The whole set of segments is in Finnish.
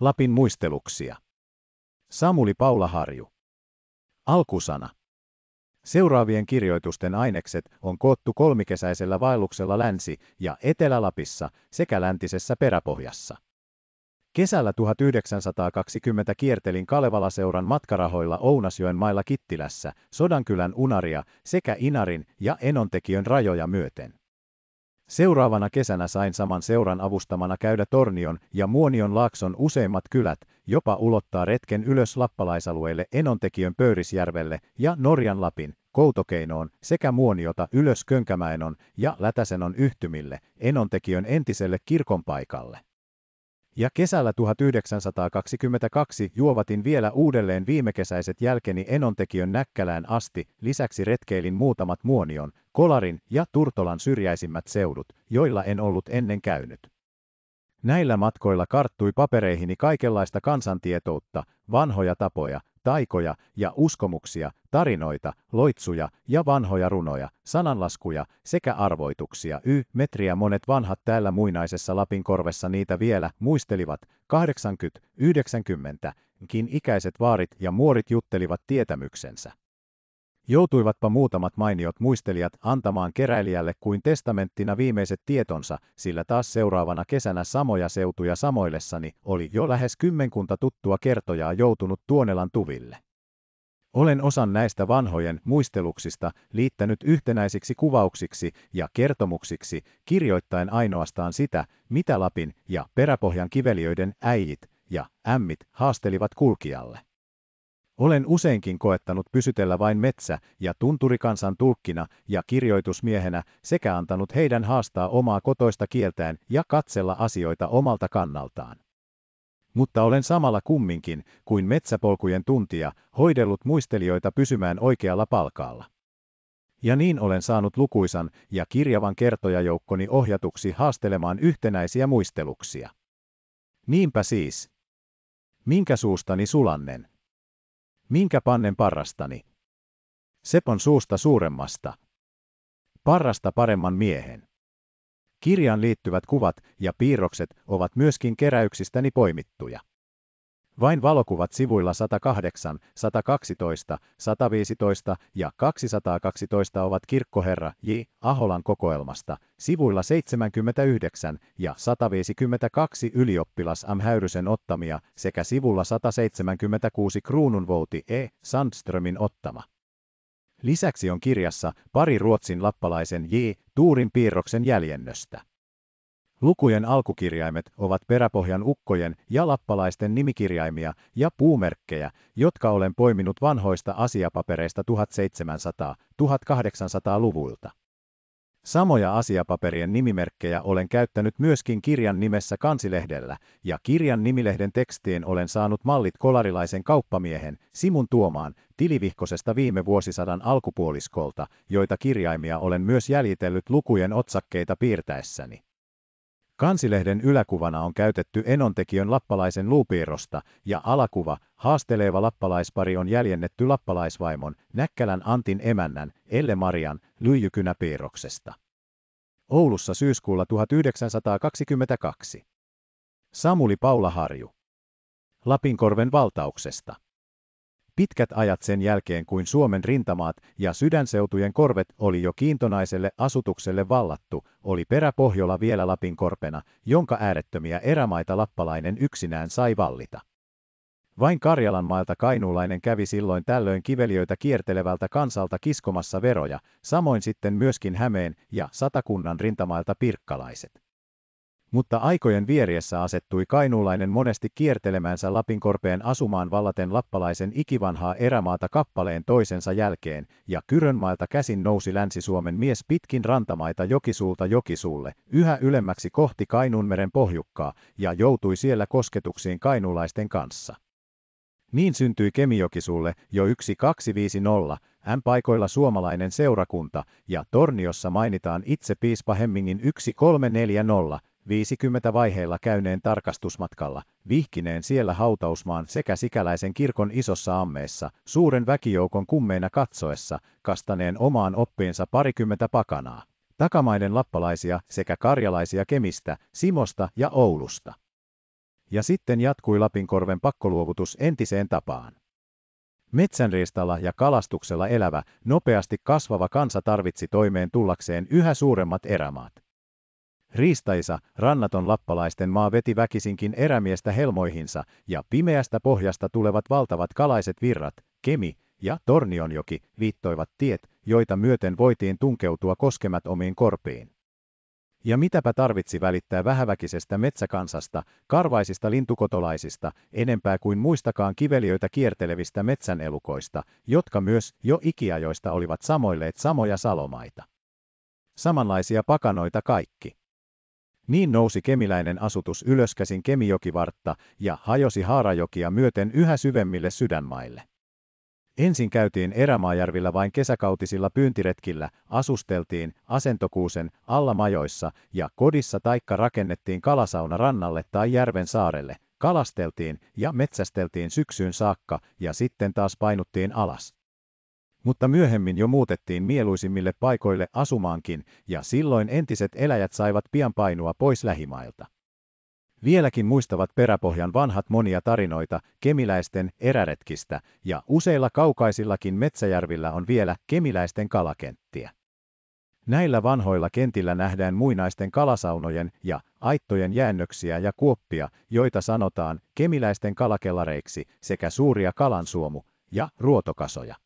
Lapin muisteluksia. Samuli Paulaharju. Alkusana. Seuraavien kirjoitusten ainekset on koottu kolmikesäisellä vaelluksella Länsi- ja Etelä-Lapissa sekä läntisessä peräpohjassa. Kesällä 1920 kiertelin Kalevala-seuran matkarahoilla Ounasjoen mailla Kittilässä, Sodankylän Unaria sekä Inarin ja Enontekiön rajoja myöten. Seuraavana kesänä sain saman seuran avustamana käydä Tornion ja Muonion laakson useimmat kylät, jopa ulottaa retken ylös lappalaisalueelle Enontekiön Pöyrisjärvelle ja Norjan Lapin, Koutokeinoon sekä Muoniota ylös Könkämäenon ja Lätäsenon yhtymille, Enontekiön entiselle kirkonpaikalle. Ja kesällä 1922 juovatin vielä uudelleen viimekesäiset jälkeni Enontekiön Näkkälään asti, lisäksi retkeilin muutamat Muonion, Kolarin ja Turtolan syrjäisimmät seudut, joilla en ollut ennen käynyt. Näillä matkoilla karttui papereihini kaikenlaista kansantietoutta, vanhoja tapoja, taikoja ja uskomuksia, tarinoita, loitsuja ja vanhoja runoja, sananlaskuja sekä arvoituksia. Y, metriä monet vanhat täällä muinaisessa Lapin korvessa niitä vielä muistelivat, 80, 90, kin ikäiset vaarit ja muorit juttelivat tietämyksensä. Joutuivatpa muutamat mainiot muistelijat antamaan keräilijälle kuin testamenttina viimeiset tietonsa, sillä taas seuraavana kesänä samoja seutuja samoillessani oli jo lähes kymmenkunta tuttua kertojaa joutunut Tuonelan tuville. Olen osan näistä vanhojen muisteluksista liittänyt yhtenäisiksi kuvauksiksi ja kertomuksiksi, kirjoittaen ainoastaan sitä, mitä Lapin ja peräpohjan kiveliöiden äijit ja ämmit haastelivat kulkijalle. Olen useinkin koettanut pysytellä vain metsä- ja tunturikansan tulkkina ja kirjoitusmiehenä sekä antanut heidän haastaa omaa kotoista kieltään ja katsella asioita omalta kannaltaan. Mutta olen samalla kumminkin, kuin metsäpolkujen tuntija, hoidellut muistelijoita pysymään oikealla palkalla. Ja niin olen saanut lukuisan ja kirjavan kertojajoukkoni ohjatuksi haastelemaan yhtenäisiä muisteluksia. Niinpä siis. Minkä suustani sulannen? Minkä pannen parrastani? Sepon suusta suuremmasta. Parrasta paremman miehen. Kirjaan liittyvät kuvat ja piirrokset ovat myöskin keräyksistäni poimittuja. Vain valokuvat sivuilla 108, 112, 115 ja 212 ovat kirkkoherra J. Aholan kokoelmasta, sivuilla 79 ja 152 ylioppilas M. Häyrysen ottamia sekä sivulla 176 kruununvouti E. Sandströmin ottama. Lisäksi on kirjassa pari ruotsin lappalaisen J. Tuurin piirroksen jäljennöstä. Lukujen alkukirjaimet ovat peräpohjan ukkojen ja lappalaisten nimikirjaimia ja puumerkkejä, jotka olen poiminut vanhoista asiapapereista 1700-1800-luvuilta. Samoja asiapaperien nimimerkkejä olen käyttänyt myöskin kirjan nimessä Kansilehdellä, ja kirjan nimilehden tekstiin olen saanut mallit kolarilaisen kauppamiehen Simun Tuomaan tilivihkosesta viime vuosisadan alkupuoliskolta, joita kirjaimia olen myös jäljitellyt lukujen otsakkeita piirtäessäni. Kansilehden yläkuvana on käytetty Enontekiön lappalaisen luupiirrosta ja alakuva, haasteleva lappalaispari on jäljennetty lappalaisvaimon, Näkkälän Antin emännän, Elle Marian, lyijykynäpiirroksesta. Oulussa syyskuulla 1922. Samuli Paulaharju. Lapinkorven valtauksesta. Pitkät ajat sen jälkeen kuin Suomen rintamaat ja sydänseutujen korvet oli jo kiintonaiselle asutukselle vallattu, oli peräpohjola vielä Lapin korpena, jonka äärettömiä erämaita lappalainen yksinään sai vallita. Vain Karjalan mailta kainuulainen kävi silloin tällöin kiveliöitä kiertelevältä kansalta kiskomassa veroja, samoin sitten myöskin Hämeen ja Satakunnan rintamailta pirkkalaiset. Mutta aikojen vieriessä asettui kainuulainen monesti kiertelemänsä Lapinkorpeen asumaan vallaten lappalaisen ikivanhaa erämaata kappaleen toisensa jälkeen, ja Kyrönmailta käsin nousi Länsi-Suomen mies pitkin rantamaita jokisuulta jokisuulle, yhä ylemmäksi kohti Kainuunmeren pohjukkaa, ja joutui siellä kosketuksiin kainuulaisten kanssa. Niin syntyi Kemijokisuulle jo 1250 M paikoilla suomalainen seurakunta, ja Torniossa mainitaan itse piispa Hemmingin 1340, 50 vaiheilla käyneen tarkastusmatkalla, vihkineen siellä hautausmaan sekä sikäläisen kirkon isossa ammeessa, suuren väkijoukon kummeina katsoessa, kastaneen omaan oppiinsa parikymmentä pakanaa. Takamaiden lappalaisia sekä karjalaisia Kemistä, Simosta ja Oulusta. Ja sitten jatkui Lapinkorven pakkoluovutus entiseen tapaan. Metsänriistalla ja kalastuksella elävä, nopeasti kasvava kansa tarvitsi toimeen tullakseen yhä suuremmat erämaat. Riistaisa, rannaton lappalaisten maa veti väkisinkin erämiestä helmoihinsa, ja pimeästä pohjasta tulevat valtavat kalaiset virrat, Kemi ja Tornionjoki, viittoivat tiet, joita myöten voitiin tunkeutua koskemat omiin korpiin. Ja mitäpä tarvitsi välittää vähäväkisestä metsäkansasta, karvaisista lintukotolaisista, enempää kuin muistakaan kiveliöitä kiertelevistä metsänelukoista, jotka myös jo ikiajoista olivat samoilleet samoja salomaita. Samanlaisia pakanoita kaikki. Niin nousi kemiläinen asutus ylöskäsin Kemijokivartta ja hajosi Haarajokia myöten yhä syvemmille sydänmaille. Ensin käytiin Erämaajärvillä vain kesäkautisilla pyyntiretkillä, asusteltiin asentokuusen alla majoissa ja kodissa taikka rakennettiin kalasauna rannalle tai järven saarelle, kalasteltiin ja metsästeltiin syksyyn saakka ja sitten taas painuttiin alas. Mutta myöhemmin jo muutettiin mieluisimmille paikoille asumaankin ja silloin entiset eläjät saivat pian painua pois lähimailta. Vieläkin muistavat peräpohjan vanhat monia tarinoita kemiläisten eräretkistä, ja useilla kaukaisillakin metsäjärvillä on vielä kemiläisten kalakenttiä. Näillä vanhoilla kentillä nähdään muinaisten kalasaunojen ja aittojen jäännöksiä ja kuoppia, joita sanotaan kemiläisten kalakellareiksi sekä suuria kalansuomu- ja ruotokasoja.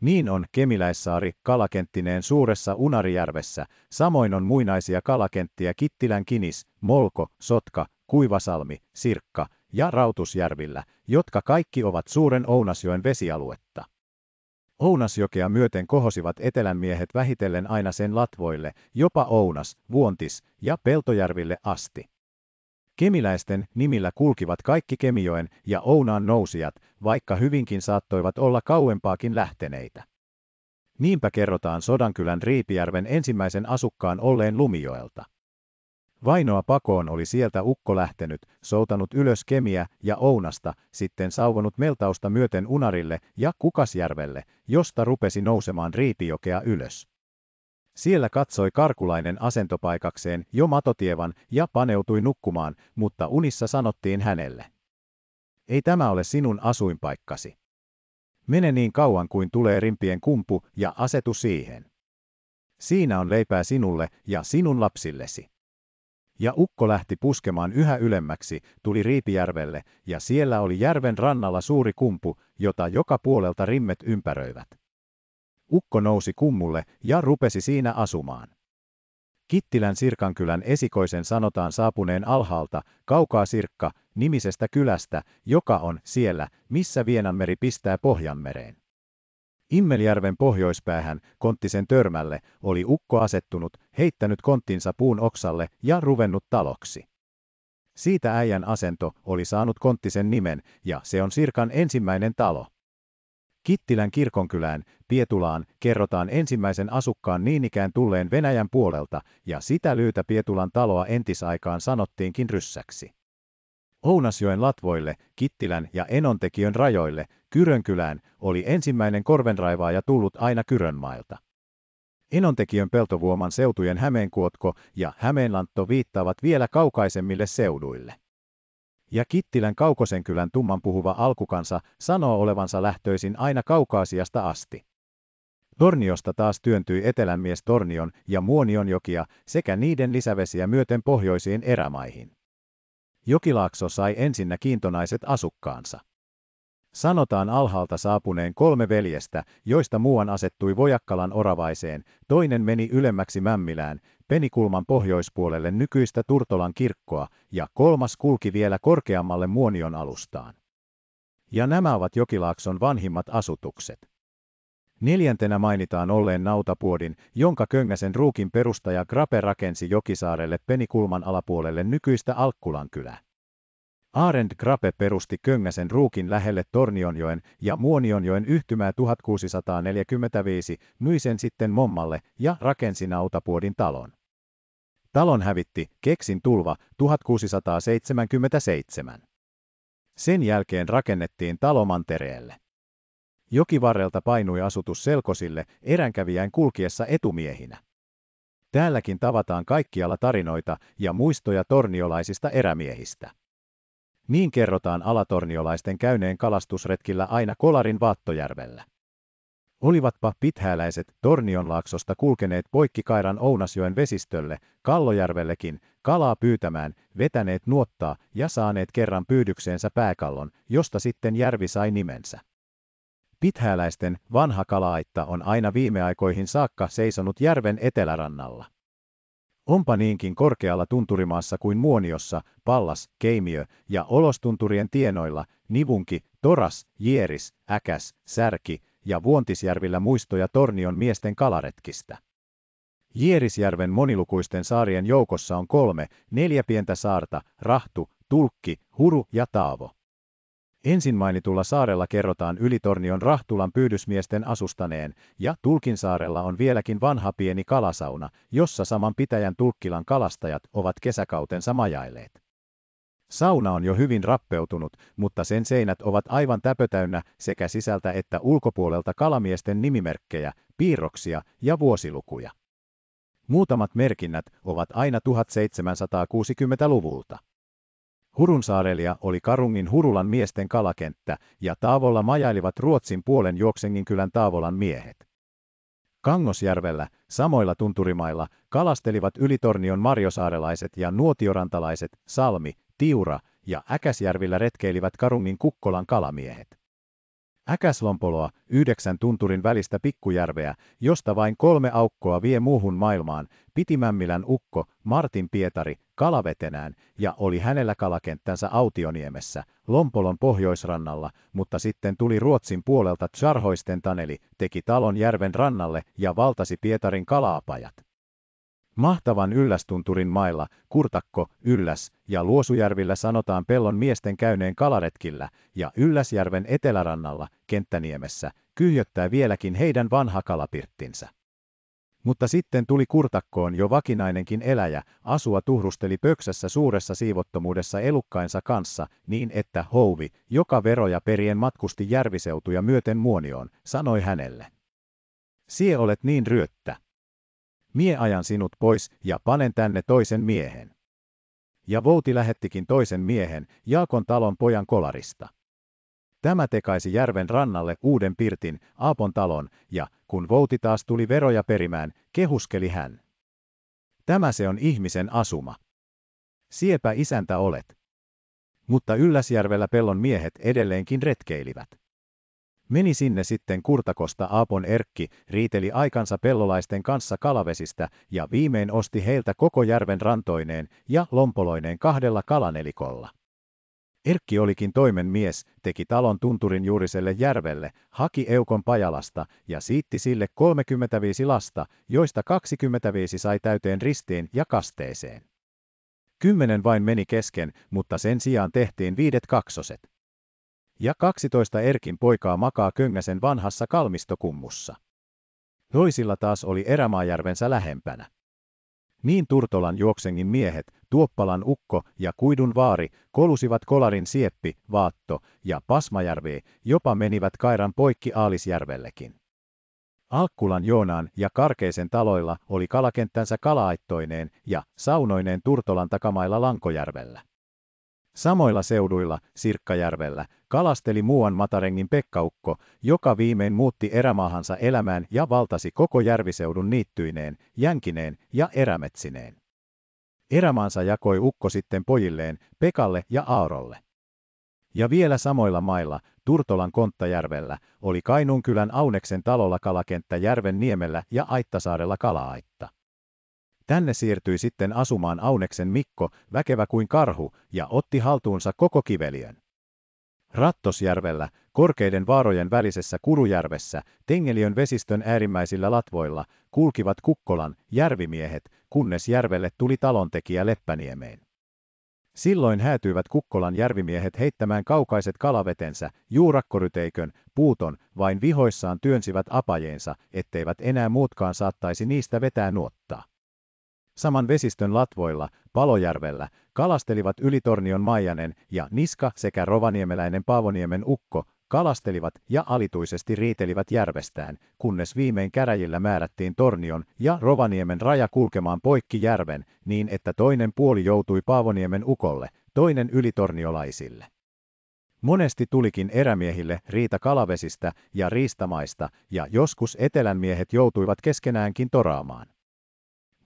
Niin on Kemiläissaari kalakenttineen suuressa Unarijärvessä, samoin on muinaisia kalakenttiä Kittilän Kinis, Molko, Sotka, Kuivasalmi, Sirkka ja Rautusjärvillä, jotka kaikki ovat suuren Ounasjoen vesialuetta. Ounasjokea myöten kohosivat etelän miehet vähitellen aina sen latvoille, jopa Ounas, Vuontis ja Peltojärville asti. Kemiläisten nimillä kulkivat kaikki Kemijoen ja Ounaan nousijat, vaikka hyvinkin saattoivat olla kauempaakin lähteneitä. Niinpä kerrotaan Sodankylän Riipijärven ensimmäisen asukkaan olleen Lumijoelta. Vainoa pakoon oli sieltä ukko lähtenyt, soutanut ylös Kemiä ja Ounasta, sitten sauvonut Meltausta myöten Unarille ja Kukasjärvelle, josta rupesi nousemaan Riipijokea ylös. Siellä katsoi karkulainen asentopaikakseen jo matotievan ja paneutui nukkumaan, mutta unissa sanottiin hänelle. Ei tämä ole sinun asuinpaikkasi. Mene niin kauan kuin tulee rimpien kumpu ja asetu siihen. Siinä on leipää sinulle ja sinun lapsillesi. Ja ukko lähti puskemaan yhä ylemmäksi, tuli Riipijärvelle, ja siellä oli järven rannalla suuri kumpu, jota joka puolelta rimmet ympäröivät. Ukko nousi kummulle ja rupesi siinä asumaan. Kittilän Sirkankylän esikoisen sanotaan saapuneen alhaalta, kaukaa Sirkka, nimisestä kylästä, joka on siellä, missä Vienanmeri pistää Pohjanmereen. Immeljärven pohjoispäähän, Konttisen törmälle, oli ukko asettunut, heittänyt konttinsa puun oksalle ja ruvennut taloksi. Siitä äijän asento oli saanut Konttisen nimen, ja se on Sirkan ensimmäinen talo. Kittilän kirkonkylään, Pietulaan, kerrotaan ensimmäisen asukkaan niin ikään tulleen Venäjän puolelta, ja sitä lyytä Pietulan taloa entisaikaan sanottiinkin ryssäksi. Ounasjoen latvoille, Kittilän ja Enontekiön rajoille, Kyrönkylään, oli ensimmäinen korvenraivaaja tullut aina Kyrönmailta. Enontekiön peltovuoman seutujen Hämeenkuotko ja Hämeenlantto viittaavat vielä kaukaisemmille seuduille. Ja Kittilän Kaukosenkylän tumman puhuva alkukansa sanoo olevansa lähtöisin aina Kaukaasiasta asti. Torniosta taas työntyi etelänmies Tornion ja Muonion jokia sekä niiden lisävesiä myöten pohjoisiin erämaihin. Jokilaakso sai ensinnä kiintonaiset asukkaansa. Sanotaan alhaalta saapuneen kolme veljestä, joista muuan asettui Vojakkalan oravaiseen, toinen meni ylemmäksi Mämmilään, Penikulman pohjoispuolelle nykyistä Turtolan kirkkoa, ja kolmas kulki vielä korkeammalle Muonion alustaan. Ja nämä ovat Jokilaakson vanhimmat asutukset. Neljäntenä mainitaan olleen nautapuodin, jonka Köngäsen ruukin perustaja Grape rakensi Jokisaarelle Penikulman alapuolelle nykyistä Alkkulan kylää. Arend Grape perusti Köngäsen ruukin lähelle Tornionjoen ja Muonionjoen yhtymää 1645, myi sen sitten Mommalle ja rakensi nautapuodin talon. Talon hävitti Keksin tulva 1677. Sen jälkeen rakennettiin talo Mantereelle. Jokivarrelta painui asutus Selkosille eränkävijän kulkiessa etumiehinä. Täälläkin tavataan kaikkialla tarinoita ja muistoja torniolaisista erämiehistä. Niin kerrotaan alatorniolaisten käyneen kalastusretkillä aina Kolarin Vaattojärvellä. Olivatpa pithääläiset Tornionlaaksosta kulkeneet poikki Kairan Ounasjoen vesistölle, Kallojärvellekin, kalaa pyytämään, vetäneet nuottaa ja saaneet kerran pyydykseensä pääkallon, josta sitten järvi sai nimensä. Pithääläisten vanha kalaitta on aina viime aikoihin saakka seisonut järven etelärannalla. Onpa niinkin korkealla tunturimaassa kuin Muoniossa, Pallas, Keimiö ja Olostunturien tienoilla, Nivunki, Toras, Jieris, Äkäs, Särki ja Vuontisjärvillä muistoja Tornion miesten kalaretkistä. Jierisjärven monilukuisten saarien joukossa on kolme, neljä pientä saarta, Rahtu, Tulkki, Huru ja Taavo. Ensin mainitulla saarella kerrotaan Ylitornion Rahtulan pyydysmiesten asustaneen, ja Tulkinsaarella on vieläkin vanha pieni kalasauna, jossa saman pitäjän Tulkkilan kalastajat ovat kesäkautensa majailleet. Sauna on jo hyvin rappeutunut, mutta sen seinät ovat aivan täpötäynnä sekä sisältä että ulkopuolelta kalamiesten nimimerkkejä, piirroksia ja vuosilukuja. Muutamat merkinnät ovat aina 1760-luvulta. Hurunsaarelia oli Karungin Hurulan miesten kalakenttä, ja Taavolla majailivat Ruotsin puolen Juoksengin kylän Taavolan miehet. Kangosjärvellä, samoilla tunturimailla, kalastelivat Ylitornion marjosaarelaiset ja nuotiorantalaiset, Salmi, Tiura ja Äkäsjärvillä retkeilivät Karungin Kukkolan kalamiehet. Äkäslompoloa, yhdeksän tunturin välistä pikkujärveä, josta vain kolme aukkoa vie muuhun maailmaan, piti Mämmilän ukko, Martin Pietari, kalavetenään, ja oli hänellä kalakenttänsä Autioniemessä, Lompolon pohjoisrannalla, mutta sitten tuli Ruotsin puolelta Charhoisten Taneli, teki talon järven rannalle ja valtasi Pietarin kalaapajat. Mahtavan Yllästunturin mailla, Kurtakko, Ylläs ja Luosujärvillä sanotaan pellon miesten käyneen kalaretkillä, ja Ylläsjärven etelärannalla, Kenttäniemessä, kyhjöttää vieläkin heidän vanha kalapirttinsä. Mutta sitten tuli Kurtakkoon jo vakinainenkin eläjä, asua tuhrusteli pöksässä suuressa siivottomuudessa elukkainsa kanssa, niin että Houvi, joka veroja perien matkusti järviseutuja myöten muonioon, sanoi hänelle. Sie olet niin ryöttä. Mie ajan sinut pois ja panen tänne toisen miehen. Ja Vouti lähettikin toisen miehen, Jaakon talon pojan kolarista. Tämä tekaisi järven rannalle uuden pirtin, Aapon talon, ja kun Vouti taas tuli veroja perimään, kehuskeli hän. Tämä se on ihmisen asuma. Siepä isäntä olet. Mutta Ylläsjärvellä pellon miehet edelleenkin retkeilivät. Meni sinne sitten Kurtakosta Aapon Erkki, riiteli aikansa pellolaisten kanssa kalavesistä ja viimein osti heiltä koko järven rantoineen ja lompoloineen kahdella kalanelikolla. Erkki olikin toimen mies, teki talon tunturin juuriselle järvelle, haki Eukon Pajalasta ja siitti sille 35 lasta, joista 25 sai täyteen ristiin ja kasteeseen. Kymmenen vain meni kesken, mutta sen sijaan tehtiin viidet kaksoset ja 12 Erkin poikaa makaa Köngäsen vanhassa kalmistokummussa. Toisilla taas oli Erämaajärvensä lähempänä. Niin Turtolan juoksengin miehet, Tuoppalan ukko ja Kuidun vaari kolusivat Kolarin sieppi, Vaatto ja Pasmajärvi, jopa menivät Kairan poikki Aalisjärvellekin. Alkkulan Joonaan ja Karkeisen taloilla oli kalakenttänsä kalaaittoineen ja saunoineen Turtolan takamailla Lankojärvellä. Samoilla seuduilla, Sirkkajärvellä, kalasteli muuan Matarengin Pekkaukko, joka viimein muutti erämaahansa elämään ja valtasi koko järviseudun niittyineen, jänkineen ja erämetsineen. Erämaansa jakoi ukko sitten pojilleen, Pekalle ja Aarolle. Ja vielä samoilla mailla, Turtolan Konttajärvellä, oli Kainuun kylän Auneksen talolla kalakenttä Järven niemellä ja Aittasaarella kalaaitta. Tänne siirtyi sitten asumaan Auneksen Mikko, väkevä kuin karhu, ja otti haltuunsa koko kiveliön. Rattosjärvellä, korkeiden vaarojen välisessä Kurujärvessä, Tengeliön vesistön äärimmäisillä latvoilla, kulkivat Kukkolan järvimiehet, kunnes järvelle tuli talontekijä Leppäniemeen. Silloin häätyivät Kukkolan järvimiehet heittämään kaukaiset kalavetensä, juurakkoryteikön, puuton, vain vihoissaan työnsivät apajeensa, etteivät enää muutkaan saattaisi niistä vetää nuottaa. Saman vesistön latvoilla, Palojärvellä, kalastelivat Ylitornion Maijanen ja Niska sekä rovaniemeläinen Paavoniemen ukko, kalastelivat ja alituisesti riitelivät järvestään, kunnes viimein käräjillä määrättiin Tornion ja Rovaniemen raja kulkemaan poikki järven, niin että toinen puoli joutui Paavoniemen ukolle, toinen ylitorniolaisille. Monesti tulikin erämiehille riita kalavesistä ja riistamaista, ja joskus etelän miehet joutuivat keskenäänkin toraamaan.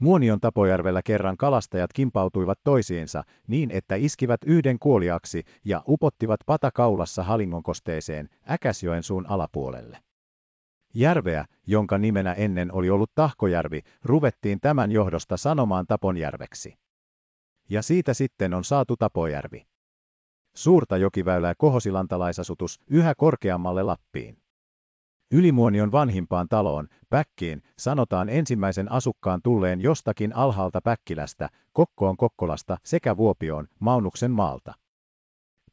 Muonion Tapojärvellä kerran kalastajat kimpautuivat toisiinsa niin, että iskivät yhden kuoliaksi ja upottivat patakaulassa Halingonkosteeseen Äkäsjoen suun alapuolelle. Järveä, jonka nimenä ennen oli ollut Tahkojärvi, ruvettiin tämän johdosta sanomaan Taponjärveksi. Ja siitä sitten on saatu Tapojärvi. Suurta jokiväylää kohosilantalaisaisutus yhä korkeammalle Lappiin. Ylimuonion vanhimpaan taloon, Päkkiin, sanotaan ensimmäisen asukkaan tulleen jostakin alhaalta Päkkilästä, Kokkoon Kokkolasta sekä Vuopioon, Maunuksen maalta.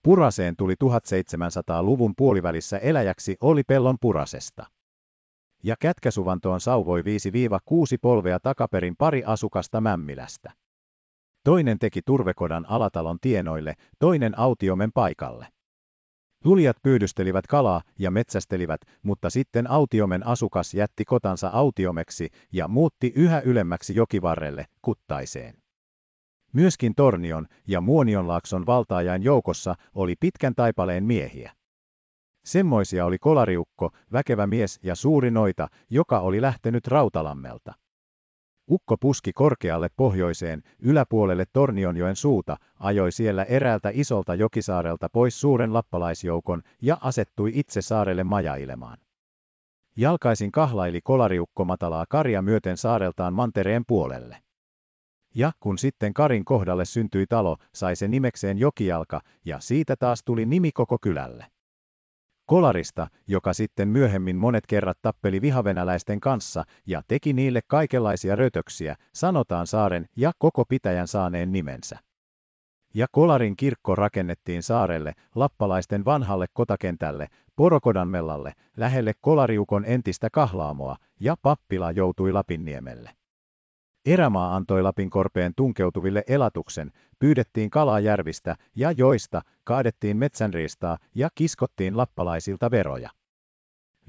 Puraseen tuli 1700-luvun puolivälissä eläjäksi oli pellon Purasesta. Ja Kätkäsuvantoon sauvoi 5-6 polvea takaperin pari asukasta Mämmilästä. Toinen teki turvekodan alatalon tienoille, toinen autiomen paikalle. Tulijat pyydystelivät kalaa ja metsästelivät, mutta sitten autiomen asukas jätti kotansa autiomeksi ja muutti yhä ylemmäksi jokivarrelle, kuttaiseen. Myöskin Tornion ja Muonionlaakson valtaajain joukossa oli pitkän taipaleen miehiä. Semmoisia oli kolariukko, väkevä mies ja suuri noita, joka oli lähtenyt Rautalammelta. Ukko puski korkealle pohjoiseen, yläpuolelle Tornionjoen suuta, ajoi siellä eräältä isolta jokisaarelta pois suuren lappalaisjoukon ja asettui itse saarelle majailemaan. Jalkaisin kahlaili kolariukko matalaa karja myöten saareltaan mantereen puolelle. Ja kun sitten Karin kohdalle syntyi talo, sai se nimekseen Jokijalka, ja siitä taas tuli nimi koko kylälle. Kolarista, joka sitten myöhemmin monet kerrat tappeli vihavenäläisten kanssa ja teki niille kaikenlaisia rötöksiä, sanotaan saaren ja koko pitäjän saaneen nimensä. Ja Kolarin kirkko rakennettiin saarelle, lappalaisten vanhalle kotakentälle, Porokodanmellalle, lähelle Kolariukon entistä kahlaamoa, ja pappila joutui Lapinniemelle. Erämaa antoi Lapin korpeen tunkeutuville elatuksen, pyydettiin kalaa järvistä ja joista, kaadettiin metsänriistaa ja kiskottiin lappalaisilta veroja.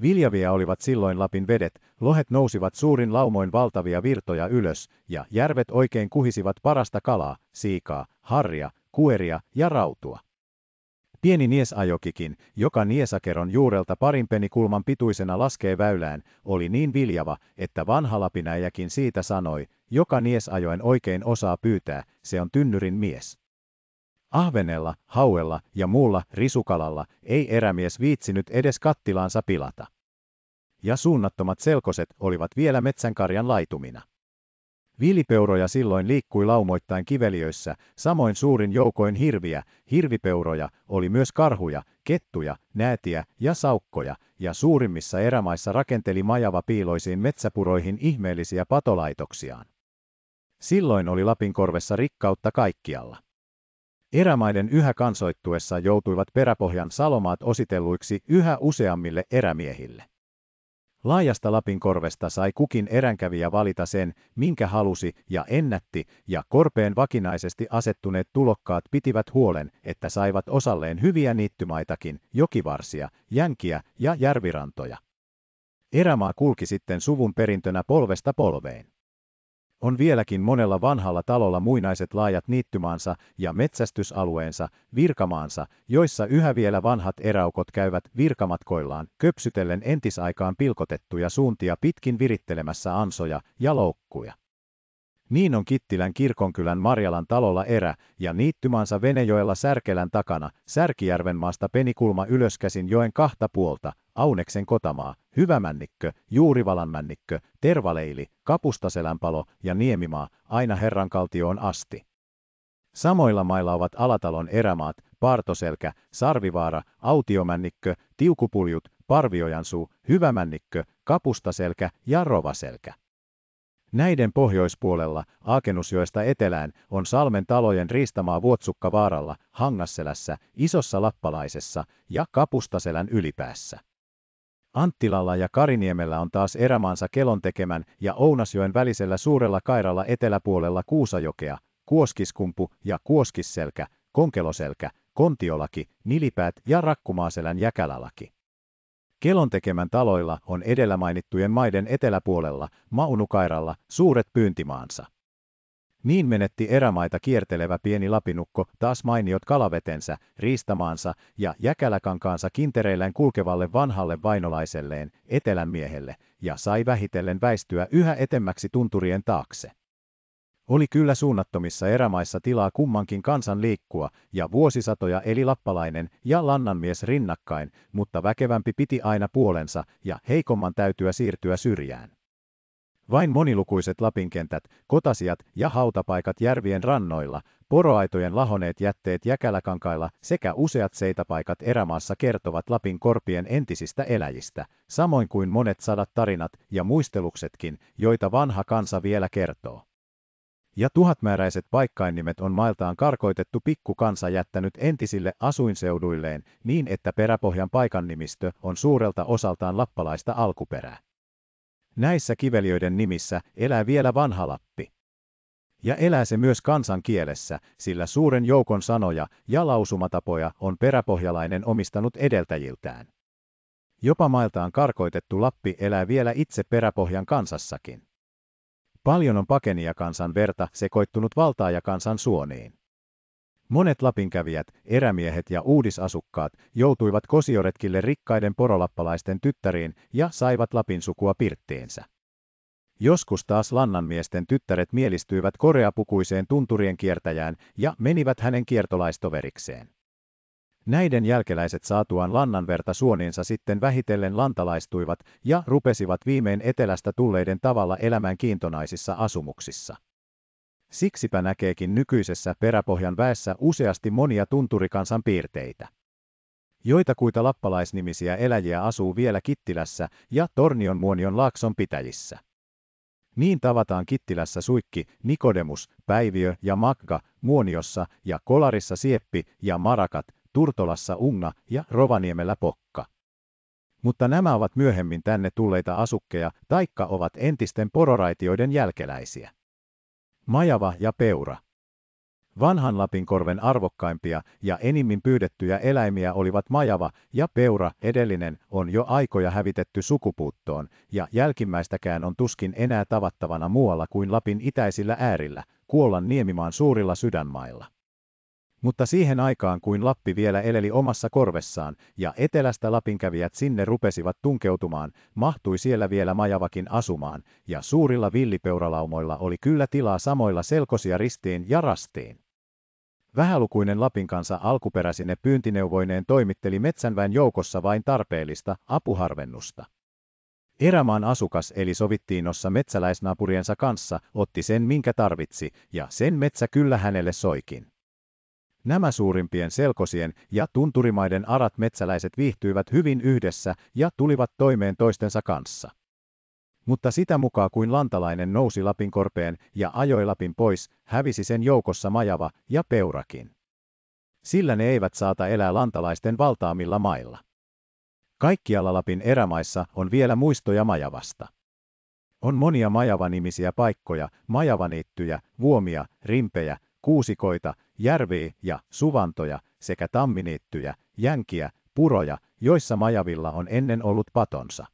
Viljavia olivat silloin Lapin vedet, lohet nousivat suurin laumoin valtavia virtoja ylös, ja järvet oikein kuhisivat parasta kalaa, siikaa, harria, kueria ja rautua. Pieni niesajokikin, joka niesakeron juurelta parin penikulman pituisena laskee väylään, oli niin viljava, että vanha lapinäijäkin siitä sanoi, joka niesajoen oikein osaa pyytää, se on tynnyrin mies. Ahvenella, hauella ja muulla risukalalla ei erämies viitsinyt edes kattilaansa pilata. Ja suunnattomat selkoset olivat vielä metsänkarjan laitumina. Viilipeuroja silloin liikkui laumoittain kiveliöissä, samoin suurin joukoin hirviä, hirvipeuroja, oli myös karhuja, kettuja, näätiä ja saukkoja, ja suurimmissa erämaissa rakenteli majava piiloisiin metsäpuroihin ihmeellisiä patolaitoksiaan. Silloin oli Lapin korvessa rikkautta kaikkialla. Erämaiden yhä kansoittuessa joutuivat peräpohjan salomaat ositelluiksi yhä useammille erämiehille. Laajasta Lapin korvesta sai kukin eränkävijä valita sen, minkä halusi ja ennätti, ja korpeen vakinaisesti asettuneet tulokkaat pitivät huolen, että saivat osalleen hyviä niittymaitakin, jokivarsia, jänkiä ja järvirantoja. Erämaa kulki sitten suvun perintönä polvesta polveen. On vieläkin monella vanhalla talolla muinaiset laajat niittymaansa ja metsästysalueensa, virkamaansa, joissa yhä vielä vanhat eräukot käyvät virkamatkoillaan, köpsytellen entisaikaan pilkotettuja suuntia pitkin virittelemässä ansoja ja loukkuja. Niin on Kittilän kirkonkylän Marjalan talolla erä ja niittymaansa Venejoella Särkelän takana, Särkijärven maasta penikulma ylöskäsin joen kahta puolta, Auneksen kotamaa, Hyvämännikkö, Juurivalanmännikkö, Tervaleili, Kapustaselänpalo ja Niemimaa aina Herrankaltioon asti. Samoilla mailla ovat Alatalon erämaat, Partoselkä, Sarvivaara, Autiomännikkö, Tiukupuljut, Parviojansuu, Hyvämännikkö, Kapustaselkä ja Rovaselkä. Näiden pohjoispuolella, Aakenusjoesta etelään, on Salmen talojen riistamaa Vuotsukkavaaralla, Hangasselässä, Isossa Lappalaisessa ja Kapustaselän ylipäässä. Anttilalla ja Kariniemellä on taas erämaansa Kelon tekemän ja Ounasjoen välisellä suurella kairalla eteläpuolella Kuusajokea, Kuoskiskumpu ja Kuoskisselkä, Konkeloselkä, Kontiolaki, Nilipäät ja Rakkumaaselän Jäkälälaki. Kelon tekemän taloilla on edellä mainittujen maiden eteläpuolella, Maunukairalla, suuret pyyntimaansa. Niin menetti erämaita kiertelevä pieni lapinukko taas mainiot kalavetensä, riistamaansa ja jäkäläkankaansa kintereilleen kulkevalle vanhalle vainolaiselleen, etelän miehelle, ja sai vähitellen väistyä yhä etemmäksi tunturien taakse. Oli kyllä suunnattomissa erämaissa tilaa kummankin kansan liikkua, ja vuosisatoja eli lappalainen ja lannanmies rinnakkain, mutta väkevämpi piti aina puolensa, ja heikomman täytyä siirtyä syrjään. Vain monilukuiset lapinkentät, kotasiat ja hautapaikat järvien rannoilla, poroaitojen lahoneet jätteet jäkäläkankailla sekä useat seitapaikat erämaassa kertovat Lapin korpien entisistä eläjistä, samoin kuin monet sadat tarinat ja muisteluksetkin, joita vanha kansa vielä kertoo. Ja tuhatmääräiset paikkainnimet on mailtaan karkoitettu pikkukansa jättänyt entisille asuinseuduilleen niin, että peräpohjan paikannimistö on suurelta osaltaan lappalaista alkuperää. Näissä kiveliöiden nimissä elää vielä vanha Lappi. Ja elää se myös kansan kielessä, sillä suuren joukon sanoja ja lausumatapoja on peräpohjalainen omistanut edeltäjiltään. Jopa mailtaan karkoitettu Lappi elää vielä itse peräpohjan kansassakin. Paljon on pakenijakansan verta sekoittunut valtaajakansan suoniin. Monet Lapinkävijät, erämiehet ja uudisasukkaat joutuivat kosioretkille rikkaiden porolappalaisten tyttäriin ja saivat Lapin sukua pirttiinsä. Joskus taas lannanmiesten tyttäret mielistyivät koreapukuiseen tunturien kiertäjään ja menivät hänen kiertolaistoverikseen. Näiden jälkeläiset saatuaan lannanverta suoniinsa sitten vähitellen lantalaistuivat ja rupesivat viimein etelästä tulleiden tavalla elämään kiintonaisissa asumuksissa. Siksipä näkeekin nykyisessä peräpohjan väessä useasti monia tunturikansan piirteitä. Joita kuita lappalaisnimisiä eläjiä asuu vielä Kittilässä ja Tornion muonion laakson pitäjissä. Niin tavataan Kittilässä Suikki, Nikodemus, Päiviö ja Magga, Muoniossa ja Kolarissa Sieppi ja Marakat, Turtolassa Unga ja Rovaniemellä Pokka. Mutta nämä ovat myöhemmin tänne tulleita asukkeja, taikka ovat entisten pororaitioiden jälkeläisiä. Majava ja peura. Vanhan Lapinkorven arvokkaimpia ja enimmin pyydettyjä eläimiä olivat majava ja peura, edellinen on jo aikoja hävitetty sukupuuttoon, ja jälkimmäistäkään on tuskin enää tavattavana muualla kuin Lapin itäisillä äärillä, Kuollan niemimaan suurilla sydänmailla. Mutta siihen aikaan kuin Lappi vielä eleli omassa korvessaan ja etelästä Lapinkävijät sinne rupesivat tunkeutumaan, mahtui siellä vielä majavakin asumaan, ja suurilla villipeuralaumoilla oli kyllä tilaa samoilla selkosia ristiin ja rastiin. Vähälukuinen Lapin kansa alkuperäisine pyyntineuvoineen toimitteli metsänväen joukossa vain tarpeellista apuharvennusta. Erämaan asukas eli sovittiinossa metsäläisnaapuriensa kanssa, otti sen minkä tarvitsi, ja sen metsä kyllä hänelle soikin. Nämä suurimpien selkosien ja tunturimaiden arat metsäläiset viihtyivät hyvin yhdessä ja tulivat toimeen toistensa kanssa. Mutta sitä mukaan kuin lantalainen nousi Lapin korpeen ja ajoi Lapin pois, hävisi sen joukossa majava ja peurakin. Sillä ne eivät saata elää lantalaisten valtaamilla mailla. Kaikkialla Lapin erämaissa on vielä muistoja majavasta. On monia majavanimisiä paikkoja, majavaniittyjä, vuomia, rimpejä, kuusikoita, järviä ja suvantoja sekä tamminiittyjä, jänkiä, puroja, joissa majavilla on ennen ollut patonsa.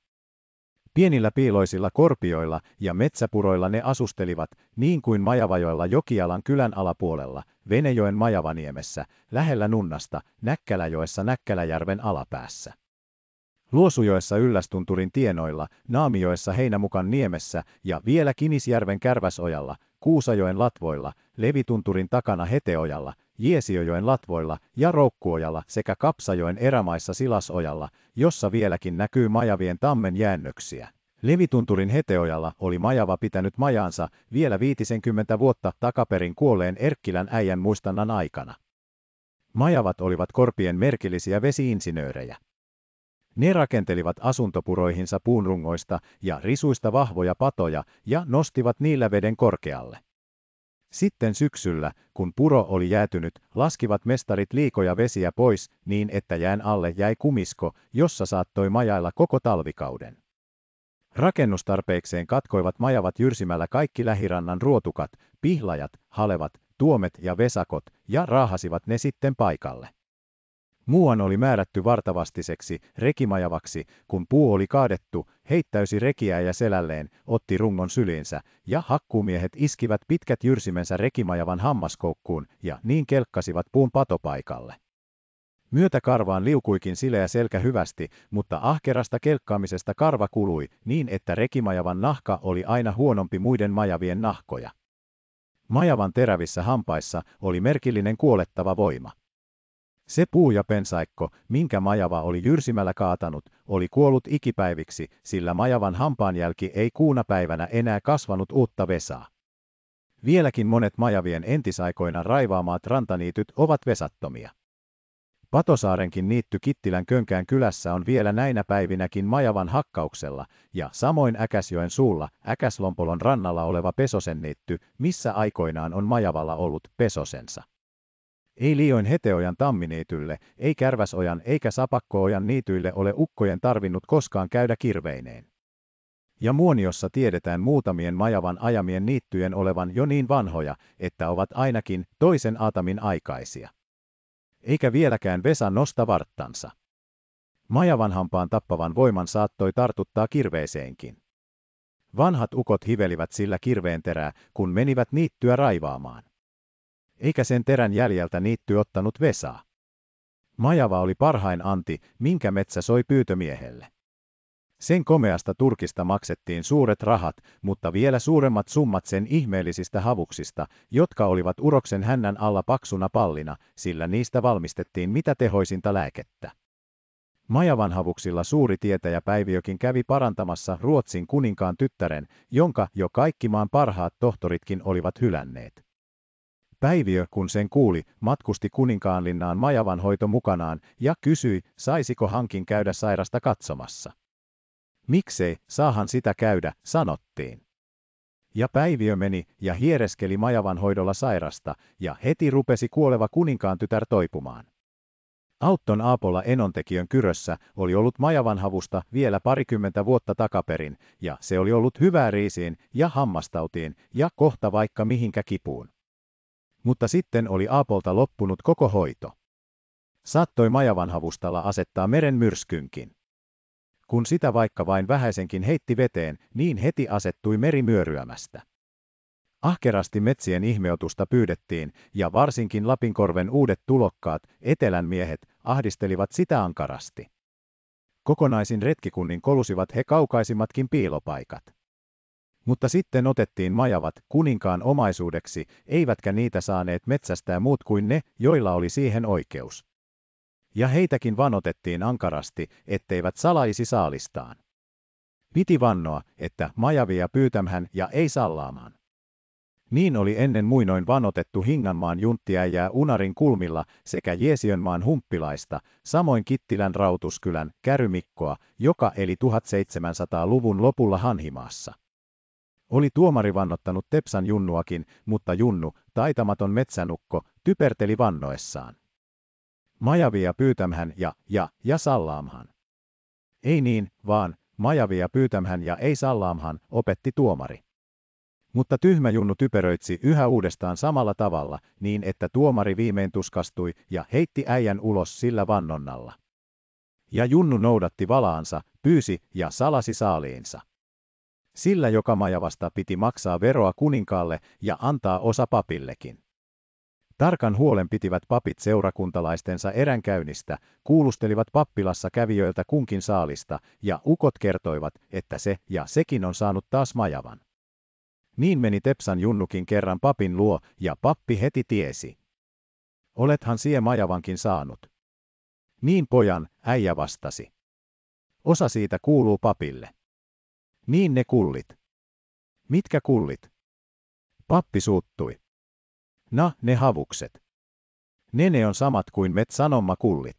Pienillä piiloisilla korpioilla ja metsäpuroilla ne asustelivat, niin kuin Majavajoilla Jokialan kylän alapuolella, Venejoen Majavaniemessä, lähellä Nunnasta, Näkkäläjoessa Näkkäläjärven alapäässä. Luosujoessa Yllästunturin tienoilla, Naamioessa Heinämukan niemessä ja vielä Kinisjärven Kärväsojalla, Kuusajoen latvoilla, Levitunturin takana Heteojalla, Jeesiojoen latvoilla ja Roukkuojalla sekä Kapsajoen erämaissa Silasojalla, jossa vieläkin näkyy majavien tammen jäännöksiä. Levitunturin Heteojalla oli majava pitänyt majaansa vielä 50 vuotta takaperin kuolleen Erkkilän äijän muistannan aikana. Majavat olivat korpien merkillisiä vesiinsinöörejä. Ne rakentelivat asuntopuroihinsa puunrungoista ja risuista vahvoja patoja ja nostivat niillä veden korkealle. Sitten syksyllä, kun puro oli jäätynyt, laskivat mestarit liikoja vesiä pois niin, että jään alle jäi kumisko, jossa saattoi majailla koko talvikauden. Rakennustarpeikseen katkoivat majavat jyrsimällä kaikki lähirannan ruotukat, pihlajat, halevat, tuomet ja vesakot ja raahasivat ne sitten paikalle. Muuan oli määrätty vartavastiseksi, rekimajavaksi, kun puu oli kaadettu, heittäysi rekiä ja selälleen, otti rungon syliinsä, ja hakkuumiehet iskivät pitkät jyrsimensä rekimajavan hammaskoukkuun, ja niin kelkkasivat puun patopaikalle. Myötä karvaan liukuikin sileä selkä hyvästi, mutta ahkerasta kelkkaamisesta karva kului, niin että rekimajavan nahka oli aina huonompi muiden majavien nahkoja. Majavan terävissä hampaissa oli merkillinen kuolettava voima. Se puu ja pensaikko, minkä majava oli jyrsimällä kaatanut, oli kuollut ikipäiviksi, sillä majavan hampaanjälki ei kuuna päivänä enää kasvanut uutta vesaa. Vieläkin monet majavien entisaikoina raivaamaat rantaniityt ovat vesattomia. Patosaarenkin niitty Kittilän Könkään kylässä on vielä näinä päivinäkin majavan hakkauksella, ja samoin Äkäsjoen suulla, Äkäslompolon rannalla oleva Pesosen niitty, missä aikoinaan on majavalla ollut Pesosensa. Ei liioin Heteojan tamminiitylle, ei Kärväsojan eikä Sapakkoojan niityille ole ukkojen tarvinnut koskaan käydä kirveineen. Ja Muoniossa tiedetään muutamien majavan ajamien niittyjen olevan jo niin vanhoja, että ovat ainakin toisen Aatamin aikaisia. Eikä vieläkään Vesa nosta varttansa. Majavanhampaan tappavan voiman saattoi tartuttaa kirveeseenkin. Vanhat ukot hivelivät sillä kirveen terää, kun menivät niittyä raivaamaan eikä sen terän jäljeltä niitty ottanut Vesaa. Majava oli parhain anti, minkä metsä soi pyytömiehelle. Sen komeasta turkista maksettiin suuret rahat, mutta vielä suuremmat summat sen ihmeellisistä havuksista, jotka olivat uroksen hännän alla paksuna pallina, sillä niistä valmistettiin mitä tehoisinta lääkettä. Majavan havuksilla suuri tietäjä Päiviökin kävi parantamassa Ruotsin kuninkaan tyttären, jonka jo kaikki maan parhaat tohtoritkin olivat hylänneet. Päiviö, kun sen kuuli, matkusti kuninkaanlinnaan majavan hoito mukanaan ja kysyi, saisiko hankin käydä sairasta katsomassa. Miksei, saahan sitä käydä, sanottiin. Ja Päiviö meni ja hiereskeli majavan hoidolla sairasta, ja heti rupesi kuoleva kuninkaan tytär toipumaan. Autton Aapolla enontekijön kyrössä oli ollut majavanhavusta vielä parikymmentä vuotta takaperin, ja se oli ollut hyvää riisiin ja hammastautiin ja kohta vaikka mihinkä kipuun mutta sitten oli Aapolta loppunut koko hoito. Saattoi majavanhavustalla asettaa meren myrskynkin. Kun sitä vaikka vain vähäisenkin heitti veteen, niin heti asettui meri myöryämästä. Ahkerasti metsien ihmeotusta pyydettiin, ja varsinkin Lapinkorven uudet tulokkaat, etelän miehet, ahdistelivat sitä ankarasti. Kokonaisin retkikunnin kolusivat he kaukaisimmatkin piilopaikat. Mutta sitten otettiin majavat kuninkaan omaisuudeksi, eivätkä niitä saaneet metsästää muut kuin ne, joilla oli siihen oikeus. Ja heitäkin vanotettiin ankarasti, etteivät salaisi saalistaan. Piti vannoa, että majavia pyytämhän ja ei sallaamaan. Niin oli ennen muinoin vanotettu Hinganmaan junttiäjää Unarin kulmilla sekä Jeesionmaan humppilaista, samoin Kittilän Rautuskylän Kärymikkoa, joka eli 1700-luvun lopulla Hanhimaassa. Oli tuomari vannottanut Tepsan Junnuakin, mutta Junnu, taitamaton metsänukko, typerteli vannoessaan. Majavia pyytämhän ja, ja, ja sallaamhan. Ei niin, vaan, majavia pyytämhän ja ei sallaamhan, opetti tuomari. Mutta tyhmä Junnu typeröitsi yhä uudestaan samalla tavalla, niin että tuomari viimein tuskastui ja heitti äijän ulos sillä vannonnalla. Ja Junnu noudatti valaansa, pyysi ja salasi saaliinsa. Sillä joka majavasta piti maksaa veroa kuninkaalle ja antaa osa papillekin. Tarkan huolen pitivät papit seurakuntalaistensa eränkäynnistä, kuulustelivat pappilassa kävijöiltä kunkin saalista, ja ukot kertoivat, että se ja sekin on saanut taas majavan. Niin meni Tepsan Junnukin kerran papin luo, ja pappi heti tiesi. Olethan sie majavankin saanut. Niin pojan, äijä vastasi. Osa siitä kuuluu papille. Niin ne kullit. Mitkä kullit? Pappi suuttui. Na, ne havukset. Ne ne on samat kuin met sanomma kullit.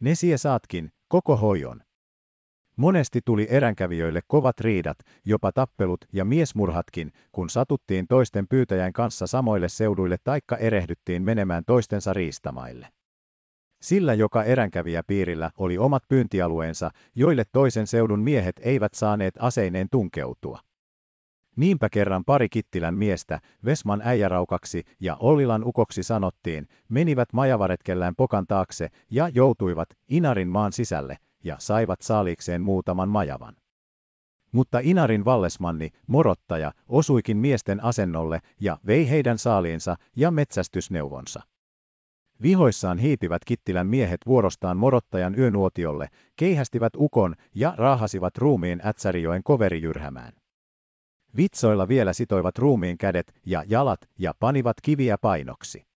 Ne sie saatkin, koko hoion. Monesti tuli eränkävijöille kovat riidat, jopa tappelut ja miesmurhatkin, kun satuttiin toisten pyytäjän kanssa samoille seuduille taikka erehdyttiin menemään toistensa riistamaille. Sillä joka eränkävijä piirillä oli omat pyyntialueensa, joille toisen seudun miehet eivät saaneet aseineen tunkeutua. Niinpä kerran pari Kittilän miestä, Vesman äijäraukaksi ja Ollilan ukoksi sanottiin, menivät majavaretkellään pokan taakse ja joutuivat Inarin maan sisälle ja saivat saaliikseen muutaman majavan. Mutta Inarin vallesmanni, morottaja, osuikin miesten asennolle ja vei heidän saaliinsa ja metsästysneuvonsa. Vihoissaan hiipivät Kittilän miehet vuorostaan morottajan yönuotiolle, keihästivät ukon ja raahasivat ruumiin Ätsärijoen koverijyrhämään. Vitsoilla vielä sitoivat ruumiin kädet ja jalat ja panivat kiviä painoksi.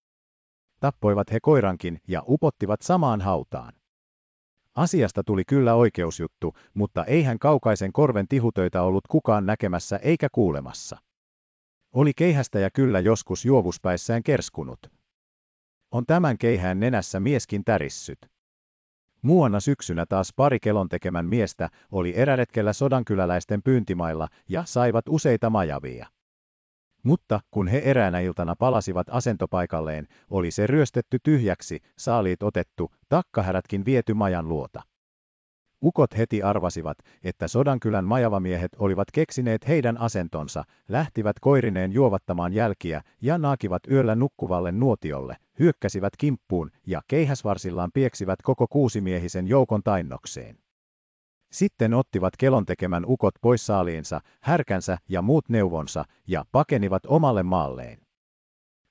Tappoivat he koirankin ja upottivat samaan hautaan. Asiasta tuli kyllä oikeusjuttu, mutta eihän kaukaisen korven tihutöitä ollut kukaan näkemässä eikä kuulemassa. Oli keihästäjä kyllä joskus juovuspäissään kerskunut. On tämän keihään nenässä mieskin tärissyt. Muuana syksynä taas pari kelon tekemän miestä oli eräretkellä sodankyläläisten pyyntimailla ja saivat useita majavia. Mutta kun he eräänä iltana palasivat asentopaikalleen, oli se ryöstetty tyhjäksi, saaliit otettu, takkahärätkin viety majan luota. Ukot heti arvasivat, että Sodankylän majavamiehet olivat keksineet heidän asentonsa, lähtivät koirineen juovattamaan jälkiä ja naakivat yöllä nukkuvalle nuotiolle, hyökkäsivät kimppuun ja keihäsvarsillaan pieksivät koko kuusimiehisen joukon tainnokseen. Sitten ottivat kelon tekemän ukot pois saaliinsa, härkänsä ja muut neuvonsa ja pakenivat omalle maalleen.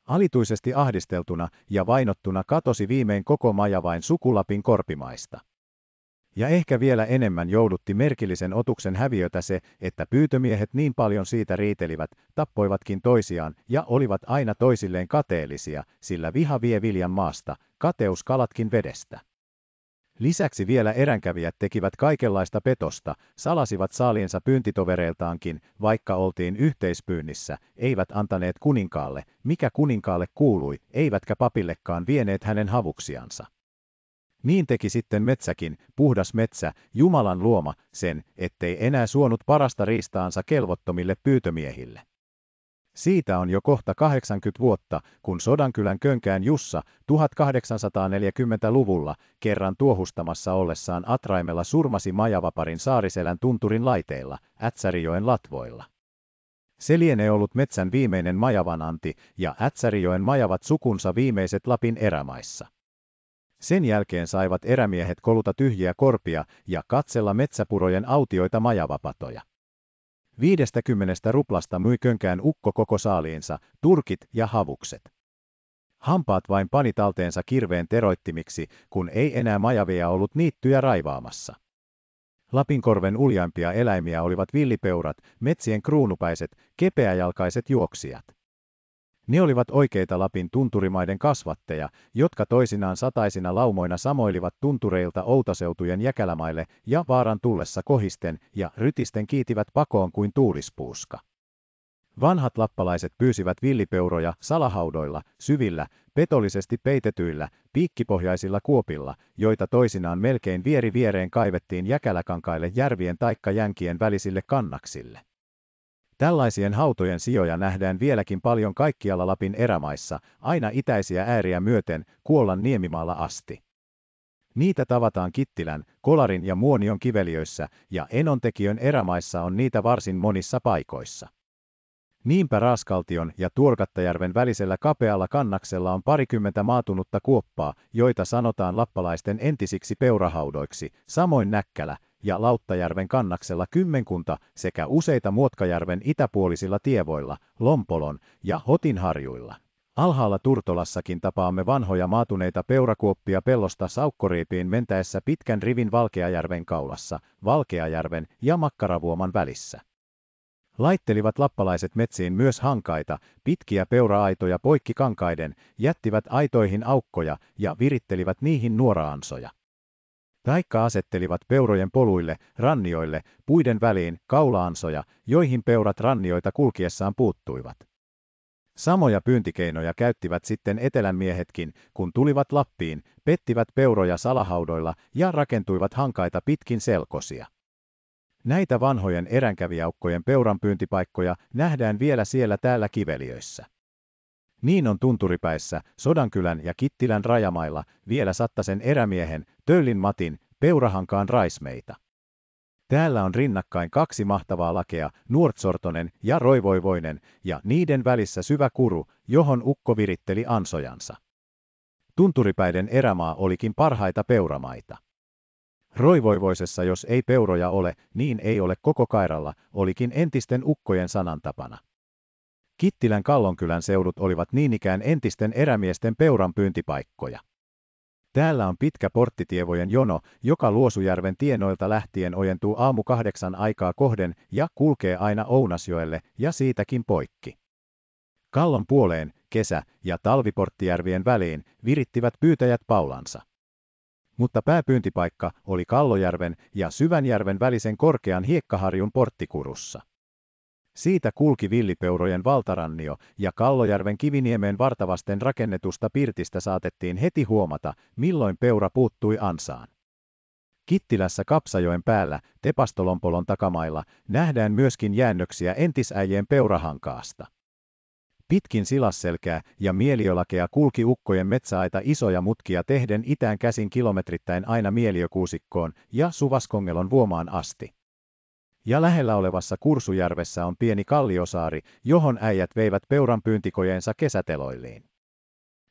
Alituisesti ahdisteltuna ja vainottuna katosi viimein koko maja vain sukulapin korpimaista. Ja ehkä vielä enemmän joudutti merkillisen otuksen häviötä se, että pyytömiehet niin paljon siitä riitelivät, tappoivatkin toisiaan ja olivat aina toisilleen kateellisia, sillä viha vie viljan maasta, kateus kalatkin vedestä. Lisäksi vielä eränkävijät tekivät kaikenlaista petosta, salasivat saaliensa pyyntitovereiltaankin, vaikka oltiin yhteispyynnissä, eivät antaneet kuninkaalle, mikä kuninkaalle kuului, eivätkä papillekaan vieneet hänen havuksiansa. Niin teki sitten metsäkin, puhdas metsä, Jumalan luoma, sen, ettei enää suonut parasta riistaansa kelvottomille pyytömiehille. Siitä on jo kohta 80 vuotta, kun Sodankylän könkään Jussa 1840-luvulla kerran tuohustamassa ollessaan Atraimella surmasi Majavaparin saariselän tunturin laiteilla, Ätsärijoen latvoilla. Se lienee ollut metsän viimeinen majavananti ja Ätsärijoen majavat sukunsa viimeiset Lapin erämaissa. Sen jälkeen saivat erämiehet koluta tyhjiä korpia ja katsella metsäpurojen autioita majavapatoja. Viidestäkymmenestä ruplasta myi könkään ukko koko saaliinsa, turkit ja havukset. Hampaat vain pani talteensa kirveen teroittimiksi, kun ei enää majavia ollut niittyjä raivaamassa. Lapinkorven uljaimpia eläimiä olivat villipeurat, metsien kruunupäiset, kepeäjalkaiset juoksijat. Ne olivat oikeita Lapin tunturimaiden kasvatteja, jotka toisinaan sataisina laumoina samoilivat tuntureilta outaseutujen jäkälämaille ja vaaran tullessa kohisten ja rytisten kiitivät pakoon kuin tuulispuuska. Vanhat lappalaiset pyysivät villipeuroja salahaudoilla, syvillä, petollisesti peitetyillä, piikkipohjaisilla kuopilla, joita toisinaan melkein vieri viereen kaivettiin jäkäläkankaille järvien taikka jänkien välisille kannaksille. Tällaisien hautojen sijoja nähdään vieläkin paljon kaikkialla Lapin erämaissa, aina itäisiä ääriä myöten, Kuollan niemimaalla asti. Niitä tavataan Kittilän, Kolarin ja Muonion kiveliöissä, ja Enontekiön erämaissa on niitä varsin monissa paikoissa. Niinpä Raaskaltion ja Tuorkattajärven välisellä kapealla kannaksella on parikymmentä maatunutta kuoppaa, joita sanotaan lappalaisten entisiksi peurahaudoiksi, samoin Näkkälä, ja Lauttajärven kannaksella kymmenkunta sekä useita Muotkajärven itäpuolisilla tievoilla, Lompolon ja Hotinharjuilla. Alhaalla Turtolassakin tapaamme vanhoja maatuneita peurakuoppia pellosta saukkoriipiin mentäessä pitkän rivin Valkeajärven kaulassa, Valkeajärven ja Makkaravuoman välissä. Laittelivat lappalaiset metsiin myös hankaita, pitkiä peura-aitoja poikki kankaiden, jättivät aitoihin aukkoja ja virittelivät niihin nuoraansoja. Taikka asettelivat peurojen poluille, rannioille, puiden väliin, kaulaansoja, joihin peurat rannioita kulkiessaan puuttuivat. Samoja pyyntikeinoja käyttivät sitten etelän miehetkin, kun tulivat Lappiin, pettivät peuroja salahaudoilla ja rakentuivat hankaita pitkin selkosia. Näitä vanhojen eränkäviaukkojen peuranpyyntipaikkoja nähdään vielä siellä täällä kiveliöissä. Niin on tunturipäissä, Sodankylän ja Kittilän rajamailla, vielä Sattasen erämiehen, Töllin Matin, Peurahankaan raismeita. Täällä on rinnakkain kaksi mahtavaa lakea, Nuortsortonen ja Roivoivoinen, ja niiden välissä syvä kuru, johon ukko viritteli ansojansa. Tunturipäiden erämaa olikin parhaita peuramaita. Roivoivoisessa jos ei peuroja ole, niin ei ole koko Kairalla, olikin entisten ukkojen sanantapana. Kittilän Kallonkylän seudut olivat niin ikään entisten erämiesten peuran pyyntipaikkoja. Täällä on pitkä porttitievojen jono, joka Luosujärven tienoilta lähtien ojentuu aamu kahdeksan aikaa kohden ja kulkee aina Ounasjoelle ja siitäkin poikki. Kallon puoleen, kesä- ja talviporttijärvien väliin virittivät pyytäjät paulansa. Mutta pääpyyntipaikka oli Kallojärven ja Syvänjärven välisen korkean hiekkaharjun porttikurussa. Siitä kulki villipeurojen valtarannio, ja Kallojärven kiviniemeen vartavasten rakennetusta pirtistä saatettiin heti huomata, milloin peura puuttui ansaan. Kittilässä Kapsajoen päällä, Tepastolompolon takamailla, nähdään myöskin jäännöksiä entisäijien peurahankaasta. Pitkin silasselkää ja mieliolakea kulki ukkojen metsäaita isoja mutkia tehden itään käsin kilometrittäin aina mieliökuusikkoon ja Suvaskongelon vuomaan asti. Ja lähellä olevassa Kursujärvessä on pieni kalliosaari, johon äijät veivät peuran pyyntikojensa kesäteloilliin.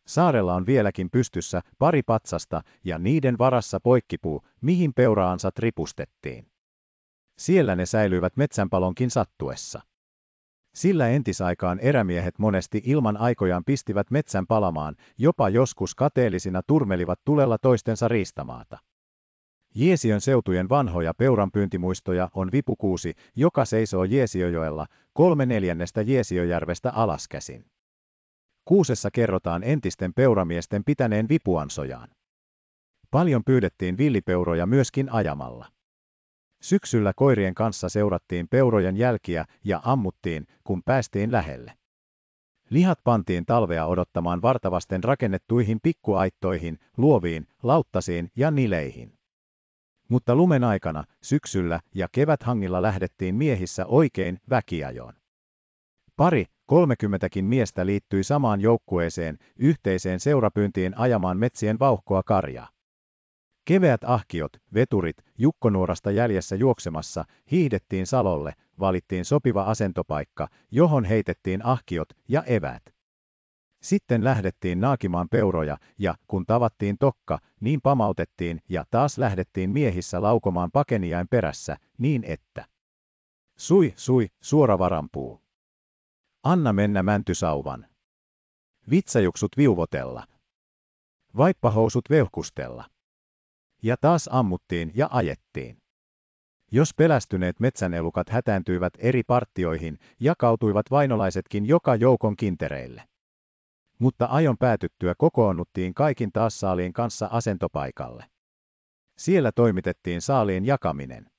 Saarella on vieläkin pystyssä pari patsasta ja niiden varassa poikkipuu, mihin peuraansa ripustettiin. Siellä ne säilyivät metsänpalonkin sattuessa. Sillä entisaikaan erämiehet monesti ilman aikojaan pistivät metsän palamaan, jopa joskus kateellisina turmelivat tulella toistensa riistamaata. Jeesiön seutujen vanhoja peuranpyyntimuistoja on vipukuusi, joka seisoo Jeesiojoella, kolme neljännestä Jeesiojärvestä alaskäsin. Kuusessa kerrotaan entisten peuramiesten pitäneen vipuansojaan. Paljon pyydettiin villipeuroja myöskin ajamalla. Syksyllä koirien kanssa seurattiin peurojen jälkiä ja ammuttiin, kun päästiin lähelle. Lihat pantiin talvea odottamaan vartavasten rakennettuihin pikkuaittoihin, luoviin, lauttasiin ja nileihin. Mutta lumen aikana, syksyllä ja keväthangilla lähdettiin miehissä oikein väkiajoon. Pari, kolmekymmentäkin miestä liittyi samaan joukkueeseen, yhteiseen seurapyyntiin ajamaan metsien vauhkoa karjaa. Keveät ahkiot, veturit, jukkonuorasta jäljessä juoksemassa, hiihdettiin salolle, valittiin sopiva asentopaikka, johon heitettiin ahkiot ja eväät. Sitten lähdettiin naakimaan peuroja, ja kun tavattiin tokka, niin pamautettiin ja taas lähdettiin miehissä laukomaan pakeniain perässä, niin että. Sui, sui, suora varampuu. Anna mennä mäntysauvan. Vitsajuksut viuvotella. Vaippahousut veuhkustella. Ja taas ammuttiin ja ajettiin. Jos pelästyneet metsänelukat hätääntyivät eri partioihin, jakautuivat vainolaisetkin joka joukon kintereille. Mutta ajon päätyttyä kokoonnuttiin kaikin taas saaliin kanssa asentopaikalle. Siellä toimitettiin saaliin jakaminen.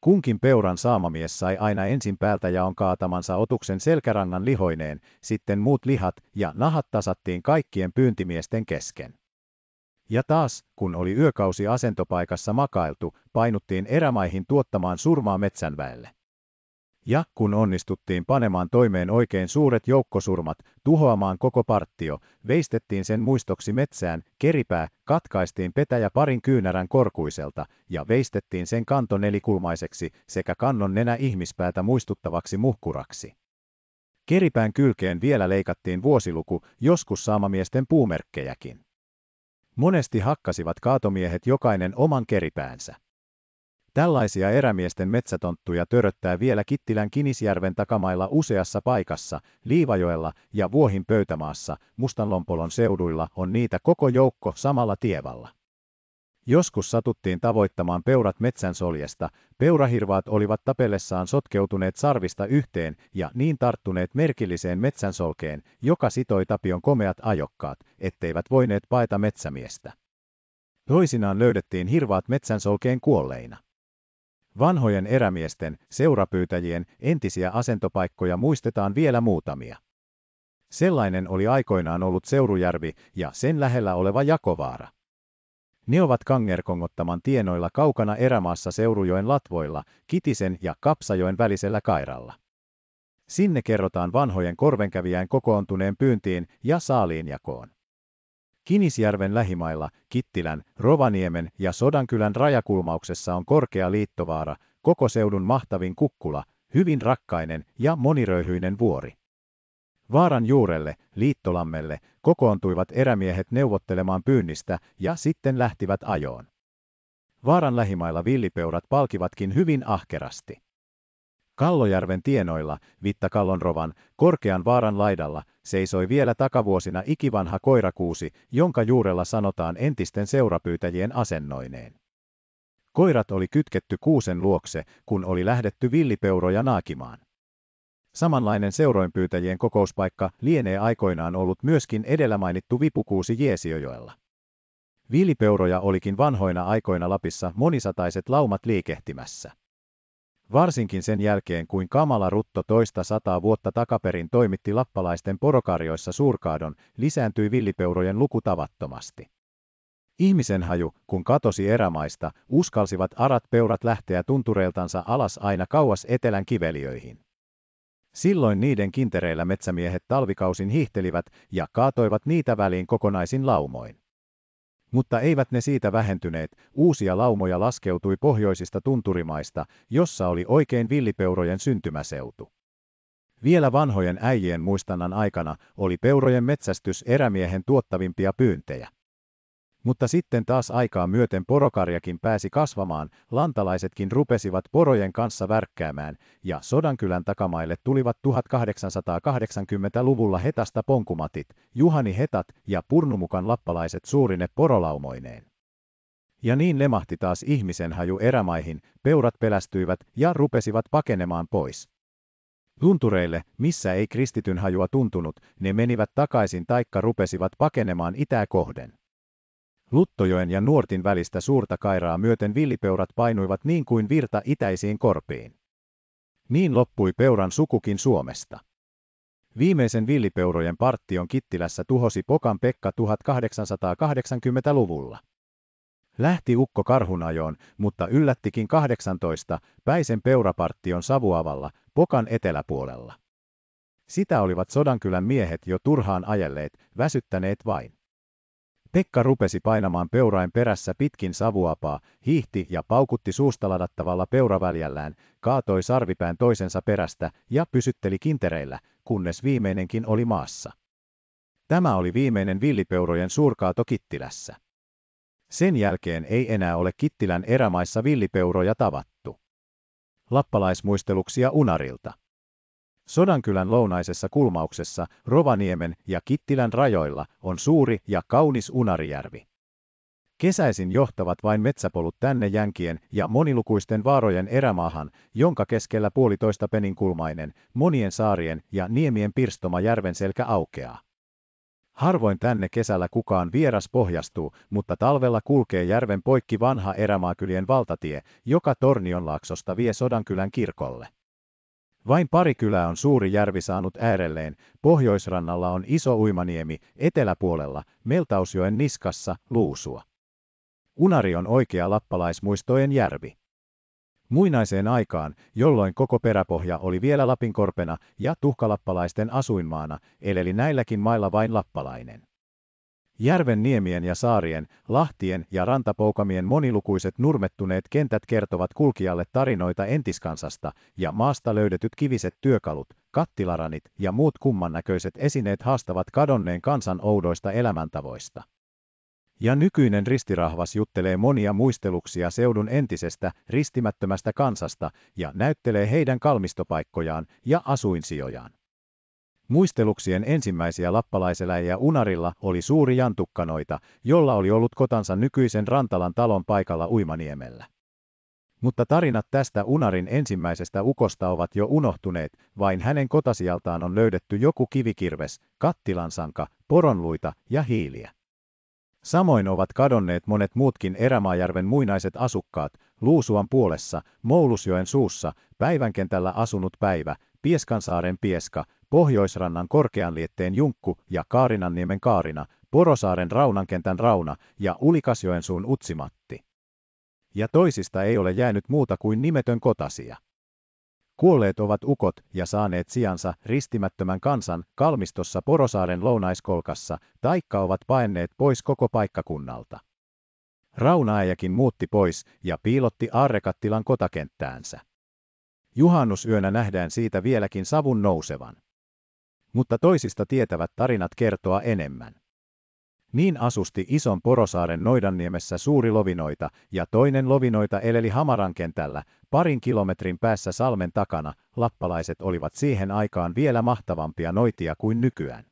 Kunkin peuran saamamies sai aina ensin päältä jaon kaatamansa otuksen selkärangan lihoineen, sitten muut lihat ja nahat tasattiin kaikkien pyyntimiesten kesken. Ja taas, kun oli yökausi asentopaikassa makailtu, painuttiin erämaihin tuottamaan surmaa metsänväelle. Ja kun onnistuttiin panemaan toimeen oikein suuret joukkosurmat, tuhoamaan koko partio, veistettiin sen muistoksi metsään, keripää, katkaistiin petäjä parin kyynärän korkuiselta ja veistettiin sen kanto nelikulmaiseksi sekä kannon nenä ihmispäätä muistuttavaksi muhkuraksi. Keripään kylkeen vielä leikattiin vuosiluku, joskus saamamiesten puumerkkejäkin. Monesti hakkasivat kaatomiehet jokainen oman keripäänsä. Tällaisia erämiesten metsätonttuja töröttää vielä Kittilän Kinisjärven takamailla useassa paikassa, Liivajoella ja Vuohin pöytämaassa, Mustanlompolon seuduilla on niitä koko joukko samalla tievalla. Joskus satuttiin tavoittamaan peurat metsän soljesta, peurahirvaat olivat tapellessaan sotkeutuneet sarvista yhteen ja niin tarttuneet merkilliseen metsänsolkeen, joka sitoi tapion komeat ajokkaat, etteivät voineet paeta metsämiestä. Toisinaan löydettiin hirvaat metsänsolkeen kuolleina. Vanhojen erämiesten, seurapyytäjien, entisiä asentopaikkoja muistetaan vielä muutamia. Sellainen oli aikoinaan ollut Seurujärvi ja sen lähellä oleva Jakovaara. Ne ovat Kangerkongottaman tienoilla kaukana erämaassa Seurujoen latvoilla, Kitisen ja Kapsajoen välisellä kairalla. Sinne kerrotaan vanhojen korvenkävijään kokoontuneen pyyntiin ja saaliinjakoon. Kinisjärven lähimailla, Kittilän, Rovaniemen ja Sodankylän rajakulmauksessa on korkea liittovaara, koko seudun mahtavin kukkula, hyvin rakkainen ja moniröyhyinen vuori. Vaaran juurelle, liittolammelle, kokoontuivat erämiehet neuvottelemaan pyynnistä ja sitten lähtivät ajoon. Vaaran lähimailla villipeurat palkivatkin hyvin ahkerasti. Kallojärven tienoilla, Vittakallonrovan, korkean vaaran laidalla, seisoi vielä takavuosina ikivanha koirakuusi, jonka juurella sanotaan entisten seurapyytäjien asennoineen. Koirat oli kytketty kuusen luokse, kun oli lähdetty villipeuroja naakimaan. Samanlainen seuroinpyytäjien kokouspaikka lienee aikoinaan ollut myöskin edellä mainittu vipukuusi Jeesiojoella. Villipeuroja olikin vanhoina aikoina Lapissa monisataiset laumat liikehtimässä. Varsinkin sen jälkeen, kuin Kamala Rutto toista sataa vuotta takaperin toimitti lappalaisten porokarjoissa suurkaadon, lisääntyi villipeurojen luku tavattomasti. Ihmisen haju, kun katosi erämaista, uskalsivat arat peurat lähteä tuntureiltansa alas aina kauas etelän kiveliöihin. Silloin niiden kintereillä metsämiehet talvikausin hiihtelivät ja kaatoivat niitä väliin kokonaisin laumoin. Mutta eivät ne siitä vähentyneet, uusia laumoja laskeutui pohjoisista tunturimaista, jossa oli oikein villipeurojen syntymäseutu. Vielä vanhojen äijien muistannan aikana oli peurojen metsästys erämiehen tuottavimpia pyyntejä. Mutta sitten taas aikaa myöten porokarjakin pääsi kasvamaan, lantalaisetkin rupesivat porojen kanssa värkkäämään, ja Sodankylän takamaille tulivat 1880-luvulla Hetasta ponkumatit, Juhani Hetat ja Purnumukan lappalaiset suurine porolaumoineen. Ja niin lemahti taas ihmisen haju erämaihin, peurat pelästyivät ja rupesivat pakenemaan pois. Tuntureille, missä ei kristityn hajua tuntunut, ne menivät takaisin taikka rupesivat pakenemaan itää kohden. Luttojoen ja Nuortin välistä suurta kairaa myöten villipeurat painuivat niin kuin virta itäisiin korpiin. Niin loppui peuran sukukin Suomesta. Viimeisen villipeurojen partion Kittilässä tuhosi Pokan Pekka 1880-luvulla. Lähti ukko karhunajoon, mutta yllättikin 18 päisen peurapartion savuavalla Pokan eteläpuolella. Sitä olivat Sodankylän miehet jo turhaan ajelleet, väsyttäneet vain. Pekka rupesi painamaan peurain perässä pitkin savuapaa, hiihti ja paukutti suusta ladattavalla peuraväljällään, kaatoi sarvipään toisensa perästä ja pysytteli kintereillä, kunnes viimeinenkin oli maassa. Tämä oli viimeinen villipeurojen suurkaato Kittilässä. Sen jälkeen ei enää ole Kittilän erämaissa villipeuroja tavattu. Lappalaismuisteluksia Unarilta. Sodankylän lounaisessa kulmauksessa, Rovaniemen ja Kittilän rajoilla, on suuri ja kaunis Unarijärvi. Kesäisin johtavat vain metsäpolut tänne jänkien ja monilukuisten vaarojen erämaahan, jonka keskellä puolitoista peninkulmainen, monien saarien ja niemien pirstoma järven selkä aukeaa. Harvoin tänne kesällä kukaan vieras pohjastuu, mutta talvella kulkee järven poikki vanha erämaakylien valtatie, joka Tornionlaaksosta vie Sodankylän kirkolle. Vain pari kylää on suuri järvi saanut äärelleen, pohjoisrannalla on iso uimaniemi, eteläpuolella, Meltausjoen niskassa, Luusua. Unari on oikea lappalaismuistojen järvi. Muinaiseen aikaan, jolloin koko peräpohja oli vielä Lapinkorpena ja tuhkalappalaisten asuinmaana, eleli näilläkin mailla vain lappalainen. Järven niemien ja saarien, lahtien ja rantapoukamien monilukuiset nurmettuneet kentät kertovat kulkijalle tarinoita entiskansasta, ja maasta löydetyt kiviset työkalut, kattilaranit ja muut kummannäköiset esineet haastavat kadonneen kansan oudoista elämäntavoista. Ja nykyinen ristirahvas juttelee monia muisteluksia seudun entisestä, ristimättömästä kansasta ja näyttelee heidän kalmistopaikkojaan ja asuinsijojaan. Muisteluksien ensimmäisiä lappalaiseläjiä Unarilla oli suuri jantukkanoita, jolla oli ollut kotansa nykyisen Rantalan talon paikalla Uimaniemellä. Mutta tarinat tästä Unarin ensimmäisestä ukosta ovat jo unohtuneet, vain hänen kotasialtaan on löydetty joku kivikirves, kattilansanka, poronluita ja hiiliä. Samoin ovat kadonneet monet muutkin Erämaajärven muinaiset asukkaat, Luusuan puolessa, Moulusjoen suussa, Päivänkentällä asunut Päivä, Pieskansaaren Pieska, Pohjoisrannan Korkeanlietteen Junkku ja Kaarinanniemen Kaarina, Porosaaren Raunankentän Rauna ja Ulikasjoensuun Utsimatti. Ja toisista ei ole jäänyt muuta kuin nimetön kotasia. Kuolleet ovat ukot ja saaneet sijansa ristimättömän kansan kalmistossa Porosaaren lounaiskolkassa, taikka ovat paenneet pois koko paikkakunnalta. Raunaajakin muutti pois ja piilotti Aarrekattilan kotakenttäänsä. Juhannusyönä nähdään siitä vieläkin savun nousevan. Mutta toisista tietävät tarinat kertoa enemmän. Niin asusti ison Porosaaren Noidanniemessä suuri lovinoita, ja toinen lovinoita eleli Hamaran kentällä, parin kilometrin päässä salmen takana, lappalaiset olivat siihen aikaan vielä mahtavampia noitia kuin nykyään.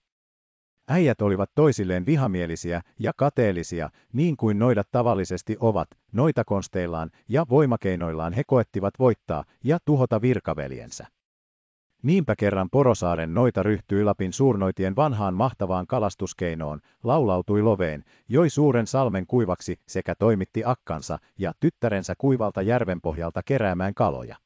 Äijät olivat toisilleen vihamielisiä ja kateellisia, niin kuin noidat tavallisesti ovat, noita konsteillaan ja voimakeinoillaan he koettivat voittaa ja tuhota virkaveljensä. Niinpä kerran Porosaaren noita ryhtyi Lapin suurnoitien vanhaan mahtavaan kalastuskeinoon, laulautui loveen, joi suuren salmen kuivaksi sekä toimitti akkansa ja tyttärensä kuivalta järven pohjalta keräämään kaloja.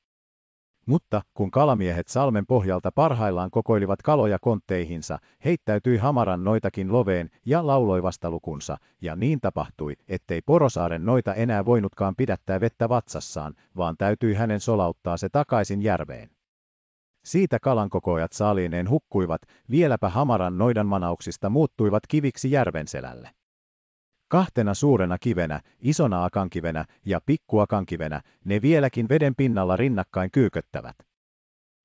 Mutta kun kalamiehet salmen pohjalta parhaillaan kokoilivat kaloja kontteihinsa, heittäytyi hamaran noitakin loveen ja lauloi vastalukunsa, ja niin tapahtui, ettei Porosaaren noita enää voinutkaan pidättää vettä vatsassaan, vaan täytyi hänen solauttaa se takaisin järveen. Siitä kalankokoajat saaliineen hukkuivat, vieläpä hamaran noidan manauksista muuttuivat kiviksi järven selälle. Kahtena suurena kivenä, isona akankivenä ja pikkuakankivenä, ne vieläkin veden pinnalla rinnakkain kyyköttävät.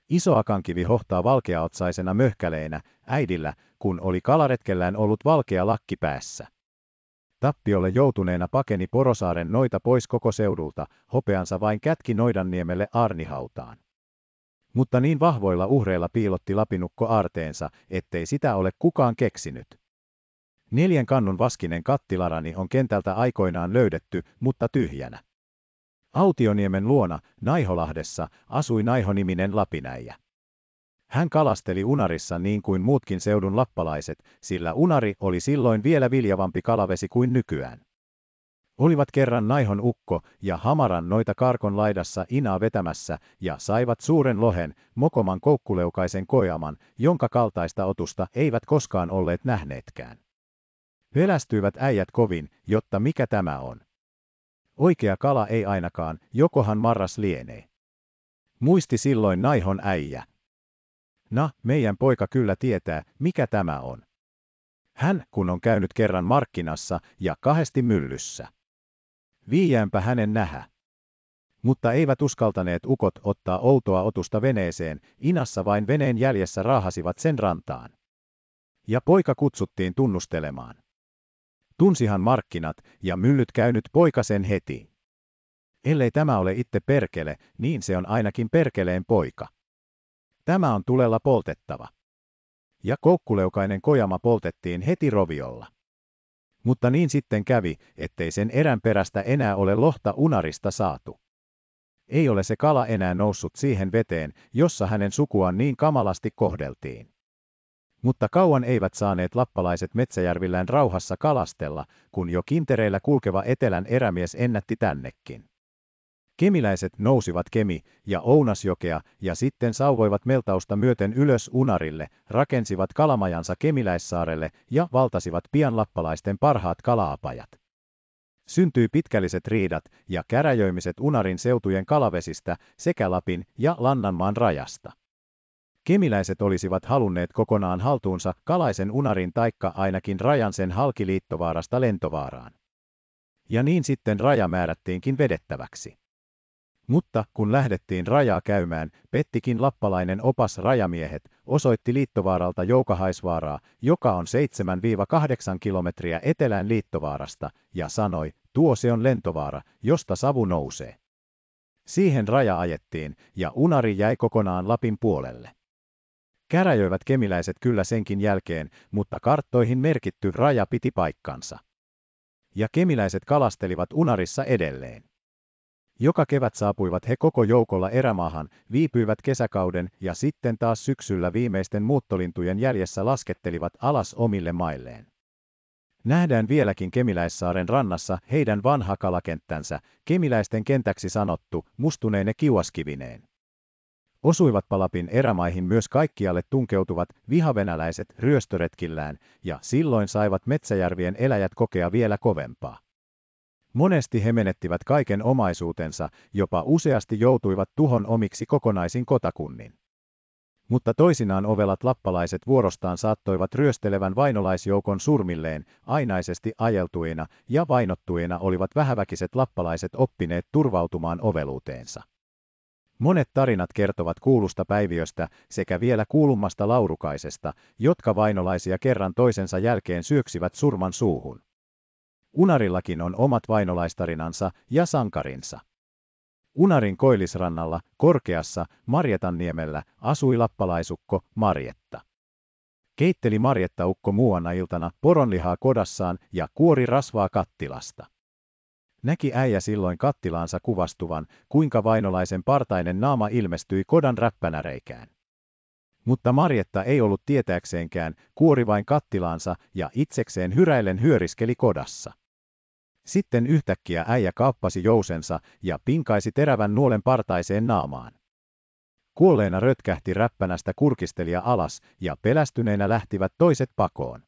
Iso akankivi hohtaa valkeaotsaisena möhkäleenä, äidillä, kun oli kalaretkellään ollut valkea lakki päässä. Tappiolle joutuneena pakeni Porosaaren noita pois koko seudulta, hopeansa vain kätki Noidanniemelle Arnihautaan. Mutta niin vahvoilla uhreilla piilotti lapinukko aarteensa, ettei sitä ole kukaan keksinyt. Neljän kannun vaskinen kattilarani on kentältä aikoinaan löydetty, mutta tyhjänä. Autioniemen luona, Naiholahdessa, asui Naiho-niminen lapinäijä. Hän kalasteli Unarissa niin kuin muutkin seudun lappalaiset, sillä Unari oli silloin vielä viljavampi kalavesi kuin nykyään. Olivat kerran Naihon ukko ja Hamaran noita karkon laidassa inaa vetämässä ja saivat suuren lohen, mokoman koukkuleukaisen kojaman, jonka kaltaista otusta eivät koskaan olleet nähneetkään. Pelästyivät äijät kovin, jotta mikä tämä on. Oikea kala ei ainakaan, jokohan marras lienee. Muisti silloin naihon äijä. Na, meidän poika kyllä tietää, mikä tämä on. Hän, kun on käynyt kerran markkinassa ja kahdesti myllyssä. Viiäänpä hänen nähä. Mutta eivät uskaltaneet ukot ottaa outoa otusta veneeseen, inassa vain veneen jäljessä raahasivat sen rantaan. Ja poika kutsuttiin tunnustelemaan. Tunsihan markkinat ja myllyt käynyt poikasen heti. Ellei tämä ole itse perkele, niin se on ainakin perkeleen poika. Tämä on tulella poltettava. Ja koukkuleukainen kojama poltettiin heti roviolla. Mutta niin sitten kävi, ettei sen erän perästä enää ole lohta unarista saatu. Ei ole se kala enää noussut siihen veteen, jossa hänen sukuaan niin kamalasti kohdeltiin. Mutta kauan eivät saaneet lappalaiset Metsäjärvillään rauhassa kalastella, kun jo kintereillä kulkeva etelän erämies ennätti tännekin. Kemiläiset nousivat Kemi- ja Ounasjokea ja sitten sauvoivat meltausta myöten ylös Unarille, rakensivat kalamajansa Kemiläissaarelle ja valtasivat pian lappalaisten parhaat kalaapajat. Syntyi pitkälliset riidat ja käräjöimiset Unarin seutujen kalavesistä sekä Lapin ja Lannanmaan rajasta. Kemiläiset olisivat halunneet kokonaan haltuunsa kalaisen unarin taikka ainakin rajan sen halki liittovaarasta lentovaaraan. Ja niin sitten raja määrättiinkin vedettäväksi. Mutta kun lähdettiin rajaa käymään, pettikin lappalainen opas rajamiehet, osoitti liittovaaralta Joukahaisvaaraa, joka on 7-8 kilometriä etelään liittovaarasta, ja sanoi, tuo se on lentovaara, josta savu nousee. Siihen raja ajettiin, ja unari jäi kokonaan Lapin puolelle. Käräjöivät kemiläiset kyllä senkin jälkeen, mutta karttoihin merkitty raja piti paikkansa. Ja kemiläiset kalastelivat Unarissa edelleen. Joka kevät saapuivat he koko joukolla erämaahan, viipyivät kesäkauden ja sitten taas syksyllä viimeisten muuttolintujen jäljessä laskettelivat alas omille mailleen. Nähdään vieläkin Kemiläissaaren rannassa heidän vanha kalakenttänsä, kemiläisten kentäksi sanottu, mustuneine kiuaskivineen. Osuivat Palapin erämaihin myös kaikkialle tunkeutuvat vihavenäläiset ryöstöretkillään, ja silloin saivat Metsäjärvien eläjät kokea vielä kovempaa. Monesti he menettivät kaiken omaisuutensa, jopa useasti joutuivat tuhon omiksi kokonaisin kotakunnin. Mutta toisinaan ovelat lappalaiset vuorostaan saattoivat ryöstelevän vainolaisjoukon surmilleen, ainaisesti ajeltuina ja vainottuina olivat vähäväkiset lappalaiset oppineet turvautumaan oveluuteensa. Monet tarinat kertovat kuulusta päiviöstä sekä vielä kuulummasta laurukaisesta, jotka vainolaisia kerran toisensa jälkeen syöksivät surman suuhun. Unarillakin on omat vainolaistarinansa ja sankarinsa. Unarin koillisrannalla, korkeassa, Marjetanniemellä, asui lappalaisukko Marjetta. Keitteli Marjetta-ukko muuana iltana poronlihaa kodassaan ja kuori rasvaa kattilasta. Näki äijä silloin kattilaansa kuvastuvan, kuinka vainolaisen partainen naama ilmestyi kodan räppänäreikään. Mutta Marjetta ei ollut tietääkseenkään, kuori vain kattilaansa ja itsekseen hyräillen hyöriskeli kodassa. Sitten yhtäkkiä äijä kaappasi jousensa ja pinkaisi terävän nuolen partaiseen naamaan. Kuolleena rötkähti räppänästä kurkistelija alas ja pelästyneinä lähtivät toiset pakoon.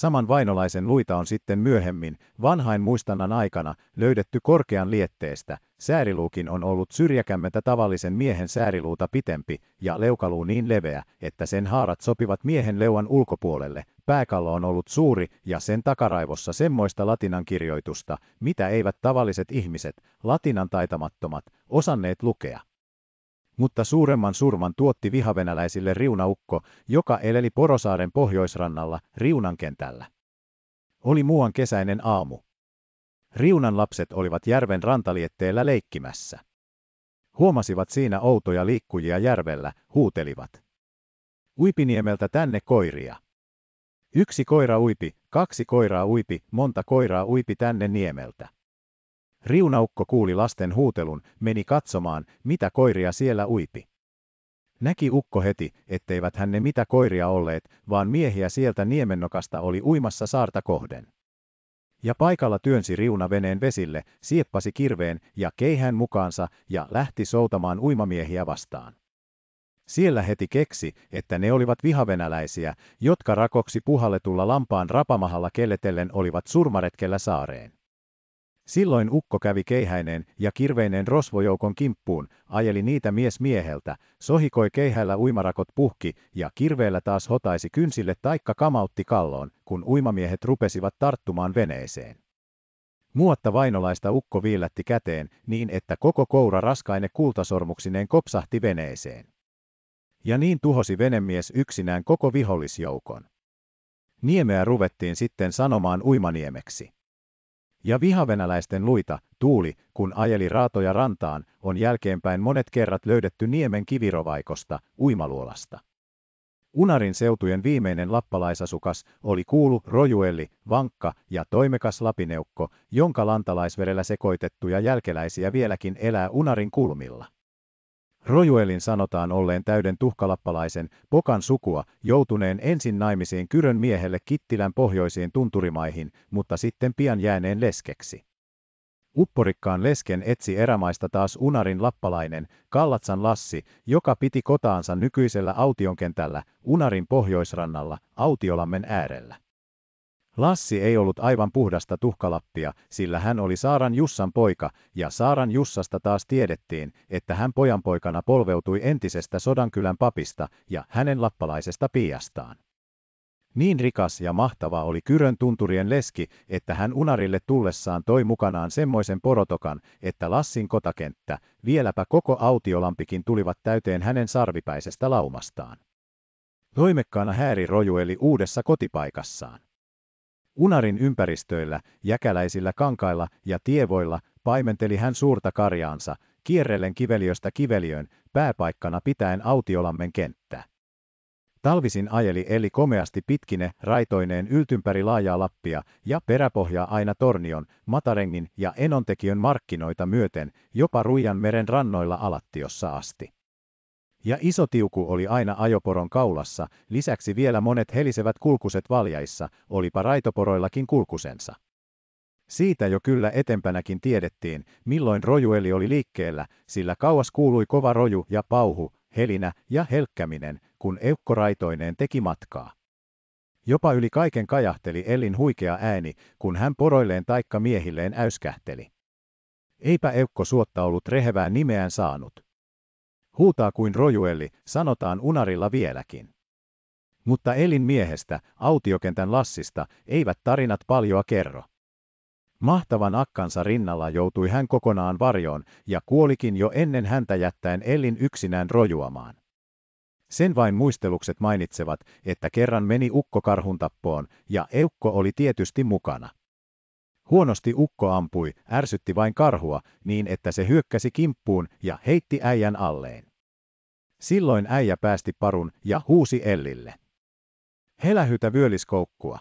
Saman vainolaisen luita on sitten myöhemmin, vanhain muistannan aikana, löydetty korkean lietteestä. Sääriluukin on ollut syrjäkämmentä tavallisen miehen sääriluuta pitempi ja leukaluu niin leveä, että sen haarat sopivat miehen leuan ulkopuolelle. Pääkallo on ollut suuri ja sen takaraivossa semmoista latinan kirjoitusta, mitä eivät tavalliset ihmiset, latinan taitamattomat, osanneet lukea mutta suuremman surman tuotti vihavenäläisille riunaukko, joka eleli Porosaaren pohjoisrannalla Riunan kentällä. Oli muuan kesäinen aamu. Riunan lapset olivat järven rantalietteellä leikkimässä. Huomasivat siinä outoja liikkujia järvellä, huutelivat. Uipiniemeltä tänne koiria. Yksi koira uipi, kaksi koiraa uipi, monta koiraa uipi tänne niemeltä. Riunaukko kuuli lasten huutelun, meni katsomaan, mitä koiria siellä uipi. Näki ukko heti, etteivät hänne mitä koiria olleet, vaan miehiä sieltä niemennokasta oli uimassa saarta kohden. Ja paikalla työnsi riuna veneen vesille, sieppasi kirveen ja keihään mukaansa ja lähti soutamaan uimamiehiä vastaan. Siellä heti keksi, että ne olivat vihavenäläisiä, jotka rakoksi puhalletulla lampaan rapamahalla kelletellen olivat surmaretkellä saareen. Silloin ukko kävi keihäineen ja kirveineen rosvojoukon kimppuun, ajeli niitä mies mieheltä, sohikoi keihällä uimarakot puhki ja kirveellä taas hotaisi kynsille taikka kamautti kalloon, kun uimamiehet rupesivat tarttumaan veneeseen. Muotta vainolaista ukko viillätti käteen niin, että koko koura raskaine kultasormuksineen kopsahti veneeseen. Ja niin tuhosi venemies yksinään koko vihollisjoukon. Niemeä ruvettiin sitten sanomaan uimaniemeksi. Ja vihavenäläisten luita, tuuli, kun ajeli raatoja rantaan, on jälkeenpäin monet kerrat löydetty niemen kivirovaikosta, uimaluolasta. Unarin seutujen viimeinen lappalaisasukas oli kuulu, rojuelli, vankka ja toimekas lapineukko, jonka lantalaisverellä sekoitettuja jälkeläisiä vieläkin elää Unarin kulmilla. Rojuelin sanotaan olleen täyden tuhkalappalaisen, Pokan sukua, joutuneen ensin naimisiin Kyrön miehelle Kittilän pohjoisiin tunturimaihin, mutta sitten pian jääneen leskeksi. Upporikkaan lesken etsi erämaista taas Unarin lappalainen, Kallatsan Lassi, joka piti kotaansa nykyisellä autionkentällä, Unarin pohjoisrannalla, Autiolammen äärellä. Lassi ei ollut aivan puhdasta tuhkalappia, sillä hän oli Saaran Jussan poika, ja Saaran Jussasta taas tiedettiin, että hän pojanpoikana polveutui entisestä Sodankylän papista ja hänen lappalaisesta piastaan. Niin rikas ja mahtava oli Kyrön tunturien leski, että hän Unarille tullessaan toi mukanaan semmoisen porotokan, että Lassin kotakenttä, vieläpä koko autiolampikin tulivat täyteen hänen sarvipäisestä laumastaan. Toimekkaana hääri rojueli uudessa kotipaikassaan. Unarin ympäristöillä, jäkäläisillä kankailla ja tievoilla paimenteli hän suurta karjaansa, kierrellen kiveliöstä kiveliöön, pääpaikkana pitäen Autiolammen kenttää. Talvisin ajeli eli komeasti pitkine, raitoineen yltympäri laajaa Lappia ja peräpohjaa aina Tornion, Matarengin ja Enontekiön markkinoita myöten, jopa Ruijan meren rannoilla Alattiossa asti. Ja iso tiuku oli aina ajoporon kaulassa, lisäksi vielä monet helisevät kulkuset valjaissa, olipa raitoporoillakin kulkusensa. Siitä jo kyllä etempänäkin tiedettiin, milloin rojueli oli liikkeellä, sillä kauas kuului kova roju ja pauhu, helinä ja helkkäminen, kun eukkoraitoineen teki matkaa. Jopa yli kaiken kajahteli Ellin huikea ääni, kun hän poroilleen taikka miehilleen äyskähteli. Eipä Eukko suotta ollut rehevää nimeään saanut. Huutaa kuin rojuelli, sanotaan unarilla vieläkin. Mutta Elin miehestä, autiokentän Lassista, eivät tarinat paljoa kerro. Mahtavan akkansa rinnalla joutui hän kokonaan varjoon ja kuolikin jo ennen häntä jättäen Ellin yksinään rojuamaan. Sen vain muistelukset mainitsevat, että kerran meni ukko karhun tappoon ja Eukko oli tietysti mukana. Huonosti ukko ampui, ärsytti vain karhua, niin että se hyökkäsi kimppuun ja heitti äijän alleen. Silloin äijä päästi parun ja huusi Ellille. Helähytä vyöliskoukkua.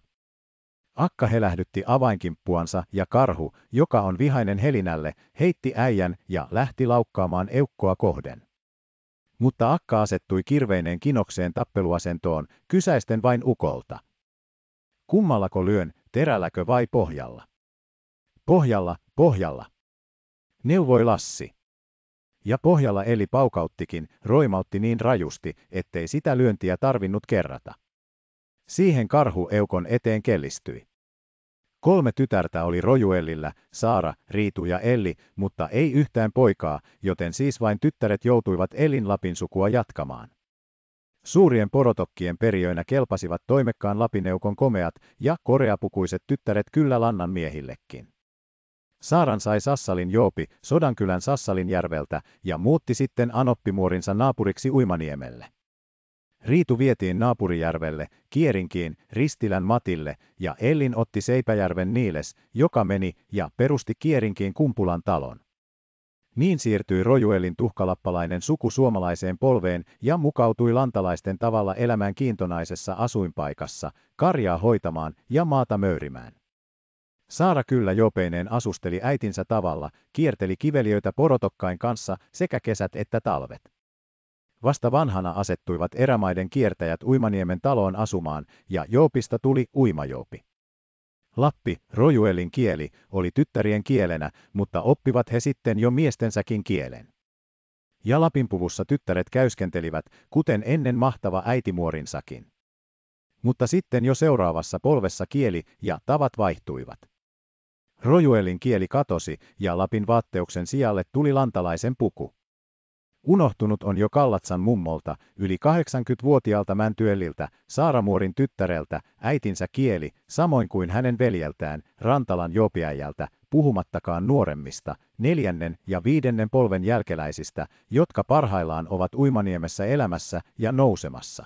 Akka helähdytti avainkimppuansa ja karhu, joka on vihainen helinälle, heitti äijän ja lähti laukkaamaan eukkoa kohden. Mutta Akka asettui kirveineen kinokseen tappeluasentoon, kysäisten vain ukolta. Kummallako lyön, terälläkö vai pohjalla? Pohjalla, pohjalla. Neuvoi Lassi. Ja pohjalla eli paukauttikin, roimautti niin rajusti, ettei sitä lyöntiä tarvinnut kerrata. Siihen karhu Eukon eteen kellistyi. Kolme tytärtä oli Rojuellillä, Saara, Riitu ja Elli, mutta ei yhtään poikaa, joten siis vain tyttäret joutuivat Elin Lapin sukua jatkamaan. Suurien porotokkien periöinä kelpasivat toimekkaan Lapineukon komeat ja koreapukuiset tyttäret kyllä lannan miehillekin. Saaran sai Sassalin Joopi Sodankylän Sassalin järveltä ja muutti sitten Anoppimuorinsa naapuriksi Uimaniemelle. Riitu vietiin naapurijärvelle, Kierinkiin, Ristilän Matille, ja Ellin otti Seipäjärven Niiles, joka meni ja perusti Kierinkiin Kumpulan talon. Niin siirtyi Rojuelin tuhkalappalainen suku suomalaiseen polveen ja mukautui lantalaisten tavalla elämään kiintonaisessa asuinpaikassa, karjaa hoitamaan ja maata möyrimään. Saara kyllä jopeineen asusteli äitinsä tavalla, kierteli kiveliöitä porotokkain kanssa sekä kesät että talvet. Vasta vanhana asettuivat erämaiden kiertäjät Uimaniemen taloon asumaan, ja Joopista tuli Uimajoopi. Lappi, Rojuelin kieli, oli tyttärien kielenä, mutta oppivat he sitten jo miestensäkin kielen. Ja Lapinpuvussa tyttäret käyskentelivät, kuten ennen mahtava äitimuorinsakin. Mutta sitten jo seuraavassa polvessa kieli ja tavat vaihtuivat. Rojuelin kieli katosi, ja Lapin vaatteuksen sijalle tuli lantalaisen puku. Unohtunut on jo Kallatsan mummolta, yli 80-vuotiaalta Mäntyelliltä, Saaramuorin tyttäreltä, äitinsä kieli, samoin kuin hänen veljeltään, Rantalan jopiäjältä, puhumattakaan nuoremmista, neljännen ja viidennen polven jälkeläisistä, jotka parhaillaan ovat Uimaniemessä elämässä ja nousemassa.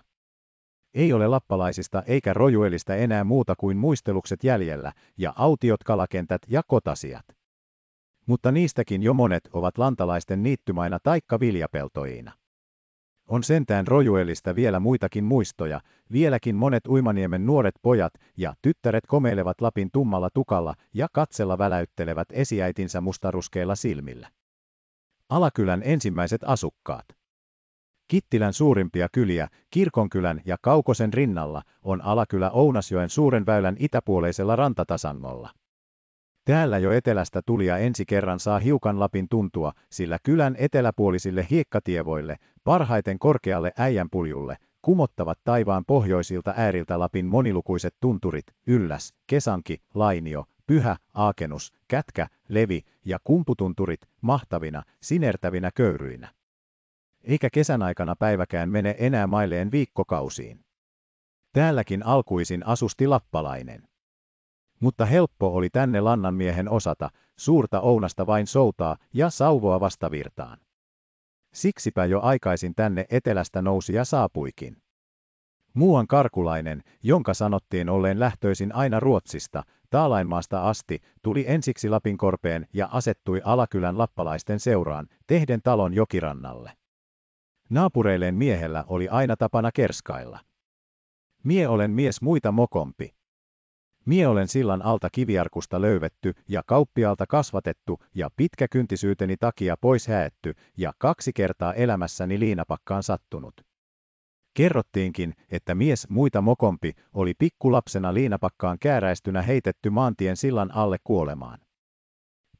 Ei ole lappalaisista eikä rojuelista enää muuta kuin muistelukset jäljellä, ja autiot kalakentät ja kotasiat mutta niistäkin jo monet ovat lantalaisten niittymaina taikka viljapeltoina. On sentään rojuellista vielä muitakin muistoja, vieläkin monet Uimaniemen nuoret pojat ja tyttäret komeilevat Lapin tummalla tukalla ja katsella väläyttelevät esiäitinsä mustaruskeilla silmillä. Alakylän ensimmäiset asukkaat. Kittilän suurimpia kyliä, Kirkonkylän ja Kaukosen rinnalla, on Alakylä Ounasjoen suuren väylän itäpuoleisella rantatasannolla. Täällä jo etelästä tulia ensi kerran saa hiukan Lapin tuntua, sillä kylän eteläpuolisille hiekkatievoille, parhaiten korkealle äijänpuljulle, kumottavat taivaan pohjoisilta ääriltä Lapin monilukuiset tunturit, Ylläs, Kesanki, Lainio, Pyhä, Aakenus, Kätkä, Levi ja kumputunturit, mahtavina, sinertävinä köyryinä. Eikä kesän aikana päiväkään mene enää mailleen viikkokausiin. Täälläkin alkuisin asusti lappalainen. Mutta helppo oli tänne lannanmiehen osata, suurta ounasta vain soutaa ja sauvoa vastavirtaan. Siksipä jo aikaisin tänne etelästä nousi ja saapuikin. Muuan karkulainen, jonka sanottiin olleen lähtöisin aina Ruotsista, Taalainmaasta asti, tuli ensiksi Lapinkorpeen ja asettui Alakylän lappalaisten seuraan, tehden talon jokirannalle. Naapureilleen miehellä oli aina tapana kerskailla. Mie olen mies muita mokompi. Mie olen sillan alta kiviarkusta löyvetty ja kauppialta kasvatettu ja pitkäkyntisyyteni takia pois häätty ja kaksi kertaa elämässäni liinapakkaan sattunut. Kerrottiinkin, että mies muita mokompi oli pikkulapsena liinapakkaan kääräistynä heitetty maantien sillan alle kuolemaan.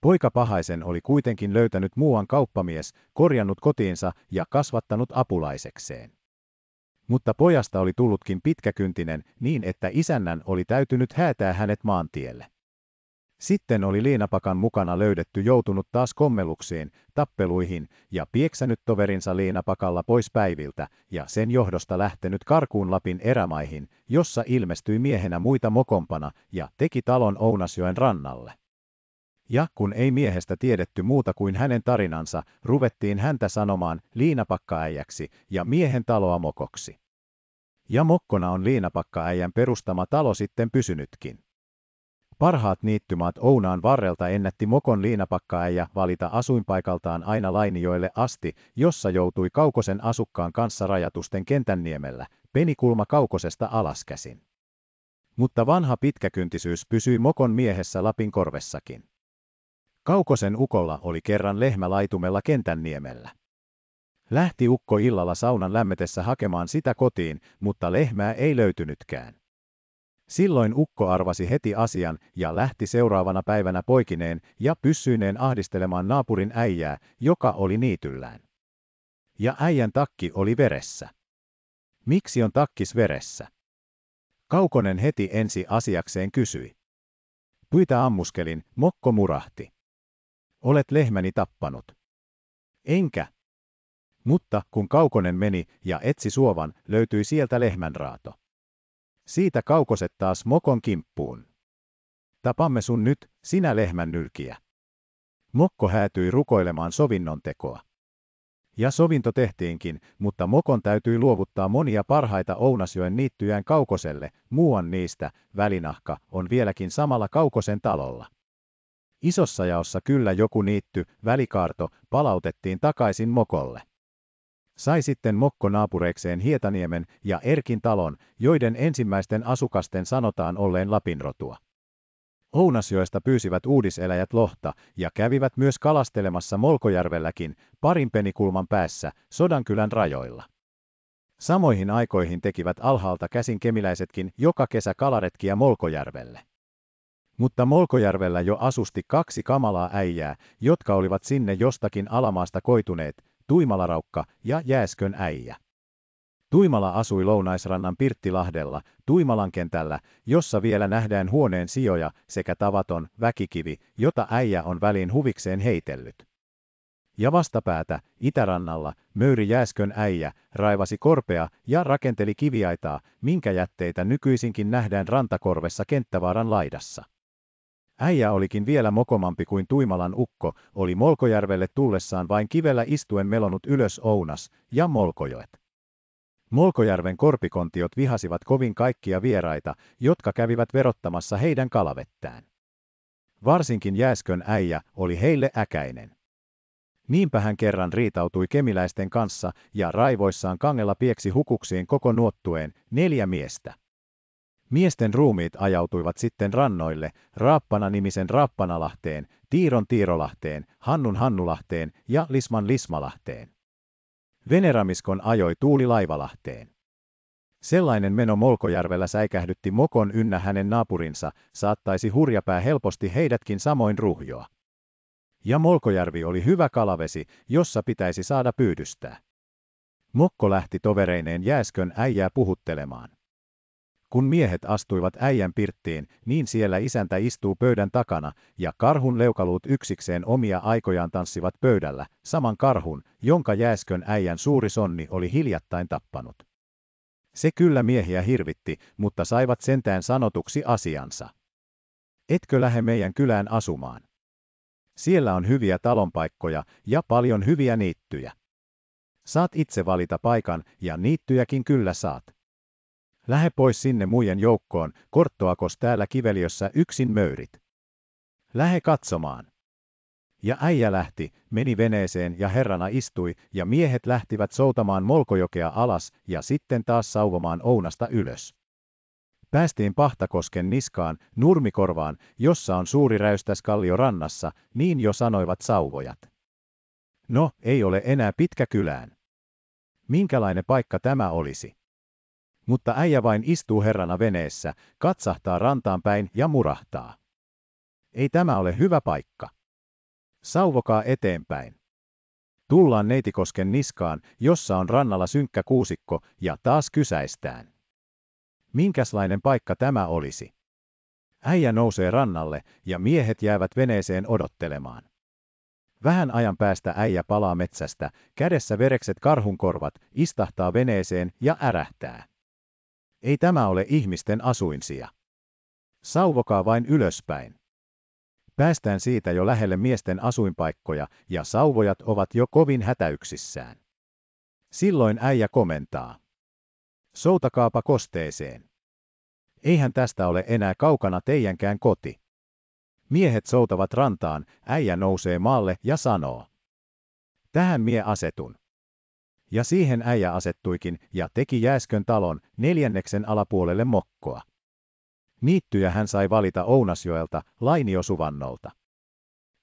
Poika pahaisen oli kuitenkin löytänyt muuan kauppamies, korjannut kotiinsa ja kasvattanut apulaisekseen. Mutta pojasta oli tullutkin pitkäkyntinen niin, että isännän oli täytynyt häätää hänet maantielle. Sitten oli liinapakan mukana löydetty joutunut taas kommeluksiin, tappeluihin ja pieksänyt toverinsa liinapakalla pois päiviltä ja sen johdosta lähtenyt karkuun Lapin erämaihin, jossa ilmestyi miehenä muita mokompana ja teki talon Ounasjoen rannalle. Ja kun ei miehestä tiedetty muuta kuin hänen tarinansa, ruvettiin häntä sanomaan liinapakkaäijäksi ja miehen taloa mokoksi. Ja mokkona on liinapakkaäijän perustama talo sitten pysynytkin. Parhaat niittymaat Ounaan varrelta ennätti Mokon liinapakkaäijä valita asuinpaikaltaan aina Lainioille asti, jossa joutui Kaukosen asukkaan kanssa rajatusten Kentänniemellä, penikulma Kaukosesta alaskäsin. Mutta vanha pitkäkyntisyys pysyi Mokon miehessä Lapin korvessakin. Kaukosen ukolla oli kerran lehmä laitumella Kentänniemellä. Lähti ukko illalla saunan lämmetessä hakemaan sitä kotiin, mutta lehmää ei löytynytkään. Silloin ukko arvasi heti asian ja lähti seuraavana päivänä poikineen ja pyssyineen ahdistelemaan naapurin äijää, joka oli niityllään. Ja äijän takki oli veressä. Miksi on takkis veressä? Kaukonen heti ensi asiakseen kysyi. Puita ammuskelin, mokko murahti. Olet lehmäni tappanut. Enkä. Mutta kun Kaukonen meni ja etsi suovan, löytyi sieltä lehmänraato. Siitä kaukoset taas mokon kimppuun. Tapamme sun nyt, sinä lehmän nylkiä. Mokko häätyi rukoilemaan sovinnon tekoa. Ja sovinto tehtiinkin, mutta Mokon täytyi luovuttaa monia parhaita Ounasjoen niittyjään Kaukoselle, muuan niistä, välinahka, on vieläkin samalla Kaukosen talolla. Isossa jaossa kyllä joku niitty, välikaarto, palautettiin takaisin Mokolle. Sai sitten Mokko naapureikseen Hietaniemen ja Erkin talon, joiden ensimmäisten asukasten sanotaan olleen Lapinrotua. Ounasjoesta pyysivät uudiseläjät lohta ja kävivät myös kalastelemassa Molkojärvelläkin, parin penikulman päässä, Sodankylän rajoilla. Samoihin aikoihin tekivät alhaalta käsin kemiläisetkin joka kesä kalaretkiä Molkojärvelle. Mutta Molkojärvellä jo asusti kaksi kamalaa äijää, jotka olivat sinne jostakin alamaasta koituneet, Tuimalaraukka ja Jääskön äijä. Tuimala asui Lounaisrannan Pirttilahdella, Tuimalan kentällä, jossa vielä nähdään huoneen sijoja sekä tavaton väkikivi, jota äijä on väliin huvikseen heitellyt. Ja vastapäätä, itärannalla, Möyri Jääskön äijä raivasi korpea ja rakenteli kiviaitaa, minkä jätteitä nykyisinkin nähdään rantakorvessa kenttävaaran laidassa. Äijä olikin vielä mokomampi kuin Tuimalan ukko, oli Molkojärvelle tullessaan vain kivellä istuen melonut ylös Ounas ja Molkojoet. Molkojärven korpikontiot vihasivat kovin kaikkia vieraita, jotka kävivät verottamassa heidän kalavettään. Varsinkin Jääskön äijä oli heille äkäinen. Niinpä hän kerran riitautui kemiläisten kanssa ja raivoissaan kangella pieksi hukuksiin koko nuottueen neljä miestä. Miesten ruumiit ajautuivat sitten rannoille, Raappana-nimisen Raappanalahteen, Tiiron Tiirolahteen, Hannun Hannulahteen ja Lisman Lismalahteen. Veneramiskon ajoi Tuuli Laivalahteen. Sellainen meno Molkojärvellä säikähdytti Mokon ynnä hänen naapurinsa, saattaisi hurjapää helposti heidätkin samoin ruhjoa. Ja Molkojärvi oli hyvä kalavesi, jossa pitäisi saada pyydystää. Mokko lähti tovereineen Jääskön äijää puhuttelemaan. Kun miehet astuivat äijän pirttiin, niin siellä isäntä istuu pöydän takana, ja karhun leukaluut yksikseen omia aikojaan tanssivat pöydällä, saman karhun, jonka jääskön äijän suuri sonni oli hiljattain tappanut. Se kyllä miehiä hirvitti, mutta saivat sentään sanotuksi asiansa. Etkö lähde meidän kylään asumaan? Siellä on hyviä talonpaikkoja ja paljon hyviä niittyjä. Saat itse valita paikan ja niittyjäkin kyllä saat. Lähe pois sinne muiden joukkoon, korttoakos täällä kiveliössä yksin möyrit. Lähe katsomaan. Ja äijä lähti, meni veneeseen ja herrana istui, ja miehet lähtivät soutamaan Molkojokea alas ja sitten taas sauvomaan Ounasta ylös. Päästiin Pahtakosken niskaan, nurmikorvaan, jossa on suuri räystäskallio rannassa, niin jo sanoivat sauvojat. No, ei ole enää pitkä kylään. Minkälainen paikka tämä olisi? Mutta äijä vain istuu herrana veneessä, katsahtaa rantaan päin ja murahtaa. Ei tämä ole hyvä paikka. Sauvokaa eteenpäin. Tullaan Neitikosken niskaan, jossa on rannalla synkkä kuusikko, ja taas kysäistään. Minkäslainen paikka tämä olisi? Äijä nousee rannalle, ja miehet jäävät veneeseen odottelemaan. Vähän ajan päästä äijä palaa metsästä, kädessä verekset karhunkorvat, istahtaa veneeseen ja ärähtää. Ei tämä ole ihmisten asuinsia. Sauvokaa vain ylöspäin. Päästään siitä jo lähelle miesten asuinpaikkoja, ja sauvojat ovat jo kovin hätäyksissään. Silloin äijä komentaa. Soutakaapa kosteeseen. Eihän tästä ole enää kaukana teijänkään koti. Miehet soutavat rantaan, äijä nousee maalle ja sanoo. Tähän mie asetun. Ja siihen äijä asettuikin ja teki Jääskön talon neljänneksen alapuolelle mokkoa. Niittyjä hän sai valita Ounasjoelta, Lainiosuvannolta.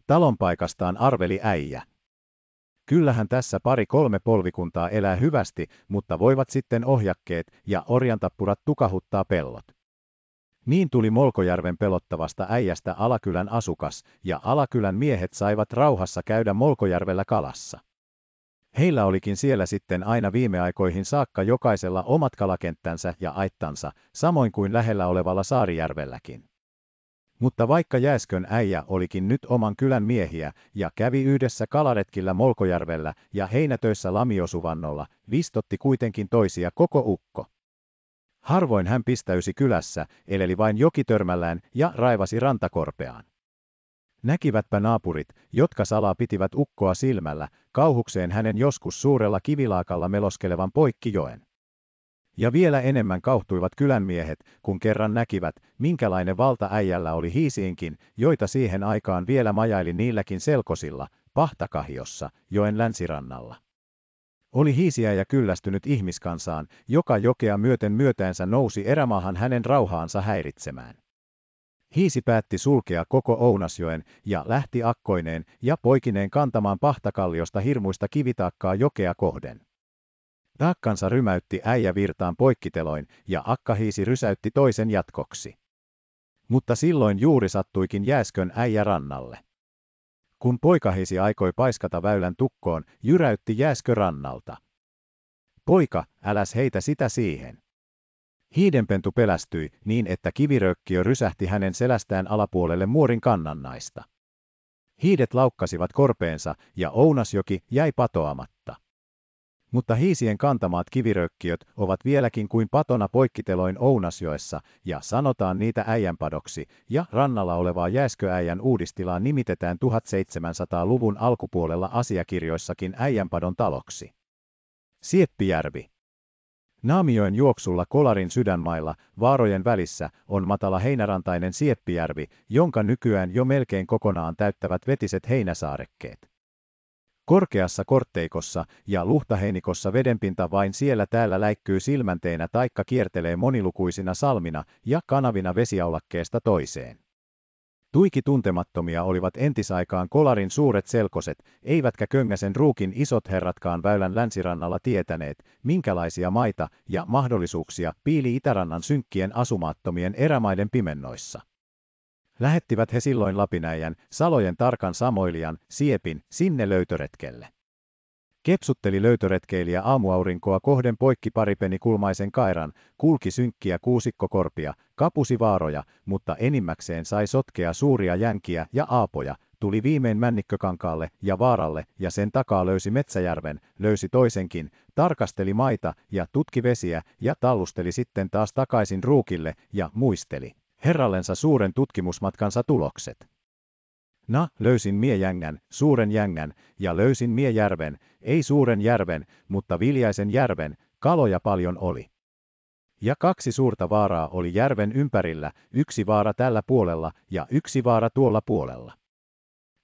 Talon paikastaan arveli äijä. Kyllähän tässä pari-kolme polvikuntaa elää hyvästi, mutta voivat sitten ohjakkeet ja orjantappurat tukahuttaa pellot. Niin tuli Molkojärven pelottavasta äijästä Alakylän asukas, ja Alakylän miehet saivat rauhassa käydä Molkojärvellä kalassa. Heillä olikin siellä sitten aina viime aikoihin saakka jokaisella omat kalakenttänsä ja aittansa, samoin kuin lähellä olevalla Saarijärvelläkin. Mutta vaikka Jääskön äijä olikin nyt oman kylän miehiä ja kävi yhdessä kalaretkillä Molkojärvellä ja heinätöissä Lamiosuvannolla, vistotti kuitenkin toisia koko ukko. Harvoin hän pistäysi kylässä, eleli vain jokitörmällään ja raivasi rantakorpeaan. Näkivätpä naapurit, jotka salaa pitivät ukkoa silmällä, kauhukseen hänen joskus suurella kivilaakalla meloskelevan poikkijoen. Ja vielä enemmän kauhtuivat kylänmiehet, kun kerran näkivät, minkälainen valta äijällä oli hiisiinkin, joita siihen aikaan vielä majaili niilläkin selkosilla, pahtakahiossa, joen länsirannalla. Oli hiisiä ja kyllästynyt ihmiskansaan, joka jokea myöten myötäensä nousi erämaahan hänen rauhaansa häiritsemään. Hiisi päätti sulkea koko Ounasjoen ja lähti akkoineen ja poikineen kantamaan pahtakalliosta hirmuista kivitakkaa jokea kohden. Taakkansa rymäytti äijä virtaan poikkiteloin ja akkahiisi rysäytti toisen jatkoksi. Mutta silloin juuri sattuikin jääskön äijä rannalle. Kun poikahisi aikoi paiskata väylän tukkoon, jyräytti jääskö rannalta. Poika, äläs heitä sitä siihen. Hiidenpentu pelästyi niin, että kivirökkiö rysähti hänen selästään alapuolelle muorin kannannaista. Hiidet laukkasivat korpeensa ja Ounasjoki jäi patoamatta. Mutta hiisien kantamaat kivirökkiöt ovat vieläkin kuin patona poikkiteloin Ounasjoessa, ja sanotaan niitä äijänpadoksi, ja rannalla olevaa jääsköäijän uudistilaa nimitetään 1700-luvun alkupuolella asiakirjoissakin äijänpadon taloksi. Sieppijärvi. Naamioen juoksulla Kolarin sydänmailla, vaarojen välissä, on matala heinärantainen Sieppijärvi, jonka nykyään jo melkein kokonaan täyttävät vetiset heinäsaarekkeet. Korkeassa kortteikossa ja luhtaheinikossa vedenpinta vain siellä täällä läikkyy silmänteenä taikka kiertelee monilukuisina salmina ja kanavina vesiaulakkeesta toiseen. Tuiki tuntemattomia olivat entisaikaan kolarin suuret selkoset, eivätkä Köngäsen ruukin isot herratkaan väylän länsirannalla tietäneet, minkälaisia maita ja mahdollisuuksia piili itärannan synkkien asumattomien erämaiden pimennoissa. Lähettivät he silloin Lapinäijän, Salojen tarkan samoilijan, Siepin, sinne löytöretkelle. Kepsutteli löytöretkeilijä aamuaurinkoa kohden poikki paripeni kulmaisen kairan, kulki synkkiä kuusikkokorpia, kapusi vaaroja, mutta enimmäkseen sai sotkea suuria jänkiä ja aapoja, tuli viimein männikkökankaalle ja vaaralle ja sen takaa löysi Metsäjärven, löysi toisenkin, tarkasteli maita ja tutki vesiä ja tallusteli sitten taas takaisin ruukille ja muisteli herrallensa suuren tutkimusmatkansa tulokset. Na, löysin mie jängän, suuren jängän, ja löysin mie järven, ei suuren järven, mutta viljaisen järven, kaloja paljon oli. Ja kaksi suurta vaaraa oli järven ympärillä, yksi vaara tällä puolella ja yksi vaara tuolla puolella.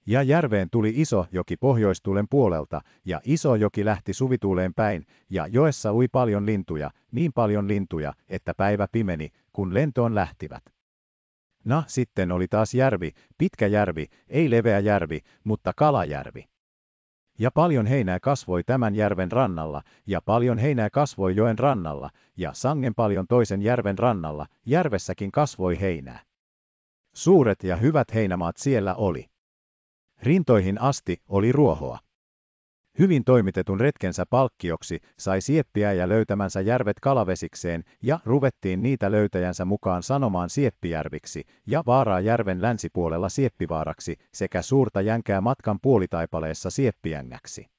Ja järveen tuli iso joki pohjoistuulen puolelta, ja iso joki lähti suvituuleen päin, ja joessa ui paljon lintuja, niin paljon lintuja, että päivä pimeni, kun lentoon lähtivät. Na, sitten oli taas järvi, pitkä järvi, ei leveä järvi, mutta kalajärvi. Ja paljon heinää kasvoi tämän järven rannalla, ja paljon heinää kasvoi joen rannalla, ja sangen paljon toisen järven rannalla, järvessäkin kasvoi heinää. Suuret ja hyvät heinämaat siellä oli. Rintoihin asti oli ruohoa. Hyvin toimitetun retkensä palkkioksi sai sieppiä ja löytämänsä järvet kalavesikseen ja ruvettiin niitä löytäjänsä mukaan sanomaan Sieppijärviksi ja Vaaraa järven länsipuolella Sieppivaaraksi sekä suurta jänkää matkan puolitaipaleessa Sieppijängäksi.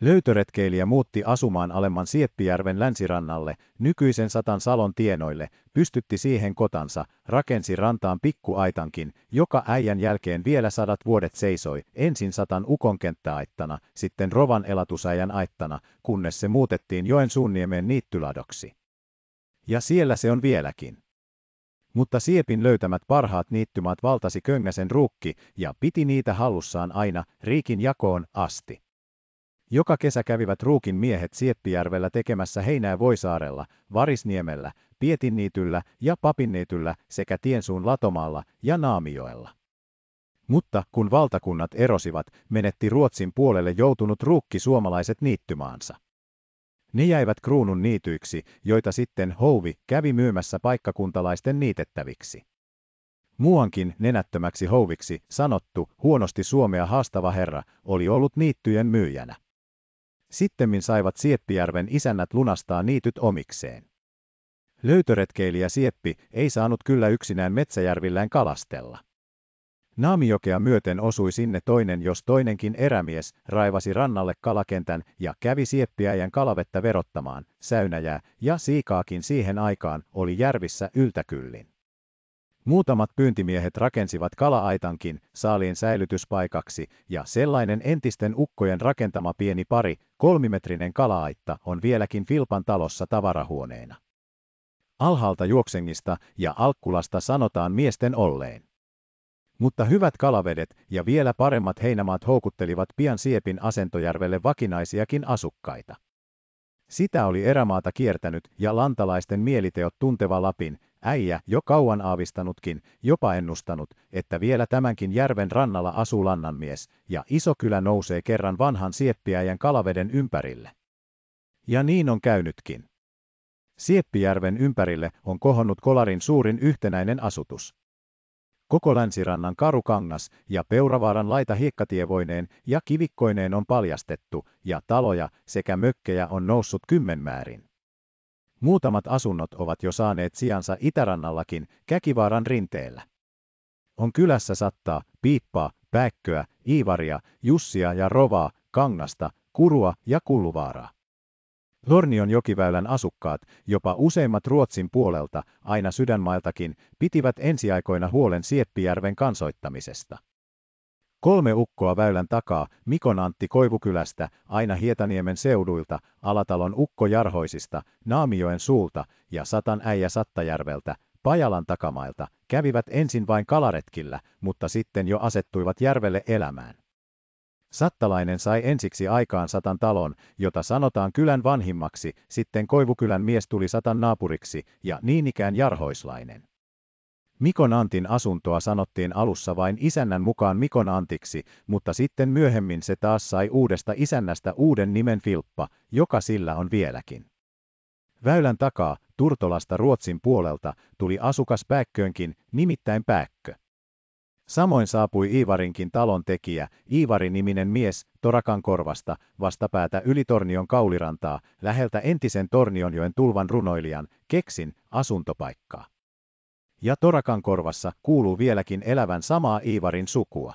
Löytöretkeilijä muutti asumaan alemman Sieppijärven länsirannalle, nykyisen Satan Salon tienoille, pystytti siihen kotansa, rakensi rantaan pikkuaitankin, joka äijän jälkeen vielä sadat vuodet seisoi, ensin Satan ukonkenttäaittana, sitten Rovan elatusäijän aittana, kunnes se muutettiin joen suunniemeen niittyladoksi. Ja siellä se on vieläkin. Mutta Siepin löytämät parhaat niittymaat valtasi Köngäsen ruukki ja piti niitä hallussaan aina Riikin jakoon asti. Joka kesä kävivät Ruukin miehet Sieppijärvellä tekemässä heinää Voisaarella, Varisniemellä, Pietinniityllä ja Papinniityllä sekä Tiensuun Latomaalla ja Naamioella. Mutta kun valtakunnat erosivat, menetti Ruotsin puolelle joutunut ruukki suomalaiset niittymaansa. Ne jäivät kruunun niityiksi, joita sitten Houvi kävi myymässä paikkakuntalaisten niitettäviksi. Muuankin nenättömäksi houviksi sanottu, huonosti suomea haastava herra, oli ollut niittyjen myyjänä. Sittemmin saivat Sieppijärven isännät lunastaa niityt omikseen. Löytöretkeilijä Sieppi ei saanut kyllä yksinään metsäjärvillään kalastella. Naamijokea myöten osui sinne toinen jos toinenkin erämies, raivasi rannalle kalakentän ja kävi sieppiäjän kalavettä verottamaan, säynäjää ja siikaakin siihen aikaan oli järvissä yltäkyllin. Muutamat pyyntimiehet rakensivat kalaaitankin saaliin säilytyspaikaksi, ja sellainen entisten ukkojen rakentama pieni pari, kolmimetrinen kalaaitta on vieläkin Filpan talossa tavarahuoneena. Alhaalta juoksengista ja Alkkulasta sanotaan miesten olleen. Mutta hyvät kalavedet ja vielä paremmat heinämaat houkuttelivat pian Siepin asentojärvelle vakinaisiakin asukkaita. Sitä oli erämaata kiertänyt ja lantalaisten mieliteot tunteva Lapin, äijä jo kauan aavistanutkin, jopa ennustanut, että vielä tämänkin järven rannalla asuu lannanmies, ja iso kylä nousee kerran vanhan sieppiäjän kalaveden ympärille. Ja niin on käynytkin. Sieppijärven ympärille on kohonnut Kolarin suurin yhtenäinen asutus. Koko länsirannan karukangas ja Peuravaaran laita hiekkatievoineen ja kivikkoineen on paljastettu, ja taloja sekä mökkejä on noussut kymmenmäärin. Muutamat asunnot ovat jo saaneet sijansa Itärannallakin, Käkivaaran rinteellä. On kylässä sattaa, piippaa, pääkköä, iivaria, jussia ja rovaa, kangasta, kurua ja kulluvaaraa. Lornion jokiväylän asukkaat, jopa useimmat Ruotsin puolelta, aina sydänmailtakin, pitivät ensiaikoina huolen Sieppijärven kansoittamisesta. Kolme ukkoa väylän takaa, Mikon Antti Koivukylästä, aina Hietaniemen seuduilta, Alatalon Ukko Jarhoisista, Naamioen suulta ja Satan äijä Sattajärveltä, Pajalan takamailta, kävivät ensin vain kalaretkillä, mutta sitten jo asettuivat järvelle elämään. Sattalainen sai ensiksi aikaan Satan talon, jota sanotaan kylän vanhimmaksi, sitten Koivukylän mies tuli Satan naapuriksi ja niin ikään Jarhoislainen. Mikon Antin asuntoa sanottiin alussa vain isännän mukaan Mikon Antiksi, mutta sitten myöhemmin se taas sai uudesta isännästä uuden nimen Filppa, joka sillä on vieläkin. Väylän takaa, Turtolasta Ruotsin puolelta, tuli asukas Pääkköönkin, nimittäin Pääkkö. Samoin saapui Iivarinkin talon tekijä, Iivari-niminen mies, Torakan korvasta, vastapäätä yli Tornion kaulirantaa, läheltä entisen Tornionjoen tulvan runoilijan, Keksin, asuntopaikkaa ja Torakan korvassa kuuluu vieläkin elävän samaa Iivarin sukua.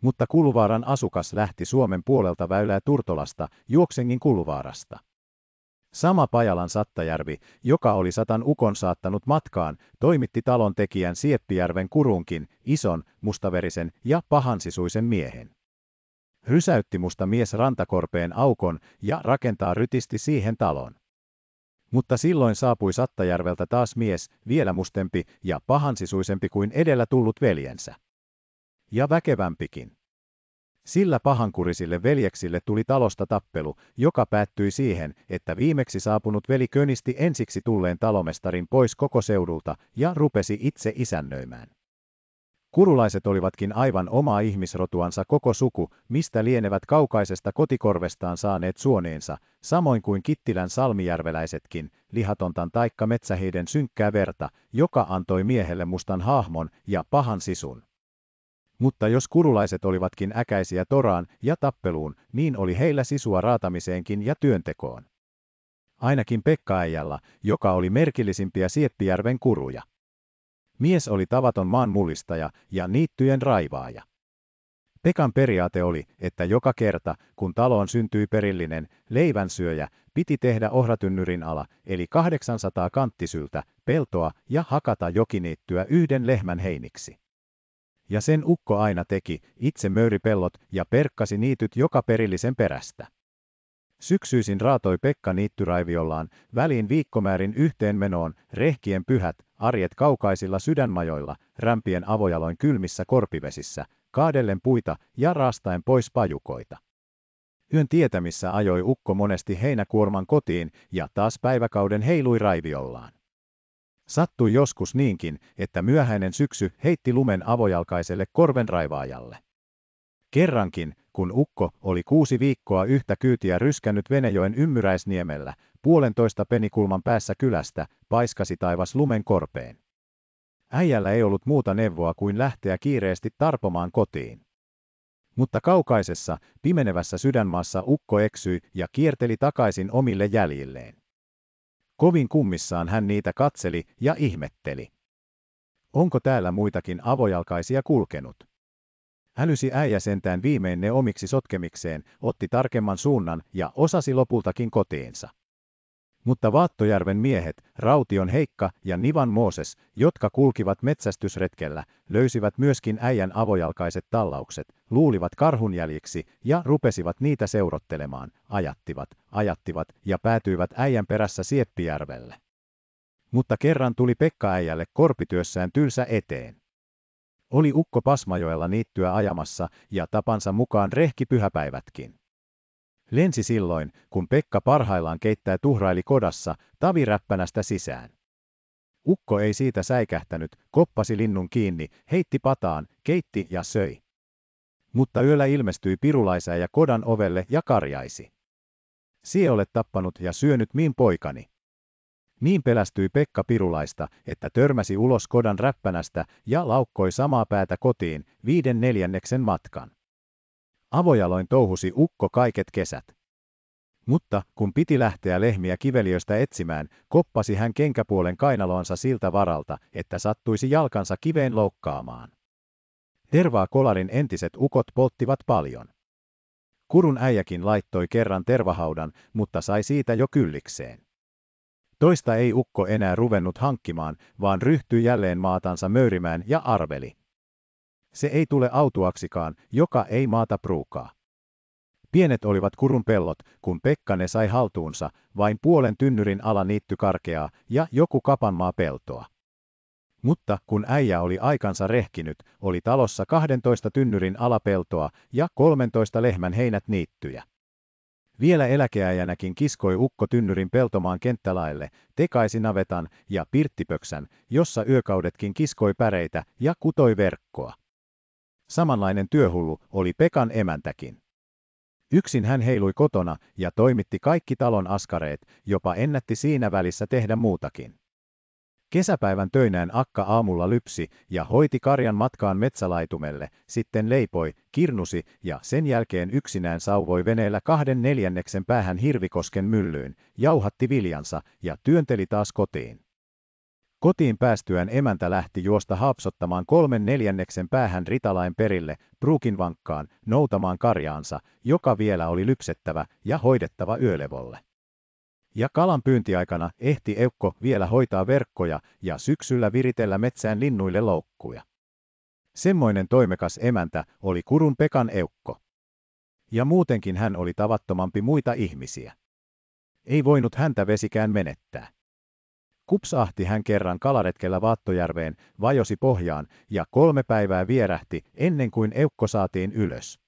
Mutta Kuluvaaran asukas lähti Suomen puolelta väylää Turtolasta, Juoksengin Kuluvaarasta. Sama Pajalan Sattajärvi, joka oli satan ukon saattanut matkaan, toimitti talon tekijän Sieppijärven kurunkin, ison, mustaverisen ja pahansisuisen miehen. Rysäytti musta mies rantakorpeen aukon ja rakentaa rytisti siihen talon. Mutta silloin saapui Sattajärveltä taas mies, vielä mustempi ja pahansisuisempi kuin edellä tullut veljensä. Ja väkevämpikin. Sillä pahankurisille veljeksille tuli talosta tappelu, joka päättyi siihen, että viimeksi saapunut veli könisti ensiksi tulleen talomestarin pois koko seudulta ja rupesi itse isännöimään. Kurulaiset olivatkin aivan omaa ihmisrotuansa koko suku, mistä lienevät kaukaisesta kotikorvestaan saaneet suoneensa, samoin kuin Kittilän salmijärveläisetkin, lihatontan taikka metsäheiden synkkää verta, joka antoi miehelle mustan hahmon ja pahan sisun. Mutta jos kurulaiset olivatkin äkäisiä toraan ja tappeluun, niin oli heillä sisua raatamiseenkin ja työntekoon. Ainakin Pekka Äijällä, joka oli merkillisimpiä Sieppijärven kuruja. Mies oli tavaton maanmullistaja ja niittyjen raivaaja. Pekan periaate oli, että joka kerta, kun taloon syntyi perillinen leivänsyöjä, piti tehdä ohratynnyrin ala, eli 800 kanttisyltä, peltoa ja hakata jokiniittyä yhden lehmän heiniksi. Ja sen ukko aina teki, itse möyri pellot ja perkkasi niityt joka perillisen perästä. Syksyisin raatoi Pekka niittyraiviollaan, väliin viikkomäärin yhteenmenoon, rehkien pyhät, arjet kaukaisilla sydänmajoilla, rämpien avojaloin kylmissä korpivesissä, kaadellen puita ja raastaen pois pajukoita. Yön tietämissä ajoi ukko monesti heinäkuorman kotiin ja taas päiväkauden heilui raiviollaan. Sattui joskus niinkin, että myöhäinen syksy heitti lumen avojalkaiselle korvenraivaajalle. Kerrankin, kun ukko oli kuusi viikkoa yhtä kyytiä ryskännyt Venejoen ymmyräisniemellä, puolentoista penikulman päässä kylästä, paiskasi taivas lumen korpeen. Äijällä ei ollut muuta neuvoa kuin lähteä kiireesti tarpomaan kotiin. Mutta kaukaisessa, pimenevässä sydänmaassa ukko eksyi ja kierteli takaisin omille jäljilleen. Kovin kummissaan hän niitä katseli ja ihmetteli. Onko täällä muitakin avojalkaisia kulkenut? Hälysi äijä sentään viimein ne omiksi sotkemikseen, otti tarkemman suunnan ja osasi lopultakin kotiinsa. Mutta Vaattojärven miehet, Raution Heikka ja Nivan Mooses, jotka kulkivat metsästysretkellä, löysivät myöskin äijän avojalkaiset tallaukset, luulivat karhunjäljiksi ja rupesivat niitä seurottelemaan, ajattivat, ajattivat ja päätyivät äijän perässä Sieppijärvelle. Mutta kerran tuli Pekka äijälle korpityössään tylsä eteen. Oli ukko Pasmajoella niittyä ajamassa ja tapansa mukaan rehki pyhäpäivätkin. Lensi silloin, kun Pekka parhaillaan keittää tuhraili kodassa, taviräppänästä sisään. Ukko ei siitä säikähtänyt, koppasi linnun kiinni, heitti pataan, keitti ja söi. Mutta yöllä ilmestyi pirulaisa ja kodan ovelle ja karjaisi. Sie olet tappanut ja syönyt min poikani. Niin pelästyi Pekka Pirulaista, että törmäsi ulos kodan räppänästä ja laukkoi samaa päätä kotiin viiden neljänneksen matkan. Avojaloin touhusi ukko kaiket kesät. Mutta kun piti lähteä lehmiä kiveliöstä etsimään, koppasi hän kenkäpuolen kainaloonsa siltä varalta, että sattuisi jalkansa kiveen loukkaamaan. Tervaa kolarin entiset ukot polttivat paljon. Kurun äijäkin laittoi kerran tervahaudan, mutta sai siitä jo kyllikseen. Toista ei ukko enää ruvennut hankkimaan, vaan ryhtyi jälleen maatansa möyrimään ja arveli. Se ei tule autuaksikaan, joka ei maata pruukaa. Pienet olivat kurun pellot, kun Pekka ne sai haltuunsa, vain puolen tynnyrin ala niitty karkeaa ja joku kapanmaa peltoa. Mutta kun äijä oli aikansa rehkinyt, oli talossa 12 tynnyrin alapeltoa ja 13 lehmän heinät niittyjä. Vielä eläkeäjänäkin kiskoi ukko tynnyrin peltomaan kenttälaille, tekaisi navetan ja pirttipöksän, jossa yökaudetkin kiskoi päreitä ja kutoi verkkoa. Samanlainen työhullu oli Pekan emäntäkin. Yksin hän heilui kotona ja toimitti kaikki talon askareet, jopa ennätti siinä välissä tehdä muutakin. Kesäpäivän töinään Akka aamulla lypsi ja hoiti karjan matkaan metsälaitumelle, sitten leipoi, kirnusi ja sen jälkeen yksinään sauvoi veneellä kahden neljänneksen päähän Hirvikosken myllyyn, jauhatti viljansa ja työnteli taas kotiin. Kotiin päästyään emäntä lähti juosta haapsottamaan kolmen neljänneksen päähän Ritalain perille, Pruukin vankkaan, noutamaan karjaansa, joka vielä oli lypsettävä ja hoidettava yölevolle. Ja kalan pyyntiaikana ehti eukko vielä hoitaa verkkoja ja syksyllä viritellä metsään linnuille loukkuja. Semmoinen toimekas emäntä oli Kurun Pekan eukko. Ja muutenkin hän oli tavattomampi muita ihmisiä. Ei voinut häntä vesikään menettää. Kupsahti hän kerran kalaretkellä Vaattojärveen, vajosi pohjaan ja kolme päivää vierähti ennen kuin eukko saatiin ylös.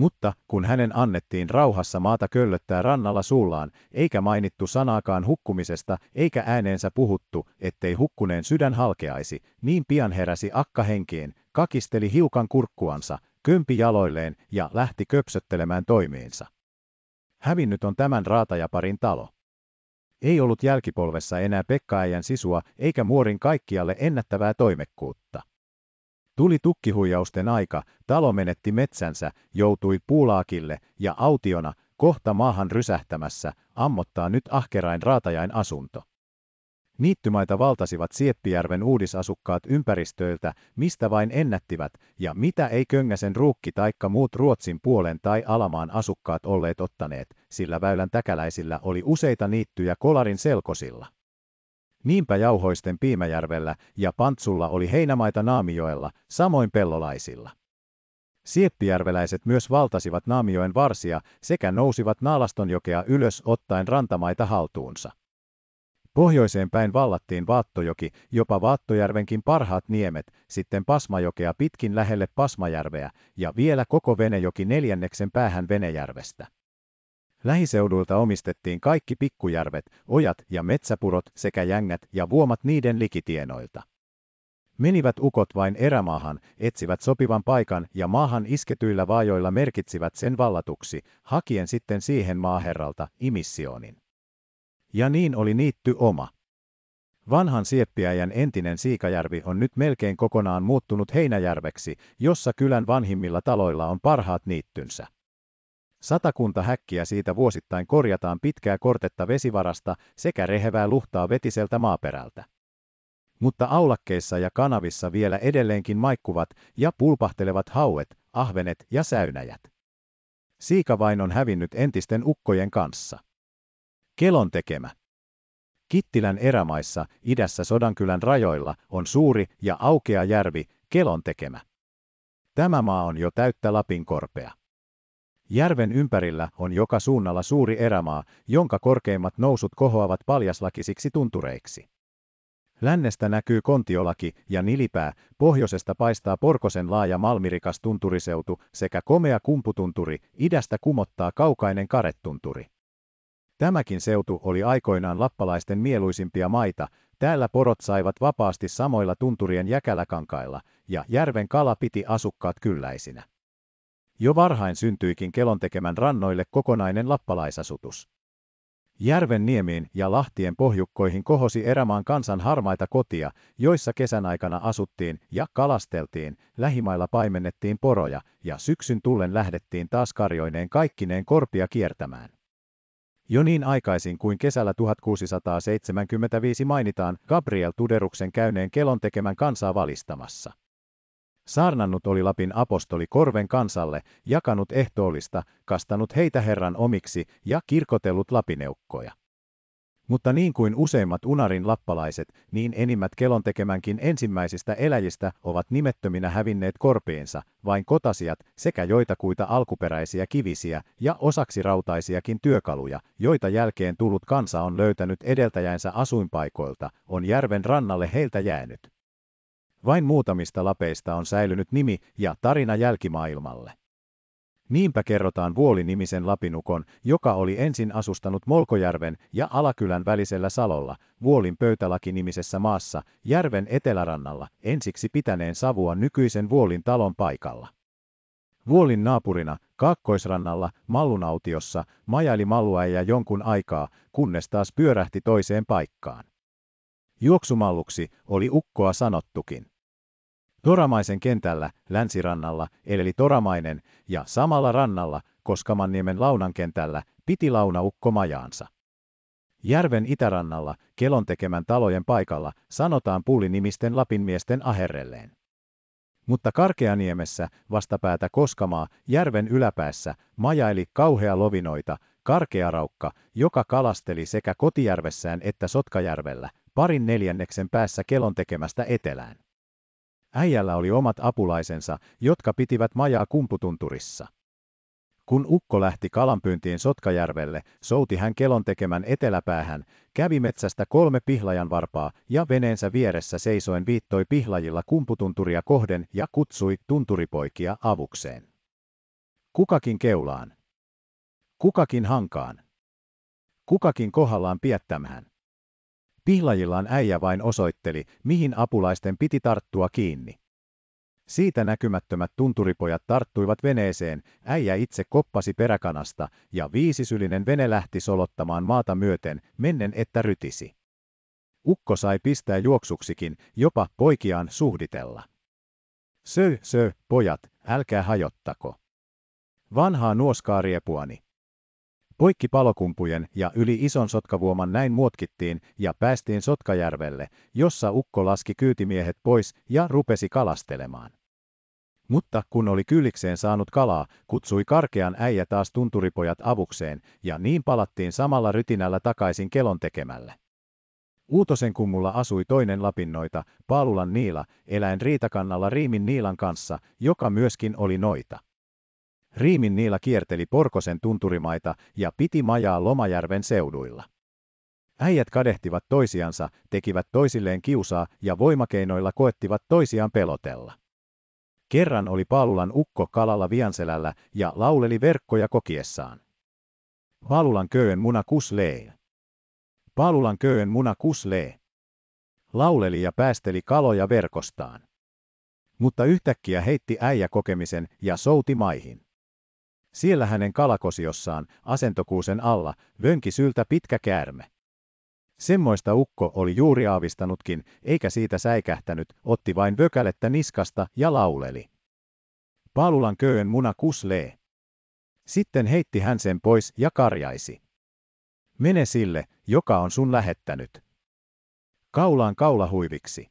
Mutta kun hänen annettiin rauhassa maata köllöttää rannalla suullaan, eikä mainittu sanaakaan hukkumisesta, eikä ääneensä puhuttu, ettei hukkuneen sydän halkeaisi, niin pian heräsi akka henkiin, kakisteli hiukan kurkkuansa, kömpi jaloilleen ja lähti köpsöttelemään toimiinsa. Hävinnyt on tämän raatajaparin talo. Ei ollut jälkipolvessa enää Pekka-äijän sisua eikä muorin kaikkialle ennättävää toimekkuutta. Tuli tukkihuijausten aika, talo menetti metsänsä, joutui puulaakille ja autiona, kohta maahan rysähtämässä, ammottaa nyt ahkerain raatajain asunto. Niittymaita valtasivat Sieppijärven uudisasukkaat ympäristöiltä, mistä vain ennättivät, ja mitä ei Köngäsen ruukki taikka muut Ruotsin puolen tai alamaan asukkaat olleet ottaneet, sillä väylän täkäläisillä oli useita niittyjä kolarin selkosilla. Niinpä jauhoisten Piimäjärvellä ja Pantsulla oli heinämaita Naamijoella, samoin pellolaisilla. Sieppijärveläiset myös valtasivat Naamioen varsia sekä nousivat Naalastonjokea ylös ottaen rantamaita haltuunsa. Pohjoiseen päin vallattiin Vaattojoki, jopa Vaattojärvenkin parhaat niemet, sitten Pasmajokea pitkin lähelle Pasmajärveä ja vielä koko Venejoki neljänneksen päähän Venejärvestä. Lähiseuduilta omistettiin kaikki pikkujärvet, ojat ja metsäpurot sekä jängät ja vuomat niiden likitienoilta. Menivät ukot vain erämaahan, etsivät sopivan paikan ja maahan isketyillä vaajoilla merkitsivät sen vallatuksi, hakien sitten siihen maaherralta imissionin. Ja niin oli niitty oma. Vanhan sieppiäjän entinen Siikajärvi on nyt melkein kokonaan muuttunut Heinäjärveksi, jossa kylän vanhimmilla taloilla on parhaat niittynsä. Satakunta häkkiä siitä vuosittain korjataan pitkää kortetta vesivarasta sekä rehevää luhtaa vetiseltä maaperältä. Mutta aulakkeissa ja kanavissa vielä edelleenkin maikkuvat ja pulpahtelevat hauet, ahvenet ja säynäjät. Siika vain on hävinnyt entisten ukkojen kanssa. Kelon tekemä. Kittilän erämaissa, idässä Sodankylän rajoilla, on suuri ja aukea järvi, Kelon tekemä. Tämä maa on jo täyttä Lapin korpea. Järven ympärillä on joka suunnalla suuri erämaa, jonka korkeimmat nousut kohoavat paljaslakisiksi tuntureiksi. Lännestä näkyy Kontiolaki ja Nilipää, pohjoisesta paistaa Porkosen laaja malmirikas tunturiseutu sekä komea kumputunturi, idästä kumottaa kaukainen karettunturi. Tämäkin seutu oli aikoinaan lappalaisten mieluisimpia maita, täällä porot saivat vapaasti samoilla tunturien jäkäläkankailla, ja järven kala piti asukkaat kylläisinä. Jo varhain syntyikin kelon tekemän rannoille kokonainen lappalaisasutus. Järven niemiin ja lahtien pohjukkoihin kohosi erämaan kansan harmaita kotia, joissa kesän aikana asuttiin ja kalasteltiin, lähimailla paimennettiin poroja ja syksyn tullen lähdettiin taas karjoineen kaikkineen korpia kiertämään. Jo niin aikaisin kuin kesällä 1675 mainitaan Gabriel Tuderuksen käyneen kelon tekemän kansaa valistamassa. Saarnannut oli Lapin apostoli Korven kansalle, jakanut ehtoollista, kastanut heitä Herran omiksi ja kirkotellut lapineukkoja. Mutta niin kuin useimmat unarin lappalaiset, niin enimmät kelon tekemänkin ensimmäisistä eläjistä ovat nimettöminä hävinneet korpiinsa, vain kotasiat sekä joitakuita alkuperäisiä kivisiä ja osaksi rautaisiakin työkaluja, joita jälkeen tullut kansa on löytänyt edeltäjänsä asuinpaikoilta, on järven rannalle heiltä jäänyt. Vain muutamista lapeista on säilynyt nimi ja tarina jälkimaailmalle. Niinpä kerrotaan Vuoli-nimisen lapinukon, joka oli ensin asustanut Molkojärven ja Alakylän välisellä salolla, Vuolin pöytälaki-nimisessä maassa, järven etelärannalla, ensiksi pitäneen savua nykyisen Vuolin talon paikalla. Vuolin naapurina, kaakkoisrannalla, Mallunautiossa, majaili malluäijä jonkun aikaa, kunnes taas pyörähti toiseen paikkaan. Juoksumalluksi oli ukkoa sanottukin. Toramaisen kentällä, länsirannalla, eli Toramainen, ja samalla rannalla, Koskamanniemen launankentällä, piti launaukko majaansa. Järven itärannalla, kelon tekemän talojen paikalla, sanotaan pullinimisten lapinmiesten aherrelleen. Mutta Karkeaniemessä, vastapäätä Koskamaa, järven yläpäässä, majaili kauhea lovinoita, karkearaukka, joka kalasteli sekä kotijärvessään että Sotkajärvellä, parin neljänneksen päässä kelon tekemästä etelään. Äijällä oli omat apulaisensa, jotka pitivät majaa kumputunturissa. Kun ukko lähti kalanpyyntiin Sotkajärvelle, souti hän kelon tekemän eteläpäähän, kävi metsästä kolme pihlajan varpaa ja veneensä vieressä seisoen viittoi pihlajilla kumputunturia kohden ja kutsui tunturipoikia avukseen. Kukakin keulaan. Kukakin hankaan. Kukakin kohdallaan piettämään. Pihlajillaan äijä vain osoitteli, mihin apulaisten piti tarttua kiinni. Siitä näkymättömät tunturipojat tarttuivat veneeseen, äijä itse koppasi peräkanasta, ja viisisylinen vene lähti solottamaan maata myöten, mennen että rytisi. Ukko sai pistää juoksuksikin, jopa poikiaan suhditella. Sö, sö, pojat, älkää hajottako. Vanhaa nuoskaa riepuani. Poikki palokumpujen ja yli ison sotkavuoman näin muotkittiin ja päästiin Sotkajärvelle, jossa ukko laski kyytimiehet pois ja rupesi kalastelemaan. Mutta kun oli kyllikseen saanut kalaa, kutsui karkean äijä taas tunturipojat avukseen, ja niin palattiin samalla rytinällä takaisin kelon tekemälle. Uutosen kummulla asui toinen lapinnoita, Paalulan Niila, eläen riitakannalla Riimin Niilan kanssa, joka myöskin oli noita. Riimin Niila kierteli Porkosen tunturimaita ja piti majaa Lomajärven seuduilla. Äijät kadehtivat toisiansa, tekivät toisilleen kiusaa ja voimakeinoilla koettivat toisiaan pelotella. Kerran oli Paalulan ukko kalalla Vianselällä ja lauleli verkkoja kokiessaan. Paalulan köön muna kuslee. Paalulan köön muna kuslee. Lauleli ja päästeli kaloja verkostaan. Mutta yhtäkkiä heitti äijä kokemisen ja souti maihin. Siellä hänen kalakosiossaan, asentokuusen alla, vönki syltä pitkä käärme. Semmoista ukko oli juuri aavistanutkin, eikä siitä säikähtänyt, otti vain vökälettä niskasta ja lauleli. Paalulan köön muna kuslee. Sitten heitti hän sen pois ja karjaisi. Mene sille, joka on sun lähettänyt. Kaulaan kaulahuiviksi.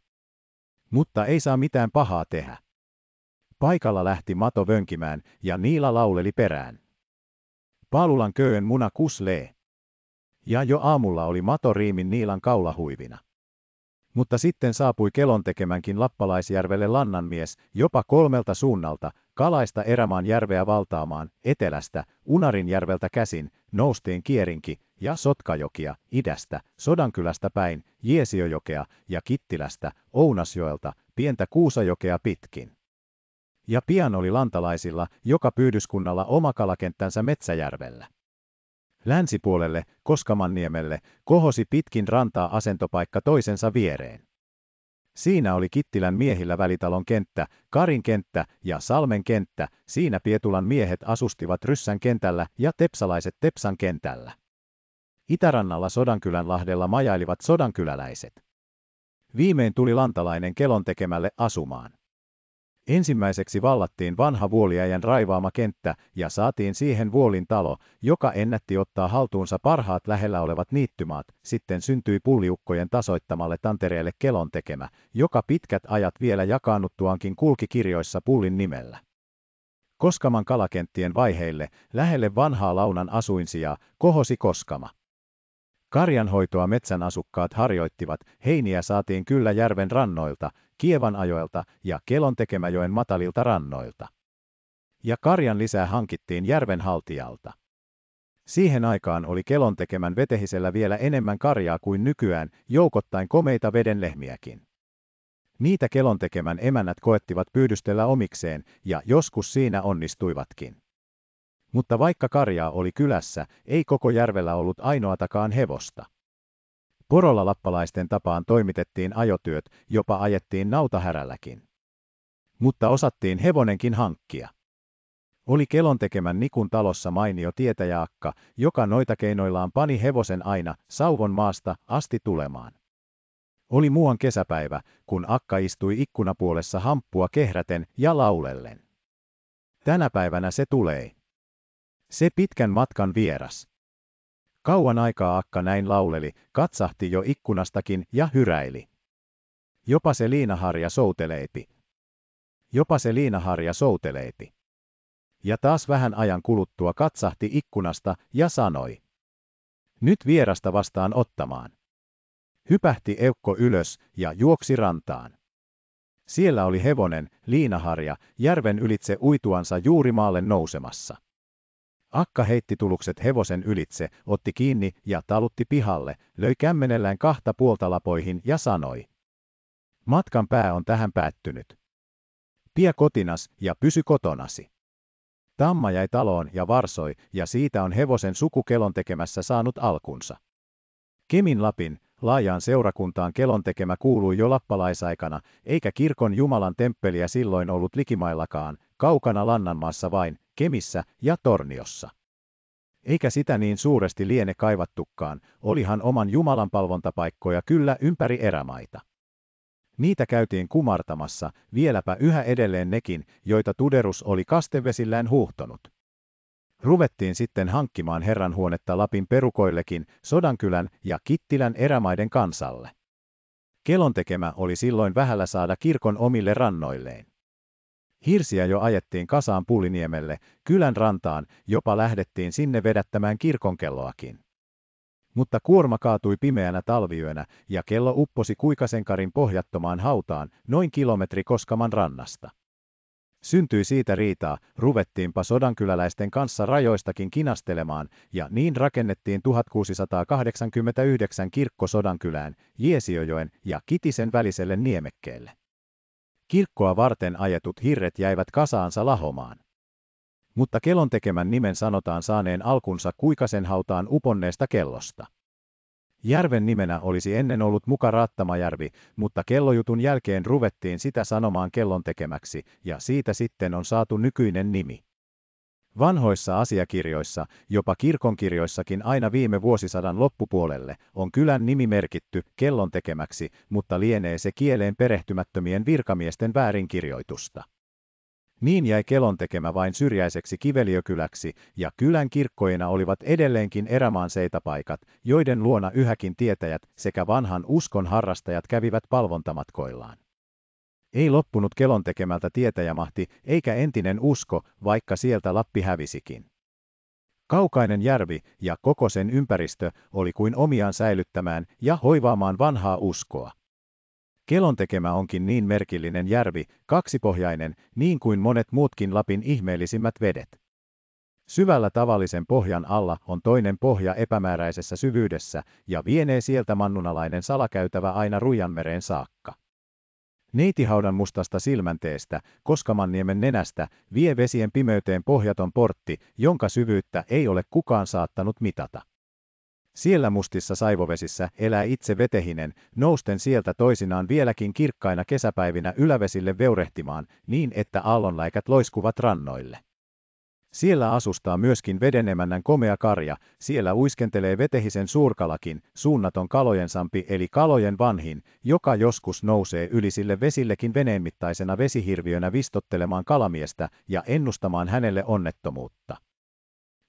Mutta ei saa mitään pahaa tehdä. Paikalla lähti Mato vönkimään ja Niila lauleli perään. Paalulan köön muna kuslee. Ja jo aamulla oli Mato riimin Niilan kaulahuivina. Mutta sitten saapui kelon tekemänkin Lappalaisjärvelle lannanmies, jopa kolmelta suunnalta, kalaista Erämaan järveä valtaamaan, etelästä, Unarin järveltä käsin, noustiin Kierinki ja Sotkajokia, idästä, Sodankylästä päin, Jiesiojokea ja Kittilästä, Ounasjoelta, pientä Kuusajokea pitkin. Ja pian oli lantalaisilla, joka pyydyskunnalla oma kalakenttänsä Metsäjärvellä. Länsipuolelle, Koskamanniemelle, kohosi pitkin rantaa asentopaikka toisensa viereen. Siinä oli Kittilän miehillä välitalon kenttä, Karin kenttä ja Salmen kenttä, siinä Pietulan miehet asustivat Ryssän kentällä ja tepsalaiset Tepsan kentällä. Itärannalla Sodankylän lahdella majailivat sodankyläläiset. Viimein tuli lantalainen kelon tekemälle asumaan. Ensimmäiseksi vallattiin vanha vuoliäjän raivaama kenttä ja saatiin siihen vuolin talo, joka ennätti ottaa haltuunsa parhaat lähellä olevat niittymaat. Sitten syntyi pulliukkojen tasoittamalle tantereelle kelon tekemä, joka pitkät ajat vielä jakaannuttuankin kulki kirjoissa pullin nimellä. Koskaman kalakenttien vaiheille, lähelle vanhaa launan asuinsijaa, kohosi Koskama. Karjanhoitoa metsän asukkaat harjoittivat, heiniä saatiin kyllä järven rannoilta, Kievan ajoilta ja Kelon tekemäjoen matalilta rannoilta. Ja karjan lisää hankittiin järven haltijalta. Siihen aikaan oli Kelon tekemän vetehisellä vielä enemmän karjaa kuin nykyään, joukottain komeita vedenlehmiäkin. Niitä Kelon tekemän emännät koettivat pyydystellä omikseen, ja joskus siinä onnistuivatkin. Mutta vaikka karjaa oli kylässä, ei koko järvellä ollut ainoatakaan hevosta. Porolla lappalaisten tapaan toimitettiin ajotyöt, jopa ajettiin nautahärälläkin. Mutta osattiin hevonenkin hankkia. Oli kelon tekemän Nikun talossa mainio tietäjäakka, joka noita keinoillaan pani hevosen aina sauvon maasta asti tulemaan. Oli muuan kesäpäivä, kun akka istui ikkunapuolessa hamppua kehräten ja laulellen. Tänä päivänä se tulee. Se pitkän matkan vieras. Kauan aikaa akka näin lauleli, katsahti jo ikkunastakin ja hyräili. Jopa se liinaharja souteleipi. Jopa se liinaharja souteleipi. Ja taas vähän ajan kuluttua katsahti ikkunasta ja sanoi. Nyt vierasta vastaan ottamaan. Hypähti eukko ylös ja juoksi rantaan. Siellä oli hevonen, liinaharja, järven ylitse uituansa juuri maalle nousemassa. Akka heitti tulukset hevosen ylitse, otti kiinni ja talutti pihalle, löi kämmenellään kahta puolta lapoihin ja sanoi. Matkan pää on tähän päättynyt. Pie kotinas ja pysy kotonasi. Tamma jäi taloon ja varsoi, ja siitä on hevosen sukukelon tekemässä saanut alkunsa. Kemin Lapin, laajaan seurakuntaan kelon tekemä kuului jo lappalaisaikana, eikä kirkon Jumalan temppeliä silloin ollut likimaillakaan, kaukana Lannanmaassa vain, Kemissä ja Torniossa. Eikä sitä niin suuresti liene kaivattukaan, olihan oman Jumalan palvontapaikkoja kyllä ympäri erämaita. Niitä käytiin kumartamassa, vieläpä yhä edelleen nekin, joita Tuderus oli kastevesillään huuhtonut. Ruvettiin sitten hankkimaan herranhuonetta Lapin perukoillekin, Sodankylän ja Kittilän erämaiden kansalle. Kelon tekemä oli silloin vähällä saada kirkon omille rannoilleen. Hirsiä jo ajettiin kasaan Puliniemelle, kylän rantaan, jopa lähdettiin sinne vedättämään kirkonkelloakin. Mutta kuorma kaatui pimeänä talviyönä ja kello upposi Kuikasenkarin pohjattomaan hautaan noin kilometri Koskaman rannasta. Syntyi siitä riitaa, ruvettiinpa sodankyläläisten kanssa rajoistakin kinastelemaan, ja niin rakennettiin 1689 kirkko Sodankylään, Jeesiojoen ja Kitisen väliselle niemekkeelle. Kirkkoa varten ajetut hirret jäivät kasaansa lahomaan. Mutta kelon tekemän nimen sanotaan saaneen alkunsa Kuikasen hautaan uponneesta kellosta. Järven nimenä olisi ennen ollut muka Rattamajärvi, mutta kellojutun jälkeen ruvettiin sitä sanomaan kellon tekemäksi, ja siitä sitten on saatu nykyinen nimi. Vanhoissa asiakirjoissa, jopa kirkonkirjoissakin aina viime vuosisadan loppupuolelle, on kylän nimi merkitty kellon tekemäksi, mutta lienee se kieleen perehtymättömien virkamiesten väärinkirjoitusta. Niin jäi Kelon tekemä vain syrjäiseksi kiveliökyläksi, ja kylän kirkkoina olivat edelleenkin erämaan seitapaikat, joiden luona yhäkin tietäjät sekä vanhan uskon harrastajat kävivät palvontamatkoillaan. Ei loppunut Kelon tekemältä tietäjämahti, eikä entinen usko, vaikka sieltä Lappi hävisikin. Kaukainen järvi ja koko sen ympäristö oli kuin omiaan säilyttämään ja hoivaamaan vanhaa uskoa. Kelon tekemä onkin niin merkillinen järvi, kaksipohjainen, niin kuin monet muutkin Lapin ihmeellisimmät vedet. Syvällä tavallisen pohjan alla on toinen pohja epämääräisessä syvyydessä ja vienee sieltä mannunalainen salakäytävä aina Rujanmereen saakka. Neitihaudan mustasta silmänteestä, Koskamanniemen nenästä, vie vesien pimeyteen pohjaton portti, jonka syvyyttä ei ole kukaan saattanut mitata. Siellä mustissa saivovesissä elää itse vetehinen, nousten sieltä toisinaan vieläkin kirkkaina kesäpäivinä ylävesille veurehtimaan, niin että aallonläikät loiskuvat rannoille. Siellä asustaa myöskin vedenemännän komea karja, siellä uiskentelee vetehisen suurkalakin, suunnaton kalojensampi eli kalojen vanhin, joka joskus nousee yli sille vesillekin veneemittaisena vesihirviönä vistottelemaan kalamiestä ja ennustamaan hänelle onnettomuutta.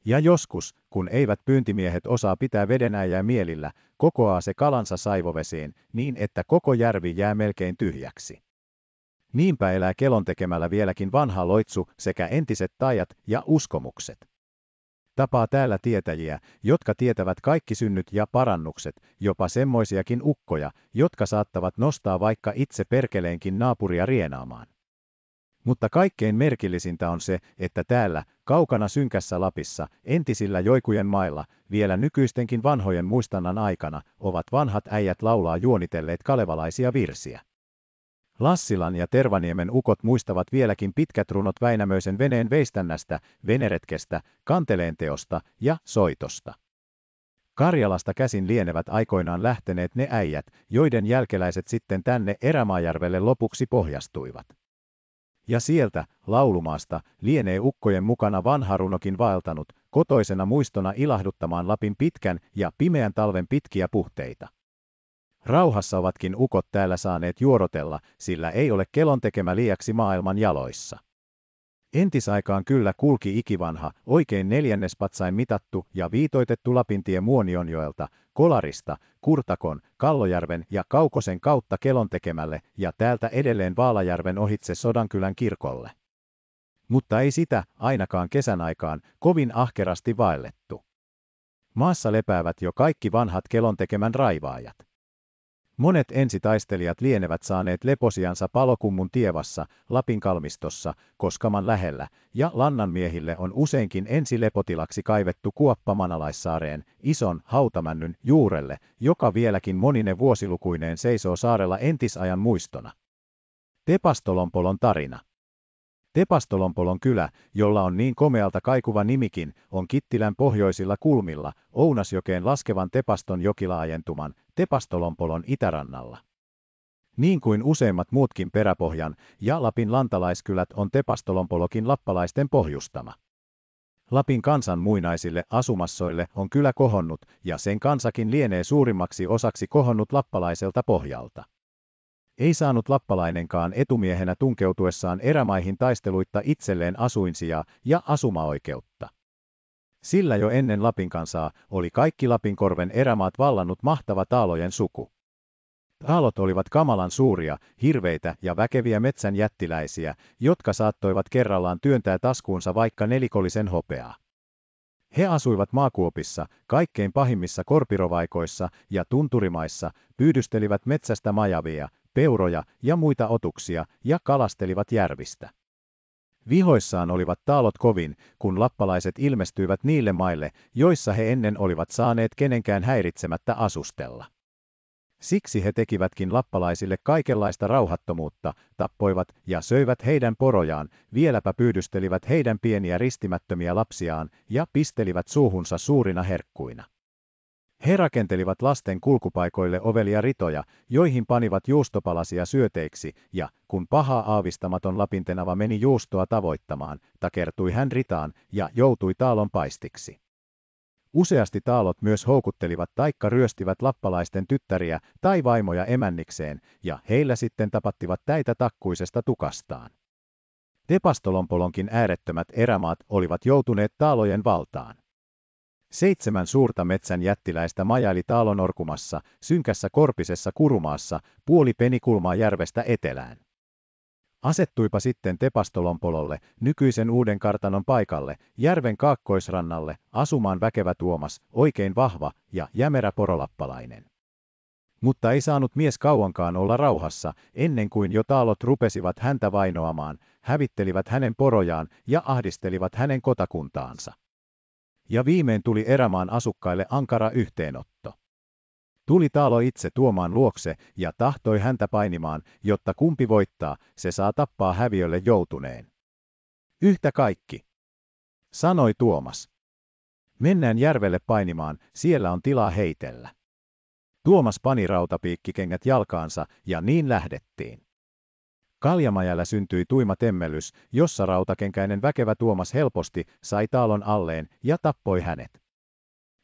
Ja joskus, kun eivät pyyntimiehet osaa pitää vedenäjää mielillä, kokoaa se kalansa saivovesiin, niin että koko järvi jää melkein tyhjäksi. Niinpä elää kelon tekemällä vieläkin vanha loitsu sekä entiset tajat ja uskomukset. Tapaa täällä tietäjiä, jotka tietävät kaikki synnyt ja parannukset, jopa semmoisiakin ukkoja, jotka saattavat nostaa vaikka itse perkeleenkin naapuria rienaamaan. Mutta kaikkein merkillisintä on se, että täällä, kaukana synkässä Lapissa, entisillä joikujen mailla, vielä nykyistenkin vanhojen muistannan aikana, ovat vanhat äijät laulaa juonitelleet kalevalaisia virsiä. Lassilan ja Tervaniemen ukot muistavat vieläkin pitkät runot Väinämöisen veneen veistännästä, veneretkestä, kanteleen teosta ja soitosta. Karjalasta käsin lienevät aikoinaan lähteneet ne äijät, joiden jälkeläiset sitten tänne Erämaajärvelle lopuksi pohjastuivat. Ja sieltä, laulumaasta, lienee ukkojen mukana vanha runokin vaeltanut, kotoisena muistona ilahduttamaan Lapin pitkän ja pimeän talven pitkiä puhteita. Rauhassa ovatkin ukot täällä saaneet juorotella, sillä ei ole kelon tekemä liiaksi maailman jaloissa. Entisaikaan kyllä kulki ikivanha, oikein neljännespatsain mitattu ja viitoitettu Lapintie Muonionjoelta, Kolarista, Kurtakon, Kallojärven ja Kaukosen kautta kelon tekemälle ja täältä edelleen Vaalajärven ohitse Sodankylän kirkolle. Mutta ei sitä, ainakaan kesän aikaan, kovin ahkerasti vaellettu. Maassa lepäävät jo kaikki vanhat kelon tekemän raivaajat. Monet ensitaistelijat lienevät saaneet leposiansa palokummun tievassa, Lapin kalmistossa, Koskaman lähellä, ja lannanmiehille on useinkin ensi lepotilaksi kaivettu kuoppa Manalaissaareen, ison hautamännyn juurelle, joka vieläkin monine vuosilukuineen seisoo saarella entisajan muistona. Tepastolompolon tarina. Tepastolompolon kylä, jolla on niin komealta kaikuva nimikin, on Kittilän pohjoisilla kulmilla, Ounasjokeen laskevan Tepaston jokilaajentuman, Tepastolompolon itärannalla. Niin kuin useimmat muutkin peräpohjan ja Lapin lantalaiskylät on Tepastolompolokin lappalaisten pohjustama. Lapin kansan muinaisille asumassoille on kylä kohonnut, ja sen kansakin lienee suurimmaksi osaksi kohonnut lappalaiselta pohjalta. Ei saanut lappalainenkaan etumiehenä tunkeutuessaan erämaihin taisteluitta itselleen asuinsia ja asumaoikeutta. Sillä jo ennen Lapin kansaa oli kaikki Lapinkorven erämaat vallannut mahtava taalojen suku. Taalot olivat kamalan suuria, hirveitä ja väkeviä metsän jättiläisiä, jotka saattoivat kerrallaan työntää taskuunsa vaikka nelikollisen hopeaa. He asuivat maakuopissa, kaikkein pahimmissa korpirovaikoissa ja tunturimaissa, pyydystelivät metsästä majavia, peuroja ja muita otuksia ja kalastelivat järvistä. Vihoissaan olivat taalot kovin, kun lappalaiset ilmestyivät niille maille, joissa he ennen olivat saaneet kenenkään häiritsemättä asustella. Siksi he tekivätkin lappalaisille kaikenlaista rauhattomuutta, tappoivat ja söivät heidän porojaan, vieläpä pyydystelivät heidän pieniä ristimättömiä lapsiaan ja pistelivät suuhunsa suurina herkkuina. He rakentelivat lasten kulkupaikoille ovelia ritoja, joihin panivat juustopalasia syöteiksi, ja kun paha aavistamaton lapintenava meni juustoa tavoittamaan, takertui hän ritaan ja joutui taalon paistiksi. Useasti taalot myös houkuttelivat taikka ryöstivät lappalaisten tyttäriä tai vaimoja emännikseen, ja heillä sitten tapattivat täitä takkuisesta tukastaan. Tepastolompolonkin äärettömät erämaat olivat joutuneet taalojen valtaan. Seitsemän suurta metsän jättiläistä majaili taalonorkumassa, synkässä korpisessa kurumaassa, puoli penikulmaa järvestä etelään. Asettuipa sitten Tepastolompololle, nykyisen uuden kartanon paikalle, järven kaakkoisrannalle, asumaan väkevä Tuomas, oikein vahva ja jämerä porolappalainen. Mutta ei saanut mies kauankaan olla rauhassa, ennen kuin jo taalot rupesivat häntä vainoamaan, hävittelivät hänen porojaan ja ahdistelivat hänen kotakuntaansa. Ja viimein tuli erämaan asukkaille ankara yhteenotto. Tuli Taalo itse tuomaan luokse ja tahtoi häntä painimaan, jotta kumpi voittaa, se saa tappaa häviölle joutuneen. Yhtä kaikki, sanoi Tuomas. Mennään järvelle painimaan, siellä on tilaa heitellä. Tuomas pani rautapiikkikengät jalkaansa ja niin lähdettiin. Kaljamajalla syntyi tuima temmellys, jossa rautakenkäinen väkevä Tuomas helposti sai Taalon alleen ja tappoi hänet.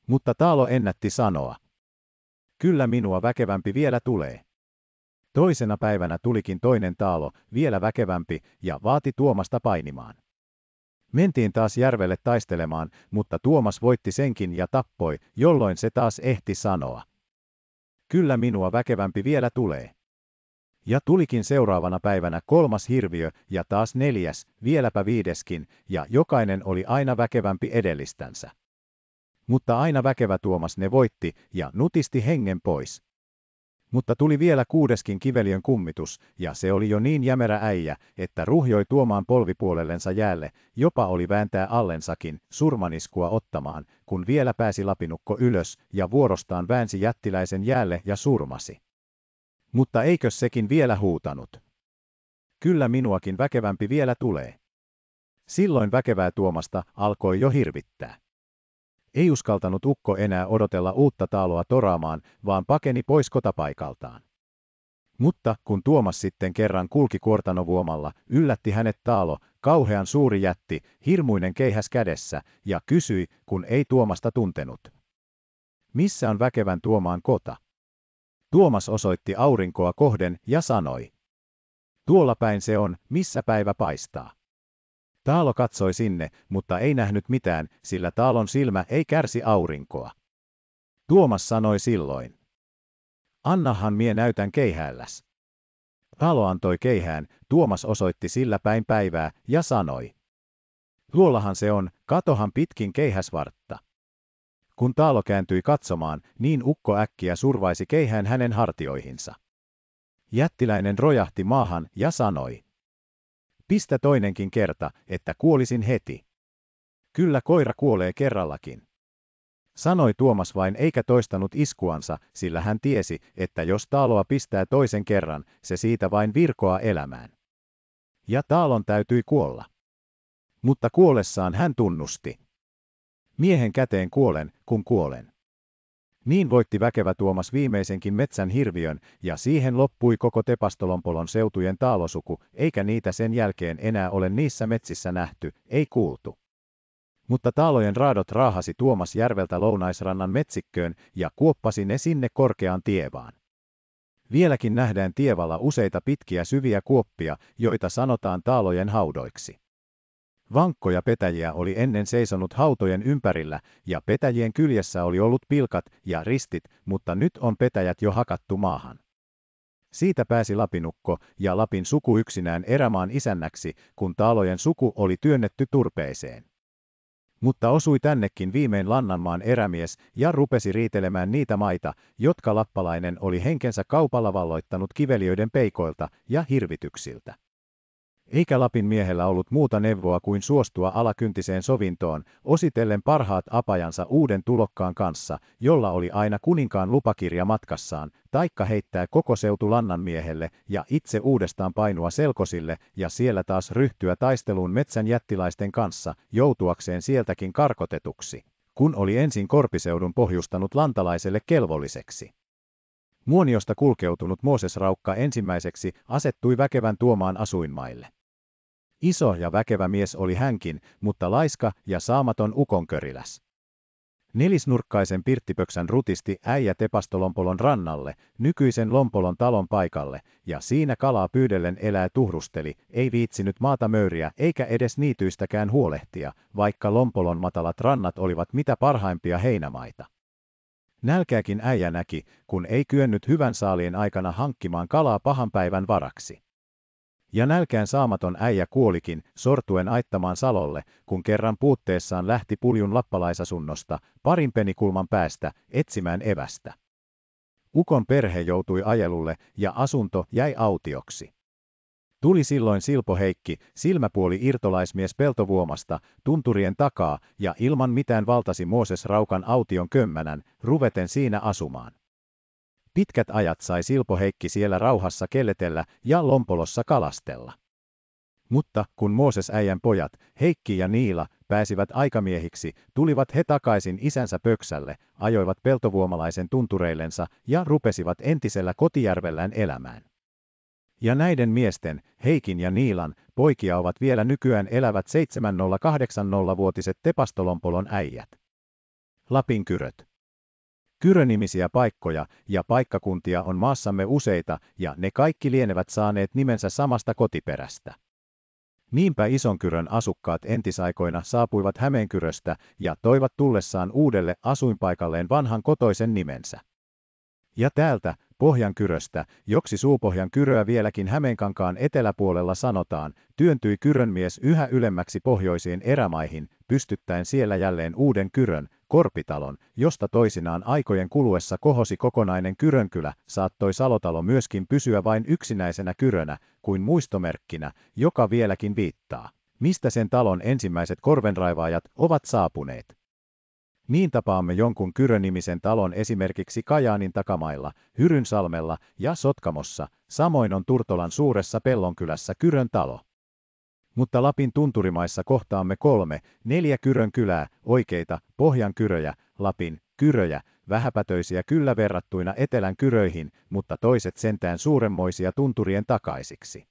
Mutta Taalo ennätti sanoa, Kyllä minua väkevämpi vielä tulee. Toisena päivänä tulikin toinen taalo, vielä väkevämpi, ja vaati Tuomasta painimaan. Mentiin taas järvelle taistelemaan, mutta Tuomas voitti senkin ja tappoi, jolloin se taas ehti sanoa. Kyllä minua väkevämpi vielä tulee. Ja tulikin seuraavana päivänä kolmas hirviö ja taas neljäs, vieläpä viideskin, ja jokainen oli aina väkevämpi edellistänsä. Mutta aina väkevä Tuomas ne voitti ja nutisti hengen pois. Mutta tuli vielä kuudeskin kiveliön kummitus, ja se oli jo niin jämerä äijä, että ruhjoi tuomaan polvipuolellensa jäälle, jopa oli vääntää allensakin, surmaniskua ottamaan, kun vielä pääsi lapinukko ylös, ja vuorostaan väänsi jättiläisen jäälle ja surmasi. Mutta eikö sekin vielä huutanut? Kyllä minuakin väkevämpi vielä tulee. Silloin väkevää Tuomasta alkoi jo hirvittää. Ei uskaltanut ukko enää odotella uutta taaloa toraamaan, vaan pakeni pois kotapaikaltaan. Mutta kun Tuomas sitten kerran kulki kuortanovuomalla, yllätti hänet taalo, kauhean suuri jätti, hirmuinen keihäs kädessä, ja kysyi, kun ei Tuomasta tuntenut. Missä on väkevän Tuomaan kota? Tuomas osoitti aurinkoa kohden ja sanoi. Tuolla päin se on, missä päivä paistaa. Taalo katsoi sinne, mutta ei nähnyt mitään, sillä Taalon silmä ei kärsi aurinkoa. Tuomas sanoi silloin. Annahan mie näytän keihäälläs. Taalo antoi keihään, Tuomas osoitti sillä päin päivää ja sanoi. Tuollahan se on, katohan pitkin keihäsvartta. Kun Taalo kääntyi katsomaan, niin ukko äkkiä survaisi keihään hänen hartioihinsa. Jättiläinen rojahti maahan ja sanoi. Pistä toinenkin kerta, että kuolisin heti. Kyllä koira kuolee kerrallakin. Sanoi Tuomas vain eikä toistanut iskuansa, sillä hän tiesi, että jos taaloa pistää toisen kerran, se siitä vain virkoa elämään. Ja taalon täytyi kuolla. Mutta kuollessaan hän tunnusti. Miehen käteen kuolen, kun kuolen. Niin voitti väkevä Tuomas viimeisenkin metsän hirviön, ja siihen loppui koko Tepastolompolon seutujen taalosuku, eikä niitä sen jälkeen enää ole niissä metsissä nähty, ei kuultu. Mutta taalojen raadot raahasi Tuomas järveltä lounaisrannan metsikköön ja kuoppasi ne sinne korkeaan tievaan. Vieläkin nähdään tievalla useita pitkiä syviä kuoppia, joita sanotaan taalojen haudoiksi. Vankkoja petäjiä oli ennen seisonut hautojen ympärillä, ja petäjien kyljessä oli ollut pilkat ja ristit, mutta nyt on petäjät jo hakattu maahan. Siitä pääsi Lapinukko ja Lapin suku yksinään erämaan isännäksi, kun taalojen suku oli työnnetty turpeeseen. Mutta osui tännekin viimein Lannanmaan erämies ja rupesi riitelemään niitä maita, jotka lappalainen oli henkensä kaupalla valloittanut kiveliöiden peikoilta ja hirvityksiltä. Eikä Lapin miehellä ollut muuta neuvoa kuin suostua alakyntiseen sovintoon, ositellen parhaat apajansa uuden tulokkaan kanssa, jolla oli aina kuninkaan lupakirja matkassaan, taikka heittää koko seutu lannan miehelle ja itse uudestaan painua selkosille ja siellä taas ryhtyä taisteluun metsän jättiläisten kanssa, joutuakseen sieltäkin karkotetuksi, kun oli ensin korpiseudun pohjustanut lantalaiselle kelvolliseksi. Muoniosta kulkeutunut Mooses Raukka ensimmäiseksi asettui väkevän tuomaan asuinmaille. Iso ja väkevä mies oli hänkin, mutta laiska ja saamaton ukonköriläs. Nelisnurkkaisen pirttipöksän rutisti äijä Tepastolompolon rannalle, nykyisen Lompolon talon paikalle, ja siinä kalaa pyydellen elää tuhrusteli, ei viitsinyt maata möyriä eikä edes niityistäkään huolehtia, vaikka Lompolon matalat rannat olivat mitä parhaimpia heinämaita. Nälkääkin äijä näki, kun ei kyennyt hyvän saalien aikana hankkimaan kalaa pahan päivän varaksi. Ja nälkään saamaton äijä kuolikin, sortuen aittamaan salolle, kun kerran puutteessaan lähti puljun lappalaisasunnosta, parin penikulman päästä, etsimään evästä. Ukon perhe joutui ajelulle ja asunto jäi autioksi. Tuli silloin Silpo Heikki, silmäpuoli irtolaismies peltovuomasta, tunturien takaa, ja ilman mitään valtasi Mooses Raukan aution kömmänän, ruveten siinä asumaan. Pitkät ajat sai Silpo Heikki siellä rauhassa kelletellä ja lompolossa kalastella. Mutta kun Mooses äijän pojat, Heikki ja Niila, pääsivät aikamiehiksi, tulivat he takaisin isänsä pöksälle, ajoivat peltovuomalaisen tuntureillensa ja rupesivat entisellä kotijärvellään elämään. Ja näiden miesten, Heikin ja Niilan, poikia ovat vielä nykyään elävät 7080-vuotiset Tepastolompolon äijät. Lapin kyröt. Kyrönimisiä paikkoja ja paikkakuntia on maassamme useita, ja ne kaikki lienevät saaneet nimensä samasta kotiperästä. Niinpä Isonkyrön asukkaat entisaikoina saapuivat Hämeenkyröstä ja toivat tullessaan uudelle asuinpaikalleen vanhan kotoisen nimensä. Ja täältä, Pohjankyröstä, joksi Suupohjan kyröä vieläkin Hämeenkankaan eteläpuolella sanotaan, työntyi kyrönmies yhä ylemmäksi pohjoisiin erämaihin, pystyttäen siellä jälleen uuden kyrön, Korpitalon, josta toisinaan aikojen kuluessa kohosi kokonainen Kyrönkylä, saattoi Salotalo myöskin pysyä vain yksinäisenä kyrönä, kuin muistomerkkinä, joka vieläkin viittaa. Mistä sen talon ensimmäiset korvenraivaajat ovat saapuneet? Niin tapaamme jonkun Kyrönimisen talon esimerkiksi Kajaanin takamailla, Hyrynsalmella ja Sotkamossa, samoin on Turtolan suuressa Pellonkylässä Kyrön talo. Mutta Lapin tunturimaissa kohtaamme kolme, neljä Kyrön kylää, oikeita, Pohjan kyröjä, Lapin, kyröjä, vähäpätöisiä kyllä verrattuina etelän kyröihin, mutta toiset sentään suuremmoisia tunturien takaisiksi.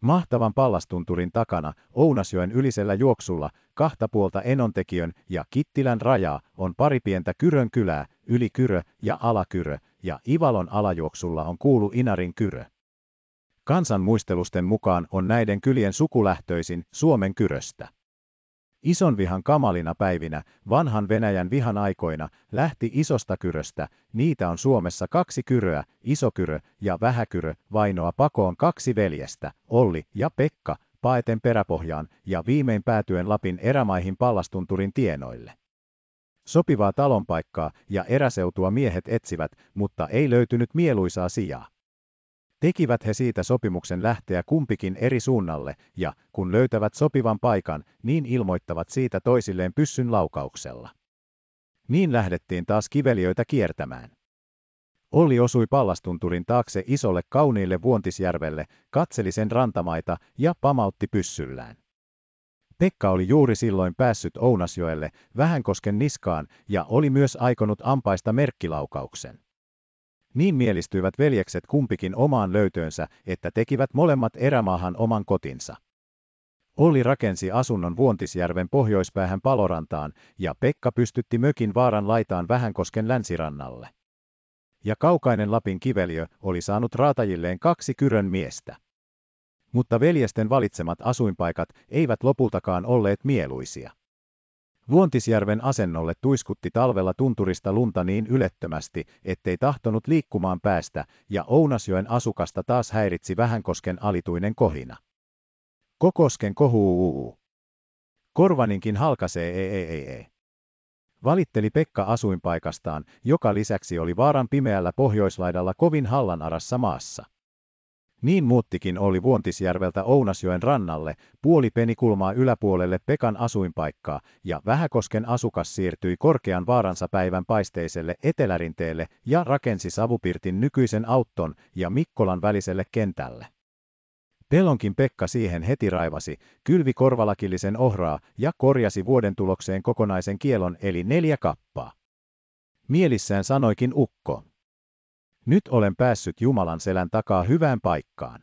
Mahtavan pallastunturin takana, Ounasjoen ylisellä juoksulla, kahta puolta Enontekiön ja Kittilän rajaa, on pari pientä Kyrön kylää, Ylikyrö ja Alakyrö, ja Ivalon alajuoksulla on kuulu Inarin kyrö. Kansan muistelusten mukaan on näiden kylien sukulähtöisin Suomen kyröstä. Ison vihan kamalina päivinä, vanhan Venäjän vihan aikoina, lähti isosta kyröstä, niitä on Suomessa kaksi kyröä, isokyrö ja vähäkyrö, vainoa pakoon kaksi veljestä, Olli ja Pekka, paeten peräpohjaan ja viimein päätyen Lapin erämaihin pallastunturin tienoille. Sopivaa talonpaikkaa ja eräseutua miehet etsivät, mutta ei löytynyt mieluisaa sijaa. Tekivät he siitä sopimuksen lähteä kumpikin eri suunnalle, ja kun löytävät sopivan paikan, niin ilmoittavat siitä toisilleen pyssyn laukauksella. Niin lähdettiin taas kiveliöitä kiertämään. Olli osui pallastunturin taakse isolle kauniille Vuontisjärvelle, katseli sen rantamaita ja pamautti pyssyllään. Pekka oli juuri silloin päässyt Ounasjoelle, Vähänkosken niskaan, ja oli myös aikonut ampaista merkkilaukauksen. Niin mielistyivät veljekset kumpikin omaan löytöönsä, että tekivät molemmat erämaahan oman kotinsa. Olli rakensi asunnon Vuontisjärven pohjoispäähän palorantaan, ja Pekka pystytti mökin vaaran laitaan Vähänkosken länsirannalle. ja kaukainen Lapin kiveliö oli saanut raatajilleen kaksi kyrön miestä. Mutta veljesten valitsemat asuinpaikat eivät lopultakaan olleet mieluisia. Vuontisjärven asennolle tuiskutti talvella tunturista lunta niin ylettömästi, ettei tahtonut liikkumaan päästä, ja Ounasjoen asukasta taas häiritsi Vähänkosken alituinen kohina. Kokosken kohuu. Korvaninkin halkasee ei ei ei ei. Valitteli Pekka asuinpaikastaan, joka lisäksi oli vaaran pimeällä pohjoislaidalla kovin hallanarassa maassa. Niin muuttikin oli Vuontisjärveltä Ounasjoen rannalle, puoli penikulmaa yläpuolelle Pekan asuinpaikkaa, ja Vähäkosken asukas siirtyi korkean vaaransa päivän paisteiselle etelärinteelle ja rakensi Savupirtin nykyisen autton ja Mikkolan väliselle kentälle. Pelonkin Pekka siihen heti raivasi, kylvi korvalakillisen ohraa ja korjasi vuoden tulokseen kokonaisen kielon eli neljä kappaa. Mielissään sanoikin ukko. Nyt olen päässyt Jumalan selän takaa hyvään paikkaan.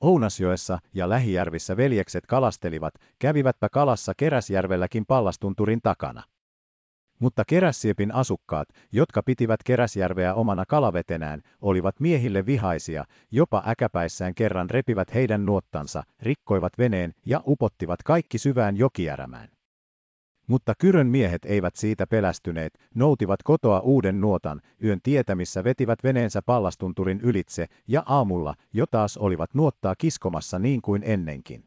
Ounasjoessa ja Lähijärvissä veljekset kalastelivat, kävivätpä kalassa Keräsjärvelläkin pallastunturin takana. Mutta Kerässiepin asukkaat, jotka pitivät Keräsjärveä omana kalavetenään, olivat miehille vihaisia, jopa äkäpäissään kerran repivät heidän nuottansa, rikkoivat veneen ja upottivat kaikki syvään jokijärämään. Mutta Kyrön miehet eivät siitä pelästyneet, noutivat kotoa uuden nuotan, yön tietämissä vetivät veneensä pallastunturin ylitse, ja aamulla jo taas olivat nuottaa kiskomassa niin kuin ennenkin.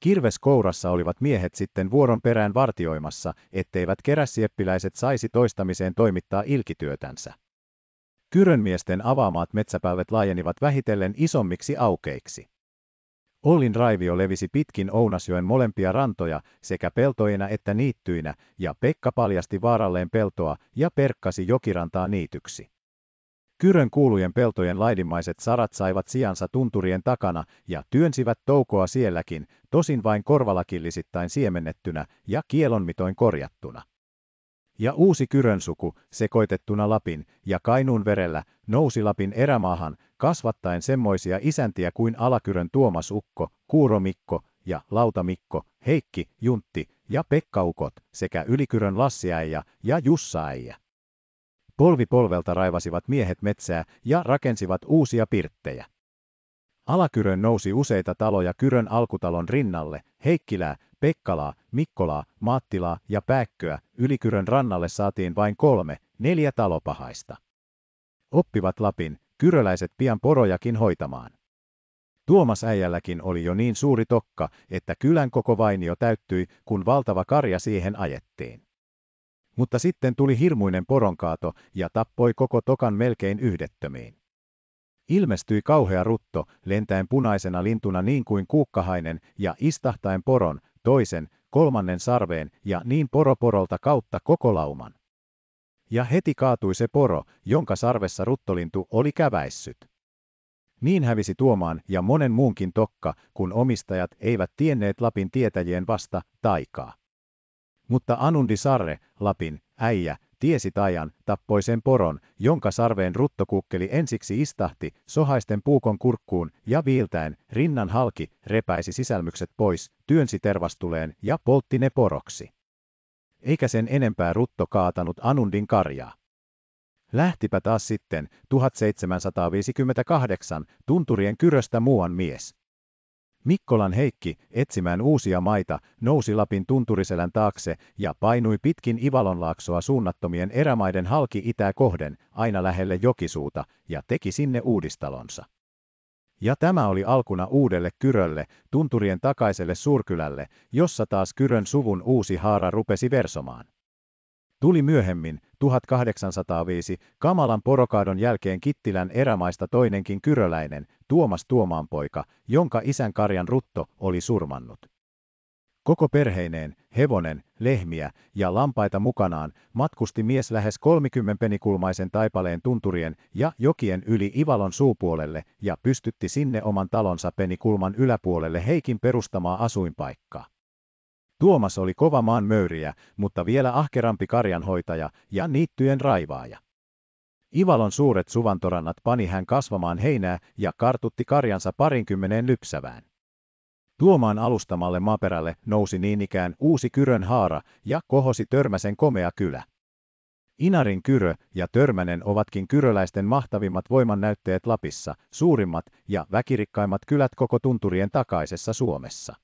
Kirves kourassa olivat miehet sitten vuoron perään vartioimassa, etteivät keräsieppiläiset saisi toistamiseen toimittaa ilkityötänsä. Kyrönmiesten avaamat metsäpäivät laajenivat vähitellen isommiksi aukeiksi. Ollin raivio levisi pitkin Ounasjoen molempia rantoja, sekä peltoina että niittyinä, ja Pekka paljasti vaaralleen peltoa ja perkkasi jokirantaa niityksi. Kyrön kuulujen peltojen laidimmaiset sarat saivat sijansa tunturien takana ja työnsivät toukoa sielläkin, tosin vain korvalakillisittain siemennettynä ja kielonmitoin korjattuna. Ja uusi Kyrönsuku, sekoitettuna Lapin ja Kainuun verellä, nousi Lapin erämaahan, kasvattaen semmoisia isäntiä kuin Alakyrön Tuomas Ukko, Kuuro Mikko ja Lauta Mikko, Heikki, Juntti ja Pekkaukot sekä Ylikyrön Lassiäijä ja Jussaäijä. Polvi polvelta raivasivat miehet metsää ja rakensivat uusia pirttejä. Alakyrön nousi useita taloja Kyrön alkutalon rinnalle, Heikkilää, Pekkalaa, Mikkolaa, Maattilaa ja Pääkköä, Ylikyrön rannalle saatiin vain kolme, neljä talopahaista. Oppivat Lapin, kyröläiset pian porojakin hoitamaan. Tuomas äijälläkin oli jo niin suuri tokka, että kylän koko vainio täyttyi, kun valtava karja siihen ajettiin. Mutta sitten tuli hirmuinen poronkaato ja tappoi koko tokan melkein yhdettömiin. Ilmestyi kauhea rutto, lentäen punaisena lintuna niin kuin kuukkahainen ja istahtaen poron, toisen, kolmannen sarveen ja niin poroporolta kautta koko lauman. Ja heti kaatui se poro, jonka sarvessa ruttolintu oli käväissyt. Niin hävisi Tuomaan ja monen muunkin tokka, kun omistajat eivät tienneet Lapin tietäjien vasta taikaa. Mutta Anundi Sarre, Lapin, äijä, tiesi tajan, tappoi sen poron, jonka sarveen ruttokukkeli ensiksi istahti, sohaisten puukon kurkkuun ja viiltäen, rinnan halki, repäisi sisälmykset pois, työnsi tervastuleen ja poltti ne poroksi. Eikä sen enempää rutto kaatanut Anundin karjaa. Lähtipä taas sitten, 1758, tunturien kyröstä muuan mies. Mikkolan Heikki, etsimään uusia maita, nousi Lapin tunturiselän taakse ja painui pitkin Ivalonlaaksoa suunnattomien erämaiden halki itää kohden, aina lähelle Jokisuuta, ja teki sinne uudistalonsa. Ja tämä oli alkuna uudelle Kyrölle, tunturien takaiselle suurkylälle, jossa taas Kyrön suvun uusi haara rupesi versomaan. Tuli myöhemmin, 1805, kamalan porokaadon jälkeen Kittilän erämaista toinenkin kyröläinen, Tuomas Tuomaanpoika, jonka isän karjan rutto oli surmannut. Koko perheineen, hevonen, lehmiä ja lampaita mukanaan matkusti mies lähes 30 penikulmaisen taipaleen tunturien ja jokien yli Ivalon suupuolelle ja pystytti sinne oman talonsa penikulman yläpuolelle Heikin perustamaa asuinpaikkaa. Tuomas oli kova maan möyriä, mutta vielä ahkerampi karjanhoitaja ja niittyjen raivaaja. Ivalon suuret suvantorannat pani hän kasvamaan heinää ja kartutti karjansa parinkymmeneen lypsävään. Tuomaan alustamalle maaperälle nousi niin ikään uusi Kyrön haara ja kohosi Törmäsen komea kylä. Inarin kyrö ja Törmänen ovatkin kyröläisten mahtavimmat voimannäytteet Lapissa, suurimmat ja väkirikkaimmat kylät koko tunturien takaisessa Suomessa.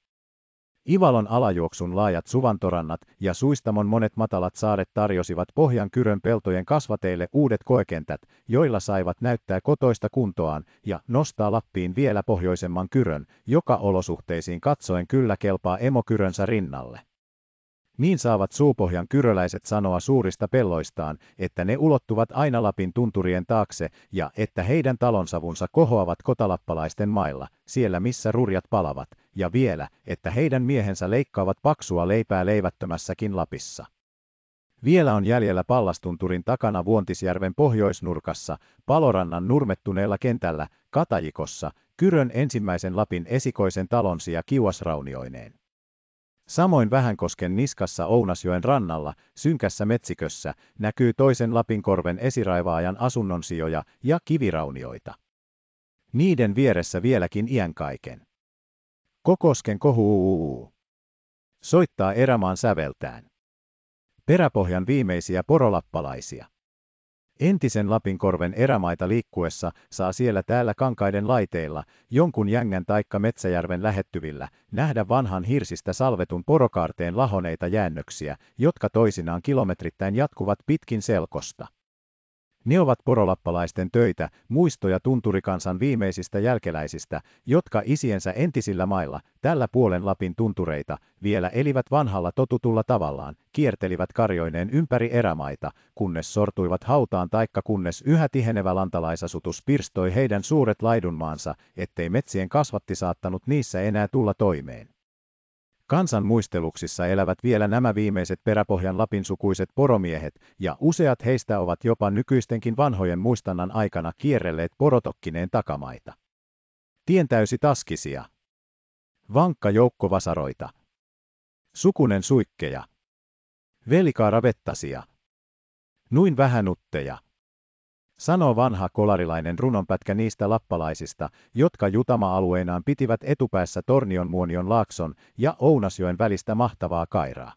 Ivalon alajuoksun laajat suvantorannat ja Suistamon monet matalat saaret tarjosivat Pohjan kyrön peltojen kasvateille uudet koekentät, joilla saivat näyttää kotoista kuntoaan ja nostaa Lappiin vielä pohjoisemman kyrön, joka olosuhteisiin katsoen kyllä kelpaa emokyrönsä rinnalle. Niin saavat suupohjan kyröläiset sanoa suurista pelloistaan, että ne ulottuvat aina Lapin tunturien taakse ja että heidän talonsavunsa kohoavat kotalappalaisten mailla, siellä missä rurjat palavat, ja vielä, että heidän miehensä leikkaavat paksua leipää leivättömässäkin Lapissa. Vielä on jäljellä Pallastunturin takana Vuontisjärven pohjoisnurkassa, Palorannan nurmettuneella kentällä, Katajikossa, Kyrön ensimmäisen Lapin esikoisen talonsia kiuasraunioineen. Samoin Vähänkosken niskassa Ounasjoen rannalla, synkässä metsikössä, näkyy toisen Lapinkorven esiraivaajan asunnonsijoja ja kiviraunioita. Niiden vieressä vieläkin iän kaiken. Kokosken kohu Soittaa erämaan säveltään. Peräpohjan viimeisiä porolappalaisia. Entisen Lapinkorven erämaita liikkuessa saa siellä täällä kankaiden laiteilla, jonkun jängän taikka Metsäjärven lähettyvillä, nähdä vanhan hirsistä salvetun porokaarteen lahoneita jäännöksiä, jotka toisinaan kilometrittäin jatkuvat pitkin selkosta. Ne ovat porolappalaisten töitä, muistoja tunturikansan viimeisistä jälkeläisistä, jotka isiensä entisillä mailla, tällä puolen Lapin tuntureita, vielä elivät vanhalla totutulla tavallaan, kiertelivät karjoineen ympäri erämaita, kunnes sortuivat hautaan taikka kunnes yhä tihenevä lantalaisasutus pirstoi heidän suuret laidunmaansa, ettei metsien kasvatti saattanut niissä enää tulla toimeen. Kansan muisteluksissa elävät vielä nämä viimeiset peräpohjan lapinsukuiset poromiehet, ja useat heistä ovat jopa nykyistenkin vanhojen muistannan aikana kierrelleet porotokkineen takamaita. Tientäysi taskisia. Vankka joukko vasaroita. Sukunen suikkeja. Velikaara vettasia. Nuin vähänutteja sanoo vanha kolarilainen runonpätkä niistä lappalaisista, jotka Jutama-alueenaan pitivät etupäässä Tornion muonion laakson ja Ounasjoen välistä mahtavaa kairaa.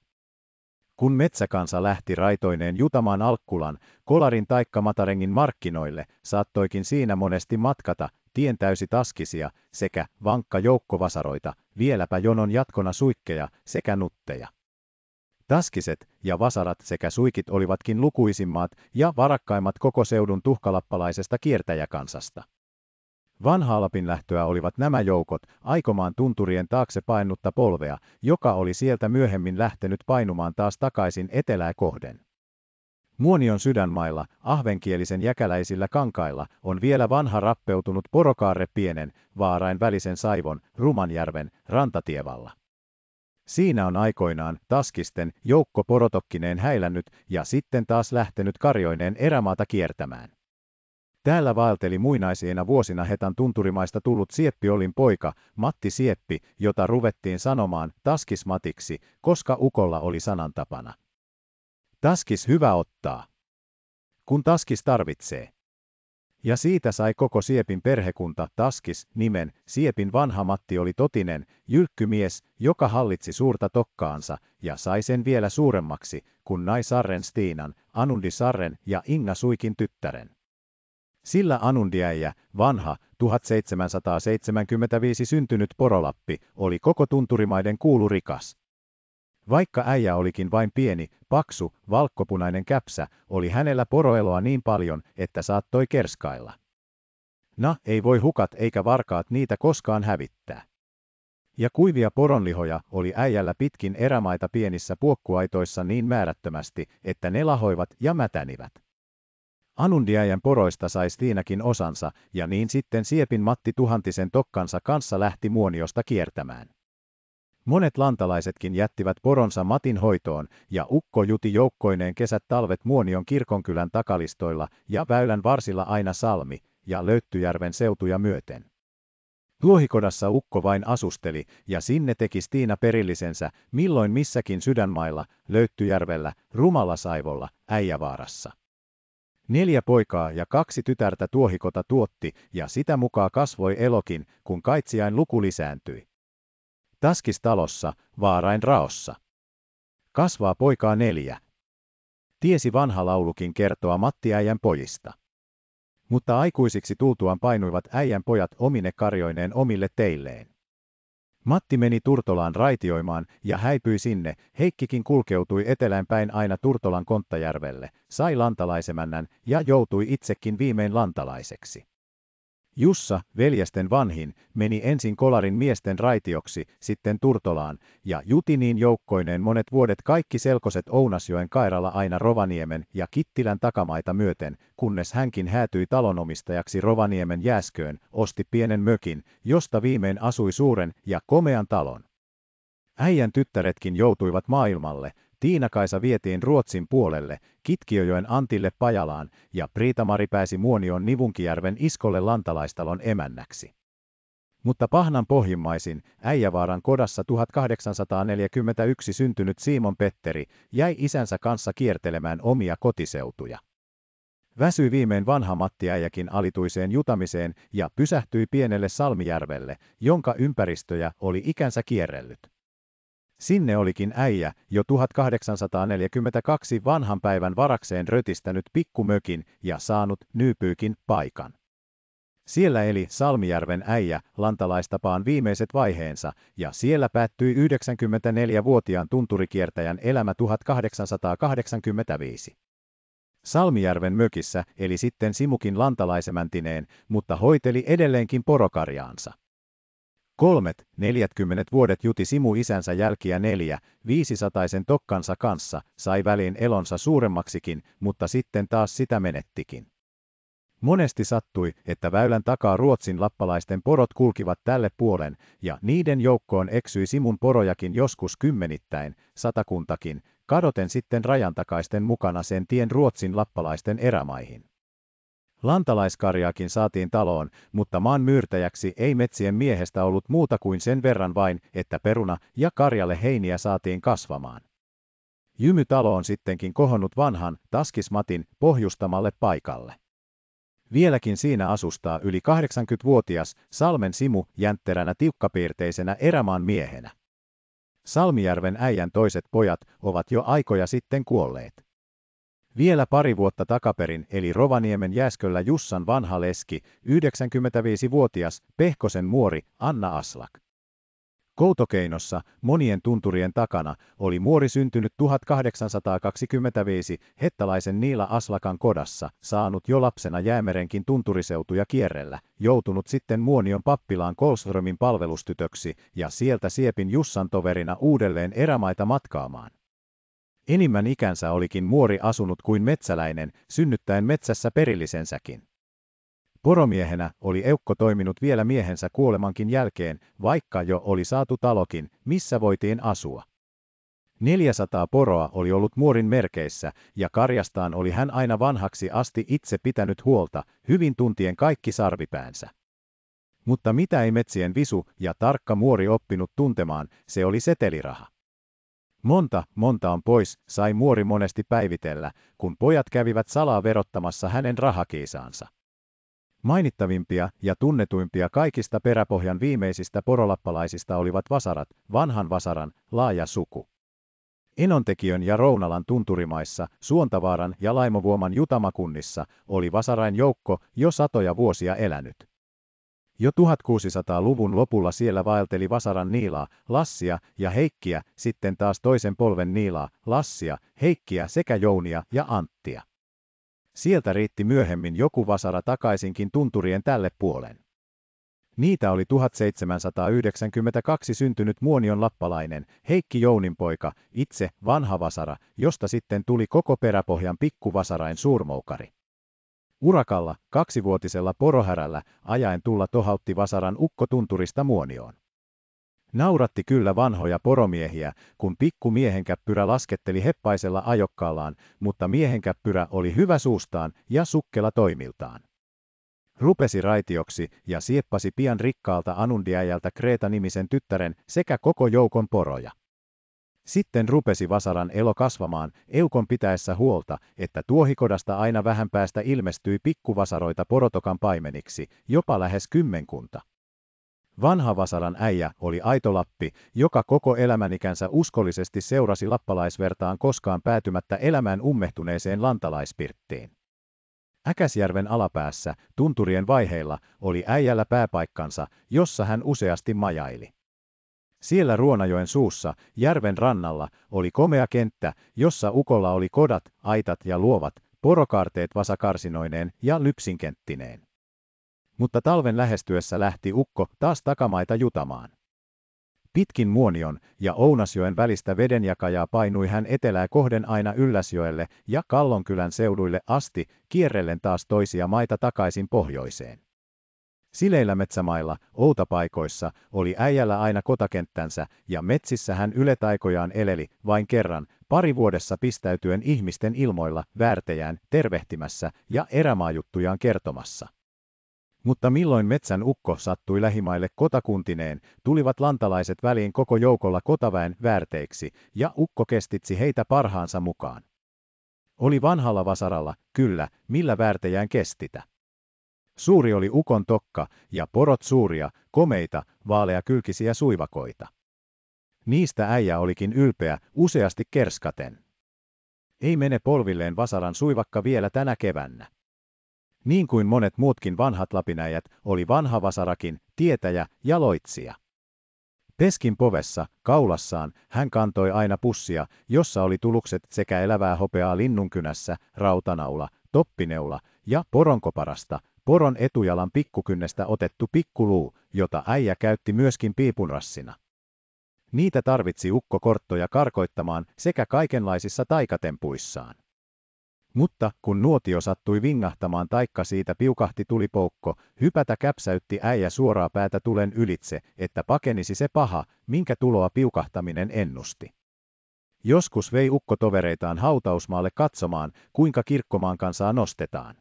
Kun metsäkansa lähti raitoineen Jutamaan Alkkulan, Kolarin taikka Matarengin markkinoille, saattoikin siinä monesti matkata, tien täysi taskisia, sekä vankka joukkovasaroita, vieläpä jonon jatkona suikkeja sekä nutteja. Taskiset ja vasarat sekä suikit olivatkin lukuisimmat ja varakkaimmat koko seudun tuhkalappalaisesta kiertäjäkansasta. Vanhaa Lapin lähtöä olivat nämä joukot aikomaan tunturien taakse painutta polvea, joka oli sieltä myöhemmin lähtenyt painumaan taas takaisin etelää kohden. Muonion sydänmailla, ahvenkielisen jäkäläisillä kankailla, on vielä vanha rappeutunut porokaarre pienen, vaarain välisen saivon, Rumanjärven, rantatievalla. Siinä on aikoinaan taskisten joukko porotokkineen häilännyt ja sitten taas lähtenyt karjoineen erämaata kiertämään. Täällä vaelteli muinaisiina vuosina Hetan tunturimaista tullut Sieppiolin poika, Matti Sieppi, jota ruvettiin sanomaan taskismatiksi, koska ukolla oli sanantapana. Taskis hyvä ottaa. Kun taskis tarvitsee. Ja siitä sai koko Siepin perhekunta Taskis nimen. Siepin vanha Matti oli totinen, jylkkymies, joka hallitsi suurta tokkaansa, ja sai sen vielä suuremmaksi, kun nai Sarren Stiinan, Anundi Sarren ja Inga Suikin tyttären. Sillä Anundiäijä, vanha, 1775 syntynyt porolappi, oli koko tunturimaiden kuulurikas. Vaikka äijä olikin vain pieni, paksu, valkkopunainen käpsä, oli hänellä poroeloa niin paljon, että saattoi kerskailla. Na, ei voi hukat eikä varkaat niitä koskaan hävittää. Ja kuivia poronlihoja oli äijällä pitkin erämaita pienissä puokkuaitoissa niin määrättömästi, että ne lahoivat ja mätänivät. Anundiäjän poroista sai Stiinakin osansa, ja niin sitten Siepin Matti Tuhantisen tokkansa kanssa lähti muoniosta kiertämään. Monet lantalaisetkin jättivät poronsa Matin hoitoon, ja ukko juti joukkoineen kesät talvet Muonion kirkonkylän takalistoilla ja väylän varsilla aina salmi, ja Löyttyjärven seutuja myöten. Tuohikodassa ukko vain asusteli, ja sinne teki Stiina perillisensä, milloin missäkin sydänmailla, Löyttyjärvellä, Rumalasaivolla, Äijävaarassa. Neljä poikaa ja kaksi tytärtä tuohikota tuotti, ja sitä mukaan kasvoi elokin, kun kaitsiain luku lisääntyi. Taskistalossa, vaarain raossa. Kasvaa poikaa neljä. tiesi vanha laulukin kertoa Matti äijän pojista. Mutta aikuisiksi tultuaan painuivat äijän pojat omine karjoineen omille teilleen. Matti meni Turtolaan raitioimaan ja häipyi sinne, Heikkikin kulkeutui etelään päin aina Turtolan Konttajärvelle, sai lantalaisemännän ja joutui itsekin viimein lantalaiseksi. Jussa, veljesten vanhin, meni ensin kolarin miesten raitioksi, sitten Turtolaan, ja juti niin joukkoineen monet vuodet kaikki selkoset Ounasjoen kairalla aina Rovaniemen ja Kittilän takamaita myöten, kunnes hänkin häätyi talonomistajaksi Rovaniemen jääsköön, osti pienen mökin, josta viimein asui suuren ja komean talon. Äijän tyttäretkin joutuivat maailmalle, Tiina-Kaisa vietiin Ruotsin puolelle, Kitkiöjoen Antille Pajalaan ja Priitamari pääsi Muonion Nivunkijärven Iskolle lantalaistalon emännäksi. Mutta pahnan pohjimmaisin, Äijävaaran kodassa 1841 syntynyt Simon Petteri jäi isänsä kanssa kiertelemään omia kotiseutuja. Väsyi viimein vanha Matti äijäkin alituiseen jutamiseen ja pysähtyi pienelle Salmijärvelle, jonka ympäristöjä oli ikänsä kierrellyt. Sinne olikin äijä jo 1842 vanhan päivän varakseen rötistänyt pikkumökin ja saanut nyypyykin paikan. Siellä eli Salmijärven äijä lantalaistapaan viimeiset vaiheensa, ja siellä päättyi 94-vuotiaan tunturikiertäjän elämä 1885. Salmijärven mökissä eli sitten Simukin lantalaisemäntineen, mutta hoiteli edelleenkin porokarjaansa. Kolmet, neljätkymmenet vuodet juti Simu isänsä jälkiä neljä, viisisataisen tokkansa kanssa, sai väliin elonsa suuremmaksikin, mutta sitten taas sitä menettikin. Monesti sattui, että väylän takaa Ruotsin lappalaisten porot kulkivat tälle puolen, ja niiden joukkoon eksyi Simun porojakin joskus kymmenittäin, satakuntakin, kadoten sitten rajantakaisten mukana sen tien Ruotsin lappalaisten erämaihin. Lantalaiskarjaakin saatiin taloon, mutta maan myyrtäjäksi ei metsien miehestä ollut muuta kuin sen verran vain, että peruna ja karjalle heiniä saatiin kasvamaan. Jymytalo on sittenkin kohonnut vanhan, taskismatin, pohjustamalle paikalle. Vieläkin siinä asustaa yli 80-vuotias Salmen Simu jäntteränä tiukkapiirteisenä erämaan miehenä. Salmijärven äijän toiset pojat ovat jo aikoja sitten kuolleet. Vielä pari vuotta takaperin eli Rovaniemen Jääsköllä Jussan vanha leski, 95-vuotias, Pehkosen muori, Anna Aslak. Koutokeinossa, monien tunturien takana, oli muori syntynyt 1825 hettalaisen Niila Aslakan kodassa, saanut jo lapsena jäämerenkin tunturiseutuja kierrellä, joutunut sitten Muonion pappilaan Kolströmin palvelustytöksi ja sieltä Siepin Jussan toverina uudelleen erämaita matkaamaan. Enimmän ikänsä olikin muori asunut kuin metsäläinen, synnyttäen metsässä perillisensäkin. Poromiehenä oli Eukko toiminut vielä miehensä kuolemankin jälkeen, vaikka jo oli saatu talokin, missä voitiin asua. 400 poroa oli ollut muorin merkeissä, ja karjastaan oli hän aina vanhaksi asti itse pitänyt huolta, hyvin tuntien kaikki sarvipäänsä. Mutta mitä ei metsien visu ja tarkka muori oppinut tuntemaan, se oli seteliraha. Monta, monta on pois, sai muori monesti päivitellä, kun pojat kävivät salaa verottamassa hänen rahakiisaansa. Mainittavimpia ja tunnetuimpia kaikista peräpohjan viimeisistä porolappalaisista olivat vasarat, vanhan vasaran, laaja suku. Enontekiön ja Rounalan tunturimaissa, Suontavaaran ja Laimovuoman jutamakunnissa oli vasarain joukko jo satoja vuosia elänyt. Jo 1600-luvun lopulla siellä vaelteli Vasaran Niilaa, Lassia ja Heikkiä, sitten taas toisen polven Niilaa, Lassia, Heikkiä sekä Jounia ja Anttia. Sieltä riitti myöhemmin joku Vasara takaisinkin tunturien tälle puolen. Niitä oli 1792 syntynyt Muonion lappalainen, Heikki Jounin poika, itse vanha Vasara, josta sitten tuli koko peräpohjan pikkuvasarain suurmoukari. Urakalla, kaksivuotisella porohärällä, ajaen tulla tohautti Vasaran ukko tunturista muonioon. Nauratti kyllä vanhoja poromiehiä, kun pikku miehenkäppyrä lasketteli heppaisella ajokkaallaan, mutta miehenkäppyrä oli hyvä suustaan ja sukkela toimiltaan. Rupesi raitioksi ja sieppasi pian rikkaalta Anundiäjältä Kreeta-nimisen tyttären sekä koko joukon poroja. Sitten rupesi Vasaran elo kasvamaan, eukon pitäessä huolta, että tuohikodasta aina vähän päästä ilmestyi pikkuvasaroita porotokan paimeniksi, jopa lähes kymmenkunta. Vanha Vasaran äijä oli aito Lappi, joka koko elämänikänsä uskollisesti seurasi lappalaisvertaan koskaan päätymättä elämään ummehtuneeseen lantalaispirttiin. Äkäsjärven alapäässä, tunturien vaiheilla, oli äijällä pääpaikkansa, jossa hän useasti majaili. Siellä Ruonajoen suussa, järven rannalla, oli komea kenttä, jossa ukolla oli kodat, aitat ja luovat, porokaarteet vasakarsinoineen ja lypsinkenttineen. Mutta talven lähestyessä lähti ukko taas takamaita jutamaan. Pitkin Muonion ja Ounasjoen välistä vedenjakajaa painui hän etelää kohden aina Ylläsjoelle ja Kallonkylän seuduille asti, kierrellen taas toisia maita takaisin pohjoiseen. Sileillä metsämailla, outapaikoissa, oli äijällä aina kotakenttänsä, ja metsissä hän yletaikojaan eleli, vain kerran, pari vuodessa pistäytyen ihmisten ilmoilla, väärtejään, tervehtimässä ja erämaajuttujaan kertomassa. Mutta milloin metsän ukko sattui lähimaille kotakuntineen, tulivat lantalaiset väliin koko joukolla kotaväen väärteiksi, ja ukko kestitsi heitä parhaansa mukaan. Oli vanhalla vasaralla, kyllä, millä väärtejään kestitä. Suuri oli ukon tokka, ja porot suuria, komeita, vaaleakylkisiä suivakoita. Niistä äijä olikin ylpeä, useasti kerskaten. Ei mene polvilleen vasaran suivakka vielä tänä kevännä. Niin kuin monet muutkin vanhat lapinäijät, oli vanha vasarakin, tietäjä ja loitsija. Peskin povessa, kaulassaan, hän kantoi aina pussia, jossa oli tulukset sekä elävää hopeaa linnunkynässä, rautanaula, toppineula ja poronkoparasta, poron etujalan pikkukynnestä otettu pikkuluu, jota äijä käytti myöskin piipunrassina. Niitä tarvitsi ukko korttoja karkoittamaan sekä kaikenlaisissa taikatempuissaan. Mutta kun nuotio sattui vingahtamaan taikka siitä piukahti tulipoukko, hypätä käpsäytti äijä suoraa päätä tulen ylitse, että pakenisi se paha, minkä tuloa piukahtaminen ennusti. Joskus vei ukko tovereitaan hautausmaalle katsomaan, kuinka kirkkomaan kansaa nostetaan.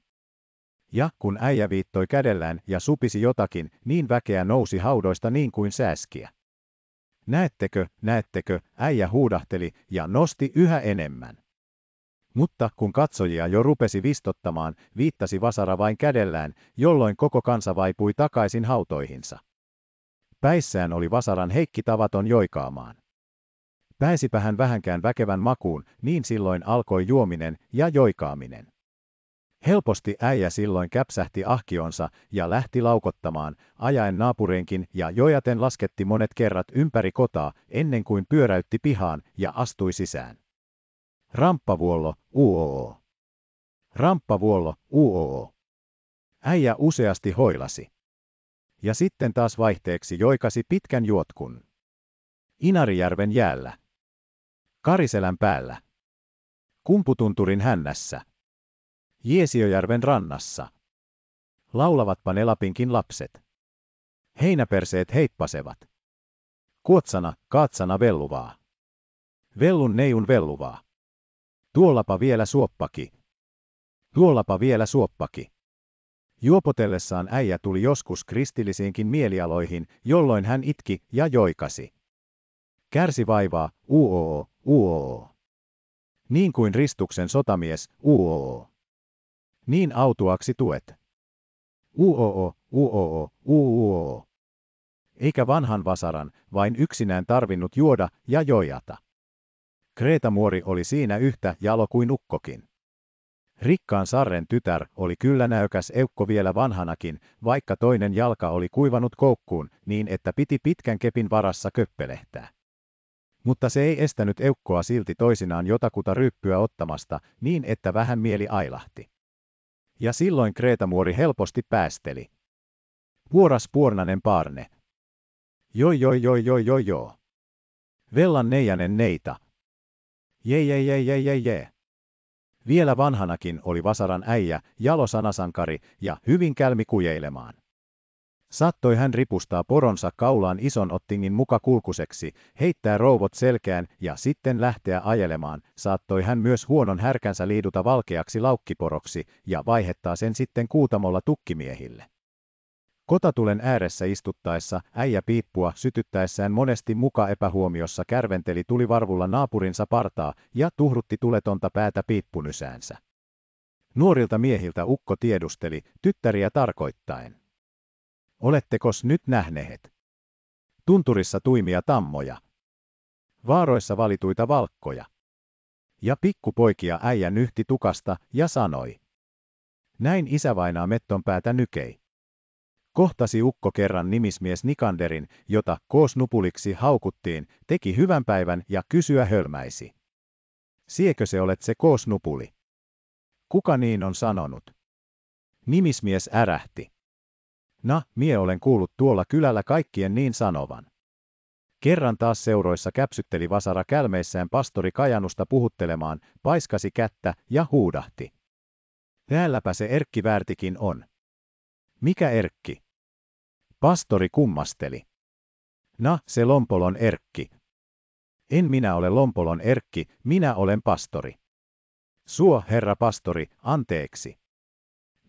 Ja kun äijä viittoi kädellään ja supisi jotakin, niin väkeä nousi haudoista niin kuin sääskiä. Näettekö, näettekö, äijä huudahteli ja nosti yhä enemmän. Mutta kun katsojia jo rupesi vistottamaan, viittasi Vasara vain kädellään, jolloin koko kansa vaipui takaisin hautoihinsa. Päissään oli Vasaran Heikki tavaton joikaamaan. Pääsipä hän vähänkään väkevän makuun, niin silloin alkoi juominen ja joikaaminen. Helposti äijä silloin käpsähti ahkionsa ja lähti laukottamaan, ajaen naapuriinkin ja jojaten lasketti monet kerrat ympäri kotaa, ennen kuin pyöräytti pihaan ja astui sisään. Ramppavuollo, uoo. Ramppavuollo, uoo. Äijä useasti hoilasi. Ja sitten taas vaihteeksi joikasi pitkän juotkun. Inarijärven jäällä. Kariselän päällä. Kumputunturin hännässä. Jiesiojärven rannassa. Laulavatpa ne Lapinkin lapset. Heinäperseet heippasevat. Kuotsana, kaatsana velluvaa. Vellun neijun velluvaa. Tuollapa vielä suoppaki. Tuollapa vielä suoppaki. Juopotellessaan äijä tuli joskus kristillisiinkin mielialoihin, jolloin hän itki ja joikasi. Kärsi vaivaa, uoo, uoo. Niin kuin Ristuksen sotamies, uoo. Niin autuaksi tuet. Uoo, uoo, uoo. Eikä vanhan vasaran, vain yksinään tarvinnut juoda ja jojata. Kreetamuori oli siinä yhtä jalo kuin ukkokin. Rikkaan Sarren tytär oli kyllä näykäs eukko vielä vanhanakin, vaikka toinen jalka oli kuivanut koukkuun niin, että piti pitkän kepin varassa köppelehtää. Mutta se ei estänyt eukkoa silti toisinaan jotakuta ryppyä ottamasta, niin että vähän mieli ailahti. Ja silloin Kreetamuori helposti päästeli. Puoras puornanen paarne. Joi joi joi joi joi joo. Vellan neijanen neita. Je je je je je je. Vielä vanhanakin oli Vasaran äijä, jalo sanasankari ja hyvin kälmi kujeilemaan. Sattoi hän ripustaa poronsa kaulaan ison ottingin muka kulkuseksi, heittää rouvot selkään ja sitten lähteä ajelemaan, saattoi hän myös huonon härkänsä liiduta valkeaksi laukkiporoksi ja vaihettaa sen sitten kuutamolla tukkimiehille. Kotatulen ääressä istuttaessa äijä piippua sytyttäessään monesti muka epähuomiossa kärventeli tulivarvulla naapurinsa partaa ja tuhrutti tuletonta päätä piippunysäänsä. Nuorilta miehiltä ukko tiedusteli, tyttäriä tarkoittaen. Olettekos nyt nähneet? tunturissa tuimia tammoja, vaaroissa valituita valkkoja. Ja pikkupoikia äijä nyhti tukasta ja sanoi. Näin isävainaa metton päätä nykei. Kohtasi ukko kerran nimismies Nikanderin, jota koosnupuliksi haukuttiin, teki hyvän päivän ja kysyä hölmäisi. Siekö se olet se koosnupuli? Kuka niin on sanonut? Nimismies ärähti. Na, mie olen kuullut tuolla kylällä kaikkien niin sanovan. Kerran taas seuroissa käpsytteli Vasara kälmeissään pastori Kajanusta puhuttelemaan, paiskasi kättä ja huudahti. Täälläpä se Erkki Väärtikin on. Mikä Erkki? Pastori kummasteli. Na, se Lompolon Erkki. En minä ole Lompolon Erkki, minä olen pastori. Suo, herra pastori, anteeksi.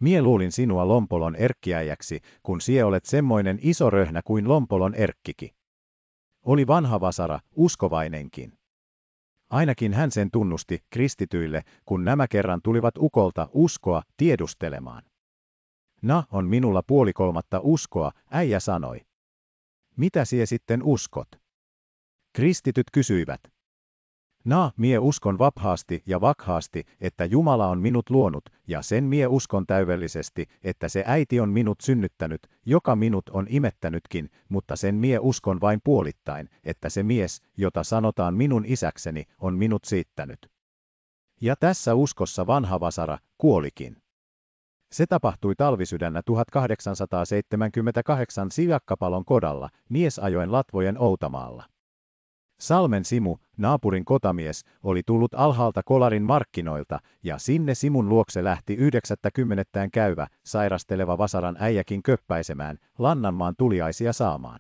Mie luulin sinua Lompolon Erkkiäjäksi, kun sie olet semmoinen iso röhnä kuin Lompolon Erkkiki. Oli vanha vasara, uskovainenkin. Ainakin hän sen tunnusti kristityille, kun nämä kerran tulivat ukolta uskoa tiedustelemaan. Na, on minulla puolikolmatta uskoa, äijä sanoi. Mitä sie sitten uskot? Kristityt kysyivät. Na, mie uskon vaphaasti ja vakhaasti, että Jumala on minut luonut, ja sen mie uskon täydellisesti, että se äiti on minut synnyttänyt, joka minut on imettänytkin, mutta sen mie uskon vain puolittain, että se mies, jota sanotaan minun isäkseni, on minut siittänyt. Ja tässä uskossa vanha vasara kuolikin. Se tapahtui talvisydännä 1878 Sijakkapalon kodalla, miesajoen Latvojen Outamaalla. Salmen Simu, naapurin kotamies, oli tullut alhaalta kolarin markkinoilta, ja sinne Simun luokse lähti yhdeksättäkymmenettään käyvä, sairasteleva Vasaran äijäkin köppäisemään, Lannanmaan tuliaisia saamaan.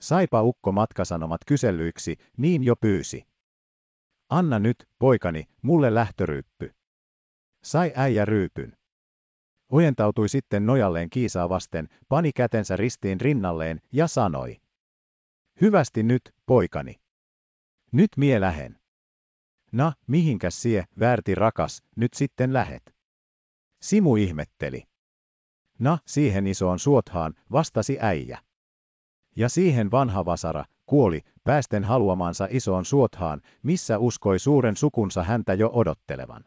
Saipa ukko matkasanomat kyselyiksi, niin jo pyysi. Anna nyt, poikani, mulle lähtöryyppy. Sai äijä ryypyn. Ojentautui sitten nojalleen kiisaa vasten, pani kätensä ristiin rinnalleen ja sanoi. Hyvästi nyt, poikani. Nyt mie lähen. Na, mihinkäs sie, väärti rakas, nyt sitten lähet? Simu ihmetteli. Na, siihen isoon suothaan, vastasi äijä. Ja siihen vanha vasara, kuoli, päästen haluamansa isoon suothaan, missä uskoi suuren sukunsa häntä jo odottelevan.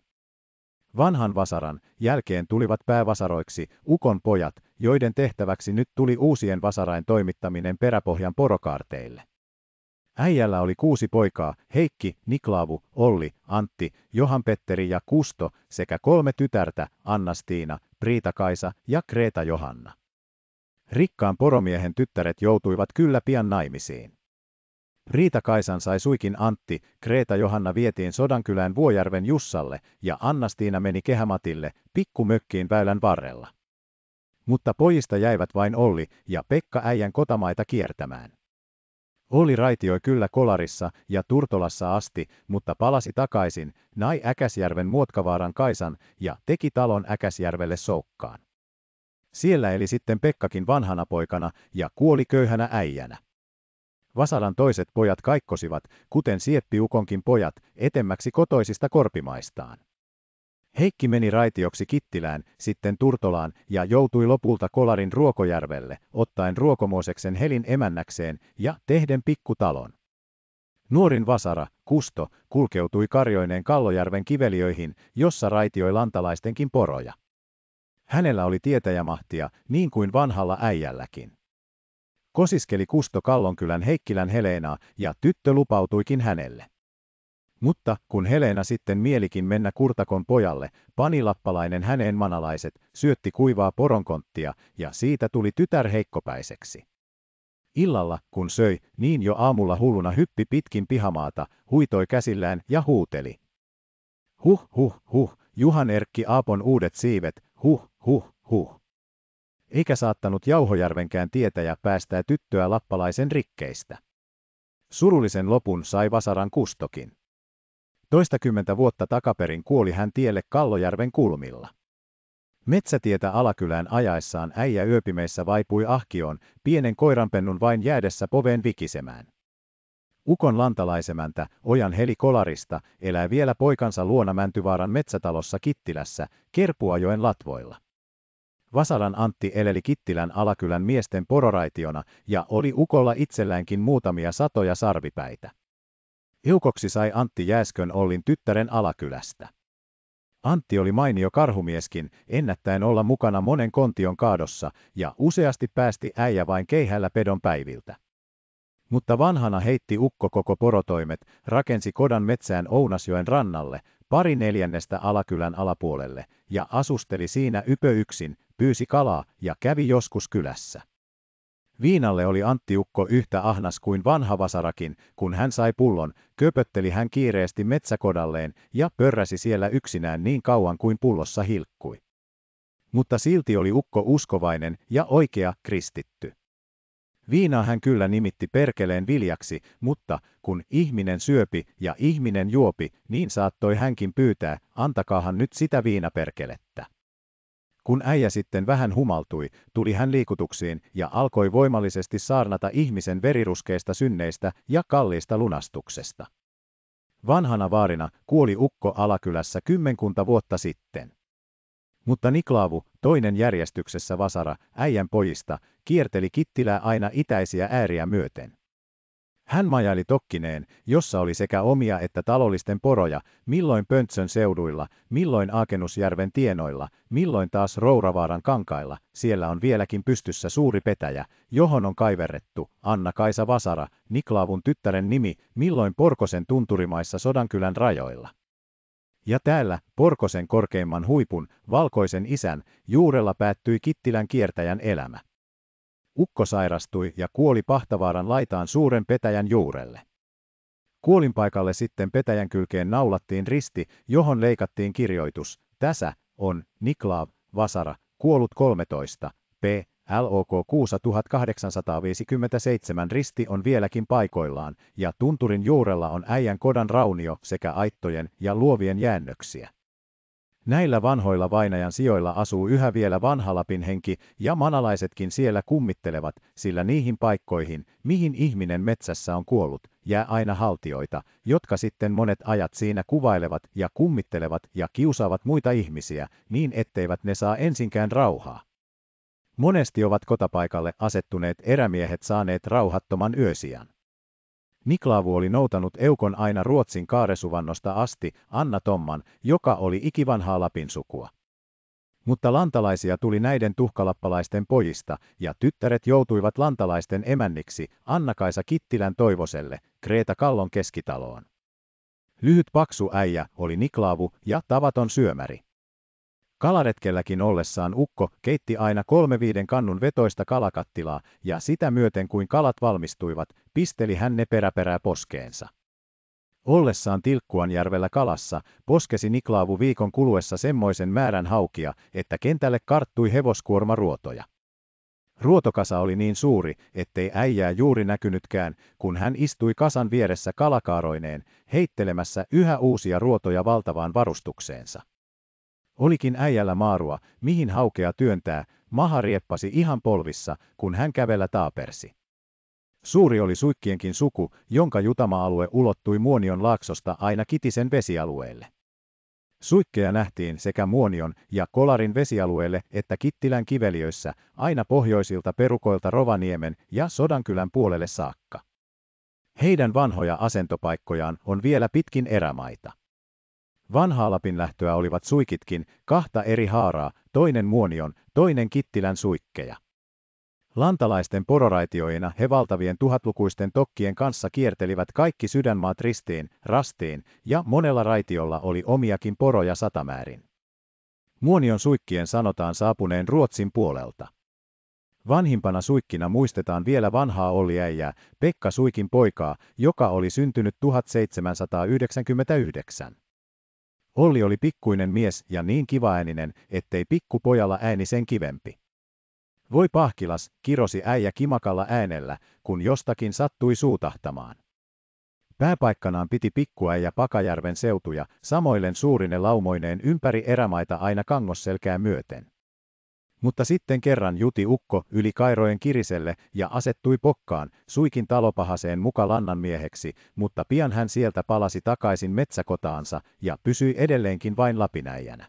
Vanhan vasaran jälkeen tulivat päävasaroiksi ukon pojat, joiden tehtäväksi nyt tuli uusien vasarain toimittaminen peräpohjan porokaarteille. Äijällä oli kuusi poikaa, Heikki, Niklaavu, Olli, Antti, Johan Petteri ja Kusto sekä kolme tytärtä, Anna-Stiina, Priita-Kaisa ja Kreeta Johanna. Rikkaan poromiehen tyttäret joutuivat kyllä pian naimisiin. Riita Kaisan sai suikin Antti, Kreeta Johanna vietiin Sodankylään Vuojärven Jussalle ja Annastiina meni Kehämatille, pikkumökkiin väylän varrella. Mutta pojista jäivät vain Olli ja Pekka äijän kotamaita kiertämään. Olli raitioi kyllä Kolarissa ja Turtolassa asti, mutta palasi takaisin, nai Äkäsjärven Muotkavaaran Kaisan ja teki talon Äkäsjärvelle soukkaan. Siellä eli sitten Pekkakin vanhana poikana ja kuoli köyhänä äijänä. Vasaran toiset pojat kaikkosivat, kuten Sieppiukonkin pojat, etemmäksi kotoisista korpimaistaan. Heikki meni raitioksi Kittilään, sitten Turtolaan ja joutui lopulta Kolarin Ruokojärvelle, ottaen Ruokomoseksen Helin emännäkseen ja tehden pikkutalon. Nuorin Vasara, Kusto, kulkeutui karjoineen Kallojärven kiveliöihin, jossa raitioi lantalaistenkin poroja. Hänellä oli tietäjämahtia, niin kuin vanhalla äijälläkin. Kosiskeli Kusto Kallonkylän Heikkilän Heleenaa ja tyttö lupautuikin hänelle. Mutta kun Helena sitten mielikin mennä Kurtakon pojalle, pani lappalainen häneen manalaiset, syötti kuivaa poronkonttia ja siitä tuli tytär heikkopäiseksi. Illalla, kun söi, niin jo aamulla hulluna hyppi pitkin pihamaata, huitoi käsillään ja huuteli. Huh, huh, huh, Juhan Erkki Aapon uudet siivet, huh, huh, huh eikä saattanut Jauhojärvenkään tietäjä päästää tyttöä lappalaisen rikkeistä. Surullisen lopun sai Vasaran kustokin. Toistakymmentä vuotta takaperin kuoli hän tielle Kallojärven kulmilla. Metsätietä alakylään ajaessaan äijä yöpimeissä vaipui ahkioon, pienen koiranpennun vain jäädessä poveen vikisemään. Ukon lantalaisemäntä, Ojan Heli Kolarista, elää vielä poikansa luona Mäntyvaaran metsätalossa Kittilässä, Kerpuajoen latvoilla. Vasaran Antti eleli Kittilän Alakylän miesten pororaitiona ja oli ukolla itselläänkin muutamia satoja sarvipäitä. Eukoksi sai Antti Jääskön Ollin tyttären Alakylästä. Antti oli mainio karhumieskin, ennättäen olla mukana monen kontion kaadossa, ja useasti päästi äijä vain keihällä pedon päiviltä. Mutta vanhana heitti ukko koko porotoimet, rakensi kodan metsään Ounasjoen rannalle, pari neljännestä Alakylän alapuolelle, ja asusteli siinä ypö yksin, pyysi kalaa ja kävi joskus kylässä. Viinalle oli Antti Ukko yhtä ahnas kuin vanha vasarakin, kun hän sai pullon, köpötteli hän kiireesti metsäkodalleen ja pörräsi siellä yksinään niin kauan kuin pullossa hilkkui. Mutta silti oli Ukko uskovainen ja oikea kristitty. Viinaa hän kyllä nimitti perkeleen viljaksi, mutta kun ihminen syöpi ja ihminen juopi, niin saattoi hänkin pyytää, antakaahan nyt sitä viinaperkelettä. Kun äijä sitten vähän humaltui, tuli hän liikutuksiin ja alkoi voimallisesti saarnata ihmisen veriruskeista synneistä ja kalliista lunastuksesta. Vanhana vaarina kuoli ukko Alakylässä kymmenkunta vuotta sitten. Mutta Niklaavu, toinen järjestyksessä vasara, äijän pojista, kierteli Kittilää aina itäisiä ääriä myöten. Hän majaili tokkineen, jossa oli sekä omia että talollisten poroja, milloin Pöntsön seuduilla, milloin Aakenusjärven tienoilla, milloin taas Rouravaaran kankailla, siellä on vieläkin pystyssä suuri petäjä, johon on kaiverrettu Anna-Kaisa Vasara, Niklaavun tyttären nimi, milloin Porkosen tunturimaissa Sodankylän rajoilla. Ja täällä, Porkosen korkeimman huipun, valkoisen isän, juurella päättyi Kittilän kiertäjän elämä. Ukko sairastui ja kuoli Pahtavaaran laitaan suuren petäjän juurelle. Kuolinpaikalle sitten petäjän kylkeen naulattiin risti, johon leikattiin kirjoitus, tässä on Niklaav, Vasara, kuollut 13, p. LOK 6857 risti on vieläkin paikoillaan, ja tunturin juurella on äijän kodan raunio sekä aittojen ja luovien jäännöksiä. Näillä vanhoilla vainajan sijoilla asuu yhä vielä vanha Lapin henki, ja manalaisetkin siellä kummittelevat, sillä niihin paikkoihin, mihin ihminen metsässä on kuollut, jää aina haltioita, jotka sitten monet ajat siinä kuvailevat ja kummittelevat ja kiusaavat muita ihmisiä, niin etteivät ne saa ensinkään rauhaa. Monesti ovat kotapaikalle asettuneet erämiehet saaneet rauhattoman yösiän. Niklaavu oli noutanut eukon aina Ruotsin kaaresuvannosta asti Anna Tomman, joka oli ikivanhaa Lapin sukua. Mutta lantalaisia tuli näiden tuhkalappalaisten pojista, ja tyttäret joutuivat lantalaisten emänniksi Anna-Kaisa Kittilän Toivoselle, Kreeta Kallon keskitaloon. Lyhyt paksu äijä oli Niklaavu ja tavaton syömäri. Kalaretkelläkin ollessaan ukko keitti aina kolme viiden kannun vetoista kalakattilaa, ja sitä myöten kuin kalat valmistuivat, pisteli hän ne peräperää poskeensa. Ollessaan Tilkkuanjärvellä kalassa, poskesi Niklaavu viikon kuluessa semmoisen määrän haukia, että kentälle karttui hevoskuorma ruotoja. Ruotokasa oli niin suuri, ettei äijää juuri näkynytkään, kun hän istui kasan vieressä kalakaaroineen, heittelemässä yhä uusia ruotoja valtavaan varustukseensa. Olikin äijällä maarua, mihin haukea työntää, maha rieppasi ihan polvissa, kun hän kävellä taapersi. Suuri oli suikkienkin suku, jonka jutama-alue ulottui Muonion laaksosta aina Kitisen vesialueelle. Suikkeja nähtiin sekä Muonion ja Kolarin vesialueelle että Kittilän kiveliöissä aina pohjoisilta perukoilta Rovaniemen ja Sodankylän puolelle saakka. Heidän vanhoja asentopaikkojaan on vielä pitkin erämaita. Vanhaa Lapin lähtöä olivat suikitkin, kahta eri haaraa, toinen muonion, toinen Kittilän suikkeja. Lantalaisten pororaitioina he valtavien tuhatlukuisten tokkien kanssa kiertelivät kaikki sydänmaat ristiin, rastiin, ja monella raitiolla oli omiakin poroja satamäärin. Muonion suikkien sanotaan saapuneen Ruotsin puolelta. Vanhimpana suikkina muistetaan vielä vanhaa Olli Pekka Suikin poikaa, joka oli syntynyt 1799. Olli oli pikkuinen mies ja niin kivaääninen, ettei pikkupojalla ääni sen kivempi. Voi pahkilas, kirosi äijä kimakalla äänellä, kun jostakin sattui suutahtamaan. Pääpaikkanaan piti pikkuäijä Pakajärven seutuja, samoillen suurine laumoineen ympäri erämaita aina kangosselkää myöten. Mutta sitten kerran juti ukko yli Kairojen kiriselle ja asettui pokkaan, suikin talopahaseen muka lannan mieheksi, mutta pian hän sieltä palasi takaisin metsäkotaansa ja pysyi edelleenkin vain lapinäijänä.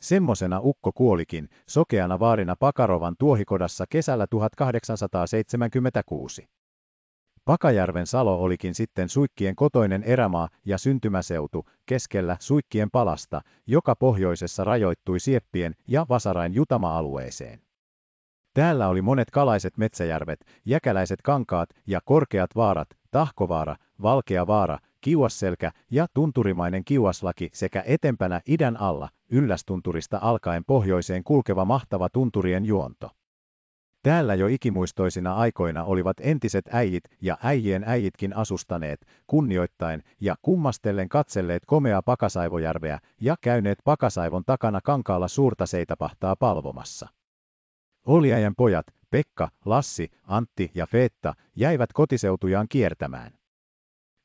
Semmosena ukko kuolikin, sokeana vaarina Pakarovan tuohikodassa kesällä 1876. Pakajärven Salo olikin sitten Suikkien kotoinen erämaa ja syntymäseutu keskellä Suikkien palasta, joka pohjoisessa rajoittui Sieppien ja Vasarain jutama-alueeseen. Täällä oli monet kalaiset metsäjärvet, jäkäläiset kankaat ja korkeat vaarat, Tahkovaara, Valkea vaara, Kiuasselkä ja tunturimainen Kiuaslaki sekä etempänä idän alla, yllästunturista alkaen pohjoiseen kulkeva mahtava tunturien juonto. Täällä jo ikimuistoisina aikoina olivat entiset äijit ja äijien äijitkin asustaneet, kunnioittain ja kummastellen katselleet komea Pakasaivojärveä ja käyneet Pakasaivon takana kankaalla suurta seitapahtaa palvomassa. Oliajan pojat, Pekka, Lassi, Antti ja Feetta, jäivät kotiseutujaan kiertämään.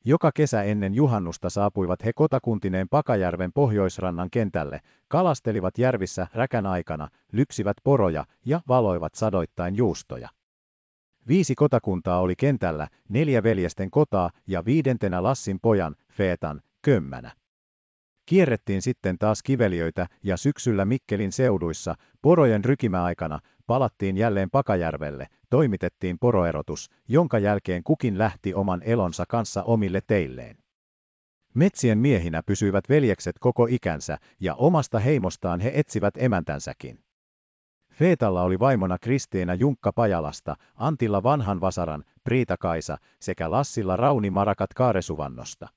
Joka kesä ennen juhannusta saapuivat he kotakuntineen Pakajärven pohjoisrannan kentälle, kalastelivat järvissä räkän aikana, lypsivät poroja ja valoivat sadoittain juustoja. Viisi kotakuntaa oli kentällä, neljä veljesten kotaa ja viidentenä Lassin pojan, Feetan, kömmänä. Kierrettiin sitten taas kiveliöitä ja syksyllä Mikkelin seuduissa, porojen rykimäaikana, palattiin jälleen Pakajärvelle, toimitettiin poroerotus, jonka jälkeen kukin lähti oman elonsa kanssa omille teilleen. Metsien miehinä pysyivät veljekset koko ikänsä, ja omasta heimostaan he etsivät emäntänsäkin. Feetalla oli vaimona Kristiina Junkka Pajalasta, Antilla Vanhan Vasaran, Priita Kaisa sekä Lassilla Rauni Marakat Kaaresuvannosta.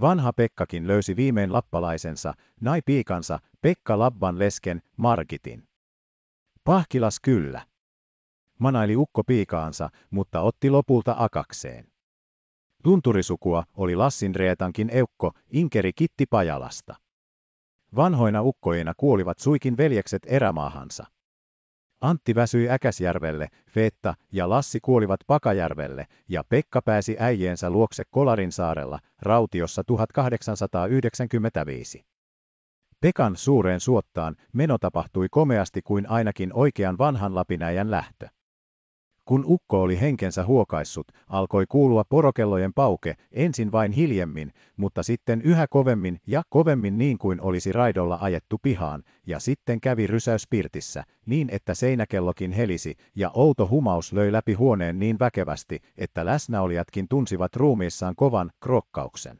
Vanha Pekkakin löysi viimein lappalaisensa, nai piikansa, Pekka Labban lesken, Margitin. Pahkilas kyllä. Manaili ukko piikaansa, mutta otti lopulta akakseen. Tunturisukua oli Lassin Reetankin eukko, Inkeri Kitti Pajalasta. Vanhoina ukkoina kuolivat suikin veljekset erämaahansa. Antti väsyi Äkäsjärvelle, Feetta ja Lassi kuolivat Pakajärvelle, ja Pekka pääsi äijiensä luokse Kolarin saarella, Rautiossa 1895. Pekan suureen suottaan meno tapahtui komeasti kuin ainakin oikean vanhan lapinäijän lähtö. Kun ukko oli henkensä huokaissut, alkoi kuulua porokellojen pauke, ensin vain hiljemmin, mutta sitten yhä kovemmin ja kovemmin niin kuin olisi raidolla ajettu pihaan, ja sitten kävi rysäys pirtissä, niin että seinäkellokin helisi, ja outo humaus löi läpi huoneen niin väkevästi, että läsnäolijatkin tunsivat ruumiissaan kovan krokkauksen.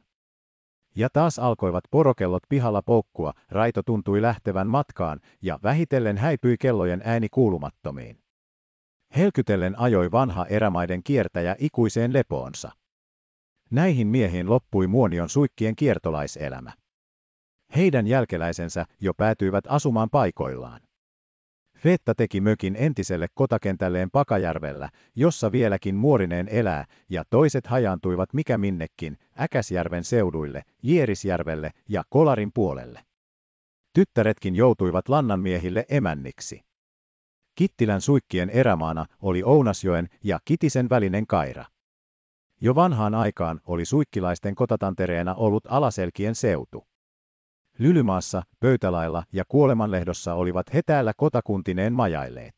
Ja taas alkoivat porokellot pihalla poukkua, raito tuntui lähtevän matkaan, ja vähitellen häipyi kellojen ääni kuulumattomiin. Helkytellen ajoi vanha erämaiden kiertäjä ikuiseen lepoonsa. Näihin miehiin loppui muonion suikkien kiertolaiselämä. Heidän jälkeläisensä jo päätyivät asumaan paikoillaan. Fetta teki mökin entiselle kotakentälleen Pakajärvellä, jossa vieläkin muorineen elää, ja toiset hajaantuivat mikä minnekin, Äkäsjärven seuduille, Jierisjärvelle ja Kolarin puolelle. Tyttäretkin joutuivat lannanmiehille emänniksi. Kittilän suikkien erämaana oli Ounasjoen ja Kitisen välinen kaira. Jo vanhaan aikaan oli suikkilaisten kotatantereena ollut Alaselkien seutu. Lylymaassa, Pöytälailla ja Kuolemanlehdossa olivat he täällä kotakuntineen majailleet.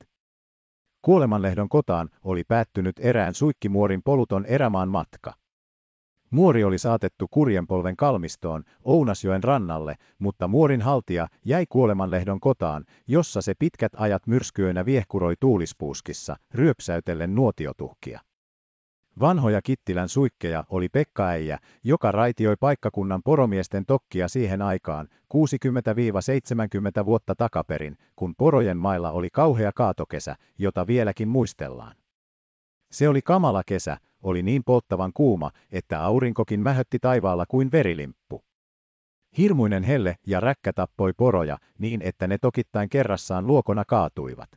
Kuolemanlehdon kotaan oli päättynyt erään suikkimuorin poluton erämaan matka. Muori oli saatettu kurjenpolven kalmistoon Ounasjoen rannalle, mutta muorin haltija jäi kuolemanlehdon kotaan, jossa se pitkät ajat myrskyönä viehkuroi tuulispuuskissa, ryöpsäytellen nuotiotuhkia. Vanhoja Kittilän suikkeja oli Pekka Äijä, joka raitioi paikkakunnan poromiesten tokkia siihen aikaan, 60-70 vuotta takaperin, kun porojen mailla oli kauhea kaatokesä, jota vieläkin muistellaan. Se oli kamala kesä, oli niin polttavan kuuma, että aurinkokin mähötti taivaalla kuin verilimppu. Hirmuinen helle ja räkkä tappoi poroja niin, että ne tokittain kerrassaan luokona kaatuivat.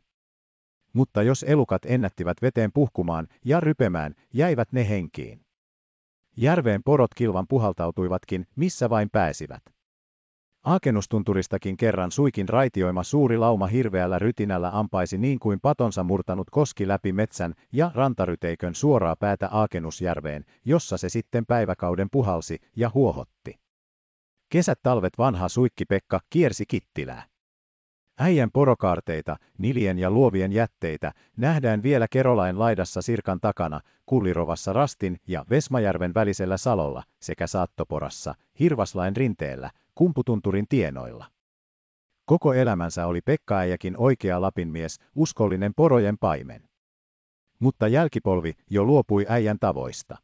Mutta jos elukat ennättivät veteen puhkumaan ja rypemään, jäivät ne henkiin. Järveen porot kilvan puhaltautuivatkin, missä vain pääsivät. Aakenustunturistakin kerran suikin raitioima suuri lauma hirveällä rytinällä ampaisi niin kuin patonsa murtanut koski läpi metsän ja rantaryteikön suoraa päätä Aakenusjärveen, jossa se sitten päiväkauden puhalsi ja huohotti. Kesät talvet vanha suikki Pekka kiersi Kittilää. Äijän porokaarteita, nilien ja luovien jätteitä nähdään vielä Kerolain laidassa Sirkan takana, Kullirovassa Rastin ja Vesmajärven välisellä salolla sekä Saattoporassa, Hirvaslain rinteellä, Kumputunturin tienoilla. Koko elämänsä oli Pekka Äijäkin oikea Lapinmies, uskollinen porojen paimen. Mutta jälkipolvi jo luopui äijän tavoista.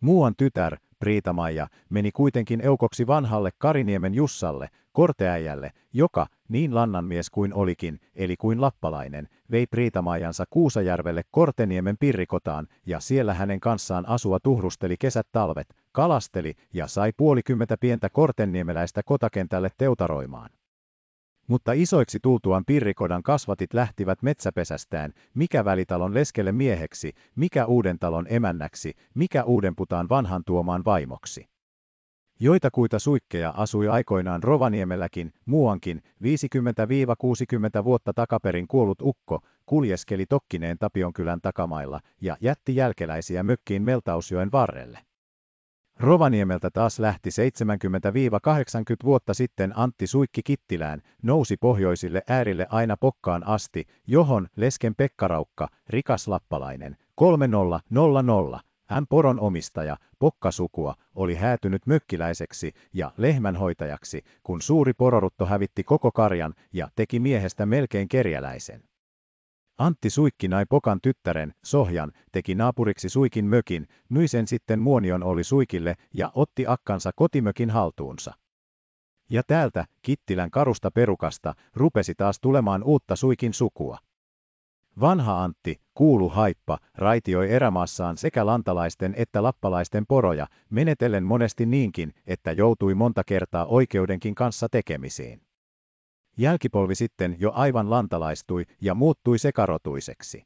Muuan tytär, Priitamaija, meni kuitenkin eukoksi vanhalle Kariniemen Jussalle, korteäijälle, joka, niin lannanmies kuin olikin, eli kuin lappalainen, vei Priitamaijansa Kuusajärvelle Korteniemen pirrikotaan, ja siellä hänen kanssaan asua tuhrusteli kesät talvet, kalasteli ja sai puolikymmentä pientä kortenniemeläistä kotakentälle teutaroimaan. Mutta isoiksi tultuaan Pirrikodan kasvatit lähtivät metsäpesästään, mikä välitalon leskelle mieheksi, mikä uuden talon emännäksi, mikä uuden putaan vanhan tuomaan vaimoksi. Joitakuita suikkeja asui aikoinaan Rovaniemelläkin, muuankin, 50-60 vuotta takaperin kuollut ukko, kuljeskeli Tokkineen Tapionkylän takamailla ja jätti jälkeläisiä mökkiin Meltausjoen varrelle. Rovaniemeltä taas lähti 70-80 vuotta sitten Antti Suikki Kittilään, nousi pohjoisille äärille aina Pokkaan asti, johon Lesken Pekkaraukka, rikas lappalainen, 3000, hän poron omistaja, Pokkasukua, oli häätynyt mökkiläiseksi ja lehmänhoitajaksi, kun suuri pororutto hävitti koko karjan ja teki miehestä melkein kerjäläisen. Antti Suikki nai Pokan tyttären, Sohjan, teki naapuriksi Suikin mökin, myi sen sitten Muonion oli Suikille ja otti akkansa kotimökin haltuunsa. Ja täältä, Kittilän karusta perukasta, rupesi taas tulemaan uutta Suikin sukua. Vanha Antti, kuulu haippa, raitioi erämaassaan sekä lantalaisten että lappalaisten poroja, menetellen monesti niinkin, että joutui monta kertaa oikeudenkin kanssa tekemisiin. Jälkipolvi sitten jo aivan lantalaistui ja muuttui sekarotuiseksi.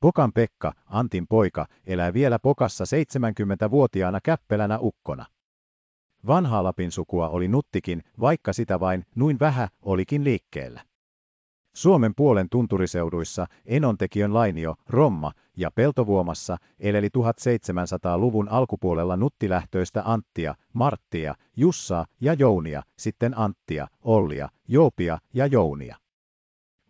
Pokan Pekka, Antin poika, elää vielä Pokassa 70-vuotiaana käppelänä ukkona. Vanhaa Lapin sukua oli Nuttikin, vaikka sitä vain, nuin vähän, olikin liikkeellä. Suomen puolen tunturiseuduissa Enontekijön Lainio, Romma ja Peltovuomassa eleli 1700-luvun alkupuolella nuttilähtöistä Anttia, Marttia, Jussaa ja Jounia, sitten Anttia, Ollia, Joopia ja Jounia.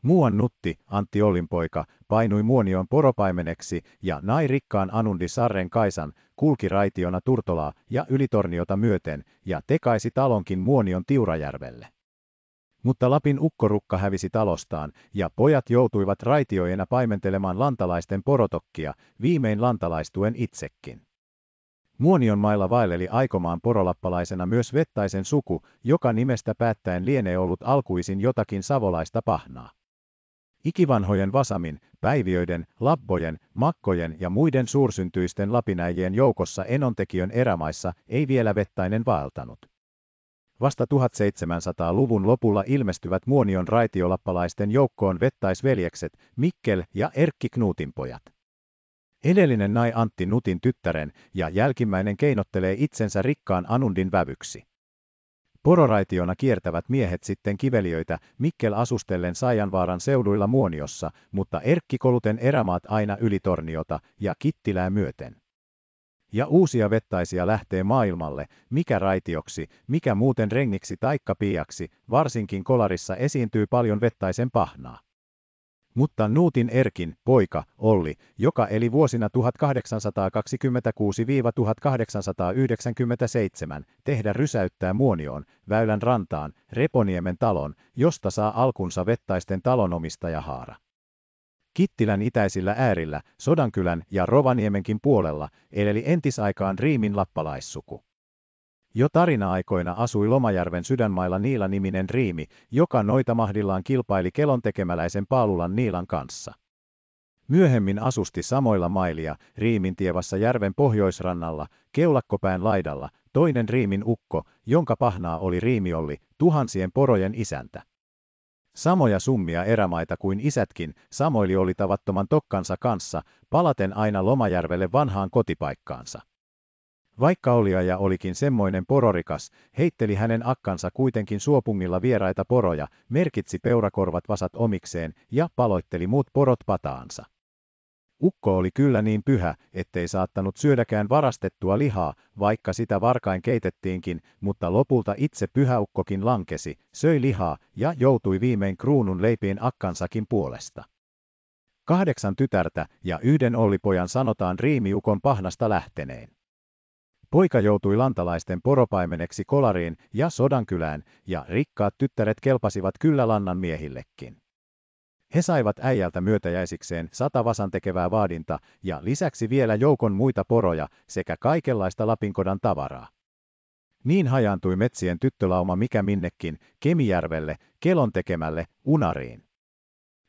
Muuan nutti, Antti Ollinpoika, painui Muonion poropaimeneksi ja nai rikkaan Anundi Sarren Kaisan, kulki raitiona Turtolaa ja Ylitorniota myöten ja tekaisi talonkin Muonion Tiurajärvelle. Mutta Lapin ukkorukka hävisi talostaan, ja pojat joutuivat raitioina paimentelemaan lantalaisten porotokkia, viimein lantalaistuen itsekin. Muonion mailla vaelleli aikomaan porolappalaisena myös Vettaisen suku, joka nimestä päättäen lienee ollut alkuisin jotakin savolaista pahnaa. Ikivanhojen Vasamin, Päiviöiden, Labbojen, Makkojen ja muiden suursyntyisten lapinäijien joukossa Enontekiön erämaissa ei vielä Vettainen vaeltanut. Vasta 1700-luvun lopulla ilmestyvät Muonion raitiolappalaisten joukkoon vettaisveljekset Mikkel ja Erkki Knuutinpojat. Edellinen nai Antti Nutin tyttären ja jälkimmäinen keinottelee itsensä rikkaan Anundin vävyksi. Pororaitiona kiertävät miehet sitten kiveliöitä Mikkel asustellen Saajanvaaran seuduilla Muoniossa, mutta Erkki koluten erämaat aina ylitorniota ja Kittilää myöten. Ja uusia vettaisia lähtee maailmalle, mikä raitioksi, mikä muuten rengiksi taikka piaksi, varsinkin kolarissa esiintyy paljon vettaisen pahnaa. Mutta Nuutin Erkin, poika, Olli, joka eli vuosina 1826-1897, tehdä rysäyttää Muonioon, väylän rantaan, Reponiemen talon, josta saa alkunsa vettaisten talonomistajahaara. Kittilän itäisillä äärillä, Sodankylän ja Rovaniemenkin puolella, eli entisaikaan Riimin lappalaissuku. Jo tarina-aikoina asui Lomajärven sydänmailla Niila-niminen Riimi, joka noita mahdillaan kilpaili kelon tekemäläisen Paalulan Niilan kanssa. Myöhemmin asusti samoilla mailia, Riimin tievassa järven pohjoisrannalla, keulakkopään laidalla, toinen Riimin ukko, jonka pahnaa oli Riimiolli, tuhansien porojen isäntä. Samoja summia erämaita kuin isätkin, Samoili oli tavattoman tokkansa kanssa, palaten aina Lomajärvelle vanhaan kotipaikkaansa. Vaikka Oliaja olikin semmoinen pororikas, heitteli hänen akkansa kuitenkin suopungilla vieraita poroja, merkitsi peurakorvat vasat omikseen ja paloitteli muut porot pataansa. Ukko oli kyllä niin pyhä, ettei saattanut syödäkään varastettua lihaa, vaikka sitä varkain keitettiinkin, mutta lopulta itse pyhäukkokin lankesi, söi lihaa ja joutui viimein kruunun leipiin akkansakin puolesta. Kahdeksan tytärtä ja yhden ollipojan sanotaan riimiukon pahnasta lähteneen. Poika joutui lantalaisten poropaimeneksi kolariin ja sodankylään, ja rikkaat tyttäret kelpasivat kyllä lannan miehillekin. He saivat äijältä myötäjäisikseen sata vasan tekevää vaadinta ja lisäksi vielä joukon muita poroja sekä kaikenlaista Lapinkodan tavaraa. Niin hajaantui metsien tyttölauma mikä minnekin, Kemijärvelle, kelon tekemälle, unariin.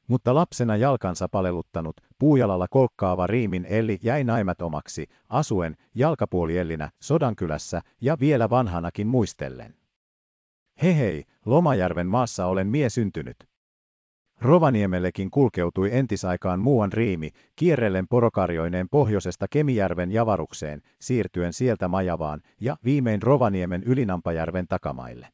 Mutta lapsena jalkansa paleluttanut, puujalalla kolkkaava Riimin Elli jäi omaksi, asuen, jalkapuoliellinä, Sodankylässä ja vielä vanhanakin muistellen. Hehei, Lomajärven maassa olen mie syntynyt. Rovaniemellekin kulkeutui entisaikaan muuan riimi, kierrellen porokarjoineen pohjoisesta Kemijärven javarukseen, siirtyen sieltä Majavaan ja viimein Rovaniemen Ylinampajärven takamaille.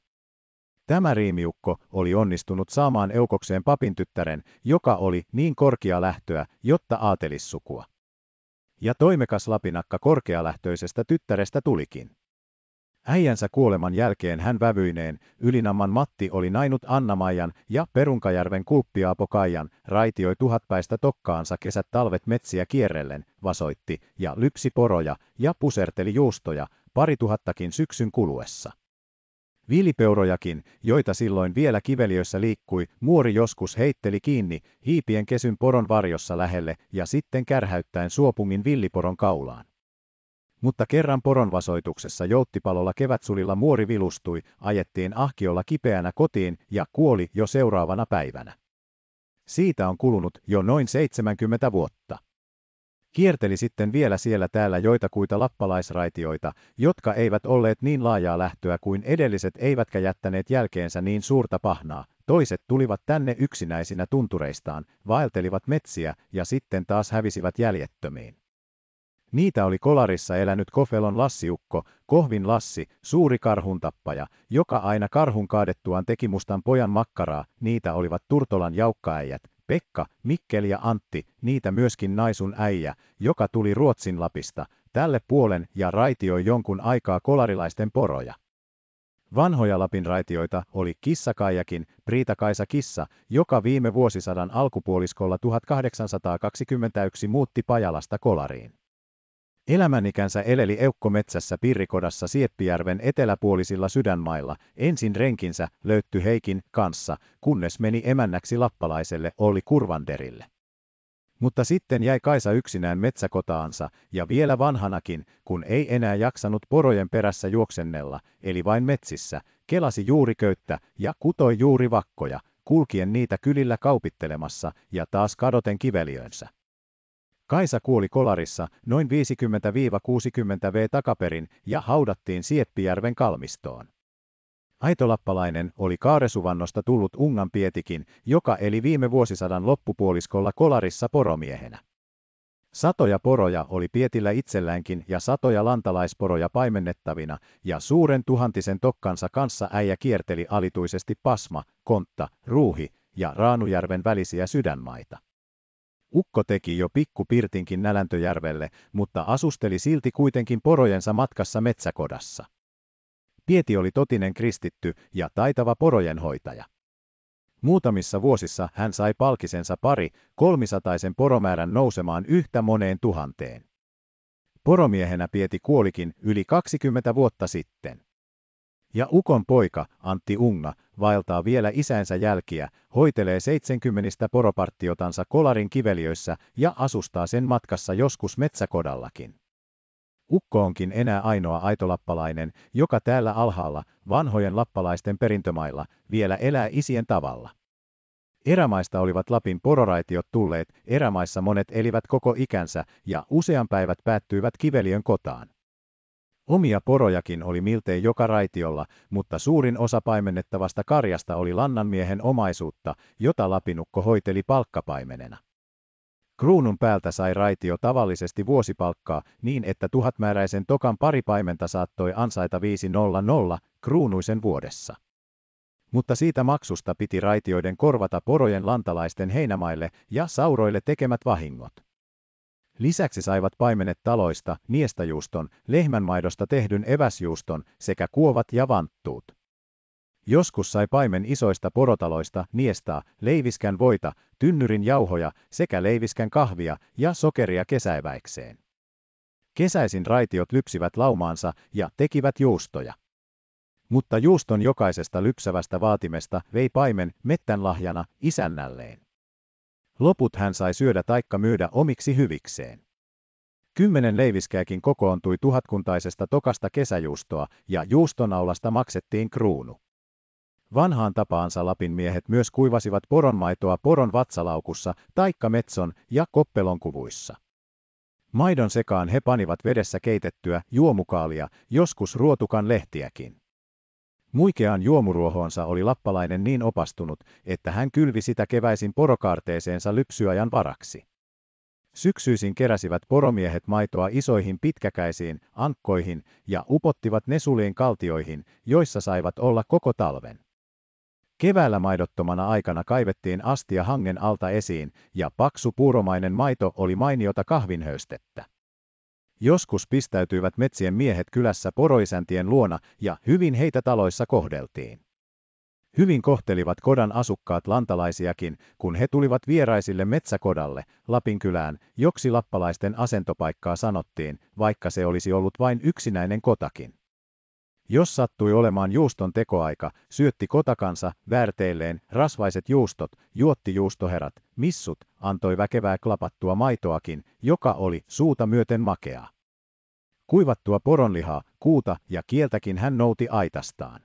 Tämä riimiukko oli onnistunut saamaan eukokseen papin tyttären, joka oli niin korkea lähtöä, jotta aatelissukua. Ja toimekas lapinakka korkealähtöisestä tyttärestä tulikin. Äijänsä kuoleman jälkeen hän vävyineen, Ylinamman Matti oli nainut Anna-Maijan ja Perunkajärven Kulppiaapo Kaijan, raitioi tuhatpäistä tokkaansa kesät talvet metsiä kierrellen, vasoitti ja lypsi poroja ja puserteli juustoja, pari tuhattakin syksyn kuluessa. Viilipeurojakin, joita silloin vielä kiveliöissä liikkui, muori joskus heitteli kiinni, hiipien kesyn poron varjossa lähelle ja sitten kärhäyttäen suopungin villiporon kaulaan. Mutta kerran poronvasoituksessa jouttipalolla kevätsulilla muori vilustui, ajettiin ahkiolla kipeänä kotiin ja kuoli jo seuraavana päivänä. Siitä on kulunut jo noin 70 vuotta. Kierteli sitten vielä siellä täällä joitakuita lappalaisraitioita, jotka eivät olleet niin laajaa lähtöä kuin edelliset eivätkä jättäneet jälkeensä niin suurta pahnaa. Toiset tulivat tänne yksinäisinä tuntureistaan, vaeltelivat metsiä ja sitten taas hävisivät jäljettömiin. Niitä oli kolarissa elänyt Kofelon Lassiukko, Kohvin Lassi, suuri karhuntappaja, joka aina karhun kaadettuaan teki mustan pojan makkaraa, niitä olivat Turtolan jaukkaäijät, Pekka, Mikkeli ja Antti, niitä myöskin naisun äijä, joka tuli Ruotsin Lapista, tälle puolen ja raitioi jonkun aikaa kolarilaisten poroja. Vanhoja Lapin raitioita oli Kissakaijakin, Priita-Kaisa Kissa, joka viime vuosisadan alkupuoliskolla 1821 muutti Pajalasta Kolariin. Elämänikänsä eleli eukkometsässä Pirrikodassa Sieppijärven eteläpuolisilla sydänmailla, ensin renkinsä, löytty Heikin, kanssa, kunnes meni emännäksi lappalaiselle Olli Kurvanderille. Mutta sitten jäi Kaisa yksinään metsäkotaansa, ja vielä vanhanakin, kun ei enää jaksanut porojen perässä juoksennella, eli vain metsissä, kelasi juuri köyttä ja kutoi juuri vakkoja, kulkien niitä kylillä kaupittelemassa ja taas kadoten kiveliönsä. Kaisa kuoli kolarissa noin 50-60 V takaperin ja haudattiin Sieppijärven kalmistoon. Aitolappalainen oli Kaaresuvannosta tullut Ungan Pietikin, joka eli viime vuosisadan loppupuoliskolla kolarissa poromiehenä. Satoja poroja oli Pietillä itselläänkin ja satoja lantalaisporoja paimennettavina, ja suuren tuhantisen tokkansa kanssa äijä kierteli alituisesti Pasma, Kontta, Ruuhi ja Raanujärven välisiä sydänmaita. Ukko teki jo pikku Pirtinkin Näläntöjärvelle, mutta asusteli silti kuitenkin porojensa matkassa metsäkodassa. Pieti oli totinen kristitty ja taitava porojenhoitaja. Muutamissa vuosissa hän sai palkisensa pari, kolmisataisen poromäärän nousemaan yhtä moneen tuhanteen. Poromiehenä Pieti kuolikin yli 20 vuotta sitten. Ja Ukon poika, Antti Unga, vaeltaa vielä isänsä jälkiä, hoitelee 70 poroparttiotansa kolarin kiveliöissä ja asustaa sen matkassa joskus metsäkodallakin. Ukko onkin enää ainoa aitolappalainen, joka täällä alhaalla, vanhojen lappalaisten perintömailla, vielä elää isien tavalla. Erämaista olivat Lapin pororaitiot tulleet, erämaissa monet elivät koko ikänsä ja usean päivät päättyivät kiveliön kotaan. Omia porojakin oli miltei joka raitiolla, mutta suurin osa paimennettavasta karjasta oli lannanmiehen omaisuutta, jota lapinukko hoiteli palkkapaimenena. Kruunun päältä sai raitio tavallisesti vuosipalkkaa niin, että tuhatmääräisen tokan pari paimenta saattoi ansaita 500 kruunuisen vuodessa. Mutta siitä maksusta piti raitioiden korvata porojen lantalaisten heinämaille ja sauroille tekemät vahingot. Lisäksi saivat paimenet taloista niestajuuston, lehmänmaidosta tehdyn eväsjuuston sekä kuovat ja vanttuut. Joskus sai paimen isoista porotaloista niestaa leiviskän voita, tynnyrin jauhoja sekä leiviskän kahvia ja sokeria kesäiväikseen. Kesäisin raitiot lypsivät laumaansa ja tekivät juustoja. Mutta juuston jokaisesta lypsävästä vaatimesta vei paimen mettän lahjana isännälleen. Loput hän sai syödä taikka myydä omiksi hyvikseen. Kymmenen leiviskääkin kokoontui tuhatkuntaisesta tokasta kesäjuustoa, ja juustonaulasta maksettiin kruunu. Vanhaan tapaansa Lapin miehet myös kuivasivat poronmaitoa poron vatsalaukussa, taikka metson ja koppelon kuvuissa. Maidon sekaan he panivat vedessä keitettyä juomukaalia, joskus ruotukan lehtiäkin. Muikeaan juomuruohoonsa oli lappalainen niin opastunut, että hän kylvi sitä keväisin porokaarteeseensa lypsyajan varaksi. Syksyisin keräsivät poromiehet maitoa isoihin pitkäkäisiin ankkoihin ja upottivat ne suliin kaltioihin, joissa saivat olla koko talven. Keväällä maidottomana aikana kaivettiin astia hangen alta esiin, ja paksu puuromainen maito oli mainiota kahvinhöystettä. Joskus pistäytyivät metsien miehet kylässä poroisäntien luona, ja hyvin heitä taloissa kohdeltiin. Hyvin kohtelivat kodan asukkaat lantalaisiakin, kun he tulivat vieraisille metsäkodalle, Lapinkylään, joksi lappalaisten asentopaikkaa sanottiin, vaikka se olisi ollut vain yksinäinen kotakin. Jos sattui olemaan juuston tekoaika, syötti kotakansa, väärteilleen, rasvaiset juustot, juotti juustoherrat, missut, antoi väkevää klapattua maitoakin, joka oli suuta myöten makeaa. Kuivattua poronlihaa, kuuta ja kieltäkin hän nouti aitastaan.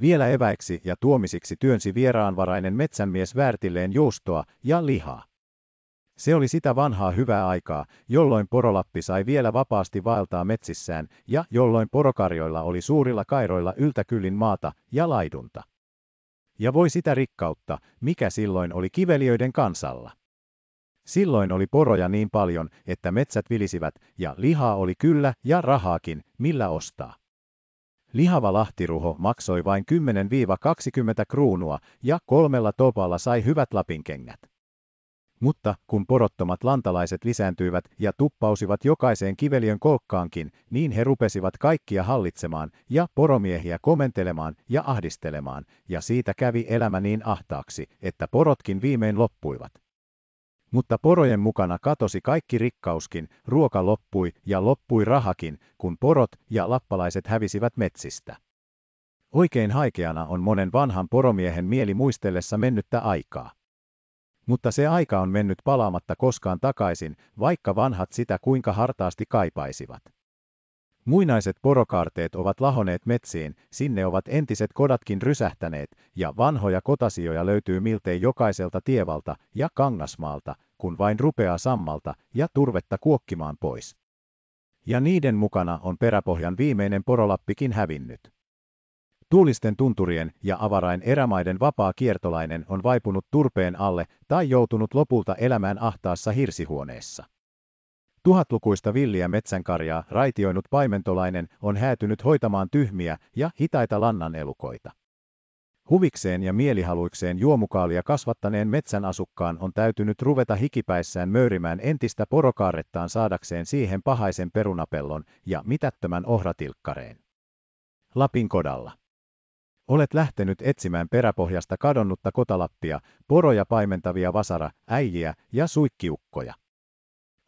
Vielä eväiksi ja tuomisiksi työnsi vieraanvarainen metsänmies väärtilleen juustoa ja lihaa. Se oli sitä vanhaa hyvää aikaa, jolloin porolappi sai vielä vapaasti vaeltaa metsissään ja jolloin porokarjoilla oli suurilla kairoilla yltäkyllin maata ja laidunta. Ja voi sitä rikkautta, mikä silloin oli kiveliöiden kansalla. Silloin oli poroja niin paljon, että metsät vilisivät, ja lihaa oli kyllä ja rahaakin, millä ostaa. Lihava lahtiruho maksoi vain 10-20 kruunua, ja kolmella topalla sai hyvät lapinkengät. Mutta kun porottomat lantalaiset lisääntyivät ja tuppausivat jokaiseen kiveliön kolkkaankin, niin he rupesivat kaikkia hallitsemaan ja poromiehiä komentelemaan ja ahdistelemaan, ja siitä kävi elämä niin ahtaaksi, että porotkin viimein loppuivat. Mutta porojen mukana katosi kaikki rikkauskin, ruoka loppui ja loppui rahakin, kun porot ja lappalaiset hävisivät metsistä. Oikein haikeana on monen vanhan poromiehen mieli muistellessa mennyttä aikaa. Mutta se aika on mennyt palaamatta koskaan takaisin, vaikka vanhat sitä kuinka hartaasti kaipaisivat. Muinaiset porokaarteet ovat lahoneet metsiin, sinne ovat entiset kodatkin rysähtäneet, ja vanhoja kotasioja löytyy miltei jokaiselta tievalta ja kangasmaalta, kun vain rupeaa sammalta ja turvetta kuokkimaan pois. Ja niiden mukana on peräpohjan viimeinen porolappikin hävinnyt. Tuulisten tunturien ja avarain erämaiden vapaa kiertolainen on vaipunut turpeen alle tai joutunut lopulta elämään ahtaassa hirsihuoneessa. Tuhatlukuista villiä metsänkarjaa raitioinut paimentolainen on häätynyt hoitamaan tyhmiä ja hitaita lannanelukoita. Huvikseen ja mielihaluikseen juomukaalia kasvattaneen metsän asukkaan on täytynyt ruveta hikipäissään möyrimään entistä porokaarrettaan saadakseen siihen pahaisen perunapellon ja mitättömän ohratilkkareen. Lapin kodalla. Olet lähtenyt etsimään peräpohjasta kadonnutta kotalappia, poroja paimentavia vasara, äijiä ja suikkiukkoja.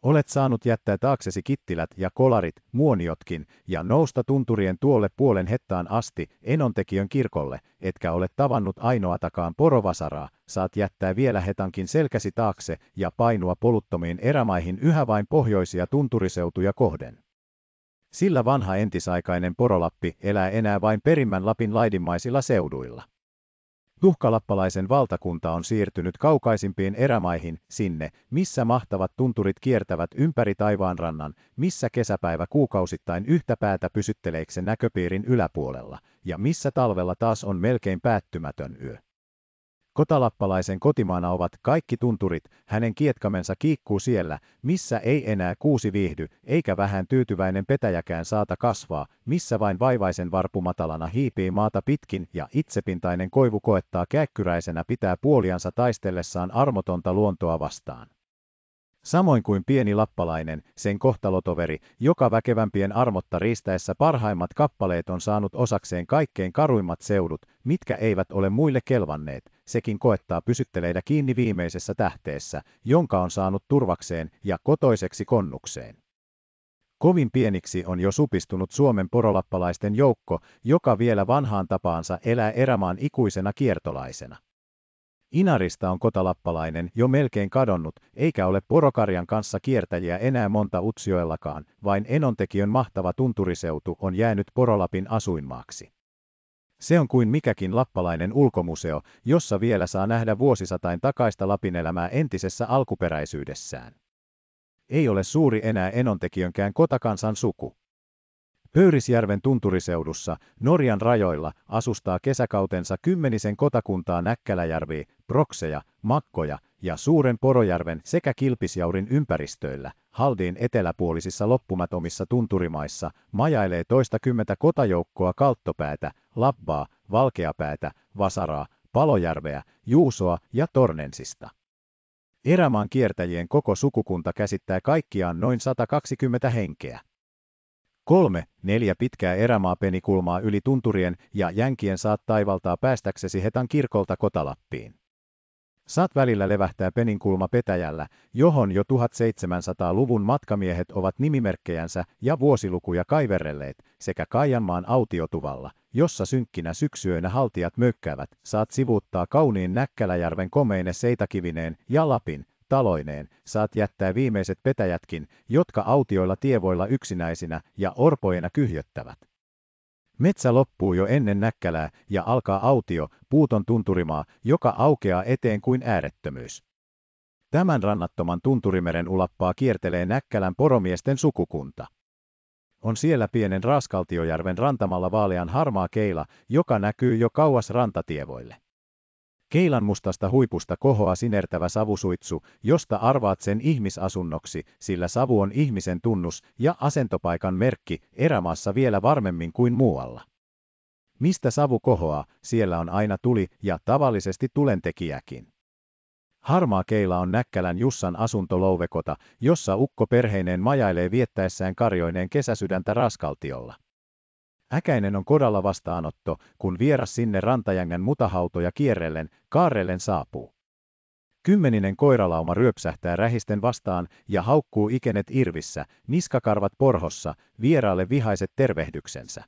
Olet saanut jättää taaksesi kittilät ja kolarit, muoniotkin, ja nousta tunturien tuolle puolen hettaan asti Enontekijön kirkolle, etkä ole tavannut ainoatakaan porovasaraa, saat jättää vielä hetankin selkäsi taakse ja painua poluttomiin erämaihin yhä vain pohjoisia tunturiseutuja kohden. Sillä vanha entisaikainen porolappi elää enää vain perimmän Lapin laidinmaisilla seuduilla. Tuhkalappalaisen valtakunta on siirtynyt kaukaisimpiin erämaihin, sinne, missä mahtavat tunturit kiertävät ympäri taivaanrannan, missä kesäpäivä kuukausittain yhtä päätä pysytteleeksen näköpiirin yläpuolella, ja missä talvella taas on melkein päättymätön yö. Kotalappalaisen kotimaana ovat kaikki tunturit, hänen kietkamensa kiikkuu siellä, missä ei enää kuusi viihdy, eikä vähän tyytyväinen petäjäkään saata kasvaa, missä vain vaivaisen varpumatalana hiipii maata pitkin ja itsepintainen koivu koettaa käkkyräisenä pitää puoliansa taistellessaan armotonta luontoa vastaan. Samoin kuin pieni lappalainen, sen kohtalotoveri, joka väkevämpien armotta riistäessä parhaimmat kappaleet on saanut osakseen kaikkein karuimmat seudut, mitkä eivät ole muille kelvanneet, sekin koettaa pysytteleitä kiinni viimeisessä tähteessä, jonka on saanut turvakseen ja kotoiseksi konnukseen. Kovin pieniksi on jo supistunut Suomen porolappalaisten joukko, joka vielä vanhaan tapaansa elää erämaan ikuisena kiertolaisena. Inarista on kotalappalainen jo melkein kadonnut, eikä ole porokarjan kanssa kiertäjiä enää monta Utsioellakaan, vain Enontekiön mahtava tunturiseutu on jäänyt Porolapin asuinmaaksi. Se on kuin mikäkin lappalainen ulkomuseo, jossa vielä saa nähdä vuosisatain takaista Lapin elämää entisessä alkuperäisyydessään. Ei ole suuri enää Enontekijönkään kotakansan suku. Pöyrisjärven tunturiseudussa, Norjan rajoilla, asustaa kesäkautensa kymmenisen kotakuntaa Näkkäläjärviä, Prokseja, Makkoja ja Suuren Porojärven sekä Kilpisjaurin ympäristöillä, Haldiin eteläpuolisissa loppumatomissa tunturimaissa, majailee toistakymmentä kotajoukkoa Kalttopäätä, Labbaa, Valkeapäätä, Vasaraa, Palojärveä, Juusoa ja Tornensista. Erämaan kiertäjien koko sukukunta käsittää kaikkiaan noin 120 henkeä. Kolme, neljä pitkää erämaapenikulmaa yli tunturien ja jänkien saat taivaltaa päästäksesi Hetan kirkolta Kotalappiin. Saat välillä levähtää peninkulma petäjällä, johon jo 1700-luvun matkamiehet ovat nimimerkkejänsä ja vuosilukuja kaiverrelleet, sekä Kaijanmaan autiotuvalla, jossa synkkinä syksyöinä haltijat mökkäävät, saat sivuuttaa kauniin Näkkäläjärven komeine seitakivineen ja Lapin, taloineen, saat jättää viimeiset petäjätkin, jotka autioilla tievoilla yksinäisinä ja orpoina kyhjöttävät. Metsä loppuu jo ennen näkkälää ja alkaa autio, puuton tunturimaa, joka aukeaa eteen kuin äärettömyys. Tämän rannattoman tunturimeren ulappaa kiertelee Näkkälän poromiesten sukukunta. On siellä pienen Raaskaltiojärven rantamalla vaalean harmaa keila, joka näkyy jo kauas rantatievoille. Keilan mustasta huipusta kohoaa sinertävä savusuitsu, josta arvaat sen ihmisasunnoksi, sillä savu on ihmisen tunnus ja asentopaikan merkki erämaassa vielä varmemmin kuin muualla. Mistä savu kohoaa, siellä on aina tuli ja tavallisesti tulentekijäkin. Harmaa keila on Näkkälän Jussan asuntolouvekota, jossa ukko perheineen majailee viettäessään karjoineen kesäsydäntä raskaltiolla. Äkäinen on kodalla vastaanotto, kun vieras sinne rantajängän mutahautoja kierrellen, kaarellen saapuu. Kymmeninen koiralauma ryöpsähtää rähisten vastaan ja haukkuu ikenet irvissä, niskakarvat porhossa, vieraalle vihaiset tervehdyksensä.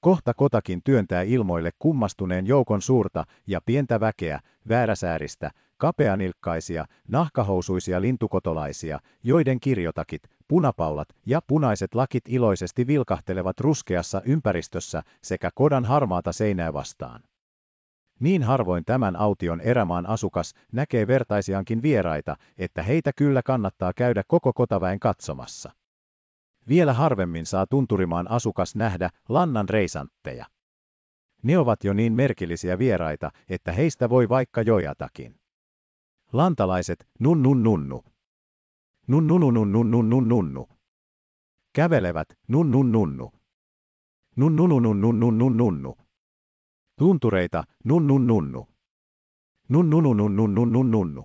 Kohta kotakin työntää ilmoille kummastuneen joukon suurta ja pientä väkeä, vääräsääristä, kapeanilkkaisia, nahkahousuisia lintukotolaisia, joiden kirjotakit, punapaulat ja punaiset lakit iloisesti vilkahtelevat ruskeassa ympäristössä sekä kodan harmaata seinää vastaan. Niin harvoin tämän aution erämaan asukas näkee vertaisiankin vieraita, että heitä kyllä kannattaa käydä koko kotaväen katsomassa. Vielä harvemmin saa tunturimaan asukas nähdä lannan reisantteja. Ne ovat jo niin merkillisiä vieraita, että heistä voi vaikka jojatakin. Lantalaiset, nun nun nunnu. Nun nunu nun nun nun nun nunnu. Kävelevät, nun nun nunnu. Nun nunu nun nun nun nun nunnu. Tuntureita, nun nun nunnu. Nun nunu nun nun nun nun nunnu.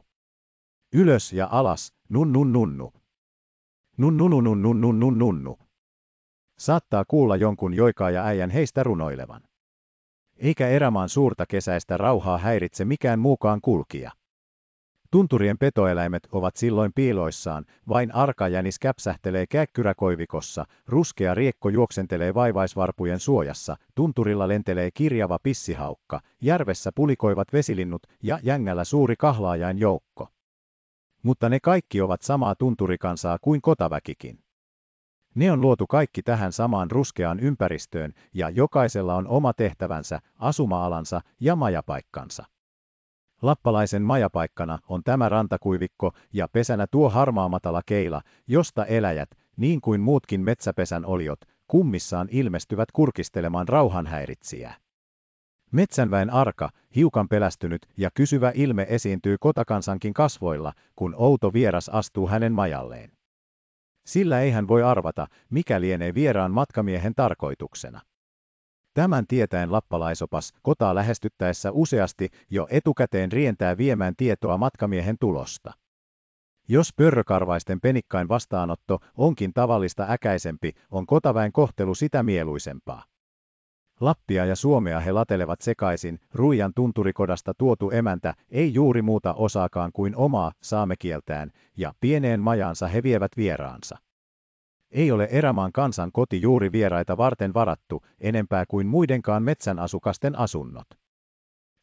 Ylös ja alas, nun nun nunnu. Nun nunu nun nun nun nun nunnu. Saattaa kuulla jonkun joikaa ja äijän heistä runoilevan. Eikä erämaan suurta kesäistä rauhaa häiritse mikään muukaan kulkija. Tunturien petoeläimet ovat silloin piiloissaan, vain arkajänis käpsähtelee käkkyräkoivikossa, ruskea riekko juoksentelee vaivaisvarpujen suojassa, tunturilla lentelee kirjava pissihaukka, järvessä pulikoivat vesilinnut ja jängällä suuri kahlaajain joukko. Mutta ne kaikki ovat samaa tunturikansaa kuin kotaväkikin. Ne on luotu kaikki tähän samaan ruskeaan ympäristöön ja jokaisella on oma tehtävänsä, asuma-alansa ja majapaikkansa. Lappalaisen majapaikkana on tämä rantakuivikko ja pesänä tuo harmaamatala keila, josta eläjät, niin kuin muutkin metsäpesän oliot, kummissaan ilmestyvät kurkistelemaan rauhanhäiritsijää. Metsänväen arka, hiukan pelästynyt ja kysyvä ilme esiintyy kotakansankin kasvoilla, kun outo vieras astuu hänen majalleen. Sillä ei hän voi arvata, mikä lienee vieraan matkamiehen tarkoituksena. Tämän tietäen lappalaisopas kotaa lähestyttäessä useasti jo etukäteen rientää viemään tietoa matkamiehen tulosta. Jos pörrökarvaisten penikkain vastaanotto onkin tavallista äkäisempi, on kotaväen kohtelu sitä mieluisempaa. Lappia ja Suomea he latelevat sekaisin, Ruijan tunturikodasta tuotu emäntä ei juuri muuta osaakaan kuin omaa saamekieltään, ja pieneen majaansa he vievät vieraansa. ei ole erämaan kansan koti juuri vieraita varten varattu enempää kuin muidenkaan metsän asukasten asunnot.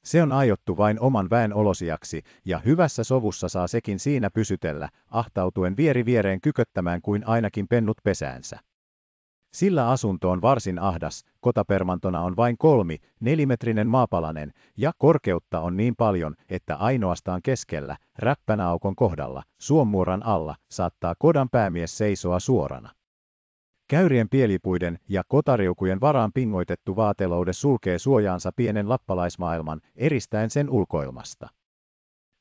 Se on aiottu vain oman väen olosiaksi, ja hyvässä sovussa saa sekin siinä pysytellä, ahtautuen vieri viereen kyköttämään kuin ainakin pennut pesäänsä. Sillä asunto on varsin ahdas, kotapermantona on vain kolmi, nelimetrinen maapalanen, ja korkeutta on niin paljon, että ainoastaan keskellä, räppänäaukon kohdalla, suommuoran alla, saattaa kodan päämies seisoa suorana. Käyrien pielipuiden ja kotariukujen varaan pingoitettu vaateloude sulkee suojaansa pienen lappalaismaailman, eristäen sen ulkoilmasta.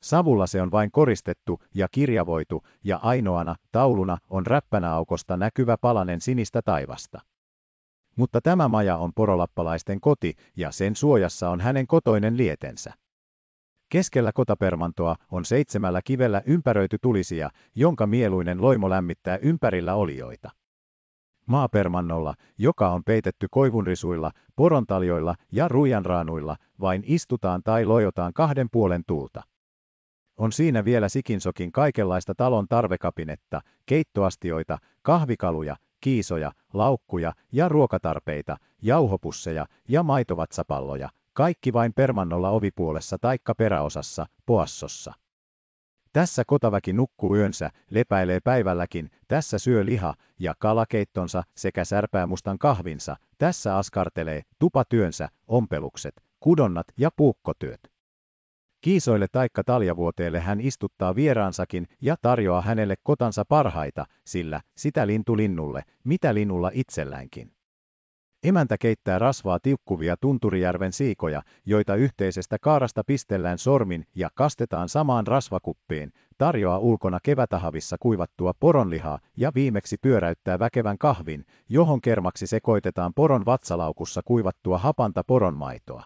Savulla se on vain koristettu ja kirjavoitu, ja ainoana tauluna on räppänäaukosta näkyvä palanen sinistä taivasta. Mutta tämä maja on porolappalaisten koti, ja sen suojassa on hänen kotoinen lietensä. Keskellä kotapermantoa on seitsemällä kivellä ympäröity tulisia, jonka mieluinen loimo lämmittää ympärillä olioita. Maapermannolla, joka on peitetty koivunrisuilla, porontaljoilla ja ruijanraanuilla, vain istutaan tai lojotaan kahden puolen tuulta. On siinä vielä sikinsokin kaikenlaista talon tarvekapinetta, keittoastioita, kahvikaluja, kiisoja, laukkuja ja ruokatarpeita, jauhopusseja ja maitovatsapalloja, kaikki vain permannolla ovipuolessa taikka peräosassa, poassossa. Tässä kotaväki nukkuu yönsä, lepäilee päivälläkin, tässä syö liha ja kalakeittonsa sekä särpää mustan kahvinsa, tässä askartelee tupatyönsä, ompelukset, kudonnat ja puukkotyöt. Kiisoille taikka taljavuoteelle hän istuttaa vieraansakin ja tarjoaa hänelle kotansa parhaita, sillä sitä lintu linnulle, mitä linulla itselläänkin. Emäntä keittää rasvaa tiukkuvia Tunturijärven siikoja, joita yhteisestä kaarasta pistellään sormin ja kastetaan samaan rasvakuppiin, tarjoaa ulkona kevätahavissa kuivattua poronlihaa ja viimeksi pyöräyttää väkevän kahvin, johon kermaksi sekoitetaan poron vatsalaukussa kuivattua hapanta poronmaitoa.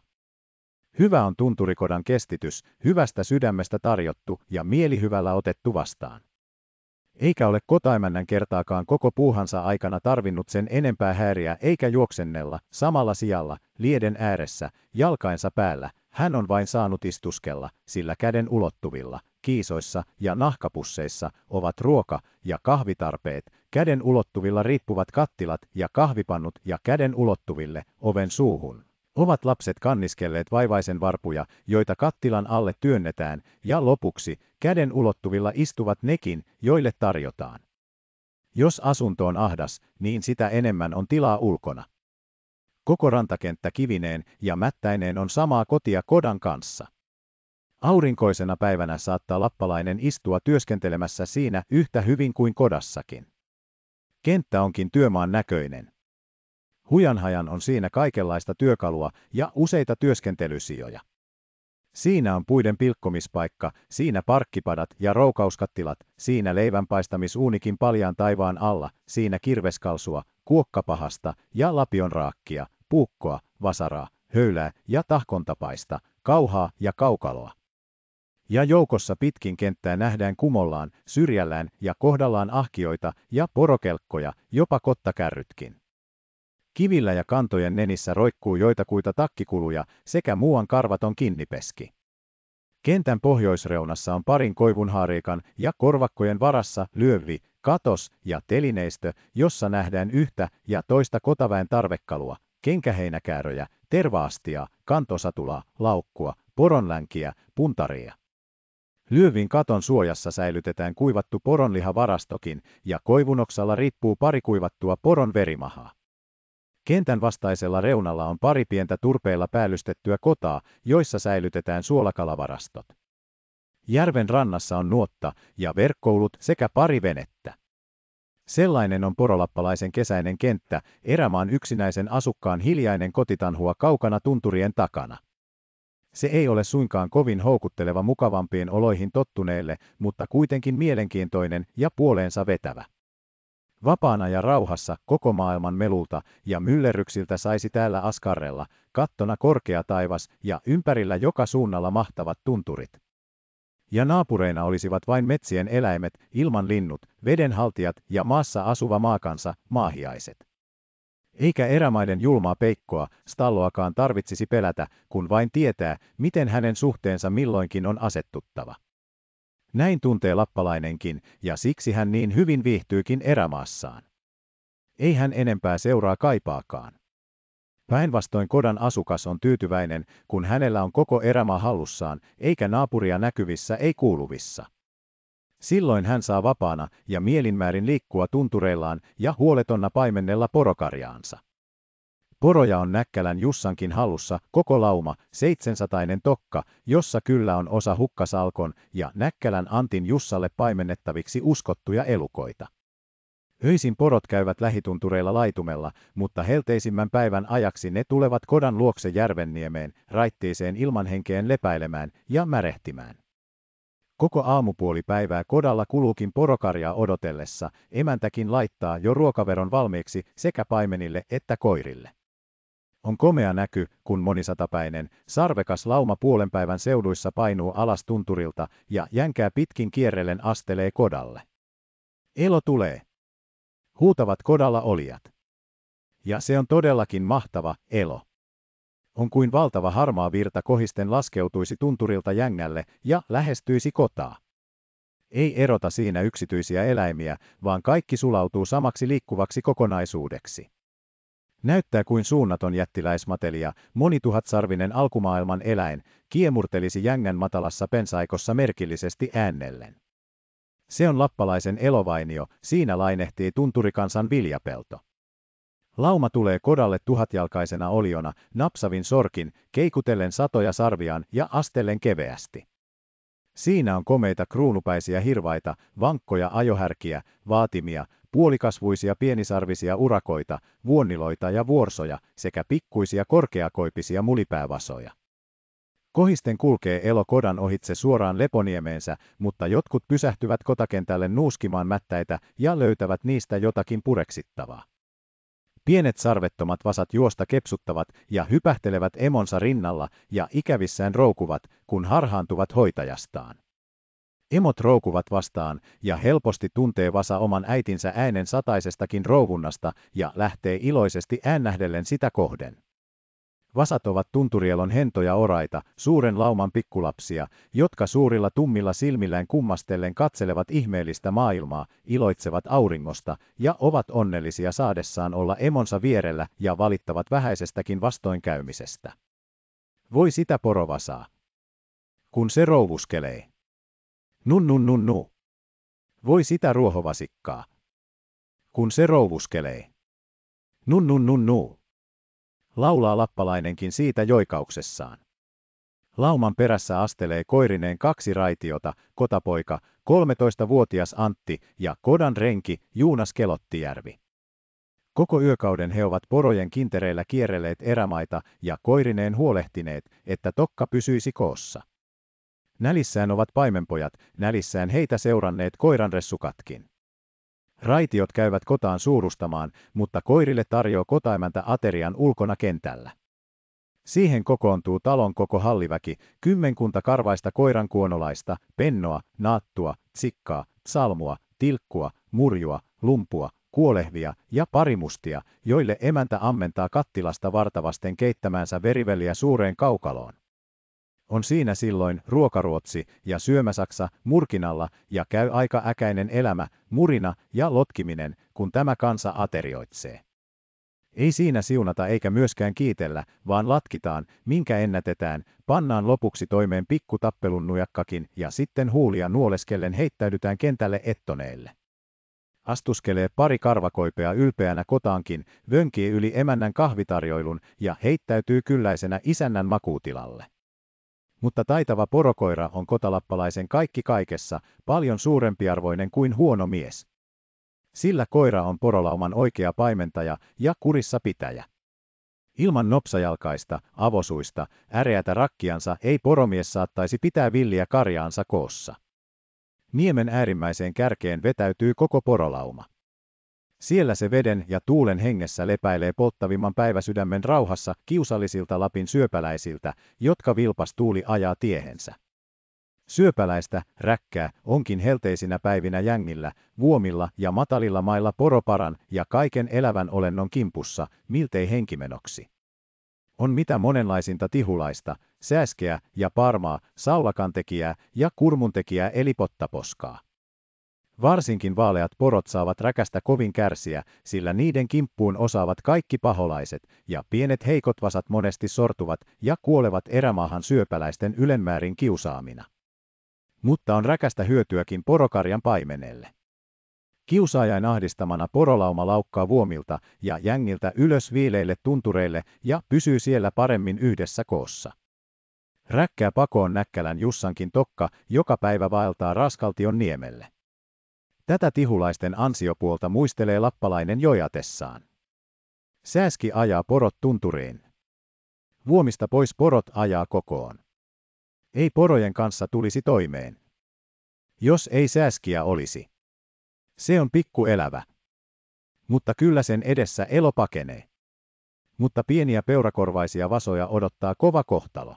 Hyvä on tunturikodan kestitys, hyvästä sydämestä tarjottu ja mielihyvällä otettu vastaan. Eikä ole kotaimännän kertaakaan koko puuhansa aikana tarvinnut sen enempää häiriä eikä juoksennella, samalla sijalla, lieden ääressä, jalkainsa päällä, hän on vain saanut istuskella, sillä käden ulottuvilla, kiisoissa ja nahkapusseissa ovat ruoka- ja kahvitarpeet, käden ulottuvilla riippuvat kattilat ja kahvipannut ja käden ulottuville, oven suuhun. Ovat lapset kanniskelleet vaivaisen varpuja, joita kattilan alle työnnetään, ja lopuksi, käden ulottuvilla istuvat nekin, joille tarjotaan. Jos asunto on ahdas, niin sitä enemmän on tilaa ulkona. Koko rantakenttä kivineen ja mättäineen on samaa kotia kodan kanssa. Aurinkoisena päivänä saattaa lappalainen istua työskentelemässä siinä yhtä hyvin kuin kodassakin. Kenttä onkin työmaan näköinen. Hujanhajan on siinä kaikenlaista työkalua ja useita työskentelysijoja. Siinä on puiden pilkkomispaikka, siinä parkkipadat ja roukauskattilat, siinä leivänpaistamisuunikin paljaan taivaan alla, siinä kirveskalsua, kuokkapahasta ja lapionraakkia, puukkoa, vasaraa, höylää ja tahkontapaista, kauhaa ja kaukaloa. Ja joukossa pitkin kenttää nähdään kumollaan, syrjällään ja kohdallaan ahkioita ja porokelkkoja, jopa kottakärrytkin. Kivillä ja kantojen nenissä roikkuu joitakuita takkikuluja sekä muuan karvaton kinnipeski. Kentän pohjoisreunassa on parin koivunhaariikan ja korvakkojen varassa lyövi, katos ja telineistö, jossa nähdään yhtä ja toista kotaväen tarvekalua, kenkäheinäkääröjä, tervaastia, kantosatulaa, laukkua, poronlänkiä, puntaria. Lyövin katon suojassa säilytetään kuivattu poronlihavarastokin ja koivunoksalla riippuu pari kuivattua poron verimahaa. Kentän vastaisella reunalla on pari pientä turpeilla päällystettyä kotaa, joissa säilytetään suolakalavarastot. Järven rannassa on nuotta ja verkkoulut sekä pari venettä. Sellainen on porolappalaisen kesäinen kenttä, erämaan yksinäisen asukkaan hiljainen kotitanhua kaukana tunturien takana. Se ei ole suinkaan kovin houkutteleva mukavampiin oloihin tottuneelle, mutta kuitenkin mielenkiintoinen ja puoleensa vetävä. Vapaana ja rauhassa koko maailman melulta ja myllerryksiltä saisi täällä askarrella, kattona korkea taivas ja ympärillä joka suunnalla mahtavat tunturit. Ja naapureina olisivat vain metsien eläimet, ilman linnut, vedenhaltijat ja maassa asuva maakansa, maahiaiset. Eikä erämaiden julmaa peikkoa, stalloakaan tarvitsisi pelätä, kun vain tietää, miten hänen suhteensa milloinkin on asettuttava. Näin tuntee lappalainenkin, ja siksi hän niin hyvin viihtyykin erämaassaan. Ei hän enempää seuraa kaipaakaan. Päinvastoin kodan asukas on tyytyväinen, kun hänellä on koko erämaa hallussaan, eikä naapuria näkyvissä ei kuuluvissa. Silloin hän saa vapaana ja mielinmäärin liikkua tuntureillaan ja huoletonna paimennella porokarjaansa. Poroja on Näkkälän Jussankin hallussa koko lauma, seitsensatainen tokka, jossa kyllä on osa hukkasalkon ja Näkkälän Antin Jussalle paimennettaviksi uskottuja elukoita. Öisin porot käyvät lähituntureilla laitumella, mutta helteisimmän päivän ajaksi ne tulevat kodan luokse Järvenniemeen, raittiiseen ilmanhenkeen lepäilemään ja märehtimään. Koko aamupuoli päivää kodalla kuluukin porokarjaa odotellessa, emäntäkin laittaa jo ruokaveron valmiiksi sekä paimenille että koirille. On komea näky, kun monisatapäinen, sarvekas lauma puolen päivän seuduissa painuu alas tunturilta ja jänkää pitkin kierrellen astelee kodalle. Elo tulee. Huutavat kodalla olijat. Ja se on todellakin mahtava elo. On kuin valtava harmaa virta kohisten laskeutuisi tunturilta jängälle ja lähestyisi kotaa. Ei erota siinä yksityisiä eläimiä, vaan kaikki sulautuu samaksi liikkuvaksi kokonaisuudeksi. Näyttää kuin suunnaton jättiläismatelia, monituhatsarvinen alkumaailman eläin, kiemurtelisi jängän matalassa pensaikossa merkillisesti äännellen. Se on lappalaisen elovainio, siinä lainehtii tunturikansan viljapelto. Lauma tulee kodalle tuhatjalkaisena oliona, napsavin sorkin, keikutellen satoja sarviaan ja astellen keveästi. Siinä on komeita kruunupäisiä hirvaita, vankkoja ajohärkiä, vaatimia, puolikasvuisia pienisarvisia urakoita, vuonniloita ja vuorsoja sekä pikkuisia korkeakoipisia mulipäävasoja. Kohisten kulkee elo kodan ohitse suoraan Leponiemeensä, mutta jotkut pysähtyvät kotakentälle nuuskimaan mättäitä ja löytävät niistä jotakin pureksittavaa. Pienet sarvettomat vasat juosta kepsuttavat ja hypähtelevät emonsa rinnalla ja ikävissään roukuvat, kun harhaantuvat hoitajastaan. Emot roukuvat vastaan, ja helposti tuntee vasa oman äitinsä äänen sataisestakin rouvunnasta ja lähtee iloisesti äännähdellen sitä kohden. Vasat ovat tunturielon hentoja oraita, suuren lauman pikkulapsia, jotka suurilla tummilla silmillään kummastellen katselevat ihmeellistä maailmaa, iloitsevat auringosta ja ovat onnellisia saadessaan olla emonsa vierellä ja valittavat vähäisestäkin vastoinkäymisestä. Voi sitä porovasaa. Kun se rouvuskelee. Nun nun nun nu. Voi sitä ruohovasikkaa. Kun se rouvuskelee. Nun nun nun nu. Laulaa lappalainenkin siitä joikauksessaan. Lauman perässä astelee koirineen kaksi raitiota, kotapoika, 13-vuotias Antti ja kodan renki Juunas Kelottijärvi. Koko yökauden he ovat porojen kintereillä kierrelleet erämaita ja koirineen huolehtineet, että tokka pysyisi koossa. Nälissään ovat paimenpojat, nälissään heitä seuranneet koiranressukatkin. Raitiot käyvät kotaan suurustamaan, mutta koirille tarjoaa kotaimäntä aterian ulkona kentällä. Siihen kokoontuu talon koko halliväki, kymmenkunta karvaista koirankuonolaista, pennoa, naattua, tsikkaa, salmua, tilkkua, murjua, lumpua, kuolehvia ja parimustia, joille emäntä ammentaa kattilasta vartavasten keittämäänsä veriveliä suureen kaukaloon. On siinä silloin ruokaruotsi ja syömäsaksa murkinalla ja käy aika äkäinen elämä, murina ja lotkiminen, kun tämä kansa aterioitsee. Ei siinä siunata eikä myöskään kiitellä, vaan latkitaan, minkä ennätetään, pannaan lopuksi toimeen pikkutappelun nujakkakin ja sitten huulia nuoleskellen heittäydytään kentälle ettoneille. Astuskelee pari karvakoipea ylpeänä kotaankin, vönkii yli emännän kahvitarjoilun ja heittäytyy kylläisenä isännän makuutilalle. Mutta taitava porokoira on kotalappalaisen kaikki kaikessa, paljon suurempiarvoinen kuin huono mies. Sillä koira on porolauman oikea paimentaja ja kurissa pitäjä. Ilman nopsajalkaista, avosuista, äreätä rakkiansa ei poromies saattaisi pitää villiä karjaansa koossa. Niemen äärimmäiseen kärkeen vetäytyy koko porolauma. Siellä se veden ja tuulen hengessä lepäilee polttavimman päiväsydämen rauhassa kiusallisilta Lapin syöpäläisiltä, jotka vilpas tuuli ajaa tiehensä. Syöpäläistä, räkkää, onkin helteisinä päivinä jängillä, vuomilla ja matalilla mailla poroparan ja kaiken elävän olennon kimpussa, miltei henkimenoksi. On mitä monenlaisinta tihulaista, sääskeä ja parmaa, saulakantekijää ja kurmuntekijää eli pottaposkaa. Varsinkin vaaleat porot saavat räkästä kovin kärsiä, sillä niiden kimppuun osaavat kaikki paholaiset, ja pienet heikot vasat monesti sortuvat ja kuolevat erämaahan syöpäläisten ylenmäärin kiusaamina. Mutta on räkästä hyötyäkin porokarjan paimenelle. Kiusaajain ahdistamana porolauma laukkaa vuomilta ja jängiltä ylös viileille tuntureille ja pysyy siellä paremmin yhdessä koossa. Räkkää pakoon Näkkälän Jussankin tokka, joka päivä vaeltaa Raskaltion niemelle. Tätä tihulaisten ansiopuolta muistelee lappalainen jojatessaan. Sääski ajaa porot tunturiin. Vuomista pois porot ajaa kokoon. Ei porojen kanssa tulisi toimeen. Jos ei sääskiä olisi. Se on pikku elävä. Mutta kyllä sen edessä elo pakenee. Mutta pieniä peurakorvaisia vasoja odottaa kova kohtalo.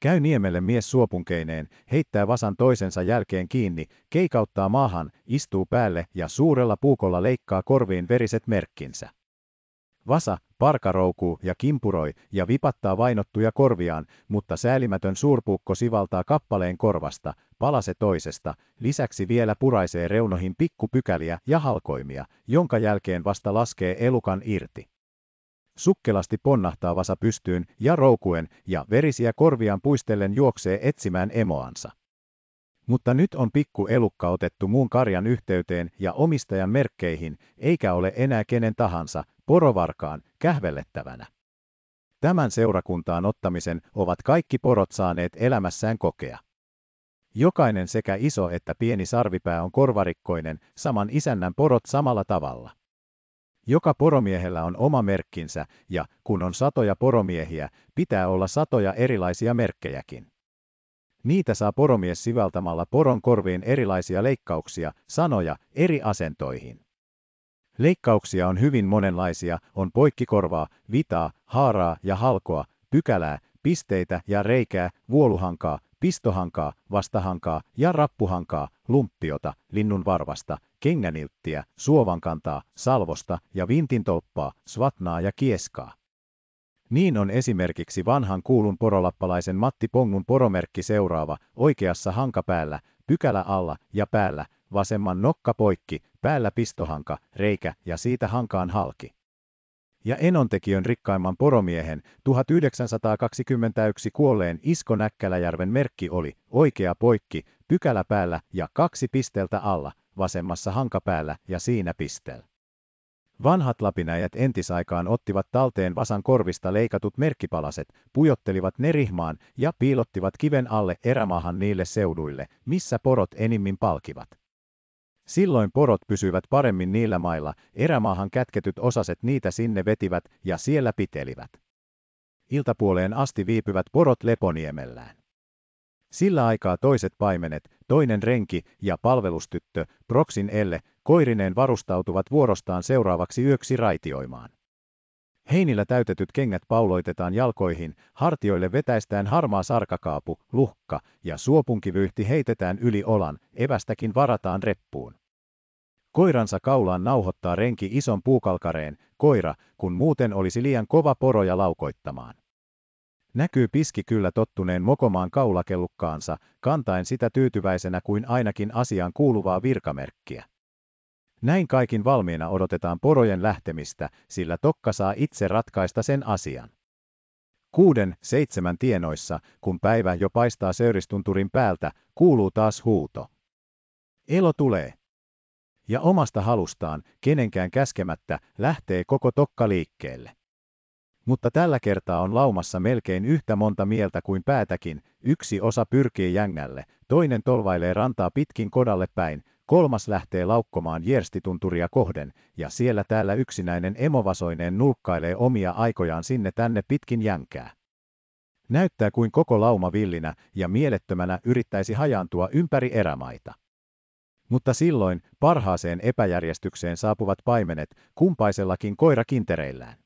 Käy niemelle mies suopunkeineen, heittää vasan toisensa jälkeen kiinni, keikauttaa maahan, istuu päälle ja suurella puukolla leikkaa korviin veriset merkkinsä. Vasa, parka roukuu ja kimpuroi ja vipattaa vainottuja korviaan, mutta säälimätön suurpuukko sivaltaa kappaleen korvasta, palase toisesta, lisäksi vielä puraisee reunoihin pikkupykäliä ja halkoimia, jonka jälkeen vasta laskee elukan irti. Sukkelasti ponnahtaa vasa pystyyn ja roukuen ja verisiä korviaan puistellen juoksee etsimään emoansa. Mutta nyt on pikku elukka otettu muun karjan yhteyteen ja omistajan merkkeihin, eikä ole enää kenen tahansa, porovarkaan, kähvellettävänä. Tämän seurakuntaan ottamisen ovat kaikki porot saaneet elämässään kokea. Jokainen sekä iso että pieni sarvipää on korvarikkoinen, saman isännän porot samalla tavalla. Joka poromiehellä on oma merkkinsä, ja kun on satoja poromiehiä, pitää olla satoja erilaisia merkkejäkin. Niitä saa poromies sivaltamalla poron korviin erilaisia leikkauksia, sanoja, eri asentoihin. Leikkauksia on hyvin monenlaisia, on poikkikorvaa, vitaa, haaraa ja halkoa, pykälää, pisteitä ja reikää, vuoluhankaa, pistohankaa, vastahankaa ja rappuhankaa, lumppiota, linnun varvasta, kengänilttiä, suovankantaa, salvosta ja vintintolppaa, svatnaa ja kieskaa. Niin on esimerkiksi vanhan kuulun porolappalaisen Matti Pongun poromerkki seuraava, oikeassa hanka päällä, pykälä alla ja päällä, vasemman nokka poikki, päällä pistohanka, reikä ja siitä hankaan halki. Ja Enontekijön rikkaimman poromiehen 1921 kuolleen Isko Näkkäläjärven merkki oli oikea poikki, pykälä päällä ja kaksi pisteltä alla, vasemmassa hanka päällä ja siinä pistel. Vanhat lapinäjät entisaikaan ottivat talteen vasan korvista leikatut merkkipalaset, pujottelivat ne rihmaan ja piilottivat kiven alle erämaahan niille seuduille, missä porot enimmin palkivat. Silloin porot pysyivät paremmin niillä mailla, erämaahan kätketyt osaset niitä sinne vetivät ja siellä pitelivät. Iltapuoleen asti viipyvät porot Leponiemellään. Sillä aikaa toiset paimenet, toinen renki ja palvelustyttö, Proksin Elle, koirineen varustautuvat vuorostaan seuraavaksi yöksi raitioimaan. Heinillä täytetyt kengät pauloitetaan jalkoihin, hartioille vetäistään harmaa sarkakaapu, luhka ja suopunkivyyhti heitetään yli olan, evästäkin varataan reppuun. Koiransa kaulaan nauhoittaa renki ison puukalkareen, koira, kun muuten olisi liian kova poroja laukoittamaan. Näkyy piski kyllä tottuneen mokomaan kaulakellukkaansa, kantaen sitä tyytyväisenä kuin ainakin asiaan kuuluvaa virkamerkkiä. Näin kaikin valmiina odotetaan porojen lähtemistä, sillä tokka saa itse ratkaista sen asian. Kuuden, seitsemän tienoissa, kun päivä jo paistaa söyristunturin päältä, kuuluu taas huuto. Elo tulee. Ja omasta halustaan, kenenkään käskemättä, lähtee koko tokka liikkeelle. Mutta tällä kertaa on laumassa melkein yhtä monta mieltä kuin päätäkin, yksi osa pyrkii jängälle, toinen tolvailee rantaa pitkin kodalle päin, kolmas lähtee laukkomaan jerstitunturia kohden, ja siellä täällä yksinäinen emovasoineen nulkkailee omia aikojaan sinne tänne pitkin jänkää. Näyttää kuin koko lauma villinä ja mielettömänä yrittäisi hajaantua ympäri erämaita. Mutta silloin parhaaseen epäjärjestykseen saapuvat paimenet, kumpaisellakin koira kintereillään.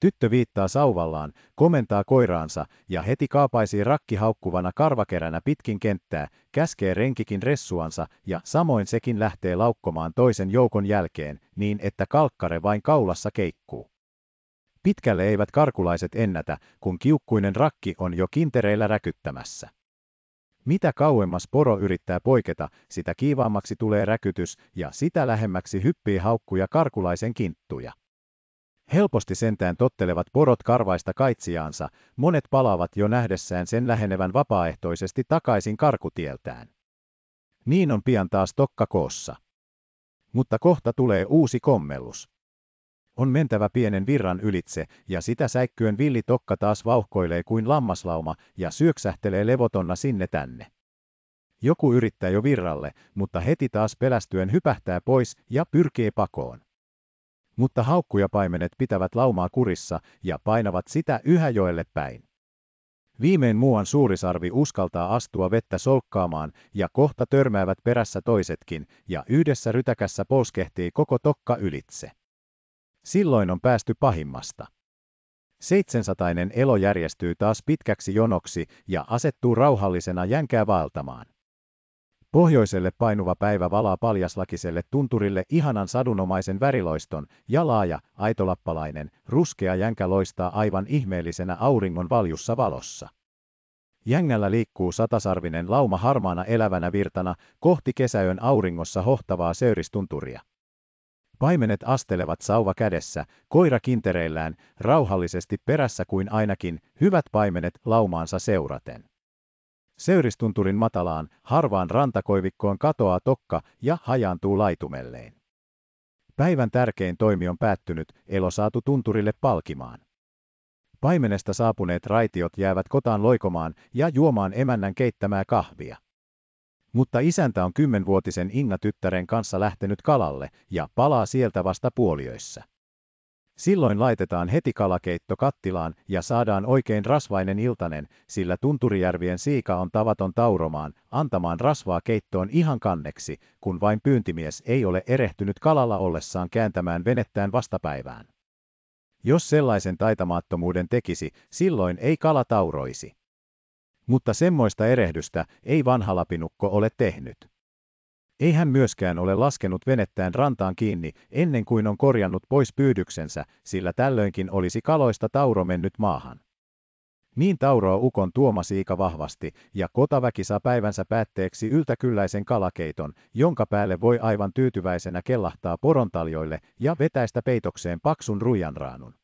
Tyttö viittaa sauvallaan, komentaa koiraansa ja heti kaapaisii rakki haukkuvana karvakeränä pitkin kenttää, käskee renkikin ressuansa ja samoin sekin lähtee laukkomaan toisen joukon jälkeen, niin että kalkkare vain kaulassa keikkuu. Pitkälle eivät karkulaiset ennätä, kun kiukkuinen rakki on jo kintereillä räkyttämässä. Mitä kauemmas poro yrittää poiketa, sitä kiivaammaksi tulee räkytys ja sitä lähemmäksi hyppii haukkuja karkulaisen kinttuja. Helposti sentään tottelevat porot karvaista kaitsiaansa, monet palaavat jo nähdessään sen lähenevän vapaaehtoisesti takaisin karkutieltään. Niin on pian taas tokka koossa. Mutta kohta tulee uusi kommellus. On mentävä pienen virran ylitse, ja sitä säikkyen villi tokka taas vauhkoilee kuin lammaslauma ja syöksähtelee levotonna sinne tänne. Joku yrittää jo virralle, mutta heti taas pelästyen hypähtää pois ja pyrkii pakoon. Mutta haukkujapaimenet pitävät laumaa kurissa ja painavat sitä yhä joelle päin. Viimein muuan suurisarvi uskaltaa astua vettä solkkaamaan ja kohta törmäävät perässä toisetkin ja yhdessä rytäkässä polskehtii koko tokka ylitse. Silloin on päästy pahimmasta. Seitsensatainen elo järjestyy taas pitkäksi jonoksi ja asettuu rauhallisena jänkää vaeltamaan. Pohjoiselle painuva päivä valaa paljaslakiselle tunturille ihanan sadunomaisen väriloiston, ja laaja, aitolappalainen, ruskea jänkä loistaa aivan ihmeellisenä auringon valjussa valossa. Jängällä liikkuu satasarvinen lauma harmaana elävänä virtana kohti kesäyön auringossa hohtavaa söyristunturia. Paimenet astelevat sauva kädessä, koira kintereillään, rauhallisesti perässä kuin ainakin hyvät paimenet laumaansa seuraten. Seuristunturin matalaan, harvaan rantakoivikkoon katoaa tokka ja hajaantuu laitumelleen. Päivän tärkein toimi on päättynyt, elo saatu tunturille palkimaan. Paimenesta saapuneet raitiot jäävät kotaan loikomaan ja juomaan emännän keittämää kahvia. Mutta isäntä on kymmenvuotisen Inga-tyttären kanssa lähtenyt kalalle ja palaa sieltä vasta puolioissa. Silloin laitetaan heti kalakeitto kattilaan ja saadaan oikein rasvainen iltanen, sillä Tunturijärvien siika on tavaton tauromaan, antamaan rasvaa keittoon ihan kanneksi, kun vain pyyntimies ei ole erehtynyt kalalla ollessaan kääntämään venettään vastapäivään. Jos sellaisen taitamattomuuden tekisi, silloin ei kala tauroisi. Mutta semmoista erehdystä ei vanha lapinukko ole tehnyt. Ei hän myöskään ole laskenut venettään rantaan kiinni ennen kuin on korjannut pois pyydyksensä, sillä tällöinkin olisi kaloista tauro mennyt maahan. Niin tauroa ukon tuoma siika vahvasti, ja kotaväki saa päivänsä päätteeksi yltäkylläisen kalakeiton, jonka päälle voi aivan tyytyväisenä kellahtaa porontaljoille ja vetäistä peitokseen paksun ruijanraanun.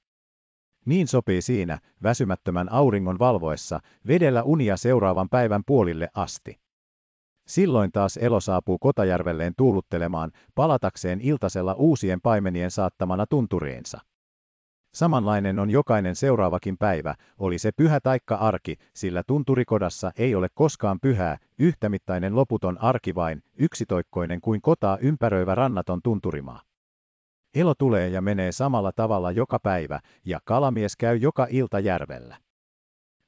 Niin sopii siinä, väsymättömän auringon valvoessa, vedellä unia seuraavan päivän puolille asti. Silloin taas Elo saapuu Kotajärvelleen tuuluttelemaan, palatakseen iltasella uusien paimenien saattamana tunturiinsa. Samanlainen on jokainen seuraavakin päivä, oli se pyhä taikka arki, sillä tunturikodassa ei ole koskaan pyhää, yhtämittainen loputon arki vain, yksitoikkoinen kuin kotaa ympäröivä rannaton tunturimaa. Elo tulee ja menee samalla tavalla joka päivä, ja kalamies käy joka ilta järvellä.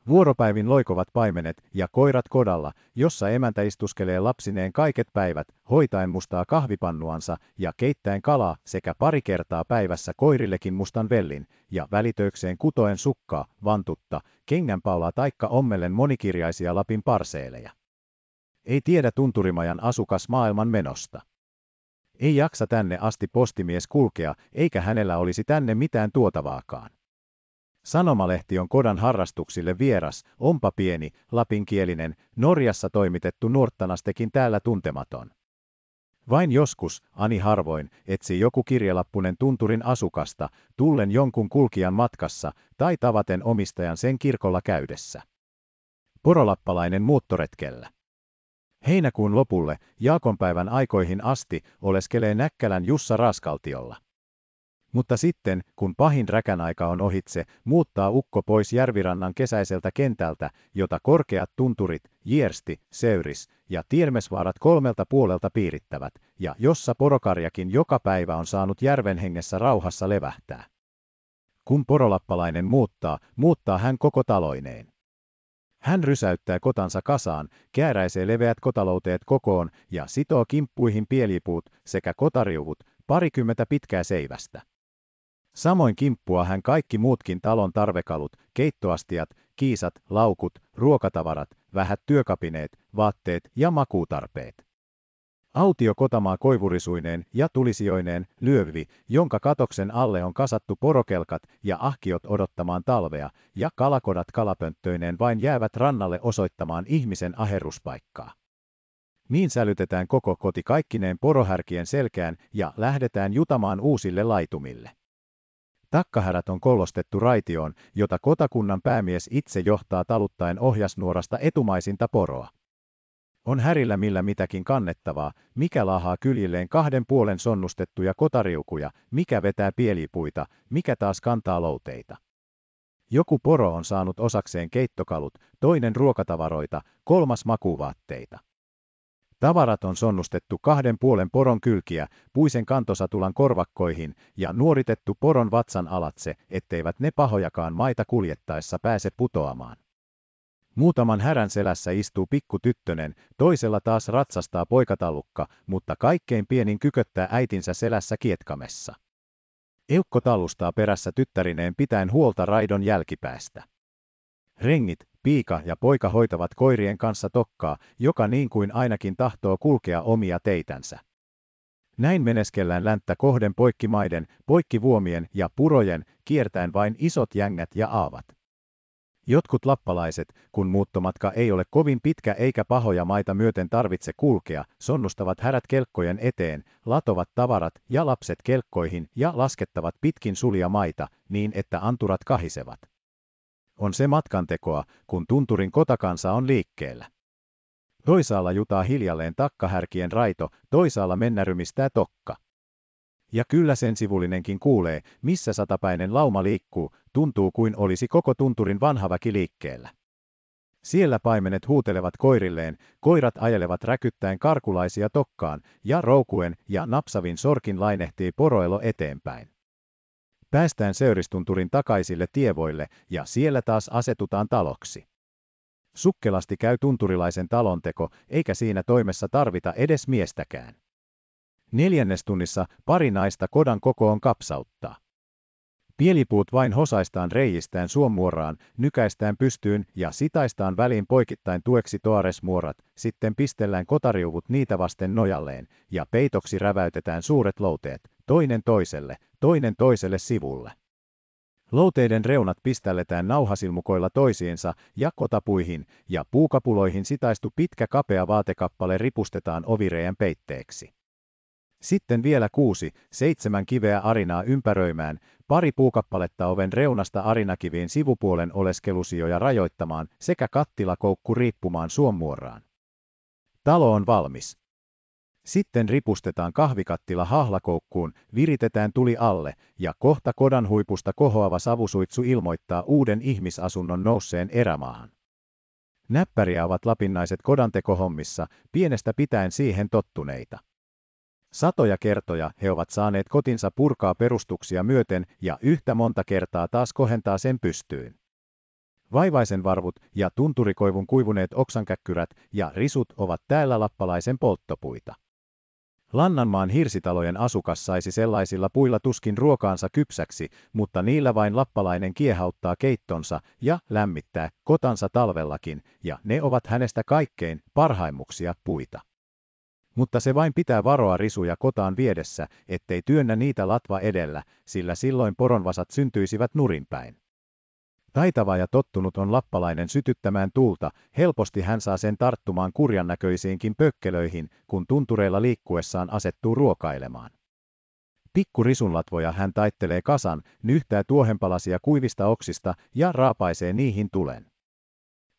Vuoropäivin loikovat paimenet ja koirat kodalla, jossa emäntä istuskelee lapsineen kaiket päivät, hoitaen mustaa kahvipannuansa ja keittäen kalaa sekä pari kertaa päivässä koirillekin mustan vellin, ja välitöikseen kutoen sukkaa, vantutta, kengänpaulaa taikka ommellen monikirjaisia Lapin parseeleja. Ei tiedä tunturimajan asukas maailman menosta. Ei jaksa tänne asti postimies kulkea, eikä hänellä olisi tänne mitään tuotavaakaan. Sanomalehti on kodan harrastuksille vieras, onpa pieni, lapinkielinen, Norjassa toimitettu Nuorttanastekin täällä tuntematon. Vain joskus, ani harvoin, etsi joku kirjelappunen tunturin asukasta, tullen jonkun kulkijan matkassa tai tavaten omistajan sen kirkolla käydessä. Porolappalainen muuttoretkellä. Heinäkuun lopulle, Jaakonpäivän aikoihin asti, oleskelee Näkkälän Jussa Raskaltiolla. Mutta sitten, kun pahin räkänaika on ohitse, muuttaa ukko pois järvirannan kesäiseltä kentältä, jota korkeat tunturit, Jiersti, Seuris ja Tiermesvaarat kolmelta puolelta piirittävät, ja jossa porokarjakin joka päivä on saanut järven hengessä rauhassa levähtää. Kun porolappalainen muuttaa, muuttaa hän koko taloineen. Hän rysäyttää kotansa kasaan, kääräisee leveät kotalouteet kokoon ja sitoo kimppuihin pielipuut sekä kotariuvut, parikymmentä pitkää seivästä. Samoin kimppua hän kaikki muutkin talon tarvekalut, keittoastiat, kiisat, laukut, ruokatavarat, vähät työkapineet, vaatteet ja makuutarpeet. Autio kotamaa koivurisuineen ja tulisijoineen, lyövvi, jonka katoksen alle on kasattu porokelkat ja ahkiot odottamaan talvea, ja kalakodat kalapönttöineen vain jäävät rannalle osoittamaan ihmisen aheruspaikkaa. Niin sälytetään koko koti kaikkineen porohärkien selkään ja lähdetään jutamaan uusille laitumille. Takkahärät on kollostettu raitioon, jota kotakunnan päämies itse johtaa taluttaen ohjasnuorasta etumaisinta poroa. On härillä millä mitäkin kannettavaa, mikä laahaa kyljilleen kahden puolen sonnustettuja kotariukuja, mikä vetää pielipuita, mikä taas kantaa louteita. Joku poro on saanut osakseen keittokalut, toinen ruokatavaroita, kolmas makuvaatteita. Tavarat on sonnustettu kahden puolen poron kylkiä puisen kantosatulan korvakkoihin ja nuoritettu poron vatsan alatse, etteivät ne pahojakaan maita kuljettaessa pääse putoamaan. Muutaman härän selässä istuu pikku tyttönen, toisella taas ratsastaa poikatallukka, mutta kaikkein pienin kyköttää äitinsä selässä kietkamessa. Eukko tallustaa perässä tyttärineen pitäen huolta raidon jälkipäästä. Rengit, piika ja poika hoitavat koirien kanssa tokkaa, joka niin kuin ainakin tahtoo kulkea omia teitänsä. Näin meneskellään länttä kohden poikkimaiden, poikkivuomien ja purojen, kiertäen vain isot jängät ja aavat. Jotkut lappalaiset, kun muuttomatka ei ole kovin pitkä eikä pahoja maita myöten tarvitse kulkea, sonnustavat härät kelkkojen eteen, latovat tavarat ja lapset kelkkoihin ja laskettavat pitkin sulia maita, niin että anturat kahisevat. On se matkantekoa, kun tunturin kotakansa on liikkeellä. Toisaalla jutaa hiljalleen takkahärkien raito, toisaalla mennärymistää tokka. Ja kyllä sen sivullinenkin kuulee, missä satapäinen lauma liikkuu, tuntuu kuin olisi koko tunturin vanha väki liikkeellä. Siellä paimenet huutelevat koirilleen, koirat ajelevat räkyttäen karkulaisia tokkaan, ja roukuen ja napsavin sorkin lainehtii poroelo eteenpäin. Päästään Söyristunturin takaisille tievoille, ja siellä taas asetutaan taloksi. Sukkelasti käy tunturilaisen talonteko, eikä siinä toimessa tarvita edes miestäkään. Neljännestunnissa pari naista kodan kokoon kapsauttaa. Pielipuut vain hosaistaan reijistään suomuoraan, nykäistään pystyyn ja sitaistaan väliin poikittain tueksi toaresmuorat, sitten pistellään kotariuvut niitä vasten nojalleen, ja peitoksi räväytetään suuret louteet, toinen toiselle, toinen toiselle sivulle. Louteiden reunat piställetään nauhasilmukoilla toisiinsa ja kotapuihin, ja puukapuloihin sitaistu pitkä kapea vaatekappale ripustetaan ovireijän peitteeksi. Sitten vielä kuusi, seitsemän kiveä arinaa ympäröimään, pari puukappaletta oven reunasta arinakiviin sivupuolen oleskelusijoja rajoittamaan sekä kattilakoukku riippumaan suomuoraan. Talo on valmis. Sitten ripustetaan kahvikattila hahlakoukkuun, viritetään tuli alle, ja kohta kodan huipusta kohoava savusuitsu ilmoittaa uuden ihmisasunnon nousseen erämaahan. Näppäriä ovat lapinnaiset kodantekohommissa, pienestä pitäen siihen tottuneita. Satoja kertoja he ovat saaneet kotinsa purkaa perustuksia myöten ja yhtä monta kertaa taas kohentaa sen pystyyn. Vaivaisen varvut ja tunturikoivun kuivuneet oksankäkkyrät ja risut ovat täällä lappalaisen polttopuita. Lannanmaan hirsitalojen asukas saisi sellaisilla puilla tuskin ruokaansa kypsäksi, mutta niillä vain lappalainen kiehauttaa keittonsa ja lämmittää kotansa talvellakin, ja ne ovat hänestä kaikkein parhaimmuksia puita. Mutta se vain pitää varoa risuja kotaan viedessä, ettei työnnä niitä latva edellä, sillä silloin poronvasat syntyisivät nurinpäin. Taitava ja tottunut on lappalainen sytyttämään tuulta, helposti hän saa sen tarttumaan kurjan näköisiinkin pökkelöihin, kun tuntureilla liikkuessaan asettuu ruokailemaan. Pikku risunlatvoja hän taittelee kasan, nyhtää tuohenpalasia kuivista oksista ja raapaisee niihin tulen.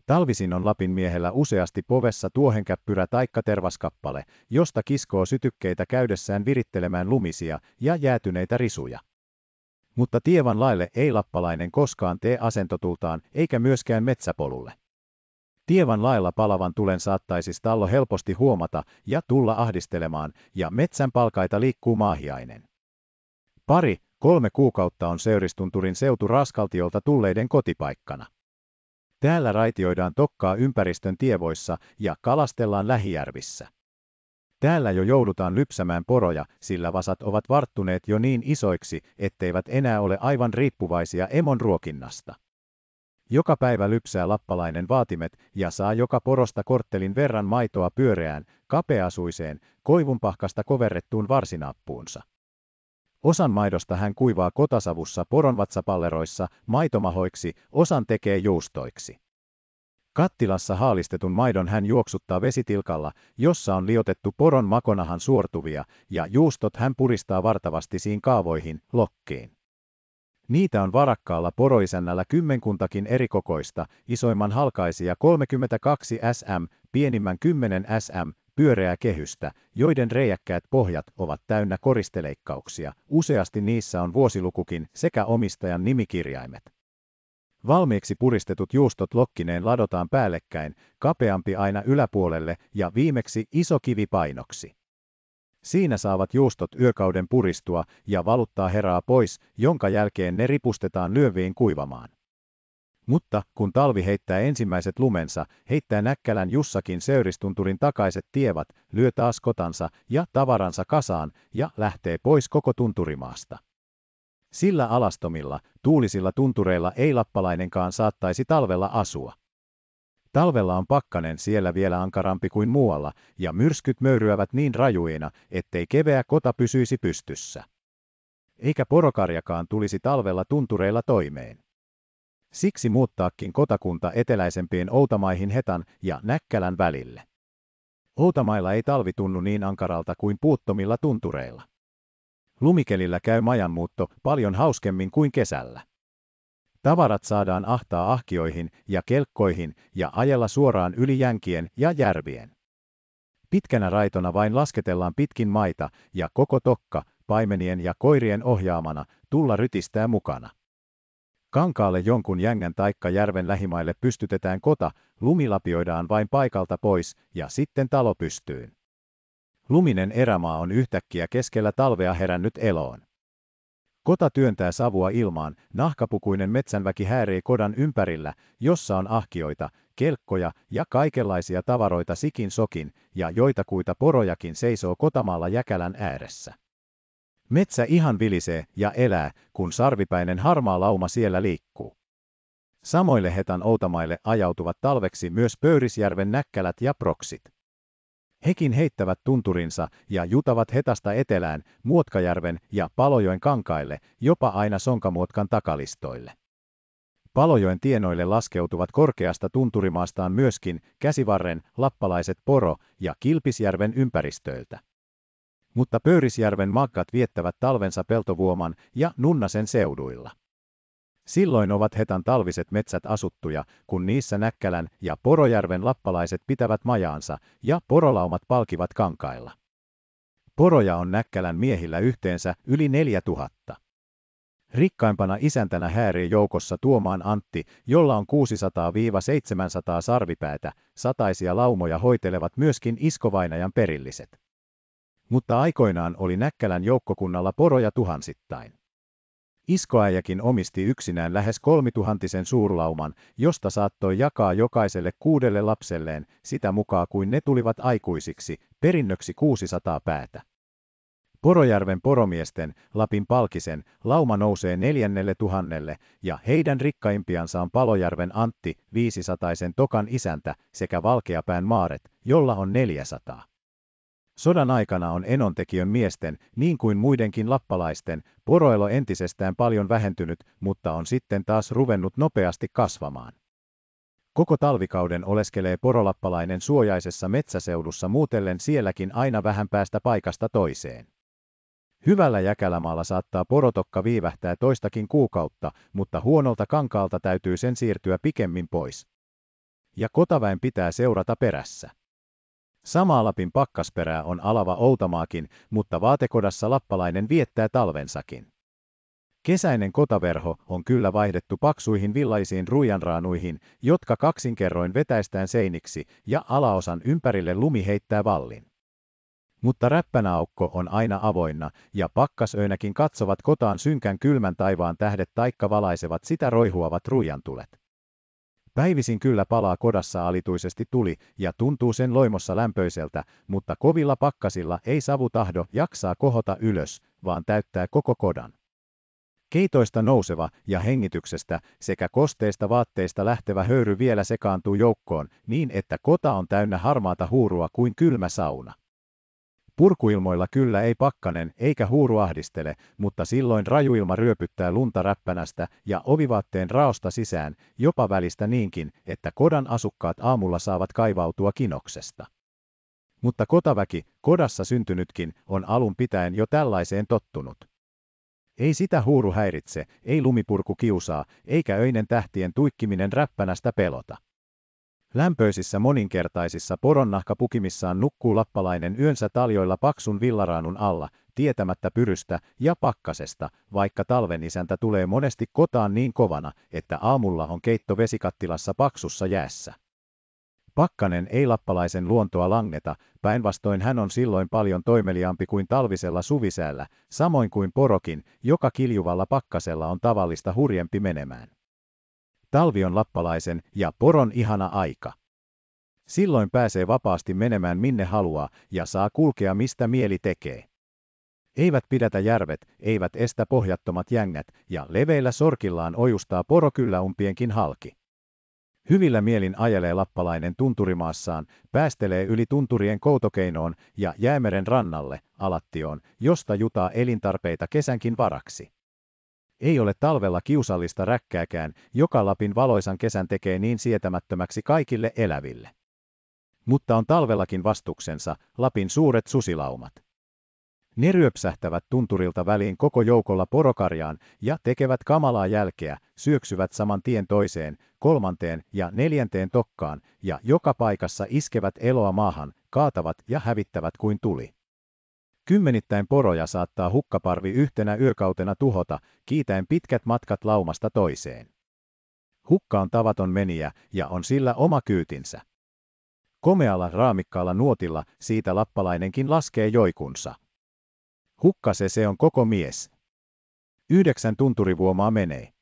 Talvisin on Lapin miehellä useasti povessa tuohenkäppyrä taikka tervaskappale, josta kiskoo sytykkeitä käydessään virittelemään lumisia ja jäätyneitä risuja. Mutta tievan laille ei lappalainen koskaan tee asentotultaan eikä myöskään metsäpolulle. Tievan lailla palavan tulen saattaisi stallo helposti huomata ja tulla ahdistelemaan, ja metsän palkaita liikkuu maahiainen. Pari, kolme kuukautta on Söyristunturin seutu raskaltiolta tulleiden kotipaikkana. Täällä raitioidaan tokkaa ympäristön tievoissa ja kalastellaan lähijärvissä. Täällä jo joudutaan lypsämään poroja, sillä vasat ovat varttuneet jo niin isoiksi, etteivät enää ole aivan riippuvaisia emon ruokinnasta. Joka päivä lypsää lappalainen vaatimet ja saa joka porosta korttelin verran maitoa pyöreään, kapeasuiseen, koivunpahkasta koverrettuun varsinappuunsa. Osan maidosta hän kuivaa kotasavussa poronvatsapalleroissa maitomahoiksi, osan tekee juustoiksi. Kattilassa haalistetun maidon hän juoksuttaa vesitilkalla, jossa on liotettu poron makonahan suortuvia, ja juustot hän puristaa vartavasti kaavoihin, lokkiin. Niitä on varakkaalla poroisännällä kymmenkuntakin erikokoista, isoimman halkaisia 32 sm, pienimmän 10 sm, pyöreää kehystä, joiden reiäkkäät pohjat ovat täynnä koristeleikkauksia, useasti niissä on vuosilukukin sekä omistajan nimikirjaimet. Valmiiksi puristetut juustot lokkineen ladotaan päällekkäin, kapeampi aina yläpuolelle ja viimeksi iso kivi painoksi. Siinä saavat juustot yökauden puristua ja valuttaa herää pois, jonka jälkeen ne ripustetaan lyöviin kuivamaan. Mutta kun talvi heittää ensimmäiset lumensa, heittää Näkkälän Jussakin Söyristunturin takaiset tievat, lyö taas kotansa ja tavaransa kasaan ja lähtee pois koko tunturimaasta. Sillä alastomilla, tuulisilla tuntureilla ei lappalainenkaan saattaisi talvella asua. Talvella on pakkanen siellä vielä ankarampi kuin muualla, ja myrskyt möyryävät niin rajuina, ettei keveä kota pysyisi pystyssä. Eikä porokarjakaan tulisi talvella tuntureilla toimeen. Siksi muuttaakin kotakunta eteläisempien Outamaihin Hetan ja Näkkälän välille. Outamailla ei talvi tunnu niin ankaralta kuin puuttomilla tuntureilla. Lumikelillä käy majanmuutto paljon hauskemmin kuin kesällä. Tavarat saadaan ahtaa ahkioihin ja kelkkoihin ja ajella suoraan yli jänkien ja järvien. Pitkänä raitona vain lasketellaan pitkin maita ja koko tokka, paimenien ja koirien ohjaamana, tulla rytistää mukana. Kankaalle jonkun jängän taikka järven lähimaille pystytetään kota, lumilapioidaan vain paikalta pois ja sitten talo pystyyn. Luminen erämaa on yhtäkkiä keskellä talvea herännyt eloon. Kota työntää savua ilmaan, nahkapukuinen metsänväki häärii kodan ympärillä, jossa on ahkioita, kelkkoja ja kaikenlaisia tavaroita sikin sokin, ja joitakuita porojakin seisoo kotamalla jäkälän ääressä. Metsä ihan vilisee ja elää, kun sarvipäinen harmaa lauma siellä liikkuu. Samoille hetan outamaille ajautuvat talveksi myös Pöyrisjärven näkkälät ja proksit. Hekin heittävät tunturinsa ja jutavat hetasta etelään, Muotkajärven ja Palojoen kankaille, jopa aina Sonkamuotkan takalistoille. Palojoen tienoille laskeutuvat korkeasta tunturimaastaan myöskin käsivarren, lappalaiset poro ja Kilpisjärven ympäristöiltä. Mutta Pöyrisjärven makkat viettävät talvensa peltovuoman ja Nunnasen seuduilla. Silloin ovat hetan talviset metsät asuttuja, kun niissä Näkkälän ja Porojärven lappalaiset pitävät majaansa ja porolaumat palkivat kankailla. Poroja on Näkkälän miehillä yhteensä yli neljä tuhatta. Rikkaimpana isäntänä häärii joukossa Tuomaan Antti, jolla on 600-700 sarvipäätä, sataisia laumoja hoitelevat myöskin iskovainajan perilliset. Mutta aikoinaan oli Näkkälän joukkokunnalla poroja tuhansittain. Iskoäijäkin omisti yksinään lähes kolmituhantisen suurlauman, josta saattoi jakaa jokaiselle kuudelle lapselleen, sitä mukaan kuin ne tulivat aikuisiksi, perinnöksi 600 päätä. Porojärven poromiesten, Lapin palkisen, lauma nousee neljännelle tuhannelle, ja heidän rikkaimpiansa on Palojärven Antti, viisisataisen Tokan isäntä, sekä Valkeapään Maaret, jolla on 400. Sodan aikana on enontekijön miesten, niin kuin muidenkin lappalaisten, poroelo entisestään paljon vähentynyt, mutta on sitten taas ruvennut nopeasti kasvamaan. Koko talvikauden oleskelee porolappalainen suojaisessa metsäseudussa muutellen sielläkin aina vähän päästä paikasta toiseen. Hyvällä jäkälämaalla saattaa porotokka viivähtää toistakin kuukautta, mutta huonolta kankaalta täytyy sen siirtyä pikemmin pois. Ja kotaväen pitää seurata perässä. Samaa Lapin pakkasperää on alava Outamaakin, mutta vaatekodassa lappalainen viettää talvensakin. Kesäinen kotaverho on kyllä vaihdettu paksuihin villaisiin ruijanraanuihin, jotka kaksinkerroin vetäistään seiniksi ja alaosan ympärille lumi heittää vallin. Mutta räppänäaukko on aina avoinna, ja pakkasöinäkin katsovat kotaan synkän kylmän taivaan tähdet taikka valaisevat sitä roihuavat ruijantulet. Päivisin kyllä palaa kodassa alituisesti tuli ja tuntuu sen loimossa lämpöiseltä, mutta kovilla pakkasilla ei savu tahdo jaksaa kohota ylös, vaan täyttää koko kodan. Keitoista nouseva ja hengityksestä sekä kosteista vaatteista lähtevä höyry vielä sekaantuu joukkoon niin, että kota on täynnä harmaata huurua kuin kylmä sauna. Purkuilmoilla kyllä ei pakkanen eikä huuru ahdistele, mutta silloin rajuilma ryöpyttää lunta räppänästä ja ovivaatteen raosta sisään, jopa välistä niinkin, että kodan asukkaat aamulla saavat kaivautua kinoksesta. Mutta kotaväki, kodassa syntynytkin, on alun pitäen jo tällaiseen tottunut. Ei sitä huuru häiritse, ei lumipurku kiusaa, eikä öinen tähtien tuikkiminen räppänästä pelota. Lämpöisissä moninkertaisissa poronnahkapukimissaan nukkuu lappalainen yönsä taljoilla paksun villaraanun alla, tietämättä pyrystä ja pakkasesta, vaikka talven isäntä tulee monesti kotaan niin kovana, että aamulla on keitto vesikattilassa paksussa jäässä. Pakkanen ei lappalaisen luontoa langeta, päinvastoin hän on silloin paljon toimeliaampi kuin talvisella suvisäällä, samoin kuin porokin, joka kiljuvalla pakkasella on tavallista hurjempi menemään. Talvi on lappalaisen ja poron ihana aika. Silloin pääsee vapaasti menemään minne haluaa ja saa kulkea mistä mieli tekee. Eivät pidätä järvet, eivät estä pohjattomat jängät, ja leveillä sorkillaan ojustaa poro kyllä umpienkin halki. Hyvillä mielin ajelee lappalainen tunturimaassaan, päästelee yli tunturien koutokeinoon ja jäämeren rannalle, alattioon, josta jutaa elintarpeita kesänkin varaksi. Ei ole talvella kiusallista räkkääkään, joka Lapin valoisan kesän tekee niin sietämättömäksi kaikille eläville. Mutta on talvellakin vastuksensa, Lapin suuret susilaumat. Ne ryöpsähtävät tunturilta väliin koko joukolla porokarjaan ja tekevät kamalaa jälkeä, syöksyvät saman tien toiseen, kolmanteen ja neljänteen tokkaan ja joka paikassa iskevät eloa maahan, kaatavat ja hävittävät kuin tuli. Kymmenittäin poroja saattaa hukkaparvi yhtenä yökautena tuhota, kiitäen pitkät matkat laumasta toiseen. Hukka on tavaton meniä ja on sillä oma kyytinsä. Komealla raamikkaalla nuotilla siitä lappalainenkin laskee joikunsa. Hukka se se on koko mies. Yhdeksän tunturivuomaa menee.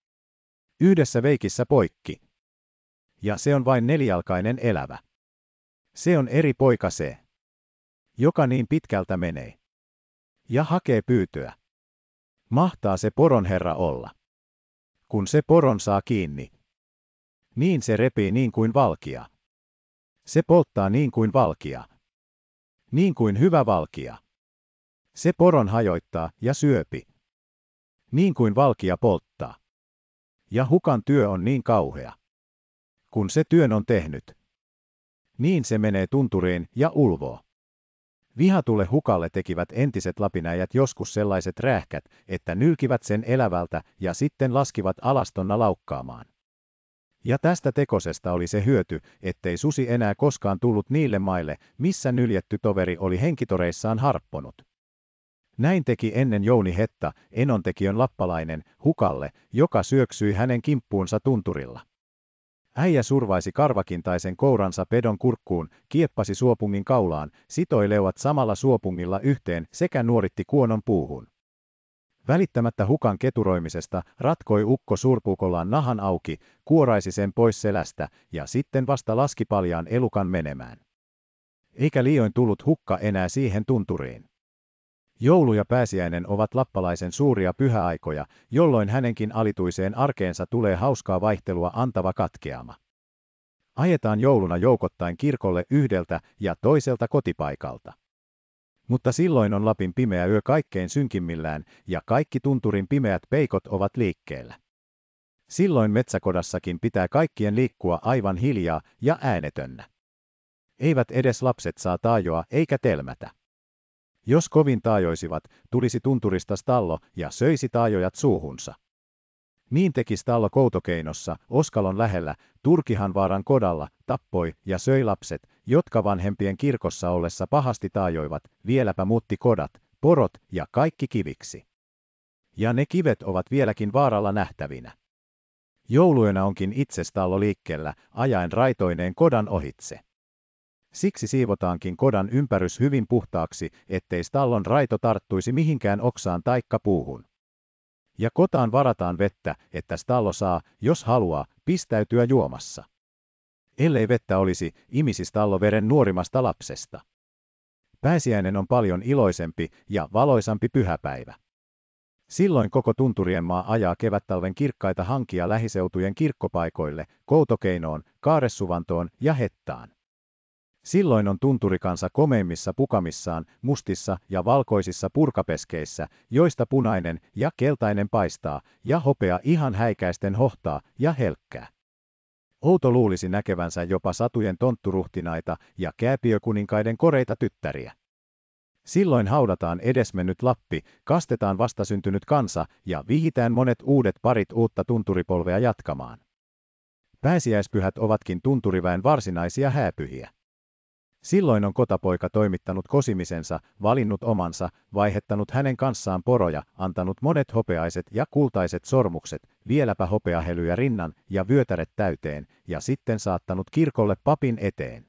Yhdessä veikissä poikki. Ja se on vain nelijalkainen elävä. Se on eri poika se. Joka niin pitkältä menee. Ja hakee pyytöä. Mahtaa se poron herra olla. Kun se poron saa kiinni. Niin se repii niin kuin valkia. Se polttaa niin kuin valkia. Niin kuin hyvä valkia. Se poron hajoittaa ja syöpi. Niin kuin valkia polttaa. Ja hukan työ on niin kauhea. Kun se työn on tehnyt. Niin se menee tunturiin ja ulvoo. Vihatulle hukalle tekivät entiset lapinäijät joskus sellaiset rähkät, että nylkivät sen elävältä ja sitten laskivat alastonna laukkaamaan. Ja tästä tekosesta oli se hyöty, ettei susi enää koskaan tullut niille maille, missä nyljetty toveri oli henkitoreissaan harpponut. Näin teki ennen Jouni Hetta, enontekijön lappalainen, hukalle, joka syöksyi hänen kimppuunsa tunturilla. Äijä survaisi karvakintaisen kouransa pedon kurkkuun, kieppasi suopungin kaulaan, sitoi leuat samalla suopungilla yhteen sekä nuoritti kuonon puuhun. Välittämättä hukan keturoimisesta ratkoi ukko surpuukollaan nahan auki, kuoraisi sen pois selästä ja sitten vasta laski paljaan elukan menemään. Eikä liioin tullut hukka enää siihen tunturiin. Joulu ja pääsiäinen ovat lappalaisen suuria pyhäaikoja, jolloin hänenkin alituiseen arkeensa tulee hauskaa vaihtelua antava katkeama. Ajetaan jouluna joukottain kirkolle yhdeltä ja toiselta kotipaikalta. Mutta silloin on Lapin pimeä yö kaikkein synkimmillään ja kaikki tunturin pimeät peikot ovat liikkeellä. Silloin metsäkodassakin pitää kaikkien liikkua aivan hiljaa ja äänetönnä. Eivät edes lapset saa taajoa eikä telmätä. Jos kovin taajoisivat, tulisi tunturista stallo ja söisi taajojat suuhunsa. Niin teki stallo koutokeinossa, Oskalon lähellä, Turkihanvaaran kodalla, tappoi ja söi lapset, jotka vanhempien kirkossa ollessa pahasti taajoivat, vieläpä muutti kodat, porot ja kaikki kiviksi. Ja ne kivet ovat vieläkin vaaralla nähtävinä. Jouluyönä onkin itse stallo liikkeellä, ajaen raitoineen kodan ohitse. Siksi siivotaankin kodan ympärys hyvin puhtaaksi, ettei stallon raito tarttuisi mihinkään oksaan taikka puuhun. Ja kotaan varataan vettä, että stallo saa, jos haluaa, pistäytyä juomassa. Ellei vettä olisi, imisi stallo veren nuorimasta lapsesta. Pääsiäinen on paljon iloisempi ja valoisampi pyhäpäivä. Silloin koko tunturien maa ajaa kevättalven kirkkaita hankia lähiseutujen kirkkopaikoille, koutokeinoon, kaaressuvantoon ja hettaan. Silloin on tunturikansa komeimmissa pukamissaan, mustissa ja valkoisissa purkapeskeissä, joista punainen ja keltainen paistaa, ja hopea ihan häikäisten hohtaa ja helkkää. Outo luulisi näkevänsä jopa satujen tontturuhtinaita ja kääpiökuninkaiden koreita tyttäriä. Silloin haudataan edesmennyt Lappi, kastetaan vastasyntynyt kansa ja vihitään monet uudet parit uutta tunturipolvea jatkamaan. Pääsiäispyhät ovatkin tunturiväen varsinaisia hääpyhiä. Silloin on kotapoika toimittanut kosimisensa, valinnut omansa, vaihettanut hänen kanssaan poroja, antanut monet hopeaiset ja kultaiset sormukset, vieläpä hopeahelyjä rinnan ja vyötäret täyteen, ja sitten saattanut kirkolle papin eteen.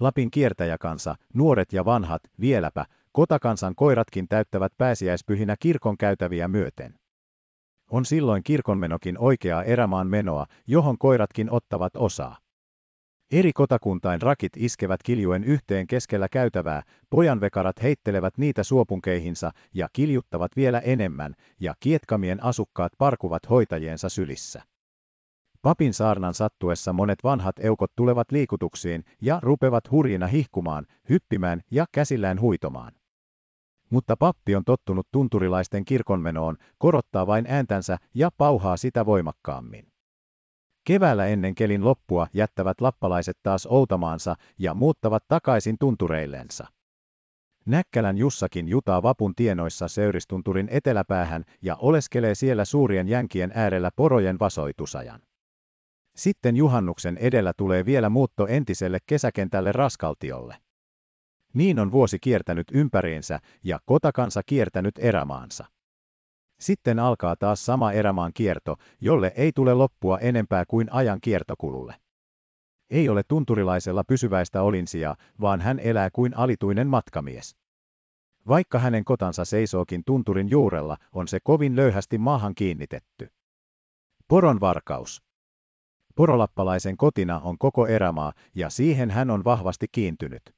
Lapin kiertäjäkansa, nuoret ja vanhat, vieläpä, kotakansan koiratkin täyttävät pääsiäispyhinä kirkon käytäviä myöten. On silloin kirkonmenokin oikeaa erämaan menoa, johon koiratkin ottavat osaa. Eri kotakuntain rakit iskevät kiljuen yhteen keskellä käytävää, pojanvekarat heittelevät niitä suopunkeihinsa ja kiljuttavat vielä enemmän, ja kietkamien asukkaat parkuvat hoitajiensa sylissä. Papin saarnan sattuessa monet vanhat eukot tulevat liikutuksiin ja rupevat hurjina hihkumaan, hyppimään ja käsillään huitomaan. Mutta pappi on tottunut tunturilaisten kirkonmenoon, korottaa vain ääntänsä ja pauhaa sitä voimakkaammin. Keväällä ennen kelin loppua jättävät lappalaiset taas outamaansa ja muuttavat takaisin tuntureillensa. Näkkälän Jussakin jutaa vapun tienoissa Seuristunturin eteläpäähän ja oleskelee siellä suurien jänkien äärellä porojen vasoitusajan. Sitten juhannuksen edellä tulee vielä muutto entiselle kesäkentälle Raskaltiolle. Niin on vuosi kiertänyt ympäriinsä ja kotakansa kiertänyt erämaansa. Sitten alkaa taas sama erämaan kierto, jolle ei tule loppua enempää kuin ajan kiertokululle. Ei ole tunturilaisella pysyväistä olinsia, vaan hän elää kuin alituinen matkamies. Vaikka hänen kotansa seisookin tunturin juurella, on se kovin löyhästi maahan kiinnitetty. Poron varkaus. Porolappalaisen kotina on koko erämaa, ja siihen hän on vahvasti kiintynyt.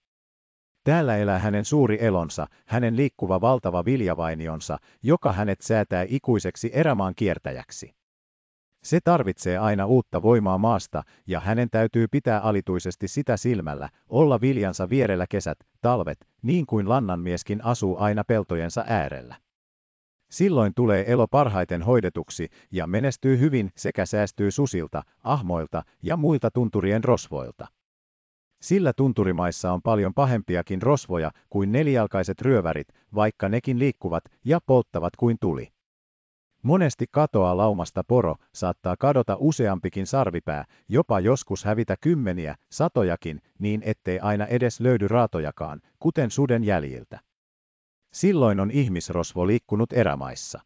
Täällä elää hänen suuri elonsa, hänen liikkuva valtava viljavainionsa, joka hänet säätää ikuiseksi erämaan kiertäjäksi. Se tarvitsee aina uutta voimaa maasta, ja hänen täytyy pitää alituisesti sitä silmällä, olla viljansa vierellä kesät, talvet, niin kuin lannanmieskin asuu aina peltojensa äärellä. Silloin tulee elo parhaiten hoidetuksi ja menestyy hyvin sekä säästyy susilta, ahmoilta ja muilta tunturien rosvoilta. Sillä tunturimaissa on paljon pahempiakin rosvoja kuin nelijalkaiset ryövärit, vaikka nekin liikkuvat ja polttavat kuin tuli. Monesti katoaa laumasta poro, saattaa kadota useampikin sarvipää, jopa joskus hävitä kymmeniä, satojakin, niin ettei aina edes löydy raatojakaan, kuten suden jäljiltä. Silloin on ihmisrosvo liikkunut erämaissa.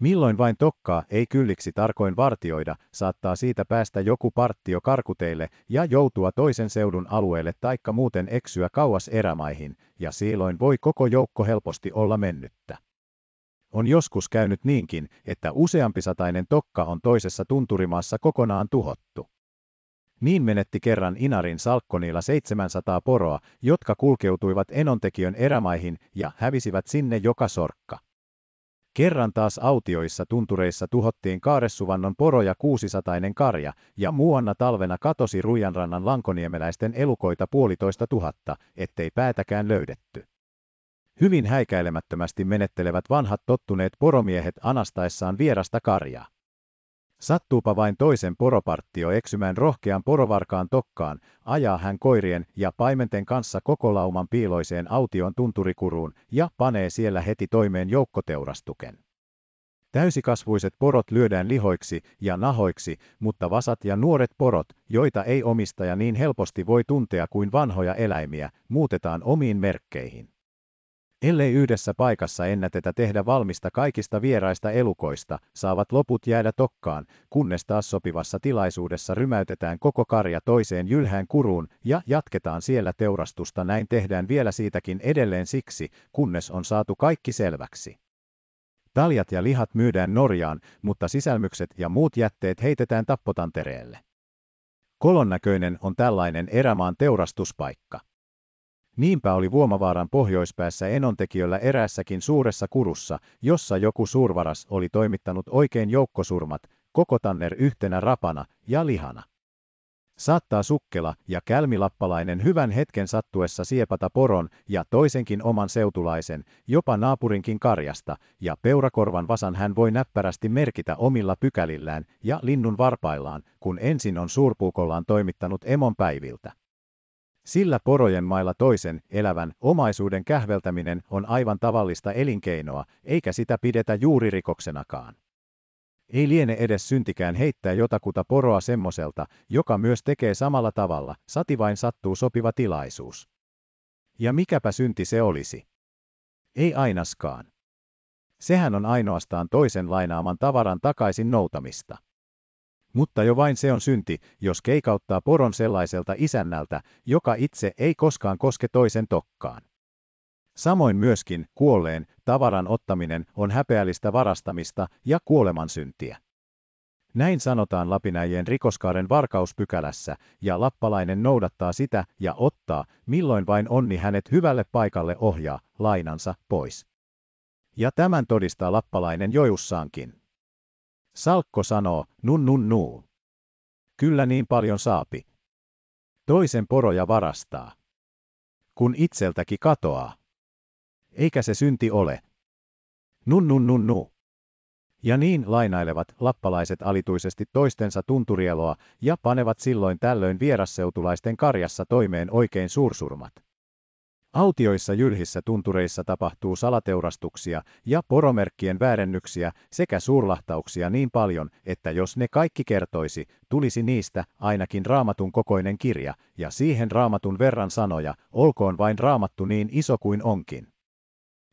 Milloin vain tokkaa ei kylliksi tarkoin vartioida, saattaa siitä päästä joku partio karkuteille ja joutua toisen seudun alueelle taikka muuten eksyä kauas erämaihin, ja silloin voi koko joukko helposti olla mennyttä. On joskus käynyt niinkin, että useampi satainen tokka on toisessa tunturimaassa kokonaan tuhottu. Niin menetti kerran Inarin Salkkoniilla 700 poroa, jotka kulkeutuivat Enontekiön erämaihin ja hävisivät sinne joka sorkka. Kerran taas autioissa tuntureissa tuhottiin kaaressuvannon poro ja kuusisatainen karja, ja muuanna talvena katosi Ruijanrannan lankoniemeläisten elukoita puolitoista tuhatta, ettei päätäkään löydetty. Hyvin häikäilemättömästi menettelevät vanhat tottuneet poromiehet anastaessaan vierasta karjaa. Sattuupa vain toisen poroparttio eksymään rohkean porovarkaan tokkaan, ajaa hän koirien ja paimenten kanssa koko lauman piiloiseen aution tunturikuruun ja panee siellä heti toimeen joukkoteurastuken. Täysikasvuiset porot lyödään lihoiksi ja nahoiksi, mutta vasat ja nuoret porot, joita ei omistaja niin helposti voi tuntea kuin vanhoja eläimiä, muutetaan omiin merkkeihin. Ellei yhdessä paikassa ennätetä tehdä valmista kaikista vieraista elukoista, saavat loput jäädä tokkaan, kunnes taas sopivassa tilaisuudessa rymäytetään koko karja toiseen jylhään kuruun ja jatketaan siellä teurastusta. Näin tehdään vielä siitäkin edelleen siksi, kunnes on saatu kaikki selväksi. Taljat ja lihat myydään Norjaan, mutta sisälmykset ja muut jätteet heitetään tappotantereelle. Kolonnäköinen on tällainen erämaan teurastuspaikka. Niinpä oli Vuomavaaran pohjoispäässä enontekijöllä eräässäkin suuressa kurussa, jossa joku suurvaras oli toimittanut oikein joukkosurmat, koko tanner yhtenä rapana ja lihana. Saattaa sukkela ja kälmilappalainen hyvän hetken sattuessa siepata poron ja toisenkin oman seutulaisen, jopa naapurinkin karjasta, ja peurakorvan vasan hän voi näppärästi merkitä omilla pykälillään ja linnun varpaillaan, kun ensin on suurpuukollaan toimittanut emon päiviltä. Sillä porojen mailla toisen, elävän, omaisuuden kähveltäminen on aivan tavallista elinkeinoa, eikä sitä pidetä juuri rikoksenakaan. Ei liene edes syntikään heittää jotakuta poroa semmoselta, joka myös tekee samalla tavalla, sati vain sattuu sopiva tilaisuus. Ja mikäpä synti se olisi? Ei ainaskaan. Sehän on ainoastaan toisen lainaaman tavaran takaisin noutamista. Mutta jo vain se on synti, jos keikauttaa poron sellaiselta isännältä, joka itse ei koskaan koske toisen tokkaan. Samoin myöskin kuolleen tavaran ottaminen on häpeällistä varastamista ja kuolemansyntiä. Näin sanotaan lapinäjien rikoskaaren varkauspykälässä, ja lappalainen noudattaa sitä ja ottaa, milloin vain onni hänet hyvälle paikalle ohjaa, lainansa pois. Ja tämän todistaa lappalainen jojussaankin. Salkko sanoo, nun nun nuu. Kyllä niin paljon saapi. Toisen poroja varastaa. Kun itseltäkin katoaa. Eikä se synti ole. Nun nun nun nu. Ja niin lainailevat lappalaiset alituisesti toistensa tunturieloa ja panevat silloin tällöin vierasseutulaisten karjassa toimeen oikein suursurmat. Autioissa jylhissä tuntureissa tapahtuu salateurastuksia ja poromerkkien väärennyksiä sekä suurlahtauksia niin paljon, että jos ne kaikki kertoisi, tulisi niistä ainakin raamatun kokoinen kirja, ja siihen raamatun verran sanoja, olkoon vain raamattu niin iso kuin onkin.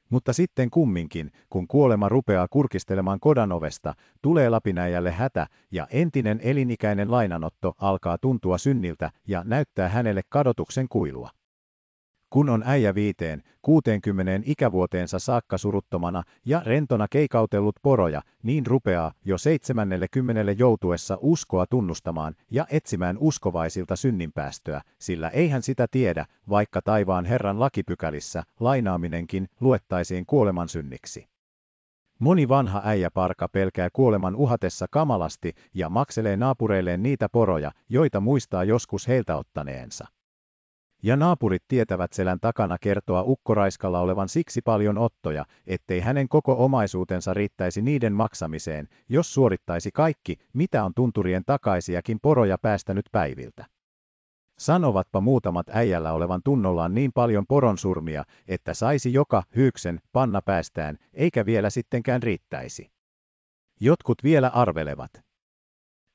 Mutta sitten kumminkin, kun kuolema rupeaa kurkistelemaan kodan ovesta, tulee lapinäijälle hätä, ja entinen elinikäinen lainanotto alkaa tuntua synniltä ja näyttää hänelle kadotuksen kuilua. Kun on äijä viiteen, kuuteenkymmeneen ikävuoteensa saakka suruttomana ja rentona keikautellut poroja, niin rupeaa jo seitsemännelle kymmenelle joutuessa uskoa tunnustamaan ja etsimään uskovaisilta synninpäästöä, sillä eihän sitä tiedä, vaikka taivaan Herran lakipykälissä lainaaminenkin luettaisiin kuoleman synniksi. Moni vanha äijäparka pelkää kuoleman uhatessa kamalasti ja makselee naapureilleen niitä poroja, joita muistaa joskus heiltä ottaneensa. Ja naapurit tietävät selän takana kertoa ukkoraiskalla olevan siksi paljon ottoja, ettei hänen koko omaisuutensa riittäisi niiden maksamiseen, jos suorittaisi kaikki, mitä on tunturien takaisiakin poroja päästänyt päiviltä. Sanovatpa muutamat äijällä olevan tunnollaan niin paljon poronsurmia, että saisi joka hyyksen panna päästään, eikä vielä sittenkään riittäisi. Jotkut vielä arvelevat,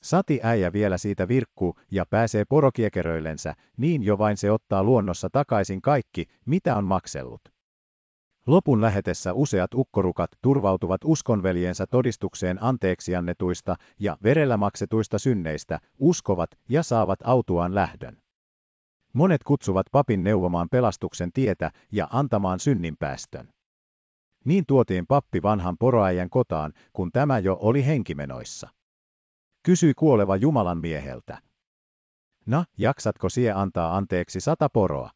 Sati äijä vielä siitä virkkuu ja pääsee porokiekeröillensä, niin jo vain se ottaa luonnossa takaisin kaikki, mitä on maksellut. Lopun lähetessä useat ukkorukat turvautuvat uskonveljensä todistukseen anteeksi annetuista ja verellä maksetuista synneistä, uskovat ja saavat autuaan lähdön. Monet kutsuvat papin neuvomaan pelastuksen tietä ja antamaan synninpäästön. Niin tuotiin pappi vanhan poroäijän kotaan, kun tämä jo oli henkimenoissa. Kysyi kuoleva Jumalan mieheltä. No, jaksatko sie antaa anteeksi sata poroa?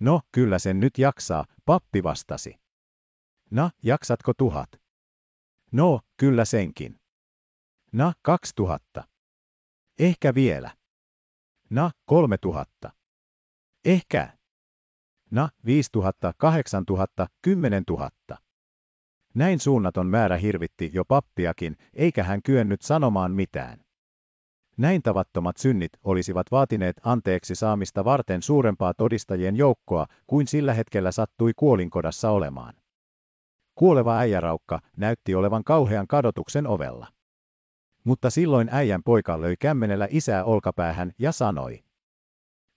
No, kyllä sen nyt jaksaa, pappi vastasi. No, jaksatko tuhat? No, kyllä senkin. Na, kaksi tuhatta. Ehkä vielä. Na, kolme tuhatta. Ehkä. Na, viisi tuhatta, kahdeksan tuhatta, kymmenen tuhatta. Näin suunnaton määrä hirvitti jo pappiakin, eikä hän kyennyt sanomaan mitään. Näin tavattomat synnit olisivat vaatineet anteeksi saamista varten suurempaa todistajien joukkoa kuin sillä hetkellä sattui kuolinkodassa olemaan. Kuoleva äijäraukka näytti olevan kauhean kadotuksen ovella. Mutta silloin äijän poika löi kämmenellä isää olkapäähän ja sanoi.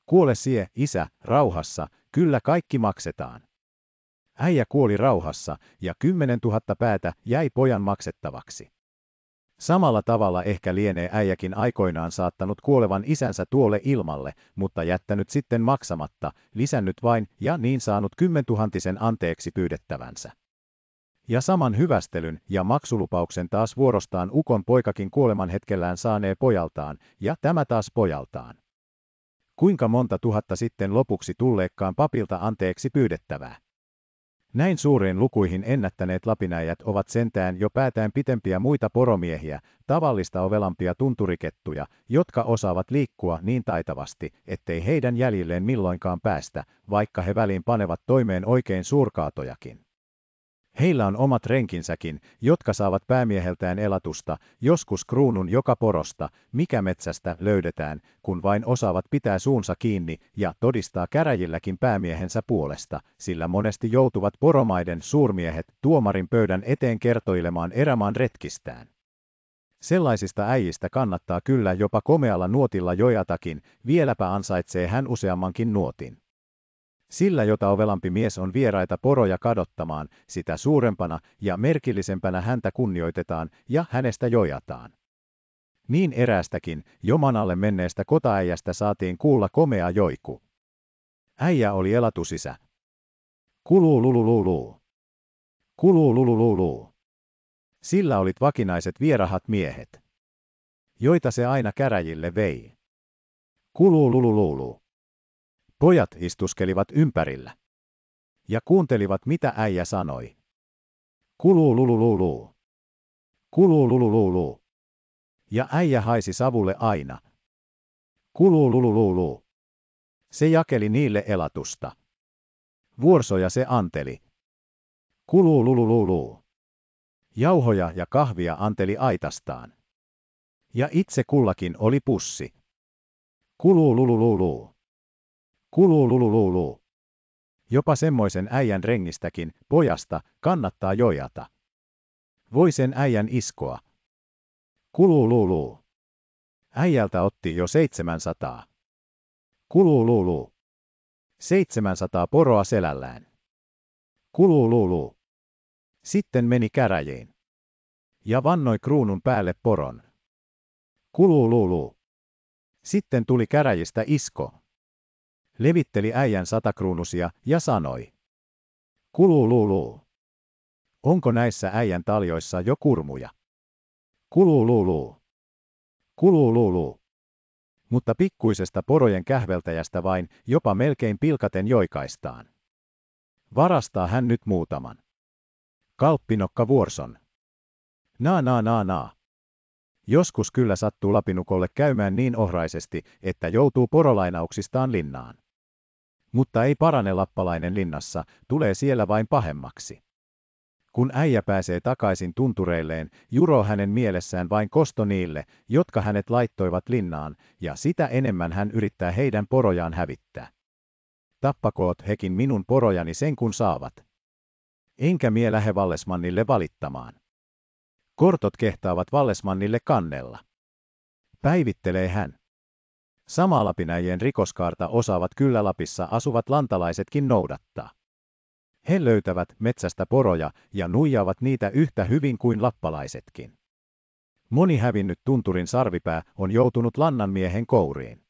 Kuole sie, isä, rauhassa, kyllä kaikki maksetaan. Äijä kuoli rauhassa, ja kymmenen tuhatta päätä jäi pojan maksettavaksi. Samalla tavalla ehkä lienee äijäkin aikoinaan saattanut kuolevan isänsä tuolle ilmalle, mutta jättänyt sitten maksamatta, lisännyt vain ja niin saanut kymmentuhantisen anteeksi pyydettävänsä. Ja saman hyvästelyn ja maksulupauksen taas vuorostaan ukon poikakin kuoleman hetkellään saanee pojaltaan, ja tämä taas pojaltaan. Kuinka monta tuhatta sitten lopuksi tulleekkaan papilta anteeksi pyydettävää? Näin suuriin lukuihin ennättäneet lapinäijät ovat sentään jo päätään pitempiä muita poromiehiä, tavallista ovelampia tunturikettuja, jotka osaavat liikkua niin taitavasti, ettei heidän jäljilleen milloinkaan päästä, vaikka he väliin panevat toimeen oikein suurkaatojakin. Heillä on omat renkinsäkin, jotka saavat päämieheltään elatusta, joskus kruunun joka porosta, mikä metsästä löydetään, kun vain osaavat pitää suunsa kiinni ja todistaa käräjilläkin päämiehensä puolesta, sillä monesti joutuvat poromaiden suurmiehet tuomarin pöydän eteen kertoilemaan erämaan retkistään. Sellaisista äijistä kannattaa kyllä jopa komealla nuotilla jojatakin, vieläpä ansaitsee hän useammankin nuotin. Sillä jota ovelampi mies on vieraita poroja kadottamaan, sitä suurempana ja merkillisempänä häntä kunnioitetaan ja hänestä jojataan. Niin eräästäkin, jo manalle menneestä kotaäijästä saatiin kuulla komea joiku. Äijä oli elatusisä. Kuluu lulululu. Kuluu lulululu. Sillä olit vakinaiset vierahat miehet, joita se aina käräjille vei. Kuluu lulululu. Pojat istuskelivat ympärillä ja kuuntelivat, mitä äijä sanoi. Kuluu lulululu. Kuluu lulululu. Ja äijä haisi savulle aina. Kuluu lulululu. Se jakeli niille elatusta. Vuorsoja se anteli. Kuluu lulululu. Jauhoja ja kahvia anteli aitastaan. Ja itse kullakin oli pussi. Kuluu lulululu. Kuluu. Jopa semmoisen äijän rengistäkin, pojasta, kannattaa jojata. Voi sen äijän iskoa. Kuluu. Äijältä otti jo 700. Kuluu lulu. 700 poroa selällään. Kuluu. Sitten meni käräjiin. Ja vannoi kruunun päälle poron. Kuluu. Sitten tuli käräjistä isko levitteli äijän satakruunusia ja sanoi. Kuluu luuluu. Onko näissä äijän taljoissa jo kurmuja? Kuluu luuluu. Kuluu luuluu. Mutta pikkuisesta porojen kähveltäjästä vain, jopa melkein pilkaten joikaistaan. Varastaa hän nyt muutaman. Kalppinokka Vuorson. Naa naa naa naa. Joskus kyllä sattuu lapinukolle käymään niin ohraisesti, että joutuu porolainauksistaan linnaan mutta ei parane lappalainen linnassa, tulee siellä vain pahemmaksi. Kun äijä pääsee takaisin tuntureilleen, juro hänen mielessään vain kosto niille, jotka hänet laittoivat linnaan, ja sitä enemmän hän yrittää heidän porojaan hävittää. Tappakoot hekin minun porojani sen kun saavat. Enkä mie lähe Vallesmannille valittamaan. Kortot kehtaavat Vallesmannille kannella. Päivittelee hän. Samaa lapinäijien rikoskaarta osaavat kyllä Lapissa asuvat lantalaisetkin noudattaa. He löytävät metsästä poroja ja nuijaavat niitä yhtä hyvin kuin lappalaisetkin. Moni hävinnyt tunturin sarvipää on joutunut lannanmiehen kouriin.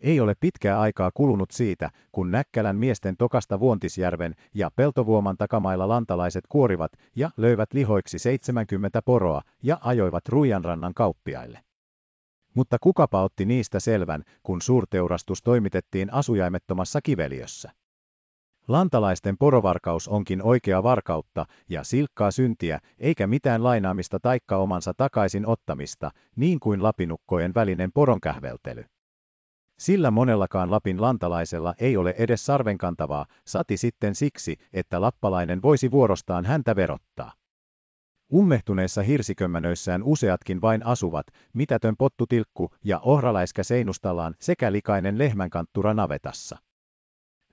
Ei ole pitkää aikaa kulunut siitä, kun Näkkälän miesten tokasta Vuontisjärven ja Peltovuoman takamailla lantalaiset kuorivat ja löivät lihoiksi 70 poroa ja ajoivat Ruijanrannan kauppiaille. Mutta kukapa otti niistä selvän, kun suurteurastus toimitettiin asujaimettomassa kiveliössä. Lantalaisten porovarkaus onkin oikea varkautta ja silkkaa syntiä, eikä mitään lainaamista taikka omansa takaisin ottamista, niin kuin lapinukkojen välinen poronkähveltely. Sillä monellakaan Lapin lantalaisella ei ole edes sarvenkantavaa, sati sitten siksi, että lappalainen voisi vuorostaan häntä verottaa. Ummehtuneissa hirsikömmänöissään useatkin vain asuvat, mitätön pottutilkku ja ohraläiskä seinustallaan sekä likainen lehmänkanttura navetassa.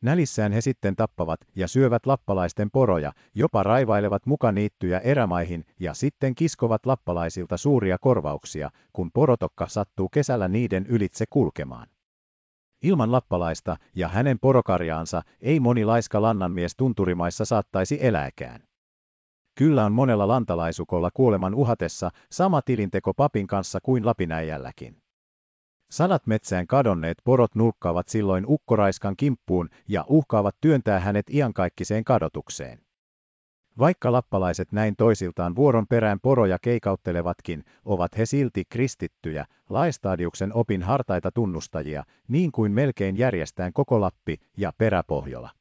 Nälissään he sitten tappavat ja syövät lappalaisten poroja, jopa raivailevat mukaniittyjä erämaihin ja sitten kiskovat lappalaisilta suuria korvauksia, kun porotokka sattuu kesällä niiden ylitse kulkemaan. Ilman lappalaista ja hänen porokarjaansa ei moni laiska lannanmies tunturimaissa saattaisi elääkään. Kyllä on monella lantalaisukolla kuoleman uhatessa sama tilinteko papin kanssa kuin lapinäijälläkin. Sadat metsään kadonneet porot nulkkaavat silloin ukkoraiskan kimppuun ja uhkaavat työntää hänet iankaikkiseen kadotukseen. Vaikka lappalaiset näin toisiltaan vuoron perään poroja keikauttelevatkin, ovat he silti kristittyjä, laestadiuksen opin hartaita tunnustajia, niin kuin melkein järjestään koko Lappi ja Peräpohjola.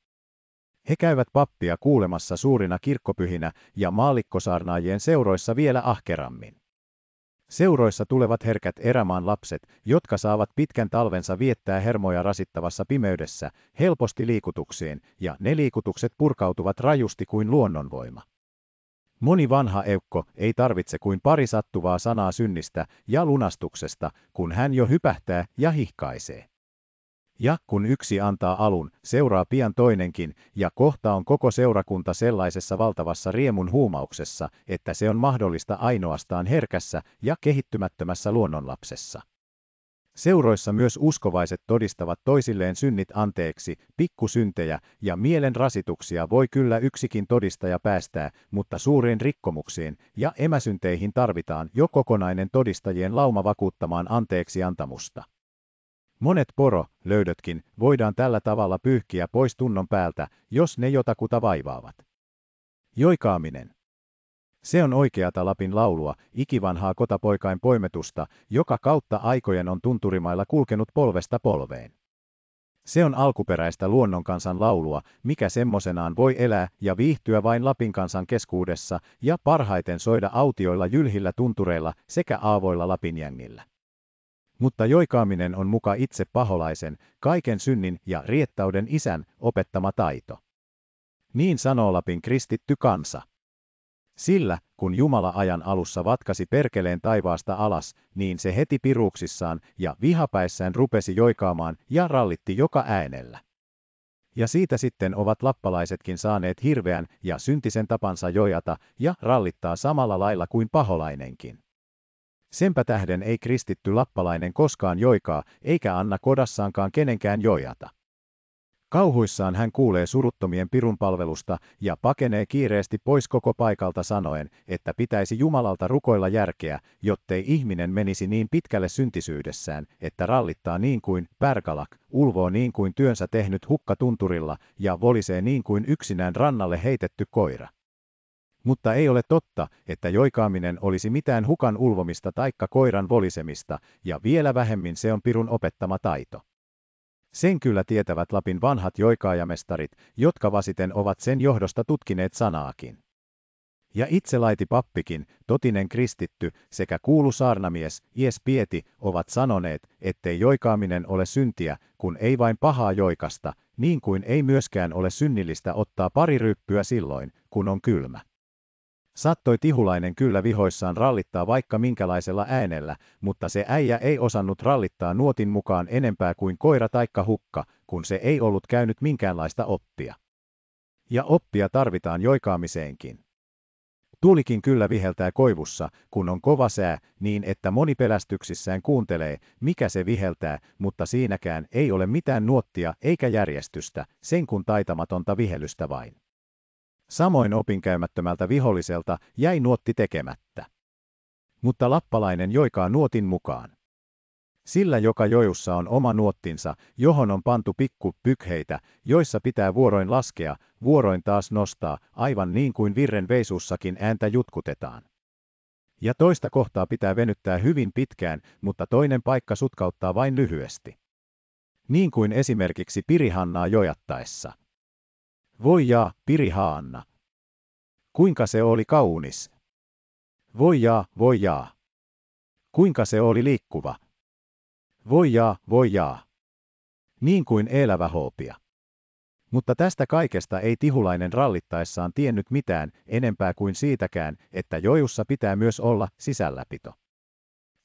He käyvät pappia kuulemassa suurina kirkkopyhinä ja maallikkosaarnaajien seuroissa vielä ahkerammin. Seuroissa tulevat herkät erämaan lapset, jotka saavat pitkän talvensa viettää hermoja rasittavassa pimeydessä, helposti liikutuksiin, ja ne liikutukset purkautuvat rajusti kuin luonnonvoima. Moni vanha eukko ei tarvitse kuin pari sattuvaa sanaa synnistä ja lunastuksesta, kun hän jo hypähtää ja hihkaisee. Ja kun yksi antaa alun, seuraa pian toinenkin, ja kohta on koko seurakunta sellaisessa valtavassa riemun huumauksessa, että se on mahdollista ainoastaan herkässä ja kehittymättömässä luonnonlapsessa. Seuroissa myös uskovaiset todistavat toisilleen synnit anteeksi, pikkusyntejä ja mielen rasituksia voi kyllä yksikin todistaja päästää, mutta suuriin rikkomuksiin ja emäsynteihin tarvitaan jo kokonainen todistajien lauma vakuuttamaan anteeksi antamusta. Monet poro, löydötkin, voidaan tällä tavalla pyyhkiä pois tunnon päältä, jos ne jotakuta vaivaavat. Joikaaminen. Se on oikeata Lapin laulua, ikivanhaa kotapoikain poimetusta, joka kautta aikojen on tunturimailla kulkenut polvesta polveen. Se on alkuperäistä luonnonkansan laulua, mikä semmosenaan voi elää ja viihtyä vain Lapin kansan keskuudessa ja parhaiten soida autioilla jylhillä tuntureilla sekä aavoilla Lapinjängillä. Mutta joikaaminen on muka itse paholaisen, kaiken synnin ja riettauden isän opettama taito. Niin sanoo Lapin kristitty kansa. Sillä, kun Jumala ajan alussa vatkasi perkeleen taivaasta alas, niin se heti piruuksissaan ja vihapäissään rupesi joikaamaan ja rallitti joka äänellä. Ja siitä sitten ovat lappalaisetkin saaneet hirveän ja syntisen tapansa jojata ja rallittaa samalla lailla kuin paholainenkin. Senpä tähden ei kristitty lappalainen koskaan joikaa, eikä anna kodassaankaan kenenkään jojata. Kauhuissaan hän kuulee suruttomien pirun palvelusta ja pakenee kiireesti pois koko paikalta sanoen, että pitäisi Jumalalta rukoilla järkeä, jottei ihminen menisi niin pitkälle syntisyydessään, että rallittaa niin kuin pärkalak, ulvoo niin kuin työnsä tehnyt hukka tunturilla ja volisee niin kuin yksinään rannalle heitetty koira. Mutta ei ole totta, että joikaaminen olisi mitään hukan ulvomista taikka koiran volisemista, ja vielä vähemmin se on pirun opettama taito. Sen kyllä tietävät Lapin vanhat joikaajamestarit, jotka vasiten ovat sen johdosta tutkineet sanaakin. Ja itse laiti pappikin, totinen kristitty, sekä kuulu saarnamies, Ies Pieti, ovat sanoneet, ettei joikaaminen ole syntiä, kun ei vain pahaa joikasta, niin kuin ei myöskään ole synnillistä ottaa pari ryppyä silloin, kun on kylmä. Sattoi tihulainen kyllä vihoissaan rallittaa vaikka minkälaisella äänellä, mutta se äijä ei osannut rallittaa nuotin mukaan enempää kuin koira taikka hukka, kun se ei ollut käynyt minkäänlaista oppia. Ja oppia tarvitaan joikaamiseenkin. Tuulikin kyllä viheltää koivussa, kun on kova sää, niin että moni pelästyksissään kuuntelee, mikä se viheltää, mutta siinäkään ei ole mitään nuottia eikä järjestystä, sen kun taitamatonta vihelystä vain. Samoin opinkäymättömältä viholliselta jäi nuotti tekemättä. Mutta lappalainen joikaa nuotin mukaan. Sillä joka jojussa on oma nuottinsa, johon on pantu pikku pykheitä, joissa pitää vuoroin laskea, vuoroin taas nostaa, aivan niin kuin virren veisussakin ääntä jutkutetaan. Ja toista kohtaa pitää venyttää hyvin pitkään, mutta toinen paikka sutkauttaa vain lyhyesti. Niin kuin esimerkiksi pirihannaa jojattaessa. Voi jaa, Piri Haanna. Kuinka se oli kaunis. Voi jaa, voi jaa. Kuinka se oli liikkuva. Voi jaa, voi jaa. Niin kuin elävä hoopia. Mutta tästä kaikesta ei tihulainen rallittaessaan tiennyt mitään enempää kuin siitäkään, että jojussa pitää myös olla sisälläpito.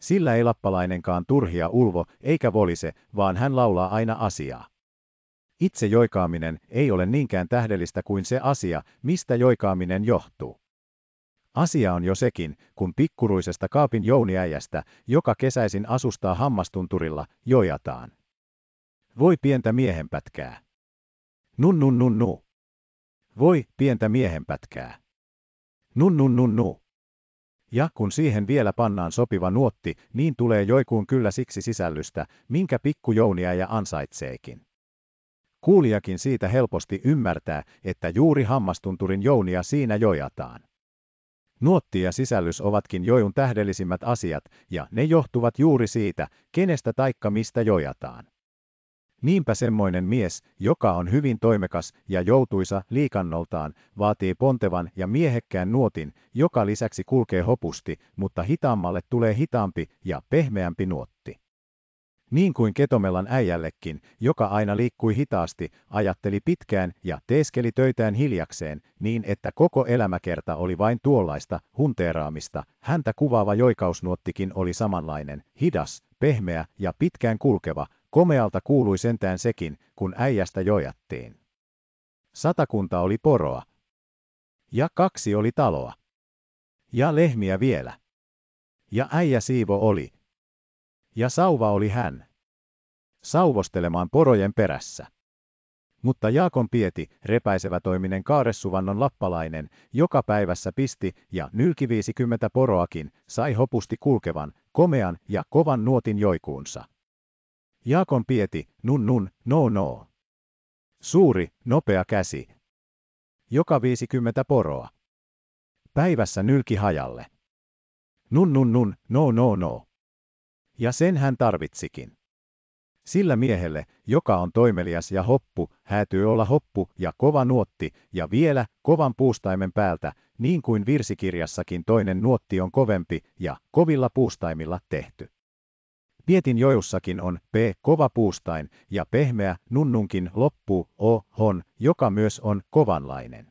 Sillä ei lappalainenkaan turhia ulvo eikä volise, vaan hän laulaa aina asiaa. Itse joikaaminen ei ole niinkään tähdellistä kuin se asia, mistä joikaaminen johtuu. Asia on jo sekin, kun pikkuruisesta kaapin jouniäijästä, joka kesäisin asustaa hammastunturilla, jojataan. Voi pientä miehenpätkää. Nun nun nun nu. Voi pientä miehenpätkää. Nun nun nun nu. Ja kun siihen vielä pannaan sopiva nuotti, niin tulee joikuun kyllä siksi sisällystä, minkä pikku jouniäijä ansaitseekin. Kuulijakin siitä helposti ymmärtää, että juuri hammastunturin jounia siinä jojataan. Nuotti ja sisällys ovatkin jojun tähdellisimmät asiat, ja ne johtuvat juuri siitä, kenestä taikka mistä jojataan. Niinpä semmoinen mies, joka on hyvin toimekas ja joutuisa liikannoltaan, vaatii pontevan ja miehekkään nuotin, joka lisäksi kulkee hopusti, mutta hitaammalle tulee hitaampi ja pehmeämpi nuotti. Niin kuin Ketomelan äijällekin, joka aina liikkui hitaasti, ajatteli pitkään ja teeskeli töitään hiljakseen, niin että koko elämäkerta oli vain tuollaista hunteeraamista, häntä kuvaava joikausnuottikin oli samanlainen, hidas, pehmeä ja pitkään kulkeva, komealta kuului sentään sekin, kun äijästä jojattiin. Satakunta oli poroa. Ja kaksi oli taloa. Ja lehmiä vielä. Ja äijä siivo oli, ja sauva oli hän. Sauvostelemaan porojen perässä. Mutta Jaakon pieti, repäisevä toiminen kaaressuvannon lappalainen, joka päivässä pisti ja nylki 50 poroakin, sai hopusti kulkevan, komean ja kovan nuotin joikuunsa. Jaakon pieti, nun nun, no no. Suuri, nopea käsi. Joka 50 poroa. Päivässä nylki hajalle. Nun nun nun, no no no. Ja sen hän tarvitsikin. Sillä miehelle, joka on toimelias ja hoppu, häätyy olla hoppu ja kova nuotti, ja vielä kovan puustaimen päältä, niin kuin virsikirjassakin toinen nuotti on kovempi ja kovilla puustaimilla tehty. Pietin joussakin on P kova puustain ja pehmeä nunnunkin loppu O hon, joka myös on kovanlainen.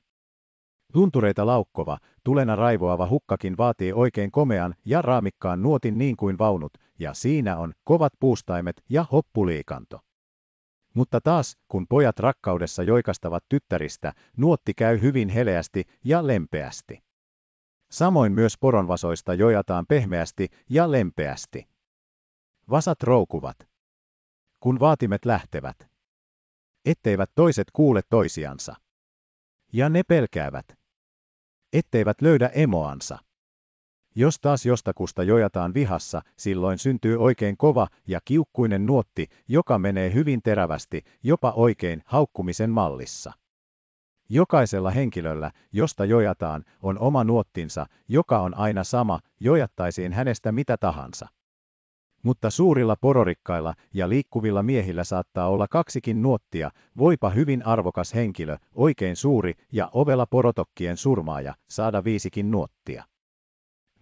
Tuntureita laukkova, tulena raivoava hukkakin vaatii oikein komean ja raamikkaan nuotin niin kuin vaunut, ja siinä on kovat puustaimet ja hoppuliikanto. Mutta taas, kun pojat rakkaudessa joikastavat tyttäristä, nuotti käy hyvin heleästi ja lempeästi. Samoin myös poronvasoista jojataan pehmeästi ja lempeästi. Vasat roukuvat. Kun vaatimet lähtevät. Etteivät toiset kuule toisiansa. Ja ne pelkäävät etteivät löydä emoansa. Jos taas jostakusta jojataan vihassa, silloin syntyy oikein kova ja kiukkuinen nuotti, joka menee hyvin terävästi, jopa oikein haukkumisen mallissa. Jokaisella henkilöllä, josta jojataan, on oma nuottinsa, joka on aina sama, jojattaisiin hänestä mitä tahansa. Mutta suurilla pororikkailla ja liikkuvilla miehillä saattaa olla kaksikin nuottia, voipa hyvin arvokas henkilö, oikein suuri ja ovela porotokkien surmaaja, saada viisikin nuottia.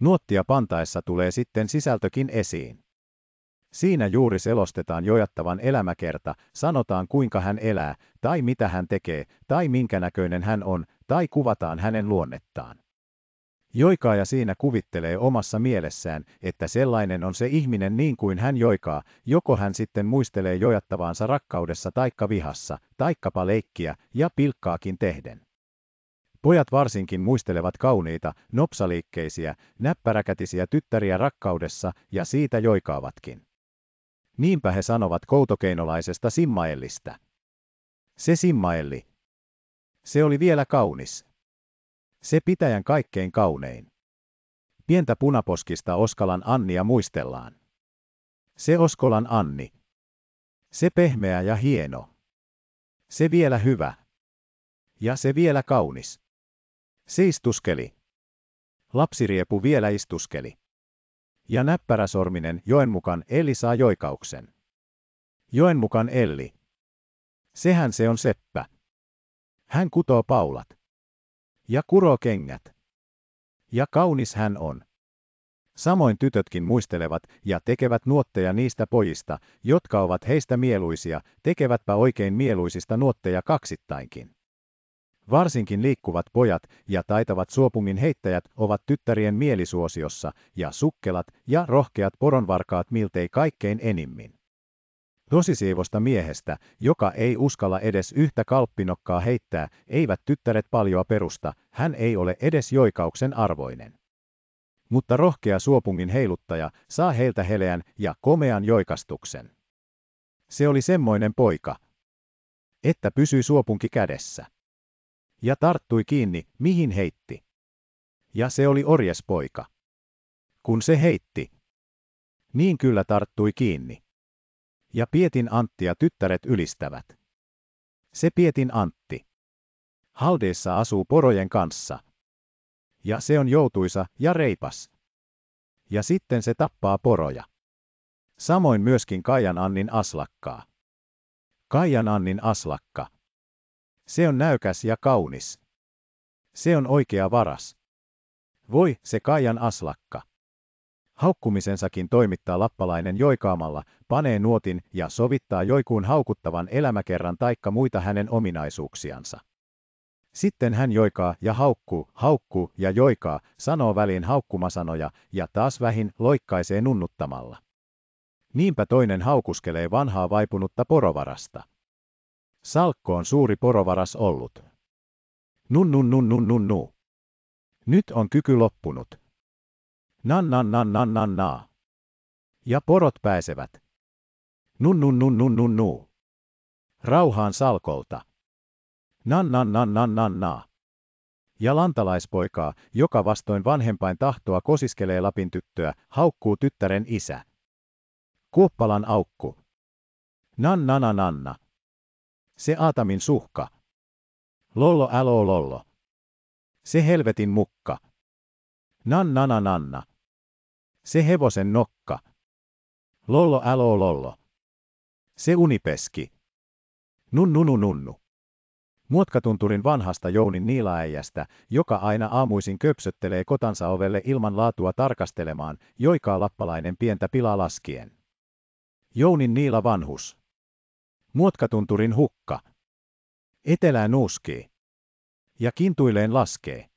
Nuottia pantaessa tulee sitten sisältökin esiin. Siinä juuri selostetaan jojattavan elämäkerta, sanotaan kuinka hän elää, tai mitä hän tekee, tai minkä näköinen hän on, tai kuvataan hänen luonnettaan. Joikaaja siinä kuvittelee omassa mielessään, että sellainen on se ihminen niin kuin hän joikaa, joko hän sitten muistelee jojattavaansa rakkaudessa taikka vihassa, taikkapa leikkiä ja pilkkaakin tehden. Pojat varsinkin muistelevat kauniita, nopsaliikkeisiä, näppäräkätisiä tyttäriä rakkaudessa ja siitä joikaavatkin. Niinpä he sanovat koutokeinolaisesta Simmaellistä. Se Simmaelli. Se oli vielä kaunis. Se pitäjän kaikkein kaunein. Pientä punaposkista Oskalan Annia muistellaan. Se Oskolan Anni. Se pehmeä ja hieno. Se vielä hyvä. Ja se vielä kaunis. Se istuskeli. Lapsiriepu vielä istuskeli. Ja näppäräsorminen joen mukaan Elli saa joikauksen. Joen mukaan Elli. Sehän se on seppä. Hän kutoo paulat. Ja kuro kengät. Ja kaunis hän on. Samoin tytötkin muistelevat ja tekevät nuotteja niistä pojista, jotka ovat heistä mieluisia, tekevätpä oikein mieluisista nuotteja kaksittainkin. Varsinkin liikkuvat pojat ja taitavat suopungin heittäjät ovat tyttärien mielisuosiossa, ja sukkelat ja rohkeat poronvarkaat miltei kaikkein enimmin. Tosisiivosta miehestä, joka ei uskalla edes yhtä kalppinokkaa heittää, eivät tyttäret paljoa perusta, hän ei ole edes joikauksen arvoinen. Mutta rohkea suopungin heiluttaja saa heiltä heleän ja komean joikastuksen. Se oli semmoinen poika, että pysyi suopunki kädessä. Ja tarttui kiinni, mihin heitti. Ja se oli orjespoika. Kun se heitti, niin kyllä tarttui kiinni ja Pietin Antti ja tyttäret ylistävät. Se Pietin Antti. Haldeessa asuu porojen kanssa. Ja se on joutuisa ja reipas. Ja sitten se tappaa poroja. Samoin myöskin Kaijan Annin aslakkaa. Kaijan Annin aslakka. Se on näykäs ja kaunis. Se on oikea varas. Voi, se Kaijan aslakka. Haukkumisensakin toimittaa lappalainen joikaamalla, panee nuotin ja sovittaa joikuun haukuttavan elämäkerran taikka muita hänen ominaisuuksiansa. Sitten hän joikaa ja haukkuu, haukkuu ja joikaa, sanoo väliin haukkumasanoja ja taas vähin loikkaisee nunnuttamalla. Niinpä toinen haukuskelee vanhaa vaipunutta porovarasta. Salkko on suuri porovaras ollut. Nun nun nun nun nun nu. Nyt on kyky loppunut. Nan nan nan nan nan naa. Ja porot pääsevät. Nun nun nun nun nun nu. Rauhaan salkolta. Nan nan nan nan nan naa. Ja lantalaispoikaa, joka vastoin vanhempain tahtoa kosiskelee Lapin tyttöä, haukkuu tyttären isä. Kuoppalan aukku. Nan nana nanna. Se Aatamin suhka. Lollo älo lollo. Se helvetin mukka. Nan nana nanna. Se hevosen nokka. Lollo älo lollo. Se unipeski. Nunnunu nunnu. Muotkatunturin vanhasta Jounin niilaäijästä, joka aina aamuisin köpsöttelee kotansa ovelle ilman laatua tarkastelemaan, joikaa lappalainen pientä pilaa laskien. Jounin niila vanhus. Muotkatunturin hukka. Etelään nuuskii. Ja kintuilleen laskee.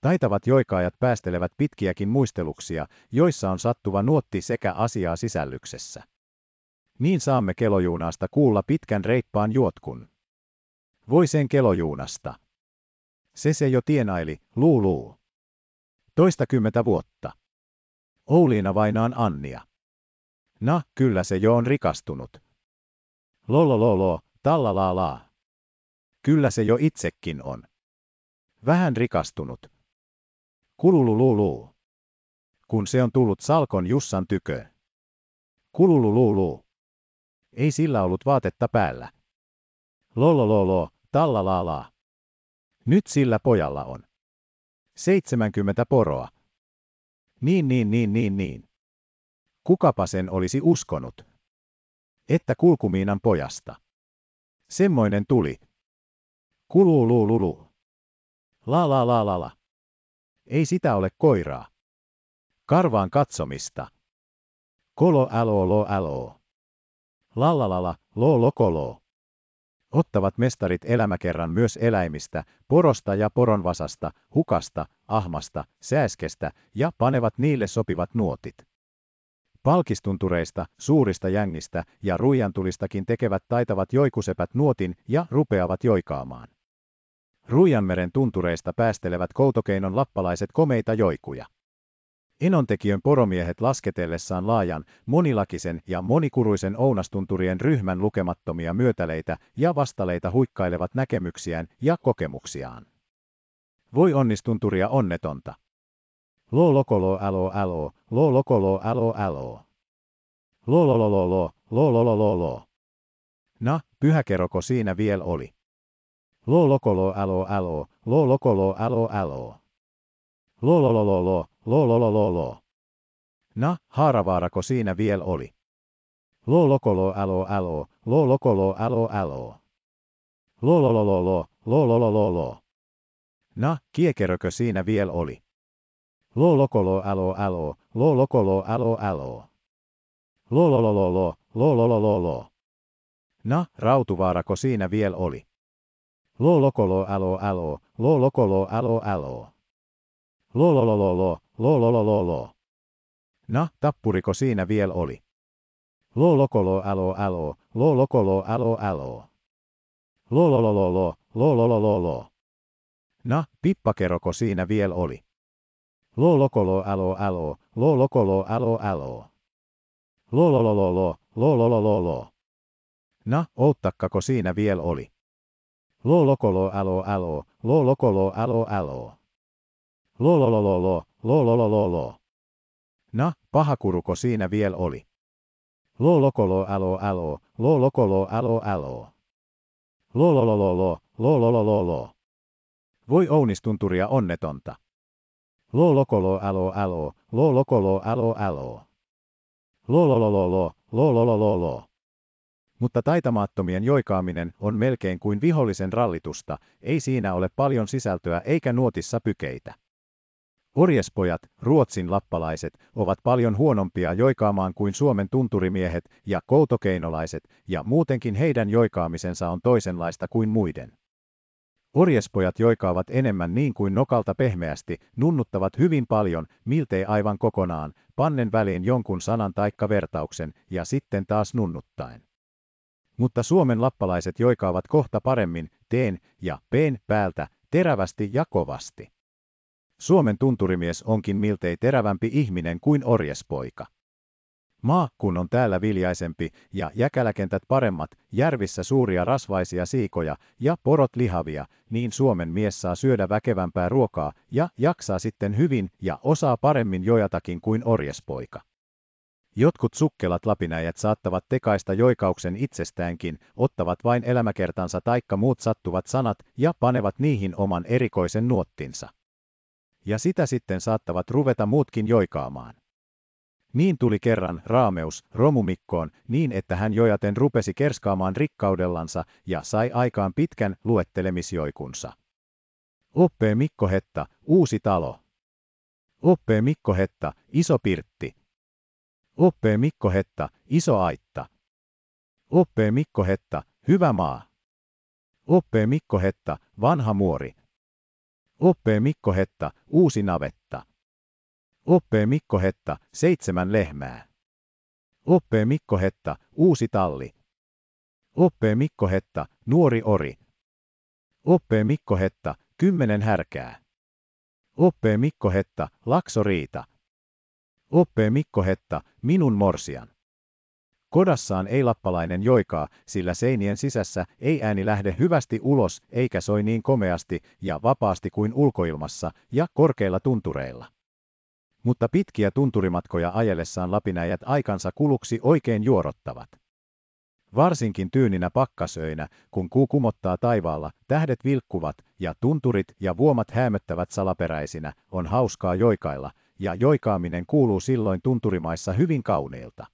Taitavat joikaajat päästelevät pitkiäkin muisteluksia, joissa on sattuva nuotti sekä asiaa sisällyksessä. Niin saamme kelojuunaasta kuulla pitkän reippaan juotkun. Voi sen kelojuunasta. Se se jo tienaili, luu luu. Toista kymmentä vuotta. Ouliina vainaan Annia. Na, kyllä se jo on rikastunut. Lolololo, tallalalaa. Kyllä se jo itsekin on. Vähän rikastunut. Kululululu. Kun se on tullut Salkon Jussan tyköön. Kululululu. Ei sillä ollut vaatetta päällä. Lolololo, tallalalaa. Nyt sillä pojalla on. 70 poroa. Niin niin niin niin niin. Kukapa sen olisi uskonut? Että kulkumiinan pojasta. Semmoinen tuli. Kuluu luu lulu. La la la la la. Ei sitä ole koiraa. Karvaan katsomista. Kolo älo lo älo. La la la la, lo lo kolo. Ottavat mestarit elämäkerran myös eläimistä, porosta ja poronvasasta, hukasta, ahmasta, sääskestä ja panevat niille sopivat nuotit. Palkistuntureista, suurista jängistä ja ruijantulistakin tekevät taitavat joikusepät nuotin ja rupeavat joikaamaan. Ruijanmeren tuntureista päästelevät koutokeinon lappalaiset komeita joikuja. Enontekijön poromiehet lasketellessaan laajan, monilakisen ja monikuruisen ounastunturien ryhmän lukemattomia myötäleitä ja vastaleita huikkailevat näkemyksiään ja kokemuksiaan. Voi onnistunturia onnetonta. Lo lokolo älo älo, lo lokolo älo älo. Lo lo lo lo lo, lo lo lo lo lo. Na, pyhäkeroko siinä vielä oli. Lo lokolo älo älo, lo lokolo älo älo. Lo lo lo lo lo, lo lo lo lo lo. Na, haaravaarako siinä vielä oli. Lo lokolo älo älo, lo lokolo älo älo. Lo lo lo lo lo, lo lo lo lo lo. Na, kiekerökö siinä vielä oli. Lo lokolo älo älo, lo lokolo älo älo. Lo lo lo lo lo, lo lo lo lo lo. Na, rautuvaarako siinä vielä oli. Lo lokolo älo älo, lo lokolo älo älo. Lo lo lo lo lo, lo lo lo lo lo. Na, tappuriko siinä vielä oli. Lo lokolo älo älo, lo lokolo älo älo. Lo lo lo lo lo, lo lo lo lo lo. Na, pippakeroko siinä vielä oli. Lo lokolo älo älo, lo lokolo älo älo. Lo lo lo lo lo, lo lo lo lo lo. Na, outtakkako siinä vielä oli. Lo lokolo älo älo, lo lokolo älo älo. Lo lo lo lo lo, lo lo lo lo lo. Na, pahakuruko siinä vielä oli. Lo lokolo älo älo, lo lokolo älo älo. Lo lo lo lo lo, lo lo lo lo lo. Voi ounistunturia onnetonta. Lo lokolo alo alo, lo lokolo alo alo. Lo lo lo lo lo, lo lo lo lo lo. Mutta taitamattomien joikaaminen on melkein kuin vihollisen rallitusta, ei siinä ole paljon sisältöä eikä nuotissa pykeitä. Orjespojat, Ruotsin lappalaiset, ovat paljon huonompia joikaamaan kuin Suomen tunturimiehet ja koutokeinolaiset, ja muutenkin heidän joikaamisensa on toisenlaista kuin muiden. Orjespojat joikaavat enemmän niin kuin nokalta pehmeästi, nunnuttavat hyvin paljon, miltei aivan kokonaan, pannen väliin jonkun sanan taikka vertauksen, ja sitten taas nunnuttaen. Mutta Suomen lappalaiset joikaavat kohta paremmin, teen ja peen päältä, terävästi ja kovasti. Suomen tunturimies onkin miltei terävämpi ihminen kuin orjespoika. Maa, kun on täällä viljaisempi ja jäkäläkentät paremmat, järvissä suuria rasvaisia siikoja ja porot lihavia, niin Suomen mies saa syödä väkevämpää ruokaa ja jaksaa sitten hyvin ja osaa paremmin jojatakin kuin orjespoika. Jotkut sukkelat lapinäijät saattavat tekaista joikauksen itsestäänkin, ottavat vain elämäkertansa taikka muut sattuvat sanat ja panevat niihin oman erikoisen nuottinsa. Ja sitä sitten saattavat ruveta muutkin joikaamaan. Niin tuli kerran raameus Romumikkoon niin, että hän jojaten rupesi kerskaamaan rikkaudellansa ja sai aikaan pitkän luettelemisjoikunsa. Oppee Mikko Hetta, uusi talo. Oppee Mikko Hetta, iso pirtti. Oppee Mikko Hetta, iso aitta. Oppee Mikko Hetta, hyvä maa. Oppee Mikko Hetta, vanha muori. Oppee Mikko Hetta, uusi navetta. Oppee Mikko Hetta, seitsemän lehmää. Oppee Mikko Hetta, uusi talli. Oppee Mikko Hetta, nuori ori. Oppee Mikko Hetta, kymmenen härkää. Oppee Mikko Hetta, lakso riita. Oppee Mikko Hetta, minun morsian. Kodassaan ei lappalainen joikaa, sillä seinien sisässä ei ääni lähde hyvästi ulos eikä soi niin komeasti ja vapaasti kuin ulkoilmassa ja korkeilla tuntureilla. Mutta pitkiä tunturimatkoja ajellessaan lapinäijät aikansa kuluksi oikein juorottavat. Varsinkin tyyninä pakkasöinä, kun kuu kumottaa taivaalla, tähdet vilkkuvat ja tunturit ja vuomat häämöttävät salaperäisinä, on hauskaa joikailla, ja joikaaminen kuuluu silloin tunturimaissa hyvin kauneilta.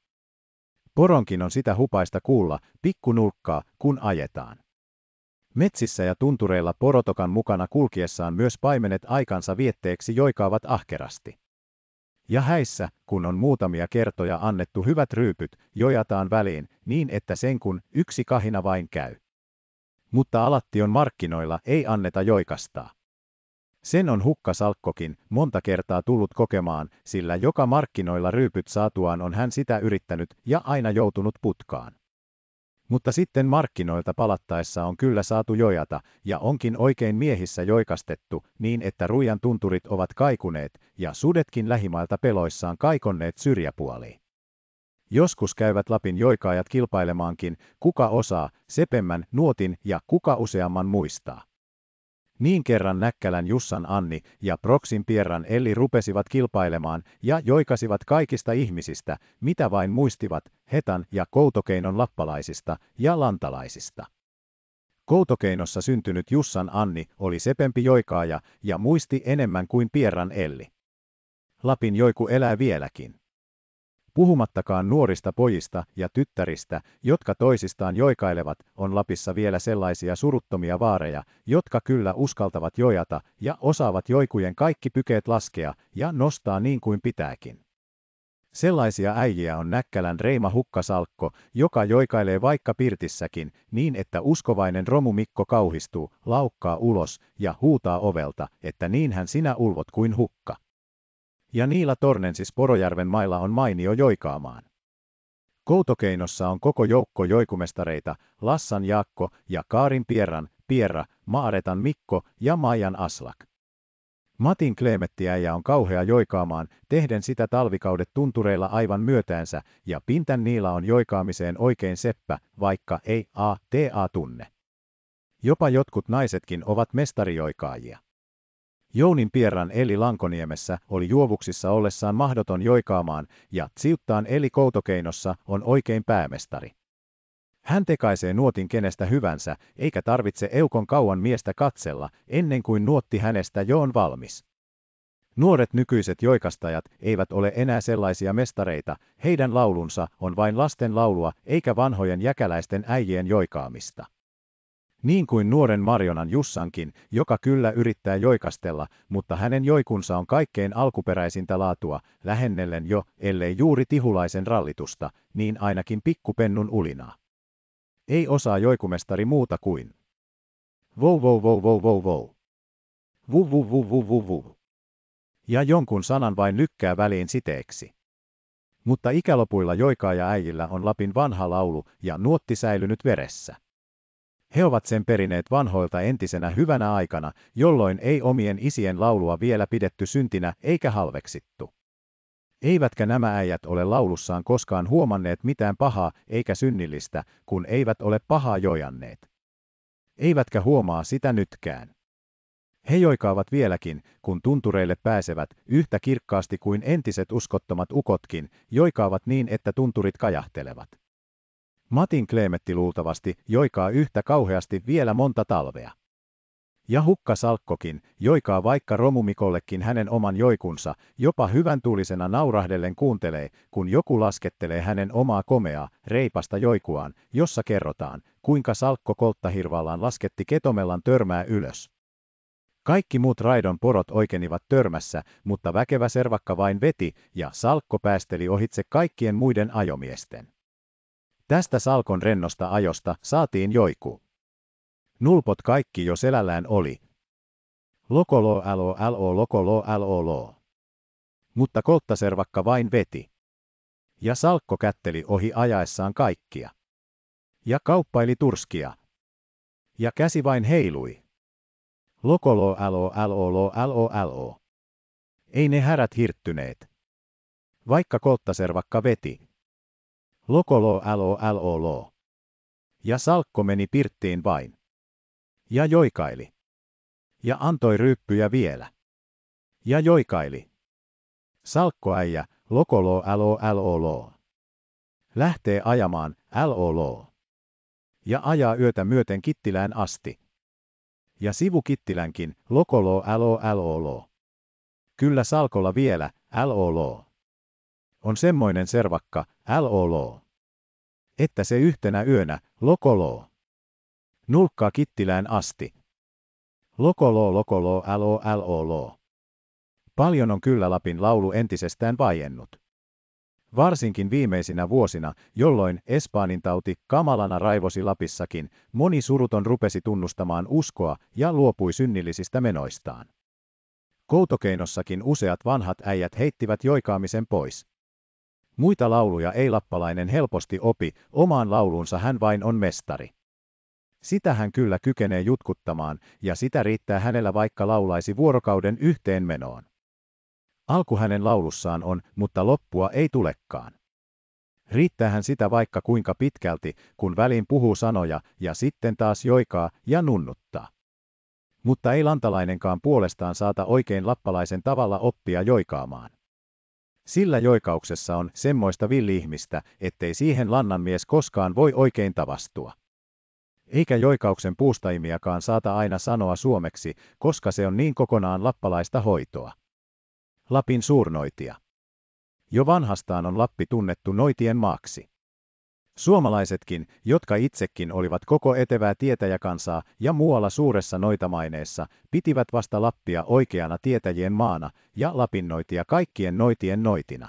Poronkin on sitä hupaista kuulla, pikkunulkkaa, kun ajetaan. Metsissä ja tuntureilla porotokan mukana kulkiessaan myös paimenet aikansa vietteeksi joikaavat ahkerasti. Ja häissä, kun on muutamia kertoja annettu hyvät ryypyt, jojataan väliin, niin että sen kun yksi kahina vain käy. Mutta alattion markkinoilla ei anneta joikastaa. Sen on hukkasalkkokin monta kertaa tullut kokemaan, sillä joka markkinoilla ryypyt saatuaan on hän sitä yrittänyt ja aina joutunut putkaan. Mutta sitten markkinoilta palattaessa on kyllä saatu jojata, ja onkin oikein miehissä joikastettu, niin että ruijan tunturit ovat kaikuneet, ja sudetkin lähimailta peloissaan kaikonneet syrjäpuoliin. Joskus käyvät Lapin joikaajat kilpailemaankin, kuka osaa, sepemmän, nuotin ja kuka useamman muistaa. Niin kerran Näkkälän Jussan Anni ja Proksin Pierran Elli rupesivat kilpailemaan ja joikasivat kaikista ihmisistä, mitä vain muistivat, Hetan ja Koutokeinon lappalaisista ja lantalaisista. Koutokeinossa syntynyt Jussan Anni oli sepempi joikaaja ja muisti enemmän kuin Pierran Elli. Lapin joiku elää vieläkin puhumattakaan nuorista pojista ja tyttäristä, jotka toisistaan joikailevat, on Lapissa vielä sellaisia suruttomia vaareja, jotka kyllä uskaltavat jojata ja osaavat joikujen kaikki pykeet laskea ja nostaa niin kuin pitääkin. Sellaisia äijiä on Näkkälän Reima Hukkasalkko, joka joikailee vaikka pirtissäkin, niin että uskovainen Romu Mikko kauhistuu, laukkaa ulos ja huutaa ovelta, että niinhän sinä ulvot kuin hukka ja Niila Tornensis Porojärven mailla on mainio joikaamaan. Koutokeinossa on koko joukko joikumestareita, Lassan Jaakko ja Kaarin Pierran, Pierra, Maaretan Mikko ja Maijan Aslak. Matin Kleemettiäjä on kauhea joikaamaan, tehden sitä talvikaudet tuntureilla aivan myötäänsä, ja Pintän Niila on joikaamiseen oikein seppä, vaikka ei a a tunne. Jopa jotkut naisetkin ovat mestarijoikaajia. Jounin Pierran eli Lankoniemessä oli juovuksissa ollessaan mahdoton joikaamaan, ja Tsiuttaan eli Koutokeinossa on oikein päämestari. Hän tekaisee nuotin kenestä hyvänsä, eikä tarvitse eukon kauan miestä katsella, ennen kuin nuotti hänestä jo on valmis. Nuoret nykyiset joikastajat eivät ole enää sellaisia mestareita, heidän laulunsa on vain lasten laulua eikä vanhojen jäkäläisten äijien joikaamista. Niin kuin nuoren Marjonan Jussankin, joka kyllä yrittää joikastella, mutta hänen joikunsa on kaikkein alkuperäisintä laatua, lähennellen jo, ellei juuri tihulaisen rallitusta, niin ainakin pikkupennun ulinaa. Ei osaa joikumestari muuta kuin vou vou vou vou vou vou. Vu vu vu vu vu vu. Ja jonkun sanan vain lykkää väliin siteeksi. Mutta ikälopuilla joikaaja äijillä on Lapin vanha laulu ja nuotti säilynyt veressä. He ovat sen perineet vanhoilta entisenä hyvänä aikana, jolloin ei omien isien laulua vielä pidetty syntinä eikä halveksittu. Eivätkä nämä äijät ole laulussaan koskaan huomanneet mitään pahaa eikä synnillistä, kun eivät ole pahaa jojanneet. Eivätkä huomaa sitä nytkään. He joikaavat vieläkin, kun tuntureille pääsevät, yhtä kirkkaasti kuin entiset uskottomat ukotkin, joikaavat niin, että tunturit kajahtelevat. Matin Kleemetti luultavasti joikaa yhtä kauheasti vielä monta talvea. Ja hukka Salkkokin, joikaa vaikka Romumikollekin hänen oman joikunsa, jopa hyvän tuulisena naurahdellen kuuntelee, kun joku laskettelee hänen omaa komeaa, reipasta joikuaan, jossa kerrotaan, kuinka Salkko kolttahirvallaan lasketti ketomellan törmää ylös. Kaikki muut raidon porot oikeenivat törmässä, mutta väkevä servakka vain veti, ja Salkko päästeli ohitse kaikkien muiden ajomiesten. Tästä Salkon rennosta ajosta saatiin joiku. Nulpot kaikki jo selällään oli. Lokolo lo lo lokolo lo lo. Mutta kolttaservakka vain veti. Ja Salkko kätteli ohi ajaessaan kaikkia. Ja kauppaili turskia. Ja käsi vain heilui. Lokolo lo lo lo lo. Ei ne härät hirttyneet. Vaikka kolttaservakka veti. Lokolo lo lo lo. Ja Salkko meni pirttiin vain. Ja joikaili. Ja antoi ryyppyjä vielä. Ja joikaili. Salkkoäijä, lokolo lo lo lo. Lähtee ajamaan lo lo. Ja ajaa yötä myöten Kittilään asti. Ja sivu Kittilänkin, lokolo lo. Kyllä Salkolla vielä, lo lo. On semmoinen servakka, lo lo. Että se yhtenä yönä, lokolo. Nulkkaa Kittilään asti. Lokolo lokolo lo lo lo. Paljon on kyllä Lapin laulu entisestään vaiennut. Varsinkin viimeisinä vuosina, jolloin Espaanin tauti kamalana raivosi Lapissakin, moni suruton rupesi tunnustamaan uskoa ja luopui synnillisistä menoistaan. Koutokeinossakin useat vanhat äijät heittivät joikaamisen pois. Muita lauluja ei lappalainen helposti opi, omaan lauluunsa hän vain on mestari. Sitä hän kyllä kykenee jutkuttamaan, ja sitä riittää hänellä vaikka laulaisi vuorokauden yhteen menoon. Alku hänen laulussaan on, mutta loppua ei tulekaan. Riittäähän sitä vaikka kuinka pitkälti, kun väliin puhuu sanoja ja sitten taas joikaa ja nunnuttaa. Mutta ei lantalainenkaan puolestaan saata oikein lappalaisen tavalla oppia joikaamaan. Sillä joikauksessa on semmoista villi-ihmistä, ettei siihen lannanmies koskaan voi oikein tavastua. Eikä joikauksen puustaimiakaan saata aina sanoa suomeksi, koska se on niin kokonaan lappalaista hoitoa. Lapin suurnoitia. Jo vanhastaan on Lappi tunnettu noitien maaksi. Suomalaisetkin, jotka itsekin olivat koko etevää tietäjäkansaa ja muualla suuressa noitamaineessa, pitivät vasta Lappia oikeana tietäjien maana ja Lapinnoitia kaikkien noitien noitina.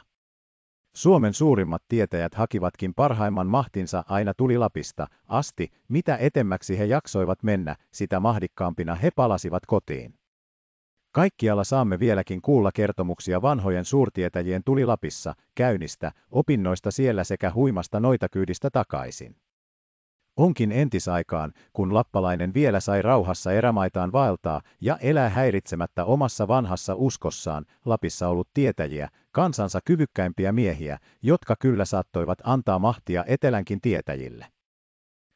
Suomen suurimmat tietäjät hakivatkin parhaimman mahtinsa aina tulilapista asti, mitä etemmäksi he jaksoivat mennä, sitä mahdikkaampina he palasivat kotiin. Kaikkialla saamme vieläkin kuulla kertomuksia vanhojen suurtietäjien tulilapissa, käynnistä, opinnoista siellä sekä huimasta noitakyydistä takaisin. Onkin entisaikaan, kun lappalainen vielä sai rauhassa erämaitaan vaeltaa ja elää häiritsemättä omassa vanhassa uskossaan, Lapissa ollut tietäjiä, kansansa kyvykkäimpiä miehiä, jotka kyllä saattoivat antaa mahtia etelänkin tietäjille.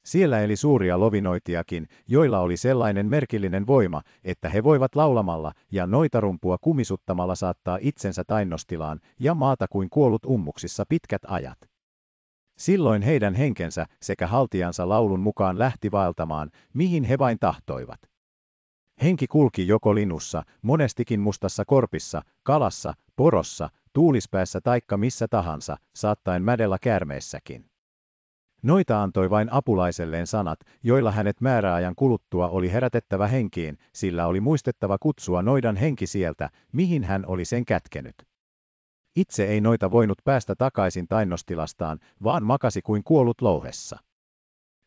Siellä eli suuria lovinoitiakin, joilla oli sellainen merkillinen voima, että he voivat laulamalla ja noitarumpua kumisuttamalla saattaa itsensä tainnostilaan ja maata kuin kuollut ummuksissa pitkät ajat. Silloin heidän henkensä sekä haltijansa laulun mukaan lähti vaeltamaan, mihin he vain tahtoivat. Henki kulki joko linussa, monestikin mustassa korpissa, kalassa, porossa, tuulispäässä taikka missä tahansa, saattaen mädellä käärmeessäkin. Noita antoi vain apulaiselleen sanat, joilla hänet määräajan kuluttua oli herätettävä henkiin, sillä oli muistettava kutsua noidan henki sieltä, mihin hän oli sen kätkenyt. Itse ei noita voinut päästä takaisin tainnostilastaan, vaan makasi kuin kuollut louhessa.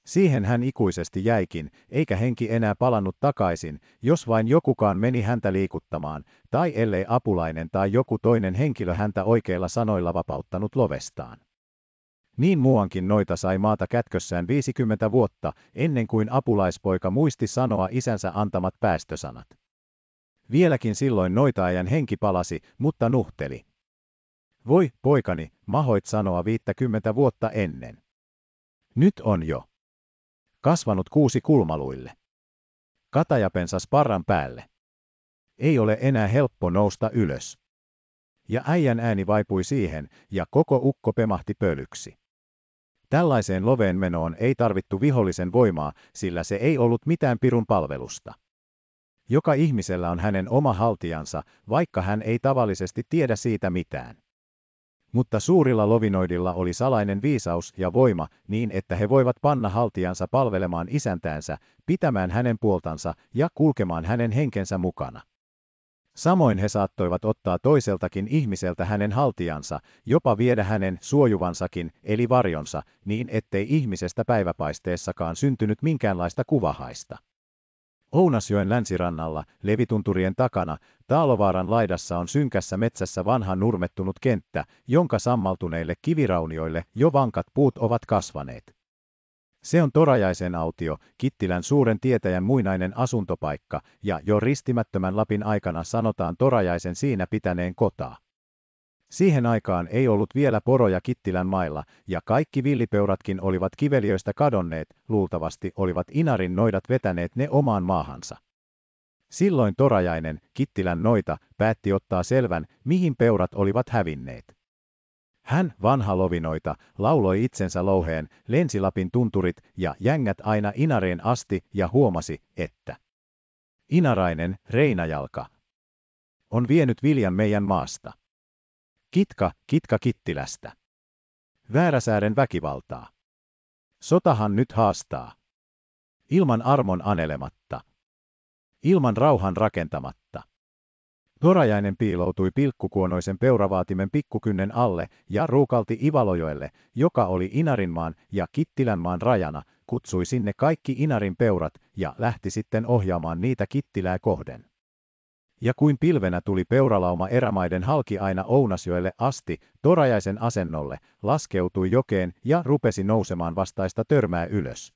Siihen hän ikuisesti jäikin, eikä henki enää palannut takaisin, jos vain jokukaan meni häntä liikuttamaan, tai ellei apulainen tai joku toinen henkilö häntä oikeilla sanoilla vapauttanut lovestaan. Niin muuankin noita sai maata kätkössään 50 vuotta, ennen kuin apulaispoika muisti sanoa isänsä antamat päästösanat. Vieläkin silloin noitaajan henki palasi, mutta nuhteli. Voi, poikani, mahoit sanoa 50 vuotta ennen. Nyt on jo. Kasvanut kuusi kulmaluille. Katajapensas parran päälle. Ei ole enää helppo nousta ylös. Ja äijän ääni vaipui siihen, ja koko ukko pemahti pölyksi. Tällaiseen loveen menoon ei tarvittu vihollisen voimaa, sillä se ei ollut mitään pirun palvelusta. Joka ihmisellä on hänen oma haltijansa, vaikka hän ei tavallisesti tiedä siitä mitään. Mutta suurilla lovinoidilla oli salainen viisaus ja voima niin, että he voivat panna haltijansa palvelemaan isäntäänsä, pitämään hänen puoltansa ja kulkemaan hänen henkensä mukana. Samoin he saattoivat ottaa toiseltakin ihmiseltä hänen haltijansa, jopa viedä hänen suojuvansakin, eli varjonsa, niin ettei ihmisestä päiväpaisteessakaan syntynyt minkäänlaista kuvahaista. Ounasjoen länsirannalla, levitunturien takana, Taalovaaran laidassa on synkässä metsässä vanha nurmettunut kenttä, jonka sammaltuneille kiviraunioille jo vankat puut ovat kasvaneet. Se on Torajaisen autio, Kittilän suuren tietäjän muinainen asuntopaikka, ja jo ristimättömän Lapin aikana sanotaan Torajaisen siinä pitäneen kotaa. Siihen aikaan ei ollut vielä poroja Kittilän mailla, ja kaikki villipeuratkin olivat kiveliöistä kadonneet, luultavasti olivat Inarin noidat vetäneet ne omaan maahansa. Silloin Torajainen, Kittilän noita, päätti ottaa selvän, mihin peurat olivat hävinneet. Hän, vanha lovinoita, lauloi itsensä louheen, lensi Lapin tunturit ja jängät aina Inareen asti ja huomasi, että Inarainen, Reinajalka, on vienyt viljan meidän maasta. Kitka, kitka Kittilästä. Vääräsäären väkivaltaa. Sotahan nyt haastaa. Ilman armon anelematta. Ilman rauhan rakentamatta. Torajainen piiloutui pilkkukuonoisen peuravaatimen pikkukynnen alle ja ruukalti Ivalojoelle, joka oli Inarinmaan ja Kittilänmaan rajana, kutsui sinne kaikki Inarin peurat ja lähti sitten ohjaamaan niitä Kittilää kohden. Ja kuin pilvenä tuli peuralauma erämaiden halki aina Ounasjoelle asti, Torajaisen asennolle, laskeutui jokeen ja rupesi nousemaan vastaista törmää ylös.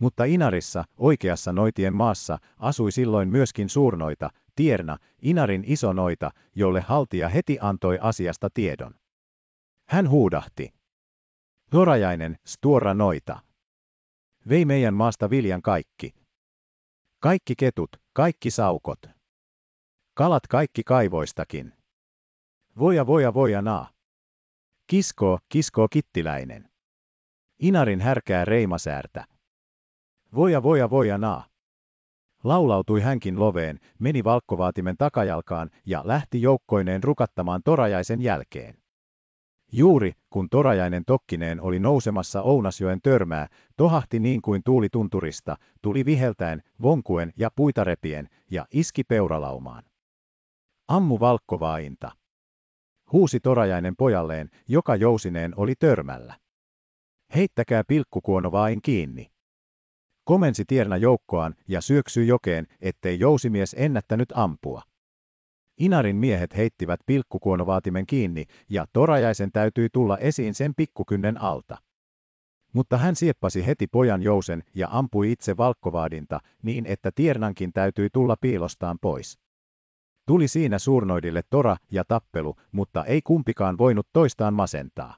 Mutta Inarissa, oikeassa noitien maassa, asui silloin myöskin suurnoita, Tierna, Inarin iso noita, jolle haltija heti antoi asiasta tiedon. Hän huudahti. Torajainen, Stuora noita. Vei meidän maasta viljan kaikki. Kaikki ketut, kaikki saukot. Kalat kaikki kaivoistakin. Voja voja voja naa. Kiskoo, kiskoo kittiläinen. Inarin härkää reimasäärtä. Voja voja voja naa. Laulautui hänkin loveen, meni valkkovaatimen takajalkaan ja lähti joukkoineen rukattamaan Torajaisen jälkeen. Juuri, kun Torajainen tokkineen oli nousemassa Ounasjoen törmää, tohahti niin kuin tuuli tunturista, tuli viheltäen, vonkuen ja puitarepien, ja iski peuralaumaan. Ammu valkkovaainta. Huusi Torajainen pojalleen, joka jousineen oli törmällä. Heittäkää pilkkukuono vain kiinni. Komensi Tierna joukkoaan ja syöksyi jokeen, ettei jousimies ennättänyt ampua. Inarin miehet heittivät pilkkukuonovaatimen kiinni, ja Torajaisen täytyi tulla esiin sen pikkukynnen alta. Mutta hän sieppasi heti pojan jousen ja ampui itse valkkovaadinta, niin että Tiernankin täytyi tulla piilostaan pois. Tuli siinä suurnoidille tora ja tappelu, mutta ei kumpikaan voinut toistaan masentaa.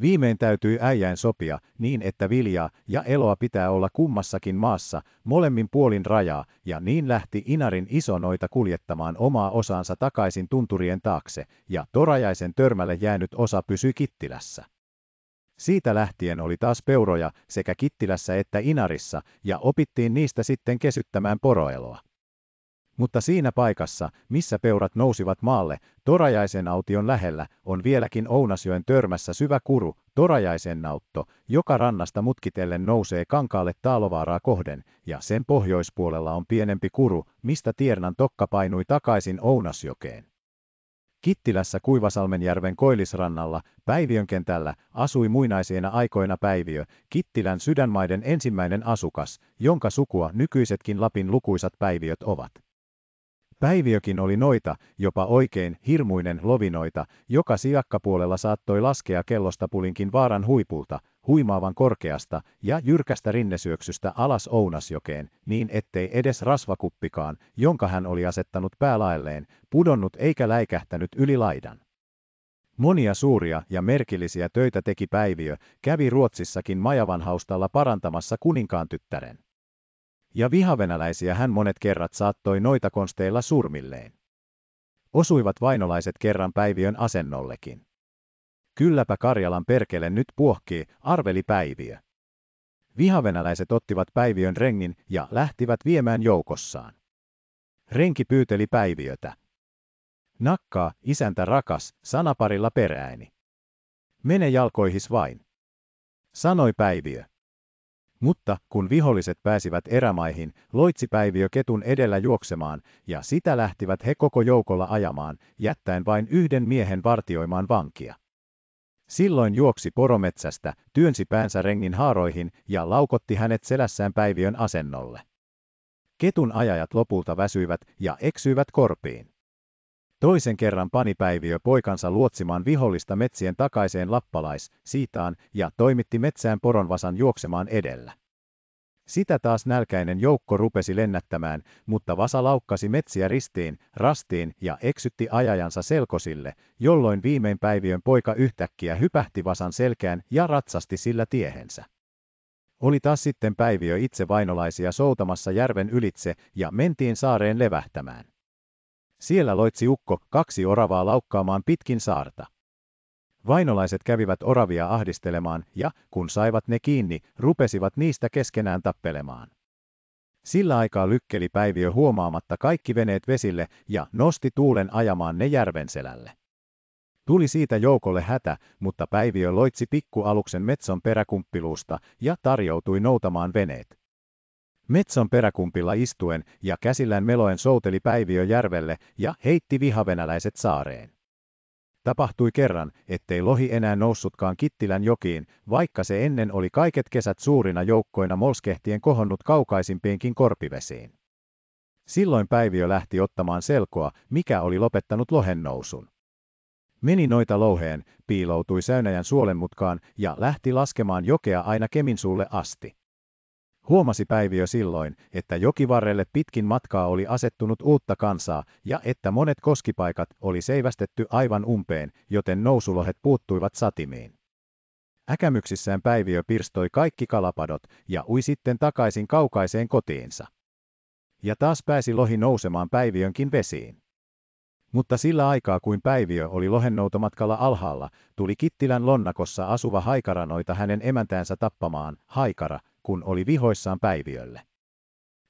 Viimein täytyi äijään sopia, niin että viljaa ja eloa pitää olla kummassakin maassa, molemmin puolin rajaa, ja niin lähti Inarin isonoita kuljettamaan omaa osaansa takaisin tunturien taakse, ja Torajaisen törmälle jäänyt osa pysyi Kittilässä. Siitä lähtien oli taas peuroja sekä Kittilässä että Inarissa, ja opittiin niistä sitten kesyttämään poroeloa. Mutta siinä paikassa, missä peurat nousivat maalle, Torajaisen aution lähellä, on vieläkin Ounasjoen törmässä syvä kuru, Torajaisen nautto, joka rannasta mutkitellen nousee kankaalle Taalovaaraa kohden, ja sen pohjoispuolella on pienempi kuru, mistä Tiernan tokka painui takaisin Ounasjokeen. Kittilässä Kuivasalmenjärven koillisrannalla, Päiviön kentällä, asui muinaisina aikoina Päiviö, Kittilän sydänmaiden ensimmäinen asukas, jonka sukua nykyisetkin Lapin lukuisat päiviöt ovat. Päiviökin oli noita, jopa oikein hirmuinen lovinoita, joka siakkapuolella saattoi laskea kellostapulinkin vaaran huipulta, huimaavan korkeasta ja jyrkästä rinnesyöksystä alas Ounasjokeen, niin ettei edes rasvakuppikaan, jonka hän oli asettanut päälaelleen, pudonnut eikä läikähtänyt yli laidan. Monia suuria ja merkillisiä töitä teki Päiviö, kävi Ruotsissakin Majavanhaustalla parantamassa kuninkaan tyttären ja vihavenäläisiä hän monet kerrat saattoi noita konsteilla surmilleen. Osuivat vainolaiset kerran Päiviön asennollekin. Kylläpä Karjalan perkele nyt puohkii, arveli Päiviö. Vihavenäläiset ottivat Päiviön rengin ja lähtivät viemään joukossaan. Renki pyyteli Päiviötä. Nakkaa, isäntä rakas, sanaparilla perääni. Mene jalkoihis vain. Sanoi Päiviö. Mutta kun viholliset pääsivät erämaihin, loitsi Päiviö ketun edellä juoksemaan, ja sitä lähtivät he koko joukolla ajamaan, jättäen vain yhden miehen vartioimaan vankia. Silloin juoksi porometsästä, työnsi päänsä rengin haaroihin ja laukotti hänet selässään Päiviön asennolle. Ketun ajajat lopulta väsyivät ja eksyivät korpiin. Toisen kerran pani Päiviö poikansa luotsimaan vihollista metsien takaiseen lappalais, siitaan, ja toimitti metsään poronvasan juoksemaan edellä. Sitä taas nälkäinen joukko rupesi lennättämään, mutta vasa laukkasi metsiä ristiin, rastiin ja eksytti ajajansa selkosille, jolloin viimein Päiviön poika yhtäkkiä hypähti vasan selkään ja ratsasti sillä tiehensä. Oli taas sitten Päiviö itse vainolaisia soutamassa järven ylitse ja mentiin saareen levähtämään. Siellä loitsi ukko kaksi oravaa laukkaamaan pitkin saarta. Vainolaiset kävivät oravia ahdistelemaan ja, kun saivat ne kiinni, rupesivat niistä keskenään tappelemaan. Sillä aikaa lykkeli Päiviö huomaamatta kaikki veneet vesille ja nosti tuulen ajamaan ne järven selälle. Tuli siitä joukolle hätä, mutta Päiviö loitsi pikkualuksen Metson peräkumppiluusta ja tarjoutui noutamaan veneet. Metson peräkumpilla istuen ja käsillään meloen souteli Päiviö järvelle ja heitti vihavenäläiset saareen. Tapahtui kerran, ettei lohi enää noussutkaan Kittilän jokiin, vaikka se ennen oli kaiket kesät suurina joukkoina molskehtien kohonnut kaukaisimpiinkin korpivesiin. Silloin Päiviö lähti ottamaan selkoa, mikä oli lopettanut lohen nousun. Meni noita louheen, piiloutui Säynäjän suolenmutkaan ja lähti laskemaan jokea aina Keminsuulle asti. Huomasi Päiviö silloin, että jokivarrelle pitkin matkaa oli asettunut uutta kansaa ja että monet koskipaikat oli seivästetty aivan umpeen, joten nousulohet puuttuivat satimiin. Äkämyksissään Päiviö pirstoi kaikki kalapadot ja ui sitten takaisin kaukaiseen kotiinsa. Ja taas pääsi lohi nousemaan Päiviönkin vesiin. Mutta sillä aikaa kuin Päiviö oli lohennoutomatkalla alhaalla, tuli Kittilän lonnakossa asuva haikaranoita hänen emäntäänsä tappamaan, haikara, kun oli vihoissaan Päiviölle.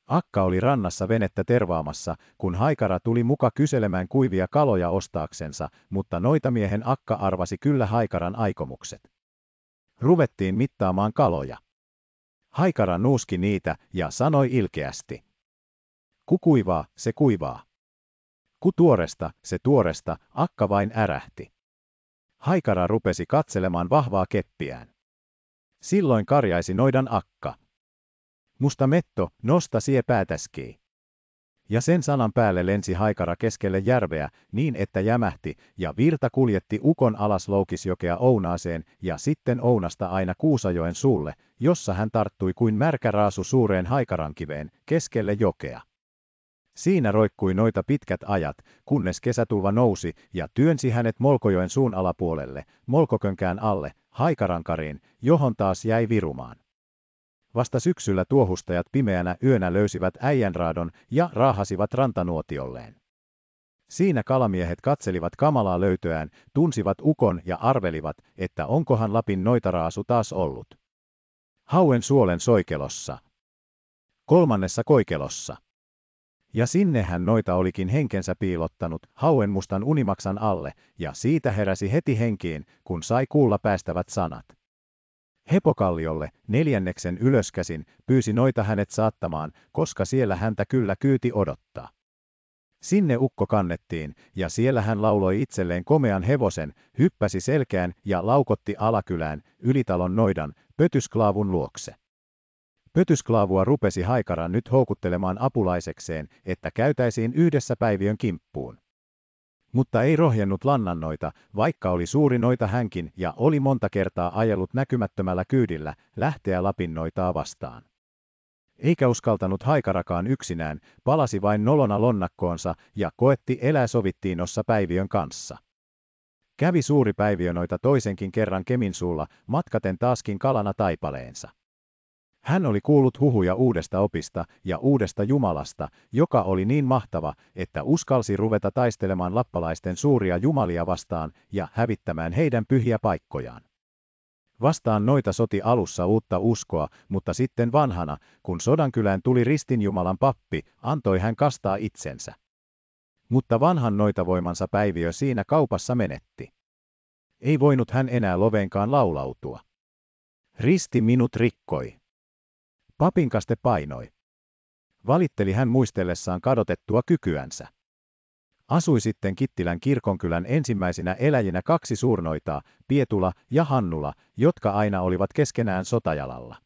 Akka oli rannassa venettä tervaamassa, kun haikara tuli muka kyselemään kuivia kaloja ostaaksensa, mutta noitamiehen Akka arvasi kyllä haikaran aikomukset. Ruvettiin mittaamaan kaloja. Haikara nuuski niitä ja sanoi ilkeästi. Ku kuivaa, se kuivaa. Ku tuoresta, se tuoresta, Akka vain ärähti. Haikara rupesi katselemaan vahvaa keppiään. Silloin karjaisi noidan akka. Musta metto, nosta sie päätäskii. Ja sen sanan päälle lensi haikara keskelle järveä, niin että jämähti, ja virta kuljetti ukon alas Loukisjokea Ounaaseen, ja sitten Ounasta aina Kuusajoen suulle, jossa hän tarttui kuin märkä raasu suureen haikarankiveen, keskelle jokea. Siinä roikkui noita pitkät ajat, kunnes kesätulva nousi ja työnsi hänet Molkojoen suun alapuolelle, Molkokönkään alle, haikarankariin, johon taas jäi virumaan. Vasta syksyllä tuohustajat pimeänä yönä löysivät äijänraadon ja raahasivat rantanuotiolleen. Siinä kalamiehet katselivat kamalaa löytöään, tunsivat ukon ja arvelivat, että onkohan Lapin noitaraasu taas ollut. Hauen suolen soikelossa. Kolmannessa koikelossa. Ja sinnehän noita olikin henkensä piilottanut hauen mustan unimaksan alle, ja siitä heräsi heti henkiin, kun sai kuulla päästävät sanat. Hepokalliolle, neljänneksen ylöskäsin, pyysi noita hänet saattamaan, koska siellä häntä kyllä kyyti odottaa. Sinne ukko kannettiin, ja siellä hän lauloi itselleen komean hevosen, hyppäsi selkään ja laukotti alakylään, ylitalon noidan, pötysklaavun luokse. Pötysklaavua rupesi haikara nyt houkuttelemaan apulaisekseen, että käytäisiin yhdessä päiviön kimppuun. Mutta ei rohjennut lannannoita, vaikka oli suuri noita hänkin ja oli monta kertaa ajellut näkymättömällä kyydillä lähteä Lapin noitaa vastaan. Eikä uskaltanut haikarakaan yksinään, palasi vain nolona lonnakkoonsa ja koetti elää sovittiinossa Päiviön kanssa. Kävi suuri Päiviö noita toisenkin kerran Keminsuulla, matkaten taaskin kalana taipaleensa. Hän oli kuullut huhuja uudesta opista ja uudesta Jumalasta, joka oli niin mahtava, että uskalsi ruveta taistelemaan lappalaisten suuria jumalia vastaan ja hävittämään heidän pyhiä paikkojaan. Vastaan noita soti alussa uutta uskoa, mutta sitten vanhana, kun Sodankylään tuli ristinjumalan pappi, antoi hän kastaa itsensä. Mutta vanhan noita voimansa päiviö siinä kaupassa menetti. Ei voinut hän enää loveenkaan laulautua. Risti minut rikkoi. Papinkaste painoi. Valitteli hän muistellessaan kadotettua kykyänsä. Asui sitten Kittilän kirkonkylän ensimmäisinä eläjinä kaksi suurnoitaa, Pietula ja Hannula, jotka aina olivat keskenään sotajalalla.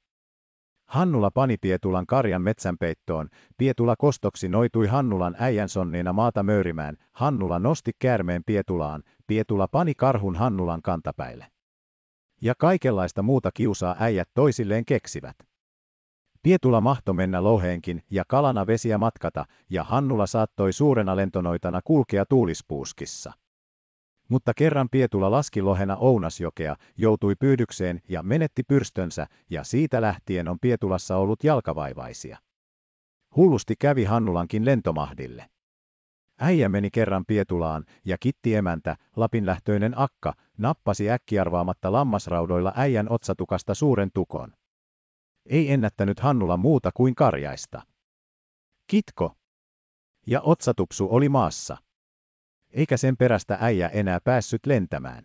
Hannula pani Pietulan karjan metsänpeittoon, Pietula kostoksi noitui Hannulan äijän sonniina maata möyrimään, Hannula nosti käärmeen Pietulaan, Pietula pani karhun Hannulan kantapäille. Ja kaikenlaista muuta kiusaa äijät toisilleen keksivät. Pietula mahto mennä loheenkin ja kalana vesiä matkata, ja Hannula saattoi suurena lentonoitana kulkea tuulispuuskissa. Mutta kerran Pietula laski lohena Ounasjokea, joutui pyydykseen ja menetti pyrstönsä, ja siitä lähtien on Pietulassa ollut jalkavaivaisia. Hullusti kävi Hannulankin lentomahdille. Äijä meni kerran Pietulaan, ja Kitti emäntä, Lapinlähtöinen akka, nappasi äkkiarvaamatta lammasraudoilla äijän otsatukasta suuren tukon. Ei ennättänyt Hannula muuta kuin karjaista. Kitko! Ja otsatupsu oli maassa. Eikä sen perästä äijä enää päässyt lentämään.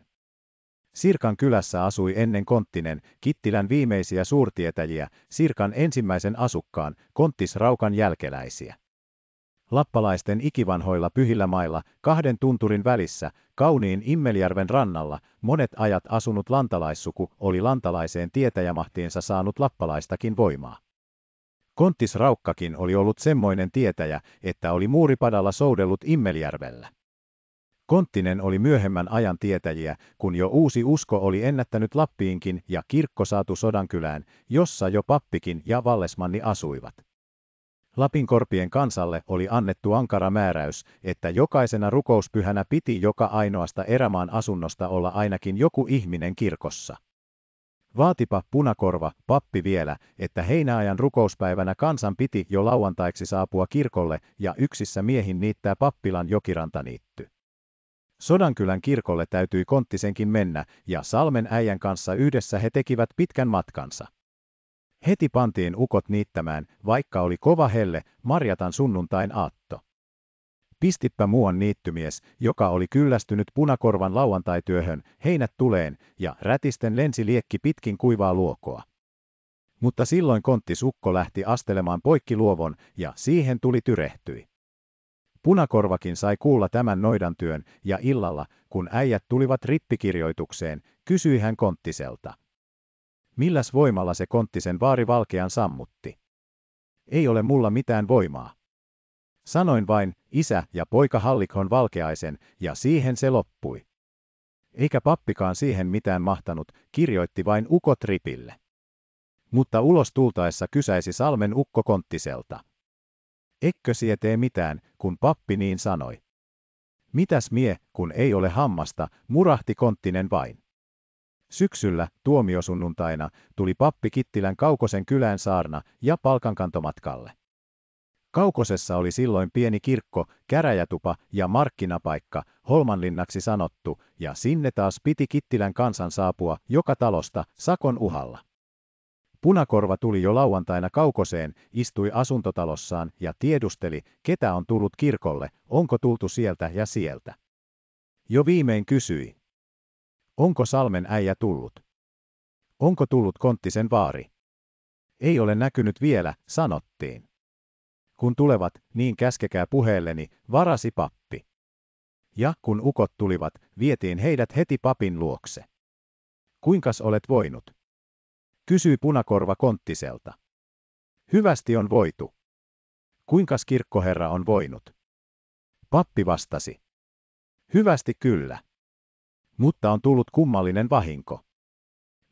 Sirkan kylässä asui ennen Konttinen, Kittilän viimeisiä suurtietäjiä, Sirkan ensimmäisen asukkaan, Konttis Raukan jälkeläisiä. Lappalaisten ikivanhoilla pyhillä mailla, kahden tunturin välissä, kauniin Immeljärven rannalla, monet ajat asunut lantalaissuku oli lantalaiseen tietäjämahtiinsa saanut lappalaistakin voimaa. Konttis Raukkakin oli ollut semmoinen tietäjä, että oli muuripadalla soudellut Immeljärvellä. Konttinen oli myöhemmän ajan tietäjiä, kun jo uusi usko oli ennättänyt Lappiinkin ja kirkko saatu Sodankylään, jossa jo pappikin ja vallesmanni asuivat. Lapinkorpien kansalle oli annettu ankara määräys, että jokaisena rukouspyhänä piti joka ainoasta erämaan asunnosta olla ainakin joku ihminen kirkossa. Vaatipa punakorva, pappi vielä, että heinäajan rukouspäivänä kansan piti jo lauantaiksi saapua kirkolle ja yksissä miehin niittää pappilan jokirantaniitty. Sodankylän kirkolle täytyi konttisenkin mennä, ja Salmen äijän kanssa yhdessä he tekivät pitkän matkansa. Heti pantiin ukot niittämään, vaikka oli kova helle, Marjatan sunnuntain aatto. Pistippä muuan niittymies, joka oli kyllästynyt punakorvan lauantaityöhön, heinät tuleen, ja rätisten lensi liekki pitkin kuivaa luokoa. Mutta silloin kontti sukko lähti astelemaan poikki luovon, ja siihen tuli tyrehtyi. Punakorvakin sai kuulla tämän noidan työn, ja illalla, kun äijät tulivat rippikirjoitukseen, kysyi hän konttiselta. Milläs voimalla se konttisen vaari valkean sammutti? Ei ole mulla mitään voimaa. Sanoin vain, isä ja poika Hallikhon valkeaisen, ja siihen se loppui. Eikä pappikaan siihen mitään mahtanut, kirjoitti vain ukot ripille. Mutta ulos tultaessa kysäisi Salmen ukko konttiselta. Ekkö sietee mitään, kun pappi niin sanoi. Mitäs mie, kun ei ole hammasta, murahti konttinen vain. Syksyllä, tuomiosunnuntaina, tuli pappi Kittilän Kaukosen kylään saarna ja palkankantomatkalle. Kaukosessa oli silloin pieni kirkko, käräjätupa ja markkinapaikka, Holmanlinnaksi sanottu, ja sinne taas piti Kittilän kansan saapua joka talosta sakon uhalla. Punakorva tuli jo lauantaina kaukoseen, istui asuntotalossaan ja tiedusteli, ketä on tullut kirkolle, onko tultu sieltä ja sieltä. Jo viimein kysyi. Onko Salmen äijä tullut? Onko tullut Konttisen vaari? Ei ole näkynyt vielä, sanottiin. Kun tulevat, niin käskekää puheelleni, varasi pappi. Ja kun ukot tulivat, vietiin heidät heti papin luokse. Kuinkas olet voinut? Kysyi punakorva konttiselta. Hyvästi on voitu. Kuinkas kirkkoherra on voinut? Pappi vastasi. Hyvästi kyllä. Mutta on tullut kummallinen vahinko.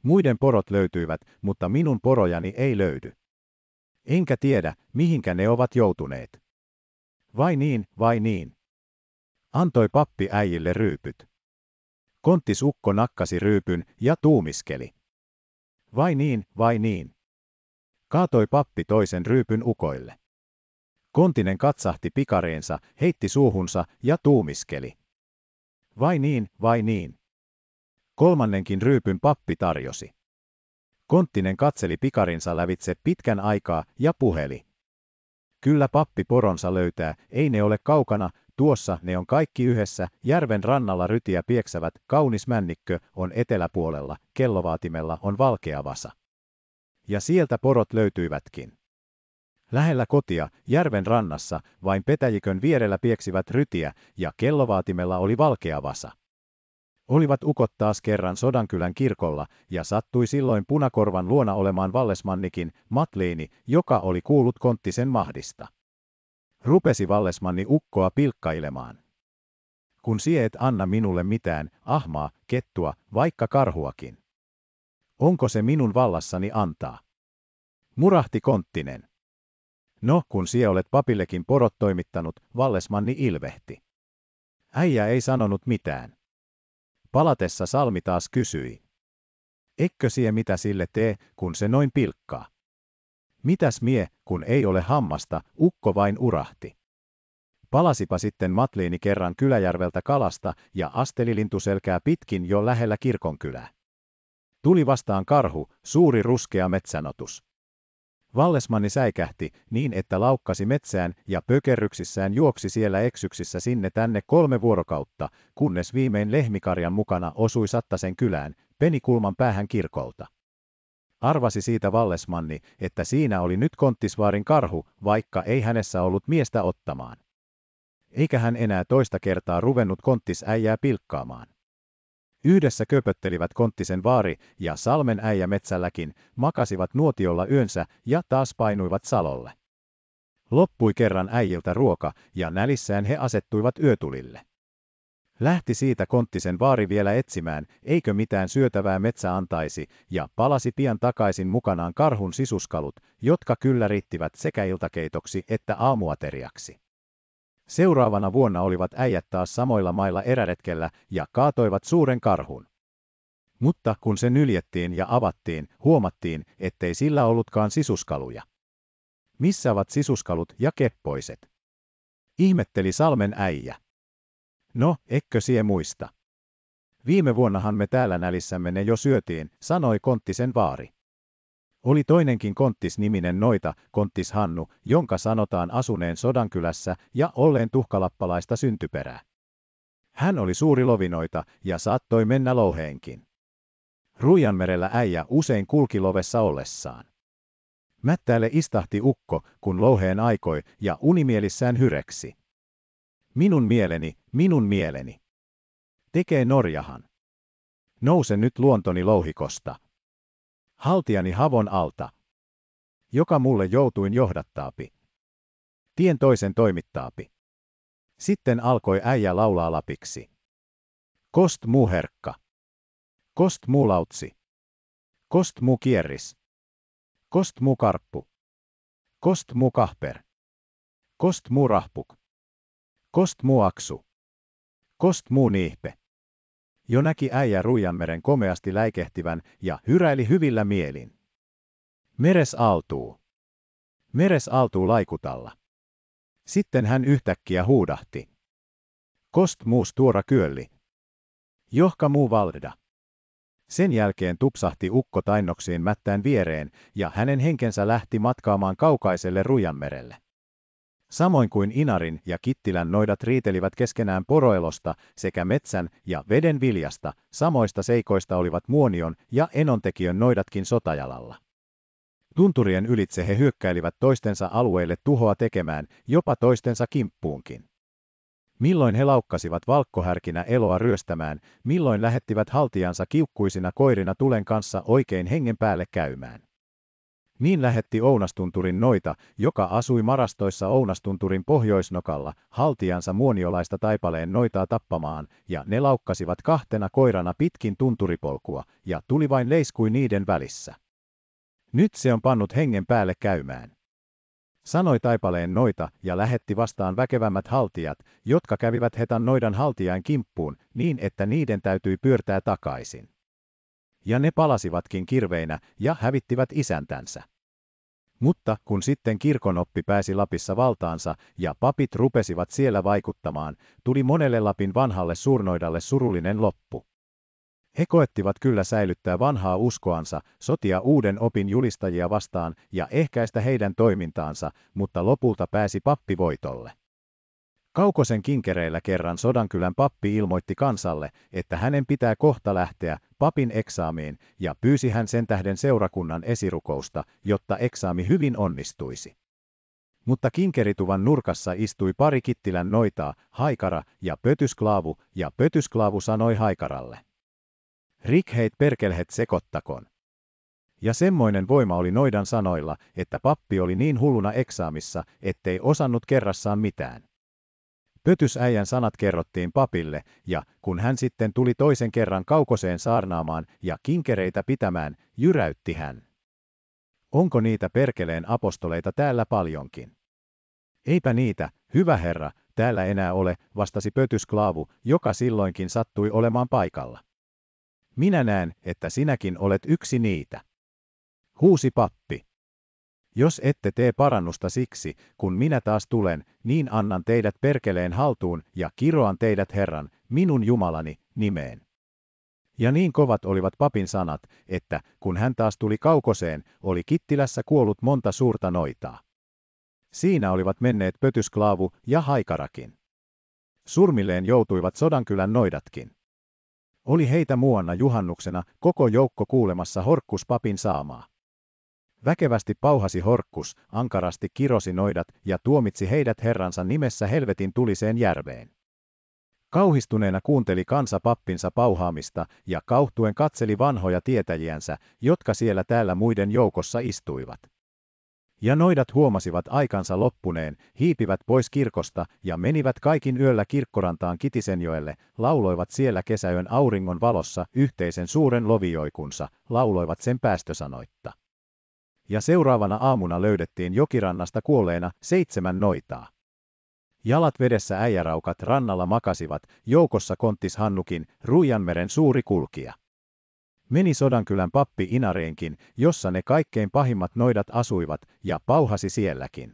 Muiden porot löytyivät, mutta minun porojani ei löydy. Enkä tiedä, mihinkä ne ovat joutuneet. Vai niin, vai niin. Antoi pappi äijille ryypyt. Konttis ukko nakkasi ryypyn ja tuumiskeli. Vai niin, vai niin. Kaatoi pappi toisen ryypyn ukoille. Kontinen katsahti pikareensa, heitti suuhunsa ja tuumiskeli. Vai niin, vai niin. Kolmannenkin ryypyn pappi tarjosi. Konttinen katseli pikarinsa lävitse pitkän aikaa ja puheli. Kyllä pappi poronsa löytää, ei ne ole kaukana, tuossa ne on kaikki yhdessä, järven rannalla rytiä pieksävät, kaunis männikkö on eteläpuolella, kellovaatimella on valkea vasa. Ja sieltä porot löytyivätkin. Lähellä kotia, järven rannassa, vain petäjikön vierellä pieksivät rytiä, ja kellovaatimella oli valkea vasa. Olivat ukot taas kerran Sodankylän kirkolla, ja sattui silloin punakorvan luona olemaan Vallesmannikin, Matliini, joka oli kuullut konttisen mahdista. Rupesi Vallesmanni ukkoa pilkkailemaan. Kun sie et anna minulle mitään, ahmaa, kettua, vaikka karhuakin. Onko se minun vallassani antaa? Murahti konttinen. No, kun sie olet papillekin porot toimittanut, Vallesmanni ilvehti. Äijä ei sanonut mitään. Palatessa Salmi taas kysyi. Ekkö sie mitä sille tee, kun se noin pilkkaa? Mitäs mie, kun ei ole hammasta, ukko vain urahti. Palasipa sitten Matliini kerran Kyläjärveltä kalasta ja asteli lintuselkää pitkin jo lähellä kirkonkylää. Tuli vastaan karhu, suuri ruskea metsänotus. Vallesmanni säikähti niin, että laukkasi metsään ja pökerryksissään juoksi siellä eksyksissä sinne tänne kolme vuorokautta, kunnes viimein lehmikarjan mukana osui Sattasen kylään, penikulman päähän kirkolta. Arvasi siitä Vallesmanni, että siinä oli nyt Konttisvaarin karhu, vaikka ei hänessä ollut miestä ottamaan. Eikä hän enää toista kertaa ruvennut Konttisäijää pilkkaamaan. Yhdessä köpöttelivät Konttisen vaari ja Salmen äijä metsälläkin, makasivat nuotiolla yönsä ja taas painuivat salolle. Loppui kerran äijiltä ruoka ja nälissään he asettuivat yötulille. Lähti siitä Konttisen vaari vielä etsimään, eikö mitään syötävää metsä antaisi, ja palasi pian takaisin mukanaan karhun sisuskalut, jotka kyllä riittivät sekä iltakeitoksi että aamuateriaksi. Seuraavana vuonna olivat äijät taas samoilla mailla eräretkellä ja kaatoivat suuren karhun. Mutta kun se nyljettiin ja avattiin, huomattiin, ettei sillä ollutkaan sisuskaluja. Missä ovat sisuskalut ja keppoiset? Ihmetteli Salmen äijä. No, ekkö sie muista? Viime vuonnahan me täällä nälissämme ne jo syötiin, sanoi Konttisen vaari. Oli toinenkin Konttis-niminen noita, Konttis Hannu, jonka sanotaan asuneen Sodankylässä ja olleen tuhkalappalaista syntyperää. Hän oli suuri lovinoita ja saattoi mennä louheenkin. Ruijanmerellä äijä usein kulki lovessa ollessaan. Mättäälle istahti ukko, kun louheen aikoi, ja unimielissään hyreksi. Minun mieleni, minun mieleni. Tekee Norjahan. Nouse nyt luontoni louhikosta. Haltiani havon alta. Joka mulle joutuin johdattaapi. Tien toisen toimittaapi. Sitten alkoi äijä laulaa lapiksi. Kost mu herkka. Kost mu lautsi. Kost mu kierris. Kost mu karppu. Kost mu kahper. Kost mu rahpuk. Kost mu aksu. Kost mu niihpe. Jo näki äijä Ruijanmeren komeasti läikehtivän ja hyräili hyvillä mielin. Meres aaltuu. Meres aaltuu laikutalla. Sitten hän yhtäkkiä huudahti. Kost muus tuora kyölli. Johka muu valda. Sen jälkeen tupsahti ukko tainnoksiin mättään viereen, ja hänen henkensä lähti matkaamaan kaukaiselle Rujanmerelle. Samoin kuin Inarin ja Kittilän noidat riitelivät keskenään poroelosta sekä metsän ja veden viljasta, samoista seikoista olivat Muonion ja Enontekijön noidatkin sotajalalla. Tunturien ylitse he hyökkäilivät toistensa alueille tuhoa tekemään, jopa toistensa kimppuunkin. Milloin he laukkasivat valkkohärkinä eloa ryöstämään, milloin lähettivät haltijansa kiukkuisina koirina tulen kanssa oikein hengen päälle käymään. Niin lähetti Ounastunturin noita, joka asui marastoissa Ounastunturin pohjoisnokalla, haltijansa muoniolaista taipaleen noitaa tappamaan, ja ne laukkasivat kahtena koirana pitkin tunturipolkua, ja tuli vain leiskui niiden välissä. Nyt se on pannut hengen päälle käymään. Sanoi taipaleen noita ja lähetti vastaan väkevämmät haltijat, jotka kävivät hetan noidan haltijain kimppuun, niin että niiden täytyi pyörtää takaisin. Ja ne palasivatkin kirveinä ja hävittivät isäntänsä. Mutta kun sitten kirkonoppi pääsi Lapissa valtaansa ja papit rupesivat siellä vaikuttamaan, tuli monelle Lapin vanhalle suurnoidalle surullinen loppu. He koettivat kyllä säilyttää vanhaa uskoansa, sotia uuden opin julistajia vastaan ja ehkäistä heidän toimintaansa, mutta lopulta pääsi pappi voitolle. Kaukosen kinkereillä kerran Sodankylän pappi ilmoitti kansalle, että hänen pitää kohta lähteä papin eksaamiin ja pyysi hän sen tähden seurakunnan esirukousta, jotta eksaami hyvin onnistuisi. Mutta kinkerituvan nurkassa istui pari Kittilän noitaa, Haikara ja Pötysklaavu, ja Pötysklaavu sanoi Haikaralle. Rikheit perkelhet sekottakoon. Ja semmoinen voima oli noidan sanoilla, että pappi oli niin hulluna eksaamissa, ettei osannut kerrassaan mitään. Pötysäijän sanat kerrottiin papille, ja kun hän sitten tuli toisen kerran kaukoseen saarnaamaan ja kinkereitä pitämään, jyräytti hän. Onko niitä perkeleen apostoleita täällä paljonkin? Eipä niitä, hyvä herra, täällä enää ole, vastasi pötysklaavu, joka silloinkin sattui olemaan paikalla. Minä näen, että sinäkin olet yksi niitä. Huusi pappi. Jos ette tee parannusta siksi, kun minä taas tulen, niin annan teidät perkeleen haltuun ja kiroan teidät Herran, minun Jumalani, nimeen. Ja niin kovat olivat papin sanat, että kun hän taas tuli kaukoseen, oli Kittilässä kuollut monta suurta noitaa. Siinä olivat menneet pötysklaavu ja haikarakin. Surmilleen joutuivat Sodankylän noidatkin. Oli heitä muuanna juhannuksena koko joukko kuulemassa Horkkuspapin saamaa. Väkevästi pauhasi Horkkus, ankarasti kirosi noidat ja tuomitsi heidät herransa nimessä helvetin tuliseen järveen. Kauhistuneena kuunteli kansa pappinsa pauhaamista ja kauhtuen katseli vanhoja tietäjiänsä, jotka siellä täällä muiden joukossa istuivat. Ja noidat huomasivat aikansa loppuneen, hiipivät pois kirkosta ja menivät kaikin yöllä kirkkorantaan Kitisenjoelle, lauloivat siellä kesäyön auringon valossa yhteisen suuren lovioikunsa, lauloivat sen päästösanoitta. Ja seuraavana aamuna löydettiin jokirannasta kuolleena seitsemän noitaa. Jalat vedessä äijäraukat rannalla makasivat, joukossa konttis Hannukin, Ruijanmeren suuri kulkija. Meni Sodankylän pappi Inareenkin, jossa ne kaikkein pahimmat noidat asuivat, ja pauhasi sielläkin.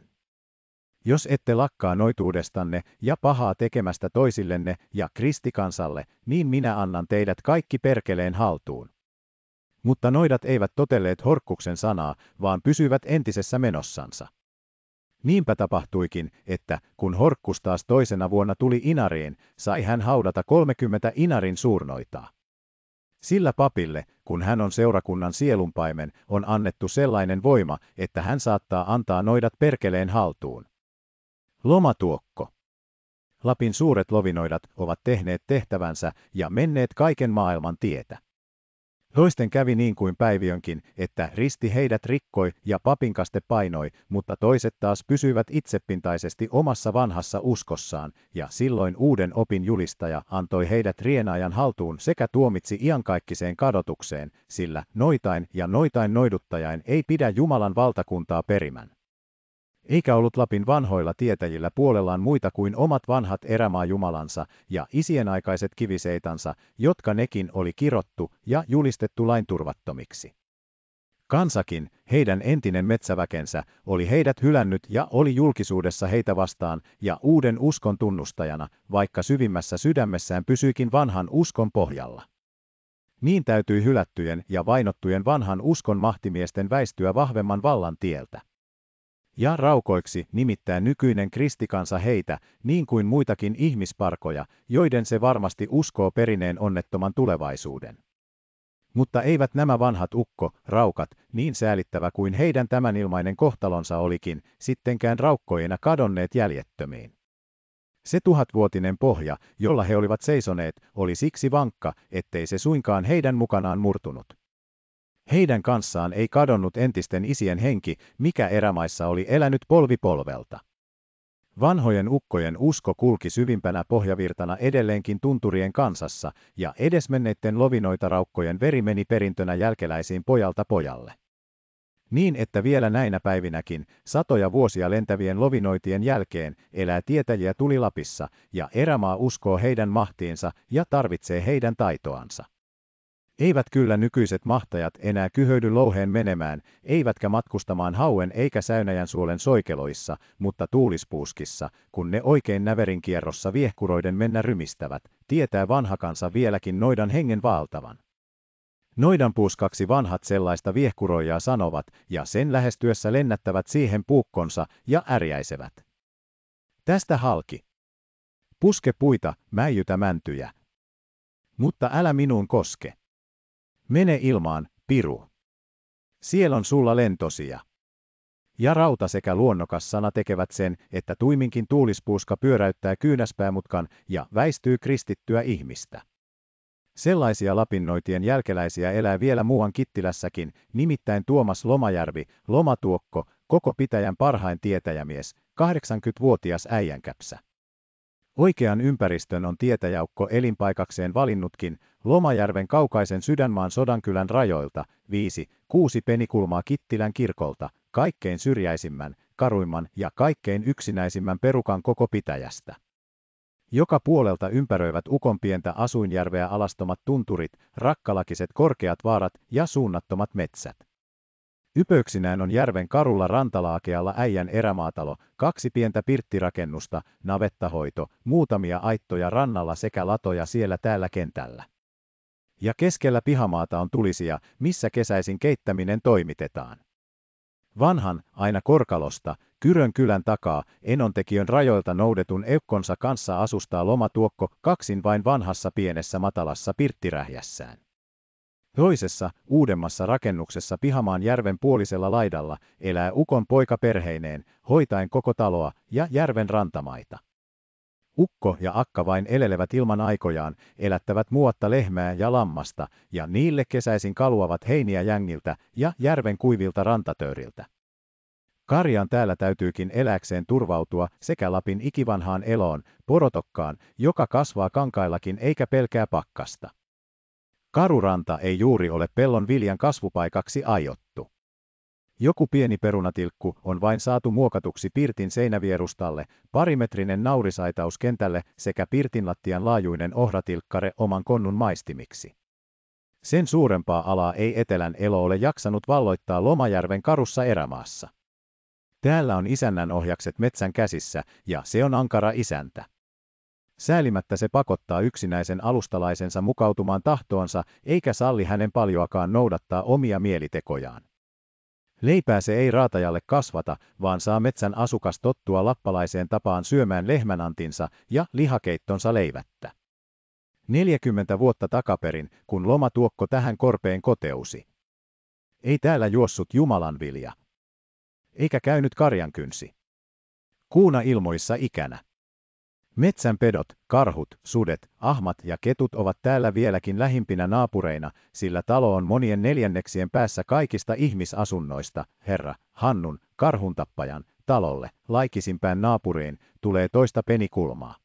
Jos ette lakkaa noituudestanne ja pahaa tekemästä toisillenne ja kristikansalle, niin minä annan teidät kaikki perkeleen haltuun. Mutta noidat eivät totelleet Horkkuksen sanaa, vaan pysyivät entisessä menossansa. Niinpä tapahtuikin, että kun Horkkus taas toisena vuonna tuli Inariin, sai hän haudata 30 Inarin suurnoitaa. Sillä papille, kun hän on seurakunnan sielunpaimen, on annettu sellainen voima, että hän saattaa antaa noidat perkeleen haltuun. Lomatuokko. Lapin suuret lovinoidat ovat tehneet tehtävänsä ja menneet kaiken maailman tietä. Toisten kävi niin kuin Päivionkin, että risti heidät rikkoi ja papinkaste painoi, mutta toiset taas pysyivät itsepintaisesti omassa vanhassa uskossaan, ja silloin uuden opin julistaja antoi heidät rienaajan haltuun sekä tuomitsi iankaikkiseen kadotukseen, sillä noitain ja noitain noiduttajain ei pidä Jumalan valtakuntaa perimän. Eikä ollut Lapin vanhoilla tietäjillä puolellaan muita kuin omat vanhat erämaajumalansa ja isien aikaiset kiviseitansa, jotka nekin oli kirottu ja julistettu lainturvattomiksi. Kansakin, heidän entinen metsäväkensä, oli heidät hylännyt ja oli julkisuudessa heitä vastaan ja uuden uskon tunnustajana, vaikka syvimmässä sydämessään pysyikin vanhan uskon pohjalla. Niin täytyi hylättyjen ja vainottujen vanhan uskon mahtimiesten väistyä vahvemman vallan tieltä. Ja raukoiksi nimittäin nykyinen kristikansa heitä, niin kuin muitakin ihmisparkoja, joiden se varmasti uskoo perineen onnettoman tulevaisuuden. Mutta eivät nämä vanhat ukko, raukat, niin säälittävä kuin heidän tämänilmainen kohtalonsa olikin, sittenkään raukkoina kadonneet jäljettömiin. Se tuhatvuotinen pohja, jolla he olivat seisoneet, oli siksi vankka, ettei se suinkaan heidän mukanaan murtunut. Heidän kanssaan ei kadonnut entisten isien henki, mikä erämaissa oli elänyt polvi polvelta. Vanhojen ukkojen usko kulki syvimpänä pohjavirtana edelleenkin tunturien kansassa, ja edesmenneiden lovinoita raukkojen veri meni perintönä jälkeläisiin pojalta pojalle. Niin että vielä näinä päivinäkin, satoja vuosia lentävien lovinoitien jälkeen, elää tietäjiä tuli Lapissa, ja erämaa uskoo heidän mahtiinsa ja tarvitsee heidän taitoansa. Eivät kyllä nykyiset mahtajat enää kyhöydy louheen menemään, eivätkä matkustamaan hauen eikä säynäjän suolen soikeloissa, mutta tuulispuuskissa, kun ne oikein näverin kierrossa viehkuroiden mennä rymistävät, tietää vanhakansa vieläkin noidan hengen valtavan. Noidan puuskaksi vanhat sellaista viehkuroijaa sanovat, ja sen lähestyessä lennättävät siihen puukkonsa ja ärjäisevät. Tästä halki. Puske puita, mäijytä mäntyjä. Mutta älä minuun koske. Mene ilmaan, piru. Siellä on sulla lentosia. Ja rauta sekä luonnokas sana tekevät sen, että tuiminkin tuulispuuska pyöräyttää kyynäspäämutkan ja väistyy kristittyä ihmistä. Sellaisia lapinnoitien jälkeläisiä elää vielä muuan Kittilässäkin, nimittäin Tuomas Lomajärvi, Lomatuokko, koko pitäjän parhain tietäjämies, 80-vuotias äijänkäpsä. Oikean ympäristön on tietäjäukko elinpaikakseen valinnutkin Lomajärven kaukaisen sydänmaan Sodankylän rajoilta, viisi, kuusi penikulmaa Kittilän kirkolta, kaikkein syrjäisimmän, karuimman ja kaikkein yksinäisimmän perukan koko pitäjästä. Joka puolelta ympäröivät ukon pientä asuinjärveä alastomat tunturit, rakkalakiset korkeat vaarat ja suunnattomat metsät. Ypöyksinään on järven karulla rantalaakealla äijän erämaatalo, kaksi pientä pirttirakennusta, navettahoito, muutamia aittoja rannalla sekä latoja siellä täällä kentällä. Ja keskellä pihamaata on tulisia, missä kesäisin keittäminen toimitetaan. Vanhan, aina Korkalosta, Kyrön kylän takaa, Enontekiön rajoilta noudetun eukkonsa kanssa asustaa lomatuokko kaksin vain vanhassa pienessä matalassa pirttirähjässään. Toisessa, uudemmassa rakennuksessa Pihamaan järven puolisella laidalla elää ukon poika perheineen, hoitaen koko taloa ja järven rantamaita. Ukko ja akka vain elelevät ilman aikojaan, elättävät muotta lehmää ja lammasta, ja niille kesäisin kaluavat heiniä jängiltä ja järven kuivilta rantatööriltä. Karjan täällä täytyykin eläkseen turvautua sekä Lapin ikivanhaan eloon, porotokkaan, joka kasvaa kankaillakin eikä pelkää pakkasta. Karuranta ei juuri ole pellon viljan kasvupaikaksi aiottu. Joku pieni perunatilkku on vain saatu muokatuksi pirtin seinävierustalle, parimetrinen naurisaitaus kentälle sekä pirtinlattian laajuinen ohratilkkare oman konnun maistimiksi. Sen suurempaa alaa ei etelän elo ole jaksanut valloittaa Lomajärven karussa erämaassa. Täällä on isännän ohjakset metsän käsissä, ja se on ankara isäntä. Säälimättä se pakottaa yksinäisen alustalaisensa mukautumaan tahtoonsa, eikä salli hänen paljoakaan noudattaa omia mielitekojaan. Leipää se ei raatajalle kasvata, vaan saa metsän asukas tottua lappalaiseen tapaan syömään lehmänantinsa ja lihakeittonsa leivättä. 40 vuotta takaperin, kun loma tuokko tähän korpeen koteusi. Ei täällä juossut Jumalan vilja. Eikä käynyt karjankynsi. Kuuna ilmoissa ikänä. Metsän pedot, karhut, sudet, ahmat ja ketut ovat täällä vieläkin lähimpinä naapureina, sillä talo on monien neljänneksien päässä kaikista ihmisasunnoista, herra, Hannun, karhuntappajan, talolle, laikisimpään naapuriin, tulee toista penikulmaa.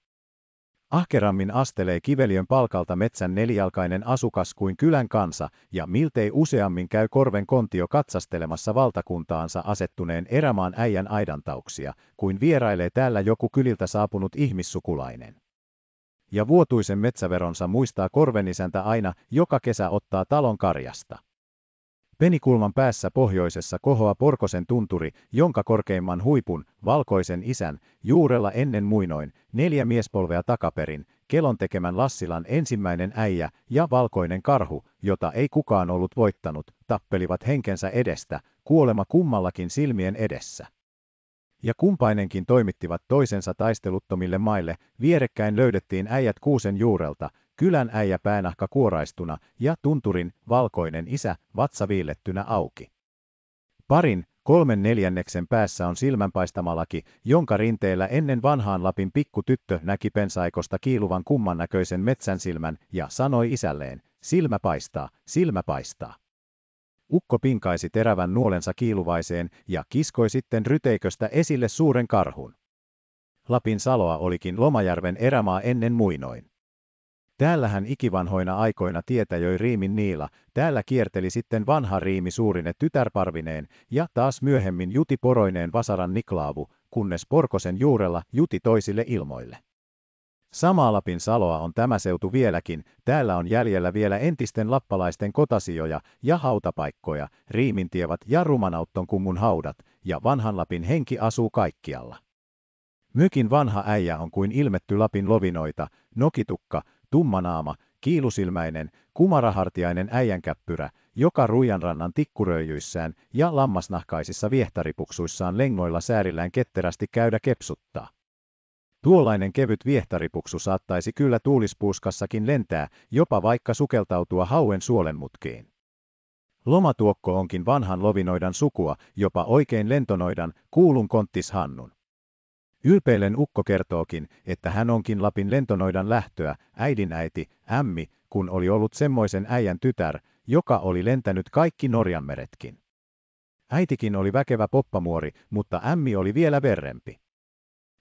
Ahkerammin astelee kiveliön palkalta metsän nelijalkainen asukas kuin kylän kansa, ja miltei useammin käy korven kontio katsastelemassa valtakuntaansa asettuneen erämaan äijän aidantauksia, kuin vierailee täällä joku kyliltä saapunut ihmissukulainen. Ja vuotuisen metsäveronsa muistaa korvenisäntä aina, joka kesä ottaa talon karjasta. Penikulman päässä pohjoisessa kohoa Porkosen tunturi, jonka korkeimman huipun, valkoisen isän, juurella ennen muinoin, neljä miespolvea takaperin, kelon tekemän Lassilan ensimmäinen äijä ja valkoinen karhu, jota ei kukaan ollut voittanut, tappelivat henkensä edestä, kuolema kummallakin silmien edessä. Ja kumpainenkin toimittivat toisensa taisteluttomille maille, vierekkäin löydettiin äijät kuusen juurelta, kylän äijä päänahka kuoraistuna ja tunturin, valkoinen isä, vatsa viillettynä auki. Parin, kolmen neljänneksen päässä on silmänpaistamalaki, jonka rinteellä ennen vanhaan Lapin pikkutyttö näki pensaikosta kiiluvan kumman näköisen metsän silmän ja sanoi isälleen, silmä paistaa, silmä paistaa. Ukko pinkaisi terävän nuolensa kiiluvaiseen ja kiskoi sitten ryteiköstä esille suuren karhun. Lapin saloa olikin Lomajärven erämaa ennen muinoin. Täällähän ikivanhoina aikoina tietä joi Riimin Niila, täällä kierteli sitten vanha Riimi suurine tytärparvineen ja taas myöhemmin Juti poroineen Vasaran Niklaavu, kunnes Porkosen juurella Juti toisille ilmoille. Samaa Lapin saloa on tämä seutu vieläkin, täällä on jäljellä vielä entisten lappalaisten kotasijoja ja hautapaikkoja, riimintievat ja Rumanautton kummun haudat, ja vanhan Lapin henki asuu kaikkialla. Mykin vanha äijä on kuin ilmetty Lapin lovinoita, nokitukka, tummanaama, kiilusilmäinen, kumarahartiainen äijänkäppyrä, joka ruijanrannan tikkuröijyissään ja lammasnahkaisissa viehtaripuksuissaan lengoilla säärillään ketterästi käydä kepsuttaa. Tuollainen kevyt viehtaripuksu saattaisi kyllä tuulispuuskassakin lentää, jopa vaikka sukeltautua hauen suolenmutkiin. Lomatuokko onkin vanhan lovinoidan sukua, jopa oikein lentonoidan, kuulun konttis Hannun. Ylpeilen ukko kertookin, että hän onkin Lapin lentonoidan lähtöä, äidin äiti, ämmi, kun oli ollut semmoisen äijän tytär, joka oli lentänyt kaikki Norjanmeretkin. Äitikin oli väkevä poppamuori, mutta ämmi oli vielä verrempi.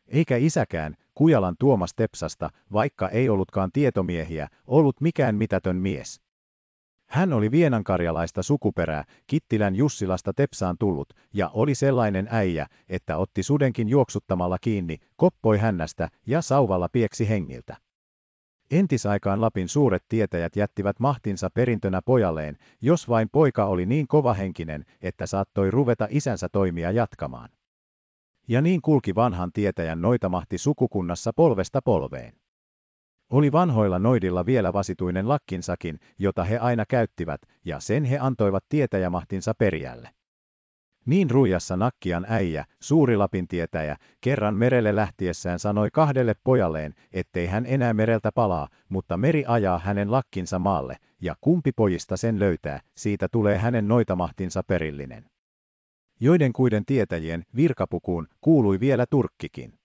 Eikä isäkään, Kujalan Tuomas Tepsasta, vaikka ei ollutkaan tietomiehiä, ollut mikään mitätön mies. Hän oli vienankarjalaista sukuperää, Kittilän Jussilasta Tepsaan tullut, ja oli sellainen äijä, että otti sudenkin juoksuttamalla kiinni, koppoi hännästä ja sauvalla pieksi hengiltä. Entisaikaan Lapin suuret tietäjät jättivät mahtinsa perintönä pojalleen, jos vain poika oli niin kovahenkinen, että saattoi ruveta isänsä toimia jatkamaan. Ja niin kulki vanhan tietäjän noitamahti sukukunnassa polvesta polveen. Oli vanhoilla noidilla vielä vasituinen lakkinsakin, jota he aina käyttivät, ja sen he antoivat tietäjämahtinsa perijälle. Niin ruijassa nakkian äijä, suuri Lapin tietäjä, kerran merelle lähtiessään sanoi kahdelle pojalleen, ettei hän enää mereltä palaa, mutta meri ajaa hänen lakkinsa maalle, ja kumpi pojista sen löytää, siitä tulee hänen noitamahtinsa perillinen. Joiden kuiden tietäjien virkapukuun kuului vielä turkkikin.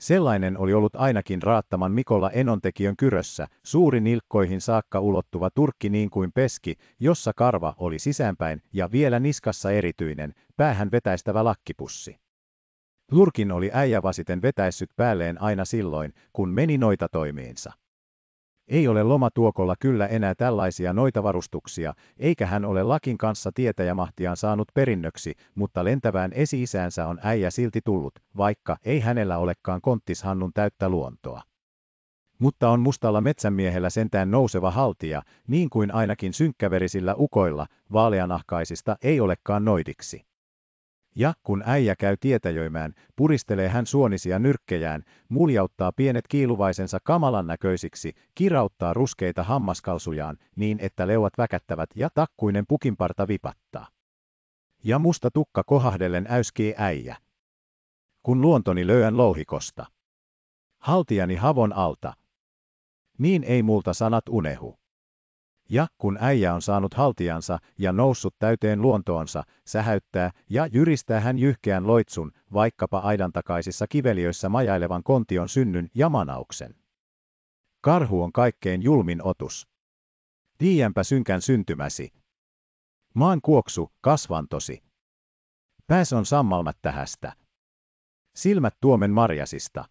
Sellainen oli ollut ainakin raattaman Mikolla Enontekijön kyrössä, suuri nilkkoihin saakka ulottuva turkki niin kuin peski, jossa karva oli sisäänpäin ja vielä niskassa erityinen, päähän vetäistävä lakkipussi. Turkin oli äijävasiten vetäissyt päälleen aina silloin, kun meni noita toimiinsa. Ei ole lomatuokolla kyllä enää tällaisia noitavarustuksia, eikä hän ole lakin kanssa tietäjämahtiaan saanut perinnöksi, mutta lentävään esi-isäänsä on äijä silti tullut, vaikka ei hänellä olekaan konttishannun täyttä luontoa. Mutta on mustalla metsänmiehellä sentään nouseva haltija, niin kuin ainakin synkkäverisillä ukoilla, vaaleanahkaisista ei olekaan noidiksi. Ja kun äijä käy tietäjöimään, puristelee hän suonisia nyrkkejään, muljauttaa pienet kiiluvaisensa kamalan näköisiksi, kirauttaa ruskeita hammaskalsujaan niin, että leuat väkättävät ja takkuinen pukinparta vipattaa. Ja musta tukka kohahdellen äyskii äijä. Kun luontoni löyän louhikosta. Haltiani havon alta. Niin ei multa sanat unehu. Ja kun äijä on saanut haltiansa ja noussut täyteen luontoonsa, sähäyttää ja jyristää hän jyhkeän loitsun, vaikkapa aidan takaisissa kiveliöissä majailevan kontion synnyn ja manauksen. Karhu on kaikkein julmin otus. Tiiämpä synkän syntymäsi. Maan kuoksu, kasvantosi. Pääs on sammalmättähästä. Silmät tuomen marjasista.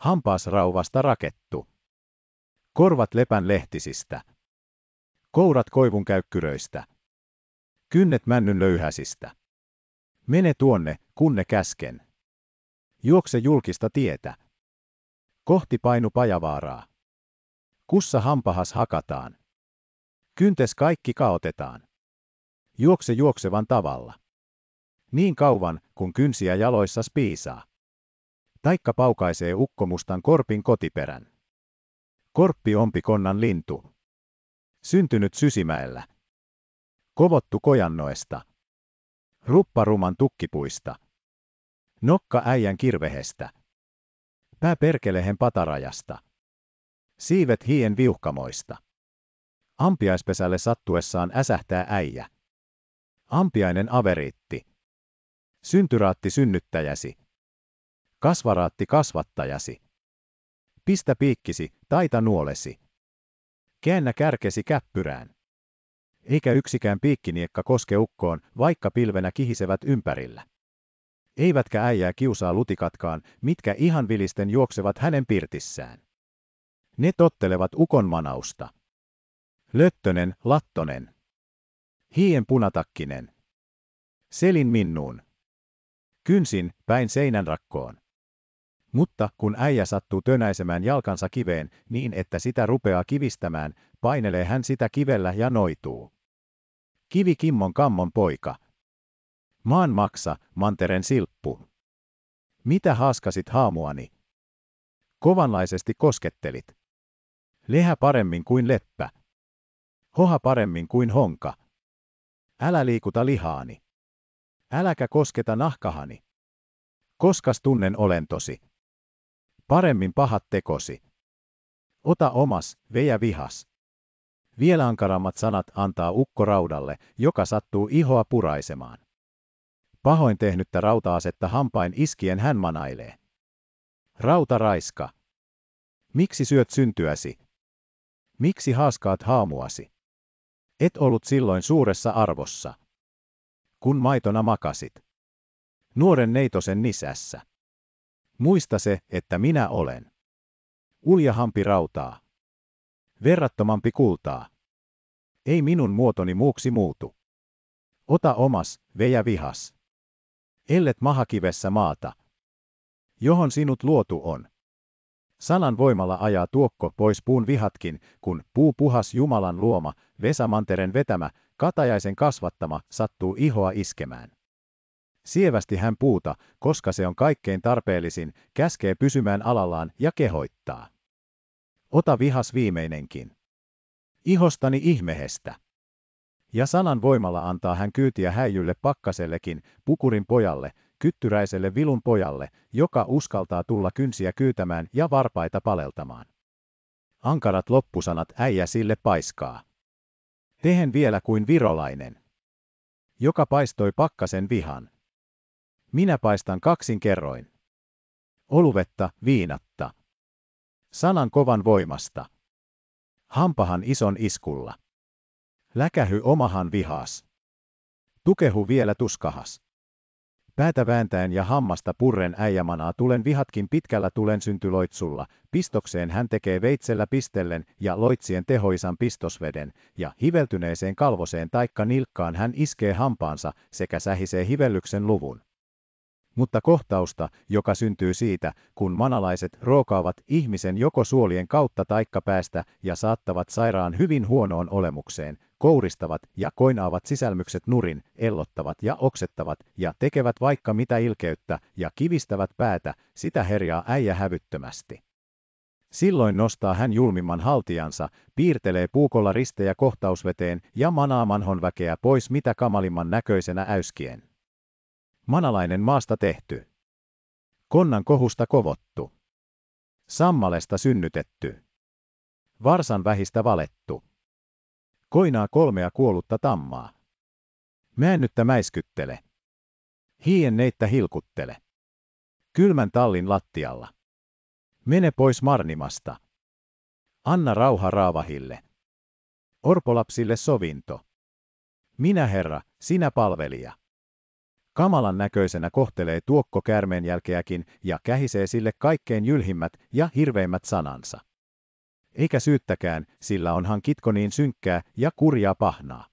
Hampaas rauvasta rakettu. Korvat lepän lehtisistä. Kourat koivun käykkyröistä. Kynnet männyn löyhäsistä. Mene tuonne, kunne käsken. Juokse julkista tietä. Kohti painu pajavaaraa. Kussa hampahas hakataan. Kyntes kaikki kaotetaan. Juokse juoksevan tavalla. Niin kauan, kun kynsiä jaloissa spiisaa. Taikka paukaisee ukkomustan korpin kotiperän. Korppi ompi konnan lintu. Syntynyt Sysimäellä. Kovottu Kojannoesta. Rupparuman tukkipuista. Nokka äijän kirvehestä. Pää perkelehen patarajasta. Siivet hien viuhkamoista. Ampiaispesälle sattuessaan äsähtää äijä. Ampiainen averiitti. Syntyraatti synnyttäjäsi. Kasvaraatti kasvattajasi. Pistä piikkisi, taita nuolesi. Käännä kärkesi käppyrään. Eikä yksikään piikkiniekka koske ukkoon, vaikka pilvenä kihisevät ympärillä. Eivätkä äijää kiusaa lutikatkaan, mitkä ihan vilisten juoksevat hänen pirtissään. Ne tottelevat ukon manausta. Löttönen, lattonen. Hien punatakkinen. Selin minnuun. Kynsin, päin seinän rakkoon. Mutta kun äijä sattuu tönäisemään jalkansa kiveen niin, että sitä rupeaa kivistämään, painelee hän sitä kivellä ja noituu. Kivi Kimmon kammon poika. Maan maksa, manteren silppu. Mitä haaskasit haamuani? Kovanlaisesti koskettelit. Lehä paremmin kuin leppä. Hoha paremmin kuin honka. Älä liikuta lihaani. Äläkä kosketa nahkahani. Koskas tunnen olentosi. Paremmin pahat tekosi. Ota omas, vejä vihas. Vielä ankarammat sanat antaa ukko raudalle, joka sattuu ihoa puraisemaan. Pahoin tehnyttä rauta-asetta hampain iskien hän manailee. Rauta raiska. Miksi syöt syntyäsi? Miksi haaskaat haamuasi? Et ollut silloin suuressa arvossa. Kun maitona makasit. Nuoren neitosen nisässä. Muista se, että minä olen. Uljahampi rautaa. Verrattomampi kultaa. Ei minun muotoni muuksi muutu. Ota omas, vejä vihas. Ellet mahakivessä maata. Johon sinut luotu on. Sanan voimalla ajaa tuokko pois puun vihatkin, kun puu puhas Jumalan luoma, Vesamanteren vetämä, katajaisen kasvattama, sattuu ihoa iskemään. Sievästi hän puuta, koska se on kaikkein tarpeellisin, käskee pysymään alallaan ja kehoittaa. Ota vihas viimeinenkin. Ihostani ihmehestä. Ja sanan voimalla antaa hän kyytiä häijylle pakkasellekin, pukurin pojalle, kyttyräiselle vilun pojalle, joka uskaltaa tulla kynsiä kyytämään ja varpaita paleltamaan. Ankarat loppusanat äijä sille paiskaa. Tehen vielä kuin virolainen. Joka paistoi pakkasen vihan. Minä paistan kaksin kerroin. Oluvetta, viinatta. Sanan kovan voimasta. Hampahan ison iskulla. Läkähy omahan vihas. Tukehu vielä tuskahas. Päätä vääntäen ja hammasta purren äijämanaa tulen vihatkin pitkällä tulen syntyloitsulla, pistokseen hän tekee veitsellä pistellen ja loitsien tehoisan pistosveden, ja hiveltyneeseen kalvoseen taikka nilkkaan hän iskee hampaansa sekä sähisee hivellyksen luvun mutta kohtausta, joka syntyy siitä, kun manalaiset ruokaavat ihmisen joko suolien kautta taikka päästä ja saattavat sairaan hyvin huonoon olemukseen, kouristavat ja koinaavat sisälmykset nurin, ellottavat ja oksettavat ja tekevät vaikka mitä ilkeyttä ja kivistävät päätä, sitä herjaa äijä hävyttömästi. Silloin nostaa hän julmimman haltijansa, piirtelee puukolla ristejä kohtausveteen ja manaa manhon väkeä pois mitä kamalimman näköisenä äyskien. Manalainen maasta tehty. Konnan kohusta kovottu. Sammalesta synnytetty. Varsan vähistä valettu. Koinaa kolmea kuollutta tammaa. Mäännyttä mäiskyttele. Hien neittä hilkuttele. Kylmän tallin lattialla. Mene pois marnimasta. Anna rauha raavahille. Orpolapsille sovinto. Minä herra, sinä palvelija. Kamalan näköisenä kohtelee tuokko käärmeen jälkeäkin ja kähisee sille kaikkein jylhimmät ja hirveimmät sanansa. Eikä syyttäkään, sillä onhan kitko niin synkkää ja kurjaa pahnaa.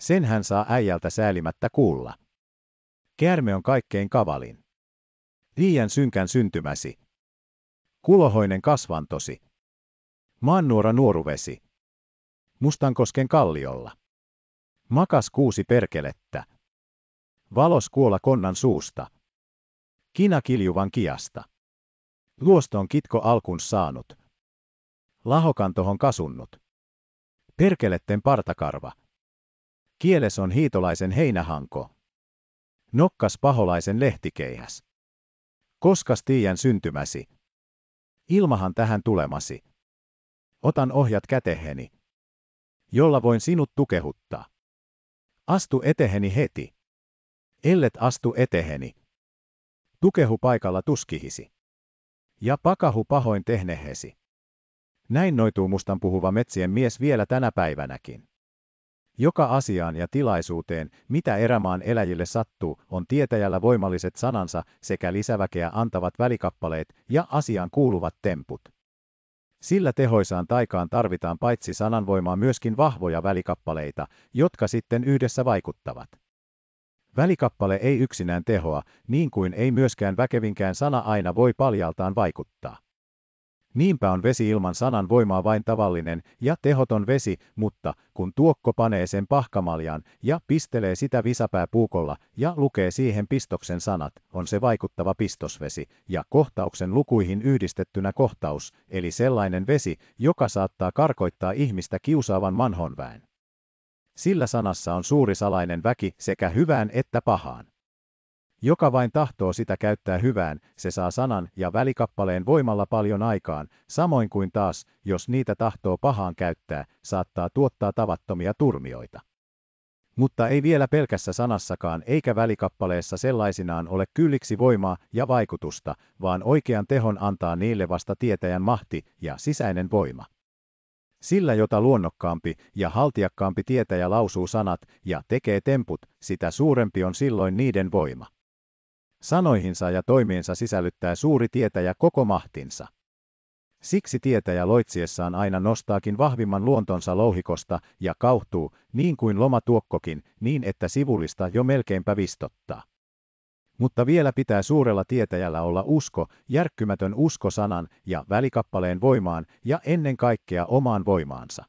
Sen hän saa äijältä säälimättä kuulla. Käärme on kaikkein kavalin. Liian synkän syntymäsi. Kulohoinen kasvantosi. Maannuora nuoruvesi. Mustankosken kalliolla. Makas kuusi perkelettä. Valos kuola konnan suusta. Kina kiljuvan kiasta. Luoston kitko alkun saanut. Lahokantohon kasunnut. Perkeletten partakarva. Kieles on hiitolaisen heinähanko. Nokkas paholaisen lehtikeihäs. Koskas tiiän syntymäsi. Ilmahan tähän tulemasi. Otan ohjat käteheni. Jolla voin sinut tukehuttaa. Astu eteheni heti. Ellet astu eteheni. Tukehu paikalla tuskihisi. Ja pakahu pahoin tehnehesi. Näin noituu mustan puhuva metsien mies vielä tänä päivänäkin. Joka asiaan ja tilaisuuteen, mitä erämaan eläjille sattuu, on tietäjällä voimalliset sanansa sekä lisäväkeä antavat välikappaleet ja asiaan kuuluvat temput. Sillä tehoisaan taikaan tarvitaan paitsi sananvoimaa myöskin vahvoja välikappaleita, jotka sitten yhdessä vaikuttavat. Välikappale ei yksinään tehoa, niin kuin ei myöskään väkevinkään sana aina voi paljaltaan vaikuttaa. Niinpä on vesi ilman sanan voimaa vain tavallinen ja tehoton vesi, mutta kun tuokko panee sen pahkamaljaan ja pistelee sitä visapää puukolla ja lukee siihen pistoksen sanat, on se vaikuttava pistosvesi ja kohtauksen lukuihin yhdistettynä kohtaus, eli sellainen vesi, joka saattaa karkoittaa ihmistä kiusaavan manhonväen. Sillä sanassa on suuri salainen väki sekä hyvään että pahaan. Joka vain tahtoo sitä käyttää hyvään, se saa sanan ja välikappaleen voimalla paljon aikaan, samoin kuin taas, jos niitä tahtoo pahaan käyttää, saattaa tuottaa tavattomia turmioita. Mutta ei vielä pelkässä sanassakaan eikä välikappaleessa sellaisinaan ole kylliksi voimaa ja vaikutusta, vaan oikean tehon antaa niille vasta tietäjän mahti ja sisäinen voima. Sillä jota luonnokkaampi ja haltiakkaampi tietäjä lausuu sanat ja tekee temput, sitä suurempi on silloin niiden voima. Sanoihinsa ja toimiinsa sisällyttää suuri tietäjä koko mahtinsa. Siksi tietäjä loitsiessaan aina nostaakin vahvimman luontonsa louhikosta ja kauhtuu, niin kuin lomatuokkokin, niin että sivullista jo melkeinpä vistottaa. Mutta vielä pitää suurella tietäjällä olla usko, järkkymätön usko sanan ja välikappaleen voimaan ja ennen kaikkea omaan voimaansa.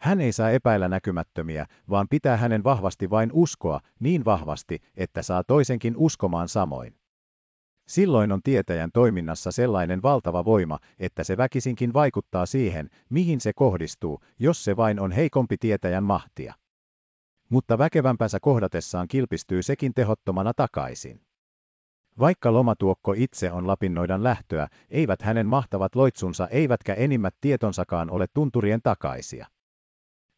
Hän ei saa epäillä näkymättömiä, vaan pitää hänen vahvasti vain uskoa, niin vahvasti, että saa toisenkin uskomaan samoin. Silloin on tietäjän toiminnassa sellainen valtava voima, että se väkisinkin vaikuttaa siihen, mihin se kohdistuu, jos se vain on heikompi tietäjän mahtia. Mutta väkevämpänsä kohdatessaan kilpistyy sekin tehottomana takaisin. Vaikka lomatuokko itse on lapinnoidan lähtöä, eivät hänen mahtavat loitsunsa eivätkä enimmät tietonsakaan ole tunturien takaisia.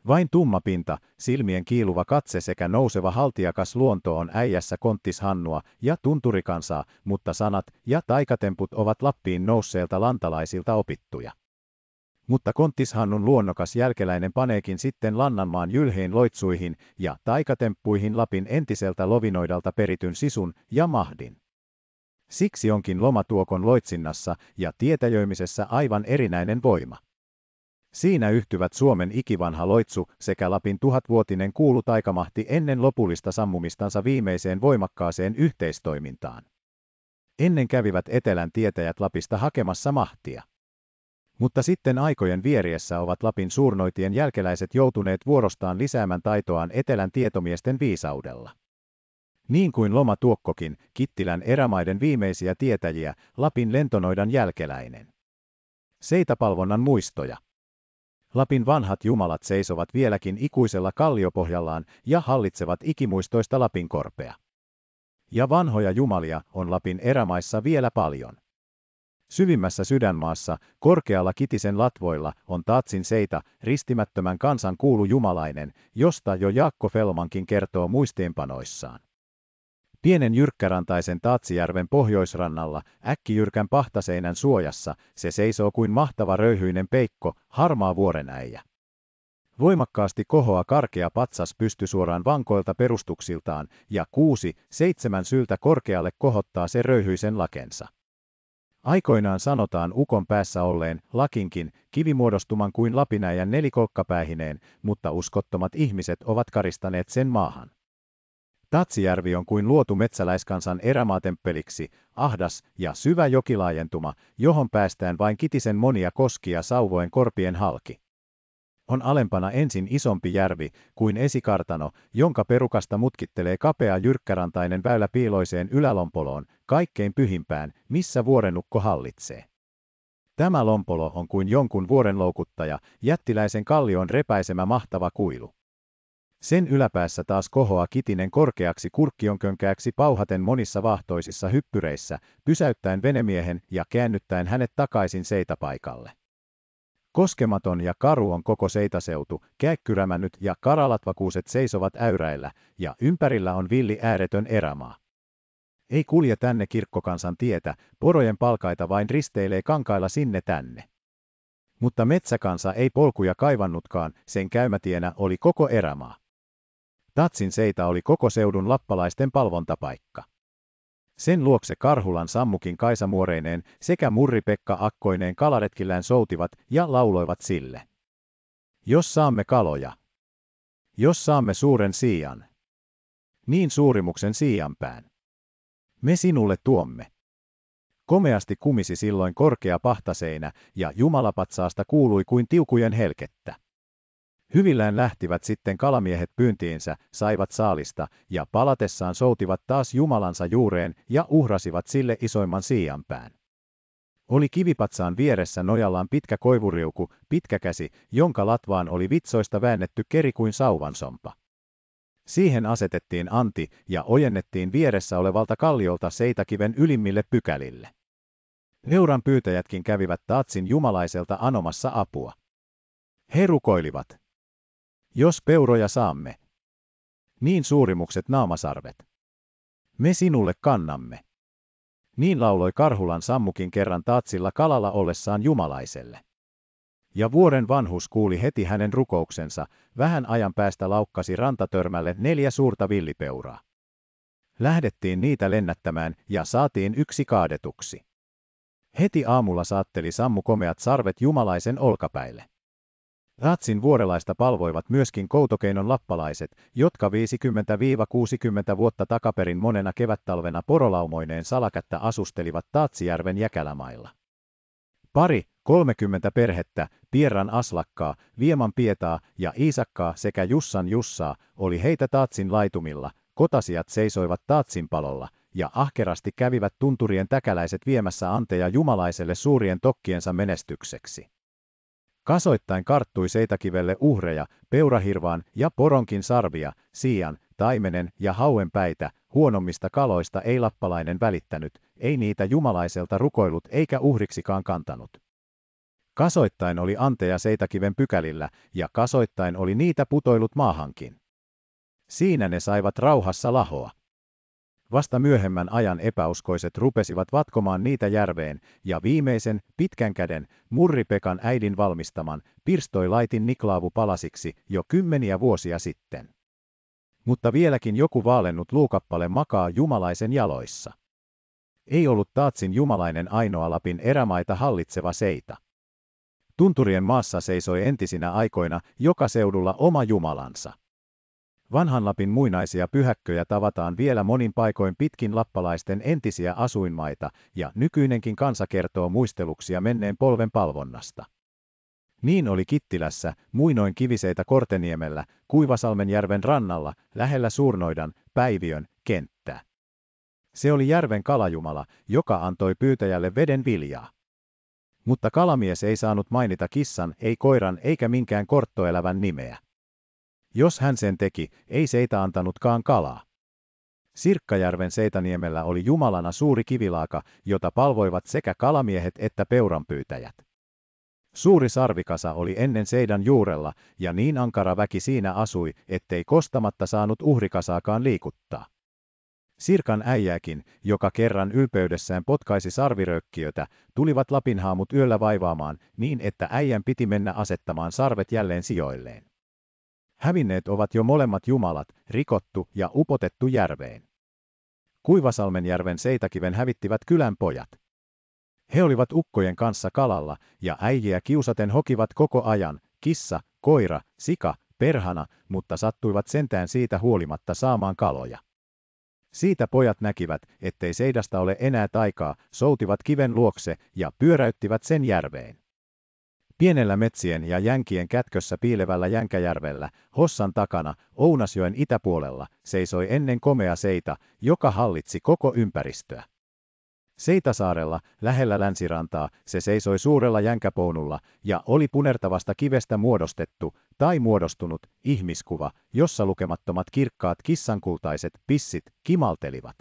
Vain tumma pinta, silmien kiiluva katse sekä nouseva haltiakas luonto on äijässä konttishannua ja tunturikansaa, mutta sanat ja taikatemput ovat Lappiin nousseelta lantalaisilta opittuja. Mutta konttishannun luonnokas jälkeläinen paneekin sitten Lannanmaan jylheen loitsuihin ja taikatemppuihin Lapin entiseltä lovinoidalta perityn sisun ja mahdin. Siksi onkin lomatuokon loitsinnassa ja tietäjöimisessä aivan erinäinen voima. Siinä yhtyvät Suomen ikivanha loitsu sekä Lapin tuhatvuotinen kuulu taikamahti ennen lopullista sammumistansa viimeiseen voimakkaaseen yhteistoimintaan. Ennen kävivät etelän tietäjät Lapista hakemassa mahtia. Mutta sitten aikojen vieriessä ovat Lapin suurnoitien jälkeläiset joutuneet vuorostaan lisäämään taitoaan etelän tietomiesten viisaudella. Niin kuin Loma Tuokkokin, Kittilän erämaiden viimeisiä tietäjiä, Lapin lentonoidan jälkeläinen. Seitapalvonnan muistoja. Lapin vanhat jumalat seisovat vieläkin ikuisella kalliopohjallaan ja hallitsevat ikimuistoista Lapin korpea. Ja vanhoja jumalia on Lapin erämaissa vielä paljon. Syvimmässä sydänmaassa, korkealla kitisen latvoilla, on Taatsin seita, ristimättömän kansan kuulu jumalainen, josta jo Jaakko Felmankin kertoo muistiinpanoissaan. Pienen jyrkkärantaisen Taatsijärven pohjoisrannalla, äkkijyrkän pahtaseinän suojassa, se seisoo kuin mahtava röyhyinen peikko, harmaa vuorenäijä. Voimakkaasti kohoa karkea patsas pystysuoraan vankoilta perustuksiltaan, ja kuusi, seitsemän syltä korkealle kohottaa se röyhyisen lakensa. Aikoinaan sanotaan ukon päässä olleen, lakinkin, kivimuodostuman kuin lapinäijän nelikokkapäihineen, mutta uskottomat ihmiset ovat karistaneet sen maahan. Tatsijärvi on kuin luotu metsäläiskansan erämaatemppeliksi, ahdas ja syvä jokilaajentuma, johon päästään vain kitisen monia koskia sauvoen korpien halki. On alempana ensin isompi järvi kuin esikartano, jonka perukasta mutkittelee kapea jyrkkärantainen väylä piiloiseen ylälompoloon, kaikkein pyhimpään, missä vuorenukko hallitsee. Tämä lompolo on kuin jonkun vuoren loukuttaja, jättiläisen kallion repäisemä mahtava kuilu. Sen yläpäässä taas kohoa kitinen korkeaksi kurkkionkönkääksi pauhaten monissa vahtoisissa hyppyreissä, pysäyttäen venemiehen ja käännyttäen hänet takaisin seitapaikalle. Koskematon ja karu on koko seitaseutu, käekkyrämännyt ja karalatvakuuset seisovat äyräillä, ja ympärillä on villi ääretön erämaa. Ei kulje tänne kirkkokansan tietä, porojen palkaita vain risteilee kankailla sinne tänne. Mutta metsäkansa ei polkuja kaivannutkaan, sen käymätienä oli koko erämaa. Tatsin seita oli koko seudun lappalaisten palvontapaikka. Sen luokse Karhulan sammukin Kaisamuoreineen sekä Murri-Pekka Akkoineen kalaretkillään soutivat ja lauloivat sille. Jos saamme kaloja. Jos saamme suuren siian. Niin suurimuksen siianpään. Me sinulle tuomme. Komeasti kumisi silloin korkea pahtaseinä, ja jumalapatsaasta kuului kuin tiukujen helkettä. Hyvillään lähtivät sitten kalamiehet pyyntiinsä, saivat saalista, ja palatessaan soutivat taas Jumalansa juureen ja uhrasivat sille isoimman siianpään. Oli kivipatsaan vieressä nojallaan pitkä koivuriuku, pitkä käsi, jonka latvaan oli vitsoista väännetty keri kuin sauvansompa. Siihen asetettiin anti ja ojennettiin vieressä olevalta kalliolta seitakiven ylimmille pykälille. Heuran pyytäjätkin kävivät Taatsin jumalaiselta anomassa apua. He rukoilivat. Jos peuroja saamme. Niin suurimukset naamasarvet. Me sinulle kannamme. Niin lauloi Karhulan sammukin kerran Taatsilla kalalla ollessaan jumalaiselle. Ja vuoren vanhus kuuli heti hänen rukouksensa, vähän ajan päästä laukkasi rantatörmälle neljä suurta villipeuraa. Lähdettiin niitä lennättämään ja saatiin yksi kaadetuksi. Heti aamulla saatteli sammu komeat sarvet jumalaisen olkapäille. Ratsin vuorelaista palvoivat myöskin koutokeinon lappalaiset, jotka 50-60 vuotta takaperin monena kevättalvena porolaumoineen salakättä asustelivat Taatsijärven jäkälämailla. Pari, 30 perhettä, Pierran Aslakkaa, Vieman Pietaa ja Iisakkaa sekä Jussan Jussaa oli heitä Taatsin laitumilla, kotasijat seisoivat Taatsin palolla, ja ahkerasti kävivät tunturien täkäläiset viemässä anteja jumalaiselle suurien tokkiensa menestykseksi. Kasoittain karttui seitakivelle uhreja, peurahirvaan ja poronkin sarvia, siian, taimenen ja hauen päitä, huonommista kaloista ei lappalainen välittänyt, ei niitä jumalaiselta rukoillut eikä uhriksikaan kantanut. Kasoittain oli anteja seitakiven pykälillä, ja kasoittain oli niitä putoillut maahankin. Siinä ne saivat rauhassa lahoa. Vasta myöhemmän ajan epäuskoiset rupesivat vatkomaan niitä järveen, ja viimeisen, pitkän käden, Murripekan äidin valmistaman, pirstoi laitin Niklaavu palasiksi jo kymmeniä vuosia sitten. Mutta vieläkin joku vaalennut luukappale makaa jumalaisen jaloissa. Ei ollut Taatsin jumalainen ainoa Lapin erämaita hallitseva seita. Tunturien maassa seisoi entisinä aikoina joka seudulla oma jumalansa. Vanhan Lapin muinaisia pyhäkköjä tavataan vielä monin paikoin pitkin lappalaisten entisiä asuinmaita, ja nykyinenkin kansa kertoo muisteluksia menneen polven palvonnasta. Niin oli Kittilässä, muinoin kiviseitä Korteniemellä, Kuivasalmen järven rannalla, lähellä Suurnoidan, Päiviön, kenttää. Se oli järven kalajumala, joka antoi pyytäjälle veden viljaa. Mutta kalamies ei saanut mainita kissan, ei koiran eikä minkään korttoelävän nimeä. Jos hän sen teki, ei seitä antanutkaan kalaa. Sirkkajärven Seitaniemellä oli Jumalana suuri kivilaaka, jota palvoivat sekä kalamiehet että peuranpyytäjät. Suuri sarvikasa oli ennen seidan juurella, ja niin ankara väki siinä asui, ettei kostamatta saanut uhrikasaakaan liikuttaa. Sirkan äijääkin, joka kerran ylpeydessään potkaisi sarvirökkiötä, tulivat lapinhaamut yöllä vaivaamaan niin, että äijän piti mennä asettamaan sarvet jälleen sijoilleen. Hävinneet ovat jo molemmat jumalat, rikottu ja upotettu järveen. Kuivasalmen järven Seitakiven hävittivät kylän pojat. He olivat ukkojen kanssa kalalla, ja äijiä kiusaten hokivat koko ajan, kissa, koira, sika, perhana, mutta sattuivat sentään siitä huolimatta saamaan kaloja. Siitä pojat näkivät, ettei seidasta ole enää taikaa, soutivat kiven luokse ja pyöräyttivät sen järveen. Pienellä metsien ja jänkien kätkössä piilevällä Jänkäjärvellä, Hossan takana, Ounasjoen itäpuolella, seisoi ennen komea seita, joka hallitsi koko ympäristöä. Seitasaarella, lähellä länsirantaa, se seisoi suurella jänkäpounulla ja oli punertavasta kivestä muodostettu tai muodostunut ihmiskuva, jossa lukemattomat kirkkaat kissankultaiset pissit kimaltelivat.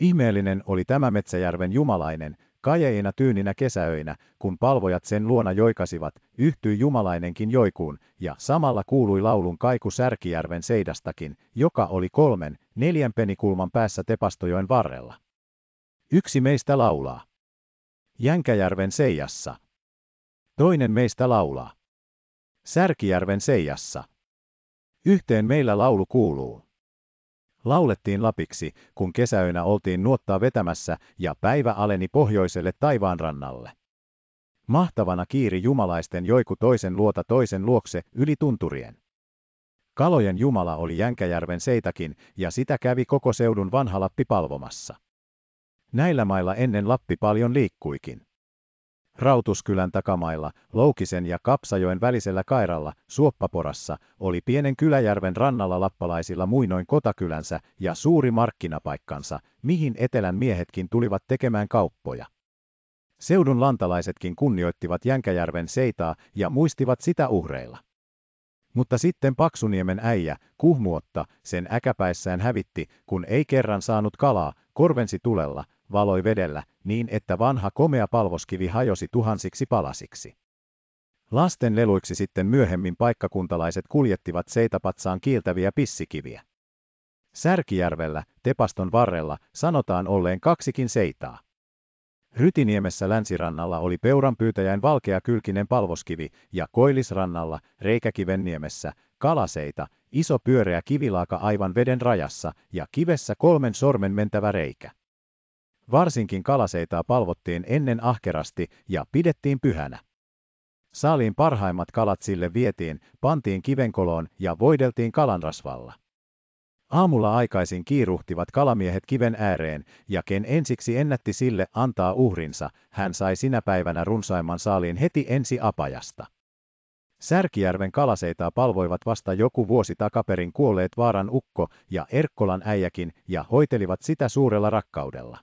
Ihmeellinen oli tämä Metsäjärven jumalainen, kajeina tyyninä kesäöinä, kun palvojat sen luona joikasivat, yhtyi jumalainenkin joikuun, ja samalla kuului laulun kaiku Särkijärven seidastakin, joka oli kolmen, neljän penikulman päässä Tepastojoen varrella. Yksi meistä laulaa. Jänkäjärven seijassa. Toinen meistä laulaa. Särkijärven seijassa. Yhteen meillä laulu kuuluu. Laulettiin lapiksi, kun kesäyönä oltiin nuottaa vetämässä ja päivä aleni pohjoiselle taivaanrannalle. Mahtavana kiiri jumalaisten joiku toisen luota toisen luokse yli tunturien. Kalojen jumala oli Jänkäjärven seitakin, ja sitä kävi koko seudun vanha Lappi palvomassa. Näillä mailla ennen Lappi paljon liikkuikin. Rautuskylän takamailla, Loukisen ja Kapsajoen välisellä kairalla, Suoppaporassa, oli pienen kyläjärven rannalla lappalaisilla muinoin kotakylänsä ja suuri markkinapaikkansa, mihin etelän miehetkin tulivat tekemään kauppoja. Seudun lantalaisetkin kunnioittivat Jänkäjärven seitaa ja muistivat sitä uhreilla. Mutta sitten Paksuniemen äijä, kuhmuotta, sen äkäpäissään hävitti, kun ei kerran saanut kalaa, korvensi tulella, valoi vedellä, niin että vanha komea palvoskivi hajosi tuhansiksi palasiksi. Lasten leluiksi sitten myöhemmin paikkakuntalaiset kuljettivat seitapatsaan kiiltäviä pissikiviä. Särkijärvellä, Tepaston varrella, sanotaan olleen kaksikin seitaa. Rytiniemessä länsirannalla oli peuranpyytäjän valkea kylkinen palvoskivi ja Koillisrannalla, Reikäkivenniemessä, kalaseita, iso pyöreä kivilaaka aivan veden rajassa ja kivessä kolmen sormen mentävä reikä. Varsinkin kalaseitaa palvottiin ennen ahkerasti ja pidettiin pyhänä. Saaliin parhaimmat kalat sille vietiin, pantiin kivenkoloon ja voideltiin kalanrasvalla. Aamulla aikaisin kiiruhtivat kalamiehet kiven ääreen, ja ken ensiksi ennätti sille antaa uhrinsa, hän sai sinä päivänä runsaimman saaliin heti ensi apajasta. Särkijärven kalaseitaa palvoivat vasta joku vuosi takaperin kuolleet Vaaran ukko ja Erkkolan äijäkin ja hoitelivat sitä suurella rakkaudella.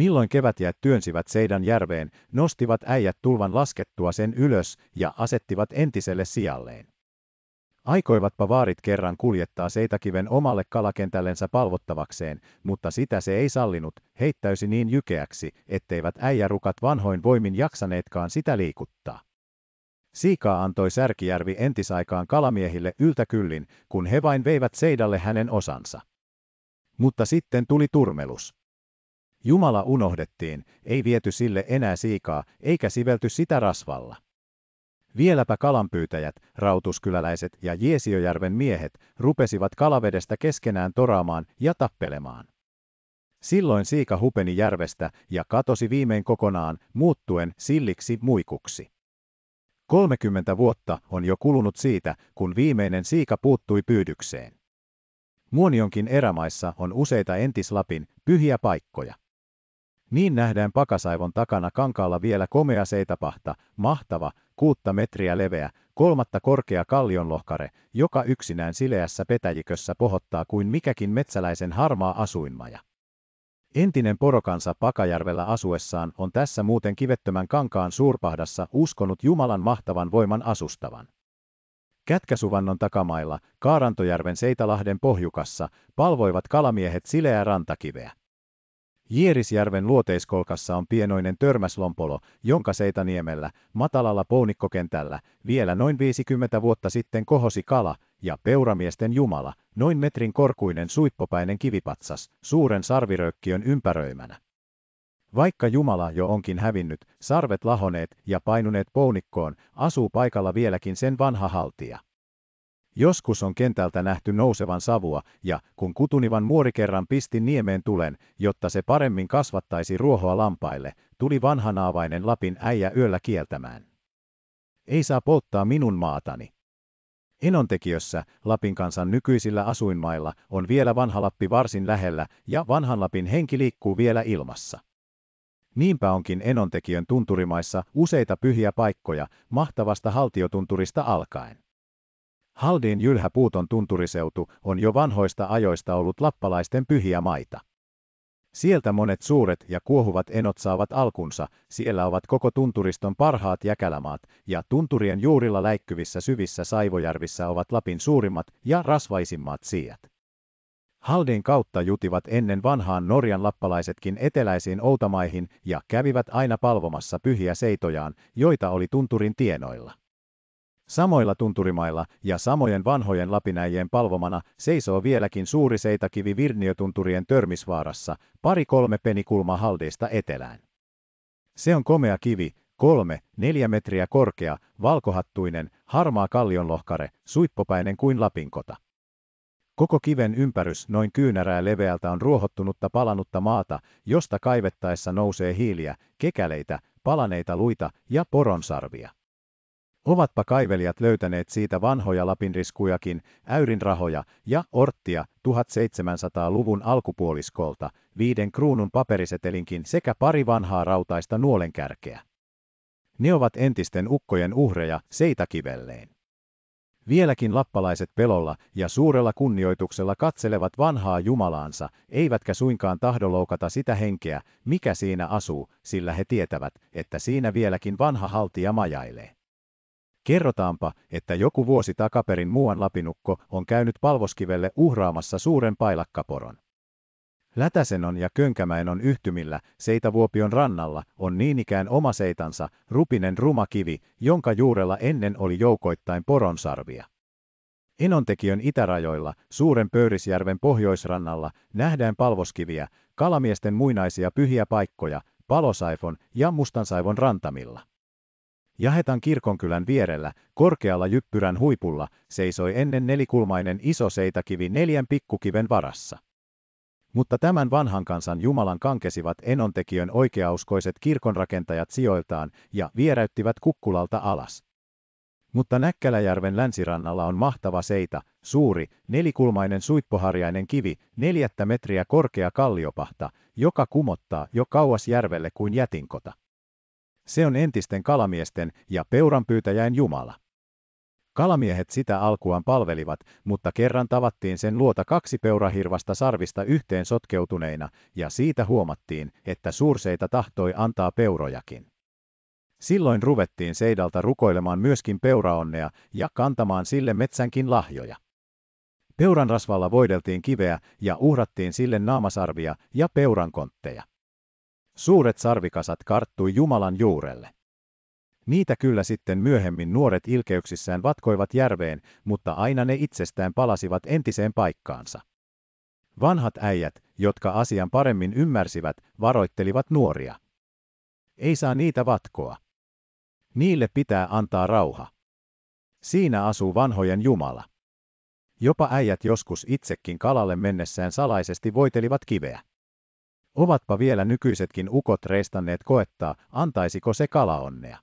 Milloin kevätjäät työnsivät Seidan järveen, nostivat äijät tulvan laskettua sen ylös ja asettivat entiselle sijalleen. Aikoivatpa vaarit kerran kuljettaa Seitakiven omalle kalakentällensä palvottavakseen, mutta sitä se ei sallinut, heittäysi niin jykeäksi, etteivät äijärukat vanhoin voimin jaksaneetkaan sitä liikuttaa. Siikaa antoi Särkijärvi entisaikaan kalamiehille yltäkyllin, kun he vain veivät Seidalle hänen osansa. Mutta sitten tuli turmelus. Jumala unohdettiin, ei viety sille enää siikaa, eikä sivelty sitä rasvalla. Vieläpä kalanpyytäjät, rautuskyläläiset ja Jeesiojärven miehet rupesivat kalavedestä keskenään toraamaan ja tappelemaan. Silloin siika hupeni järvestä ja katosi viimein kokonaan, muuttuen silliksi muikuksi. 30 vuotta on jo kulunut siitä, kun viimeinen siika puuttui pyydykseen. Muonionkin erämaissa on useita entislapin pyhiä paikkoja. Niin nähdään Pakasaivon takana kankaalla vielä komea seitapahta, mahtava, kuutta metriä leveä, kolmatta korkea kallionlohkare, joka yksinään sileässä petäjikössä pohottaa kuin mikäkin metsäläisen harmaa asuinmaja. Entinen porokansa Pakajärvellä asuessaan on tässä muuten kivettömän kankaan suurpahdassa uskonut Jumalan mahtavan voiman asustavan. Kätkäsuvannon takamailla, Kaarantojärven Seitalahden pohjukassa, palvoivat kalamiehet sileää rantakiveä. Jierisjärven luoteiskolkassa on pienoinen törmäslompolo, jonka Seitaniemellä, matalalla pounikkokentällä, vielä noin 50 vuotta sitten kohosi kala, ja peuramiesten jumala, noin metrin korkuinen suippopäinen kivipatsas, suuren sarviröykkiön ympäröimänä. Vaikka Jumala jo onkin hävinnyt, sarvet lahoneet ja painuneet pounikkoon, asuu paikalla vieläkin sen vanha haltija. Joskus on kentältä nähty nousevan savua, ja kun Kutunivan muori kerran pisti niemeen tulen, jotta se paremmin kasvattaisi ruohoa lampaille, tuli vanhanaavainen Lapin äijä yöllä kieltämään. Ei saa polttaa minun maatani. Enontekiössä, Lapin kansan nykyisillä asuinmailla, on vielä vanha Lappi varsin lähellä, ja vanhan Lapin henki liikkuu vielä ilmassa. Niinpä onkin Enontekijön tunturimaissa useita pyhiä paikkoja, mahtavasta haltiotunturista alkaen. Haldin Jylhä Puuton tunturiseutu on jo vanhoista ajoista ollut lappalaisten pyhiä maita. Sieltä monet suuret ja kuohuvat enot saavat alkunsa, siellä ovat koko tunturiston parhaat jäkälämaat, ja tunturien juurilla läikkyvissä syvissä Saivojärvissä ovat Lapin suurimmat ja rasvaisimmat siijat. Haldin kautta jutivat ennen vanhaan Norjan lappalaisetkin eteläisiin outamaihin ja kävivät aina palvomassa pyhiä seitojaan, joita oli tunturin tienoilla. Samoilla tunturimailla ja samojen vanhojen lapinäijien palvomana seisoo vieläkin suuri seitakivi Virniotunturien Törmisvaarassa, pari kolme penikulma haldeista etelään. Se on komea kivi, kolme, neljä metriä korkea, valkohattuinen, harmaa kallionlohkare, suippopäinen kuin lapinkota. Koko kiven ympärys noin kyynärää leveältä on ruohottunutta palanutta maata, josta kaivettaessa nousee hiiliä, kekäleitä, palaneita luita ja poronsarvia. Ovatpa kaivelijat löytäneet siitä vanhoja lapinriskujakin, äyrinrahoja ja orttia 1700-luvun alkupuoliskolta, viiden kruunun paperisetelinkin sekä pari vanhaa rautaista nuolenkärkeä. Ne ovat entisten ukkojen uhreja seitakivelleen. Vieläkin lappalaiset pelolla ja suurella kunnioituksella katselevat vanhaa Jumalaansa, eivätkä suinkaan tahdo loukata sitä henkeä, mikä siinä asuu, sillä he tietävät, että siinä vieläkin vanha haltija majailee. Kerrotaanpa, että joku vuosi takaperin muuan lapinukko on käynyt Palvoskivelle uhraamassa suuren pailakkaporon. Lätäsenon ja Könkämäenon yhtymillä Seitavuopion rannalla on niin ikään oma seitansa, rupinen ruma kivi, jonka juurella ennen oli joukoittain poronsarvia. Enontekiön itärajoilla, suuren Pöyrisjärven pohjoisrannalla, nähdään palvoskiviä, kalamiesten muinaisia pyhiä paikkoja, Palosaifon ja Mustansaivon rantamilla. Jahetan kirkonkylän vierellä, korkealla jyppyrän huipulla, seisoi ennen nelikulmainen iso seitakivi neljän pikkukiven varassa. Mutta tämän vanhan kansan Jumalan kankesivat enontekiön oikeauskoiset kirkonrakentajat sijoiltaan ja vieräyttivät kukkulalta alas. Mutta Näkkäläjärven länsirannalla on mahtava seita, suuri, nelikulmainen suippoharjainen kivi, neljättä metriä korkea kalliopahta, joka kumottaa jo kauas järvelle kuin jätinkota. Se on entisten kalamiesten ja peuranpyytäjäin Jumala. Kalamiehet sitä alkuaan palvelivat, mutta kerran tavattiin sen luota kaksi peurahirvasta sarvista yhteen sotkeutuneina, ja siitä huomattiin, että suurseita tahtoi antaa peurojakin. Silloin ruvettiin Seidalta rukoilemaan myöskin peuraonnea ja kantamaan sille metsänkin lahjoja. Peuran rasvalla voideltiin kiveä ja uhrattiin sille naamasarvia ja peurankontteja. Suuret sarvikasat karttui Jumalan juurelle. Niitä kyllä sitten myöhemmin nuoret ilkeyksissään vatkoivat järveen, mutta aina ne itsestään palasivat entiseen paikkaansa. Vanhat äijät, jotka asian paremmin ymmärsivät, varoittelivat nuoria. Ei saa niitä vatkoa. Niille pitää antaa rauha. Siinä asuu vanhojen Jumala. Jopa äijät joskus itsekin kalalle mennessään salaisesti voitelivat kiveä. Ovatpa vielä nykyisetkin ukot reistanneet koettaa, antaisiko se kalaonnea.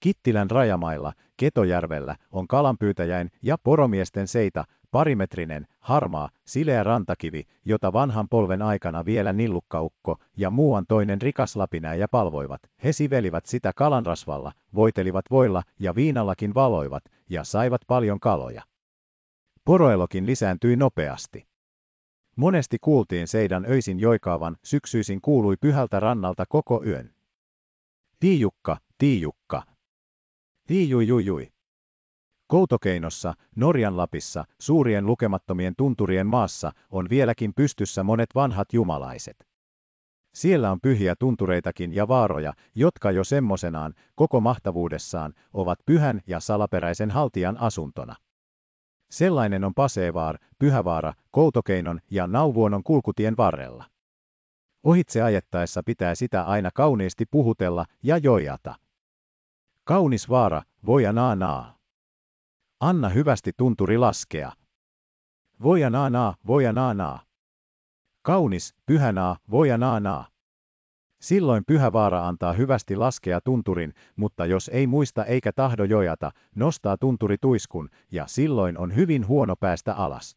Kittilän rajamailla, Ketojärvellä, on kalanpyytäjäin ja poromiesten seita, parimetrinen, harmaa, sileä rantakivi, jota vanhan polven aikana vielä nillukkaukko ja muuan toinen rikas lapinäjä palvoivat. He sivelivät sitä kalanrasvalla, voitelivat voilla ja viinallakin valoivat, ja saivat paljon kaloja. Poroelokin lisääntyi nopeasti. Monesti kuultiin seidan öisin joikaavan, syksyisin kuului pyhältä rannalta koko yön. Tiijukka, tiijukka. Tiijujujui. Koutokeinossa, Norjan Lapissa, suurien lukemattomien tunturien maassa on vieläkin pystyssä monet vanhat jumalaiset. Siellä on pyhiä tuntureitakin ja vaaroja, jotka jo semmosenaan, koko mahtavuudessaan, ovat pyhän ja salaperäisen haltijan asuntona. Sellainen on Pasevaar, Pyhävaara, Koutokeinon ja Nauvuonon kulkutien varrella. Ohitse ajettaessa pitää sitä aina kauniisti puhutella ja jojata. Kaunis vaara, voja naa naa. Anna hyvästi tunturi laskea. Voja naa naa, voja naa naa. Kaunis, pyhänaa, voja naa naa. Silloin pyhä vaara antaa hyvästi laskea tunturin, mutta jos ei muista eikä tahdo jojata, nostaa tunturi tuiskun, ja silloin on hyvin huono päästä alas.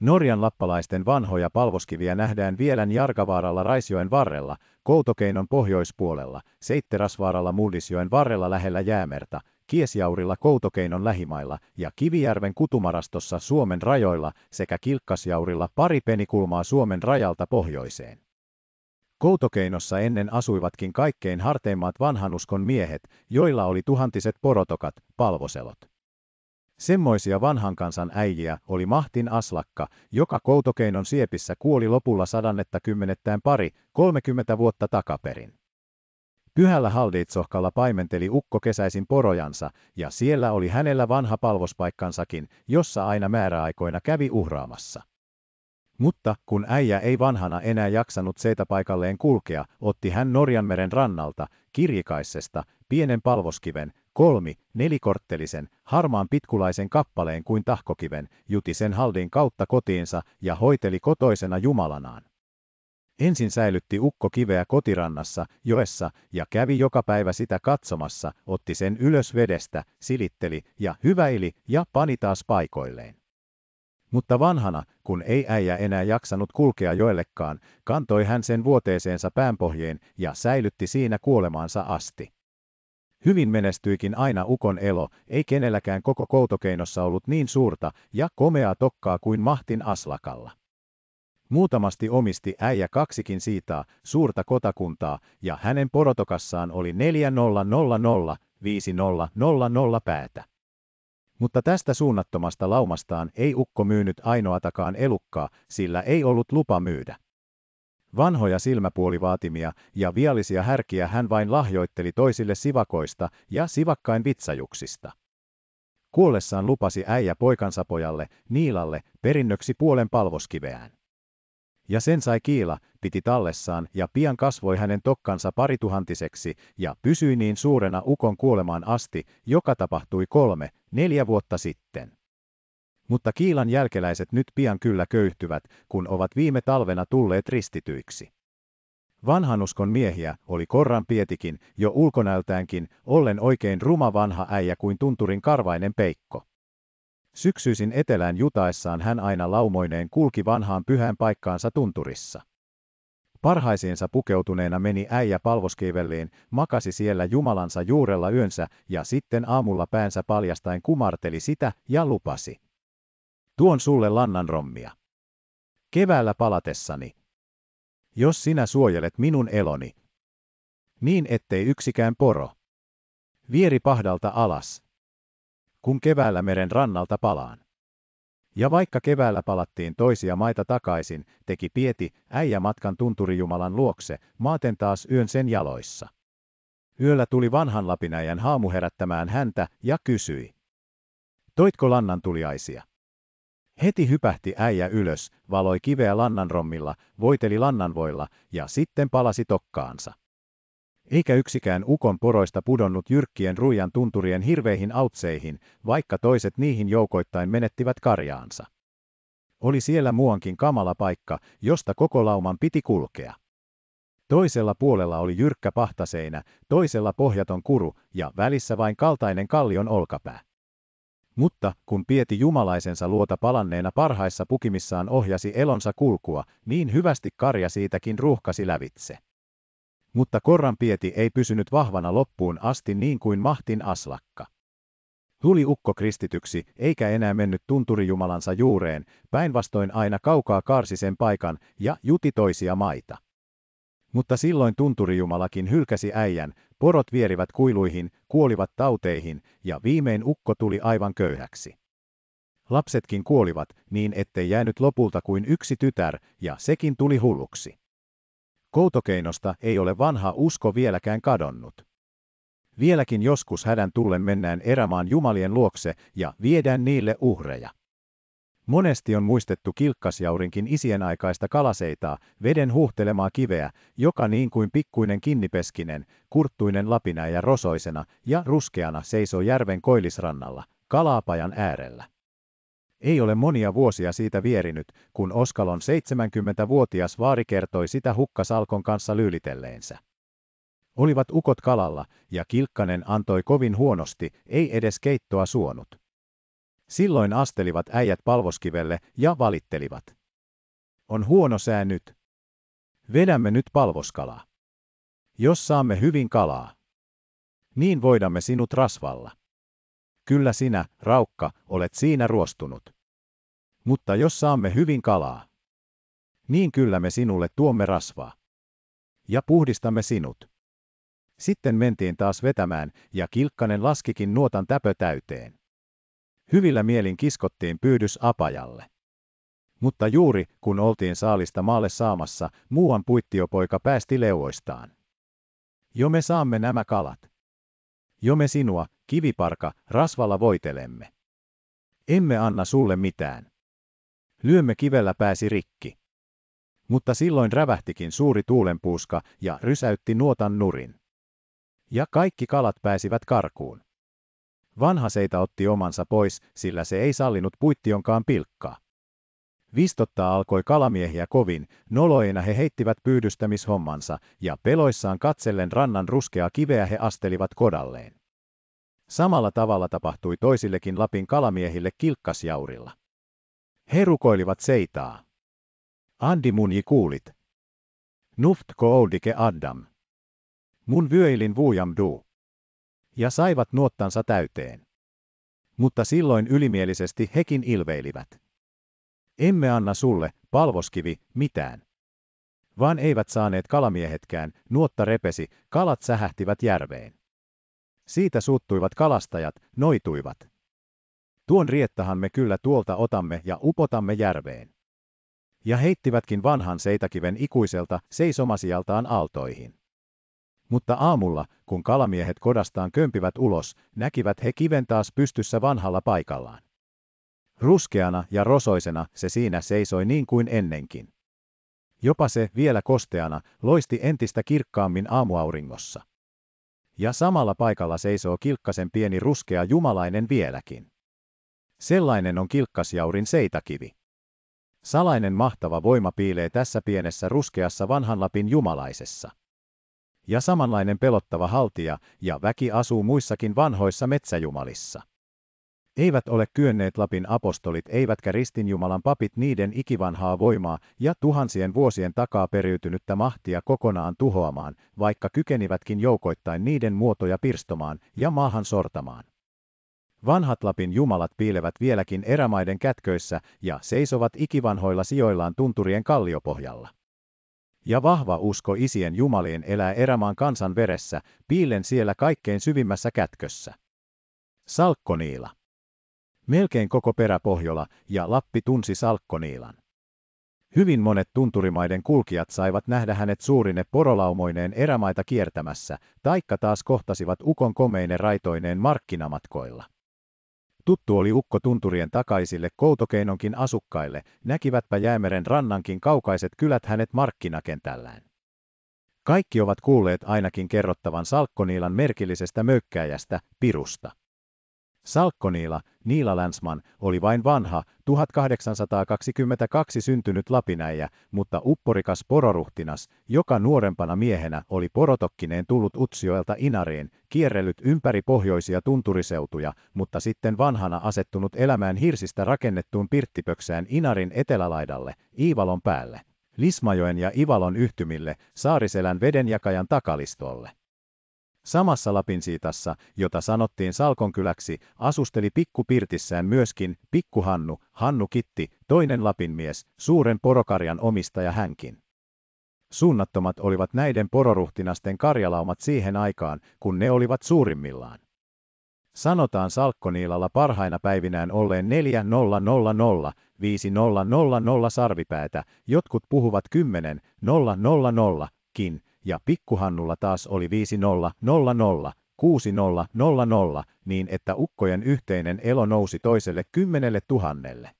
Norjan lappalaisten vanhoja palvoskiviä nähdään vielä Jarkavaaralla Raisjoen varrella, Koutokeinon pohjoispuolella, Seitterasvaaralla Muldisjoen varrella lähellä Jäämerta, Kiesjaurilla Koutokeinon lähimailla ja Kivijärven kutumarastossa Suomen rajoilla sekä Kilkkasjaurilla pari penikulmaa Suomen rajalta pohjoiseen. Koutokeinossa ennen asuivatkin kaikkein harteimmat vanhanuskon miehet, joilla oli tuhantiset porotokat, palvoselot. Semmoisia vanhan kansan äijiä oli Mahtin Aslakka, joka Koutokeinon siepissä kuoli lopulla sadannetta kymmenettään pari, 30 vuotta takaperin. Pyhällä Halditsohkalla paimenteli ukko kesäisin porojansa, ja siellä oli hänellä vanha palvospaikkansakin, jossa aina määräaikoina kävi uhraamassa. Mutta kun äijä ei vanhana enää jaksanut seitä paikalleen kulkea, otti hän Norjanmeren rannalta, kirjikaissesta, pienen palvoskiven, kolmi, nelikorttelisen, harmaan pitkulaisen kappaleen kuin tahkokiven, juti sen haldin kautta kotiinsa ja hoiteli kotoisena Jumalanaan. Ensin säilytti ukko kiveä kotirannassa, joessa, ja kävi joka päivä sitä katsomassa, otti sen ylös vedestä, silitteli ja hyväili ja pani taas paikoilleen. Mutta vanhana, kun ei äijä enää jaksanut kulkea joellekaan, kantoi hän sen vuoteeseensa päänpohjeen ja säilytti siinä kuolemaansa asti. Hyvin menestyikin aina ukon elo, ei kenelläkään koko koutokeinossa ollut niin suurta ja komeaa tokkaa kuin Mahtin Aslakalla. Muutamasti omisti äijä kaksikin siitaa, suurta kotakuntaa, ja hänen porotokassaan oli 4000 5000 päätä. Mutta tästä suunnattomasta laumastaan ei ukko myynyt ainoatakaan elukkaa, sillä ei ollut lupa myydä. Vanhoja silmäpuolivaatimia ja viallisia härkiä hän vain lahjoitteli toisille sivakoista ja sivakkain vitsajuksista. Kuollessaan lupasi äijä poikansa pojalle, Niilalle, perinnöksi puolen palvoskiveään. Ja sen sai Kiila, piti tallessaan, ja pian kasvoi hänen tokkansa parituhantiseksi, ja pysyi niin suurena ukon kuolemaan asti, joka tapahtui kolme, neljä vuotta sitten. Mutta Kiilan jälkeläiset nyt pian kyllä köyhtyvät, kun ovat viime talvena tulleet ristityiksi. Vanhanuskon miehiä oli Korran Pietikin, jo ulkonäöltäänkin, ollen oikein ruma vanha äijä kuin tunturin karvainen peikko. Syksyisin etelään jutaessaan hän aina laumoineen kulki vanhaan pyhään paikkaansa tunturissa. Parhaisiinsa pukeutuneena meni äijä palvoskeivelleen, makasi siellä Jumalansa juurella yönsä ja sitten aamulla päänsä paljastain kumarteli sitä ja lupasi. Tuon sulle lannanrommia. Keväällä palatessani. Jos sinä suojelet minun eloni. Niin ettei yksikään poro. Vieri pahdalta alas. Kun keväällä meren rannalta palaan. Ja vaikka keväällä palattiin toisia maita takaisin, teki Pieti äijä matkan tunturijumalan luokse, maaten taas yön sen jaloissa. Yöllä tuli vanhan lapinäjän haamu herättämään häntä ja kysyi. Toitko lannan tuliaisia? Heti hypähti äijä ylös, valoi kiveä lannanrommilla, voiteli lannanvoilla ja sitten palasi tokkaansa. Eikä yksikään ukon poroista pudonnut jyrkkien ruijan tunturien hirveihin autseihin, vaikka toiset niihin joukoittain menettivät karjaansa. Oli siellä muuankin kamala paikka, josta koko lauman piti kulkea. Toisella puolella oli jyrkkä pahtaseinä, toisella pohjaton kuru ja välissä vain kaltainen kallion olkapää. Mutta kun Pieti jumalaisensa luota palanneena parhaissa pukimissaan ohjasi elonsa kulkua, niin hyvästi karja siitäkin ruuhkasi lävitse. Mutta Korran Pieti ei pysynyt vahvana loppuun asti niin kuin Mahtin Aslakka. Tuli ukko kristityksi, eikä enää mennyt tunturijumalansa juureen, päinvastoin aina kaukaa kaarsi sen paikan ja juti toisia maita. Mutta silloin tunturijumalakin hylkäsi äijän, porot vierivät kuiluihin, kuolivat tauteihin, ja viimein ukko tuli aivan köyhäksi. Lapsetkin kuolivat, niin ettei jäänyt lopulta kuin yksi tytär, ja sekin tuli hulluksi. Koutokeinosta ei ole vanha usko vieläkään kadonnut. Vieläkin joskus hädän tullen mennään erämaan jumalien luokse ja viedään niille uhreja. Monesti on muistettu kilkkasjaurinkin isien aikaista kalaseitaa, veden huuhtelemaa kiveä, joka niin kuin pikkuinen kinnipeskinen, kurttuinen lapinä ja rosoisena ja ruskeana seisoo järven koillisrannalla, kalaapajan äärellä. Ei ole monia vuosia siitä vierinyt, kun Oskalon 70-vuotias vaari kertoi sitä hukkasalkon kanssa lyylitelleensä. Olivat ukot kalalla, ja Kilkkanen antoi kovin huonosti, ei edes keittoa suonut. Silloin astelivat äijät palvoskivelle ja valittelivat. On huono sää nyt. Vedämme nyt palvoskalaa. Jos saamme hyvin kalaa, niin voidamme sinut rasvalla. Kyllä sinä, raukka, olet siinä ruostunut. Mutta jos saamme hyvin kalaa, niin kyllä me sinulle tuomme rasvaa. Ja puhdistamme sinut. Sitten mentiin taas vetämään, ja Kilkkanen laskikin nuotan täpö täyteen. Hyvillä mielin kiskottiin pyydys apajalle. Mutta juuri, kun oltiin saalista maalle saamassa, muuan puittiopoika päästi leuoistaan. Jo me saamme nämä kalat. Jo me sinua, kiviparka, rasvalla voitelemme. Emme anna sulle mitään. Lyömme kivellä pääsi rikki. Mutta silloin rävähtikin suuri tuulenpuuska ja rysäytti nuotan nurin. Ja kaikki kalat pääsivät karkuun. Vanha seita otti omansa pois, sillä se ei sallinut puittionkaan pilkkaa. Vistottaa alkoi kalamiehiä kovin, noloina he heittivät pyydystämishommansa, ja peloissaan katsellen rannan ruskea kiveä he astelivat kodalleen. Samalla tavalla tapahtui toisillekin Lapin kalamiehille kilkkasjaurilla. He rukoilivat seitaa. Andi munji kuulit. Nuft ko oudike Adam. Mun vyöilin vuujam du. Ja saivat nuottansa täyteen. Mutta silloin ylimielisesti hekin ilveilivät. Emme anna sulle, palvoskivi, mitään. Vaan eivät saaneet kalamiehetkään, nuotta repesi, kalat sähähtivät järveen. Siitä suuttuivat kalastajat, noituivat. Tuon riettahan me kyllä tuolta otamme ja upotamme järveen. Ja heittivätkin vanhan seitakiven ikuiselta seisomasijaltaan aaltoihin. Mutta aamulla, kun kalamiehet kodastaan kömpivät ulos, näkivät he kiven taas pystyssä vanhalla paikallaan. Ruskeana ja rosoisena se siinä seisoi niin kuin ennenkin. Jopa se vielä kosteana loisti entistä kirkkaammin aamuauringossa. Ja samalla paikalla seisoo kilkkasen pieni ruskea jumalainen vieläkin. Sellainen on kilkkasjaurin seitakivi. Salainen mahtava voima piilee tässä pienessä ruskeassa vanhan Lapin jumalaisessa. Ja samanlainen pelottava haltija ja väki asuu muissakin vanhoissa metsäjumalissa. Eivät ole kyenneet Lapin apostolit eivätkä ristinjumalan papit niiden ikivanhaa voimaa ja tuhansien vuosien takaa periytynyttä mahtia kokonaan tuhoamaan, vaikka kykenivätkin joukoittain niiden muotoja pirstomaan ja maahan sortamaan. Vanhat Lapin jumalat piilevät vieläkin erämaiden kätköissä ja seisovat ikivanhoilla sijoillaan tunturien kalliopohjalla. Ja vahva usko isien jumaliin elää erämaan kansan veressä, piilen siellä kaikkein syvimmässä kätkössä. Salkkoniila. Melkein koko peräpohjola ja Lappi tunsi Salkkoniilan. Hyvin monet tunturimaiden kulkijat saivat nähdä hänet suurine porolaumoineen erämaita kiertämässä, taikka taas kohtasivat ukon komeine raitoineen markkinamatkoilla. Tuttu oli ukko tunturien takaisille koutokeinonkin asukkaille, näkivätpä jäämeren rannankin kaukaiset kylät hänet markkinakentällään. Kaikki ovat kuulleet ainakin kerrottavan Salkkoniilan merkillisestä mökkääjästä, Pirusta. Salkkoniila, Niila Länsman, oli vain vanha, 1822 syntynyt lapinäijä, mutta upporikas pororuhtinas, joka nuorempana miehenä oli porotokkineen tullut Utsioelta Inariin, kierrellyt ympäri pohjoisia tunturiseutuja, mutta sitten vanhana asettunut elämään hirsistä rakennettuun pirttipöksään Inarin etelälaidalle, Iivalon päälle. Lismajoen ja Ivalon yhtymille, Saariselän vedenjakajan takalistolle. Samassa Lapinsiitassa, jota sanottiin Salkonkyläksi, asusteli pikkupirtissään myöskin Pikku Hannu, Kitti, toinen Lapinmies, suuren porokarjan omistaja hänkin. Suunnattomat olivat näiden pororuhtinasten karjalaumat siihen aikaan, kun ne olivat suurimmillaan. Sanotaan Salkkoniilalla parhaina päivinään olleen 4000, 5000 sarvipäätä, jotkut puhuvat 10 000 kin, ja pikkuhannulla taas oli 5000, 6000, niin että ukkojen yhteinen elo nousi toiselle kymmenelle tuhannelle.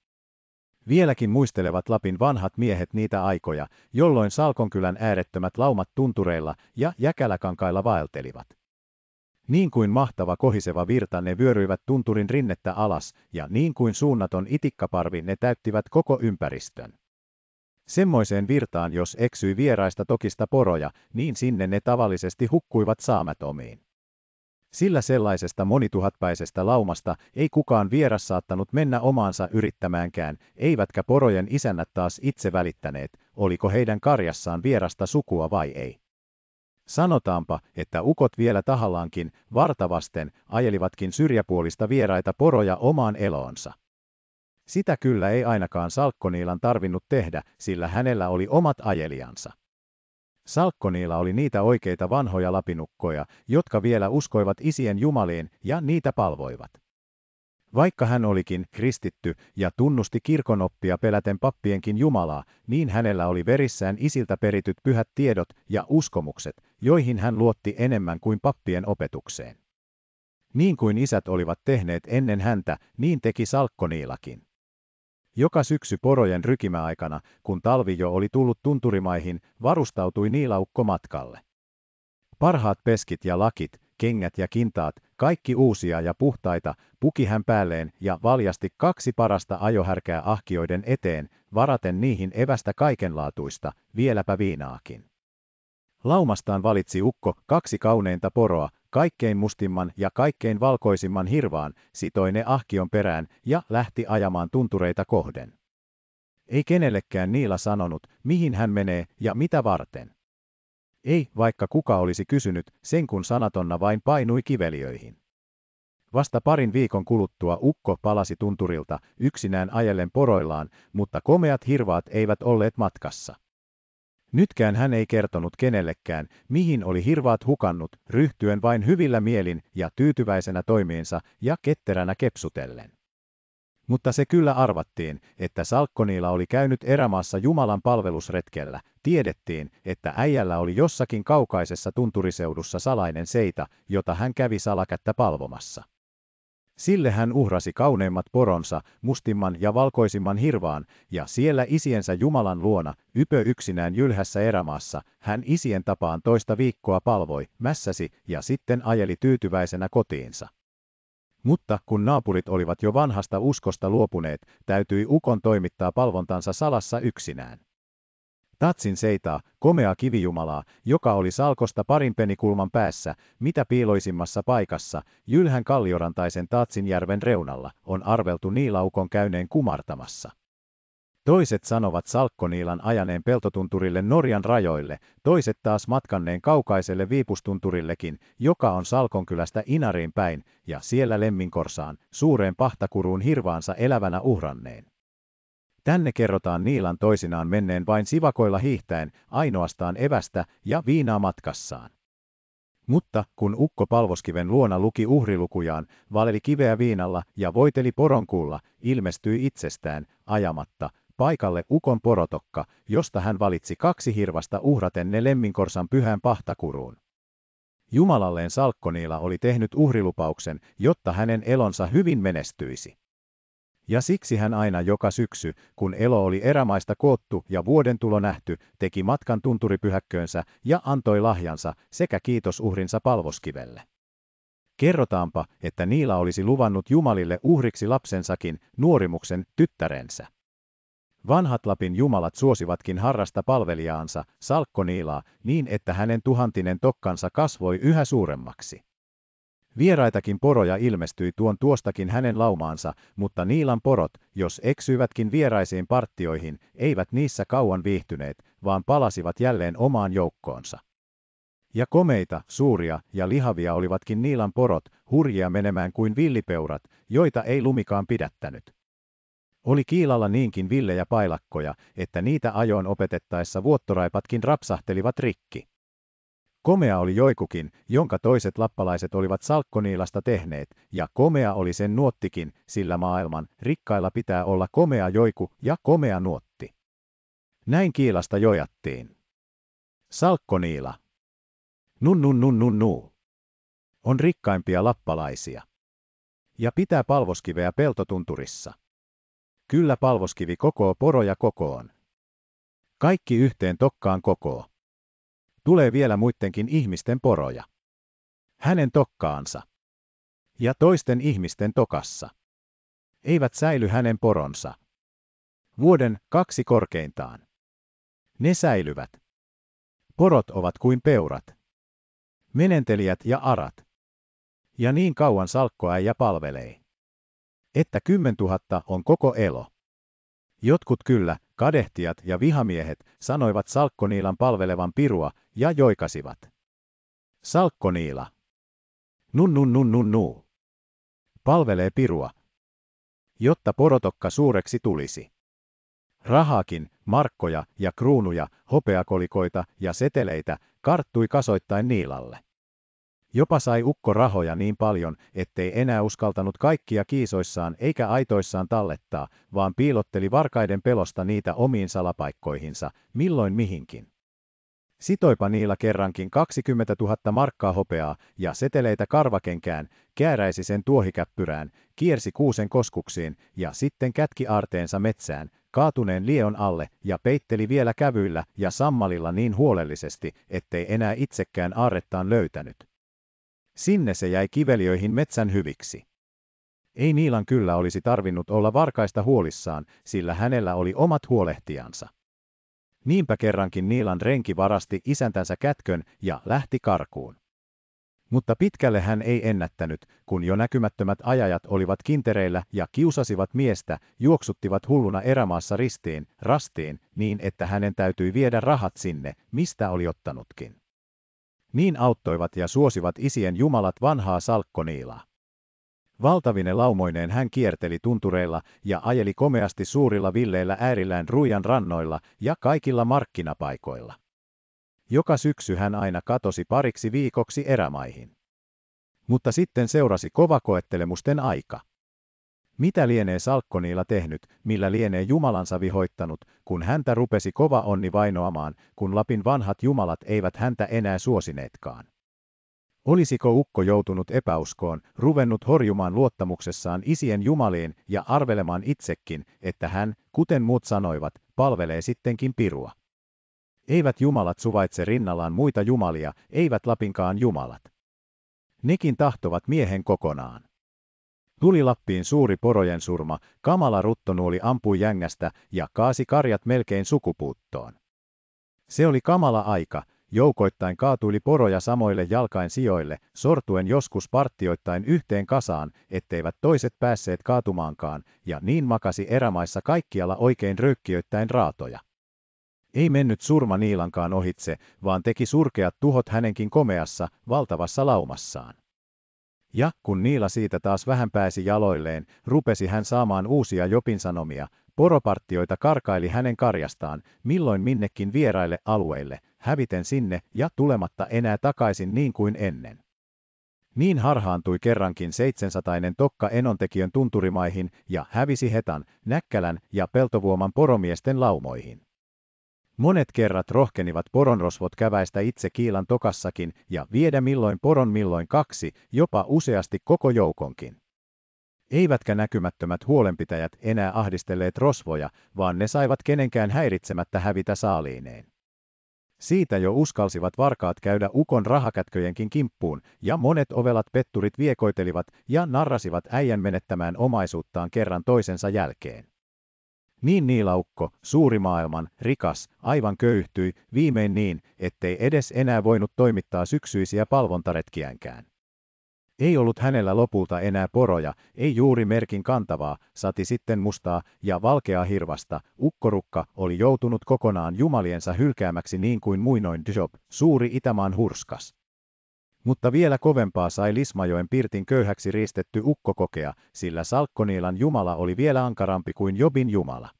Vieläkin muistelevat Lapin vanhat miehet niitä aikoja, jolloin Salkonkylän äärettömät laumat tuntureilla ja jäkäläkankailla vaeltelivat. Niin kuin mahtava kohiseva virta ne vyöryivät tunturin rinnettä alas, ja niin kuin suunnaton itikkaparvi ne täyttivät koko ympäristön. Semmoiseen virtaan jos eksyi vieraista tokista poroja, niin sinne ne tavallisesti hukkuivat saamatomiin. Sillä sellaisesta monituhatpäisestä laumasta ei kukaan vieras saattanut mennä omaansa yrittämäänkään, eivätkä porojen isännät taas itse välittäneet, oliko heidän karjassaan vierasta sukua vai ei. Sanotaanpa, että ukot vielä tahallaankin, vartavasten, ajelivatkin syrjäpuolista vieraita poroja omaan eloonsa. Sitä kyllä ei ainakaan Salkkoniilan tarvinnut tehdä, sillä hänellä oli omat ajeliansa. Salkkoniilla oli niitä oikeita vanhoja lapinukkoja, jotka vielä uskoivat isien jumaliin ja niitä palvoivat. Vaikka hän olikin kristitty ja tunnusti kirkonoppia peläten pappienkin Jumalaa, niin hänellä oli verissään isiltä perityt pyhät tiedot ja uskomukset, joihin hän luotti enemmän kuin pappien opetukseen. Niin kuin isät olivat tehneet ennen häntä, niin teki Salkkoniilakin. Joka syksy porojen rykimäaikana, kun talvi jo oli tullut tunturimaihin, varustautui niilaukko matkalle. Parhaat peskit ja lakit, kengät ja kintaat, kaikki uusia ja puhtaita, puki hän päälleen ja valjasti kaksi parasta ajohärkää ahkioiden eteen, varaten niihin evästä kaikenlaatuista, vieläpä viinaakin. Laumastaan valitsi ukko kaksi kauneinta poroa, kaikkein mustimman ja kaikkein valkoisimman hirvaan, sitoi ne ahkion perään ja lähti ajamaan tuntureita kohden. Ei kenellekään niillä sanonut, mihin hän menee ja mitä varten. Ei, vaikka kuka olisi kysynyt, sen kun sanatonna vain painui kiveliöihin. Vasta parin viikon kuluttua ukko palasi tunturilta, yksinään ajellen poroillaan, mutta komeat hirvaat eivät olleet matkassa. Nytkään hän ei kertonut kenellekään, mihin oli hirvaat hukannut, ryhtyen vain hyvillä mielin ja tyytyväisenä toimiinsa ja ketteränä kepsutellen. Mutta se kyllä arvattiin, että Salkkoniilla oli käynyt erämaassa Jumalan palvelusretkellä. Tiedettiin, että äijällä oli jossakin kaukaisessa tunturiseudussa salainen seita, jota hän kävi salakättä palvomassa. Sille hän uhrasi kauneimmat poronsa, mustimman ja valkoisimman hirvaan, ja siellä isiensä Jumalan luona, ypö yksinään jylhässä erämaassa, hän isien tapaan toista viikkoa palvoi, mässäsi ja sitten ajeli tyytyväisenä kotiinsa. Mutta kun naapurit olivat jo vanhasta uskosta luopuneet, täytyi ukon toimittaa palvontansa salassa yksinään. Tatsin seitaa, komea kivijumalaa, joka oli salkosta parin penikulman päässä, mitä piiloisimmassa paikassa, Jylhän kalliorantaisen Tatsinjärven reunalla, on arveltu niilaukon käyneen kumartamassa. Toiset sanovat Salkkoniilan ajaneen peltotunturille Norjan rajoille, toiset taas matkanneen kaukaiselle Viipustunturillekin, joka on Salkonkylästä Inariin päin, ja siellä Lemminkorsaan, suureen pahtakuruun hirvaansa elävänä uhranneen. Tänne kerrotaan Niilan toisinaan menneen vain sivakoilla hiihtäen, ainoastaan evästä ja viinaa matkassaan. Mutta kun Ukko Palvoskiven luona luki uhrilukujaan, valeli kiveä viinalla ja voiteli poronkuulla, ilmestyi itsestään, ajamatta, paikalle Ukon porotokka, josta hän valitsi kaksi hirvasta uhraten ne lemminkorsan pyhään pahtakuruun. Jumalalleen Salkkoniila oli tehnyt uhrilupauksen, jotta hänen elonsa hyvin menestyisi. Ja siksi hän aina joka syksy, kun elo oli erämaista koottu ja vuoden tulo nähty, teki matkan tunturipyhäkköönsä ja antoi lahjansa sekä kiitosuhrinsa palvoskivelle. Kerrotaanpa, että Niila olisi luvannut Jumalille uhriksi lapsensakin, nuorimuksen, tyttärensä. Vanhat Lapin jumalat suosivatkin harrasta palvelijaansa, Salkkoniilaa, niin että hänen tuhantinen tokkansa kasvoi yhä suuremmaksi. Vieraitakin poroja ilmestyi tuon tuostakin hänen laumaansa, mutta Niilan porot, jos eksyivätkin vieraisiin partioihin, eivät niissä kauan viihtyneet, vaan palasivat jälleen omaan joukkoonsa. Ja komeita, suuria ja lihavia olivatkin Niilan porot, hurjia menemään kuin villipeurat, joita ei lumikaan pidättänyt. Oli kiilalla niinkin villejä pailakkoja, että niitä ajoon opetettaessa vuottoraipatkin rapsahtelivat rikki. Komea oli joikukin, jonka toiset lappalaiset olivat salkkoniilasta tehneet, ja komea oli sen nuottikin, sillä maailman rikkailla pitää olla komea joiku ja komea nuotti. Näin kiilasta jojattiin. Salkkoniila. Nun nun nun nun nu. On rikkaimpia lappalaisia. Ja pitää palvoskiveä peltotunturissa. Kyllä palvoskivi kokoo poroja kokoon. Kaikki yhteen tokkaan kokoo. Tulee vielä muidenkin ihmisten poroja. Hänen tokkaansa. Ja toisten ihmisten tokassa. Eivät säily hänen poronsa. Vuoden kaksi korkeintaan. Ne säilyvät. Porot ovat kuin peurat. Menentelijät ja arat. Ja niin kauan salkkoäijä palvelee. Että kymmentuhatta on koko elo. Jotkut kyllä, kadehtijat ja vihamiehet, sanoivat Salkkoniilan palvelevan pirua ja joikasivat. Salkkoniila. Nun nun nun nun nu. Palvelee pirua. Jotta porotokka suureksi tulisi. Rahaakin, markkoja ja kruunuja, hopeakolikoita ja seteleitä karttui kasoittain Niilalle. Jopa sai ukko rahoja niin paljon, ettei enää uskaltanut kaikkia kiisoissaan eikä aitoissaan tallettaa, vaan piilotteli varkaiden pelosta niitä omiin salapaikkoihinsa, milloin mihinkin. Sitoipa niillä kerrankin 20 000 markkaa hopeaa ja seteleitä karvakenkään, kääräisi sen tuohikäppyrään, kiersi kuusen koskuksiin ja sitten kätki aarteensa metsään, kaatuneen lion alle ja peitteli vielä kävyillä ja sammalilla niin huolellisesti, ettei enää itsekään aarrettaan löytänyt. Sinne se jäi kiveliöihin metsän hyviksi. Ei Niilan kyllä olisi tarvinnut olla varkaista huolissaan, sillä hänellä oli omat huolehtijansa. Niinpä kerrankin Niilan renki varasti isäntänsä kätkön ja lähti karkuun. Mutta pitkälle hän ei ennättänyt, kun jo näkymättömät ajajat olivat kintereillä ja kiusasivat miestä, juoksuttivat hulluna erämaassa ristiin, rastiin, niin että hänen täytyi viedä rahat sinne, mistä oli ottanutkin. Niin auttoivat ja suosivat isien jumalat vanhaa salkkoniilaa. Valtavine laumoineen hän kierteli tuntureilla ja ajeli komeasti suurilla villeillä äärillään Ruijan rannoilla ja kaikilla markkinapaikoilla. Joka syksy hän aina katosi pariksi viikoksi erämaihin. Mutta sitten seurasi kova koettelemusten aika. Mitä lienee Salkkoniilla tehnyt, millä lienee Jumalansa vihoittanut, kun häntä rupesi kova onni vainoamaan, kun Lapin vanhat jumalat eivät häntä enää suosineetkaan. Olisiko ukko joutunut epäuskoon, ruvennut horjumaan luottamuksessaan isien jumaliin ja arvelemaan itsekin, että hän, kuten muut sanoivat, palvelee sittenkin pirua. Eivät jumalat suvaitse rinnallaan muita jumalia, eivät Lapinkaan jumalat. Nekin tahtovat miehen kokonaan. Tuli Lappiin suuri porojen surma, kamala ruttonuoli ampui jängästä ja kaasi karjat melkein sukupuuttoon. Se oli kamala aika, joukoittain kaatuili poroja samoille jalkain sijoille, sortuen joskus partioittain yhteen kasaan, etteivät toiset päässeet kaatumaankaan, ja niin makasi erämaissa kaikkialla oikein röykkiöittäin raatoja. Ei mennyt surma Niilankaan ohitse, vaan teki surkeat tuhot hänenkin komeassa, valtavassa laumassaan. Ja, kun Niila siitä taas vähän pääsi jaloilleen, rupesi hän saamaan uusia Jopin sanomia, poroparttioita karkaili hänen karjastaan, milloin minnekin vieraille alueille, häviten sinne ja tulematta enää takaisin niin kuin ennen. Niin harhaantui kerrankin seitsensatainen tokka enontekijön tunturimaihin ja hävisi Hetan, Näkkälän ja Peltovuoman poromiesten laumoihin. Monet kerrat rohkenivat poronrosvot käväistä itse kiilan tokassakin ja viedä milloin poron milloin kaksi, jopa useasti koko joukonkin. Eivätkä näkymättömät huolenpitäjät enää ahdistelleet rosvoja, vaan ne saivat kenenkään häiritsemättä hävitä saaliineen. Siitä jo uskalsivat varkaat käydä ukon rahakätköjenkin kimppuun, ja monet ovelat petturit viekoitelivat ja narrasivat äijän menettämään omaisuuttaan kerran toisensa jälkeen. Niin Niilaukko, suuri maailman, rikas, aivan köyhtyi, viimein niin, ettei edes enää voinut toimittaa syksyisiä palvontaretkiänkään. Ei ollut hänellä lopulta enää poroja, ei juuri merkin kantavaa, sati sitten mustaa ja valkeaa hirvasta, ukkorukka oli joutunut kokonaan jumaliensa hylkäämäksi niin kuin muinoin Djob, suuri Itämaan hurskas. Mutta vielä kovempaa sai Lismajoen pirtin köyhäksi riistetty ukko kokea, sillä Salkkoniilan jumala oli vielä ankarampi kuin Jobin jumala.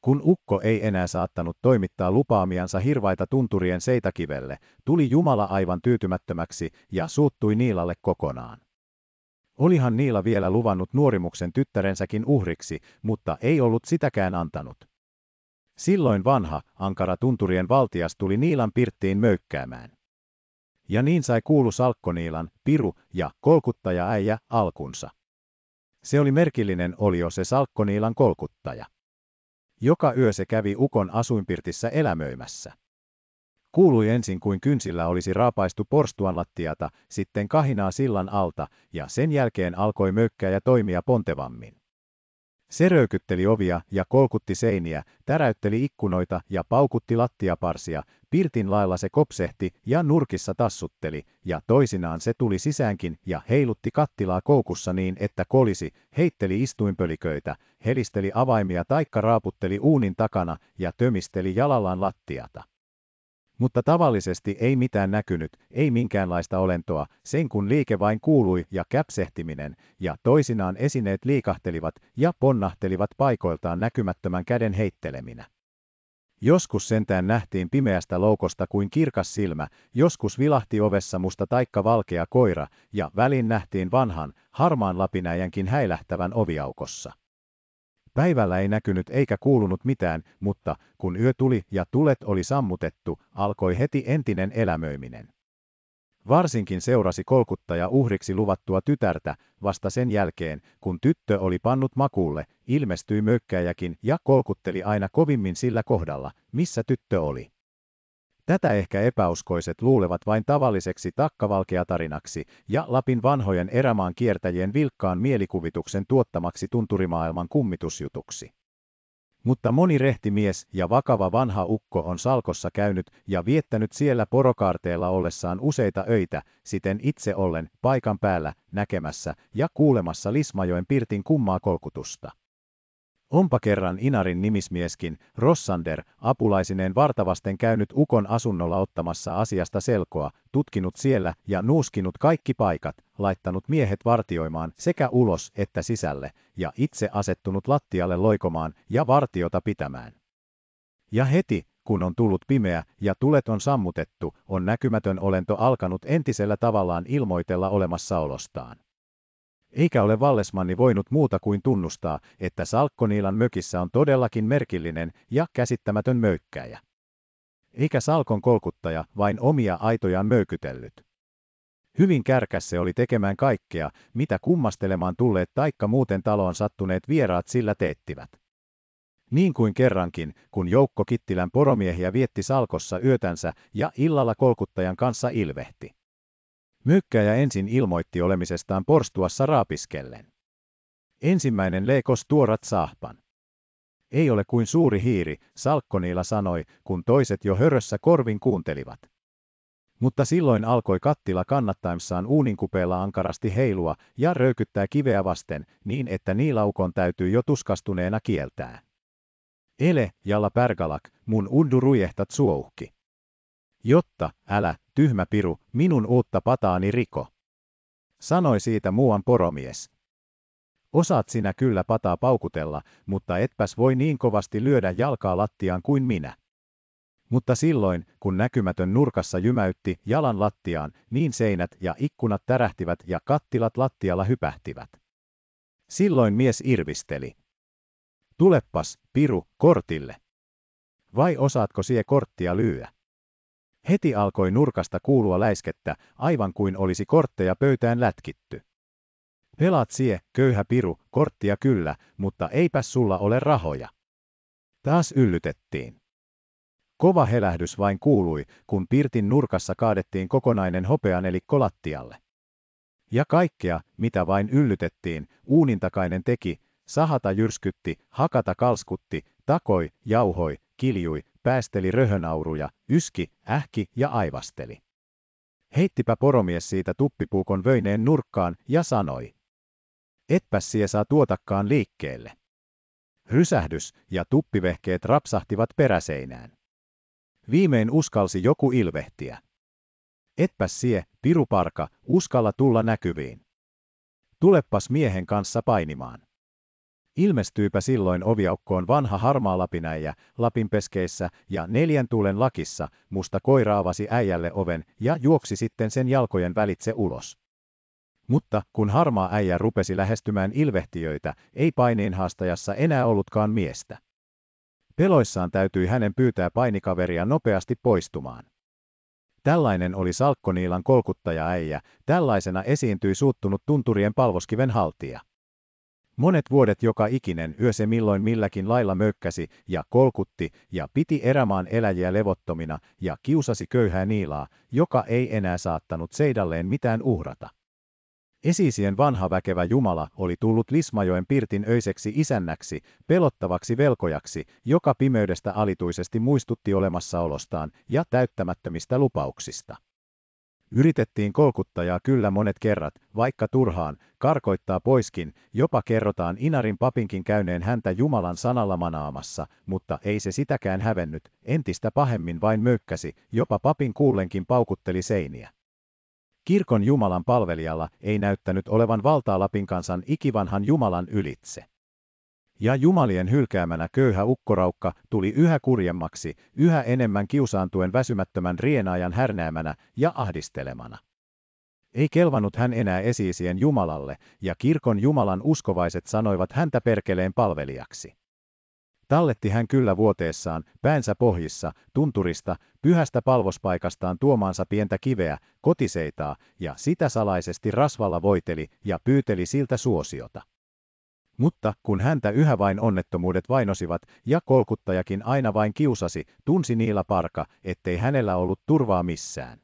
Kun ukko ei enää saattanut toimittaa lupaamiansa hirvaita tunturien seitakivelle, tuli Jumala aivan tyytymättömäksi ja suuttui Niilalle kokonaan. Olihan Niila vielä luvannut nuorimuksen tyttärensäkin uhriksi, mutta ei ollut sitäkään antanut. Silloin vanha, ankara tunturien valtias tuli Niilan pirttiin möykkäämään. Ja niin sai kuulu Salkkoniilan, Piru ja kolkuttaja äijä alkunsa. Se oli merkillinen olio se Salkkoniilan kolkuttaja. Joka yö se kävi ukon asuinpirtissä elämöimässä. Kuului ensin kuin kynsillä olisi raapaistu porstuan lattiata, sitten kahinaa sillan alta, ja sen jälkeen alkoi mökkää ja toimia pontevammin. Se röykytteli ovia ja kolkutti seiniä, täräytteli ikkunoita ja paukutti lattiaparsia, pirtin lailla se kopsehti ja nurkissa tassutteli, ja toisinaan se tuli sisäänkin ja heilutti kattilaa koukussa niin, että kolisi, heitteli istuinpöliköitä, helisteli avaimia taikka raaputteli uunin takana ja tömisteli jalallaan lattiata. Mutta tavallisesti ei mitään näkynyt, ei minkäänlaista olentoa, sen kun liike vain kuului ja käpsehtiminen, ja toisinaan esineet liikahtelivat ja ponnahtelivat paikoiltaan näkymättömän käden heitteleminä. Joskus sentään nähtiin pimeästä loukosta kuin kirkas silmä, joskus vilahti ovessa musta taikka valkea koira, ja välin nähtiin vanhan, harmaan lapinäijänkin häilähtävän oviaukossa. Päivällä ei näkynyt eikä kuulunut mitään, mutta kun yö tuli ja tulet oli sammutettu, alkoi heti entinen elämöiminen. Varsinkin seurasi kolkuttaja uhriksi luvattua tytärtä, vasta sen jälkeen, kun tyttö oli pannut makuulle, ilmestyi mökkäjäkin ja kolkutteli aina kovimmin sillä kohdalla, missä tyttö oli. Tätä ehkä epäuskoiset luulevat vain tavalliseksi takkavalkeatarinaksi ja Lapin vanhojen erämaan kiertäjien vilkkaan mielikuvituksen tuottamaksi tunturimaailman kummitusjutuksi. Mutta moni rehti mies ja vakava vanha ukko on Salkossa käynyt ja viettänyt siellä porokaarteella ollessaan useita öitä, siten itse ollen paikan päällä näkemässä ja kuulemassa Lismajoen pirtin kummaa kolkutusta. Onpa kerran Inarin nimismieskin, Rossander, apulaisineen vartavasten käynyt Ukon asunnolla ottamassa asiasta selkoa, tutkinut siellä ja nuuskinut kaikki paikat, laittanut miehet vartioimaan sekä ulos että sisälle, ja itse asettunut lattialle loikomaan ja vartiota pitämään. Ja heti, kun on tullut pimeä ja tulet on sammutettu, on näkymätön olento alkanut entisellä tavallaan ilmoitella olemassaolostaan. Eikä ole Vallesmanni voinut muuta kuin tunnustaa, että Salkkoniilan mökissä on todellakin merkillinen ja käsittämätön möykkäjä. Eikä Salkon kolkuttaja vain omia aitojaan möykytellyt. Hyvin kärkäs se oli tekemään kaikkea, mitä kummastelemaan tulleet taikka muuten taloon sattuneet vieraat sillä teettivät. Niin kuin kerrankin, kun joukko Kittilän poromiehiä vietti Salkossa yötänsä ja illalla kolkuttajan kanssa ilvehti. Mykkäjä ensin ilmoitti olemisestaan porstuassa raapiskellen. Ensimmäinen leikos tuorat saahpan. Ei ole kuin suuri hiiri, Salkkoniila sanoi, kun toiset jo hörössä korvin kuuntelivat. Mutta silloin alkoi kattila kannattaimissaan uuninkupeella ankarasti heilua ja röykyttää kiveä vasten, niin että niilaukon täytyy jo tuskastuneena kieltää. Ele, jalla pärgalak, mun undu rujehtat suouhki. Jotta, älä, tyhmä piru, minun uutta pataani riko. Sanoi siitä muuan poromies. Osaat sinä kyllä pataa paukutella, mutta etpäs voi niin kovasti lyödä jalkaa lattiaan kuin minä. Mutta silloin, kun näkymätön nurkassa jymäytti jalan lattiaan, niin seinät ja ikkunat tärähtivät ja kattilat lattialla hypähtivät. Silloin mies irvisteli. Tulepas, piru, kortille. Vai osaatko sie korttia lyöä? Heti alkoi nurkasta kuulua läiskettä, aivan kuin olisi kortteja pöytään lätkitty. Pelaat sie, köyhä piru, korttia kyllä, mutta eipäs sulla ole rahoja. Taas yllytettiin. Kova helähdys vain kuului, kun pirtin nurkassa kaadettiin kokonainen eli kolattialle. Ja kaikkea, mitä vain yllytettiin, uunintakainen teki, sahata jyrskytti, hakata kalskutti, takoi, jauhoi, kiljui, päästeli röhönauruja, yski, ähki ja aivasteli. Heittipä poromies siitä tuppipuukon vöineen nurkkaan ja sanoi. Etpäs sie saa tuotakkaan liikkeelle. Rysähdys ja tuppivehkeet rapsahtivat peräseinään. Viimein uskalsi joku ilvehtiä. Etpäs sie, piruparka, uskalla tulla näkyviin. Tulepas miehen kanssa painimaan. Ilmestyypä silloin oviaukkoon vanha harmaa lapinäijä, lapinpeskeissä ja neljän tuulen lakissa, musta koira avasi äijälle oven ja juoksi sitten sen jalkojen välitse ulos. Mutta kun harmaa äijä rupesi lähestymään ilvehtiöitä, ei painiin haastajassa enää ollutkaan miestä. Peloissaan täytyi hänen pyytää painikaveria nopeasti poistumaan. Tällainen oli Salkkoniilan kolkuttaja äijä, tällaisena esiintyi suuttunut tunturien palvoskiven haltija. Monet vuodet joka ikinen yö se milloin milläkin lailla mökkäsi ja kolkutti ja piti erämaan eläjiä levottomina ja kiusasi köyhää niilaa, joka ei enää saattanut seidalleen mitään uhrata. Esiisien vanha väkevä Jumala oli tullut Lismajoen pirtin öiseksi isännäksi, pelottavaksi velkojaksi, joka pimeydestä alituisesti muistutti olemassaolostaan ja täyttämättömistä lupauksista. Yritettiin kolkuttajaa kyllä monet kerrat, vaikka turhaan, karkoittaa poiskin, jopa kerrotaan Inarin papinkin käyneen häntä Jumalan sanalla manaamassa, mutta ei se sitäkään hävennyt, entistä pahemmin vain möykkäsi, jopa papin kuullenkin paukutteli seiniä. Kirkon Jumalan palvelijalla ei näyttänyt olevan valtaa Lapin kansan ikivanhan Jumalan ylitse. Ja jumalien hylkäämänä köyhä ukkoraukka tuli yhä kurjemmaksi, yhä enemmän kiusaantuen väsymättömän rienaajan härnäämänä ja ahdistelemana. Ei kelvannut hän enää esiisien Jumalalle, ja kirkon Jumalan uskovaiset sanoivat häntä perkeleen palvelijaksi. Talletti hän kyllä vuoteessaan, päänsä pohjissa, tunturista, pyhästä palvospaikastaan tuomaansa pientä kiveä, kotiseitaa, ja sitä salaisesti rasvalla voiteli ja pyyteli siltä suosiota. Mutta kun häntä yhä vain onnettomuudet vainosivat ja kolkuttajakin aina vain kiusasi, tunsi Niila Parka, ettei hänellä ollut turvaa missään.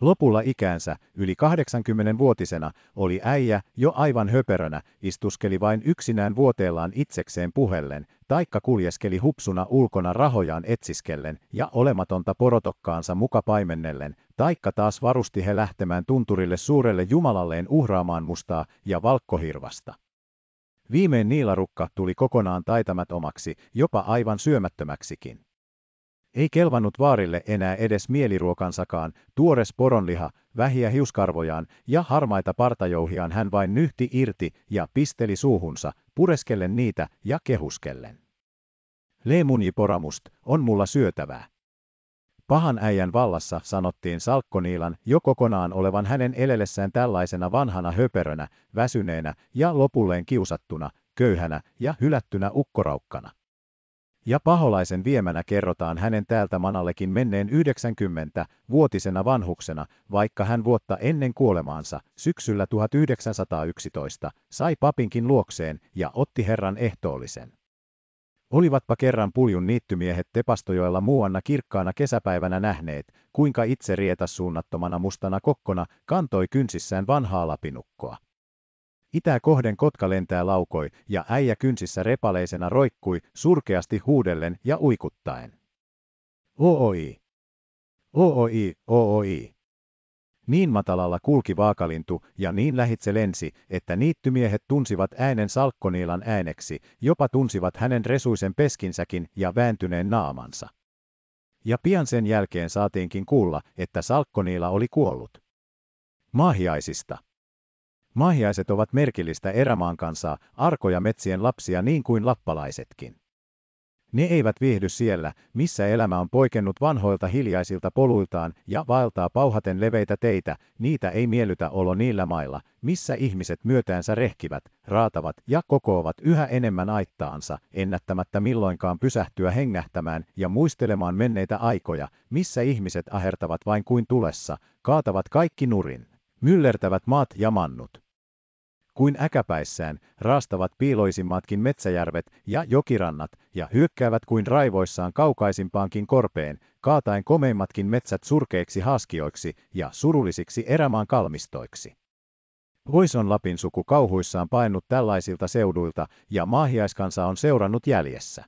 Lopulla ikäänsä, yli 80-vuotisena, oli äijä jo aivan höperönä, istuskeli vain yksinään vuoteellaan itsekseen puheellen, taikka kuljeskeli hupsuna ulkona rahojaan etsiskellen ja olematonta porotokkaansa muka paimennellen, taikka taas varusti he lähtemään tunturille suurelle jumalalleen uhraamaan mustaa ja valkkohirvasta. Viimein niilarukka tuli kokonaan taitamaton,maksi jopa aivan syömättömäksikin. Ei kelvannut vaarille enää edes mieliruokansakaan, tuores poronliha, vähiä hiuskarvojaan ja harmaita partajouhiaan hän vain nyhti irti ja pisteli suuhunsa, pureskellen niitä ja kehuskellen. Leemunji poramust, on mulla syötävää. Pahan äijän vallassa sanottiin Salkkoniilan jo kokonaan olevan hänen elellessään tällaisena vanhana höperönä, väsyneenä ja lopulleen kiusattuna, köyhänä ja hylättynä ukkoraukkana. Ja paholaisen viemänä kerrotaan hänen täältä manallekin menneen 90 vuotisena vanhuksena, vaikka hän vuotta ennen kuolemaansa, syksyllä 1911, sai papinkin luokseen ja otti herran ehtoollisen. Olivatpa kerran puljun niittymiehet Tepastojoella muuanna kirkkaana kesäpäivänä nähneet, kuinka itse rietas suunnattomana mustana kokkona kantoi kynsissään vanhaa lapinukkoa. Itää kohden kotka lentää laukoi, ja äijä kynsissä repaleisena roikkui, surkeasti huudellen ja uikuttaen. Ooi! Ooi, ooi! Niin matalalla kulki vaakalintu ja niin lähitse lensi, että niittymiehet tunsivat äänen salkkoniilan ääneksi, jopa tunsivat hänen resuisen peskinsäkin ja vääntyneen naamansa. Ja pian sen jälkeen saatiinkin kuulla, että salkkoniila oli kuollut. Maahiaisista. Maahiaiset ovat merkillistä erämaan kansaa, arkoja metsien lapsia niin kuin lappalaisetkin. Ne eivät viihdy siellä, missä elämä on poikennut vanhoilta hiljaisilta poluiltaan ja vaeltaa pauhaten leveitä teitä, niitä ei miellytä olo niillä mailla, missä ihmiset myötäänsä rehkivät, raatavat ja kokoavat yhä enemmän aittaansa, ennättämättä milloinkaan pysähtyä hengähtämään ja muistelemaan menneitä aikoja, missä ihmiset ahertavat vain kuin tulessa, kaatavat kaikki nurin. Myllertävät maat ja mannut. Kuin äkäpäissään raastavat piiloisimmatkin metsäjärvet ja jokirannat ja hyökkäävät kuin raivoissaan kaukaisimpaankin korpeen, kaataen komeimmatkin metsät surkeiksi haaskioiksi ja surullisiksi erämaan kalmistoiksi. Vois on Lapin suku kauhuissaan painut tällaisilta seuduilta ja maahiaiskansa on seurannut jäljessä.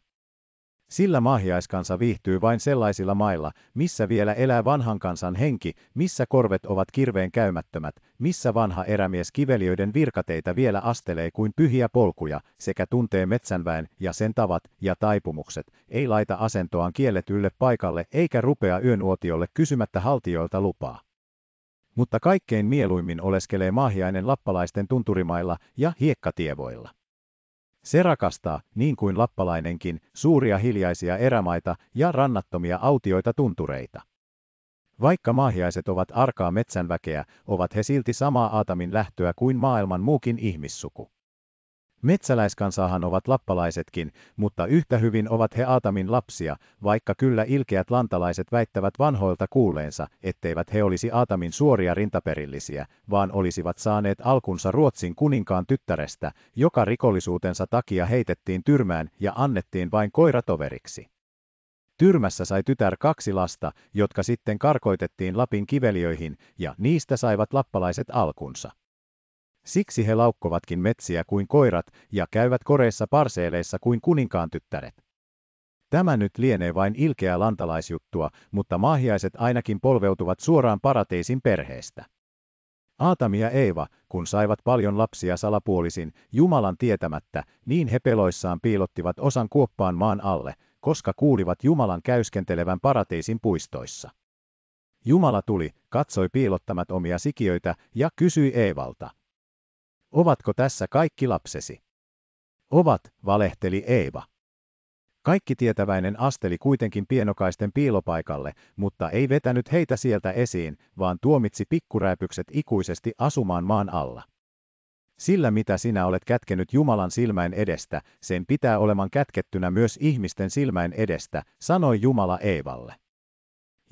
Sillä maahiaiskansa viihtyy vain sellaisilla mailla, missä vielä elää vanhan kansan henki, missä korvet ovat kirveen käymättömät, missä vanha erämies kiveliöiden virkateitä vielä astelee kuin pyhiä polkuja, sekä tuntee metsänväen ja sen tavat ja taipumukset, ei laita asentoaan kielletylle paikalle eikä rupea yönuotiolle kysymättä haltijoilta lupaa. Mutta kaikkein mieluimmin oleskelee maahiainen lappalaisten tunturimailla ja hiekkatievoilla. Se rakastaa, niin kuin lappalainenkin, suuria hiljaisia erämaita ja rannattomia autioita tuntureita. Vaikka maahiaiset ovat arkaa metsänväkeä, ovat he silti samaa Aatamin lähtöä kuin maailman muukin ihmissuku. Metsäläiskansaahan ovat lappalaisetkin, mutta yhtä hyvin ovat he Aatamin lapsia, vaikka kyllä ilkeät lantalaiset väittävät vanhoilta kuuleensa, etteivät he olisi Aatamin suoria rintaperillisiä, vaan olisivat saaneet alkunsa Ruotsin kuninkaan tyttärestä, joka rikollisuutensa takia heitettiin tyrmään ja annettiin vain koiratoveriksi. Tyrmässä sai tytär kaksi lasta, jotka sitten karkoitettiin Lapin kiveliöihin, ja niistä saivat lappalaiset alkunsa. Siksi he laukkovatkin metsiä kuin koirat ja käyvät koreissa parseeleissa kuin kuninkaan tyttäret. Tämä nyt lienee vain ilkeä lantalaisjuttua, mutta maahiaiset ainakin polveutuvat suoraan parateisin perheestä. Aatami ja Eeva, kun saivat paljon lapsia salapuolisin, Jumalan tietämättä, niin he peloissaan piilottivat osan kuoppaan maan alle, koska kuulivat Jumalan käyskentelevän parateisin puistoissa. Jumala tuli, katsoi piilottamat omia sikiöitä ja kysyi Eevalta. Ovatko tässä kaikki lapsesi? Ovat, valehteli Eeva. Kaikki tietäväinen asteli kuitenkin pienokaisten piilopaikalle, mutta ei vetänyt heitä sieltä esiin, vaan tuomitsi pikkuräipykset ikuisesti asumaan maan alla. Sillä mitä sinä olet kätkenyt Jumalan silmäin edestä, sen pitää oleman kätkettynä myös ihmisten silmäin edestä, sanoi Jumala Eevalle.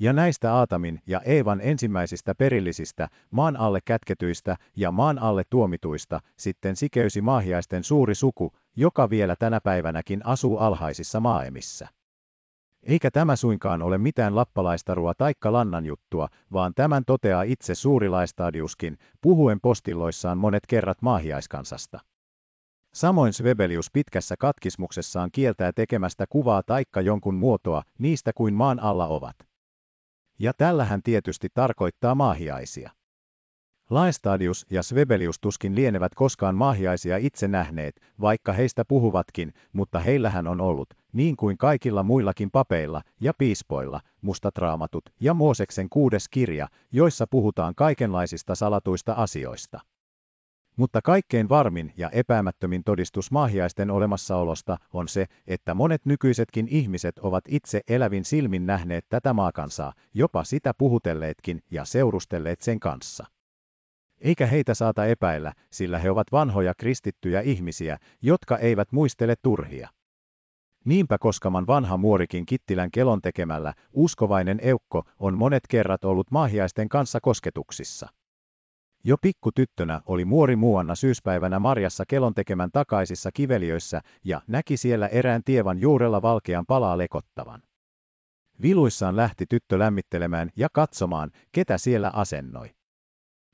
Ja näistä Aatamin ja Eevan ensimmäisistä perillisistä, maan alle kätketyistä ja maan alle tuomituista, sitten sikeysi maahiaisten suuri suku, joka vielä tänä päivänäkin asuu alhaisissa maaemissa. Eikä tämä suinkaan ole mitään lappalaistarua taikka lannan juttua, vaan tämän toteaa itse suurilaistadiuskin, puhuen postilloissaan monet kerrat maahiaiskansasta. Samoin Svebelius pitkässä katkismuksessaan kieltää tekemästä kuvaa taikka jonkun muotoa niistä kuin maan alla ovat. Ja tällähän tietysti tarkoittaa maahiaisia. Laestadius ja Svebelius tuskin lienevät koskaan maahiaisia itse nähneet, vaikka heistä puhuvatkin, mutta heillähän on ollut, niin kuin kaikilla muillakin papeilla ja piispoilla, mustat raamatut ja Mooseksen kuudes kirja, joissa puhutaan kaikenlaisista salatuista asioista. Mutta kaikkein varmin ja epäämättömin todistus maahiaisten olemassaolosta on se, että monet nykyisetkin ihmiset ovat itse elävin silmin nähneet tätä maakansaa, jopa sitä puhutelleetkin ja seurustelleet sen kanssa. Eikä heitä saata epäillä, sillä he ovat vanhoja kristittyjä ihmisiä, jotka eivät muistele turhia. Niinpä koskaman vanha muorikin Kittilän kelon tekemällä, uskovainen eukko on monet kerrat ollut maahiaisten kanssa kosketuksissa. Jo pikkutyttönä oli muori muuanna syyspäivänä marjassa kelon tekemän takaisissa kiveliöissä ja näki siellä erään tievan juurella valkean palaa lekottavan. Viluissaan lähti tyttö lämmittelemään ja katsomaan, ketä siellä asennoi.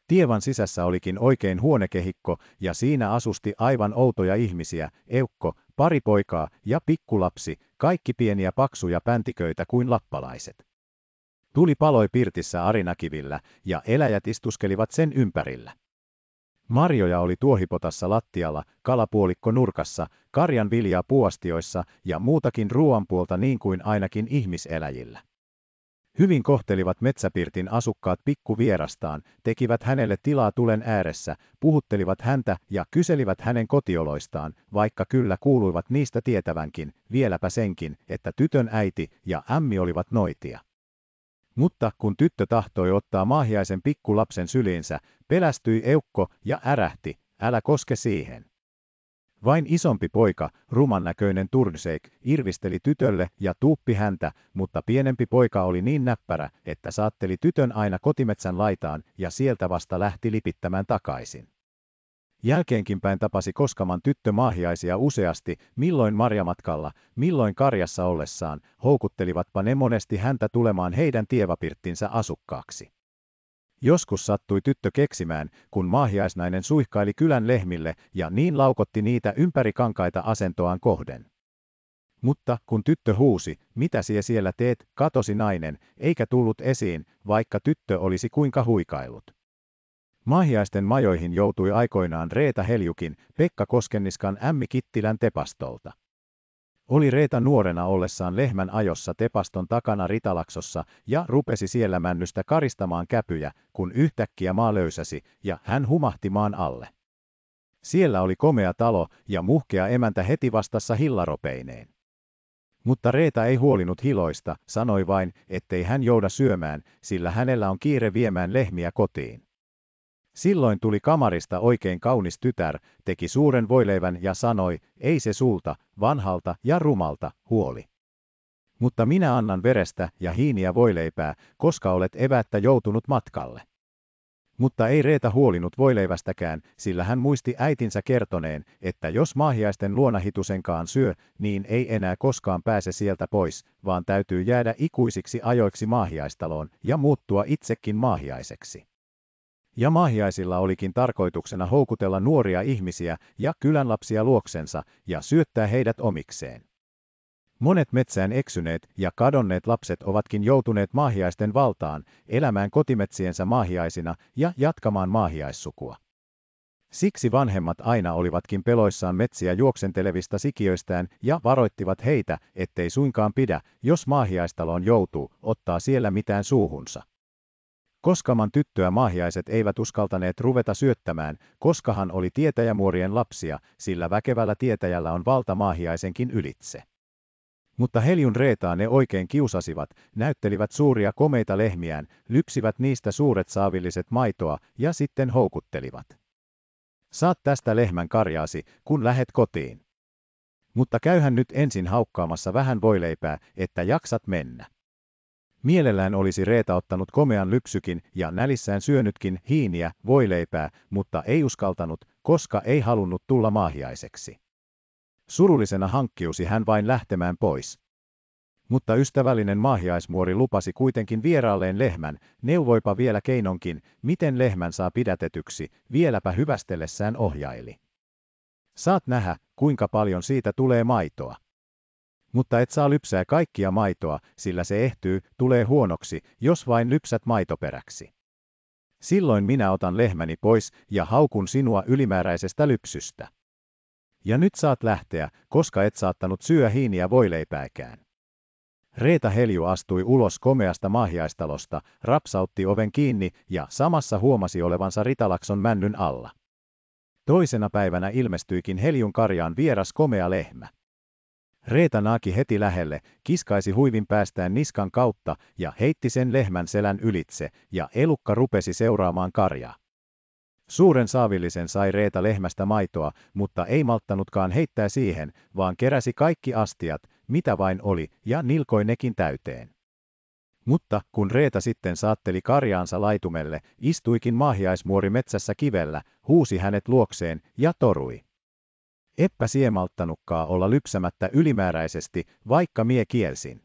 Tievan sisässä olikin oikein huonekehikko, ja siinä asusti aivan outoja ihmisiä, eukko, pari poikaa ja pikkulapsi, kaikki pieniä paksuja päntiköitä kuin lappalaiset. Tuli paloi pirtissä arinakivillä, ja eläjät istuskelivat sen ympärillä. Marjoja oli tuohipotassa lattialla, kalapuolikko nurkassa, karjan viljaa puostioissa ja muutakin ruoanpuolta niin kuin ainakin ihmiseläjillä. Hyvin kohtelivat metsäpirtin asukkaat pikkuvierastaan, tekivät hänelle tilaa tulen ääressä, puhuttelivat häntä ja kyselivät hänen kotioloistaan, vaikka kyllä kuuluivat niistä tietävänkin, vieläpä senkin, että tytön äiti ja ämmi olivat noitia. Mutta kun tyttö tahtoi ottaa maahiaisen pikkulapsen syliinsä, pelästyi eukko ja ärähti, älä koske siihen. Vain isompi poika, ruman näköinen Turnseik, irvisteli tytölle ja tuuppi häntä, mutta pienempi poika oli niin näppärä, että saatteli tytön aina kotimetsän laitaan ja sieltä vasta lähti lipittämään takaisin. Jälkeenkin päin tapasi Koskaman tyttö maahiaisia useasti, milloin marjamatkalla, milloin karjassa ollessaan, houkuttelivatpa ne monesti häntä tulemaan heidän tievapirttinsä asukkaaksi. Joskus sattui tyttö keksimään, kun maahiaisnainen suihkaili kylän lehmille ja niin laukotti niitä ympäri kankaita asentoaan kohden. Mutta kun tyttö huusi, mitä sie siellä teet, katosi nainen, eikä tullut esiin, vaikka tyttö olisi kuinka huikailut. Maahiaisten majoihin joutui aikoinaan Reeta Heljukin, Pekka Koskenniskan ämmi Kittilän tepastolta. Oli Reeta nuorena ollessaan lehmän ajossa tepaston takana Ritalaksossa ja rupesi siellä männystä karistamaan käpyjä, kun yhtäkkiä maa löysäsi ja hän humahti maan alle. Siellä oli komea talo ja muhkea emäntä heti vastassa hillaropeineen. Mutta Reeta ei huolinut hiloista, sanoi vain, ettei hän jouda syömään, sillä hänellä on kiire viemään lehmiä kotiin. Silloin tuli kamarista oikein kaunis tytär, teki suuren voileivän ja sanoi, ei se sulta, vanhalta ja rumalta, huoli. Mutta minä annan verestä ja hiiniä voileipää, koska olet evättä joutunut matkalle. Mutta ei Reeta huolinut voileivästäkään, sillä hän muisti äitinsä kertoneen, että jos maahiaisten luonahitusenkaan syö, niin ei enää koskaan pääse sieltä pois, vaan täytyy jäädä ikuisiksi ajoiksi maahiaistaloon ja muuttua itsekin maahiaiseksi. Ja maahiaisilla olikin tarkoituksena houkutella nuoria ihmisiä ja kylänlapsia luoksensa ja syöttää heidät omikseen. Monet metsään eksyneet ja kadonneet lapset ovatkin joutuneet maahiaisten valtaan, elämään kotimetsiensä maahiaisina ja jatkamaan maahiaissukua. Siksi vanhemmat aina olivatkin peloissaan metsiä juoksentelevista sikiöistään ja varoittivat heitä, ettei suinkaan pidä, jos maahiaistaloon joutuu, ottaa siellä mitään suuhunsa. Koskaman tyttöä maahiaiset eivät uskaltaneet ruveta syöttämään, koskahan oli tietäjämuorien lapsia, sillä väkevällä tietäjällä on valta maahiaisenkin ylitse. Mutta Heljun Reetaa ne oikein kiusasivat, näyttelivät suuria komeita lehmiään, lypsivät niistä suuret saavilliset maitoa ja sitten houkuttelivat. Saat tästä lehmän karjaasi, kun lähet kotiin. Mutta käyhän nyt ensin haukkaamassa vähän voileipää, että jaksat mennä. Mielellään olisi Reeta ottanut komean lypsykin ja nälissään syönytkin hiiniä, voileipää, mutta ei uskaltanut, koska ei halunnut tulla maahiaiseksi. Surullisena hankkiusi hän vain lähtemään pois. Mutta ystävällinen maahiaismuori lupasi kuitenkin vieraalleen lehmän, neuvoipa vielä keinonkin, miten lehmän saa pidätetyksi, vieläpä hyvästellessään ohjaili. Saat nähdä, kuinka paljon siitä tulee maitoa. Mutta et saa lypsää kaikkia maitoa, sillä se ehtyy, tulee huonoksi, jos vain lypsät maitoperäksi. Silloin minä otan lehmäni pois ja haukun sinua ylimääräisestä lypsystä. Ja nyt saat lähteä, koska et saattanut syö hiiniä voileipääkään. Reeta Helju astui ulos komeasta maahiaistalosta, rapsautti oven kiinni ja samassa huomasi olevansa Ritalakson männyn alla. Toisena päivänä ilmestyikin Heljun karjaan vieras komea lehmä. Reeta naaki heti lähelle, kiskaisi huivin päästään niskan kautta ja heitti sen lehmän selän ylitse, ja elukka rupesi seuraamaan karjaa. Suuren saavillisen sai Reeta lehmästä maitoa, mutta ei malttanutkaan heittää siihen, vaan keräsi kaikki astiat, mitä vain oli, ja nilkoi nekin täyteen. Mutta kun Reeta sitten saatteli karjaansa laitumelle, istuikin maahiaismuori metsässä kivellä, huusi hänet luokseen ja torui. Eppä siemalttanukkaa olla lypsämättä ylimääräisesti, vaikka mie kielsin.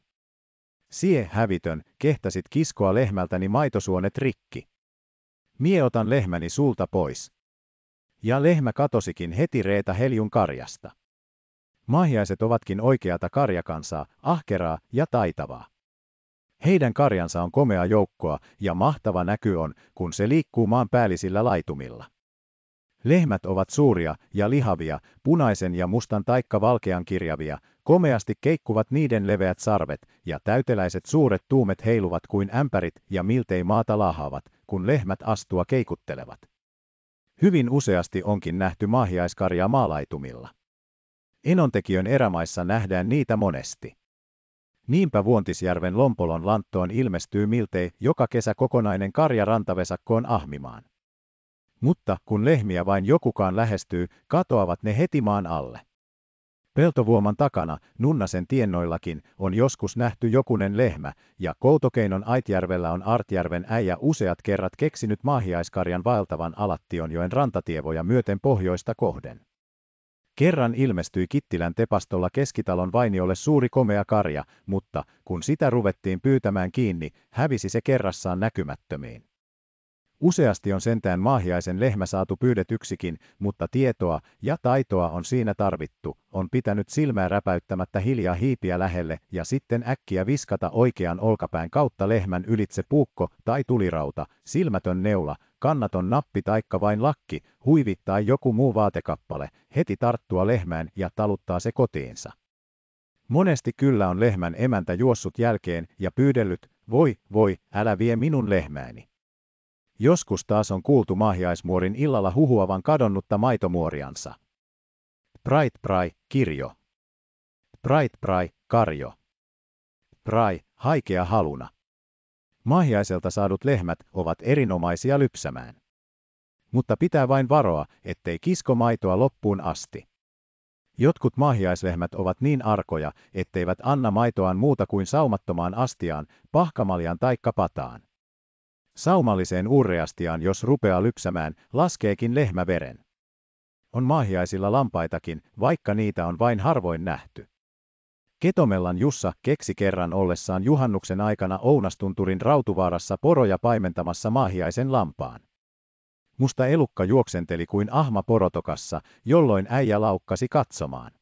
Sie hävitön, kehtasit kiskoa lehmältäni maitosuonet rikki. Mie otan lehmäni sulta pois. Ja lehmä katosikin heti Reeta Heljun karjasta. Maahiaiset ovatkin oikeata karjakansaa, ahkeraa ja taitavaa. Heidän karjansa on komea joukkoa ja mahtava näky on, kun se liikkuu maan päällisillä laitumilla. Lehmät ovat suuria ja lihavia, punaisen ja mustan taikka valkean kirjavia, komeasti keikkuvat niiden leveät sarvet, ja täyteläiset suuret tuumet heiluvat kuin ämpärit ja miltei maata lahaavat, kun lehmät astua keikuttelevat. Hyvin useasti onkin nähty maahiaiskarjaa maalaitumilla. Enontekijön erämaissa nähdään niitä monesti. Niinpä Vuontisjärven Lompolon lanttoon ilmestyy miltei joka kesä kokonainen karja rantavesakkoon ahmimaan. Mutta kun lehmiä vain jokukaan lähestyy, katoavat ne heti maan alle. Peltovuoman takana, Nunnasen tiennoillakin, on joskus nähty jokunen lehmä, ja Koutokeinon Aitjärvellä on Artjärven äijä useat kerrat keksinyt maahiaiskarjan vaeltavan Alattionjoen rantatievoja myöten pohjoista kohden. Kerran ilmestyi Kittilän tepastolla keskitalon vainiolle suuri komea karja, mutta kun sitä ruvettiin pyytämään kiinni, hävisi se kerrassaan näkymättömiin. Useasti on sentään maahiaisen lehmä saatu pyydetyksikin, mutta tietoa ja taitoa on siinä tarvittu, on pitänyt silmää räpäyttämättä hiljaa hiipiä lähelle ja sitten äkkiä viskata oikean olkapään kautta lehmän ylitse puukko tai tulirauta, silmätön neula, kannaton nappi taikka vain lakki, huivi tai joku muu vaatekappale, heti tarttua lehmään ja taluttaa se kotiinsa. Monesti kyllä on lehmän emäntä juossut jälkeen ja pyydellyt, voi, voi, älä vie minun lehmääni. Joskus taas on kuultu maahiaismuorin illalla huhuavan kadonnutta maitomuoriansa. Pride Prai, kirjo. Pride Prai, karjo. Prai, haikea haluna. Maahiaiselta saadut lehmät ovat erinomaisia lypsämään. Mutta pitää vain varoa, ettei kisko maitoa loppuun asti. Jotkut maahiaislehmät ovat niin arkoja, etteivät anna maitoaan muuta kuin saumattomaan astiaan, pahkamaljan taikka pataan. Saumalliseen urreastiaan jos rupeaa lypsämään, laskeekin lehmä veren. On maahiaisilla lampaitakin, vaikka niitä on vain harvoin nähty. Ketomellan Jussa keksi kerran ollessaan juhannuksen aikana Ounastunturin Rautuvaarassa poroja paimentamassa maahiaisen lampaan. Musta elukka juoksenteli kuin ahma porotokassa, jolloin äijä laukkasi katsomaan.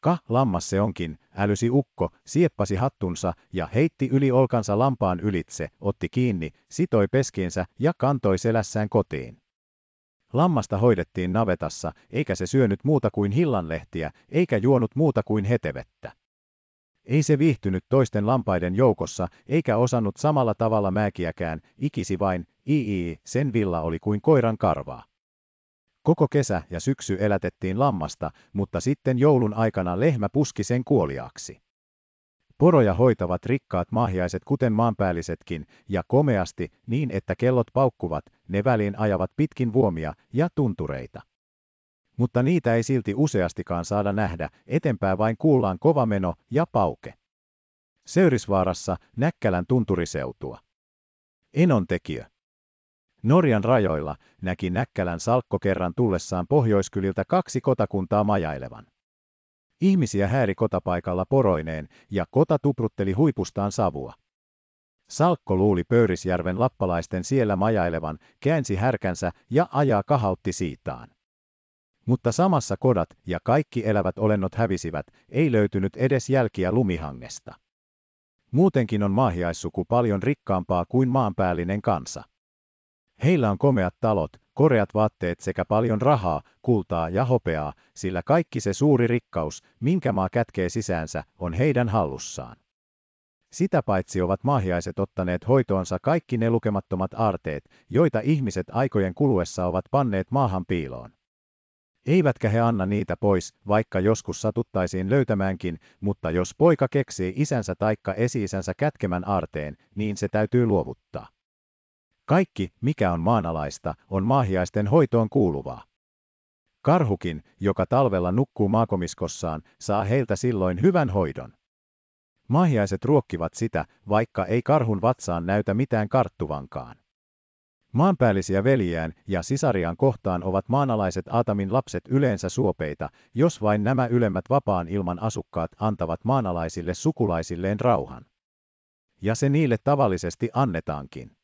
Ka, lammas se onkin, älysi ukko, sieppasi hattunsa ja heitti yli olkansa lampaan ylitse, otti kiinni, sitoi peskiensä ja kantoi selässään kotiin. Lammasta hoidettiin navetassa, eikä se syönyt muuta kuin hillanlehtiä, eikä juonut muuta kuin hetevettä. Ei se viihtynyt toisten lampaiden joukossa, eikä osannut samalla tavalla määkiäkään, ikisi vain, ii, sen villa oli kuin koiran karvaa. Koko kesä ja syksy elätettiin lammasta, mutta sitten joulun aikana lehmä puski sen kuoliaksi. Poroja hoitavat rikkaat maahiaiset kuten maanpäällisetkin, ja komeasti, niin että kellot paukkuvat, ne väliin ajavat pitkin vuomia ja tuntureita. Mutta niitä ei silti useastikaan saada nähdä, etempää vain kuullaan kova meno ja pauke. Seurisvaarassa Näkkälän tunturiseutua. Enon tekijä. Norjan rajoilla näki Näkkälän salkko kerran tullessaan pohjoiskyliltä kaksi kotakuntaa majailevan. Ihmisiä hääri kotapaikalla poroineen, ja kota tuprutteli huipustaan savua. Salkko luuli Pöyrisjärven lappalaisten siellä majailevan, käänsi härkänsä ja ajaa kahautti siitaan. Mutta samassa kodat ja kaikki elävät olennot hävisivät, ei löytynyt edes jälkiä lumihangesta. Muutenkin on maahiaissuku paljon rikkaampaa kuin maanpäällinen kansa. Heillä on komeat talot, koreat vaatteet sekä paljon rahaa, kultaa ja hopeaa, sillä kaikki se suuri rikkaus, minkä maa kätkee sisäänsä, on heidän hallussaan. Sitä paitsi ovat maahiaiset ottaneet hoitoonsa kaikki ne lukemattomat aarteet, joita ihmiset aikojen kuluessa ovat panneet maahan piiloon. Eivätkä he anna niitä pois, vaikka joskus satuttaisiin löytämäänkin, mutta jos poika keksii isänsä taikka esi-isänsä kätkemän aarteen, niin se täytyy luovuttaa. Kaikki, mikä on maanalaista, on maahiaisten hoitoon kuuluvaa. Karhukin, joka talvella nukkuu maakomiskossaan, saa heiltä silloin hyvän hoidon. Maahiaiset ruokkivat sitä, vaikka ei karhun vatsaan näytä mitään karttuvankaan. Maanpäällisiä veljiään ja sisariaan kohtaan ovat maanalaiset Aatamin lapset yleensä suopeita, jos vain nämä ylemmät vapaan ilman asukkaat antavat maanalaisille sukulaisilleen rauhan. Ja se niille tavallisesti annetaankin.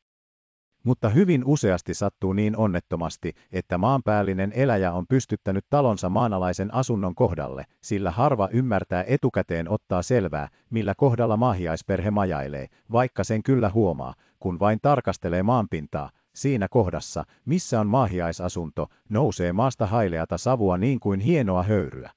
Mutta hyvin useasti sattuu niin onnettomasti, että maanpäällinen eläjä on pystyttänyt talonsa maanalaisen asunnon kohdalle, sillä harva ymmärtää etukäteen ottaa selvää, millä kohdalla maahiaisperhe majailee, vaikka sen kyllä huomaa, kun vain tarkastelee maanpintaa, siinä kohdassa, missä on maahiaisasunto, nousee maasta haileata savua niin kuin hienoa höyryä.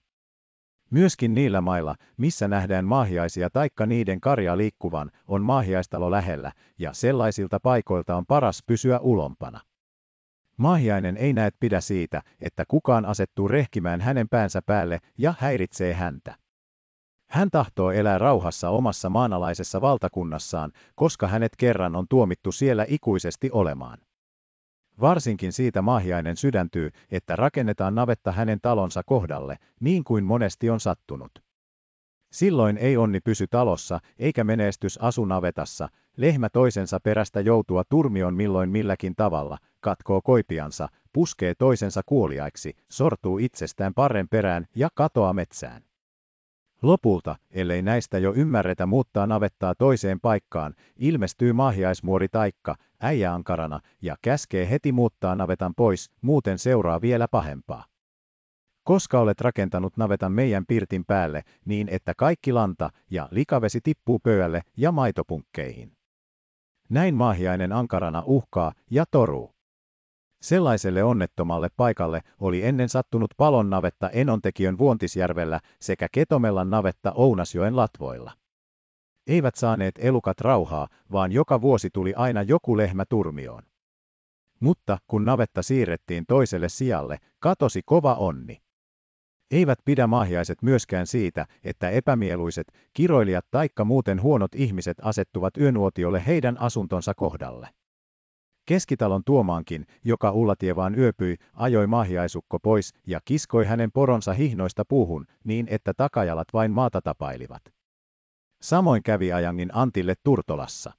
Myöskin niillä mailla, missä nähdään maahiaisia taikka niiden karja liikkuvan, on maahiaistalo lähellä, ja sellaisilta paikoilta on paras pysyä ulompana. Maahiainen ei näet pidä siitä, että kukaan asettuu rehkimään hänen päänsä päälle ja häiritsee häntä. Hän tahtoo elää rauhassa omassa maanalaisessa valtakunnassaan, koska hänet kerran on tuomittu siellä ikuisesti olemaan. Varsinkin siitä maahiainen sydäntyy, että rakennetaan navetta hänen talonsa kohdalle, niin kuin monesti on sattunut. Silloin ei onni pysy talossa, eikä menestys asu navetassa, lehmä toisensa perästä joutua turmion milloin milläkin tavalla, katkoo koipiansa, puskee toisensa kuoliaiksi, sortuu itsestään parren perään ja katoaa metsään. Lopulta, ellei näistä jo ymmärretä muuttaa navettaa toiseen paikkaan, ilmestyy maahiaismuori taikka, äijä ankarana, ja käskee heti muuttaa navetan pois, muuten seuraa vielä pahempaa. Koska olet rakentanut navetan meidän pirtin päälle, niin että kaikki lanta ja likavesi tippuu pöydälle ja maitopunkkeihin. Näin maahiainen ankarana uhkaa ja toruu. Sellaiselle onnettomalle paikalle oli ennen sattunut palon navetta Enontekijön Vuontisjärvellä sekä Ketomellan navetta Ounasjoen latvoilla. Eivät saaneet elukat rauhaa, vaan joka vuosi tuli aina joku lehmä turmioon. Mutta kun navetta siirrettiin toiselle sijalle, katosi kova onni. Eivät pidä maahiaiset myöskään siitä, että epämieluiset, kiroilijat taikka muuten huonot ihmiset asettuvat yönuotiolle heidän asuntonsa kohdalle. Keskitalon Tuomaankin, joka Ullatievaan yöpyi, ajoi maahiaisukko pois ja kiskoi hänen poronsa hihnoista puuhun, niin että takajalat vain maata tapailivat. Samoin kävi ajangin Antille Turtolassa.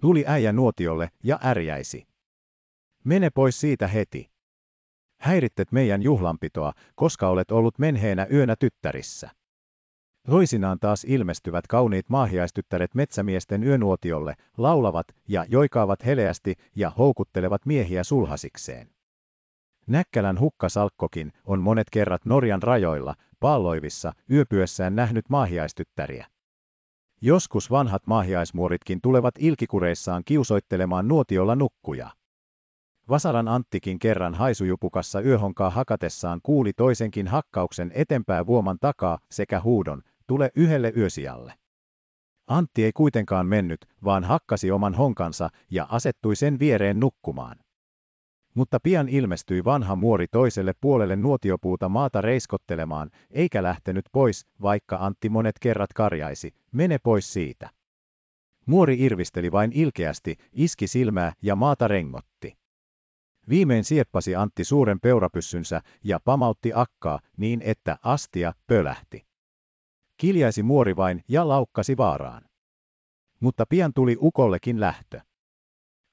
Tuli äijä nuotiolle ja ärjäisi. Mene pois siitä heti. Häirittet meidän juhlanpitoa, koska olet ollut menheenä yönä tyttärissä. Toisinaan taas ilmestyvät kauniit maahiaistyttäret metsämiesten yönuotiolle, laulavat ja joikaavat heleästi ja houkuttelevat miehiä sulhasikseen. Näkkälän hukkasalkkokin on monet kerrat Norjan rajoilla, paalloivissa, yöpyessään nähnyt maahiaistyttäriä. Joskus vanhat maahiaismuoritkin tulevat ilkikureissaan kiusoittelemaan nuotiolla nukkuja. Vasaran Anttikin kerran haisujupukassa yöhonkaa hakatessaan kuuli toisenkin hakkauksen etempää vuoman takaa sekä huudon, tule yhdelle yösijalle. Antti ei kuitenkaan mennyt, vaan hakkasi oman honkansa ja asettui sen viereen nukkumaan. Mutta pian ilmestyi vanha muori toiselle puolelle nuotiopuuta maata reiskottelemaan, eikä lähtenyt pois, vaikka Antti monet kerrat karjaisi, mene pois siitä. Muori irvisteli vain ilkeästi, iski silmää ja maata rengotti. Viimein sieppasi Antti suuren peurapyssynsä ja pamautti akkaa niin, että astia pölähti. Kiljaisi muori vain ja laukkasi vaaraan. Mutta pian tuli ukollekin lähtö.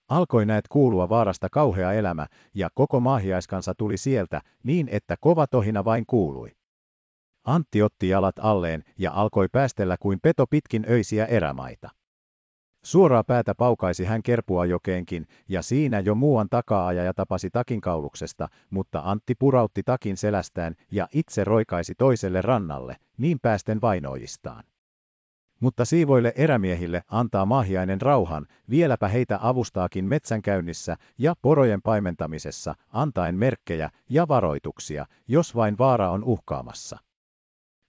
Alkoi näet kuulua vaarasta kauhea elämä, ja koko maahiaiskansa tuli sieltä, niin että kova tohina vain kuului. Antti otti jalat alleen ja alkoi päästellä kuin peto pitkin öisiä erämaita. Suoraa päätä paukaisi hän kerpua jokeenkin, ja siinä jo muuan takaajaja tapasi takin kauluksesta, mutta Antti purautti takin selästään ja itse roikaisi toiselle rannalle, niin päästen vainoijistaan. Mutta siivoille erämiehille antaa maahiainen rauhan, vieläpä heitä avustaakin metsänkäynnissä ja porojen paimentamisessa, antaen merkkejä ja varoituksia, jos vain vaara on uhkaamassa.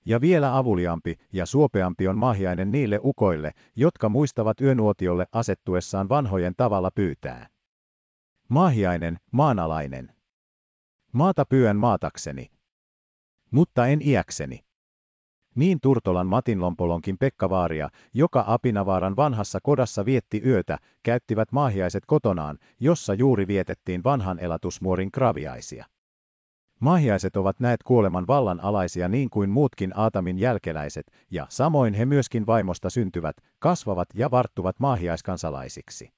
Ja vielä avuliampi ja suopeampi on maahiainen niille ukoille, jotka muistavat yönuotiolle asettuessaan vanhojen tavalla pyytää. Maahiainen, maanalainen. Maata pyön maatakseni. Mutta en iäkseni. Niin Turtolan Matinlompolonkin Pekkavaaria, joka Apinavaaran vanhassa kodassa vietti yötä, käyttivät maahiaiset kotonaan, jossa juuri vietettiin vanhan elatusmuorin kraviaisia. Maahiaiset ovat näet kuoleman vallan alaisia niin kuin muutkin Aatamin jälkeläiset, ja samoin he myöskin vaimosta syntyvät, kasvavat ja varttuvat maahiaiskansalaisiksi.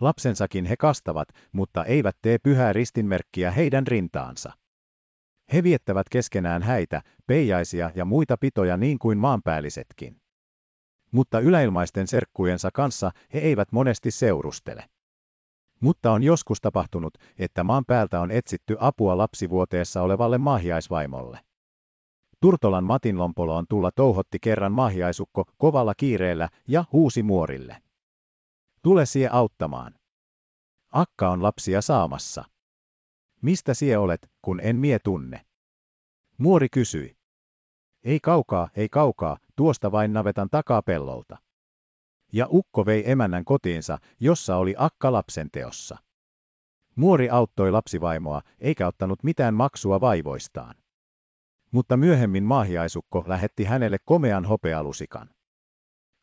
Lapsensakin he kastavat, mutta eivät tee pyhää ristinmerkkiä heidän rintaansa. He viettävät keskenään häitä, peijaisia ja muita pitoja niin kuin maanpäällisetkin. Mutta yläilmaisten serkkujensa kanssa he eivät monesti seurustele. Mutta on joskus tapahtunut, että maan päältä on etsitty apua lapsivuoteessa olevalle maahiaisvaimolle. Turtolan Matinlompoloon tulla touhotti kerran maahiaisukko kovalla kiireellä ja huusi muorille. Tule sie auttamaan. Akka on lapsia saamassa. Mistä sie olet, kun en mie tunne? Muori kysyi. Ei kaukaa, ei kaukaa, tuosta vain navetan takapellolta. Ja ukko vei emännän kotiinsa, jossa oli akka lapsen teossa. Muori auttoi lapsivaimoa, eikä ottanut mitään maksua vaivoistaan. Mutta myöhemmin maahiaisukko lähetti hänelle komean hopealusikan.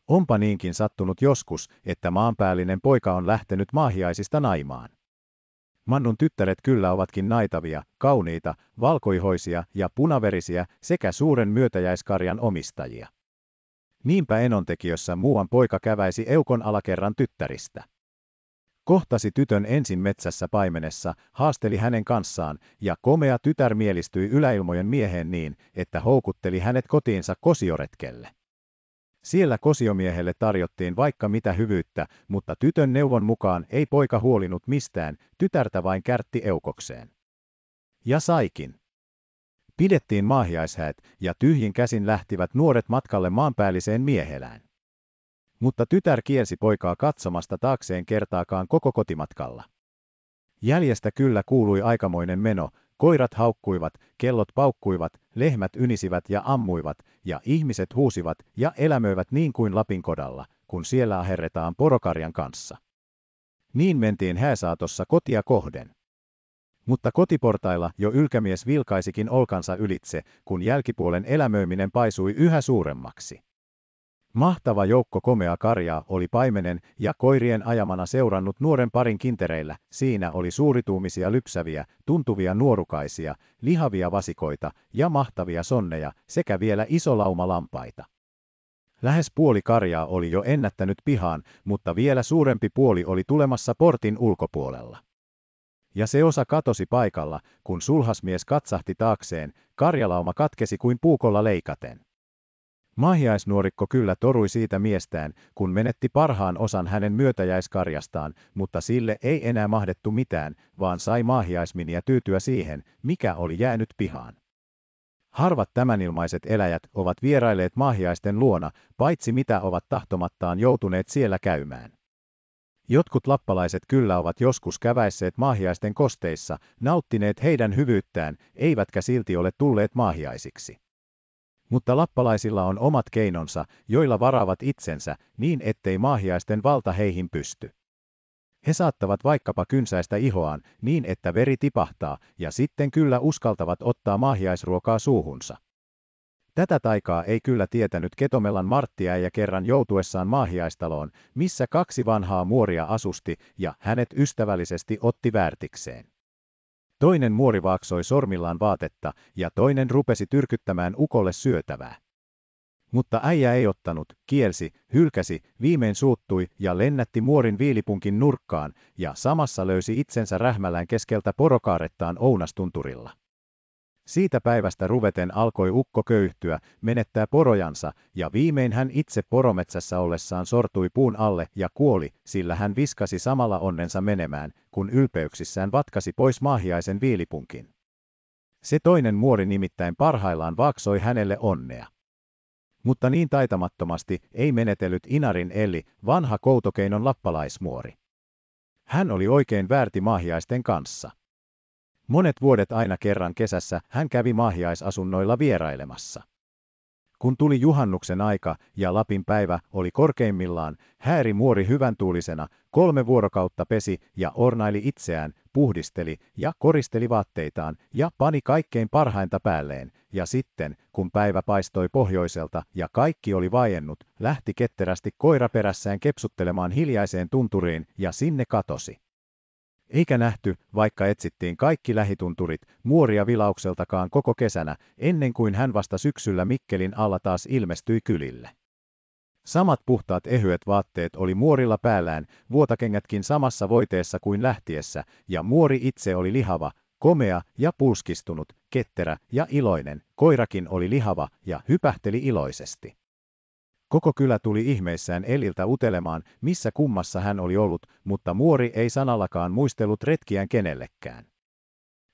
Onpa niinkin sattunut joskus, että maanpäällinen poika on lähtenyt maahiaisista naimaan. Mannun tyttäret kyllä ovatkin naitavia, kauniita, valkoihoisia ja punaverisiä sekä suuren myötäjäiskarjan omistajia. Niinpä enontekijössä muuan poika käväisi Eukon alakerran tyttäristä. Kohtasi tytön ensin metsässä paimenessa, haasteli hänen kanssaan, ja komea tytär mielistyi yläilmojen mieheen niin, että houkutteli hänet kotiinsa kosioretkelle. Siellä kosiomiehelle tarjottiin vaikka mitä hyvyyttä, mutta tytön neuvon mukaan ei poika huolinut mistään, tytärtä vain kärtti eukokseen. Ja saikin. Pidettiin maahiaishäät, ja tyhjin käsin lähtivät nuoret matkalle maanpäälliseen miehelään. Mutta tytär kielsi poikaa katsomasta taakseen kertaakaan koko kotimatkalla. Jäljestä kyllä kuului aikamoinen meno, Koirat haukkuivat, kellot paukkuivat, lehmät ynisivät ja ammuivat, ja ihmiset huusivat ja elämöivät niin kuin Lapin kodalla, kun siellä aherretaan porokarjan kanssa. Niin mentiin hääsaatossa kotia kohden. Mutta kotiportailla jo ylkämies vilkaisikin olkansa ylitse, kun jälkipuolen elämöiminen paisui yhä suuremmaksi. Mahtava joukko komea karjaa oli paimenen ja koirien ajamana seurannut nuoren parin kintereillä, siinä oli suurituumisia lypsäviä, tuntuvia nuorukaisia, lihavia vasikoita ja mahtavia sonneja sekä vielä iso lauma lampaita. Lähes puoli karjaa oli jo ennättänyt pihaan, mutta vielä suurempi puoli oli tulemassa portin ulkopuolella. Ja se osa katosi paikalla, kun sulhasmies katsahti taakseen, karjalauma katkesi kuin puukolla leikaten. Maahiaisnuorikko kyllä torui siitä miestään, kun menetti parhaan osan hänen myötäjäiskarjastaan, mutta sille ei enää mahdettu mitään, vaan sai maahiaisminiä tyytyä siihen, mikä oli jäänyt pihaan. Harvat tämänilmaiset eläjät ovat vierailleet maahiaisten luona, paitsi mitä ovat tahtomattaan joutuneet siellä käymään. Jotkut lappalaiset kyllä ovat joskus käväisseet maahiaisten kosteissa, nauttineet heidän hyvyyttään, eivätkä silti ole tulleet maahiaisiksi. Mutta lappalaisilla on omat keinonsa, joilla varaavat itsensä, niin ettei maahiaisten valta heihin pysty. He saattavat vaikkapa kynsäistä ihoaan, niin että veri tipahtaa, ja sitten kyllä uskaltavat ottaa maahiaisruokaa suuhunsa. Tätä taikaa ei kyllä tietänyt Ketomelan Marttia ja kerran joutuessaan maahiaistaloon, missä kaksi vanhaa muoria asusti ja hänet ystävällisesti otti väärtikseen. Toinen muori vaaksoi sormillaan vaatetta ja toinen rupesi tyrkyttämään ukolle syötävää. Mutta äijä ei ottanut, kielsi, hylkäsi, viimein suuttui ja lennätti muorin viilipunkin nurkkaan ja samassa löysi itsensä rähmällään keskeltä porokaarettaan Ounastunturilla. Siitä päivästä ruveten alkoi ukko köyhtyä, menettää porojansa, ja viimein hän itse porometsässä ollessaan sortui puun alle ja kuoli, sillä hän viskasi samalla onnensa menemään, kun ylpeyksissään vatkasi pois maahiaisen viilipunkin. Se toinen muori nimittäin parhaillaan vaaksoi hänelle onnea. Mutta niin taitamattomasti ei menetellyt Inarin Elli, vanha koutokeinon lappalaismuori. Hän oli oikein väärti maahiaisten kanssa. Monet vuodet aina kerran kesässä hän kävi maahiaisasunnoilla vierailemassa. Kun tuli juhannuksen aika ja Lapin päivä oli korkeimmillaan, hääri muori hyvän tuulisena, kolme vuorokautta pesi ja ornaili itseään, puhdisteli ja koristeli vaatteitaan ja pani kaikkein parhainta päälleen, ja sitten, kun päivä paistoi pohjoiselta ja kaikki oli vaiennut, lähti ketterästi koira perässään kepsuttelemaan hiljaiseen tunturiin ja sinne katosi. Eikä nähty, vaikka etsittiin kaikki lähitunturit, muoria vilaukseltakaan koko kesänä, ennen kuin hän vasta syksyllä Mikkelin alla taas ilmestyi kylille. Samat puhtaat ehyet vaatteet oli muorilla päällään, vuotakengätkin samassa voiteessa kuin lähtiessä, ja muori itse oli lihava, komea ja pulskistunut, ketterä ja iloinen, koirakin oli lihava ja hypähteli iloisesti. Koko kylä tuli ihmeissään Eliltä utelemaan, missä kummassa hän oli ollut, mutta muori ei sanallakaan muistellut retkiään kenellekään.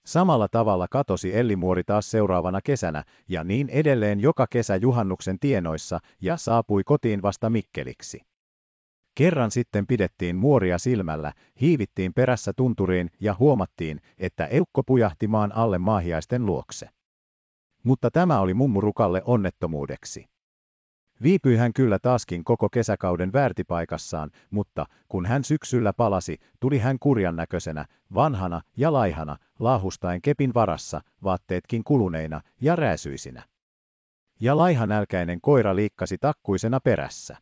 Samalla tavalla katosi Ellimuori taas seuraavana kesänä, ja niin edelleen joka kesä juhannuksen tienoissa, ja saapui kotiin vasta Mikkeliksi. Kerran sitten pidettiin muoria silmällä, hiivittiin perässä tunturiin ja huomattiin, että eukko pujahti maan alle maahiaisten luokse. Mutta tämä oli mummurukalle onnettomuudeksi. Viipyi hän kyllä taaskin koko kesäkauden väärtipaikassaan, mutta kun hän syksyllä palasi, tuli hän kurjan näköisenä, vanhana ja laihana, laahustaen kepin varassa, vaatteetkin kuluneina ja rääsyisinä. Ja laiha nälkäinen koira liikkasi takkuisena perässä.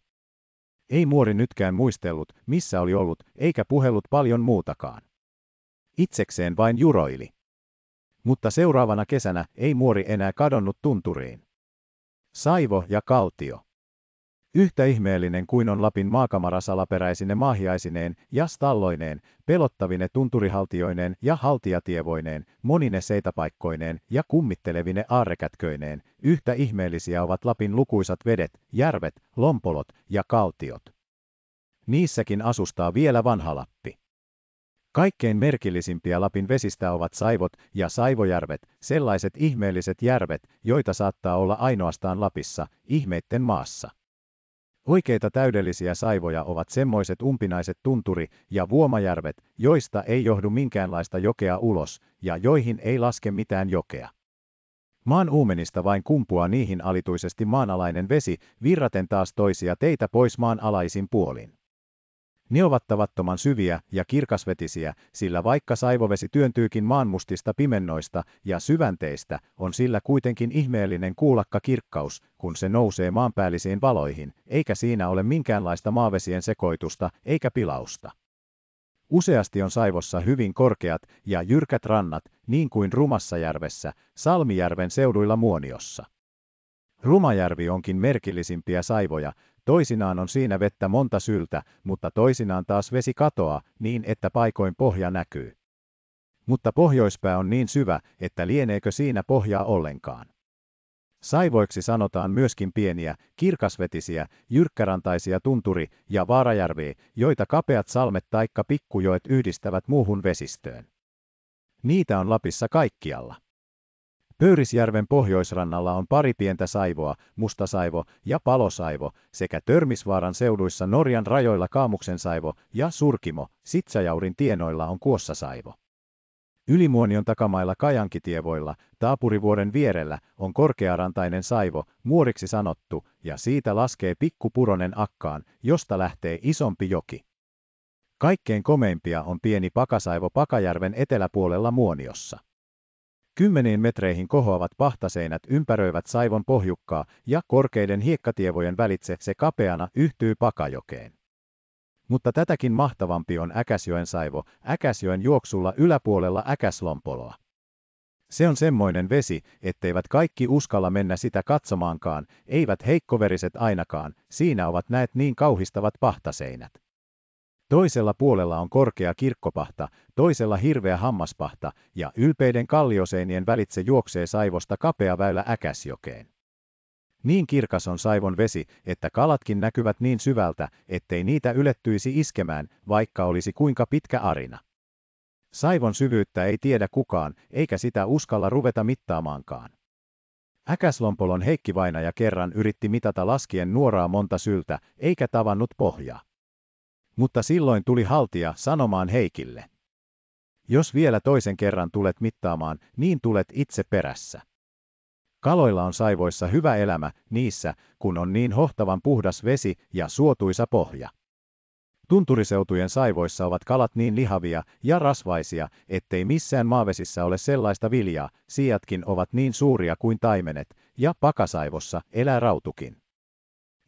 Ei muori nytkään muistellut, missä oli ollut, eikä puhellut paljon muutakaan. Itsekseen vain juroili. Mutta seuraavana kesänä ei muori enää kadonnut tunturiin. Saivo ja Kaltio. Yhtä ihmeellinen kuin on Lapin maakamara salaperäisine maahiaisineen ja stalloineen, pelottavine tunturihaltioineen ja haltiatievoineen, monine seitapaikkoineen ja kummittelevine aarrekätköineen, yhtä ihmeellisiä ovat Lapin lukuisat vedet, järvet, lompolot ja kaltiot. Niissäkin asustaa vielä vanha Lappi. Kaikkein merkillisimpiä Lapin vesistä ovat Saivot ja Saivojärvet, sellaiset ihmeelliset järvet, joita saattaa olla ainoastaan Lapissa, ihmeitten maassa. Oikeita täydellisiä saivoja ovat semmoiset umpinaiset tunturi- ja vuomajärvet, joista ei johdu minkäänlaista jokea ulos, ja joihin ei laske mitään jokea. Maan uumenista vain kumpua niihin alituisesti maanalainen vesi, virraten taas toisia teitä pois maan alaisin puolin. Ne ovat tavattoman syviä ja kirkasvetisiä, sillä vaikka saivovesi työntyykin maanmustista pimennoista ja syvänteistä, on sillä kuitenkin ihmeellinen kuulakka kirkkaus, kun se nousee maanpäällisiin valoihin, eikä siinä ole minkäänlaista maavesien sekoitusta eikä pilausta. Useasti on Saivossa hyvin korkeat ja jyrkät rannat, niin kuin Rumassajärvessä, Salmijärven seuduilla Muoniossa. Rumajärvi onkin merkillisimpiä saivoja, Toisinaan on siinä vettä monta syltä, mutta toisinaan taas vesi katoaa niin, että paikoin pohja näkyy. Mutta pohjoispää on niin syvä, että lieneekö siinä pohjaa ollenkaan. Saivoiksi sanotaan myöskin pieniä, kirkasvetisiä, jyrkkärantaisia tunturi- ja vaarajärviä, joita kapeat salmet taikka pikkujoet yhdistävät muuhun vesistöön. Niitä on Lapissa kaikkialla. Pöyrisjärven pohjoisrannalla on pari pientä saivoa, mustasaivo ja palosaivo, sekä Törmisvaaran seuduissa Norjan rajoilla Kaamuksen saivo ja Surkimo, Sitsajaurin tienoilla on Kuossasaivo. Ylimuonion takamailla Kajankitievoilla, Taapurivuoren vierellä, on korkearantainen saivo, muoriksi sanottu, ja siitä laskee pikkupuronen akkaan, josta lähtee isompi joki. Kaikkein komeimpia on pieni pakasaivo Pakajärven eteläpuolella Muoniossa. Kymmeniin metreihin kohoavat pahtaseinät ympäröivät saivon pohjukkaa ja korkeiden hiekkatievojen välitse se kapeana yhtyy Pakajokeen. Mutta tätäkin mahtavampi on Äkäsjoen saivo, Äkäsjoen juoksulla yläpuolella Äkäslompoloa. Se on semmoinen vesi, etteivät kaikki uskalla mennä sitä katsomaankaan, eivät heikkoveriset ainakaan, siinä ovat näet niin kauhistavat pahtaseinät. Toisella puolella on korkea kirkkopahta, toisella hirveä hammaspahta, ja ylpeiden kallioseinien välitse juoksee saivosta kapea väylä Äkäsjokeen. Niin kirkas on saivon vesi, että kalatkin näkyvät niin syvältä, ettei niitä ylettyisi iskemään, vaikka olisi kuinka pitkä arina. Saivon syvyyttä ei tiedä kukaan, eikä sitä uskalla ruveta mittaamaankaan. Äkäslompolon Heikki Vainaja kerran yritti mitata laskien nuoraa monta syltä, eikä tavannut pohjaa. Mutta silloin tuli haltia sanomaan Heikille. Jos vielä toisen kerran tulet mittaamaan, niin tulet itse perässä. Kaloilla on saivoissa hyvä elämä, niissä, kun on niin hohtavan puhdas vesi ja suotuisa pohja. Tunturiseutujen saivoissa ovat kalat niin lihavia ja rasvaisia, ettei missään maavesissä ole sellaista viljaa, sijatkin ovat niin suuria kuin taimenet, ja pakasaivossa elää rautukin.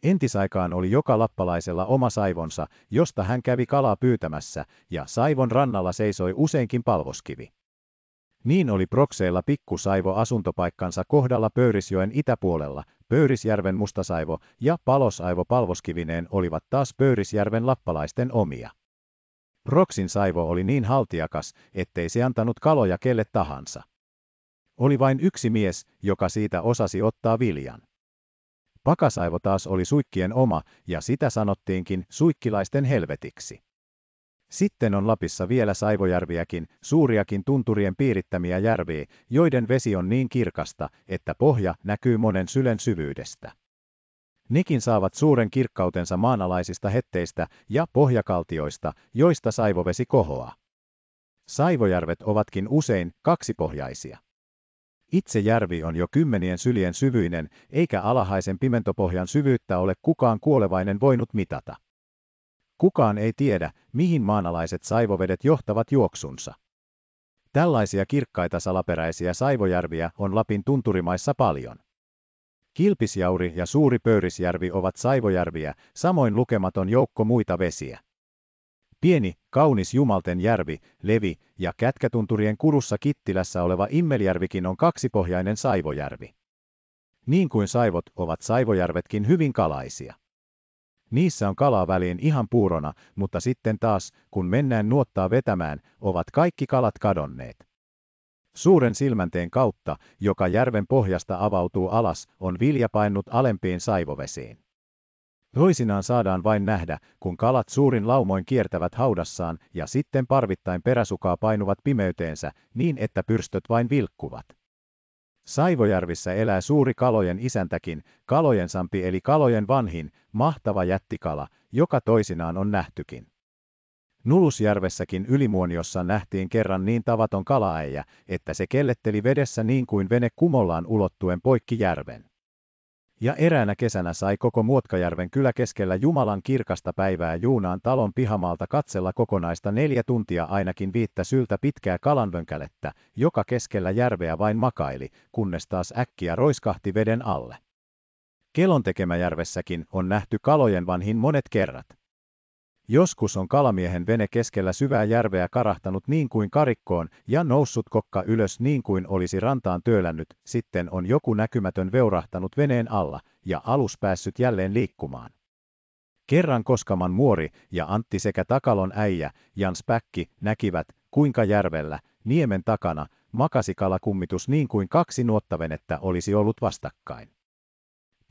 Entisaikaan oli joka lappalaisella oma saivonsa, josta hän kävi kalaa pyytämässä, ja saivon rannalla seisoi useinkin palvoskivi. Niin oli Prokseilla pikkusaivo asuntopaikkansa kohdalla Pöyrisjoen itäpuolella, Pöyrisjärven mustasaivo ja palosaivo palvoskivineen olivat taas Pöyrisjärven lappalaisten omia. Proksin saivo oli niin haltiakas, ettei se antanut kaloja kelle tahansa. Oli vain yksi mies, joka siitä osasi ottaa viljan. Pakasaivo taas oli suikkien oma, ja sitä sanottiinkin suikkilaisten helvetiksi. Sitten on Lapissa vielä saivojärviäkin, suuriakin tunturien piirittämiä järviä, joiden vesi on niin kirkasta, että pohja näkyy monen sylen syvyydestä. Nekin saavat suuren kirkkautensa maanalaisista hetteistä ja pohjakaltioista, joista saivovesi kohoaa. Saivojärvet ovatkin usein kaksipohjaisia. Itse järvi on jo kymmenien sylien syvyinen, eikä alhaisen pimentopohjan syvyyttä ole kukaan kuolevainen voinut mitata. Kukaan ei tiedä, mihin maanalaiset saivovedet johtavat juoksunsa. Tällaisia kirkkaita salaperäisiä saivojärviä on Lapin tunturimaissa paljon. Kilpisjauri ja Suuri Pöyrisjärvi ovat saivojärviä, samoin lukematon joukko muita vesiä. Pieni, kaunis Jumalten järvi, Levi ja Kätkätunturien kurussa Kittilässä oleva Immeljärvikin on kaksipohjainen saivojärvi. Niin kuin saivot ovat saivojärvetkin hyvin kalaisia. Niissä on kalaa väliin ihan puurona, mutta sitten taas, kun mennään nuottaa vetämään, ovat kaikki kalat kadonneet. Suuren silmänteen kautta, joka järven pohjasta avautuu alas, on vilja painut alempiin saivovesiin. Toisinaan saadaan vain nähdä, kun kalat suurin laumoin kiertävät haudassaan ja sitten parvittain peräsukaa painuvat pimeyteensä niin, että pyrstöt vain vilkkuvat. Saivojärvissä elää suuri kalojen isäntäkin, kalojen sampi eli kalojen vanhin, mahtava jättikala, joka toisinaan on nähtykin. Nulusjärvessäkin ylimuoniossa nähtiin kerran niin tavaton kalaäijä, että se kelletteli vedessä niin kuin vene kumollaan ulottuen poikki järven. Ja eräänä kesänä sai koko Muotkajärven kylä keskellä Jumalan kirkasta päivää Juunaan talon pihamaalta katsella kokonaista neljä tuntia ainakin viittä syltä pitkää kalanvönkälettä, joka keskellä järveä vain makaili, kunnes taas äkkiä roiskahti veden alle. Kelontekemäjärvessäkin on nähty kalojen vanhin monet kerrat. Joskus on kalamiehen vene keskellä syvää järveä karahtanut niin kuin karikkoon ja noussut kokka ylös niin kuin olisi rantaan töölännyt, sitten on joku näkymätön veurahtanut veneen alla ja alus päässyt jälleen liikkumaan. Kerran Koskaman muori ja Antti sekä Takalon äijä, Jans Päkki, näkivät, kuinka järvellä, niemen takana, makasi kalakummitus niin kuin kaksi nuottavenettä olisi ollut vastakkain.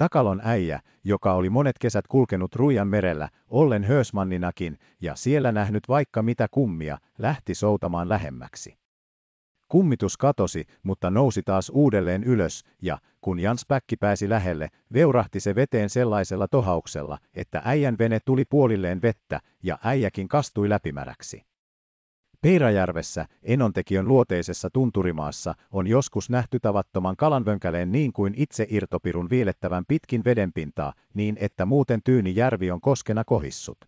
Takalon äijä, joka oli monet kesät kulkenut Ruijan merellä, ollen Hösmanninakin, ja siellä nähnyt vaikka mitä kummia, lähti soutamaan lähemmäksi. Kummitus katosi, mutta nousi taas uudelleen ylös, ja, kun Jans Päkki pääsi lähelle, veurahti se veteen sellaisella tohauksella, että äijän vene tuli puolilleen vettä, ja äijäkin kastui läpimäräksi. Peirajärvessä, Enontekiön luoteisessa tunturimaassa, on joskus nähty tavattoman kalanvönkäleen niin kuin itse irtopirun viilettävän pitkin vedenpintaa, niin että muuten tyyni järvi on koskena kohissut.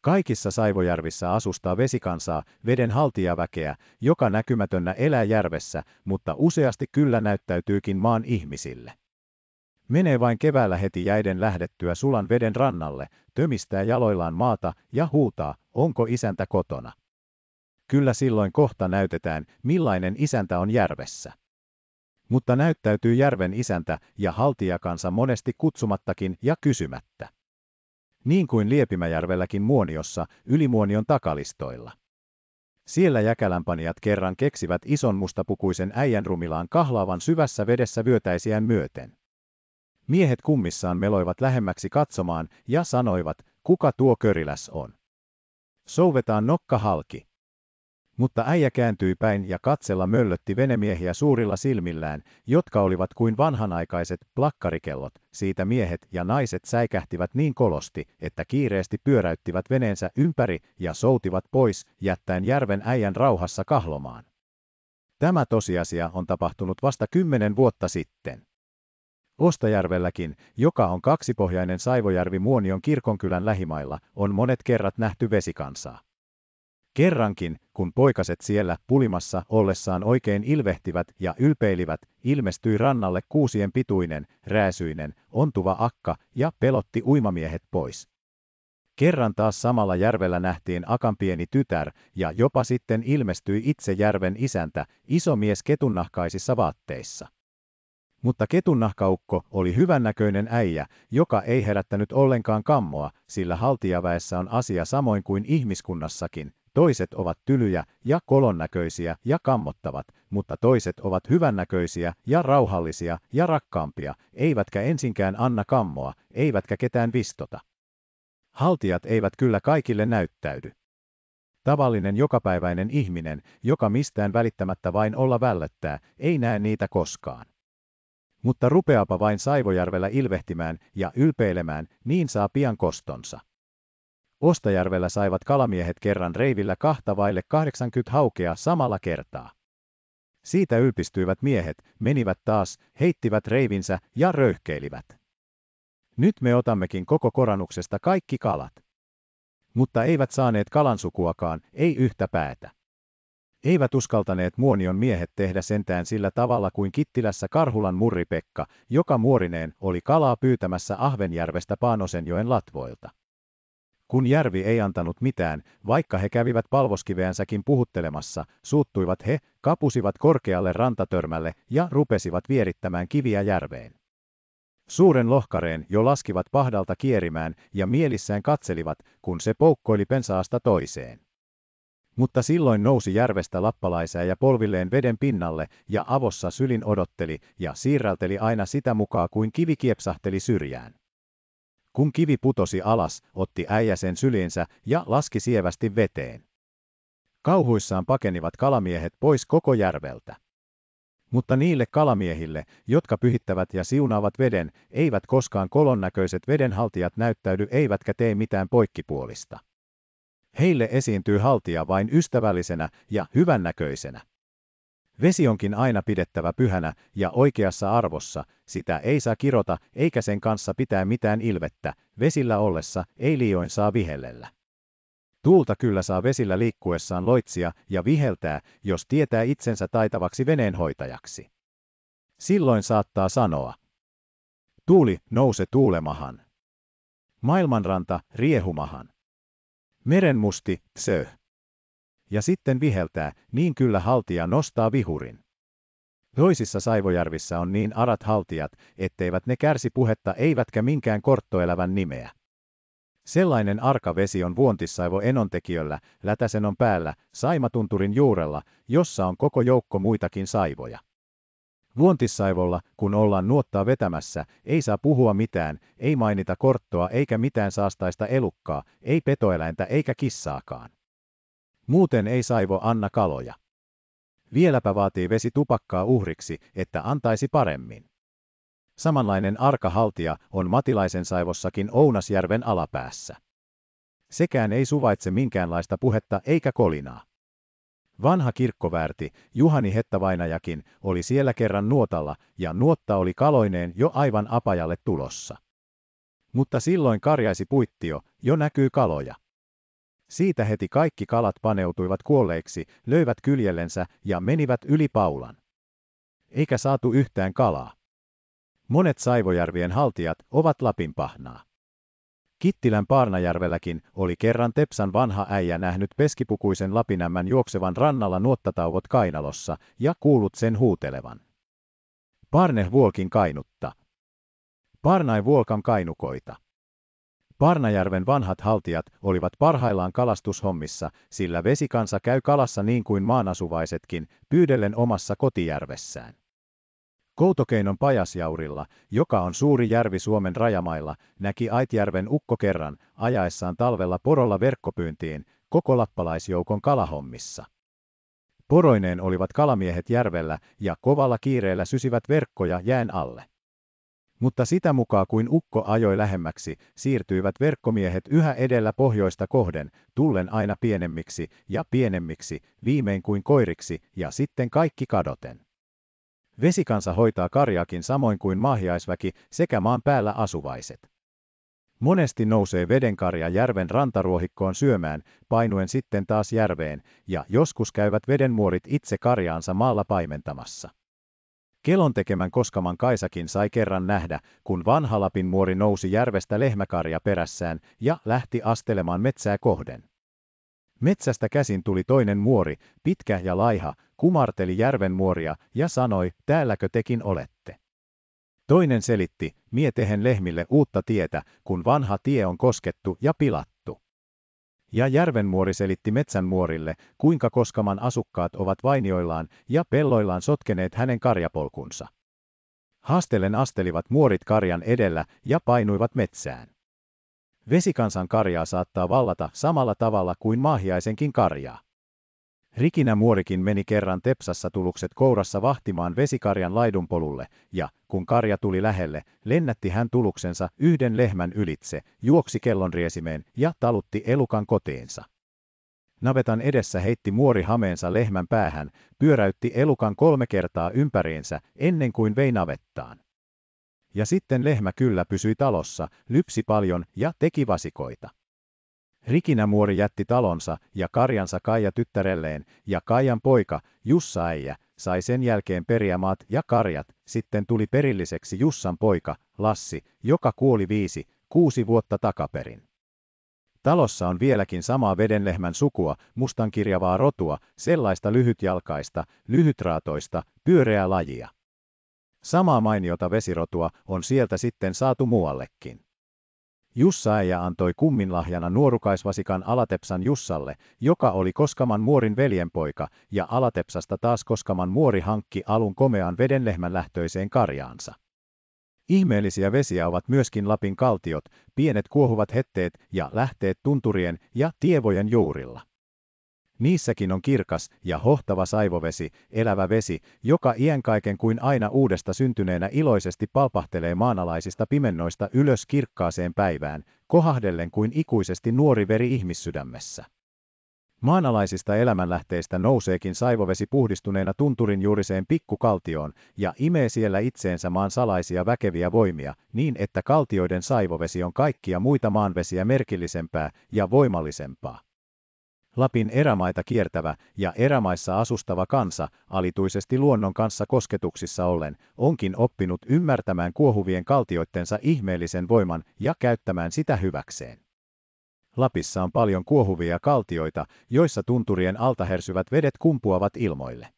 Kaikissa Saivojärvissä asustaa vesikansaa, veden haltijaväkeä, joka näkymätönnä elää järvessä, mutta useasti kyllä näyttäytyykin maan ihmisille. Menee vain keväällä heti jäiden lähdettyä sulan veden rannalle, tömistää jaloillaan maata ja huutaa, onko isäntä kotona. Kyllä silloin kohta näytetään, millainen isäntä on järvessä. Mutta näyttäytyy järven isäntä ja haltijakansa monesti kutsumattakin ja kysymättä. Niin kuin Liepimäjärvelläkin Muoniossa, Ylimuonion takalistoilla. Siellä jäkälänpanijat kerran keksivät ison mustapukuisen äijän rumilaan kahlaavan syvässä vedessä vyötäisiään myöten. Miehet kummissaan meloivat lähemmäksi katsomaan ja sanoivat, kuka tuo köriläs on. Souvetaan nokka halki. Mutta äijä kääntyi päin ja katsella möllötti venemiehiä suurilla silmillään, jotka olivat kuin vanhanaikaiset plakkarikellot, siitä miehet ja naiset säikähtivät niin kolosti, että kiireesti pyöräyttivät veneensä ympäri ja soutivat pois, jättäen järven äijän rauhassa kahlomaan. Tämä tosiasia on tapahtunut vasta kymmenen vuotta sitten. Ostajärvelläkin, joka on kaksipohjainen Saivojärvi Muonion kirkonkylän lähimailla, on monet kerrat nähty vesikansaa. Kerrankin, kun poikaset siellä pulimassa ollessaan oikein ilvehtivät ja ylpeilivät, ilmestyi rannalle kuusien pituinen, rääsyinen, ontuva akka ja pelotti uimamiehet pois. Kerran taas samalla järvellä nähtiin akan pieni tytär, ja jopa sitten ilmestyi itse järven isäntä, iso mies ketunnahkaisissa vaatteissa. Mutta ketunnahkaukko oli hyvännäköinen äijä, joka ei herättänyt ollenkaan kammoa, sillä haltijaväessä on asia samoin kuin ihmiskunnassakin, Toiset ovat tylyjä ja kolonnäköisiä ja kammottavat, mutta toiset ovat hyvännäköisiä ja rauhallisia ja rakkaampia, eivätkä ensinkään anna kammoa, eivätkä ketään vistota. Haltijat eivät kyllä kaikille näyttäydy. Tavallinen jokapäiväinen ihminen, joka mistään välittämättä vain olla vällöttää, ei näe niitä koskaan. Mutta rupeapa vain Saivojärvellä ilvehtimään ja ylpeilemään, niin saa pian kostonsa. Ostajärvellä saivat kalamiehet kerran reivillä kahta vaille 80 haukea samalla kertaa. Siitä ylpistyivät miehet, menivät taas, heittivät reivinsä ja röyhkeilivät. Nyt me otammekin koko koranuksesta kaikki kalat. Mutta eivät saaneet kalansukuakaan, ei yhtä päätä. Eivät uskaltaneet muonion miehet tehdä sentään sillä tavalla kuin Kittilässä Karhulan murripekka, joka muorineen oli kalaa pyytämässä Ahvenjärvestä Paanosenjoen latvoilta. Kun järvi ei antanut mitään, vaikka he kävivät palvoskiveänsäkin puhuttelemassa, suuttuivat he, kapusivat korkealle rantatörmälle ja rupesivat vierittämään kiviä järveen. Suuren lohkareen jo laskivat pahdalta kierimään ja mielissään katselivat, kun se poukkoili pensaasta toiseen. Mutta silloin nousi järvestä lappalaisää ja polvilleen veden pinnalle ja avossa sylin odotteli ja siirrälteli aina sitä mukaan kuin kivi kiepsahteli syrjään. Kun kivi putosi alas, otti äijä sen syliinsä ja laski sievästi veteen. Kauhuissaan pakenivat kalamiehet pois koko järveltä. Mutta niille kalamiehille, jotka pyhittävät ja siunaavat veden, eivät koskaan kolonnäköiset vedenhaltijat näyttäydy eivätkä tee mitään poikkipuolista. Heille esiintyy haltija vain ystävällisenä ja hyvännäköisenä. Vesi onkin aina pidettävä pyhänä ja oikeassa arvossa, sitä ei saa kirota eikä sen kanssa pitää mitään ilvettä, vesillä ollessa ei liioin saa vihellellä. Tuulta kyllä saa vesillä liikkuessaan loitsia ja viheltää, jos tietää itsensä taitavaksi veneenhoitajaksi. Silloin saattaa sanoa. Tuuli, nouse tuulemahan. Maailmanranta, riehumahan. Merenmusti, söh ja sitten viheltää, niin kyllä haltija nostaa vihurin. Toisissa Saivojärvissä on niin arat haltijat, etteivät ne kärsi puhetta eivätkä minkään korttoelävän nimeä. Sellainen arka vesi on vuontisaivo enontekijöllä, Lätäsenon päällä, Saimatunturin juurella, jossa on koko joukko muitakin saivoja. Vuontisaivolla, kun ollaan nuottaa vetämässä, ei saa puhua mitään, ei mainita korttoa eikä mitään saastaista elukkaa, ei petoeläintä eikä kissaakaan. Muuten ei saivo anna kaloja. Vieläpä vaatii vesi tupakkaa uhriksi, että antaisi paremmin. Samanlainen arka haltia on Matilaisen saivossakin Ounasjärven alapäässä. Sekään ei suvaitse minkäänlaista puhetta eikä kolinaa. Vanha kirkkoväärti, Juhani Hettavainajakin, oli siellä kerran nuotalla, ja nuotta oli kaloineen jo aivan apajalle tulossa. Mutta silloin karjaisi puittio, jo näkyy kaloja. Siitä heti kaikki kalat paneutuivat kuolleiksi, löivät kyljellensä ja menivät yli paulan. Eikä saatu yhtään kalaa. Monet Saivojärvien haltijat ovat Lapin pahnaa. Kittilän Paarnajärvelläkin oli kerran Tepsan vanha äijä nähnyt peskipukuisen lapinämmän juoksevan rannalla nuottatauvot kainalossa ja kuullut sen huutelevan. Parne vuolkin kainutta. Parnai vuolkan kainukoita. Parnajärven vanhat haltijat olivat parhaillaan kalastushommissa, sillä vesikansa käy kalassa niin kuin maanasuvaisetkin, pyydellen omassa kotijärvessään. Koutokeinon Pajasjaurilla, joka on suuri järvi Suomen rajamailla, näki Aitjärven ukko kerran, ajaessaan talvella porolla verkkopyyntiin, koko lappalaisjoukon kalahommissa. Poroineen olivat kalamiehet järvellä ja kovalla kiireellä sysivät verkkoja jään alle. Mutta sitä mukaan kuin ukko ajoi lähemmäksi, siirtyivät verkkomiehet yhä edellä pohjoista kohden, tullen aina pienemmiksi ja pienemmiksi, viimein kuin koiriksi ja sitten kaikki kadoten. Vesikansa hoitaa karjakin samoin kuin maahiaisväki sekä maan päällä asuvaiset. Monesti nousee vedenkarja järven rantaruohikkoon syömään, painuen sitten taas järveen, ja joskus käyvät vedenmuorit itse karjaansa maalla paimentamassa. Kelon tekemän Koskaman Kaisakin sai kerran nähdä, kun vanha Lapin muori nousi järvestä lehmäkarja perässään ja lähti astelemaan metsää kohden. Metsästä käsin tuli toinen muori, pitkä ja laiha, kumarteli järven muoria ja sanoi, täälläkö tekin olette. Toinen selitti, mietehen lehmille uutta tietä, kun vanha tie on koskettu ja pilattu. Ja järvenmuori selitti metsänmuorille, kuinka Koskaman asukkaat ovat vainioillaan ja pelloillaan sotkeneet hänen karjapolkunsa. Haastellen astelivat muorit karjan edellä ja painuivat metsään. Vesikansan karjaa saattaa vallata samalla tavalla kuin maahiaisenkin karjaa. Rikinä muorikin meni kerran tepsassa tulukset kourassa vahtimaan vesikarjan laidunpolulle, ja, kun karja tuli lähelle, lennätti hän tuluksensa yhden lehmän ylitse, juoksi kellonriesimeen ja talutti elukan kotiinsa. Navetan edessä heitti muori hameensa lehmän päähän, pyöräytti elukan kolme kertaa ympäriinsä, ennen kuin vei navettaan. Ja sitten lehmä kyllä pysyi talossa, lypsi paljon ja teki vasikoita. Rikinämuori jätti talonsa ja karjansa Kaija tyttärelleen, ja Kaijan poika, Jussa äijä, sai sen jälkeen periämaat ja karjat, sitten tuli perilliseksi Jussan poika, Lassi, joka kuoli viisi, kuusi vuotta takaperin. Talossa on vieläkin samaa vedenlehmän sukua, mustankirjavaa rotua, sellaista lyhytjalkaista, lyhytraatoista, pyöreää lajia. Samaa mainiota vesirotua on sieltä sitten saatu muuallekin. Jussa äijä antoi kumminlahjana nuorukaisvasikan Alatepsan Jussalle, joka oli Koskaman muorin veljenpoika, ja Alatepsasta taas Koskaman muori hankki alun komean vedenlehmän lähtöiseen karjaansa. Ihmeellisiä vesiä ovat myöskin Lapin kaltiot, pienet kuohuvat hetteet ja lähteet tunturien ja tievojen juurilla. Niissäkin on kirkas ja hohtava saivovesi, elävä vesi, joka iänkaiken kuin aina uudesta syntyneenä iloisesti palpahtelee maanalaisista pimennoista ylös kirkkaaseen päivään, kohahdellen kuin ikuisesti nuori veri ihmissydämessä. Maanalaisista elämänlähteistä nouseekin saivovesi puhdistuneena tunturin juuriseen pikkukaltioon ja imee siellä itseensä maan salaisia väkeviä voimia, niin että kaltioiden saivovesi on kaikkia muita maanvesiä merkillisempää ja voimallisempaa. Lapin erämaita kiertävä ja erämaissa asustava kansa, alituisesti luonnon kanssa kosketuksissa ollen, onkin oppinut ymmärtämään kuohuvien kaltioittensa ihmeellisen voiman ja käyttämään sitä hyväkseen. Lapissa on paljon kuohuvia kaltioita, joissa tunturien alta hersyvät vedet kumpuavat ilmoille.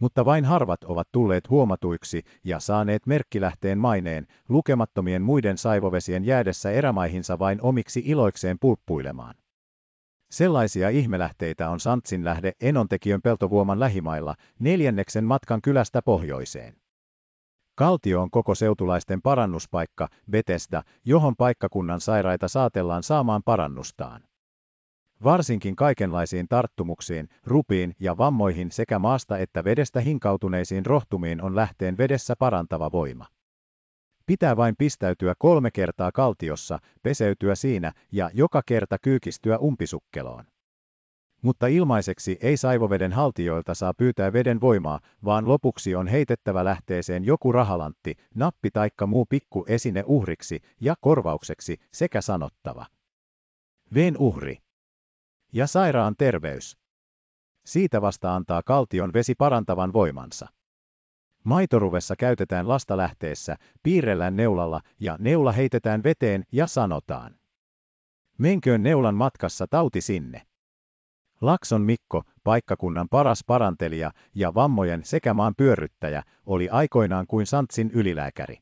Mutta vain harvat ovat tulleet huomatuiksi ja saaneet merkkilähteen maineen lukemattomien muiden saivovesien jäädessä erämaihinsa vain omiksi iloikseen pulppuilemaan. Sellaisia ihmelähteitä on Santsin lähde Enontekijön peltovuoman lähimailla neljänneksen matkan kylästä pohjoiseen. Kaltio on koko seutulaisten parannuspaikka, Bethesda, johon paikkakunnan sairaita saatellaan saamaan parannustaan. Varsinkin kaikenlaisiin tarttumuksiin, rupiin ja vammoihin sekä maasta että vedestä hinkautuneisiin rohtumiin on lähteen vedessä parantava voima. Pitää vain pistäytyä kolme kertaa kaltiossa, peseytyä siinä ja joka kerta kyykistyä umpisukkeloon. Mutta ilmaiseksi ei saivoveden haltijoilta saa pyytää veden voimaa, vaan lopuksi on heitettävä lähteeseen joku rahalantti, nappi taikka muu pikku esine uhriksi ja korvaukseksi sekä sanottava. Veen uhri. Ja sairaan terveys. Siitä vasta antaa kaltion vesi parantavan voimansa. Maitoruvessa käytetään lasta lähteessä, piirrellään neulalla ja neula heitetään veteen ja sanotaan. Menköön neulan matkassa tauti sinne. Lakson Mikko, paikkakunnan paras parantelija ja vammojen sekä maan pyörryttäjä, oli aikoinaan kuin Santsin ylilääkäri.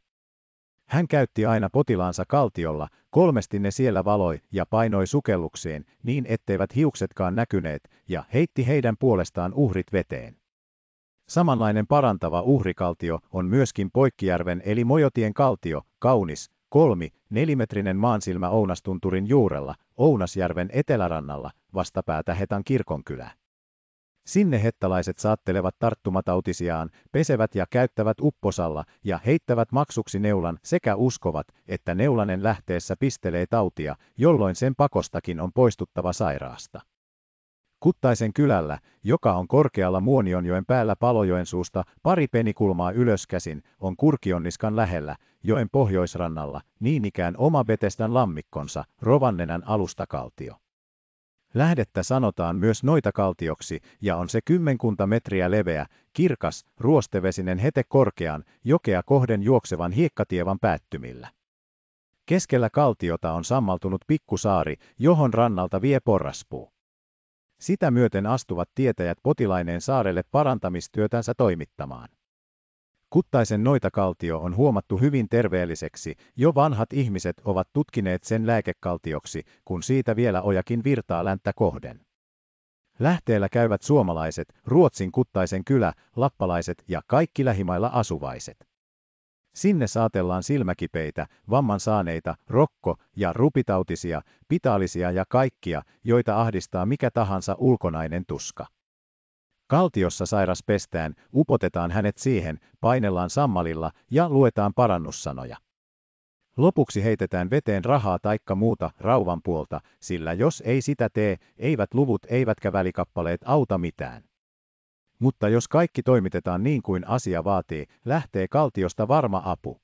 Hän käytti aina potilaansa kaltiolla, kolmesti ne siellä valoi ja painoi sukellukseen, niin etteivät hiuksetkaan näkyneet, ja heitti heidän puolestaan uhrit veteen. Samanlainen parantava uhrikaltio on myöskin Poikkijärven eli Mojotien kaltio, kaunis, kolmi, nelimetrinen maansilmä Ounastunturin juurella, Ounasjärven etelärannalla, vastapäätä Hetan kirkonkylä. Sinne hettalaiset saattelevat tarttumatautisiaan, pesevät ja käyttävät upposalla ja heittävät maksuksi neulan sekä uskovat, että neulanen lähteessä pistelee tautia, jolloin sen pakostakin on poistuttava sairaasta. Kuttaisen kylällä, joka on korkealla Muonionjoen päällä Palojoen suusta pari penikulmaa ylöskäsin, on Kurkionniskan lähellä, joen pohjoisrannalla, niin ikään oma Betestan lammikkonsa, Rovannenän alustakaltio. Lähdettä sanotaan myös noitakaltioksi ja on se kymmenkunta metriä leveä, kirkas, ruostevesinen hete korkean, jokea kohden juoksevan hiekkatievan päättymillä. Keskellä kaltiota on sammaltunut pikkusaari, johon rannalta vie porraspuu. Sitä myöten astuvat tietäjät potilaineen saarelle parantamistyötänsä toimittamaan. Kuttaisen noitakaltio on huomattu hyvin terveelliseksi, jo vanhat ihmiset ovat tutkineet sen lääkekaltioksi, kun siitä vielä ojakin virtaa länttä kohden. Lähteellä käyvät suomalaiset, Ruotsin kuttaisen kylä, lappalaiset ja kaikki lähimailla asuvaiset. Sinne saatellaan silmäkipeitä, vamman saaneita, rokko- ja rupitautisia, pitaalisia ja kaikkia, joita ahdistaa mikä tahansa ulkonainen tuska. Kaltiossa sairas pestään, upotetaan hänet siihen, painellaan sammalilla ja luetaan parannussanoja. Lopuksi heitetään veteen rahaa taikka muuta rauvan puolta, sillä jos ei sitä tee, eivät luvut eivätkä välikappaleet auta mitään. Mutta jos kaikki toimitetaan niin kuin asia vaatii, lähtee kaltiosta varma apu.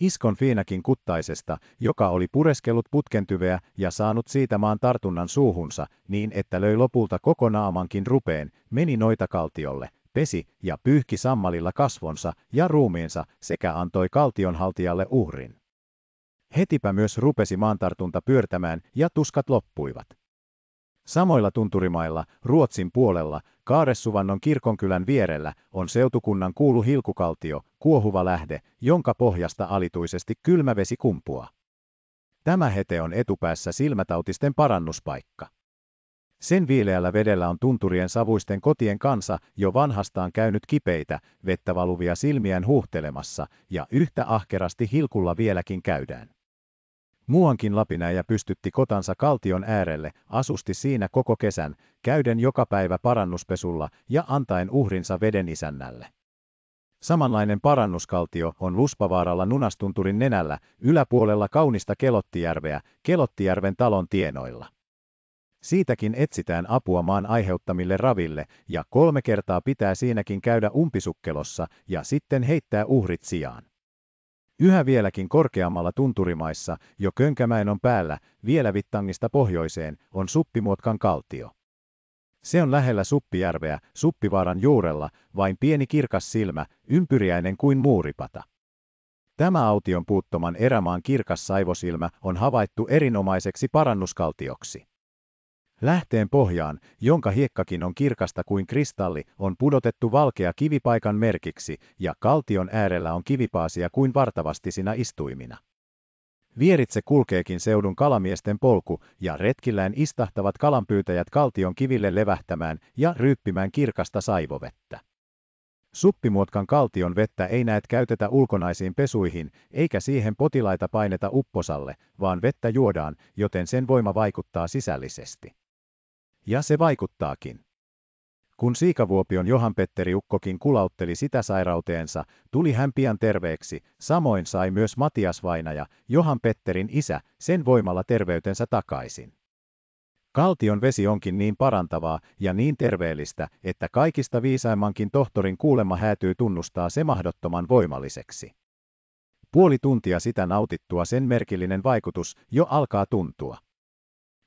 Iskon Fiinakin kuttaisesta, joka oli pureskellut putkentyveä ja saanut siitä maan tartunnan suuhunsa, niin että löi lopulta koko naamankin rupeen, meni noita kaltiolle, pesi ja pyyhki sammalilla kasvonsa ja ruumiinsa sekä antoi kaltionhaltijalle uhrin. Hetipä myös rupesi maantartunta pyörtämään ja tuskat loppuivat. Samoilla tunturimailla, Ruotsin puolella, Kaaressuvannon kirkonkylän vierellä, on seutukunnan kuulu hilkukaltio, kuohuva lähde, jonka pohjasta alituisesti kylmä vesi kumpua. Tämä hete on etupäässä silmätautisten parannuspaikka. Sen viileällä vedellä on tunturien savuisten kotien kansa jo vanhastaan käynyt kipeitä, vettä valuvia silmiään huuhtelemassa, ja yhtä ahkerasti hilkulla vieläkin käydään. Muuankin Lapinäjä pystytti kotansa kaltion äärelle, asusti siinä koko kesän, käyden joka päivä parannuspesulla ja antaen uhrinsa veden isännälle. Samanlainen parannuskaltio on Luspavaaralla Nunastunturin nenällä, yläpuolella kaunista Kelottijärveä, Kelottijärven talon tienoilla. Siitäkin etsitään apua maan aiheuttamille raville, ja kolme kertaa pitää siinäkin käydä umpisukkelossa ja sitten heittää uhrit sijaan. Yhä vieläkin korkeammalla tunturimaissa, jo Könkämäen on päällä, vielä Vittangista pohjoiseen, on Suppimuotkan kaltio. Se on lähellä Suppijärveä, Suppivaaran juurella, vain pieni kirkas silmä, ympyriäinen kuin muuripata. Tämä aution puuttoman erämaan kirkas saivosilmä on havaittu erinomaiseksi parannuskaltioksi. Lähteen pohjaan, jonka hiekkakin on kirkasta kuin kristalli, on pudotettu valkea kivipaikan merkiksi, ja kaltion äärellä on kivipaasia kuin vartavastisina istuimina. Vieritse kulkeekin seudun kalamiesten polku, ja retkillään istahtavat kalanpyytäjät kaltion kiville levähtämään ja ryyppimään kirkasta saivovettä. Suppimuotkan kaltion vettä ei näet käytetä ulkonaisiin pesuihin, eikä siihen potilaita paineta upposalle, vaan vettä juodaan, joten sen voima vaikuttaa sisällisesti. Ja se vaikuttaakin. Kun Siikavuopion Johan Petteri Ukkokin kulautteli sitä sairauteensa, tuli hän pian terveeksi, samoin sai myös Matias Vainaja, Johan Petterin isä, sen voimalla terveytensä takaisin. Kaltion vesi onkin niin parantavaa ja niin terveellistä, että kaikista viisaimmankin tohtorin kuulema häätyy tunnustaa se mahdottoman voimalliseksi. Puoli tuntia sitä nautittua sen merkillinen vaikutus jo alkaa tuntua.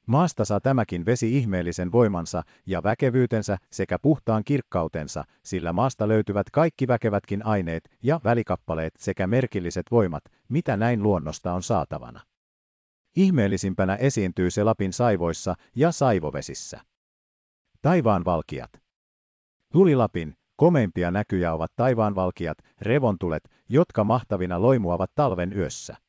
Maasta saa tämäkin vesi ihmeellisen voimansa ja väkevyytensä sekä puhtaan kirkkautensa, sillä maasta löytyvät kaikki väkevätkin aineet ja välikappaleet sekä merkilliset voimat, mitä näin luonnosta on saatavana. Ihmeellisimpänä esiintyy se Lapin saivoissa ja saivovesissä. Taivaan valkiat. Tulilapin, komeimpia näkyjä ovat taivaanvalkiat, revontulet, jotka mahtavina loimuavat talven yössä.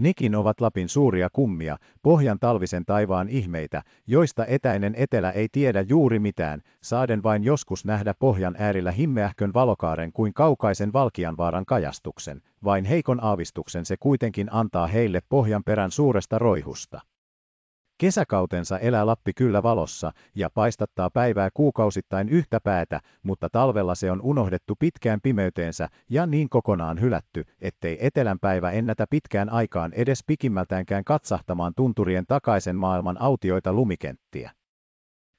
Nekin ovat Lapin suuria kummia, pohjan talvisen taivaan ihmeitä, joista etäinen etelä ei tiedä juuri mitään, saaden vain joskus nähdä pohjan äärillä himmeähkön valokaaren kuin kaukaisen valkianvaaran kajastuksen, vain heikon aavistuksen se kuitenkin antaa heille pohjan perän suuresta roihusta. Kesäkautensa elää Lappi kyllä valossa ja paistattaa päivää kuukausittain yhtä päätä, mutta talvella se on unohdettu pitkään pimeyteensä ja niin kokonaan hylätty, ettei etelän päivä ennätä pitkään aikaan edes pikimmältäänkään katsahtamaan tunturien takaisen maailman autioita lumikenttiä.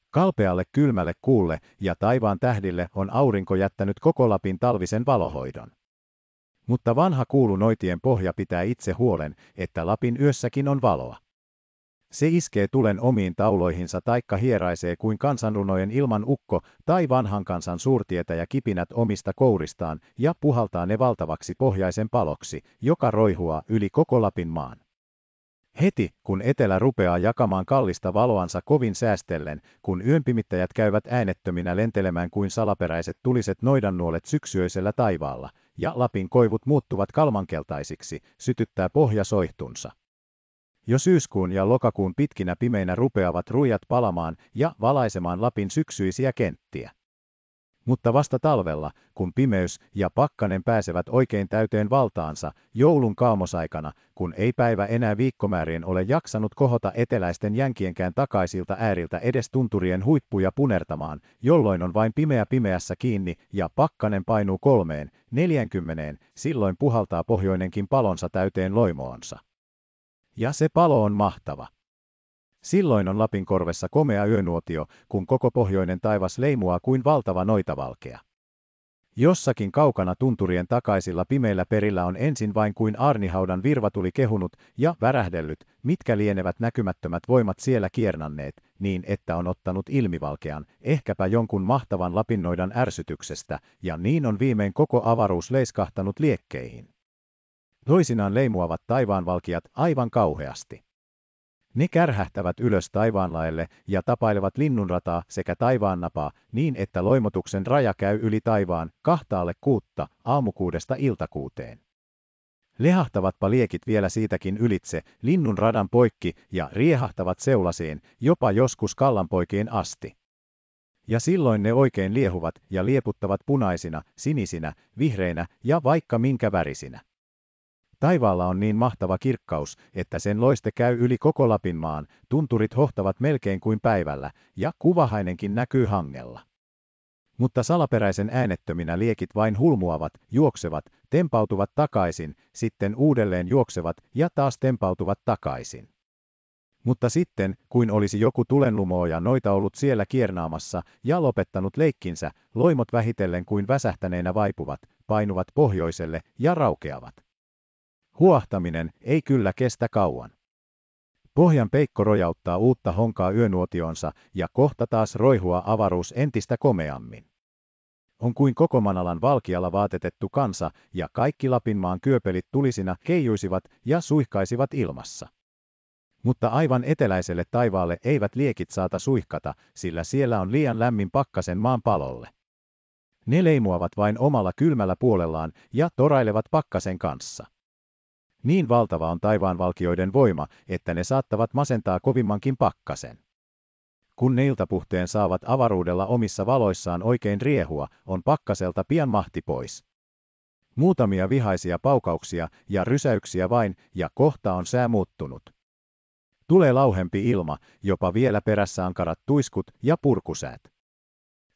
Kalpealle kylmälle kuulle ja taivaan tähdille on aurinko jättänyt koko Lapin talvisen valohoidon. Mutta vanha kuulunoitien pohja pitää itse huolen, että Lapin yössäkin on valoa. Se iskee tulen omiin tauloihinsa taikka hieraisee kuin kansanrunojen ilman ukko tai vanhan kansan suurtietä ja kipinät omista kouristaan ja puhaltaa ne valtavaksi pohjaisen paloksi, joka roihua yli koko Lapin maan. Heti, kun etelä rupeaa jakamaan kallista valoansa kovin säästellen, kun yönpimittäjät käyvät äänettöminä lentelemään kuin salaperäiset tuliset noidannuolet syksyöisellä taivaalla, ja Lapin koivut muuttuvat kalmankeltaisiksi, sytyttää pohja soihtunsa. Jo syyskuun ja lokakuun pitkinä pimeinä rupeavat ruijat palamaan ja valaisemaan Lapin syksyisiä kenttiä. Mutta vasta talvella, kun pimeys ja pakkanen pääsevät oikein täyteen valtaansa, joulun kaamosaikana, kun ei päivä enää viikkomäärien ole jaksanut kohota eteläisten jänkienkään takaisilta ääriltä edes tunturien huippuja punertamaan, jolloin on vain pimeä pimeässä kiinni ja pakkanen painuu kolmeen, neljänkymmeneen, silloin puhaltaa pohjoinenkin palonsa täyteen loimoonsa. Ja se palo on mahtava. Silloin on Lapin korvessa komea yönuotio, kun koko pohjoinen taivas leimua kuin valtava noitavalkea. Jossakin kaukana tunturien takaisilla pimeillä perillä on ensin vain kuin Arnihaudan virvatuli kehunut ja värähdellyt, mitkä lienevät näkymättömät voimat siellä kiernanneet, niin että on ottanut ilmivalkean, ehkäpä jonkun mahtavan lapinnoidan ärsytyksestä, ja niin on viimein koko avaruus leiskahtanut liekkeihin. Toisinaan leimuavat taivaanvalkiat aivan kauheasti. Ne kärhähtävät ylös taivaanlaelle ja tapailevat linnunrataa sekä taivaannapaa niin, että loimotuksen raja käy yli taivaan kahtaalle kuutta aamukuudesta iltakuuteen. Lehahtavatpa liekit vielä siitäkin ylitse linnun radan poikki ja riehahtavat seulasiin, jopa joskus kallanpoikiin asti. Ja silloin ne oikein liehuvat ja lieputtavat punaisina, sinisinä, vihreinä ja vaikka minkä värisinä. Taivaalla on niin mahtava kirkkaus, että sen loiste käy yli koko Lapinmaan, tunturit hohtavat melkein kuin päivällä, ja kuvahainenkin näkyy hangella. Mutta salaperäisen äänettöminä liekit vain hulmuavat, juoksevat, tempautuvat takaisin, sitten uudelleen juoksevat ja taas tempautuvat takaisin. Mutta sitten, kuin olisi joku tulenlumooja noita ollut siellä kiernaamassa ja lopettanut leikkinsä, loimot vähitellen kuin väsähtäneinä vaipuvat, painuvat pohjoiselle ja raukeavat. Huahtaminen ei kyllä kestä kauan. Pohjan peikko rojauttaa uutta honkaa yönuotionsa ja kohta taas roihua avaruus entistä komeammin. On kuin koko Manalan valkialla vaatetettu kansa ja kaikki Lapinmaan kyöpelit tulisina keijuisivat ja suihkaisivat ilmassa. Mutta aivan eteläiselle taivaalle eivät liekit saata suihkata, sillä siellä on liian lämmin pakkasen maan palolle. Ne leimuavat vain omalla kylmällä puolellaan ja torailevat pakkasen kanssa. Niin valtava on taivaanvalkioiden voima, että ne saattavat masentaa kovimmankin pakkasen. Kun ne iltapuhteen saavat avaruudella omissa valoissaan oikein riehua, on pakkaselta pian mahti pois. Muutamia vihaisia paukauksia ja rysäyksiä vain, ja kohta on sää muuttunut. Tulee lauhempi ilma, jopa vielä perässä ankarat tuiskut ja purkusäät.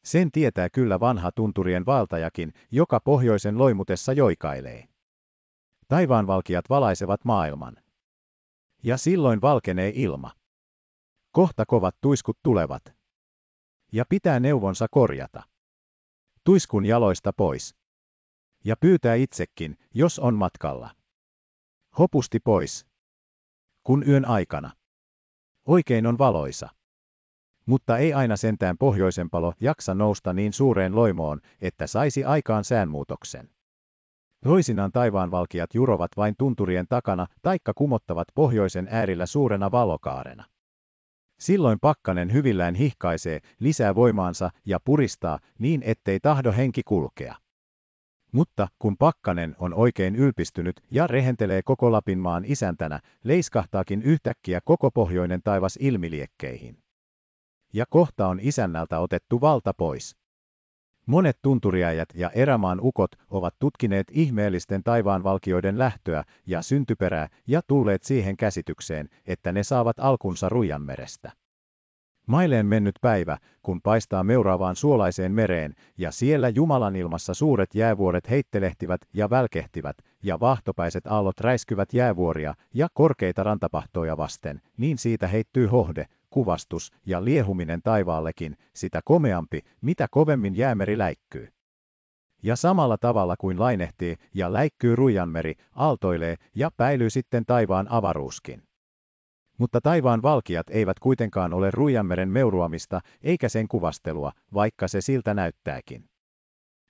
Sen tietää kyllä vanha tunturien valtajakin, joka pohjoisen loimutessa joikailee. Taivaanvalkiat valaisevat maailman. Ja silloin valkenee ilma. Kohta kovat tuiskut tulevat. Ja pitää neuvonsa korjata. Tuiskun jaloista pois. Ja pyytää itsekin, jos on matkalla. Hopusti pois. Kun yön aikana. Oikein on valoisa. Mutta ei aina sentään pohjoisen palo jaksa nousta niin suureen loimoon, että saisi aikaan säänmuutoksen. Toisinaan taivaanvalkiat jurovat vain tunturien takana taikka kumottavat pohjoisen äärillä suurena valokaarena. Silloin pakkanen hyvillään hihkaisee, lisää voimaansa ja puristaa niin, ettei tahdo henki kulkea. Mutta kun pakkanen on oikein ylpistynyt ja rehentelee koko Lapinmaan isäntänä, leiskahtaakin yhtäkkiä koko pohjoinen taivas ilmiliekkeihin. Ja kohta on isännältä otettu valta pois. Monet tunturiäjät ja erämaan ukot ovat tutkineet ihmeellisten taivaanvalkioiden lähtöä ja syntyperää ja tulleet siihen käsitykseen, että ne saavat alkunsa Ruijanmerestä. Maileen mennyt päivä, kun paistaa meuraavaan suolaiseen mereen, ja siellä Jumalan ilmassa suuret jäävuoret heittelehtivät ja välkehtivät, ja vahtopäiset aallot räiskyvät jäävuoria ja korkeita rantapahtoja vasten, niin siitä heittyy hohde, kuvastus ja liehuminen taivaallekin, sitä komeampi, mitä kovemmin jäämeri läikkyy. Ja samalla tavalla kuin lainehtii ja läikkyy Ruijanmeri, aaltoilee ja päilyy sitten taivaan avaruuskin. Mutta taivaan valkiat eivät kuitenkaan ole Ruijanmeren meuruamista eikä sen kuvastelua, vaikka se siltä näyttääkin.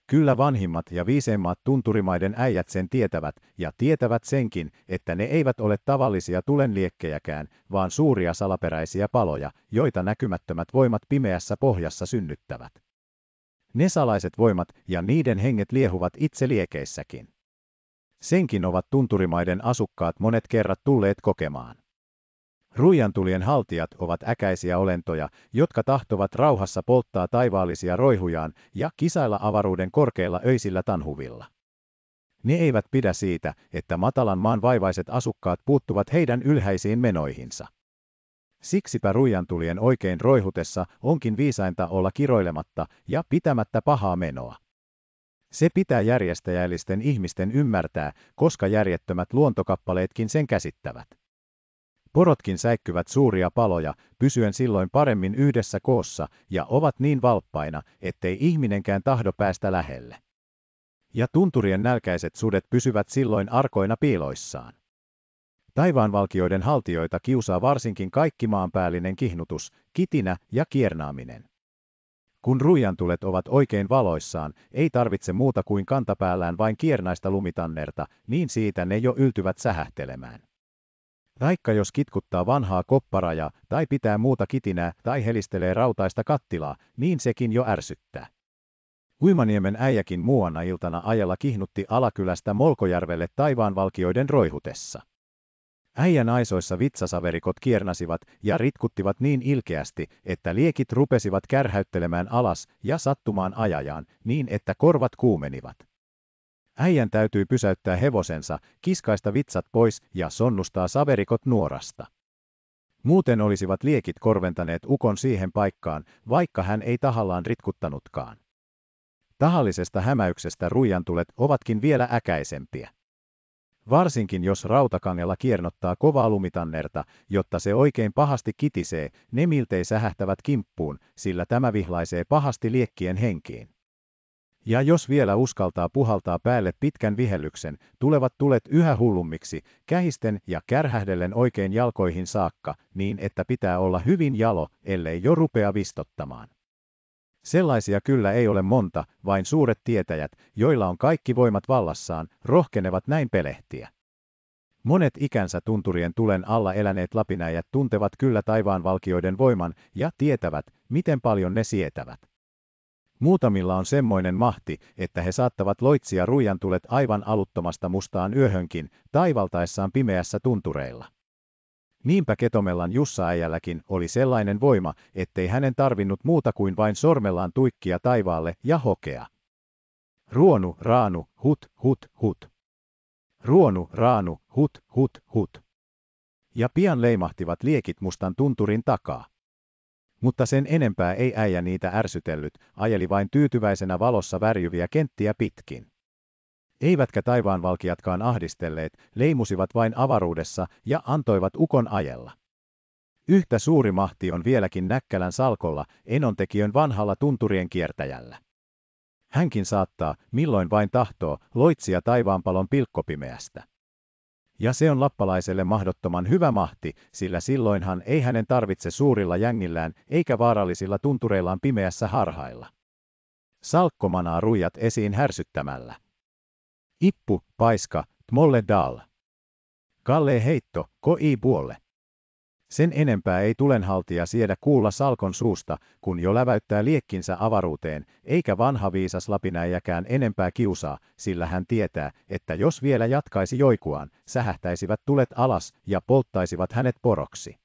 Kyllä vanhimmat ja viiseimmat tunturimaiden äijät sen tietävät, ja tietävät senkin, että ne eivät ole tavallisia tulenliekkejäkään, vaan suuria salaperäisiä paloja, joita näkymättömät voimat pimeässä pohjassa synnyttävät. Ne salaiset voimat ja niiden henget liehuvat itse liekeissäkin. Senkin ovat tunturimaiden asukkaat monet kerrat tulleet kokemaan. Ruijantulien haltijat ovat äkäisiä olentoja, jotka tahtovat rauhassa polttaa taivaallisia roihujaan ja kisailla avaruuden korkeilla öisillä tanhuvilla. Ne eivät pidä siitä, että matalan maan vaivaiset asukkaat puuttuvat heidän ylhäisiin menoihinsa. Siksipä ruijantulien oikein roihutessa onkin viisainta olla kiroilematta ja pitämättä pahaa menoa. Se pitää järjestäjällisten ihmisten ymmärtää, koska järjettömät luontokappaleetkin sen käsittävät. Porotkin säikkyvät suuria paloja, pysyen silloin paremmin yhdessä koossa, ja ovat niin valppaina, ettei ihminenkään tahdo päästä lähelle. Ja tunturien nälkäiset sudet pysyvät silloin arkoina piiloissaan. Taivaanvalkioiden haltioita kiusaa varsinkin kaikki maanpäällinen kihnutus, kitinä ja kiernaaminen. Kun ruijantulet ovat oikein valoissaan, ei tarvitse muuta kuin kantapäällään vain kiernaista lumitannerta, niin siitä ne jo yltyvät sähähtelemään. Taikka jos kitkuttaa vanhaa kopparaja, tai pitää muuta kitinää, tai helistelee rautaista kattilaa, niin sekin jo ärsyttää. Uimaniemen äijäkin muuana iltana ajalla kihnutti Alakylästä Molkojärvelle taivaanvalkioiden roihutessa. Äijän aisoissa vitsasaverikot kiernasivat ja ritkuttivat niin ilkeästi, että liekit rupesivat kärhäyttelemään alas ja sattumaan ajajaan, niin että korvat kuumenivat. Äijän täytyy pysäyttää hevosensa, kiskaista vitsat pois ja sonnustaa saverikot nuorasta. Muuten olisivat liekit korventaneet ukon siihen paikkaan, vaikka hän ei tahallaan ritkuttanutkaan. Tahallisesta hämäyksestä ruijantulet ovatkin vielä äkäisempiä. Varsinkin jos rautakangella kiernottaa kovaa lumitannerta, jotta se oikein pahasti kitisee, ne miltei sähähtävät kimppuun, sillä tämä vihlaisee pahasti liekkien henkiin. Ja jos vielä uskaltaa puhaltaa päälle pitkän vihellyksen, tulevat tulet yhä hullummiksi, kähisten ja kärhähdellen oikein jalkoihin saakka, niin että pitää olla hyvin jalo, ellei jo rupea vistottamaan. Sellaisia kyllä ei ole monta, vain suuret tietäjät, joilla on kaikki voimat vallassaan, rohkenevat näin pelehtiä. Monet ikänsä tunturien tulen alla eläneet lapinäijät tuntevat kyllä taivaanvalkioiden voiman ja tietävät, miten paljon ne sietävät. Muutamilla on semmoinen mahti, että he saattavat loitsia ruijantulet aivan aluttomasta mustaan yöhönkin, taivaltaessaan pimeässä tuntureilla. Niinpä Ketomellan Jussa-äijälläkin oli sellainen voima, ettei hänen tarvinnut muuta kuin vain sormellaan tuikkia taivaalle ja hokea. Ruonu, raanu, hut, hut, hut. Ruonu, raanu, hut, hut, hut. Ja pian leimahtivat liekit mustan tunturin takaa. Mutta sen enempää ei äijä niitä ärsytellyt, ajeli vain tyytyväisenä valossa värjyviä kenttiä pitkin. Eivätkä taivaanvalkiatkaan ahdistelleet, leimusivat vain avaruudessa ja antoivat ukon ajella. Yhtä suuri mahti on vieläkin Näkkälän salkolla, enontekijön vanhalla tunturien kiertäjällä. Hänkin saattaa, milloin vain tahtoo, loitsia taivaanpalon pilkkopimeästä. Ja se on lappalaiselle mahdottoman hyvä mahti, sillä silloinhan ei hänen tarvitse suurilla jängillään eikä vaarallisilla tuntureillaan pimeässä harhailla. Salkko manaa ruijat esiin härsyttämällä. Ippu, paiska, tmolle dal. Kalle heitto, ko i puolle. Sen enempää ei tulenhaltija siedä kuulla salkon suusta, kun jo läväyttää liekkinsä avaruuteen, eikä vanha viisas lapinäijäkään enempää kiusaa, sillä hän tietää, että jos vielä jatkaisi joikuaan, sähähtäisivät tulet alas ja polttaisivat hänet poroksi.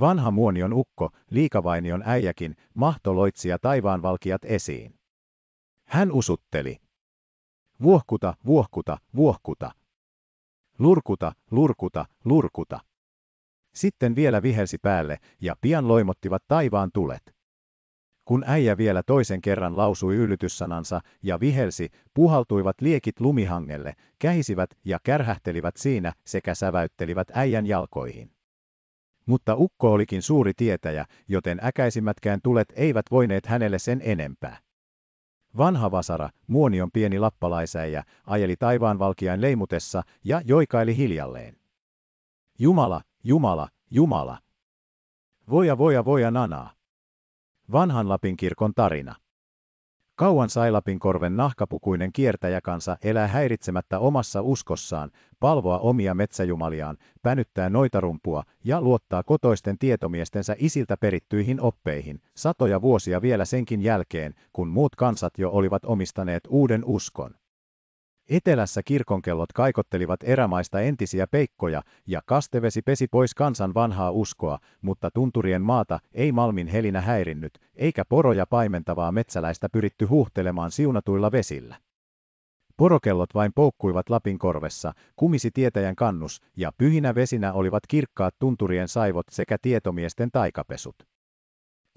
Vanha muonion ukko, liikavainion äijäkin, mahtoloitsia taivaanvalkiat esiin. Hän usutteli. Vuohkuta, vuohkuta, vuohkuta. Lurkuta, lurkuta, lurkuta. Sitten vielä vihelsi päälle, ja pian loimottivat taivaan tulet. Kun äijä vielä toisen kerran lausui yllytyssanansa ja vihelsi, puhaltuivat liekit lumihangelle, kähisivät ja kärhähtelivät siinä sekä säväyttelivät äijän jalkoihin. Mutta ukko olikin suuri tietäjä, joten äkäisimmätkään tulet eivät voineet hänelle sen enempää. Vanha vasara, muonion pieni lappalaisäijä, ajeli taivaanvalkiain leimutessa ja joikaili hiljalleen. Jumala, Jumala, Jumala. Voja voja voja nanaa. Vanhan Lapin kirkon tarina. Kauan sai Lapin korven nahkapukuinen kiertäjäkansa elää häiritsemättä omassa uskossaan, palvoa omia metsäjumaliaan, pänyttää noitarumpua ja luottaa kotoisten tietomiestensä isiltä perittyihin oppeihin, satoja vuosia vielä senkin jälkeen, kun muut kansat jo olivat omistaneet uuden uskon. Etelässä kirkonkellot kaikottelivat erämaista entisiä peikkoja, ja kastevesi pesi pois kansan vanhaa uskoa, mutta tunturien maata ei Malmin helinä häirinnyt, eikä poroja paimentavaa metsäläistä pyritty huuhtelemaan siunatuilla vesillä. Porokellot vain poukkuivat Lapin korvessa, kumisi tietäjän kannus, ja pyhinä vesinä olivat kirkkaat tunturien saivot sekä tietomiesten taikapesut.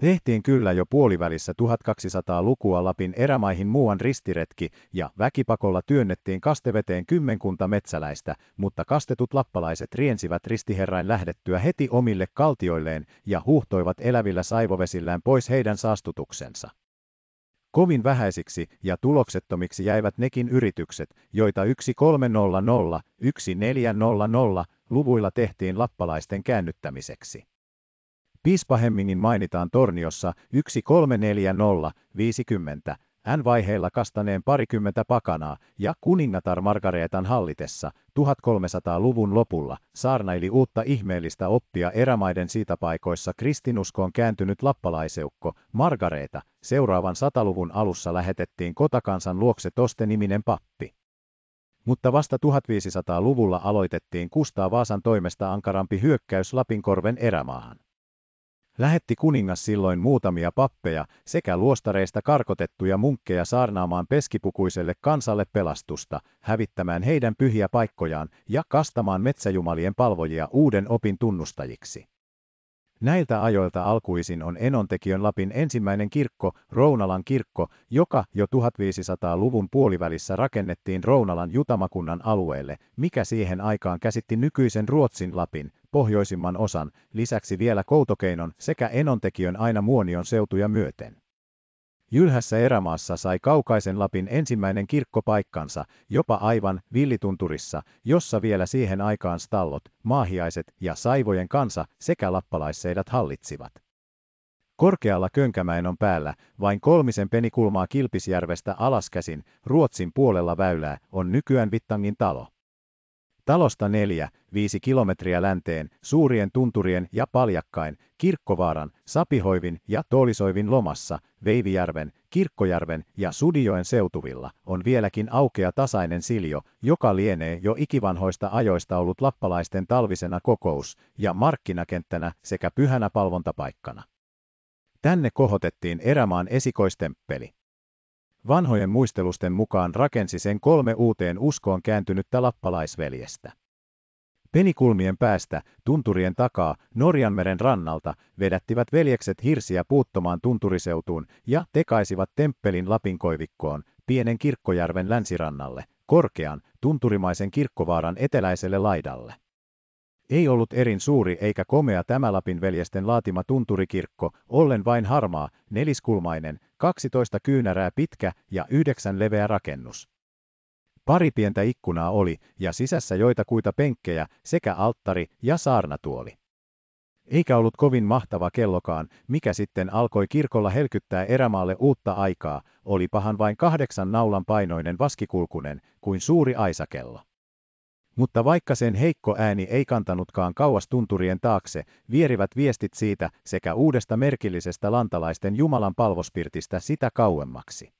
Tehtiin kyllä jo puolivälissä 1200-lukua Lapin erämaihin muuan ristiretki, ja väkipakolla työnnettiin kasteveteen kymmenkunta metsäläistä, mutta kastetut lappalaiset riensivät ristiherrain lähdettyä heti omille kaltioilleen ja huuhtoivat elävillä saivovesillään pois heidän saastutuksensa. Kovin vähäisiksi ja tuloksettomiksi jäivät nekin yritykset, joita 1300, 1400 luvuilla tehtiin lappalaisten käännyttämiseksi. Piispa Hemmingin mainitaan Torniossa 1340-50, N-vaiheilla kastaneen parikymmentä pakanaa, ja kuningatar Margareetan hallitessa 1300-luvun lopulla saarnaili uutta ihmeellistä oppia erämaiden paikoissa kristinuskoon kääntynyt lappalaiseukko Margareeta, seuraavan sataluvun alussa lähetettiin kotakansan luokse Toste-niminen pappi. Mutta vasta 1500-luvulla aloitettiin Kustaa Vaasan toimesta ankarampi hyökkäys Lapinkorven erämaahan. Lähetti kuningas silloin muutamia pappeja sekä luostareista karkotettuja munkkeja saarnaamaan peskipukuiselle kansalle pelastusta, hävittämään heidän pyhiä paikkojaan ja kastamaan metsäjumalien palvojia uuden opin tunnustajiksi. Näiltä ajoilta alkuisin on Enontekijön Lapin ensimmäinen kirkko, Rounalan kirkko, joka jo 1500-luvun puolivälissä rakennettiin Rounalan jutamakunnan alueelle, mikä siihen aikaan käsitti nykyisen Ruotsin Lapin, pohjoisimman osan, lisäksi vielä Koutokeinon sekä Enontekijön aina Muonion seutuja myöten. Jylhässä erämaassa sai kaukaisen Lapin ensimmäinen kirkko paikkansa, jopa aivan villitunturissa, jossa vielä siihen aikaan stallot, maahiaiset ja saivojen kansa sekä lappalaisseidat hallitsivat. Korkealla Könkämäen on päällä, vain kolmisen penikulmaa Kilpisjärvestä alaskäsin, Ruotsin puolella väylää, on nykyään Vittangin talo. Talosta neljä, viisi kilometriä länteen, suurien tunturien ja paljakkain, Kirkkovaaran, Sapihoivin ja Toolisoivin lomassa, Veivijärven, Kirkkojärven ja Sudijoen seutuvilla on vieläkin aukea tasainen siljo, joka lienee jo ikivanhoista ajoista ollut lappalaisten talvisena kokous- ja markkinakenttänä sekä pyhänä palvontapaikkana. Tänne kohotettiin erämaan esikoistemppeli. Vanhojen muistelusten mukaan rakensi sen kolme uuteen uskoon kääntynyttä lappalaisveljestä. Penikulmien päästä, tunturien takaa, Norjanmeren rannalta, vedättivät veljekset hirsiä puuttomaan tunturiseutuun ja tekaisivat temppelin Lapinkoivikkoon, pienen kirkkojärven länsirannalle, korkean, tunturimaisen kirkkovaaran eteläiselle laidalle. Ei ollut erin suuri eikä komea tämä Lapin veljesten laatima tunturikirkko, ollen vain harmaa, neliskulmainen, 12 kyynärää pitkä ja yhdeksän leveä rakennus. Pari pientä ikkunaa oli, ja sisässä joitakuita penkkejä, sekä alttari ja saarnatuoli. Eikä ollut kovin mahtava kellokaan, mikä sitten alkoi kirkolla helkyttää erämaalle uutta aikaa, oli pahan vain kahdeksan naulan painoinen vaskikulkunen, kuin suuri aisakello. Mutta vaikka sen heikko ääni ei kantanutkaan kauas tunturien taakse, vierivät viestit siitä sekä uudesta merkillisestä lantalaisten Jumalan palvospirtistä sitä kauemmaksi.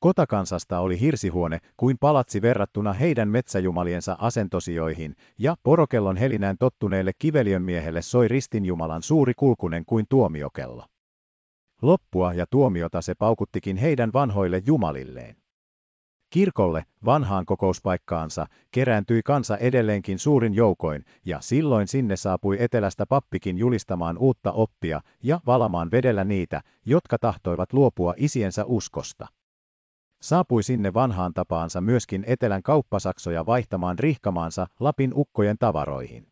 Kotakansasta oli hirsihuone kuin palatsi verrattuna heidän metsäjumaliensa asentosioihin, ja porokellon helinään tottuneelle kiveliön miehelle soi ristinjumalan suuri kulkunen kuin tuomiokello. Loppua ja tuomiota se paukuttikin heidän vanhoille jumalilleen. Kirkolle, vanhaan kokouspaikkaansa, kerääntyi kansa edelleenkin suurin joukoin, ja silloin sinne saapui etelästä pappikin julistamaan uutta oppia ja valamaan vedellä niitä, jotka tahtoivat luopua isiensä uskosta. Saapui sinne vanhaan tapaansa myöskin etelän kauppasaksoja vaihtamaan rihkamaansa Lapin ukkojen tavaroihin.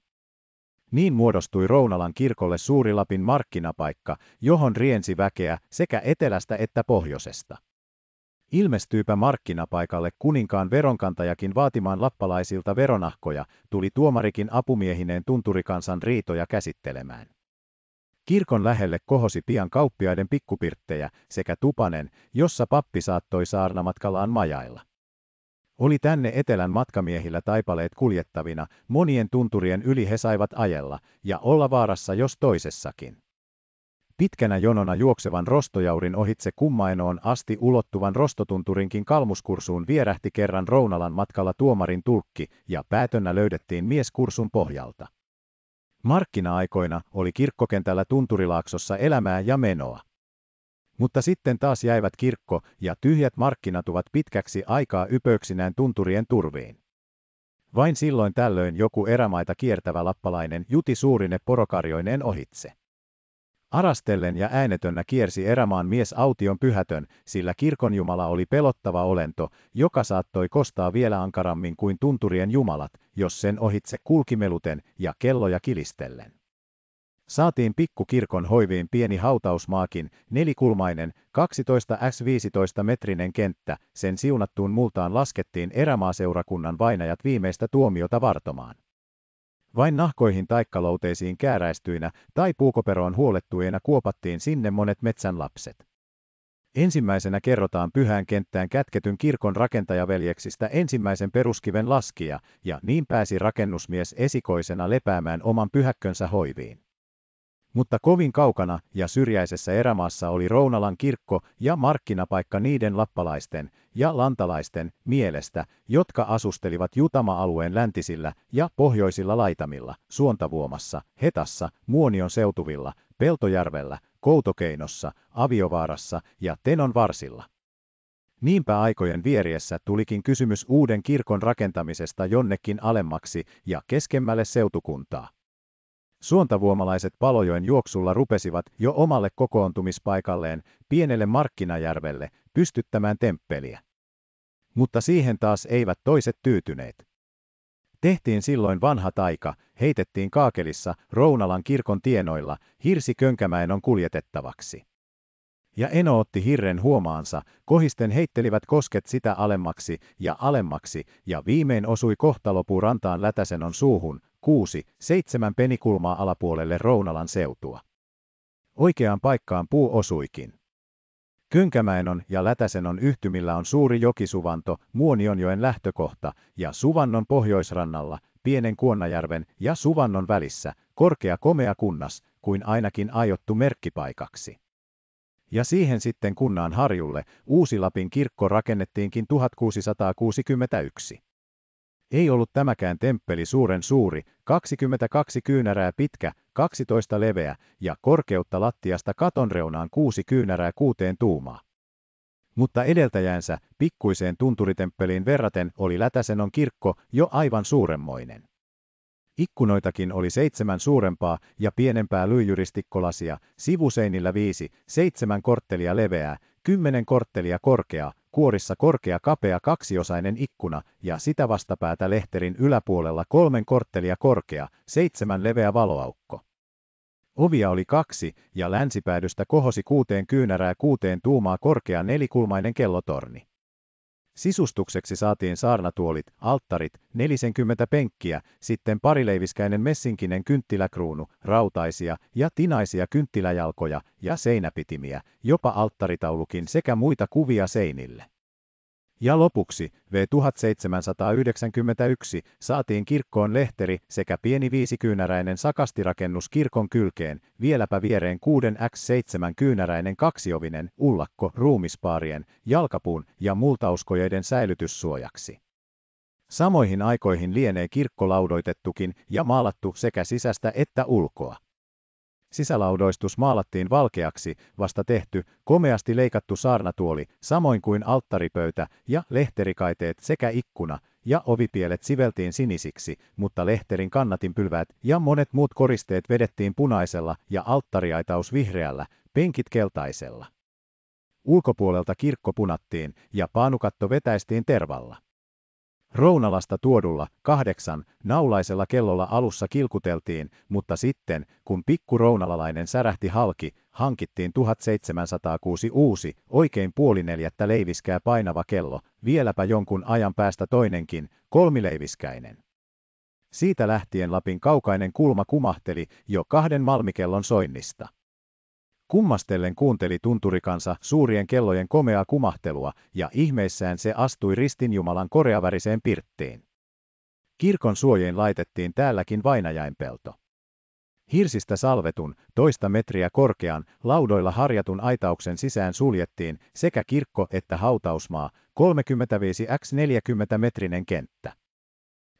Niin muodostui Rounalan kirkolle suuri Lapin markkinapaikka, johon riensi väkeä sekä etelästä että pohjoisesta. Ilmestyypä markkinapaikalle kuninkaan veronkantajakin vaatimaan lappalaisilta veronahkoja, tuli tuomarikin apumiehineen tunturikansan riitoja käsittelemään. Kirkon lähelle kohosi pian kauppiaiden pikkupirttejä sekä tupanen, jossa pappi saattoi saarnamatkallaan majailla. Oli tänne etelän matkamiehillä taipaleet kuljettavina, monien tunturien yli he saivat ajella, ja olla vaarassa jos toisessakin. Pitkänä jonona juoksevan rostojaurin ohitse kummaenoon asti ulottuvan rostotunturinkin kalmuskursuun vierähti kerran Rounalan matkalla tuomarin tulkki, ja päätönnä löydettiin mies kursun pohjalta. Markkina-aikoina oli kirkkokentällä Tunturilaaksossa elämää ja menoa. Mutta sitten taas jäivät kirkko ja tyhjät markkinatuvat pitkäksi aikaa ypöksinään tunturien turviin. Vain silloin tällöin joku erämaita kiertävä lappalainen juti suurine porokarjoineen ohitse. Arastellen ja äänetönnä kiersi erämaan mies aution pyhätön, sillä kirkon jumala oli pelottava olento, joka saattoi kostaa vielä ankarammin kuin tunturien jumalat, jos sen ohitse kulkimeluten ja kelloja kilistellen. Saatiin pikkukirkon hoiviin pieni hautausmaakin, nelikulmainen, 12 s 15 metrinen kenttä, sen siunattuun multaan laskettiin erämaaseurakunnan vainajat viimeistä tuomiota vartomaan. Vain nahkoihin taikkalouteisiin kääräistyinä tai puukoperoon huolettuina kuopattiin sinne monet metsän lapset. Ensimmäisenä kerrotaan pyhään kenttään kätketyn kirkon rakentajaveljeksistä ensimmäisen peruskiven laskija, ja niin pääsi rakennusmies esikoisena lepäämään oman pyhäkkönsä hoiviin. Mutta kovin kaukana ja syrjäisessä erämaassa oli Rounalan kirkko ja markkinapaikka niiden lappalaisten ja lantalaisten mielestä, jotka asustelivat Jutama-alueen läntisillä ja pohjoisilla laitamilla, Suontavuomassa, Hetassa, Muonion seutuvilla, Peltojärvellä, Koutokeinossa, Aviovaarassa ja Tenon varsilla. Niinpä aikojen vieriessä tulikin kysymys uuden kirkon rakentamisesta jonnekin alemmaksi ja keskemmälle seutukuntaa. Suontavuomalaiset Palojoen juoksulla rupesivat jo omalle kokoontumispaikalleen, pienelle markkinajärvelle, pystyttämään temppeliä. Mutta siihen taas eivät toiset tyytyneet. Tehtiin silloin vanha taika, heitettiin kaakelissa, Rounalan kirkon tienoilla, hirsi Könkämäen on kuljetettavaksi. Ja Eno otti hirren huomaansa, kohisten heittelivät kosket sitä alemmaksi ja alemmaksi, ja viimein osui kohtalopuu rantaan Lätäsenon suuhun, kuusi, seitsemän penikulmaa alapuolelle Rounalan seutua. Oikeaan paikkaan puu osuikin. Könkämäenon ja Lätäsenon yhtymillä on suuri jokisuvanto Muonionjoen lähtökohta ja Suvannon pohjoisrannalla, pienen Kuonnajärven ja Suvannon välissä, korkea komea kunnas, kuin ainakin aiottu merkkipaikaksi. Ja siihen sitten kunnan harjulle Uusi-Lapin kirkko rakennettiinkin 1661. Ei ollut tämäkään temppeli suuren suuri, 22 kyynärää pitkä, 12 leveä ja korkeutta lattiasta katon reunaan kuusi kyynärää kuuteen tuumaa. Mutta edeltäjänsä, pikkuiseen tunturitemppeliin verraten, oli Lätäsenon kirkko jo aivan suuremmoinen. Ikkunoitakin oli seitsemän suurempaa ja pienempää lyijyristikkolasia, sivuseinillä viisi, seitsemän korttelia leveää, kymmenen korttelia korkea, kuorissa korkea kapea kaksiosainen ikkuna ja sitä vastapäätä lehterin yläpuolella kolmen korttelia korkea, seitsemän leveä valoaukko. Ovia oli kaksi, ja länsipäädystä kohosi kuuteen kyynärää kuuteen tuumaa korkea nelikulmainen kellotorni. Sisustukseksi saatiin saarnatuolit, alttarit, 40 penkkiä, sitten parileiviskäinen messinkinen kynttiläkruunu, rautaisia ja tinaisia kynttiläjalkoja ja seinäpitimiä, jopa alttaritaulukin sekä muita kuvia seinille. Ja lopuksi, V1791, saatiin kirkkoon lehteri sekä pieni viisikyynäräinen sakastirakennus kirkon kylkeen, vieläpä viereen 6x7 kyynäräinen kaksiovinen ullakko ruumispaarien, jalkapuun ja multauskojeiden säilytyssuojaksi. Samoihin aikoihin lienee kirkko laudoitettukin ja maalattu sekä sisästä että ulkoa. Sisälaudoistus maalattiin valkeaksi, vasta tehty, komeasti leikattu saarnatuoli, samoin kuin alttaripöytä ja lehterikaiteet sekä ikkuna, ja ovipielet siveltiin sinisiksi, mutta lehterin kannatinpylväät ja monet muut koristeet vedettiin punaisella ja alttariaitaus vihreällä, penkit keltaisella. Ulkopuolelta kirkko punattiin ja paanukatto vetäistiin tervalla. Rounalasta tuodulla, kahdeksan, naulaisella kellolla alussa kilkuteltiin, mutta sitten, kun pikku rounalalainen särähti halki, hankittiin 1706 uusi, oikein puolineljättä leiviskää painava kello, vieläpä jonkun ajan päästä toinenkin, kolmileiviskäinen. Siitä lähtien Lapin kaukainen kulma kumahteli jo kahden malmikellon soinnista. Kummastellen kuunteli tunturikansa suurien kellojen komeaa kumahtelua, ja ihmeissään se astui ristinjumalan koreaväriseen pirttiin. Kirkon suojeen laitettiin täälläkin vainajainpelto. Hirsistä salvetun, toista metriä korkean, laudoilla harjatun aitauksen sisään suljettiin sekä kirkko että hautausmaa, 35 x 40 metrinen kenttä.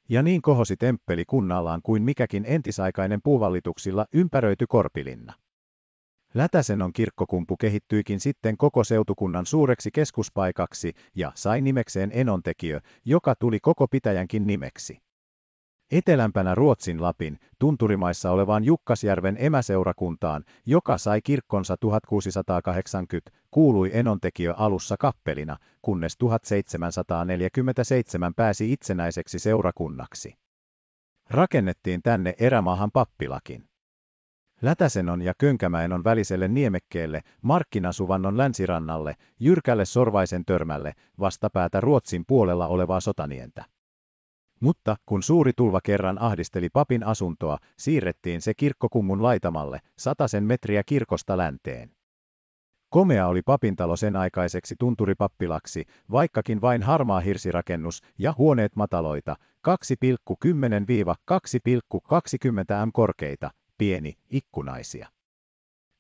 Ja niin kohosi temppeli kunnallaan kuin mikäkin entisaikainen puuvallituksilla ympäröity korpilinna. Lätäsenon kirkkokumpu kehittyikin sitten koko seutukunnan suureksi keskuspaikaksi ja sai nimekseen Enontekijö, joka tuli koko pitäjänkin nimeksi. Etelämpänä Ruotsin Lapin, tunturimaissa olevaan Jukkasjärven emäseurakuntaan, joka sai kirkkonsa 1680, kuului Enontekijö alussa kappelina, kunnes 1747 pääsi itsenäiseksi seurakunnaksi. Rakennettiin tänne erämaahan pappilakin. Lätäsenon ja Könkämäenon väliselle niemekkeelle, markkinasuvannon länsirannalle, jyrkälle sorvaisen törmälle, vastapäätä Ruotsin puolella olevaa sotanientä. Mutta kun suuri tulva kerran ahdisteli papin asuntoa, siirrettiin se kirkkokummun laitamalle, satasen metriä kirkosta länteen. Komea oli papintalo sen aikaiseksi tunturipappilaksi, vaikkakin vain harmaa hirsirakennus ja huoneet mataloita, 2,10-2,20 m korkeita, pieni, ikkunaisia.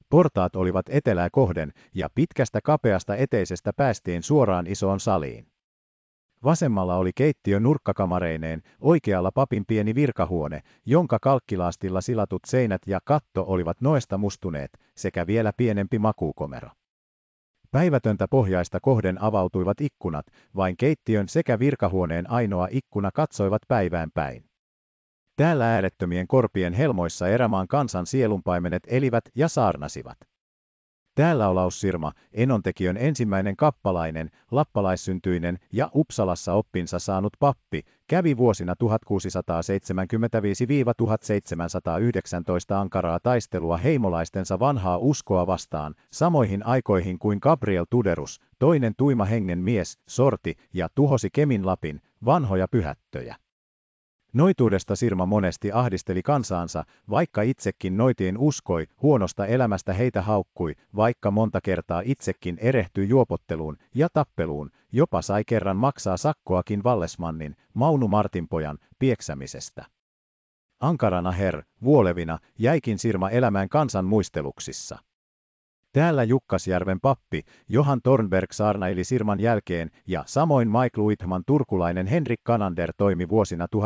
Portaat olivat etelää kohden ja pitkästä kapeasta eteisestä päästiin suoraan isoon saliin. Vasemmalla oli keittiö nurkkakamareineen, oikealla papin pieni virkahuone, jonka kalkkilaastilla silatut seinät ja katto olivat noesta mustuneet, sekä vielä pienempi makuukomero. Päivätöntä pohjaista kohden avautuivat ikkunat, vain keittiön sekä virkahuoneen ainoa ikkuna katsoivat päivään päin. Täällä äärettömien korpien helmoissa erämaan kansan sielunpaimenet elivät ja saarnasivat. Täällä Olaus Sirma, Enontekijön ensimmäinen kappalainen, lappalaissyntyinen ja Uppsalassa oppinsa saanut pappi, kävi vuosina 1675-1719 ankaraa taistelua heimolaistensa vanhaa uskoa vastaan, samoihin aikoihin kuin Gabriel Tuderus, toinen tuima hengen mies, sorti ja tuhosi Kemin Lapin, vanhoja pyhättöjä. Noituudesta Sirma monesti ahdisteli kansaansa, vaikka itsekin noitiin uskoi, huonosta elämästä heitä haukkui, vaikka monta kertaa itsekin erehtyi juopotteluun ja tappeluun, jopa sai kerran maksaa sakkoakin Vallesmannin, Maunu Martinpojan, pieksämisestä. Ankarana her, vuolevina, jäikin Sirma elämään kansan muisteluksissa. Täällä Jukkasjärven pappi Johan Tornberg saarnaili Sirman jälkeen ja samoin Mike Luitman turkulainen Henrik Kanander toimi vuosina 1730-1744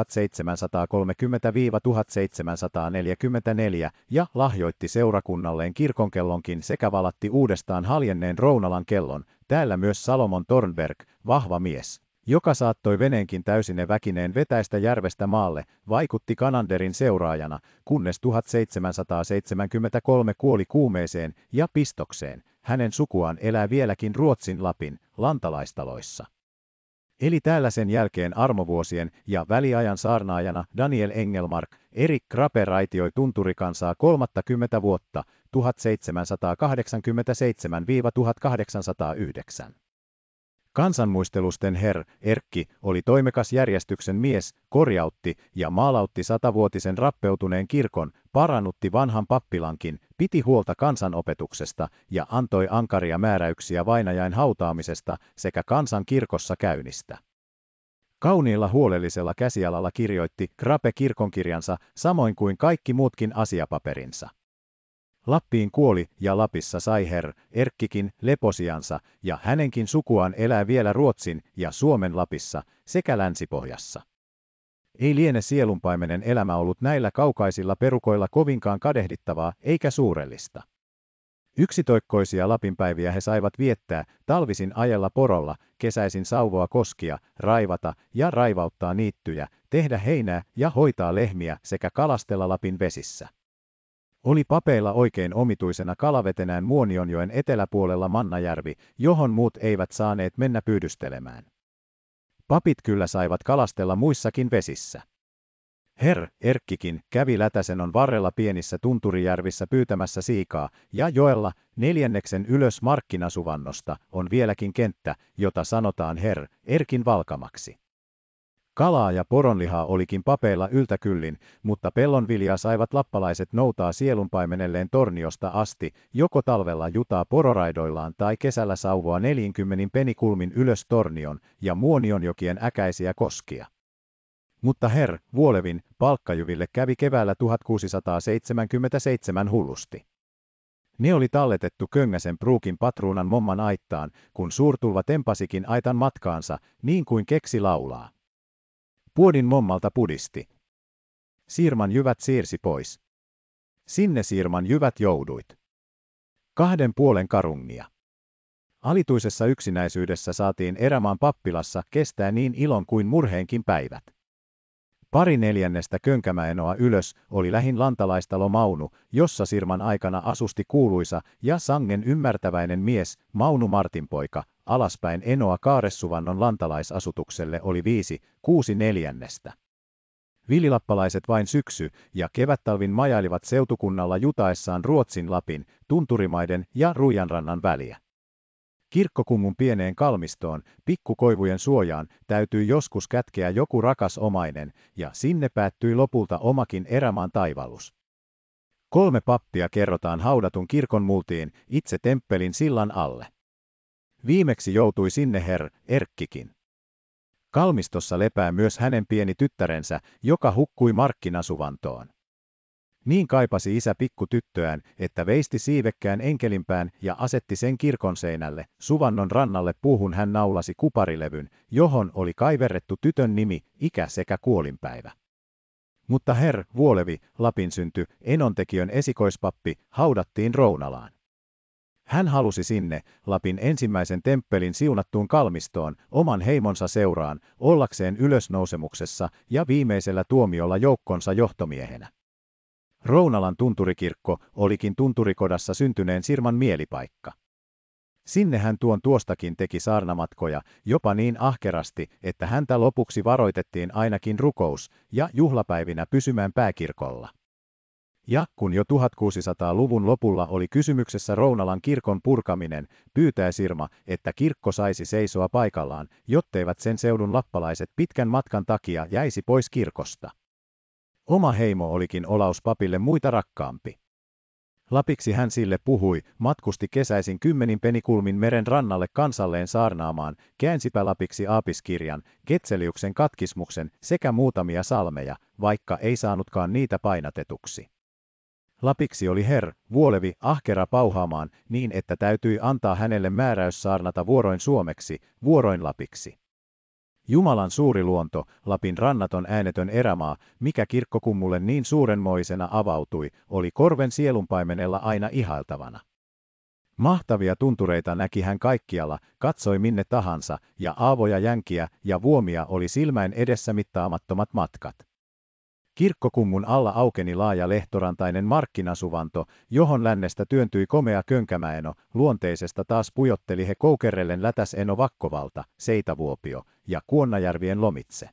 ja lahjoitti seurakunnalleen kirkonkellonkin sekä valatti uudestaan haljenneen Rounalan kellon, täällä myös Salomon Tornberg, vahva mies joka saattoi veneenkin täysine väkineen vetäistä järvestä maalle, vaikutti Kananderin seuraajana, kunnes 1773 kuoli kuumeeseen ja pistokseen. Hänen sukuaan elää vieläkin Ruotsin Lapin lantalaistaloissa. Eli täällä sen jälkeen armovuosien ja väliajan saarnaajana Daniel Engelmark, Erik Krape raitioi tunturikansaa 30 vuotta 1787-1809. Kansanmuistelusten her, Erkki, oli toimekas järjestyksen mies, korjautti ja maalautti satavuotisen rappeutuneen kirkon, parannutti vanhan pappilankin, piti huolta kansanopetuksesta ja antoi ankaria määräyksiä vainajain hautaamisesta sekä kansan kirkossa käynnistä. Kauniilla huolellisella käsialalla kirjoitti Krape kirkonkirjansa samoin kuin kaikki muutkin asiapaperinsa. Lappiin kuoli ja Lapissa sai her, Erkkikin, leposiansa, ja hänenkin sukuaan elää vielä Ruotsin ja Suomen Lapissa sekä Länsipohjassa. Ei liene sielunpaimenen elämä ollut näillä kaukaisilla perukoilla kovinkaan kadehdittavaa eikä suurellista. Yksitoikkoisia lapinpäiviä he saivat viettää, talvisin ajella porolla, kesäisin sauvoa koskia, raivata ja raivauttaa niittyjä, tehdä heinää ja hoitaa lehmiä sekä kalastella Lapin vesissä. Oli papeilla oikein omituisena kalavetenään Muonionjoen eteläpuolella Mannajärvi, johon muut eivät saaneet mennä pyydystelemään. Papit kyllä saivat kalastella muissakin vesissä. Her, Erkkikin, kävi Lätäsenon varrella pienissä tunturijärvissä pyytämässä siikaa, ja joella, neljänneksen ylös markkinasuvannosta, on vieläkin kenttä, jota sanotaan Her, Erkin valkamaksi. Kalaa ja poronlihaa olikin papeilla yltäkyllin, mutta pellonviljaa saivat lappalaiset noutaa sielunpaimenelleen torniosta asti, joko talvella jutaa pororaidoillaan tai kesällä sauvoa 40 penikulmin ylös tornion ja muonionjokien äkäisiä koskia. Mutta her, Vuolevin, palkkajyville kävi keväällä 1677 hullusti. Ne oli talletettu Köngäsen pruukin patruunan momman aittaan, kun suurtulva tempasikin aitan matkaansa, niin kuin keksi laulaa. Puodin mommalta pudisti. Siirman jyvät siirsi pois. Sinne Siirman jyvät jouduit. Kahden puolen karungia. Alituisessa yksinäisyydessä saatiin erämaan pappilassa kestää niin ilon kuin murheenkin päivät. Pari neljännestä Könkämäenoa ylös oli lähin lantalaistalo Maunu, jossa Sirman aikana asusti kuuluisa ja sangen ymmärtäväinen mies, Maunu Martinpoika, alaspäin Enoa Kaaressuvannon lantalaisasutukselle oli viisi, kuusi neljännestä. Vililappalaiset vain syksy- ja kevättalvin majailivat seutukunnalla jutaessaan Ruotsin Lapin, Tunturimaiden ja Ruijanrannan väliä. Kirkkokummun pieneen kalmistoon, pikkukoivujen suojaan, täytyi joskus kätkeä joku rakas omainen, ja sinne päättyi lopulta omakin erämaan taivallus. Kolme pappia kerrotaan haudatun kirkon multiin itse temppelin sillan alle. Viimeksi joutui sinne her, Erkkikin. Kalmistossa lepää myös hänen pieni tyttärensä, joka hukkui markkinasuvantoon. Niin kaipasi isä pikkutyttöään, että veisti siivekkään enkelinpään ja asetti sen kirkon seinälle. Suvannon rannalle puuhun hän naulasi kuparilevyn, johon oli kaiverrettu tytön nimi, ikä sekä kuolinpäivä. Mutta her, Vuolevi, Lapin synty, Enontekiön esikoispappi, haudattiin Rounalaan. Hän halusi sinne, Lapin ensimmäisen temppelin siunattuun kalmistoon, oman heimonsa seuraan, ollakseen ylösnousemuksessa ja viimeisellä tuomiolla joukkonsa johtomiehenä. Rounalan tunturikirkko olikin tunturikodassa syntyneen Sirman mielipaikka. Sinne hän tuon tuostakin teki saarnamatkoja, jopa niin ahkerasti, että häntä lopuksi varoitettiin ainakin rukous ja juhlapäivinä pysymään pääkirkolla. Ja kun jo 1600-luvun lopulla oli kysymyksessä Rounalan kirkon purkaminen, pyytää Sirma, että kirkko saisi seisoa paikallaan, jotteivät sen seudun lappalaiset pitkän matkan takia jäisi pois kirkosta. Oma heimo olikin Olaus papille muita rakkaampi. Lapiksi hän sille puhui, matkusti kesäisin kymmenin penikulmin meren rannalle kansalleen saarnaamaan, käänsipä Lapiksi aapiskirjan, Getseliuksen katkismuksen sekä muutamia salmeja, vaikka ei saanutkaan niitä painatetuksi. Lapiksi oli her, vuolevi, ahkera pauhaamaan, niin että täytyi antaa hänelle määräys saarnata vuoroin suomeksi, vuoroin lapiksi. Jumalan suuri luonto, Lapin rannaton äänetön erämaa, mikä kirkkokummulle niin suurenmoisena avautui, oli korven sielunpaimenella aina ihailtavana. Mahtavia tuntureita näki hän kaikkialla, katsoi minne tahansa, ja aavoja jänkiä ja vuomia oli silmäin edessä mittaamattomat matkat. Kirkkokummun alla aukeni laaja lehtorantainen markkinasuvanto, johon lännestä työntyi komea könkämäeno, luonteisesta taas pujotteli he koukerellen lätäs Eno Vakkovalta, Seitavuopio ja Kuonnajärvien lomitse.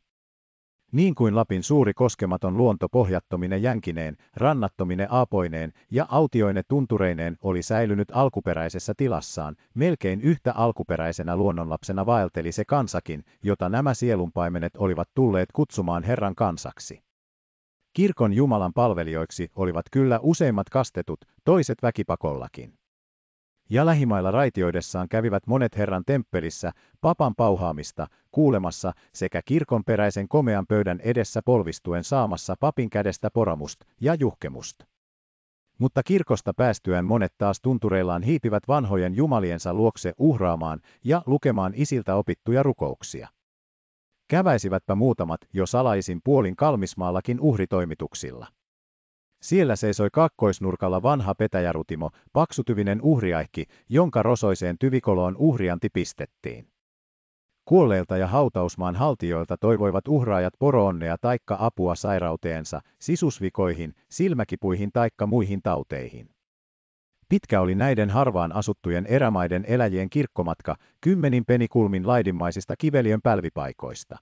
Niin kuin Lapin suuri koskematon luonto pohjattomine jänkineen, rannattomine aapoineen ja autioine tuntureineen oli säilynyt alkuperäisessä tilassaan, melkein yhtä alkuperäisenä luonnonlapsena vaelteli se kansakin, jota nämä sielunpaimenet olivat tulleet kutsumaan Herran kansaksi. Kirkon Jumalan palvelijoiksi olivat kyllä useimmat kastetut, toiset väkipakollakin. Ja lähimailla raitioidessaan kävivät monet Herran temppelissä, papan pauhaamista, kuulemassa sekä kirkon peräisen komean pöydän edessä polvistuen saamassa papin kädestä poramust ja juhkemust. Mutta kirkosta päästyään monet taas tuntureillaan hiipivät vanhojen jumaliensa luokse uhraamaan ja lukemaan isiltä opittuja rukouksia. Käväisivätpä muutamat jo salaisin puolin kalmismaallakin uhritoimituksilla. Siellä seisoi kakkoisnurkalla vanha petäjärutimo, paksutyvinen uhriaikki, jonka rosoiseen tyvikoloon uhrianti pistettiin. Kuolleilta ja hautausmaan haltijoilta toivoivat uhraajat poroonnea taikka apua sairauteensa, sisusvikoihin, silmäkipuihin taikka muihin tauteihin. Pitkä oli näiden harvaan asuttujen erämaiden eläjien kirkkomatka kymmenin penikulmin laidimmaisista kiveliön pälvipaikoista.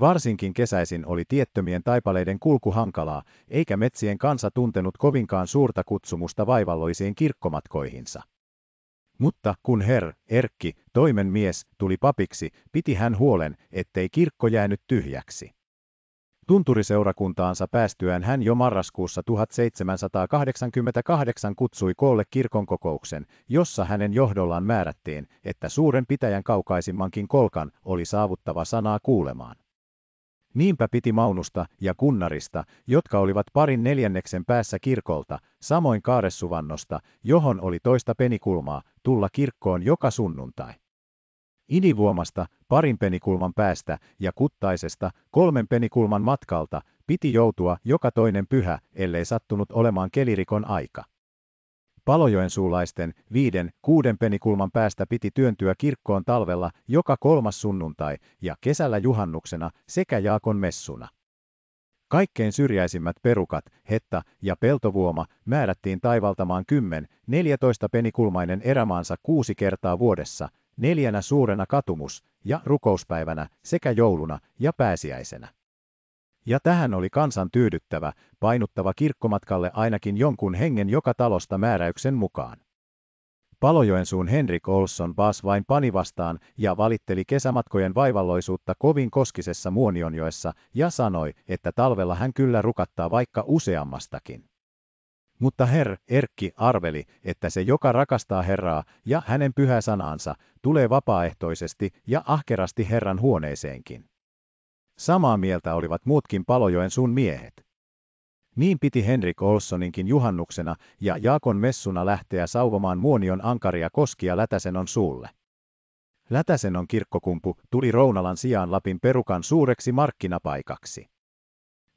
Varsinkin kesäisin oli tiettömien taipaleiden kulku hankalaa, eikä metsien kansa tuntenut kovinkaan suurta kutsumusta vaivalloisiin kirkkomatkoihinsa. Mutta kun Herr, Erkki, toimen mies, tuli papiksi, piti hän huolen, ettei kirkko jäänyt tyhjäksi. Tunturiseurakuntaansa päästyään hän jo marraskuussa 1788 kutsui koolle kirkonkokouksen, jossa hänen johdollaan määrättiin, että suuren pitäjän kaukaisimmankin kolkan oli saavuttava sanaa kuulemaan. Niinpä piti Maunusta ja Kunnarista, jotka olivat parin neljänneksen päässä kirkolta, samoin Kaaressuvannosta, johon oli toista penikulmaa, tulla kirkkoon joka sunnuntai. Inivuomasta, parin penikulman päästä ja Kuttaisesta, kolmen penikulman matkalta, piti joutua joka toinen pyhä, ellei sattunut olemaan kelirikon aika. Palojoen suulaisten viiden, kuuden penikulman päästä piti työntyä kirkkoon talvella joka kolmas sunnuntai ja kesällä juhannuksena sekä Jaakon messuna. Kaikkein syrjäisimmät perukat, hetta ja peltovuoma määrättiin taivaltamaan 10, 14 penikulmainen erämaansa kuusi kertaa vuodessa, neljänä suurena katumus- ja rukouspäivänä sekä jouluna ja pääsiäisenä. Ja tähän oli kansan tyydyttävä, painuttava kirkkomatkalle ainakin jonkun hengen joka talosta määräyksen mukaan. Palojoensuun Henrik Olsson baas vain pani vastaan ja valitteli kesämatkojen vaivalloisuutta kovin koskisessa Muonionjoessa ja sanoi, että talvella hän kyllä rukattaa vaikka useammastakin. Mutta Herr Erkki arveli, että se joka rakastaa Herraa ja hänen pyhä sanansa, tulee vapaaehtoisesti ja ahkerasti Herran huoneeseenkin. Samaa mieltä olivat muutkin Palojoen sun miehet. Niin piti Henrik Olssoninkin juhannuksena ja Jaakon messuna lähteä sauvomaan muonion ankaria koskia Lätäsenon suulle. Lätäsenon kirkkokumpu tuli Rounalan sijaan Lapin perukan suureksi markkinapaikaksi.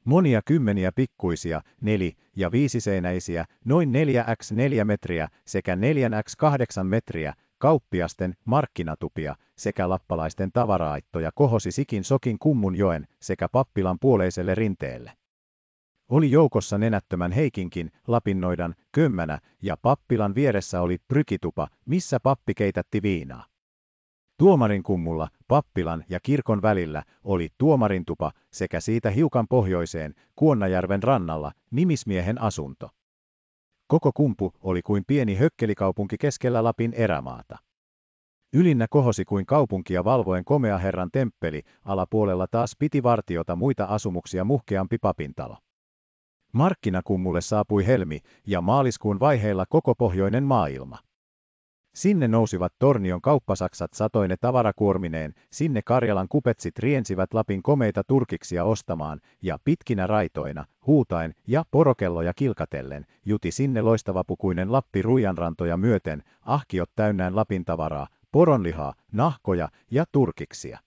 Monia kymmeniä pikkuisia, neli- ja viisiseinäisiä, noin 4x4 metriä sekä 4x8 metriä, kauppiasten markkinatupia sekä lappalaisten tavaraittoja kohosi sikin sokin Kummunjoen sekä pappilan puoleiselle rinteelle. Oli joukossa nenättömän Heikinkin, Lapinnoidan, kömmänä ja pappilan vieressä oli prykitupa, missä pappi keitätti viinaa. Tuomarin kummulla, pappilan ja kirkon välillä oli tuomarintupa sekä siitä hiukan pohjoiseen, Kuonnajärven rannalla, nimismiehen asunto. Koko kumpu oli kuin pieni hökkelikaupunki keskellä Lapin erämaata. Ylinnä kohosi kuin kaupunkia valvoen komea herran temppeli, alapuolella taas piti vartiota muita asumuksia muhkeampi papintalo. Markkinakummulle saapui helmi ja maaliskuun vaiheilla koko pohjoinen maailma. Sinne nousivat Tornion kauppasaksat satoine tavarakuormineen, sinne Karjalan kupetsit riensivät Lapin komeita turkiksia ostamaan, ja pitkinä raitoina, huutaen ja porokelloja kilkatellen, juti sinne loistavapukuinen Lappi ruijanrantoja myöten, ahkiot täynnään Lapin tavaraa, poronlihaa, nahkoja ja turkiksia.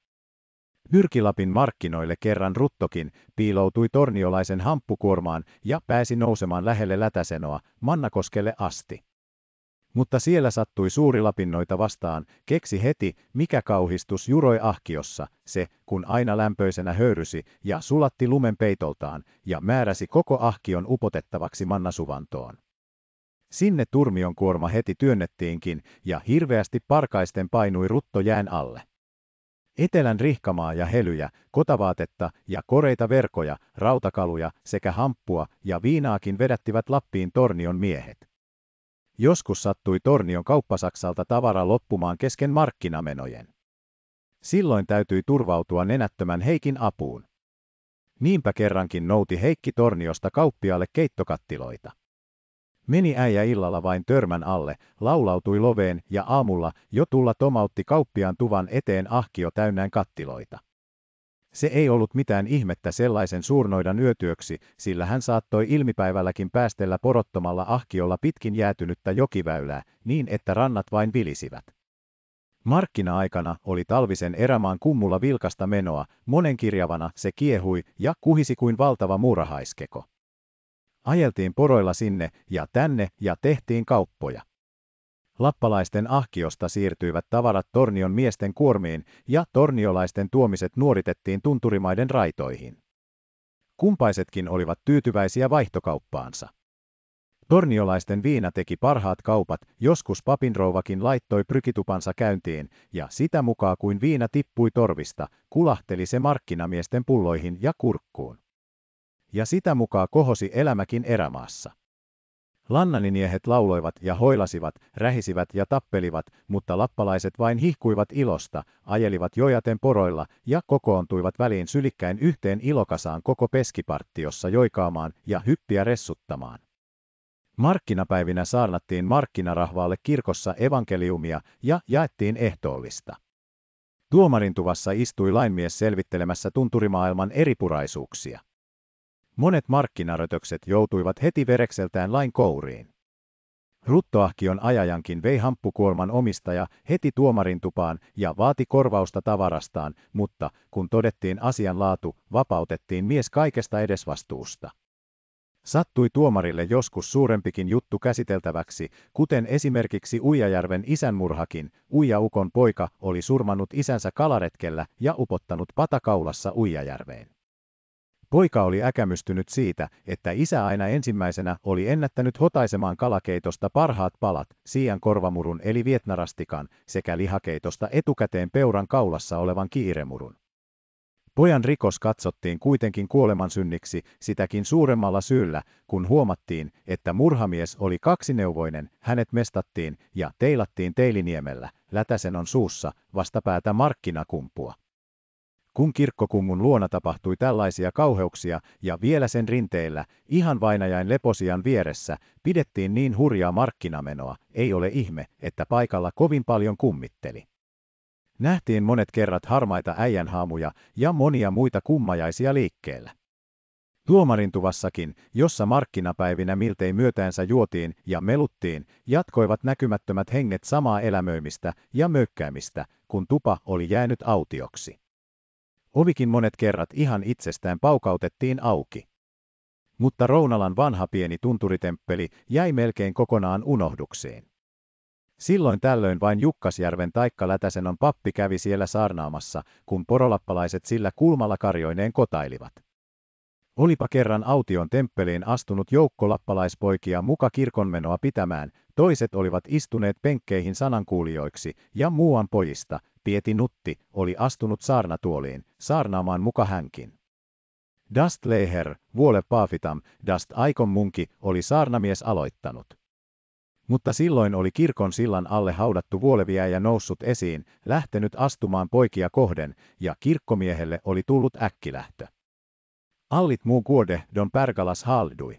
Nyrkilapin markkinoille kerran ruttokin piiloutui torniolaisen hamppukuormaan ja pääsi nousemaan lähelle Lätäsenoa, Mannakoskelle asti. Mutta siellä sattui suuri lapinnoita vastaan, keksi heti, mikä kauhistus juroi ahkiossa, se, kun aina lämpöisenä höyrysi ja sulatti lumen peitoltaan ja määräsi koko ahkion upotettavaksi mannasuvantoon. Sinne turmion kuorma heti työnnettiinkin ja hirveästi parkaisten painui rutto jään alle. Etelän rihkamaa ja helyjä, kotavaatetta ja koreita verkoja, rautakaluja sekä hamppua ja viinaakin vedättivät Lappiin Tornion miehet. Joskus sattui Tornion kauppasaksalta tavara loppumaan kesken markkinamenojen. Silloin täytyi turvautua nenättömän Heikin apuun. Niinpä kerrankin nouti Heikki Torniosta kauppialle keittokattiloita. Meni äijä illalla vain törmän alle, laulautui loveen ja aamulla jo tulla tomautti kauppiaan tuvan eteen ahkio täynnään kattiloita. Se ei ollut mitään ihmettä sellaisen suurnoidan yötyöksi, sillä hän saattoi ilmipäivälläkin päästellä porottomalla ahkiolla pitkin jäätynyttä jokiväylää, niin että rannat vain vilisivät. Markkina-aikana oli talvisen erämaan kummulla vilkasta menoa, monenkirjavana se kiehui ja kuhisi kuin valtava muurahaiskeko. Ajeltiin poroilla sinne ja tänne ja tehtiin kauppoja. Lappalaisten ahkiosta siirtyivät tavarat Tornion miesten kuormiin ja torniolaisten tuomiset nuoritettiin tunturimaiden raitoihin. Kumpaisetkin olivat tyytyväisiä vaihtokauppaansa. Torniolaisten viina teki parhaat kaupat, joskus papinrouvakin laittoi prykitupansa käyntiin, ja sitä mukaan kuin viina tippui torvista, kulahteli se markkinamiesten pulloihin ja kurkkuun. Ja sitä mukaan kohosi elämäkin erämaassa. Lannaninmiehet lauloivat ja hoilasivat, rähisivät ja tappelivat, mutta lappalaiset vain hihkuivat ilosta, ajelivat jojaten poroilla ja kokoontuivat väliin sylikkäin yhteen ilokasaan koko peskiparttiossa joikaamaan ja hyppiä ressuttamaan. Markkinapäivinä saarnattiin markkinarahvaalle kirkossa evankeliumia ja jaettiin ehtoollista. Tuomarintuvassa istui lainmies selvittelemässä tunturimaailman eripuraisuuksia. Monet markkinarötökset joutuivat heti verekseltään lain kouriin. Ruttoahkion ajajankin vei hamppukuorman omistaja heti tuomarin tupaan ja vaati korvausta tavarastaan, mutta kun todettiin asian laatu, vapautettiin mies kaikesta edesvastuusta. Sattui tuomarille joskus suurempikin juttu käsiteltäväksi, kuten esimerkiksi Uijajärven isänmurhakin, Uijaukon poika oli surmannut isänsä kalaretkellä ja upottanut patakaulassa Uijajärveen. Poika oli äkämystynyt siitä, että isä aina ensimmäisenä oli ennättänyt hotaisemaan kalakeitosta parhaat palat, siian korvamurun eli vietnarastikan, sekä lihakeitosta etukäteen peuran kaulassa olevan kiiremurun. Pojan rikos katsottiin kuitenkin kuolemansynniksi sitäkin suuremmalla syyllä, kun huomattiin, että murhamies oli kaksineuvoinen, hänet mestattiin ja teilattiin Teiliniemellä, Lätäsenon suussa, vastapäätä markkinakumpua. Kun kirkkokummun luona tapahtui tällaisia kauheuksia ja vielä sen rinteillä, ihan vainajain leposian vieressä, pidettiin niin hurjaa markkinamenoa, ei ole ihme, että paikalla kovin paljon kummitteli. Nähtiin monet kerrat harmaita äijänhaamuja ja monia muita kummajaisia liikkeellä. Tuomarintuvassakin, jossa markkinapäivinä miltei myötäänsä juotiin ja meluttiin, jatkoivat näkymättömät henget samaa elämöimistä ja möykkäämistä, kun tupa oli jäänyt autioksi. Ovikin monet kerrat ihan itsestään paukautettiin auki. Mutta Rounalan vanha pieni tunturitemppeli jäi melkein kokonaan unohdukseen. Silloin tällöin vain Jukkasjärven taikka Lätäsenon pappi kävi siellä saarnaamassa, kun porolappalaiset sillä kulmalla karjoineen kotailivat. Olipa kerran Aution temppeliin astunut joukko lappalaispoikia muka kirkonmenoa pitämään, toiset olivat istuneet penkkeihin sanankuulijoiksi, ja muuan pojista, Pieti Nutti, oli astunut saarnatuoliin, saarnaamaan muka hänkin. Dast Leher, vuole paafitam, Dast Aikon munki, oli saarnamies aloittanut. Mutta silloin oli kirkon sillan alle haudattu vuoleviä ja noussut esiin, lähtenyt astumaan poikia kohden, ja kirkkomiehelle oli tullut äkkilähtö. Allit muu kuode don pärkalas haldui.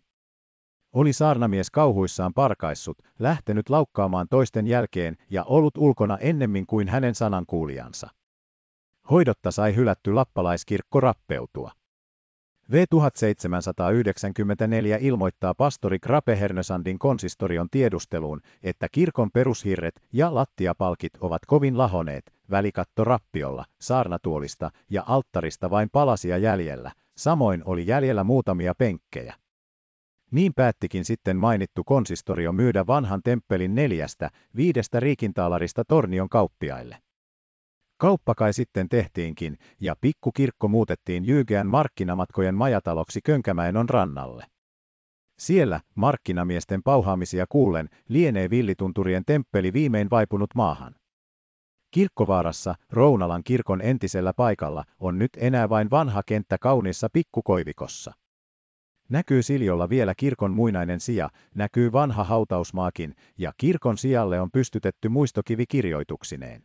Oli saarnamies kauhuissaan parkaissut, lähtenyt laukkaamaan toisten jälkeen ja ollut ulkona ennemmin kuin hänen sanankuulijansa. Hoidotta sai hylätty lappalaiskirkko rappeutua. V1794 ilmoittaa pastori Krape Hernösandin konsistorion tiedusteluun, että kirkon perushirret ja lattiapalkit ovat kovin lahoneet, välikatto rappiolla, saarnatuolista ja alttarista vain palasia jäljellä, samoin oli jäljellä muutamia penkkejä. Niin päättikin sitten mainittu konsistorio myydä vanhan temppelin neljästä, viidestä riikintaalarista tornion kauppiaille. Kauppa kai sitten tehtiinkin, ja pikkukirkko muutettiin Jyygeän markkinamatkojen majataloksi Könkämäenon rannalle. Siellä, markkinamiesten pauhaamisia kuullen, lienee villitunturien temppeli viimein vaipunut maahan. Kirkkovaarassa, Rounalan kirkon entisellä paikalla, on nyt enää vain vanha kenttä kauniissa pikkukoivikossa. Näkyy Siljolla vielä kirkon muinainen sija, näkyy vanha hautausmaakin, ja kirkon sijalle on pystytetty muistokivi kirjoituksineen.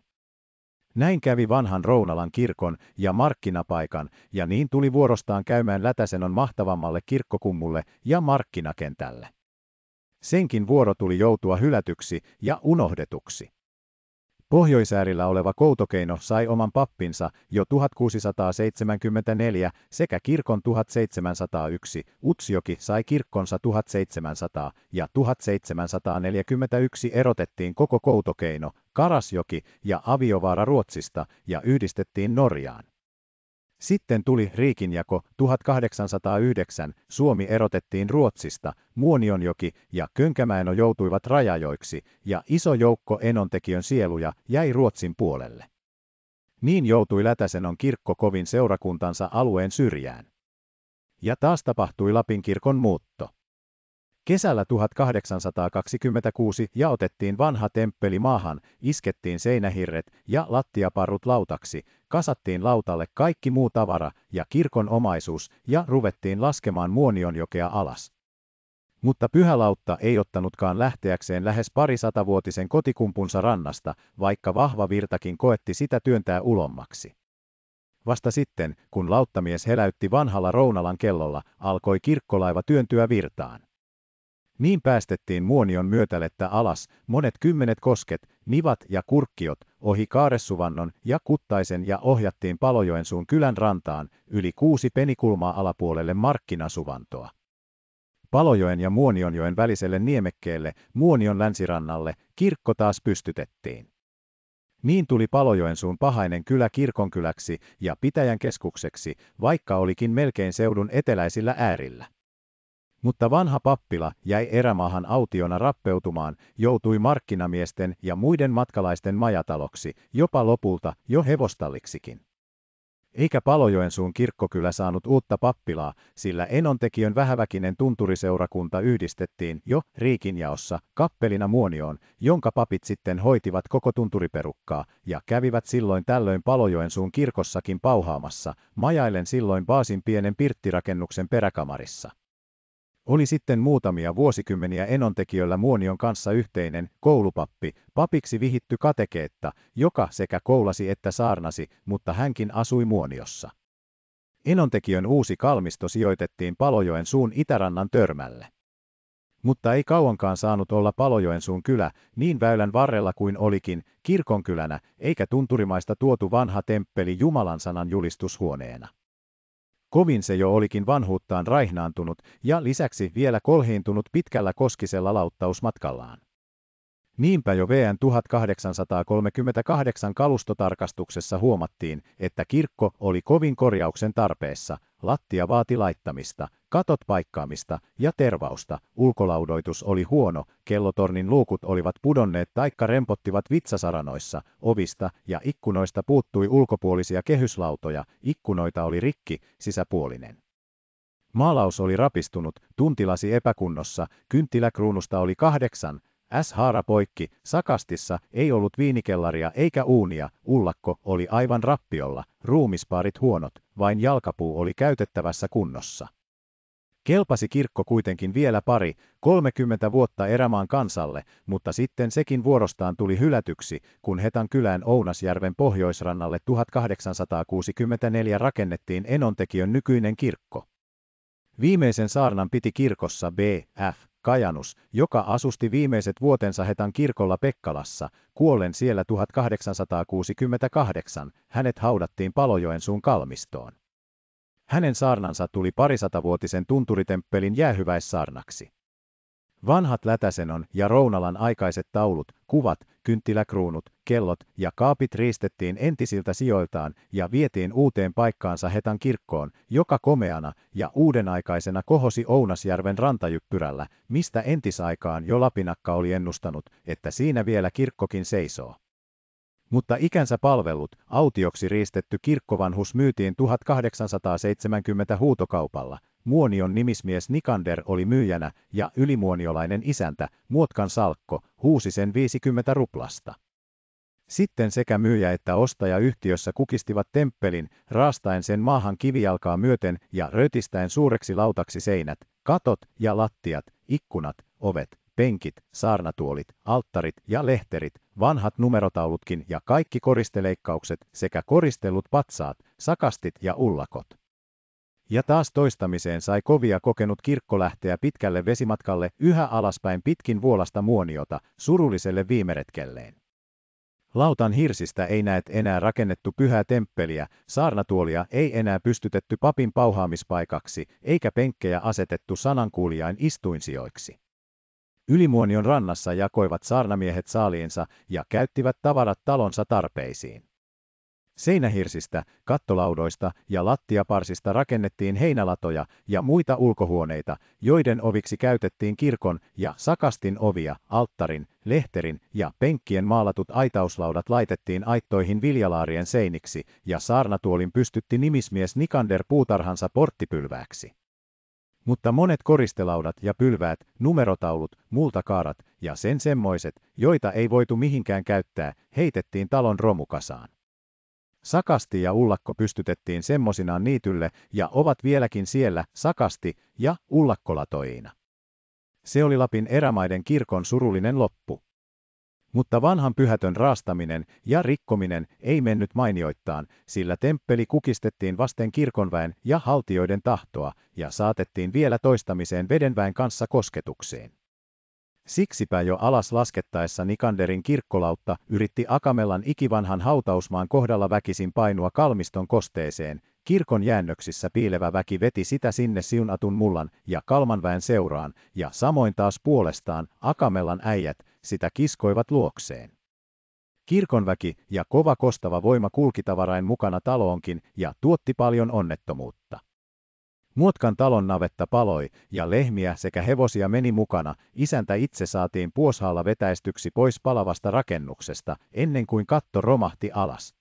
Näin kävi vanhan Rounalan kirkon ja markkinapaikan, ja niin tuli vuorostaan käymään Lätäsenon mahtavammalle kirkkokummulle ja markkinakentälle. Senkin vuoro tuli joutua hylätyksi ja unohdetuksi. Pohjoisäärillä oleva Koutokeino sai oman pappinsa jo 1674 sekä kirkon 1701, Utsjoki sai kirkkonsa 1700 ja 1741 erotettiin koko Koutokeino, Karasjoki ja Aviovaara Ruotsista ja yhdistettiin Norjaan. Sitten tuli riikinjako 1809, Suomi erotettiin Ruotsista, Muonionjoki ja Könkämäeno joutuivat rajajoiksi, ja iso joukko enontekijön sieluja jäi Ruotsin puolelle. Niin joutui Lätäsenon kirkko kovin seurakuntansa alueen syrjään. Ja taas tapahtui Lapin kirkon muutto. Kesällä 1826 jaotettiin vanha temppeli maahan, iskettiin seinähirret ja lattiaparut lautaksi, kasattiin lautalle kaikki muu tavara ja kirkon omaisuus ja ruvettiin laskemaan Muonionjokea alas. Mutta pyhälautta ei ottanutkaan lähteäkseen lähes parisatavuotisen kotikumpunsa rannasta, vaikka vahva virtakin koetti sitä työntää ulommaksi. Vasta sitten, kun lauttamies heläytti vanhalla Rounalan kellolla, alkoi kirkkolaiva työntyä virtaan. Niin päästettiin muonion myötälettä alas monet kymmenet kosket, nivat ja kurkkiot, ohi Kaaressuvannon ja Kuttaisen ja ohjattiin Palojoensuun kylän rantaan yli kuusi penikulmaa alapuolelle markkinasuvantoa. Palojoen ja Muonionjoen väliselle niemekkeelle, Muonion länsirannalle, kirkko taas pystytettiin. Niin tuli Palojoensuun pahainen kylä kirkonkyläksi ja pitäjän keskukseksi, vaikka olikin melkein seudun eteläisillä äärillä. Mutta vanha pappila jäi erämaahan autiona rappeutumaan, joutui markkinamiesten ja muiden matkalaisten majataloksi, jopa lopulta jo hevostalliksikin. Eikä Palojoensuun kirkkokylä saanut uutta pappilaa, sillä Enontekijön vähäväkinen tunturiseurakunta yhdistettiin jo Riikinjaossa kappelina Muonioon, jonka papit sitten hoitivat koko tunturiperukkaa ja kävivät silloin tällöin Palojoensuun kirkossakin pauhaamassa, majailen silloin Baasin pienen pirttirakennuksen peräkamarissa. Oli sitten muutamia vuosikymmeniä enontekijöillä Muonion kanssa yhteinen koulupappi, papiksi vihitty katekeetta, joka sekä koulasi että saarnasi, mutta hänkin asui Muoniossa. Enontekijön uusi kalmisto sijoitettiin Palojoen suun itärannan törmälle. Mutta ei kauankaan saanut olla Palojoen suun kylä, niin väylän varrella kuin olikin, kirkonkylänä, eikä tunturimaista tuotu vanha temppeli Jumalan sanan julistushuoneena. Kovin se jo olikin vanhuuttaan raihnaantunut ja lisäksi vielä kolhiintunut pitkällä koskisella lauttausmatkallaan. Niinpä jo VN 1838 kalustotarkastuksessa huomattiin, että kirkko oli kovin korjauksen tarpeessa, lattia vaati laittamista, katot paikkaamista ja tervausta, ulkolaudoitus oli huono, kellotornin luukut olivat pudonneet taikka rempottivat vitsasaranoissa, ovista ja ikkunoista puuttui ulkopuolisia kehyslautoja, ikkunoita oli rikki, sisäpuolinen. Maalaus oli rapistunut, tuntilasi epäkunnossa, kynttiläkruunusta oli kahdeksan, S-haara poikki, sakastissa ei ollut viinikellaria eikä uunia, ullakko oli aivan rappiolla, ruumispaarit huonot, vain jalkapuu oli käytettävässä kunnossa. Kelpasi kirkko kuitenkin vielä pari, 30 vuotta erämaan kansalle, mutta sitten sekin vuorostaan tuli hylätyksi, kun Hetan kylään Ounasjärven pohjoisrannalle 1864 rakennettiin Enontekiön nykyinen kirkko. Viimeisen saarnan piti kirkossa B.F. Kajanus, joka asusti viimeiset vuotensa Hetan kirkolla Pekkalassa, kuollen siellä 1868, hänet haudattiin Palojoen suun kalmistoon. Hänen saarnansa tuli parisatavuotisen tunturitemppelin jäähyväissaarnaksi. Vanhat Lätäsenon ja Rounalan aikaiset taulut, kuvat, kynttiläkruunut, kellot ja kaapit riistettiin entisiltä sijoiltaan ja vietiin uuteen paikkaansa Hetan kirkkoon, joka komeana ja uudenaikaisena kohosi Ounasjärven rantajyppyrällä, mistä entisaikaan jo Lapinakka oli ennustanut, että siinä vielä kirkkokin seisoo. Mutta ikänsä palvellut, autioksi riistetty kirkkovanhus myytiin 1870 huutokaupalla, Muonion nimismies Nikander oli myyjänä ja ylimuoniolainen isäntä, Muotkan Salkko, huusi sen 50 ruplasta. Sitten sekä myyjä että ostaja yhtiössä kukistivat temppelin, raastaen sen maahan kivijalkaa myöten ja rötistäen suureksi lautaksi seinät, katot ja lattiat, ikkunat, ovet, penkit, saarnatuolit, alttarit ja lehterit, vanhat numerotaulutkin ja kaikki koristeleikkaukset sekä koristellut patsaat, sakastit ja ullakot. Ja taas toistamiseen sai kovia kokenut kirkko lähteä pitkälle vesimatkalle yhä alaspäin pitkin vuolasta muoniota, surulliselle viimeretkelleen. Lautan hirsistä ei näet enää rakennettu pyhää temppeliä, saarnatuolia ei enää pystytetty papin pauhaamispaikaksi, eikä penkkejä asetettu sanankuulijain istuinsijoiksi. Ylimuonion rannassa jakoivat saarnamiehet saaliinsa ja käyttivät tavarat talonsa tarpeisiin. Seinähirsistä, kattolaudoista ja lattiaparsista rakennettiin heinälatoja ja muita ulkohuoneita, joiden oviksi käytettiin kirkon ja sakastin ovia, alttarin, lehterin ja penkkien maalatut aitauslaudat laitettiin aittoihin viljalaarien seiniksi ja saarnatuolin pystytti nimismies Nikander puutarhansa porttipylvääksi. Mutta monet koristelaudat ja pylväät, numerotaulut, multakaarat ja sen semmoiset, joita ei voitu mihinkään käyttää, heitettiin talon romukasaan. Sakasti ja ullakko pystytettiin semmosinaan niitylle ja ovat vieläkin siellä sakasti ja ullakkolatoina. Se oli Lapin erämaiden kirkon surullinen loppu. Mutta vanhan pyhätön raastaminen ja rikkominen ei mennyt mainioittaan, sillä temppeli kukistettiin vasten kirkonväen ja haltioiden tahtoa ja saatettiin vielä toistamiseen vedenväen kanssa kosketukseen. Siksipä jo alas laskettaessa Nikanderin kirkkolautta yritti Akamellan ikivanhan hautausmaan kohdalla väkisin painua kalmiston kosteeseen, kirkon jäännöksissä piilevä väki veti sitä sinne siunatun mullan ja kalmanväen seuraan, ja samoin taas puolestaan Akamellan äijät sitä kiskoivat luokseen. Kirkonväki ja kova kostava voima kulkitavarain mukana taloonkin ja tuotti paljon onnettomuutta. Muotkan talon navetta paloi, ja lehmiä sekä hevosia meni mukana, isäntä itse saatiin puoshaalla vetäistyksi pois palavasta rakennuksesta, ennen kuin katto romahti alas.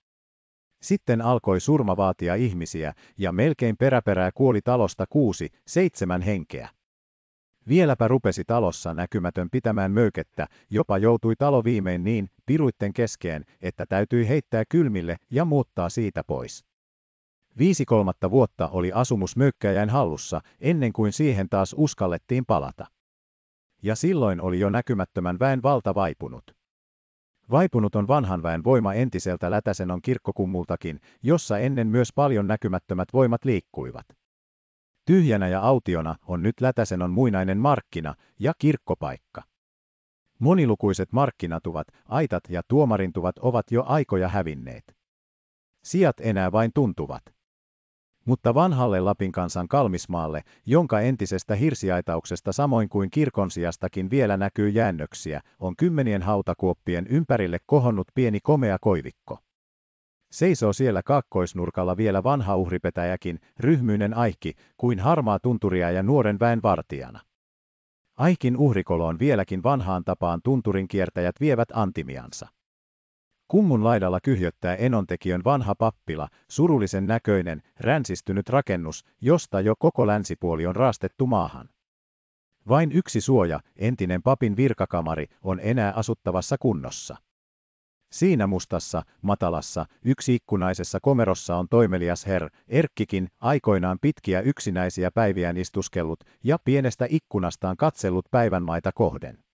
Sitten alkoi surma vaatia ihmisiä, ja melkein peräperää kuoli talosta kuusi, seitsemän henkeä. Vieläpä rupesi talossa näkymätön pitämään möykettä, jopa joutui talo viimein niin, piruitten keskeen, että täytyi heittää kylmille ja muuttaa siitä pois. Viisi kolmatta vuotta oli asumus mökkäjän hallussa, ennen kuin siihen taas uskallettiin palata. Ja silloin oli jo näkymättömän väen valta vaipunut. Vaipunut on vanhan väen voima entiseltä Lätäsenon kirkkokummultakin, jossa ennen myös paljon näkymättömät voimat liikkuivat. Tyhjänä ja autiona on nyt Lätäsenon muinainen markkina ja kirkkopaikka. Monilukuiset markkinatuvat, aitat ja tuomarintuvat ovat jo aikoja hävinneet. Sijat enää vain tuntuvat. Mutta vanhalle Lapin kansan kalmismaalle, jonka entisestä hirsiaitauksesta samoin kuin kirkon sijastakin vielä näkyy jäännöksiä, on kymmenien hautakuoppien ympärille kohonnut pieni komea koivikko. Seisoo siellä kaakkoisnurkalla vielä vanha uhripetäjäkin, ryhmyinen aihki, kuin harmaa tunturia ja nuoren väen vartijana. Aikin uhrikoloon vieläkin vanhaan tapaan tunturin kiertäjät vievät antimiansa. Kummun laidalla kyhjöttää Enontekiön vanha pappila, surullisen näköinen, ränsistynyt rakennus, josta jo koko länsipuoli on raastettu maahan. Vain yksi suoja, entinen papin virkakamari, on enää asuttavassa kunnossa. Siinä mustassa, matalassa, yksiikkunaisessa komerossa on toimelias herr, Erkkikin, aikoinaan pitkiä yksinäisiä päiviään istuskellut ja pienestä ikkunastaan katsellut päivänmaita kohden.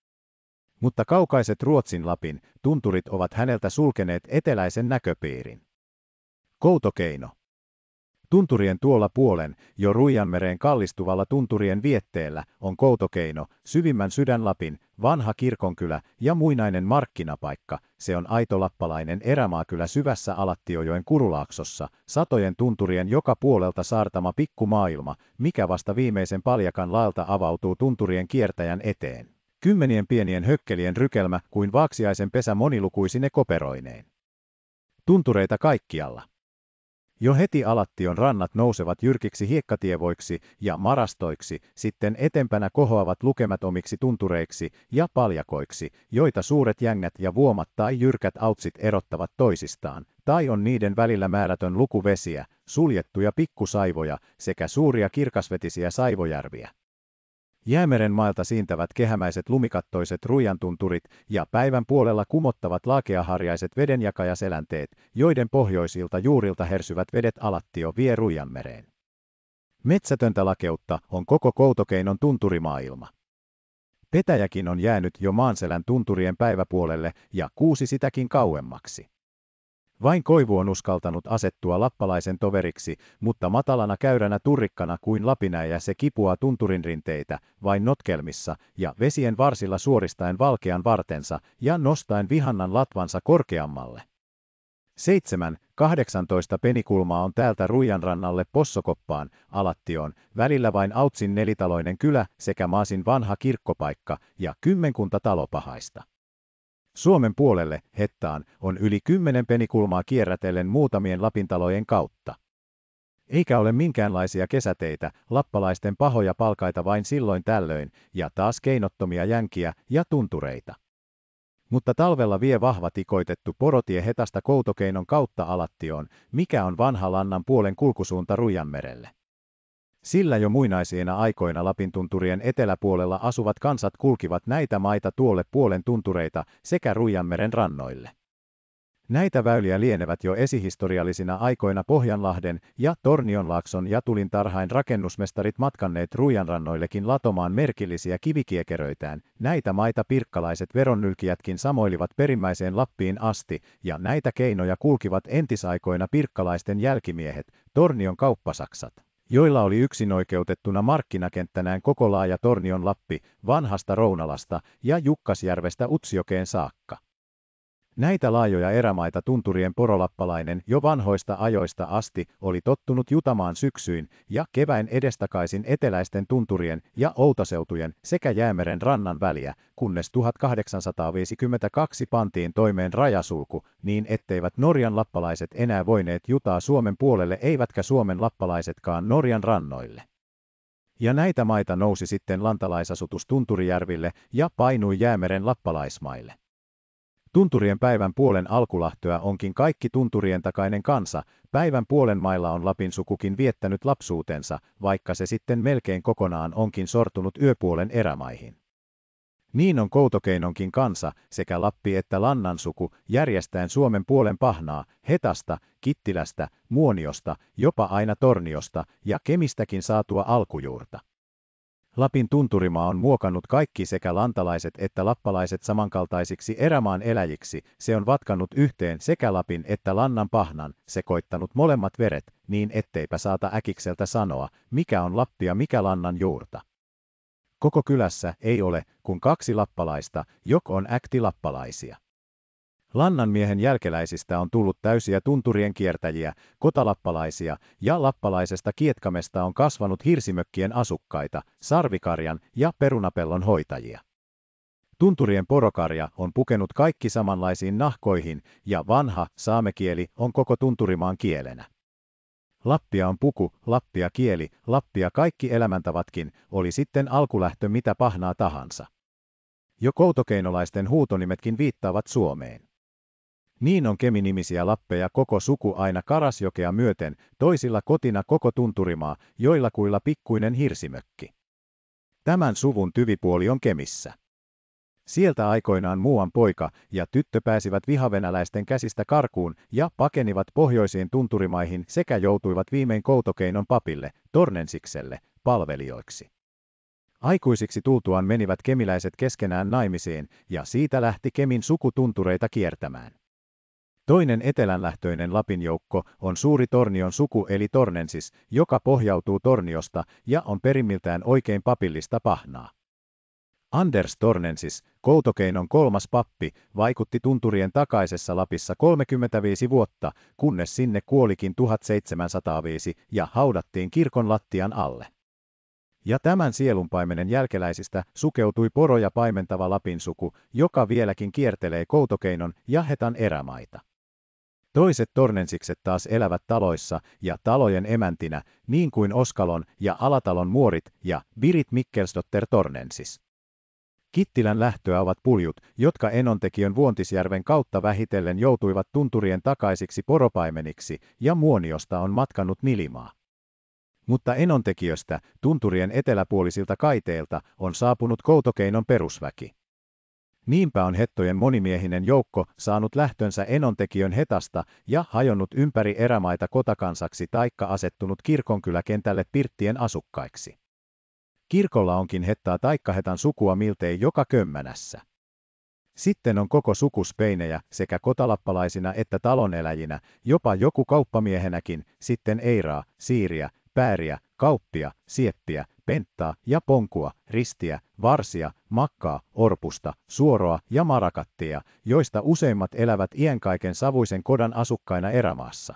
Mutta kaukaiset Ruotsin Lapin tunturit ovat häneltä sulkeneet eteläisen näköpiirin. Koutokeino. Tunturien tuolla puolen, jo Ruijanmereen kallistuvalla tunturien vietteellä, on Koutokeino, syvimmän sydänlapin, vanha kirkonkylä ja muinainen markkinapaikka. Se on aito lappalainen erämaakylä syvässä Alattiojoen kurulaaksossa, satojen tunturien joka puolelta saartama pikkumaailma, mikä vasta viimeisen paljakan laelta avautuu tunturien kiertäjän eteen. Kymmenien pienien hökkelien rykelmä kuin vaaksiaisen pesä monilukuisine koperoineen. Tuntureita kaikkialla. Jo heti alattion rannat nousevat jyrkiksi hiekkatievoiksi ja marastoiksi, sitten etempänä kohoavat lukemat omiksi tuntureiksi ja paljakoiksi, joita suuret jängät ja vuomat tai jyrkät autsit erottavat toisistaan, tai on niiden välillä määrätön lukuvesiä, suljettuja pikkusaivoja sekä suuria kirkasvetisiä saivojärviä. Jäämeren mailta siintävät kehämäiset lumikattoiset ruijantunturit ja päivän puolella kumottavat laakeaharjaiset vedenjakajaselänteet, joiden pohjoisilta juurilta hersyvät vedet alattio vie Ruijanmereen. Metsätöntä lakeutta on koko koutokeinon tunturimaailma. Petäjäkin on jäänyt jo maanselän tunturien päiväpuolelle ja kuusi sitäkin kauemmaksi. Vain koivu on uskaltanut asettua lappalaisen toveriksi, mutta matalana käyränä turrikkana kuin lapinäjä se kipuaa tunturin rinteitä, vain notkelmissa, ja vesien varsilla suoristaen valkean vartensa ja nostaen vihannan latvansa korkeammalle. 7. 18 penikulmaa on täältä Ruijanrannalle Possokoppaan, Alattioon, välillä vain Autsin nelitaloinen kylä sekä Maasin vanha kirkkopaikka ja kymmenkunta talopahaista. Suomen puolelle, Hettaan, on yli kymmenen penikulmaa kierrätellen muutamien Lapintalojen kautta. Eikä ole minkäänlaisia kesäteitä, lappalaisten pahoja palkaita vain silloin tällöin, ja taas keinottomia jänkiä ja tuntureita. Mutta talvella vie vahva tikoitettu porotie Hetasta Koutokeinon kautta Alattioon, mikä on vanha lannan puolen kulkusuunta Rujanmerelle. Sillä jo muinaisiina aikoina Lapin tunturien eteläpuolella asuvat kansat kulkivat näitä maita tuolle puolen tuntureita sekä Ruijanmeren rannoille. Näitä väyliä lienevät jo esihistoriallisina aikoina Pohjanlahden ja Tornionlaakson ja Tulintarhain rakennusmestarit matkanneet Ruijanrannoillekin latomaan merkillisiä kivikiekeröitään. Näitä maita pirkkalaiset veronnylkijätkin samoilivat perimmäiseen Lappiin asti, ja näitä keinoja kulkivat entisaikoina pirkkalaisten jälkimiehet, Tornion kauppasaksat joilla oli yksinoikeutettuna markkinakenttänään koko laaja Tornion Lappi, vanhasta Rounalasta ja Jukkasjärvestä Utsjokeen saakka. Näitä laajoja erämaita tunturien porolappalainen jo vanhoista ajoista asti oli tottunut jutamaan syksyin ja keväin edestakaisin eteläisten tunturien ja outaseutujen sekä jäämeren rannan väliä, kunnes 1852 pantiin toimeen rajasulku, niin etteivät Norjan lappalaiset enää voineet jutaa Suomen puolelle eivätkä Suomen lappalaisetkaan Norjan rannoille. Ja näitä maita nousi sitten lantalaisasutus Tunturijärville ja painui jäämeren lappalaismaille. Tunturien päivän puolen alkulahtöä onkin kaikki tunturien takainen kansa, päivän puolen mailla on Lapin sukukin viettänyt lapsuutensa, vaikka se sitten melkein kokonaan onkin sortunut yöpuolen erämaihin. Niin on Koutokeinonkin kansa, sekä Lappi että Lannan suku, järjestäen Suomen puolen pahnaa, Hetasta, Kittilästä, Muoniosta, jopa aina Torniosta ja Kemistäkin saatua alkujuurta. Lapin tunturimaa on muokannut kaikki sekä lantalaiset että lappalaiset samankaltaisiksi erämaan eläjiksi, se on vatkannut yhteen sekä Lapin että lannan pahnan, sekoittanut molemmat veret, niin etteipä saata äkikseltä sanoa, mikä on Lappia mikä lannan juurta. Koko kylässä ei ole kuin kaksi lappalaista, joko on äkti lappalaisia. Lannan miehen jälkeläisistä on tullut täysiä tunturien kiertäjiä, kotalappalaisia, ja lappalaisesta kietkamesta on kasvanut hirsimökkien asukkaita, sarvikarjan ja perunapellon hoitajia. Tunturien porokarja on pukenut kaikki samanlaisiin nahkoihin, ja vanha saamekieli on koko tunturimaan kielenä. Lappia on puku, lappia kieli, lappia kaikki elämäntavatkin, oli sitten alkulähtö mitä pahnaa tahansa. Jo koutokeinolaisten huutonimetkin viittaavat Suomeen. Niin on keminimisiä lappeja koko suku aina Karasjokea myöten, toisilla kotina koko tunturimaa, joilla kuilla pikkuinen hirsimökki. Tämän suvun tyvipuoli on Kemissä. Sieltä aikoinaan muuan poika ja tyttö pääsivät vihavenäläisten käsistä karkuun ja pakenivat pohjoisiin tunturimaihin sekä joutuivat viimein koutokeinon papille, Tornensikselle, palvelijoiksi. Aikuisiksi tultuaan menivät kemiläiset keskenään naimisiin ja siitä lähti Kemin sukutuntureita kiertämään. Toinen etelänlähtöinen Lapin joukko on suuri Tornion suku eli Tornensis, joka pohjautuu Torniosta ja on perimmiltään oikein papillista pahnaa. Anders Tornensis, Koutokeinon kolmas pappi, vaikutti tunturien takaisessa Lapissa 35 vuotta, kunnes sinne kuolikin 1705 ja haudattiin kirkon lattian alle. Ja tämän sielunpaimenen jälkeläisistä sukeutui poroja paimentava Lapin suku, joka vieläkin kiertelee Koutokeinon ja Hetan erämaita. Toiset tornensikset taas elävät taloissa ja talojen emäntinä, niin kuin Oskalon ja Alatalon muorit ja Birit Mikkelsdotter Tornensis. Kittilän lähtöä ovat puljut, jotka Enontekijön Vuontisjärven kautta vähitellen joutuivat tunturien takaisiksi poropaimeniksi, ja Muoniosta on matkannut Nilimaa. Mutta Enontekijöstä, tunturien eteläpuolisilta kaiteilta, on saapunut Koutokeinon perusväki. Niinpä on hettojen monimiehinen joukko saanut lähtönsä Enontekijön hetasta ja hajonnut ympäri erämaita kotakansaksi taikka asettunut kirkonkyläkentälle pirttien asukkaiksi. Kirkolla onkin hettaa taikkahetan sukua miltei joka kömmänässä. Sitten on koko sukuspeinejä sekä kotalappalaisina että taloneläjinä, jopa joku kauppamiehenäkin, sitten Eiraa, Siiriä, Pääriä, Kauppia, Sieppiä, Penttaa ja Ponkua, Ristiä, Varsia, Makkaa, Orpusta, Suoroa ja Marakattia, joista useimmat elävät ienkaiken savuisen kodan asukkaina erämaassa.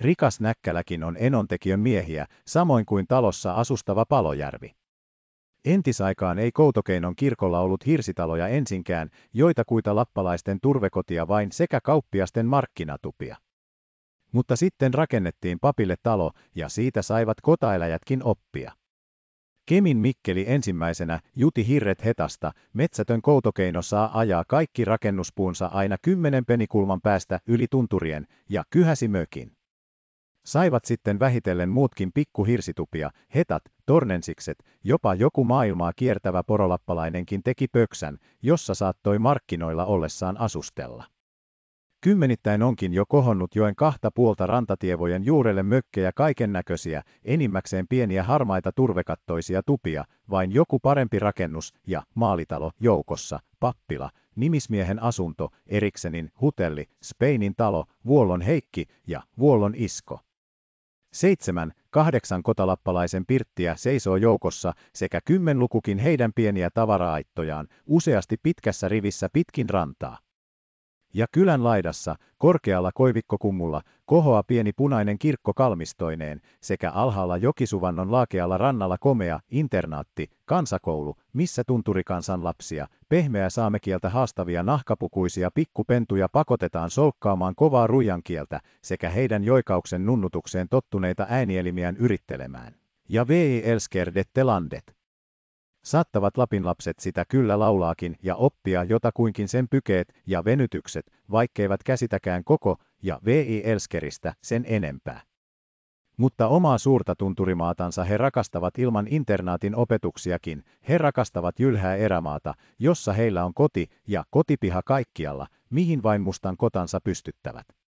Rikas Näkkäläkin on Enontekijön miehiä, samoin kuin talossa asustava Palojärvi. Entisaikaan ei Koutokeinon kirkolla ollut hirsitaloja ensinkään, joita kuita lappalaisten turvekotia vain sekä kauppiasten markkinatupia. Mutta sitten rakennettiin papille talo ja siitä saivat kotaeläjätkin oppia. Kemin Mikkeli ensimmäisenä juti hirret hetasta, metsätön koutokeino saa ajaa kaikki rakennuspuunsa aina kymmenen penikulman päästä yli tunturien ja kyhäsi mökin. Saivat sitten vähitellen muutkin pikkuhirsitupia, hetat, tornensikset, jopa joku maailmaa kiertävä porolappalainenkin teki pöksän, jossa saattoi markkinoilla ollessaan asustella. Kymmenittäin onkin jo kohonnut joen kahta puolta rantatievojen juurelle mökkejä kaiken näköisiä, enimmäkseen pieniä harmaita turvekattoisia tupia, vain joku parempi rakennus ja maalitalo joukossa, pappila, nimismiehen asunto, Eriksenin, hutelli, Speinin talo, Vuollon Heikki ja Vuollon Isko. Seitsemän, kahdeksan kotalappalaisen pirttiä seisoo joukossa sekä kymmenlukukin heidän pieniä tavaraittojaan, useasti pitkässä rivissä pitkin rantaa. Ja kylän laidassa, korkealla koivikkokummulla, kohoa pieni punainen kirkko kalmistoineen, sekä alhaalla jokisuvannon laakealla rannalla komea, internaatti, kansakoulu, missä tunturikansan lapsia, pehmeä saamekieltä haastavia nahkapukuisia pikkupentuja pakotetaan soukkaamaan kovaa ruijankieltä, sekä heidän joikauksen nunnutukseen tottuneita äänielimiään yrittelemään. Ja vei elsker dette landet. Saattavat lapinlapset sitä kyllä laulaakin ja oppia jotakuinkin sen pykeet ja venytykset, vaikkeivat käsitäkään koko ja V.I. Elskeristä sen enempää. Mutta omaa suurta tunturimaatansa he rakastavat ilman internaatin opetuksiakin, he rakastavat jylhää erämaata, jossa heillä on koti ja kotipiha kaikkialla, mihin vain mustan kotansa pystyttävät.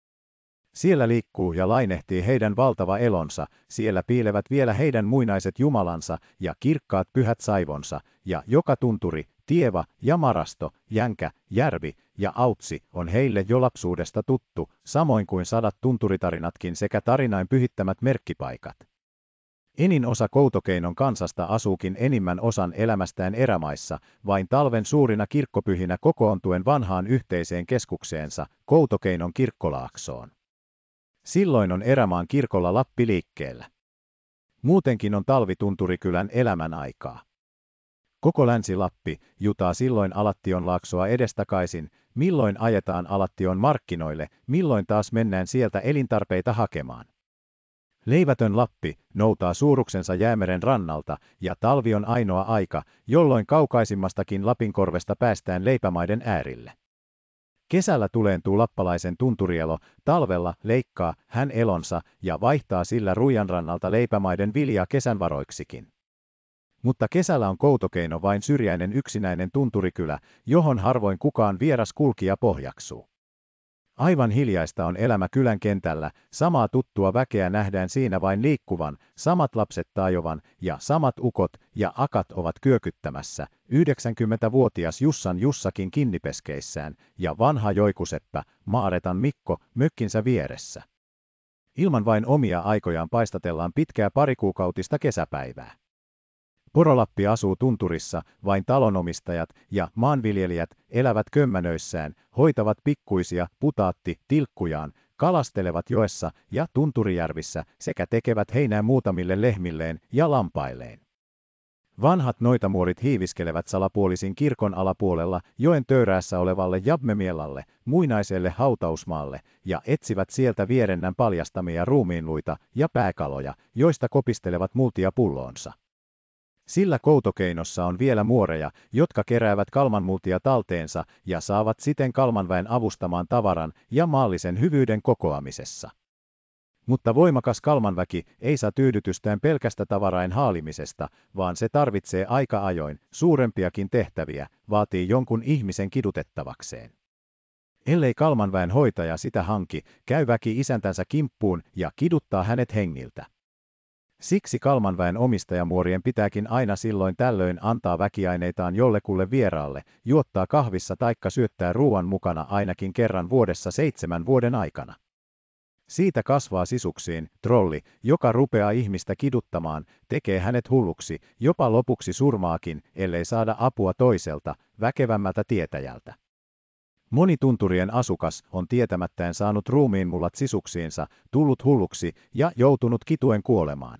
Siellä liikkuu ja lainehtii heidän valtava elonsa, siellä piilevät vielä heidän muinaiset jumalansa ja kirkkaat pyhät saivonsa, ja joka tunturi, tieva ja marasto, jänkä, järvi ja autsi on heille jo lapsuudesta tuttu, samoin kuin sadat tunturitarinatkin sekä tarinain pyhittämät merkkipaikat. Enin osa Koutokeinon kansasta asuukin enimmän osan elämästään erämaissa, vain talven suurina kirkkopyhinä kokoontuen vanhaan yhteiseen keskukseensa, Koutokeinon kirkkolaaksoon. Silloin on erämaan kirkolla Lappi liikkeellä. Muutenkin on talvitunturikylän elämän aikaa. Koko Länsi-Lappi jutaa silloin Alattion laaksoa edestakaisin, milloin ajetaan Alattion markkinoille, milloin taas mennään sieltä elintarpeita hakemaan. Leivätön Lappi noutaa suuruksensa jäämeren rannalta, ja talvi on ainoa aika, jolloin kaukaisimmastakin Lapinkorvesta päästään leipämaiden äärille. Kesällä tuleentuu lappalaisen tunturielo, talvella leikkaa hän elonsa ja vaihtaa sillä ruijanrannalta leipämaiden viljaa kesän varoiksikin. Mutta kesällä on koutokeino vain syrjäinen yksinäinen tunturikylä, johon harvoin kukaan vieras kulkija pohjaksuu. Aivan hiljaista on elämä kylän kentällä, samaa tuttua väkeä nähdään siinä vain liikkuvan, samat lapset tajovan ja samat ukot ja akat ovat kyökyttämässä, 90-vuotias Jussan Jussakin kinnipeskeissään ja vanha joikuseppä, Maaretan Mikko, mökkinsä vieressä. Ilman vain omia aikojaan paistatellaan pitkää parikuukautista kesäpäivää. Porolappi asuu tunturissa, vain talonomistajat ja maanviljelijät elävät kömmänöissään, hoitavat pikkuisia putaatti tilkkujaan, kalastelevat joessa ja tunturijärvissä sekä tekevät heinää muutamille lehmilleen ja lampailleen. Vanhat noitamuorit hiiviskelevät salapuolisin kirkon alapuolella joen töyräässä olevalle Jabmemielalle, muinaiselle hautausmaalle, ja etsivät sieltä vierennän paljastamia ruumiinluita ja pääkaloja, joista kopistelevat multia pulloonsa. Sillä koutokeinossa on vielä muoreja, jotka keräävät kalmanmultia talteensa ja saavat siten kalmanväen avustamaan tavaran ja maallisen hyvyyden kokoamisessa. Mutta voimakas kalmanväki ei saa tyydytystään pelkästä tavarain haalimisesta, vaan se tarvitsee aika ajoin suurempiakin tehtäviä, vaatii jonkun ihmisen kidutettavakseen. Ellei kalmanväen hoitaja sitä hanki, käy väki isäntänsä kimppuun ja kiduttaa hänet hengiltä. Siksi kalmanväen omistajamuorien pitääkin aina silloin tällöin antaa väkiaineitaan jollekulle vieraalle, juottaa kahvissa taikka syöttää ruoan mukana ainakin kerran vuodessa seitsemän vuoden aikana. Siitä kasvaa sisuksiin trolli, joka rupeaa ihmistä kiduttamaan, tekee hänet hulluksi, jopa lopuksi surmaakin, ellei saada apua toiselta, väkevämmältä tietäjältä. Moni tunturien asukas on tietämättäen saanut ruumiinmullat sisuksiinsa, tullut hulluksi ja joutunut kituen kuolemaan.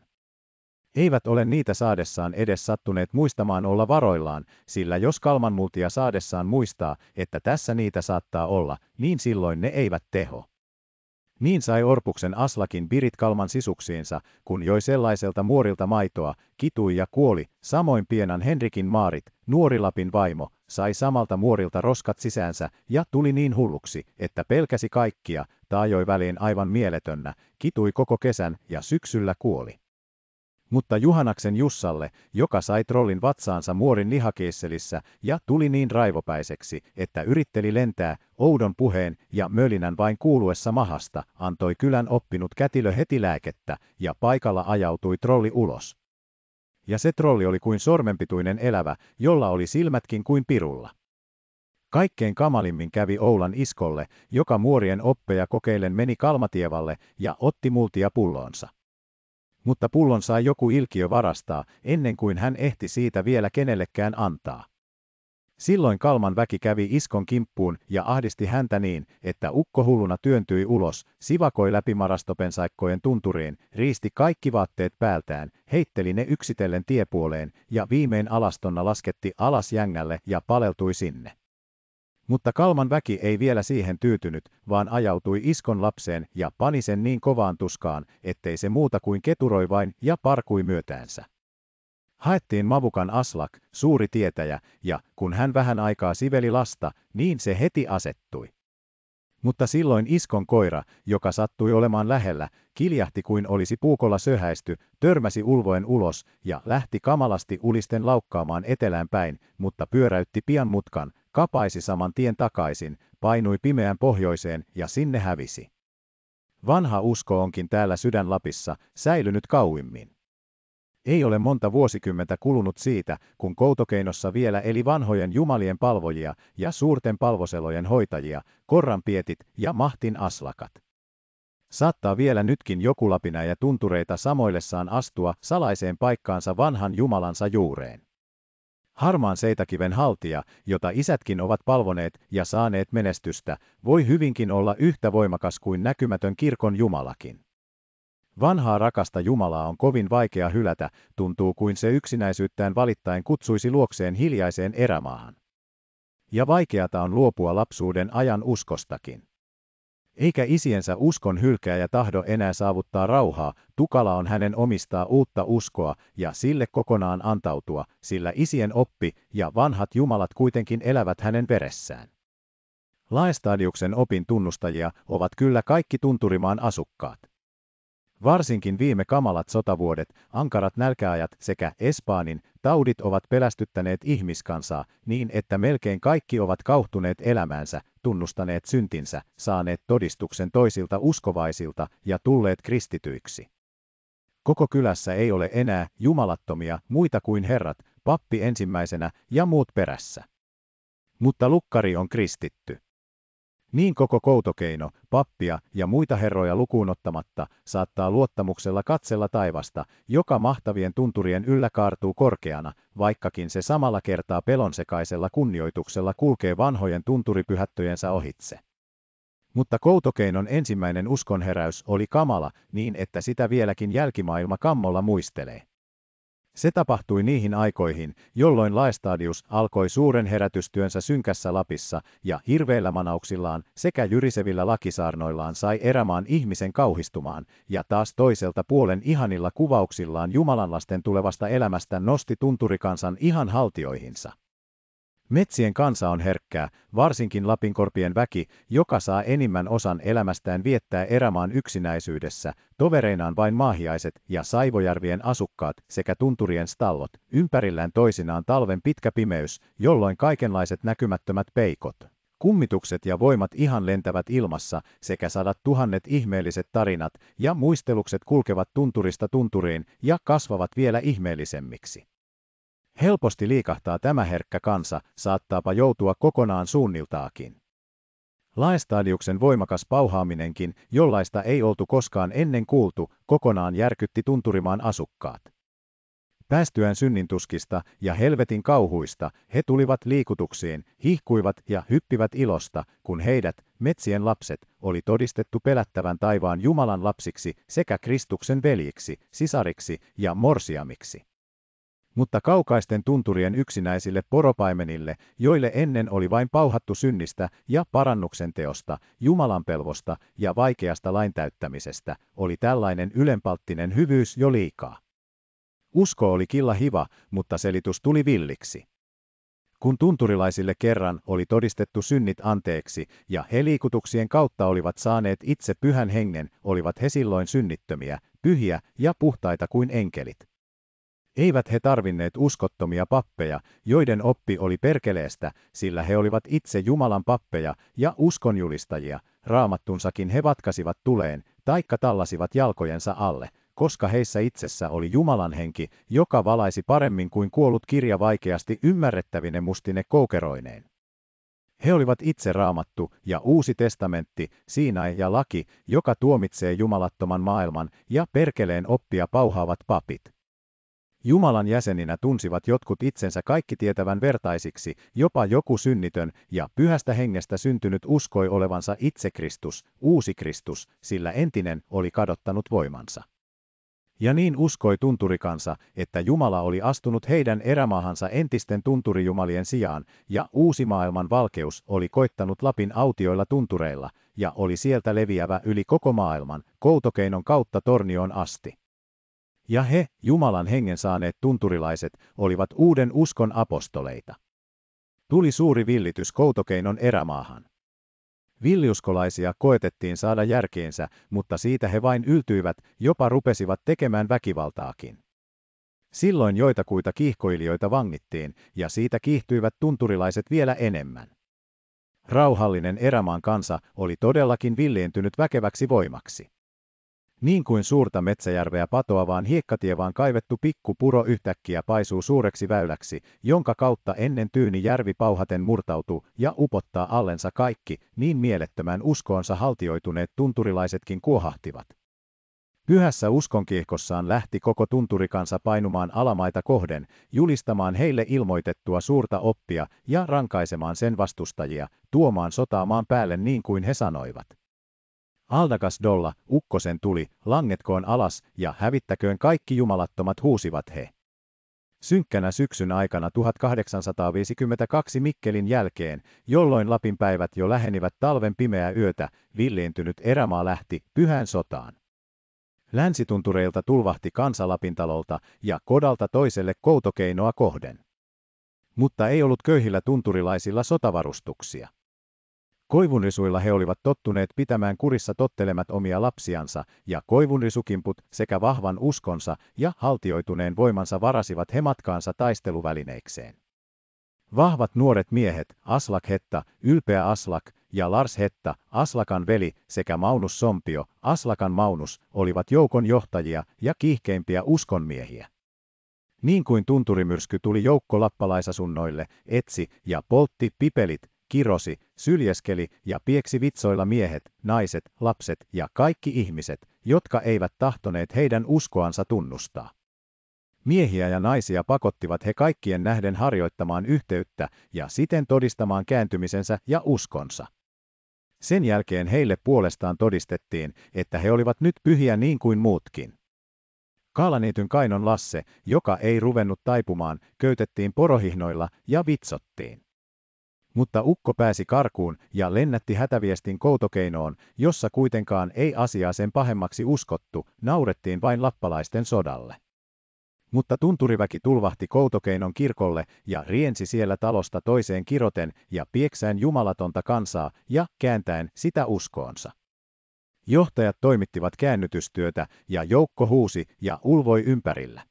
Eivät ole niitä saadessaan edes sattuneet muistamaan olla varoillaan, sillä jos kalmanmultia saadessaan muistaa, että tässä niitä saattaa olla, niin silloin ne eivät teho. Niin sai Orpuksen Aslakin Birit kalman sisuksiinsa, kun joi sellaiselta muorilta maitoa, kitui ja kuoli, samoin pienan Henrikin Maarit, nuorilapin vaimo, sai samalta muorilta roskat sisäänsä ja tuli niin hulluksi, että pelkäsi kaikkia, taajoi väliin aivan mieletönnä, kitui koko kesän ja syksyllä kuoli. Mutta Juhanaksen Jussalle, joka sai trollin vatsaansa muorin lihakeisselissä ja tuli niin raivopäiseksi, että yritteli lentää, oudon puheen ja mölinän vain kuuluessa mahasta, antoi kylän oppinut kätilö heti lääkettä, ja paikalla ajautui trolli ulos. Ja se trolli oli kuin sormenpituinen elävä, jolla oli silmätkin kuin pirulla. Kaikkein kamalimmin kävi Oulan iskolle, joka muorien oppeja kokeillen meni Kalmatievalle ja otti multia pulloonsa mutta pullon sai joku ilkiö varastaa, ennen kuin hän ehti siitä vielä kenellekään antaa. Silloin Kalman väki kävi iskon kimppuun ja ahdisti häntä niin, että ukko hulluna työntyi ulos, sivakoi läpi marastopensaikkojen tunturiin, riisti kaikki vaatteet päältään, heitteli ne yksitellen tiepuoleen ja viimein alastonna lasketti alas jängälle ja paleltui sinne. Mutta Kalman väki ei vielä siihen tyytynyt, vaan ajautui iskon lapseen ja pani sen niin kovaan tuskaan, ettei se muuta kuin keturoi vain ja parkui myötäänsä. Haettiin Mavukan Aslak, suuri tietäjä, ja kun hän vähän aikaa siveli lasta, niin se heti asettui. Mutta silloin iskon koira, joka sattui olemaan lähellä, kiljahti kuin olisi puukolla söhäisty, törmäsi ulvoen ulos ja lähti kamalasti ulisten laukkaamaan etelään päin, mutta pyöräytti pian mutkan, kapaisi saman tien takaisin, painui pimeään pohjoiseen ja sinne hävisi. Vanha usko onkin täällä Sydänlapissa säilynyt kauimmin. Ei ole monta vuosikymmentä kulunut siitä, kun koutokeinossa vielä eli vanhojen jumalien palvojia ja suurten palvoselojen hoitajia, korranpietit ja mahtin aslakat. Saattaa vielä nytkin joku lapina ja tuntureita samoillessaan astua salaiseen paikkaansa vanhan jumalansa juureen. Harmaan seitakiven haltija, jota isätkin ovat palvoneet ja saaneet menestystä, voi hyvinkin olla yhtä voimakas kuin näkymätön kirkon Jumalakin. Vanhaa rakasta Jumalaa on kovin vaikea hylätä, tuntuu kuin se yksinäisyyttään valittain kutsuisi luokseen hiljaiseen erämaahan. Ja vaikeata on luopua lapsuuden ajan uskostakin. Eikä isiensä uskon hylkää ja tahdo enää saavuttaa rauhaa, tukala on hänen omistaa uutta uskoa ja sille kokonaan antautua, sillä isien oppi ja vanhat jumalat kuitenkin elävät hänen veressään. Laestadiuksen opin tunnustajia ovat kyllä kaikki tunturimaan asukkaat. Varsinkin viime kamalat sotavuodet, ankarat nälkäajat sekä Espaanin taudit ovat pelästyttäneet ihmiskansaa niin, että melkein kaikki ovat kauhtuneet elämäänsä, tunnustaneet syntinsä, saaneet todistuksen toisilta uskovaisilta ja tulleet kristityiksi. Koko kylässä ei ole enää jumalattomia muita kuin herrat, pappi ensimmäisenä ja muut perässä. Mutta lukkari on kristitty. Niin koko koutokeino, pappia ja muita herroja lukuun ottamatta saattaa luottamuksella katsella taivasta, joka mahtavien tunturien yllä kaartuu korkeana, vaikkakin se samalla kertaa pelonsekaisella kunnioituksella kulkee vanhojen tunturipyhättöjensä ohitse. Mutta koutokeinon ensimmäinen uskonheräys oli kamala niin, että sitä vieläkin jälkimaailma kammolla muistelee. Se tapahtui niihin aikoihin, jolloin Laestadius alkoi suuren herätystyönsä synkässä Lapissa ja hirveillä manauksillaan sekä jyrisevillä lakisaarnoillaan sai erämaan ihmisen kauhistumaan, ja taas toiselta puolen ihanilla kuvauksillaan Jumalanlasten tulevasta elämästä nosti tunturikansan ihan haltioihinsa. Metsien kansa on herkkää, varsinkin Lapinkorpien väki, joka saa enimmän osan elämästään viettää erämaan yksinäisyydessä, tovereinaan vain maahiaiset ja Saivojärvien asukkaat sekä tunturien stallot, ympärillään toisinaan talven pitkä pimeys, jolloin kaikenlaiset näkymättömät peikot. Kummitukset ja voimat ihan lentävät ilmassa sekä sadat tuhannet ihmeelliset tarinat ja muistelukset kulkevat tunturista tunturiin ja kasvavat vielä ihmeellisemmiksi. Helposti liikahtaa tämä herkkä kansa, saattaapa joutua kokonaan suunniltaakin. Laestadiuksen voimakas pauhaaminenkin, jollaista ei oltu koskaan ennen kuultu, kokonaan järkytti tunturimaan asukkaat. Päästyään synnintuskista ja helvetin kauhuista, he tulivat liikutuksiin, hihkuivat ja hyppivät ilosta, kun heidät, metsien lapset, oli todistettu pelättävän taivaan Jumalan lapsiksi sekä Kristuksen veljiksi, sisariksi ja morsiamiksi mutta kaukaisten tunturien yksinäisille poropaimenille, joille ennen oli vain pauhattu synnistä ja parannuksen teosta, Jumalanpelvosta ja vaikeasta laintäyttämisestä, oli tällainen ylenpalttinen hyvyys jo liikaa. Usko oli killa hiva, mutta selitys tuli villiksi. Kun tunturilaisille kerran oli todistettu synnit anteeksi ja he liikutuksien kautta olivat saaneet itse pyhän hengen, olivat he silloin synnittömiä, pyhiä ja puhtaita kuin enkelit. Eivät he tarvinneet uskottomia pappeja, joiden oppi oli perkeleestä, sillä he olivat itse Jumalan pappeja ja uskonjulistajia, raamattunsakin he vatkasivat tuleen, taikka tallasivat jalkojensa alle, koska heissä itsessä oli Jumalan henki, joka valaisi paremmin kuin kuollut kirja vaikeasti ymmärrettävine mustine koukeroineen. He olivat itse raamattu ja uusi testamentti, Siinai ja laki, joka tuomitsee jumalattoman maailman ja perkeleen oppia pauhaavat papit. Jumalan jäseninä tunsivat jotkut itsensä kaikki tietävän vertaisiksi, jopa joku synnitön ja pyhästä hengestä syntynyt uskoi olevansa itse Kristus, uusi Kristus, sillä entinen oli kadottanut voimansa. Ja niin uskoi tunturikansa, että Jumala oli astunut heidän erämaahansa entisten tunturijumalien sijaan, ja uusi maailman valkeus oli koittanut Lapin autioilla tuntureilla, ja oli sieltä leviävä yli koko maailman, koutokeinon kautta tornioon asti. Ja he, Jumalan hengen saaneet tunturilaiset, olivat uuden uskon apostoleita. Tuli suuri villitys koutokeinon erämaahan. Villiuskolaisia koetettiin saada järkeensä, mutta siitä he vain yltyivät, jopa rupesivat tekemään väkivaltaakin. Silloin joitakuita kiihkoilijoita vangittiin, ja siitä kiihtyivät tunturilaiset vielä enemmän. Rauhallinen erämaan kansa oli todellakin villiintynyt väkeväksi voimaksi. Niin kuin suurta metsäjärveä patoavaan hiekkatievaan kaivettu pikkupuro yhtäkkiä paisuu suureksi väyläksi, jonka kautta ennen tyyni järvi pauhaten murtautuu ja upottaa allensa kaikki, niin mielettömän uskoonsa haltioituneet tunturilaisetkin kuohahtivat. Pyhässä uskonkiihkossaan lähti koko tunturikansa painumaan alamaita kohden, julistamaan heille ilmoitettua suurta oppia ja rankaisemaan sen vastustajia, tuomaan sotaamaan päälle niin kuin he sanoivat. Aldakas dolla, ukkosen tuli, langetkoon alas ja hävittäköön kaikki jumalattomat huusivat he. Synkkänä syksyn aikana 1852 Mikkelin jälkeen, jolloin Lapin päivät jo lähenivät talven pimeää yötä, villiintynyt erämaa lähti pyhään sotaan. Länsituntureilta tulvahti kansa Lapintalolta ja kodalta toiselle koutokeinoa kohden. Mutta ei ollut köyhillä tunturilaisilla sotavarustuksia. Koivunrisuilla he olivat tottuneet pitämään kurissa tottelemat omia lapsiansa, ja koivunrisukimput sekä vahvan uskonsa ja haltioituneen voimansa varasivat he matkaansa taisteluvälineikseen. Vahvat nuoret miehet, Aslak Hetta, ylpeä Aslak, ja Lars Hetta, Aslakan veli, sekä Maunus Sompio, Aslakan Maunus, olivat joukon johtajia ja kiihkeimpiä uskonmiehiä. Niin kuin tunturimyrsky tuli joukko lappalaisasunnoille, etsi ja poltti pipelit, kirosi, syljeskeli ja pieksi vitsoilla miehet, naiset, lapset ja kaikki ihmiset, jotka eivät tahtoneet heidän uskoansa tunnustaa. Miehiä ja naisia pakottivat he kaikkien nähden harjoittamaan yhteyttä ja siten todistamaan kääntymisensä ja uskonsa. Sen jälkeen heille puolestaan todistettiin, että he olivat nyt pyhiä niin kuin muutkin. Kaalaniityn Kainon Lasse, joka ei ruvennut taipumaan, köytettiin porohihnoilla ja vitsottiin. Mutta ukko pääsi karkuun ja lennätti hätäviestin koutokeinoon, jossa kuitenkaan ei asiaa sen pahemmaksi uskottu, naurettiin vain lappalaisten sodalle. Mutta tunturiväki tulvahti Koutokeinon kirkolle ja riensi siellä talosta toiseen kiroten ja pieksään jumalatonta kansaa ja kääntäen sitä uskoonsa. Johtajat toimittivat käännytystyötä ja joukko huusi ja ulvoi ympärillä.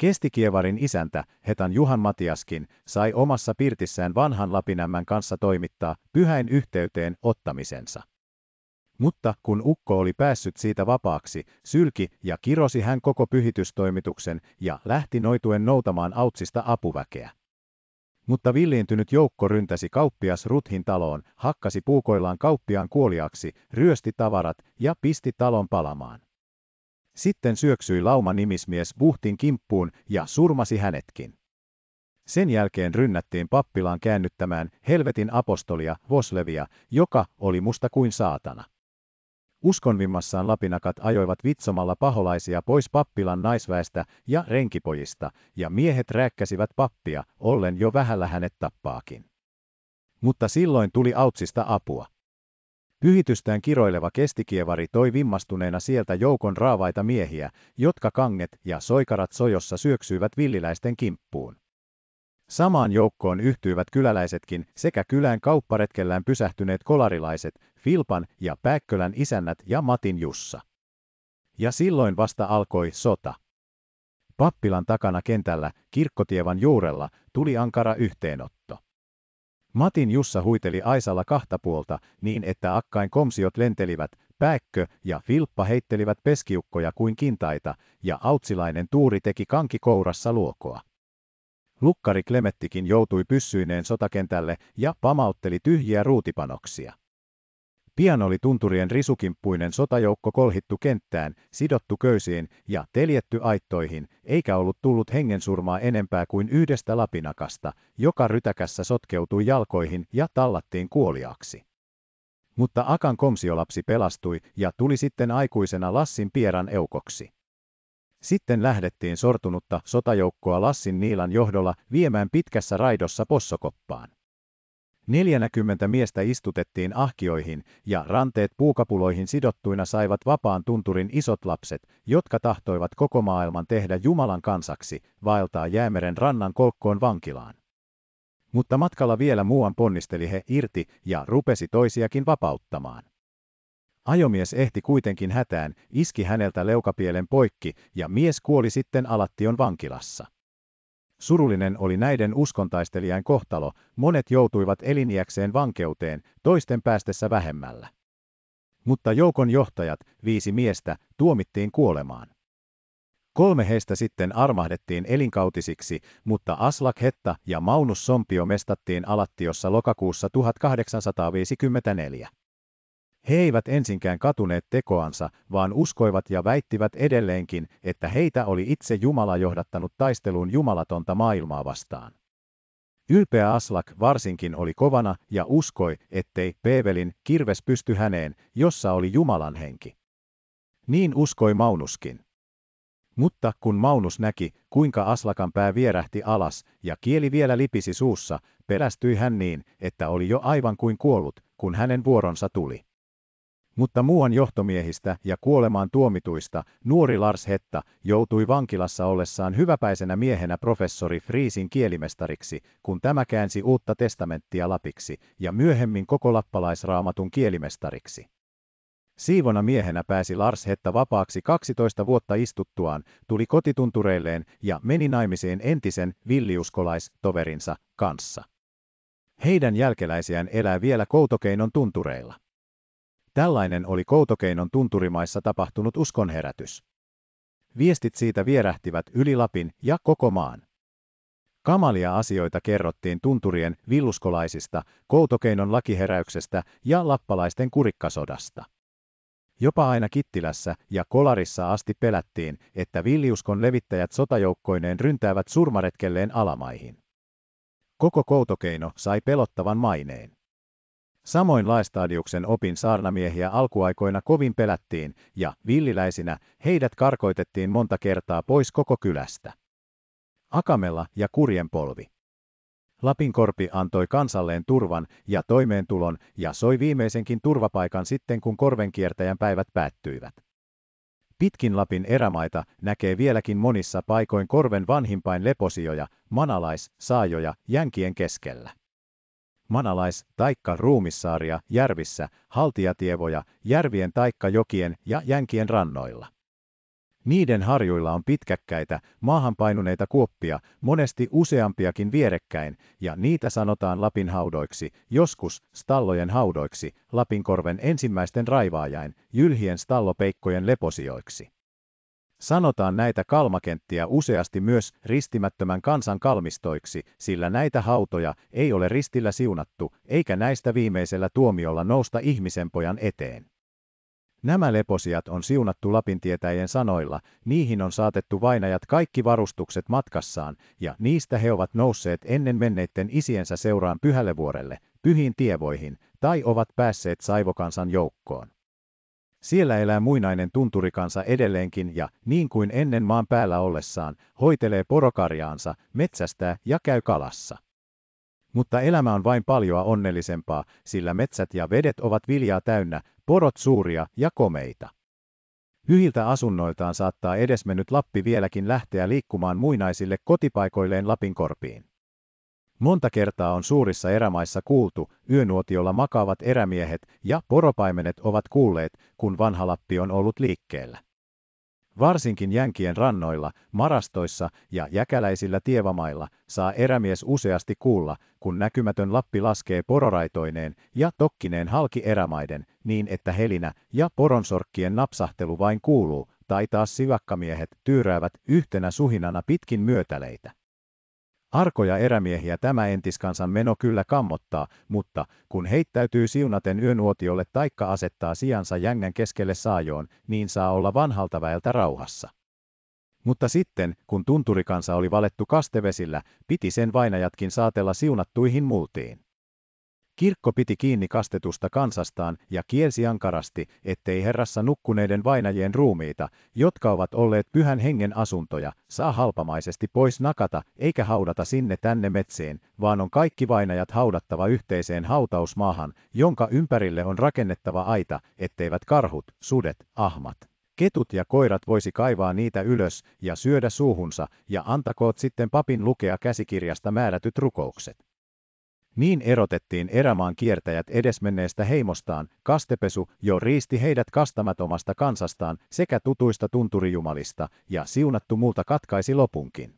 Kestikievarin isäntä, Hetan Juhan Matiaskin, sai omassa pirtissään vanhan Lapinämmän kanssa toimittaa pyhäin yhteyteen ottamisensa. Mutta kun ukko oli päässyt siitä vapaaksi, sylki ja kirosi hän koko pyhitystoimituksen ja lähti noituen noutamaan Autsista apuväkeä. Mutta villiintynyt joukko ryntäsi kauppias Ruthin taloon, hakkasi puukoillaan kauppiaan kuoliaksi, ryösti tavarat ja pisti talon palamaan. Sitten syöksyi lauma nimismies Buhtin kimppuun ja surmasi hänetkin. Sen jälkeen rynnättiin pappilaan käännyttämään helvetin apostolia Voslevia, joka oli musta kuin saatana. Uskonvimmassaan lapinakat ajoivat vitsomalla paholaisia pois pappilan naisväestä ja renkipojista, ja miehet rääkkäsivät pappia, ollen jo vähällä hänet tappaakin. Mutta silloin tuli Autsista apua. Pyhitystään kiroileva kestikievari toi vimmastuneena sieltä joukon raavaita miehiä, jotka kanget ja soikarat sojossa syöksyivät villiläisten kimppuun. Samaan joukkoon yhtyivät kyläläisetkin sekä kylään kaupparetkellään pysähtyneet kolarilaiset, Filpan ja Pääkkölän isännät ja Matin Jussa. Ja silloin vasta alkoi sota. Pappilan takana kentällä, kirkkotievan juurella, tuli ankara yhteenotto. Matin Jussa huiteli Aisalla kahta puolta niin, että akkain komsiot lentelivät, Pääkkö ja Filppa heittelivät peskiukkoja kuin kintaita, ja autsilainen tuuri teki kankikourassa luokoa. Lukkari Klemettikin joutui pyssyineen sotakentälle ja pamautteli tyhjiä ruutipanoksia. Pian oli tunturien risukimppuinen sotajoukko kolhittu kenttään, sidottu köysiin ja teljetty aittoihin, eikä ollut tullut hengensurmaa enempää kuin yhdestä lapinakasta, joka rytäkässä sotkeutui jalkoihin ja tallattiin kuoliaksi. Mutta Akan komsiolapsi pelastui ja tuli sitten aikuisena Lassin Pieran eukoksi. Sitten lähdettiin sortunutta sotajoukkoa Lassin Niilan johdolla viemään pitkässä raidossa possokoppaan. Neljänäkymmentä miestä istutettiin ahkioihin, ja ranteet puukapuloihin sidottuina saivat vapaan tunturin isot lapset, jotka tahtoivat koko maailman tehdä Jumalan kansaksi, vaeltaa jäämeren rannan kolkkoon vankilaan. Mutta matkalla vielä muuan ponnisteli he irti ja rupesi toisiakin vapauttamaan. Ajomies ehti kuitenkin hätään, iski häneltä leukapielen poikki, ja mies kuoli sitten Alattion vankilassa. Surullinen oli näiden uskontaistelijan kohtalo, monet joutuivat eliniäkseen vankeuteen, toisten päästessä vähemmällä. Mutta joukon johtajat, viisi miestä, tuomittiin kuolemaan. Kolme heistä sitten armahdettiin elinkautisiksi, mutta Aslak Hetta ja Maunus Sompio mestattiin Alattiossa lokakuussa 1854. He eivät ensinkään katuneet tekoansa, vaan uskoivat ja väittivät edelleenkin, että heitä oli itse Jumala johdattanut taisteluun jumalatonta maailmaa vastaan. Ylpeä Aslak varsinkin oli kovana ja uskoi, ettei Peevelin kirves pysty häneen, jossa oli Jumalan henki. Niin uskoi Maunuskin. Mutta kun Maunus näki, kuinka Aslakan pää vierähti alas ja kieli vielä lipisi suussa, pelästyi hän niin, että oli jo aivan kuin kuollut, kun hänen vuoronsa tuli. Mutta muuan johtomiehistä ja kuolemaan tuomituista nuori Lars Hetta joutui vankilassa ollessaan hyväpäisenä miehenä professori Friisin kielimestariksi, kun tämä käänsi uutta testamenttia lapiksi ja myöhemmin koko lappalaisraamatun kielimestariksi. Siivona miehenä pääsi Lars Hetta vapaaksi 12 vuotta istuttuaan, tuli kotituntureilleen ja meni naimisiin entisen villiuskolais-toverinsa kanssa. Heidän jälkeläisiään elää vielä Koutokeinon tuntureilla. Tällainen oli Koutokeinon tunturimaissa tapahtunut uskonherätys. Viestit siitä vierähtivät yli Lapin ja koko maan. Kamalia asioita kerrottiin tunturien villuskolaisista, Koutokeinon lakiheräyksestä ja lappalaisten kurikkasodasta. Jopa aina Kittilässä ja Kolarissa asti pelättiin, että villiuskon levittäjät sotajoukkoineen ryntäävät surmaretkelleen alamaihin. Koko Koutokeino sai pelottavan maineen. Samoin Laestadiuksen opin saarnamiehiä alkuaikoina kovin pelättiin, ja villiläisinä heidät karkoitettiin monta kertaa pois koko kylästä. Akamella ja kurjenpolvi. Lapinkorpi antoi kansalleen turvan ja toimeentulon ja soi viimeisenkin turvapaikan sitten kun korvenkiertäjän päivät päättyivät. Pitkin Lapin erämaita näkee vieläkin monissa paikoin korven vanhimpain leposijoja, manalais, saajoja, jänkien keskellä. Manalais- taikka ruumissaaria järvissä, haltiatievoja, järvien taikka jokien ja jänkien rannoilla. Niiden harjuilla on pitkäkkäitä, maahan painuneita kuoppia, monesti useampiakin vierekkäin, ja niitä sanotaan Lapin haudoiksi, joskus stallojen haudoiksi, Lapinkorven ensimmäisten raivaajain, jylhien stallopeikkojen leposijoiksi. Sanotaan näitä kalmakenttiä useasti myös ristimättömän kansan kalmistoiksi, sillä näitä hautoja ei ole ristillä siunattu, eikä näistä viimeisellä tuomiolla nousta ihmisenpojan eteen. Nämä leposijat on siunattu Lapintietäjien sanoilla, niihin on saatettu vainajat kaikki varustukset matkassaan, ja niistä he ovat nousseet ennen menneitten isiensä seuraan pyhällevuorelle, pyhiin tievoihin, tai ovat päässeet saivokansan joukkoon. Siellä elää muinainen tunturikansa edelleenkin ja, niin kuin ennen maan päällä ollessaan, hoitelee porokarjaansa, metsästää ja käy kalassa. Mutta elämä on vain paljoa onnellisempaa, sillä metsät ja vedet ovat viljaa täynnä, porot suuria ja komeita. Hyhiltä asunnoiltaan saattaa edesmennyt Lappi vieläkin lähteä liikkumaan muinaisille kotipaikoilleen Lapin korpiin. Monta kertaa on suurissa erämaissa kuultu, yönuotiolla makaavat erämiehet ja poropaimenet ovat kuulleet, kun vanha Lappi on ollut liikkeellä. Varsinkin jänkien rannoilla, marastoissa ja jäkäläisillä tievamailla saa erämies useasti kuulla, kun näkymätön Lappi laskee pororaitoineen ja tokkineen halki erämaiden, niin että helinä ja poronsorkkien napsahtelu vain kuuluu, tai taas sivakkamiehet tyyräävät yhtenä suhinana pitkin myötäleitä. Arkoja erämiehiä tämä entiskansan meno kyllä kammottaa, mutta kun heittäytyy siunaten yönuotiolle taikka asettaa sijansa jängän keskelle saajoon, niin saa olla vanhalta väeltä rauhassa. Mutta sitten, kun tunturikansa oli valettu kastevesillä, piti sen vainajatkin saatella siunattuihin multiin. Kirkko piti kiinni kastetusta kansastaan ja kielsi ankarasti, ettei herrassa nukkuneiden vainajien ruumiita, jotka ovat olleet pyhän hengen asuntoja, saa halpamaisesti pois nakata eikä haudata sinne tänne metsiin, vaan on kaikki vainajat haudattava yhteiseen hautausmaahan, jonka ympärille on rakennettava aita, etteivät karhut, sudet, ahmat, Ketut ja koirat voisi kaivaa niitä ylös ja syödä suuhunsa, ja antakoot sitten papin lukea käsikirjasta määrätyt rukoukset. Niin erotettiin erämaan kiertäjät edesmenneestä heimostaan, kastepesu jo riisti heidät kastamattomasta kansastaan sekä tutuista tunturijumalista, ja siunattu multa katkaisi lopunkin.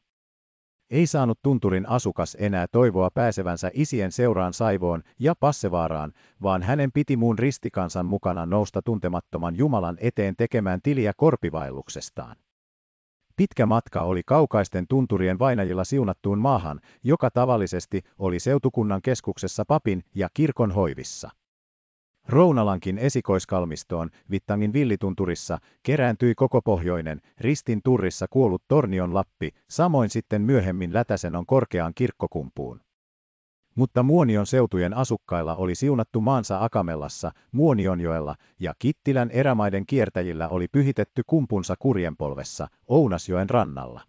Ei saanut tunturin asukas enää toivoa pääsevänsä isien seuraan Saivoon ja Passevaaraan, vaan hänen piti muun ristikansan mukana nousta tuntemattoman Jumalan eteen tekemään tiliä korpivaelluksestaan. Pitkä matka oli kaukaisten tunturien vainajilla siunattuun maahan, joka tavallisesti oli seutukunnan keskuksessa papin ja kirkon hoivissa. Rounalankin esikoiskalmistoon, Vittangin villitunturissa, kerääntyi koko pohjoinen, ristin turrissa kuollut Tornion Lappi, samoin sitten myöhemmin Lätäsenon korkeaan kirkkokumpuun. Mutta Muonion seutujen asukkailla oli siunattu maansa Akamellassa, Muonionjoella, ja Kittilän erämaiden kiertäjillä oli pyhitetty kumpunsa kurjenpolvessa, Ounasjoen rannalla.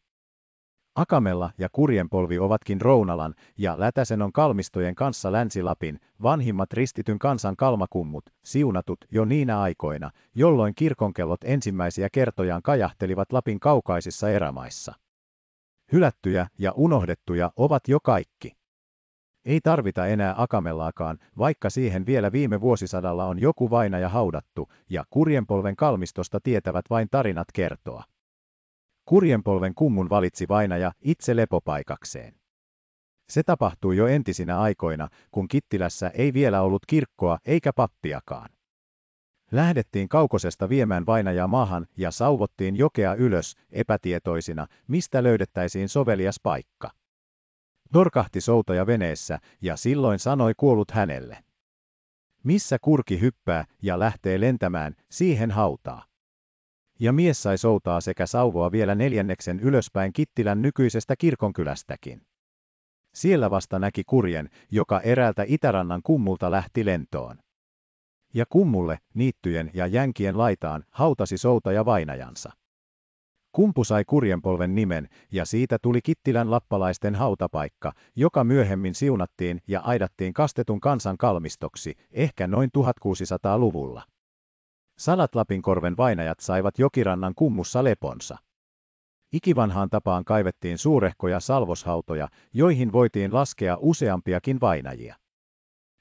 Akamella ja Kurjenpolvi ovatkin Rounalan ja Lätäsenon kalmistojen kanssa Länsi-Lapin, vanhimmat ristityn kansan kalmakummut, siunatut jo niinä aikoina, jolloin kirkonkellot ensimmäisiä kertojaan kajahtelivat Lapin kaukaisissa erämaissa. Hylättyjä ja unohdettuja ovat jo kaikki. Ei tarvita enää Akamellaakaan, vaikka siihen vielä viime vuosisadalla on joku vainaja haudattu, ja kurjenpolven kalmistosta tietävät vain tarinat kertoa. Kurjenpolven kummun valitsi vainaja itse lepopaikakseen. Se tapahtui jo entisinä aikoina, kun Kittilässä ei vielä ollut kirkkoa eikä pappiakaan. Lähdettiin kaukosesta viemään vainajaa maahan ja sauvottiin jokea ylös, epätietoisina, mistä löydettäisiin sovelias paikka. Dorkahti soutaja veneessä, ja silloin sanoi kuollut hänelle. Missä kurki hyppää ja lähtee lentämään, siihen hautaa. Ja mies sai soutaa sekä sauvoa vielä neljänneksen ylöspäin Kittilän nykyisestä kirkonkylästäkin. Siellä vasta näki kurjen, joka eräältä Itärannan kummulta lähti lentoon. Ja kummulle, niittyjen ja jänkien laitaan, hautasi soutaja vainajansa. Kumpu sai kurjenpolven nimen, ja siitä tuli Kittilän lappalaisten hautapaikka, joka myöhemmin siunattiin ja aidattiin kastetun kansan kalmistoksi, ehkä noin 1600-luvulla. Salat Lapinkorven vainajat saivat jokirannan kummussa leponsa. Ikivanhaan tapaan kaivettiin suurehkoja salvoshautoja, joihin voitiin laskea useampiakin vainajia.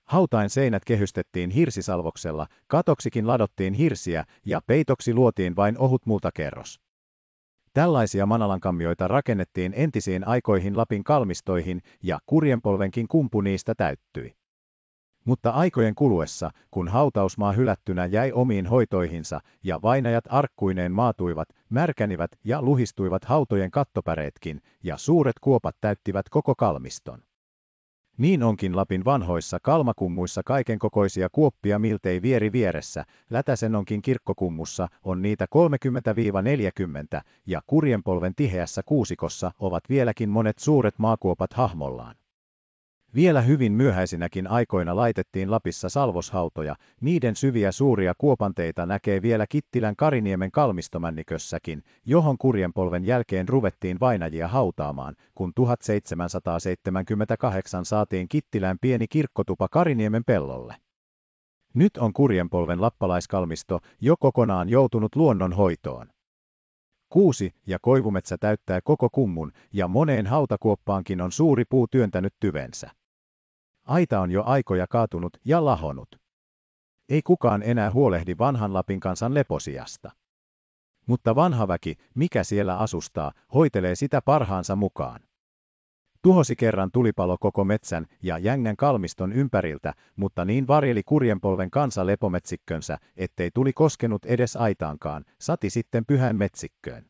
Hautain seinät kehystettiin hirsisalvoksella, katoksikin ladottiin hirsiä ja peitoksi luotiin vain ohut multakerros. Tällaisia manalankambioita rakennettiin entisiin aikoihin Lapin kalmistoihin ja kurjenpolvenkin kumpu niistä täyttyi. Mutta aikojen kuluessa, kun hautausmaa hylättynä jäi omiin hoitoihinsa ja vainajat arkkuineen maatuivat, märkänivät ja luhistuivat hautojen kattopäreetkin, ja suuret kuopat täyttivät koko kalmiston. Niin onkin Lapin vanhoissa kalmakummuissa kaikenkokoisia kuoppia miltei vieri vieressä, Lätäsenonkin kirkkokummussa on niitä 30-40 ja kurjenpolven tiheässä kuusikossa ovat vieläkin monet suuret maakuopat hahmollaan. Vielä hyvin myöhäisinäkin aikoina laitettiin Lapissa salvoshautoja, niiden syviä suuria kuopanteita näkee vielä Kittilän Kariniemen kalmistomännikössäkin, johon kurjenpolven jälkeen ruvettiin vainajia hautaamaan, kun 1778 saatiin Kittilän pieni kirkkotupa Kariniemen pellolle. Nyt on kurjenpolven lappalaiskalmisto jo kokonaan joutunut luonnonhoitoon. Kuusi ja koivumetsä täyttää koko kummun, ja moneen hautakuoppaankin on suuri puu työntänyt tyvensä. Aita on jo aikoja kaatunut ja lahonut. Ei kukaan enää huolehdi vanhan Lapin kansan leposiasta. Mutta vanha väki, mikä siellä asustaa, hoitelee sitä parhaansa mukaan. Tuhosi kerran tulipalo koko metsän ja jängän kalmiston ympäriltä, mutta niin varjeli kurjenpolven kansa lepometsikkönsä, ettei tuli koskenut edes aitaankaan, sati sitten pyhän metsikköön.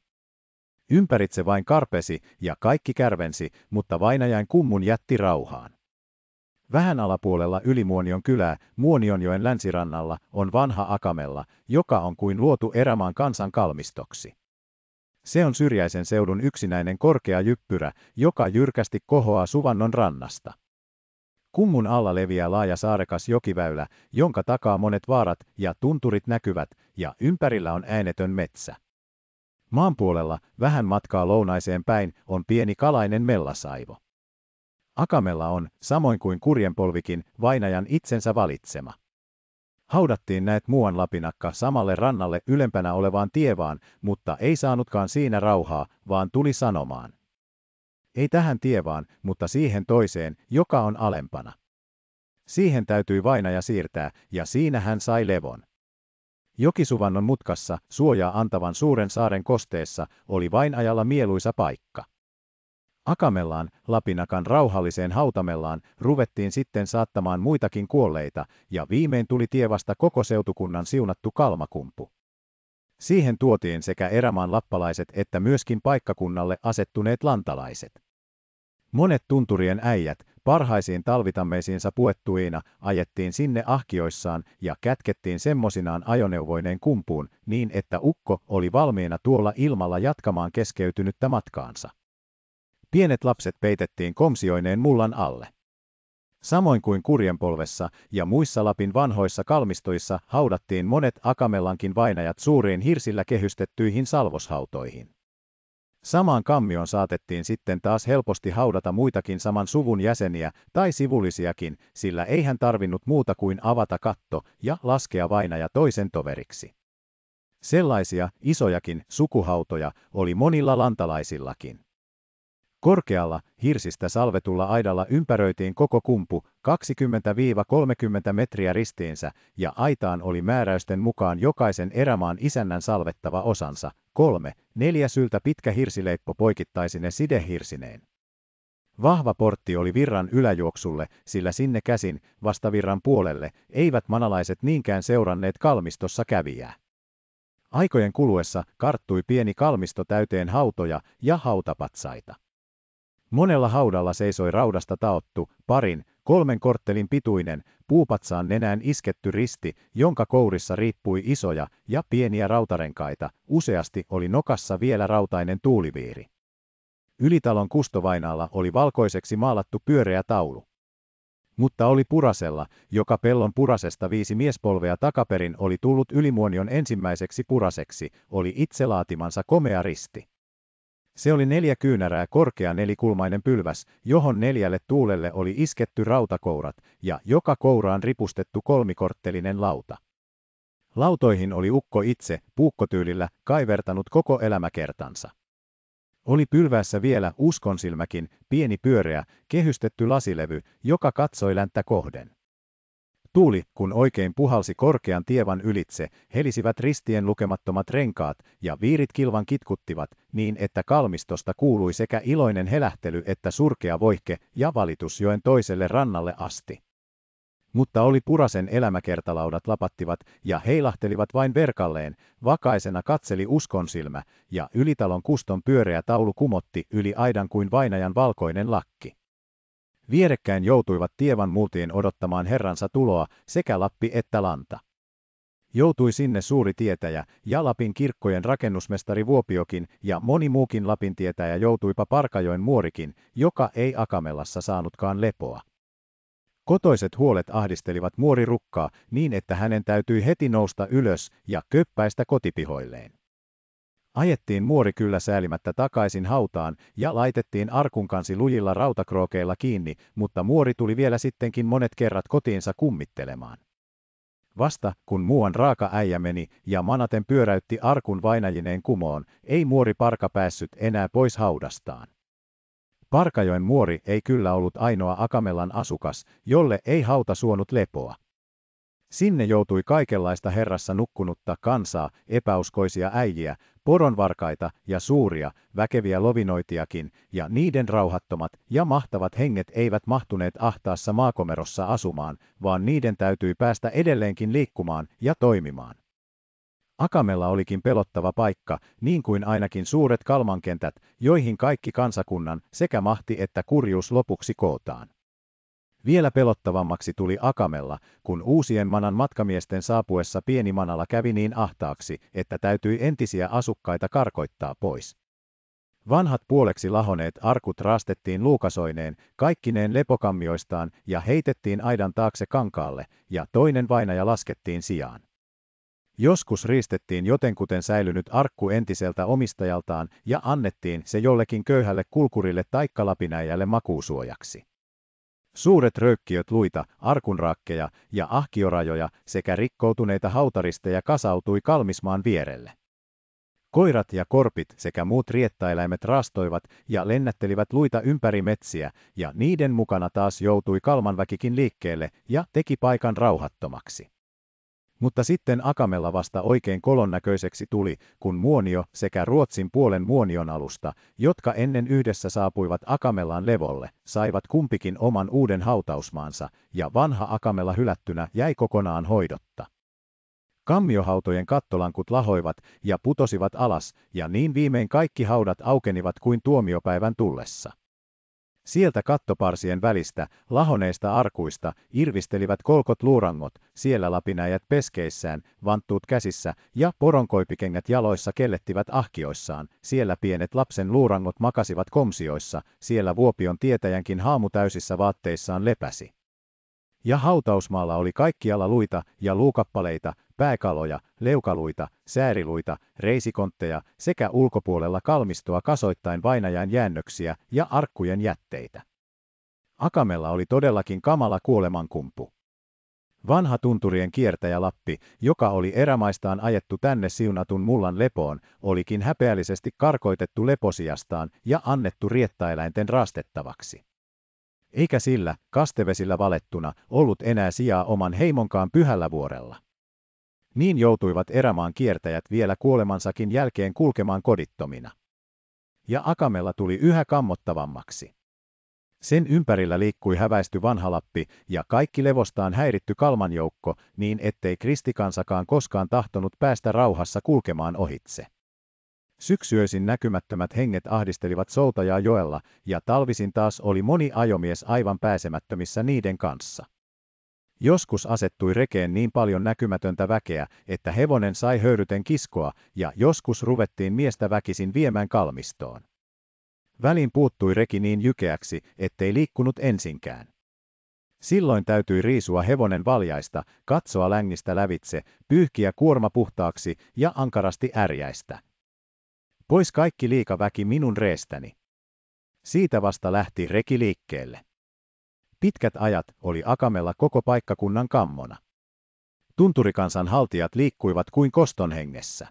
Ympäritse vain karpesi ja kaikki kärvensi, mutta vainajain kummun jätti rauhaan. Vähän alapuolella Ylimuonion kylää, Muonionjoen länsirannalla, on vanha Akamella, joka on kuin luotu erämaan kansan kalmistoksi. Se on syrjäisen seudun yksinäinen korkea jyppyrä, joka jyrkästi kohoaa Suvannon rannasta. Kummun alla leviää laaja saarekas jokiväylä, jonka takaa monet vaarat ja tunturit näkyvät, ja ympärillä on äänetön metsä. Maanpuolella, vähän matkaa lounaiseen päin, on pieni kalainen mellasaivo. Akamella on, samoin kuin kurjenpolvikin, vainajan itsensä valitsema. Haudattiin näet muuan lapinakka samalle rannalle ylempänä olevaan tievaan, mutta ei saanutkaan siinä rauhaa, vaan tuli sanomaan. Ei tähän tievaan, mutta siihen toiseen, joka on alempana. Siihen täytyi vainaja siirtää, ja siinä hän sai levon. Jokisuvannon mutkassa, suojaa antavan suuren saaren kosteessa, oli vainajalla mieluisa paikka. Akamellaan, Lapinakan rauhalliseen hautamellaan, ruvettiin sitten saattamaan muitakin kuolleita, ja viimein tuli tie vasta koko seutukunnan siunattu kalmakumpu. Siihen tuotiin sekä erämaan lappalaiset että myöskin paikkakunnalle asettuneet lantalaiset. Monet tunturien äijät, parhaisiin talvitammeisiinsa puettuina, ajettiin sinne ahkioissaan ja kätkettiin semmosinaan ajoneuvoineen kumpuun, niin että ukko oli valmiina tuolla ilmalla jatkamaan keskeytynyttä matkaansa. Pienet lapset peitettiin komsioineen mullan alle. Samoin kuin kurjenpolvessa ja muissa Lapin vanhoissa kalmistoissa haudattiin monet Akamellankin vainajat suuriin hirsillä kehystettyihin salvoshautoihin. Samaan kammioon saatettiin sitten taas helposti haudata muitakin saman suvun jäseniä tai sivullisiakin, sillä ei hän tarvinnut muuta kuin avata katto ja laskea vainaja toisen toveriksi. Sellaisia isojakin sukuhautoja oli monilla lantalaisillakin. Korkealla, hirsistä salvetulla aidalla ympäröitiin koko kumpu 20-30 metriä ristiinsä, ja aitaan oli määräysten mukaan jokaisen erämaan isännän salvettava osansa, kolme, neljä syltä pitkä hirsileippo poikittaisine sidehirsineen. Vahva portti oli virran yläjuoksulle, sillä sinne käsin, vasta virran puolelle, eivät manalaiset niinkään seuranneet kalmistossa kävijää. Aikojen kuluessa karttui pieni kalmisto täyteen hautoja ja hautapatsaita. Monella haudalla seisoi raudasta taottu, parin, kolmen korttelin pituinen, puupatsaan nenään isketty risti, jonka kourissa riippui isoja ja pieniä rautarenkaita, useasti oli nokassa vielä rautainen tuuliviiri. Ylitalon kustovainaalla oli valkoiseksi maalattu pyöreä taulu. Mutta oli Purasella, joka pellon Purasesta viisi miespolvea takaperin oli tullut ylimuonion ensimmäiseksi Puraseksi, oli itse laatimansa komea risti. Se oli neljä kyynärää korkea nelikulmainen pylväs, johon neljälle tuulelle oli isketty rautakourat ja joka kouraan ripustettu kolmikorttelinen lauta. Lautoihin oli ukko itse, puukkotyylillä, kaivertanut koko elämäkertansa. Oli pylväässä vielä uskonsilmäkin, pieni pyöreä, kehystetty lasilevy, joka katsoi länttä kohden. Tuuli, kun oikein puhalsi korkean tievan ylitse, helisivät ristien lukemattomat renkaat, ja viirit kilvan kitkuttivat, niin että kalmistosta kuului sekä iloinen helähtely että surkea voihke ja valitus joen toiselle rannalle asti. Mutta oli Purasen elämäkertalaudat lapattivat ja heilahtelivat vain verkalleen, vakaisena katseli uskonsilmä, ja ylitalon kuston pyöreä taulu kumotti yli aidan kuin vainajan valkoinen lakki. Vierekkäin joutuivat Tievan multiin odottamaan herransa tuloa sekä Lappi että Lanta. Joutui sinne suuri tietäjä ja Lapin kirkkojen rakennusmestari Vuopiokin ja moni muukin Lapin tietäjä joutuipa Parkajoen muorikin, joka ei Akamellassa saanutkaan lepoa. Kotoiset huolet ahdistelivat muorirukkaa niin, että hänen täytyi heti nousta ylös ja köppäistä kotipihoilleen. Ajettiin muori kyllä säälimättä takaisin hautaan ja laitettiin arkunkansi lujilla rautakrookeilla kiinni, mutta muori tuli vielä sittenkin monet kerrat kotiinsa kummittelemaan. Vasta, kun muuan raaka äijä meni ja manaten pyöräytti arkun vainajineen kumoon, ei muori parka päässyt enää pois haudastaan. Parkajoen muori ei kyllä ollut ainoa Akamellan asukas, jolle ei hauta suonut lepoa. Sinne joutui kaikenlaista herrassa nukkunutta kansaa, epäuskoisia äijiä, poronvarkaita ja suuria, väkeviä lovinoitiakin, ja niiden rauhattomat ja mahtavat henget eivät mahtuneet ahtaassa maakomerossa asumaan, vaan niiden täytyi päästä edelleenkin liikkumaan ja toimimaan. Akamella olikin pelottava paikka, niin kuin ainakin suuret kalmankentät, joihin kaikki kansakunnan sekä mahti että kurjuus lopuksi kootaan. Vielä pelottavammaksi tuli Akamella, kun uusien manan matkamiesten saapuessa pieni manala kävi niin ahtaaksi, että täytyi entisiä asukkaita karkoittaa pois. Vanhat puoleksi lahoneet arkut raastettiin luukasoineen, kaikkineen lepokammioistaan ja heitettiin aidan taakse kankaalle, ja toinen vainaja laskettiin sijaan. Joskus riistettiin jotenkuten säilynyt arkku entiseltä omistajaltaan ja annettiin se jollekin köyhälle kulkurille taikkalapinäijälle makuusuojaksi. Suuret röykkiöt luita, arkunrakkeja ja ahkiorajoja sekä rikkoutuneita hautaristeja kasautui kalmismaan vierelle. Koirat ja korpit sekä muut riettaeläimet rastoivat ja lennättelivät luita ympäri metsiä, ja niiden mukana taas joutui kalmanväkikin liikkeelle ja teki paikan rauhattomaksi. Mutta sitten Akamella vasta oikein kolon näköiseksi tuli, kun Muonio sekä Ruotsin puolen Muonion alusta, jotka ennen yhdessä saapuivat Akamellaan levolle, saivat kumpikin oman uuden hautausmaansa, ja vanha Akamella hylättynä jäi kokonaan hoidotta. Kammiohautojen kattolankut lahoivat ja putosivat alas, ja niin viimein kaikki haudat aukenivat kuin tuomiopäivän tullessa. Sieltä kattoparsien välistä, lahoneista arkuista, irvistelivät kolkot luurangot, siellä lapinäjät peskeissään, vanttuut käsissä ja poronkoipikengät jaloissa kellettivät ahkioissaan, siellä pienet lapsen luurangot makasivat komsioissa, siellä vuopion tietäjänkin haamu täysissä vaatteissaan lepäsi. Ja hautausmaalla oli kaikkialla luita ja luukappaleita, pääkaloja, leukaluita, sääriluita, reisikontteja sekä ulkopuolella kalmistoa kasoittain vainajan jäännöksiä ja arkkujen jätteitä. Akamella oli todellakin kamala kuolemankumpu. Vanha tunturien kiertäjä Lappi, joka oli erämaistaan ajettu tänne siunatun mullan lepoon, olikin häpeällisesti karkoitettu leposiastaan ja annettu riettaeläinten rastettavaksi. Eikä sillä, kastevesillä valettuna, ollut enää sijaa oman heimonkaan pyhällä vuorella. Niin joutuivat erämaan kiertäjät vielä kuolemansakin jälkeen kulkemaan kodittomina. Ja Akamella tuli yhä kammottavammaksi. Sen ympärillä liikkui häväisty vanha Lappi ja kaikki levostaan häiritty kalmanjoukko, niin ettei kristikansakaan koskaan tahtonut päästä rauhassa kulkemaan ohitse. Syksyöisin näkymättömät henget ahdistelivat soutajaa joella, ja talvisin taas oli moni ajomies aivan pääsemättömissä niiden kanssa. Joskus asettui rekeen niin paljon näkymätöntä väkeä, että hevonen sai höyryten kiskoa, ja joskus ruvettiin miestä väkisin viemään kalmistoon. Väliin puuttui reki niin jykeäksi, ettei liikkunut ensinkään. Silloin täytyi riisua hevonen valjaista, katsoa längistä lävitse, pyyhkiä kuorma puhtaaksi ja ankarasti ärjäistä. Pois kaikki liikaväki minun reestäni. Siitä vasta lähti reki liikkeelle. Pitkät ajat oli Akamella koko paikkakunnan kammona. Tunturikansan haltijat liikkuivat kuin koston hengessä.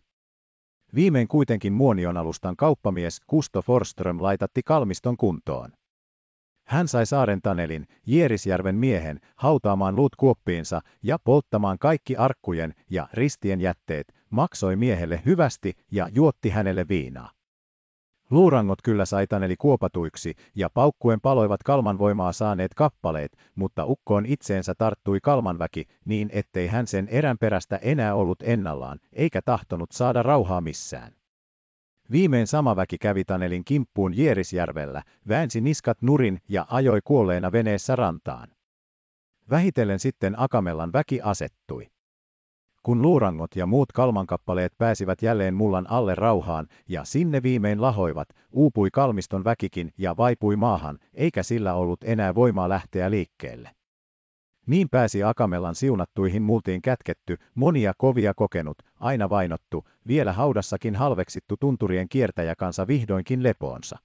Viimein kuitenkin muonionalustan kauppamies Kusto Forström laitatti kalmiston kuntoon. Hän sai saaren Tanelin, Jierisjärven miehen, hautaamaan luut kuoppiinsa ja polttamaan kaikki arkkujen ja ristien jätteet, maksoi miehelle hyvästi ja juotti hänelle viinaa. Luurangot kyllä sai Taneli kuopatuiksi, ja paukkuen paloivat kalman voimaa saaneet kappaleet, mutta ukkoon itseensä tarttui kalmanväki niin, ettei hän sen erän perästä enää ollut ennallaan, eikä tahtonut saada rauhaa missään. Viimein sama väki kävi Tanelin kimppuun Jeerisjärvellä, väänsi niskat nurin ja ajoi kuolleena veneessä rantaan. Vähitellen sitten Akamellan väki asettui. Kun luurangot ja muut kalmankappaleet pääsivät jälleen mullan alle rauhaan ja sinne viimein lahoivat, uupui kalmiston väkikin ja vaipui maahan, eikä sillä ollut enää voimaa lähteä liikkeelle. Niin pääsi Akamellan siunattuihin multiin kätketty, monia kovia kokenut, aina vainottu, vielä haudassakin halveksittu tunturien kiertäjäkansa vihdoinkin lepoonsa.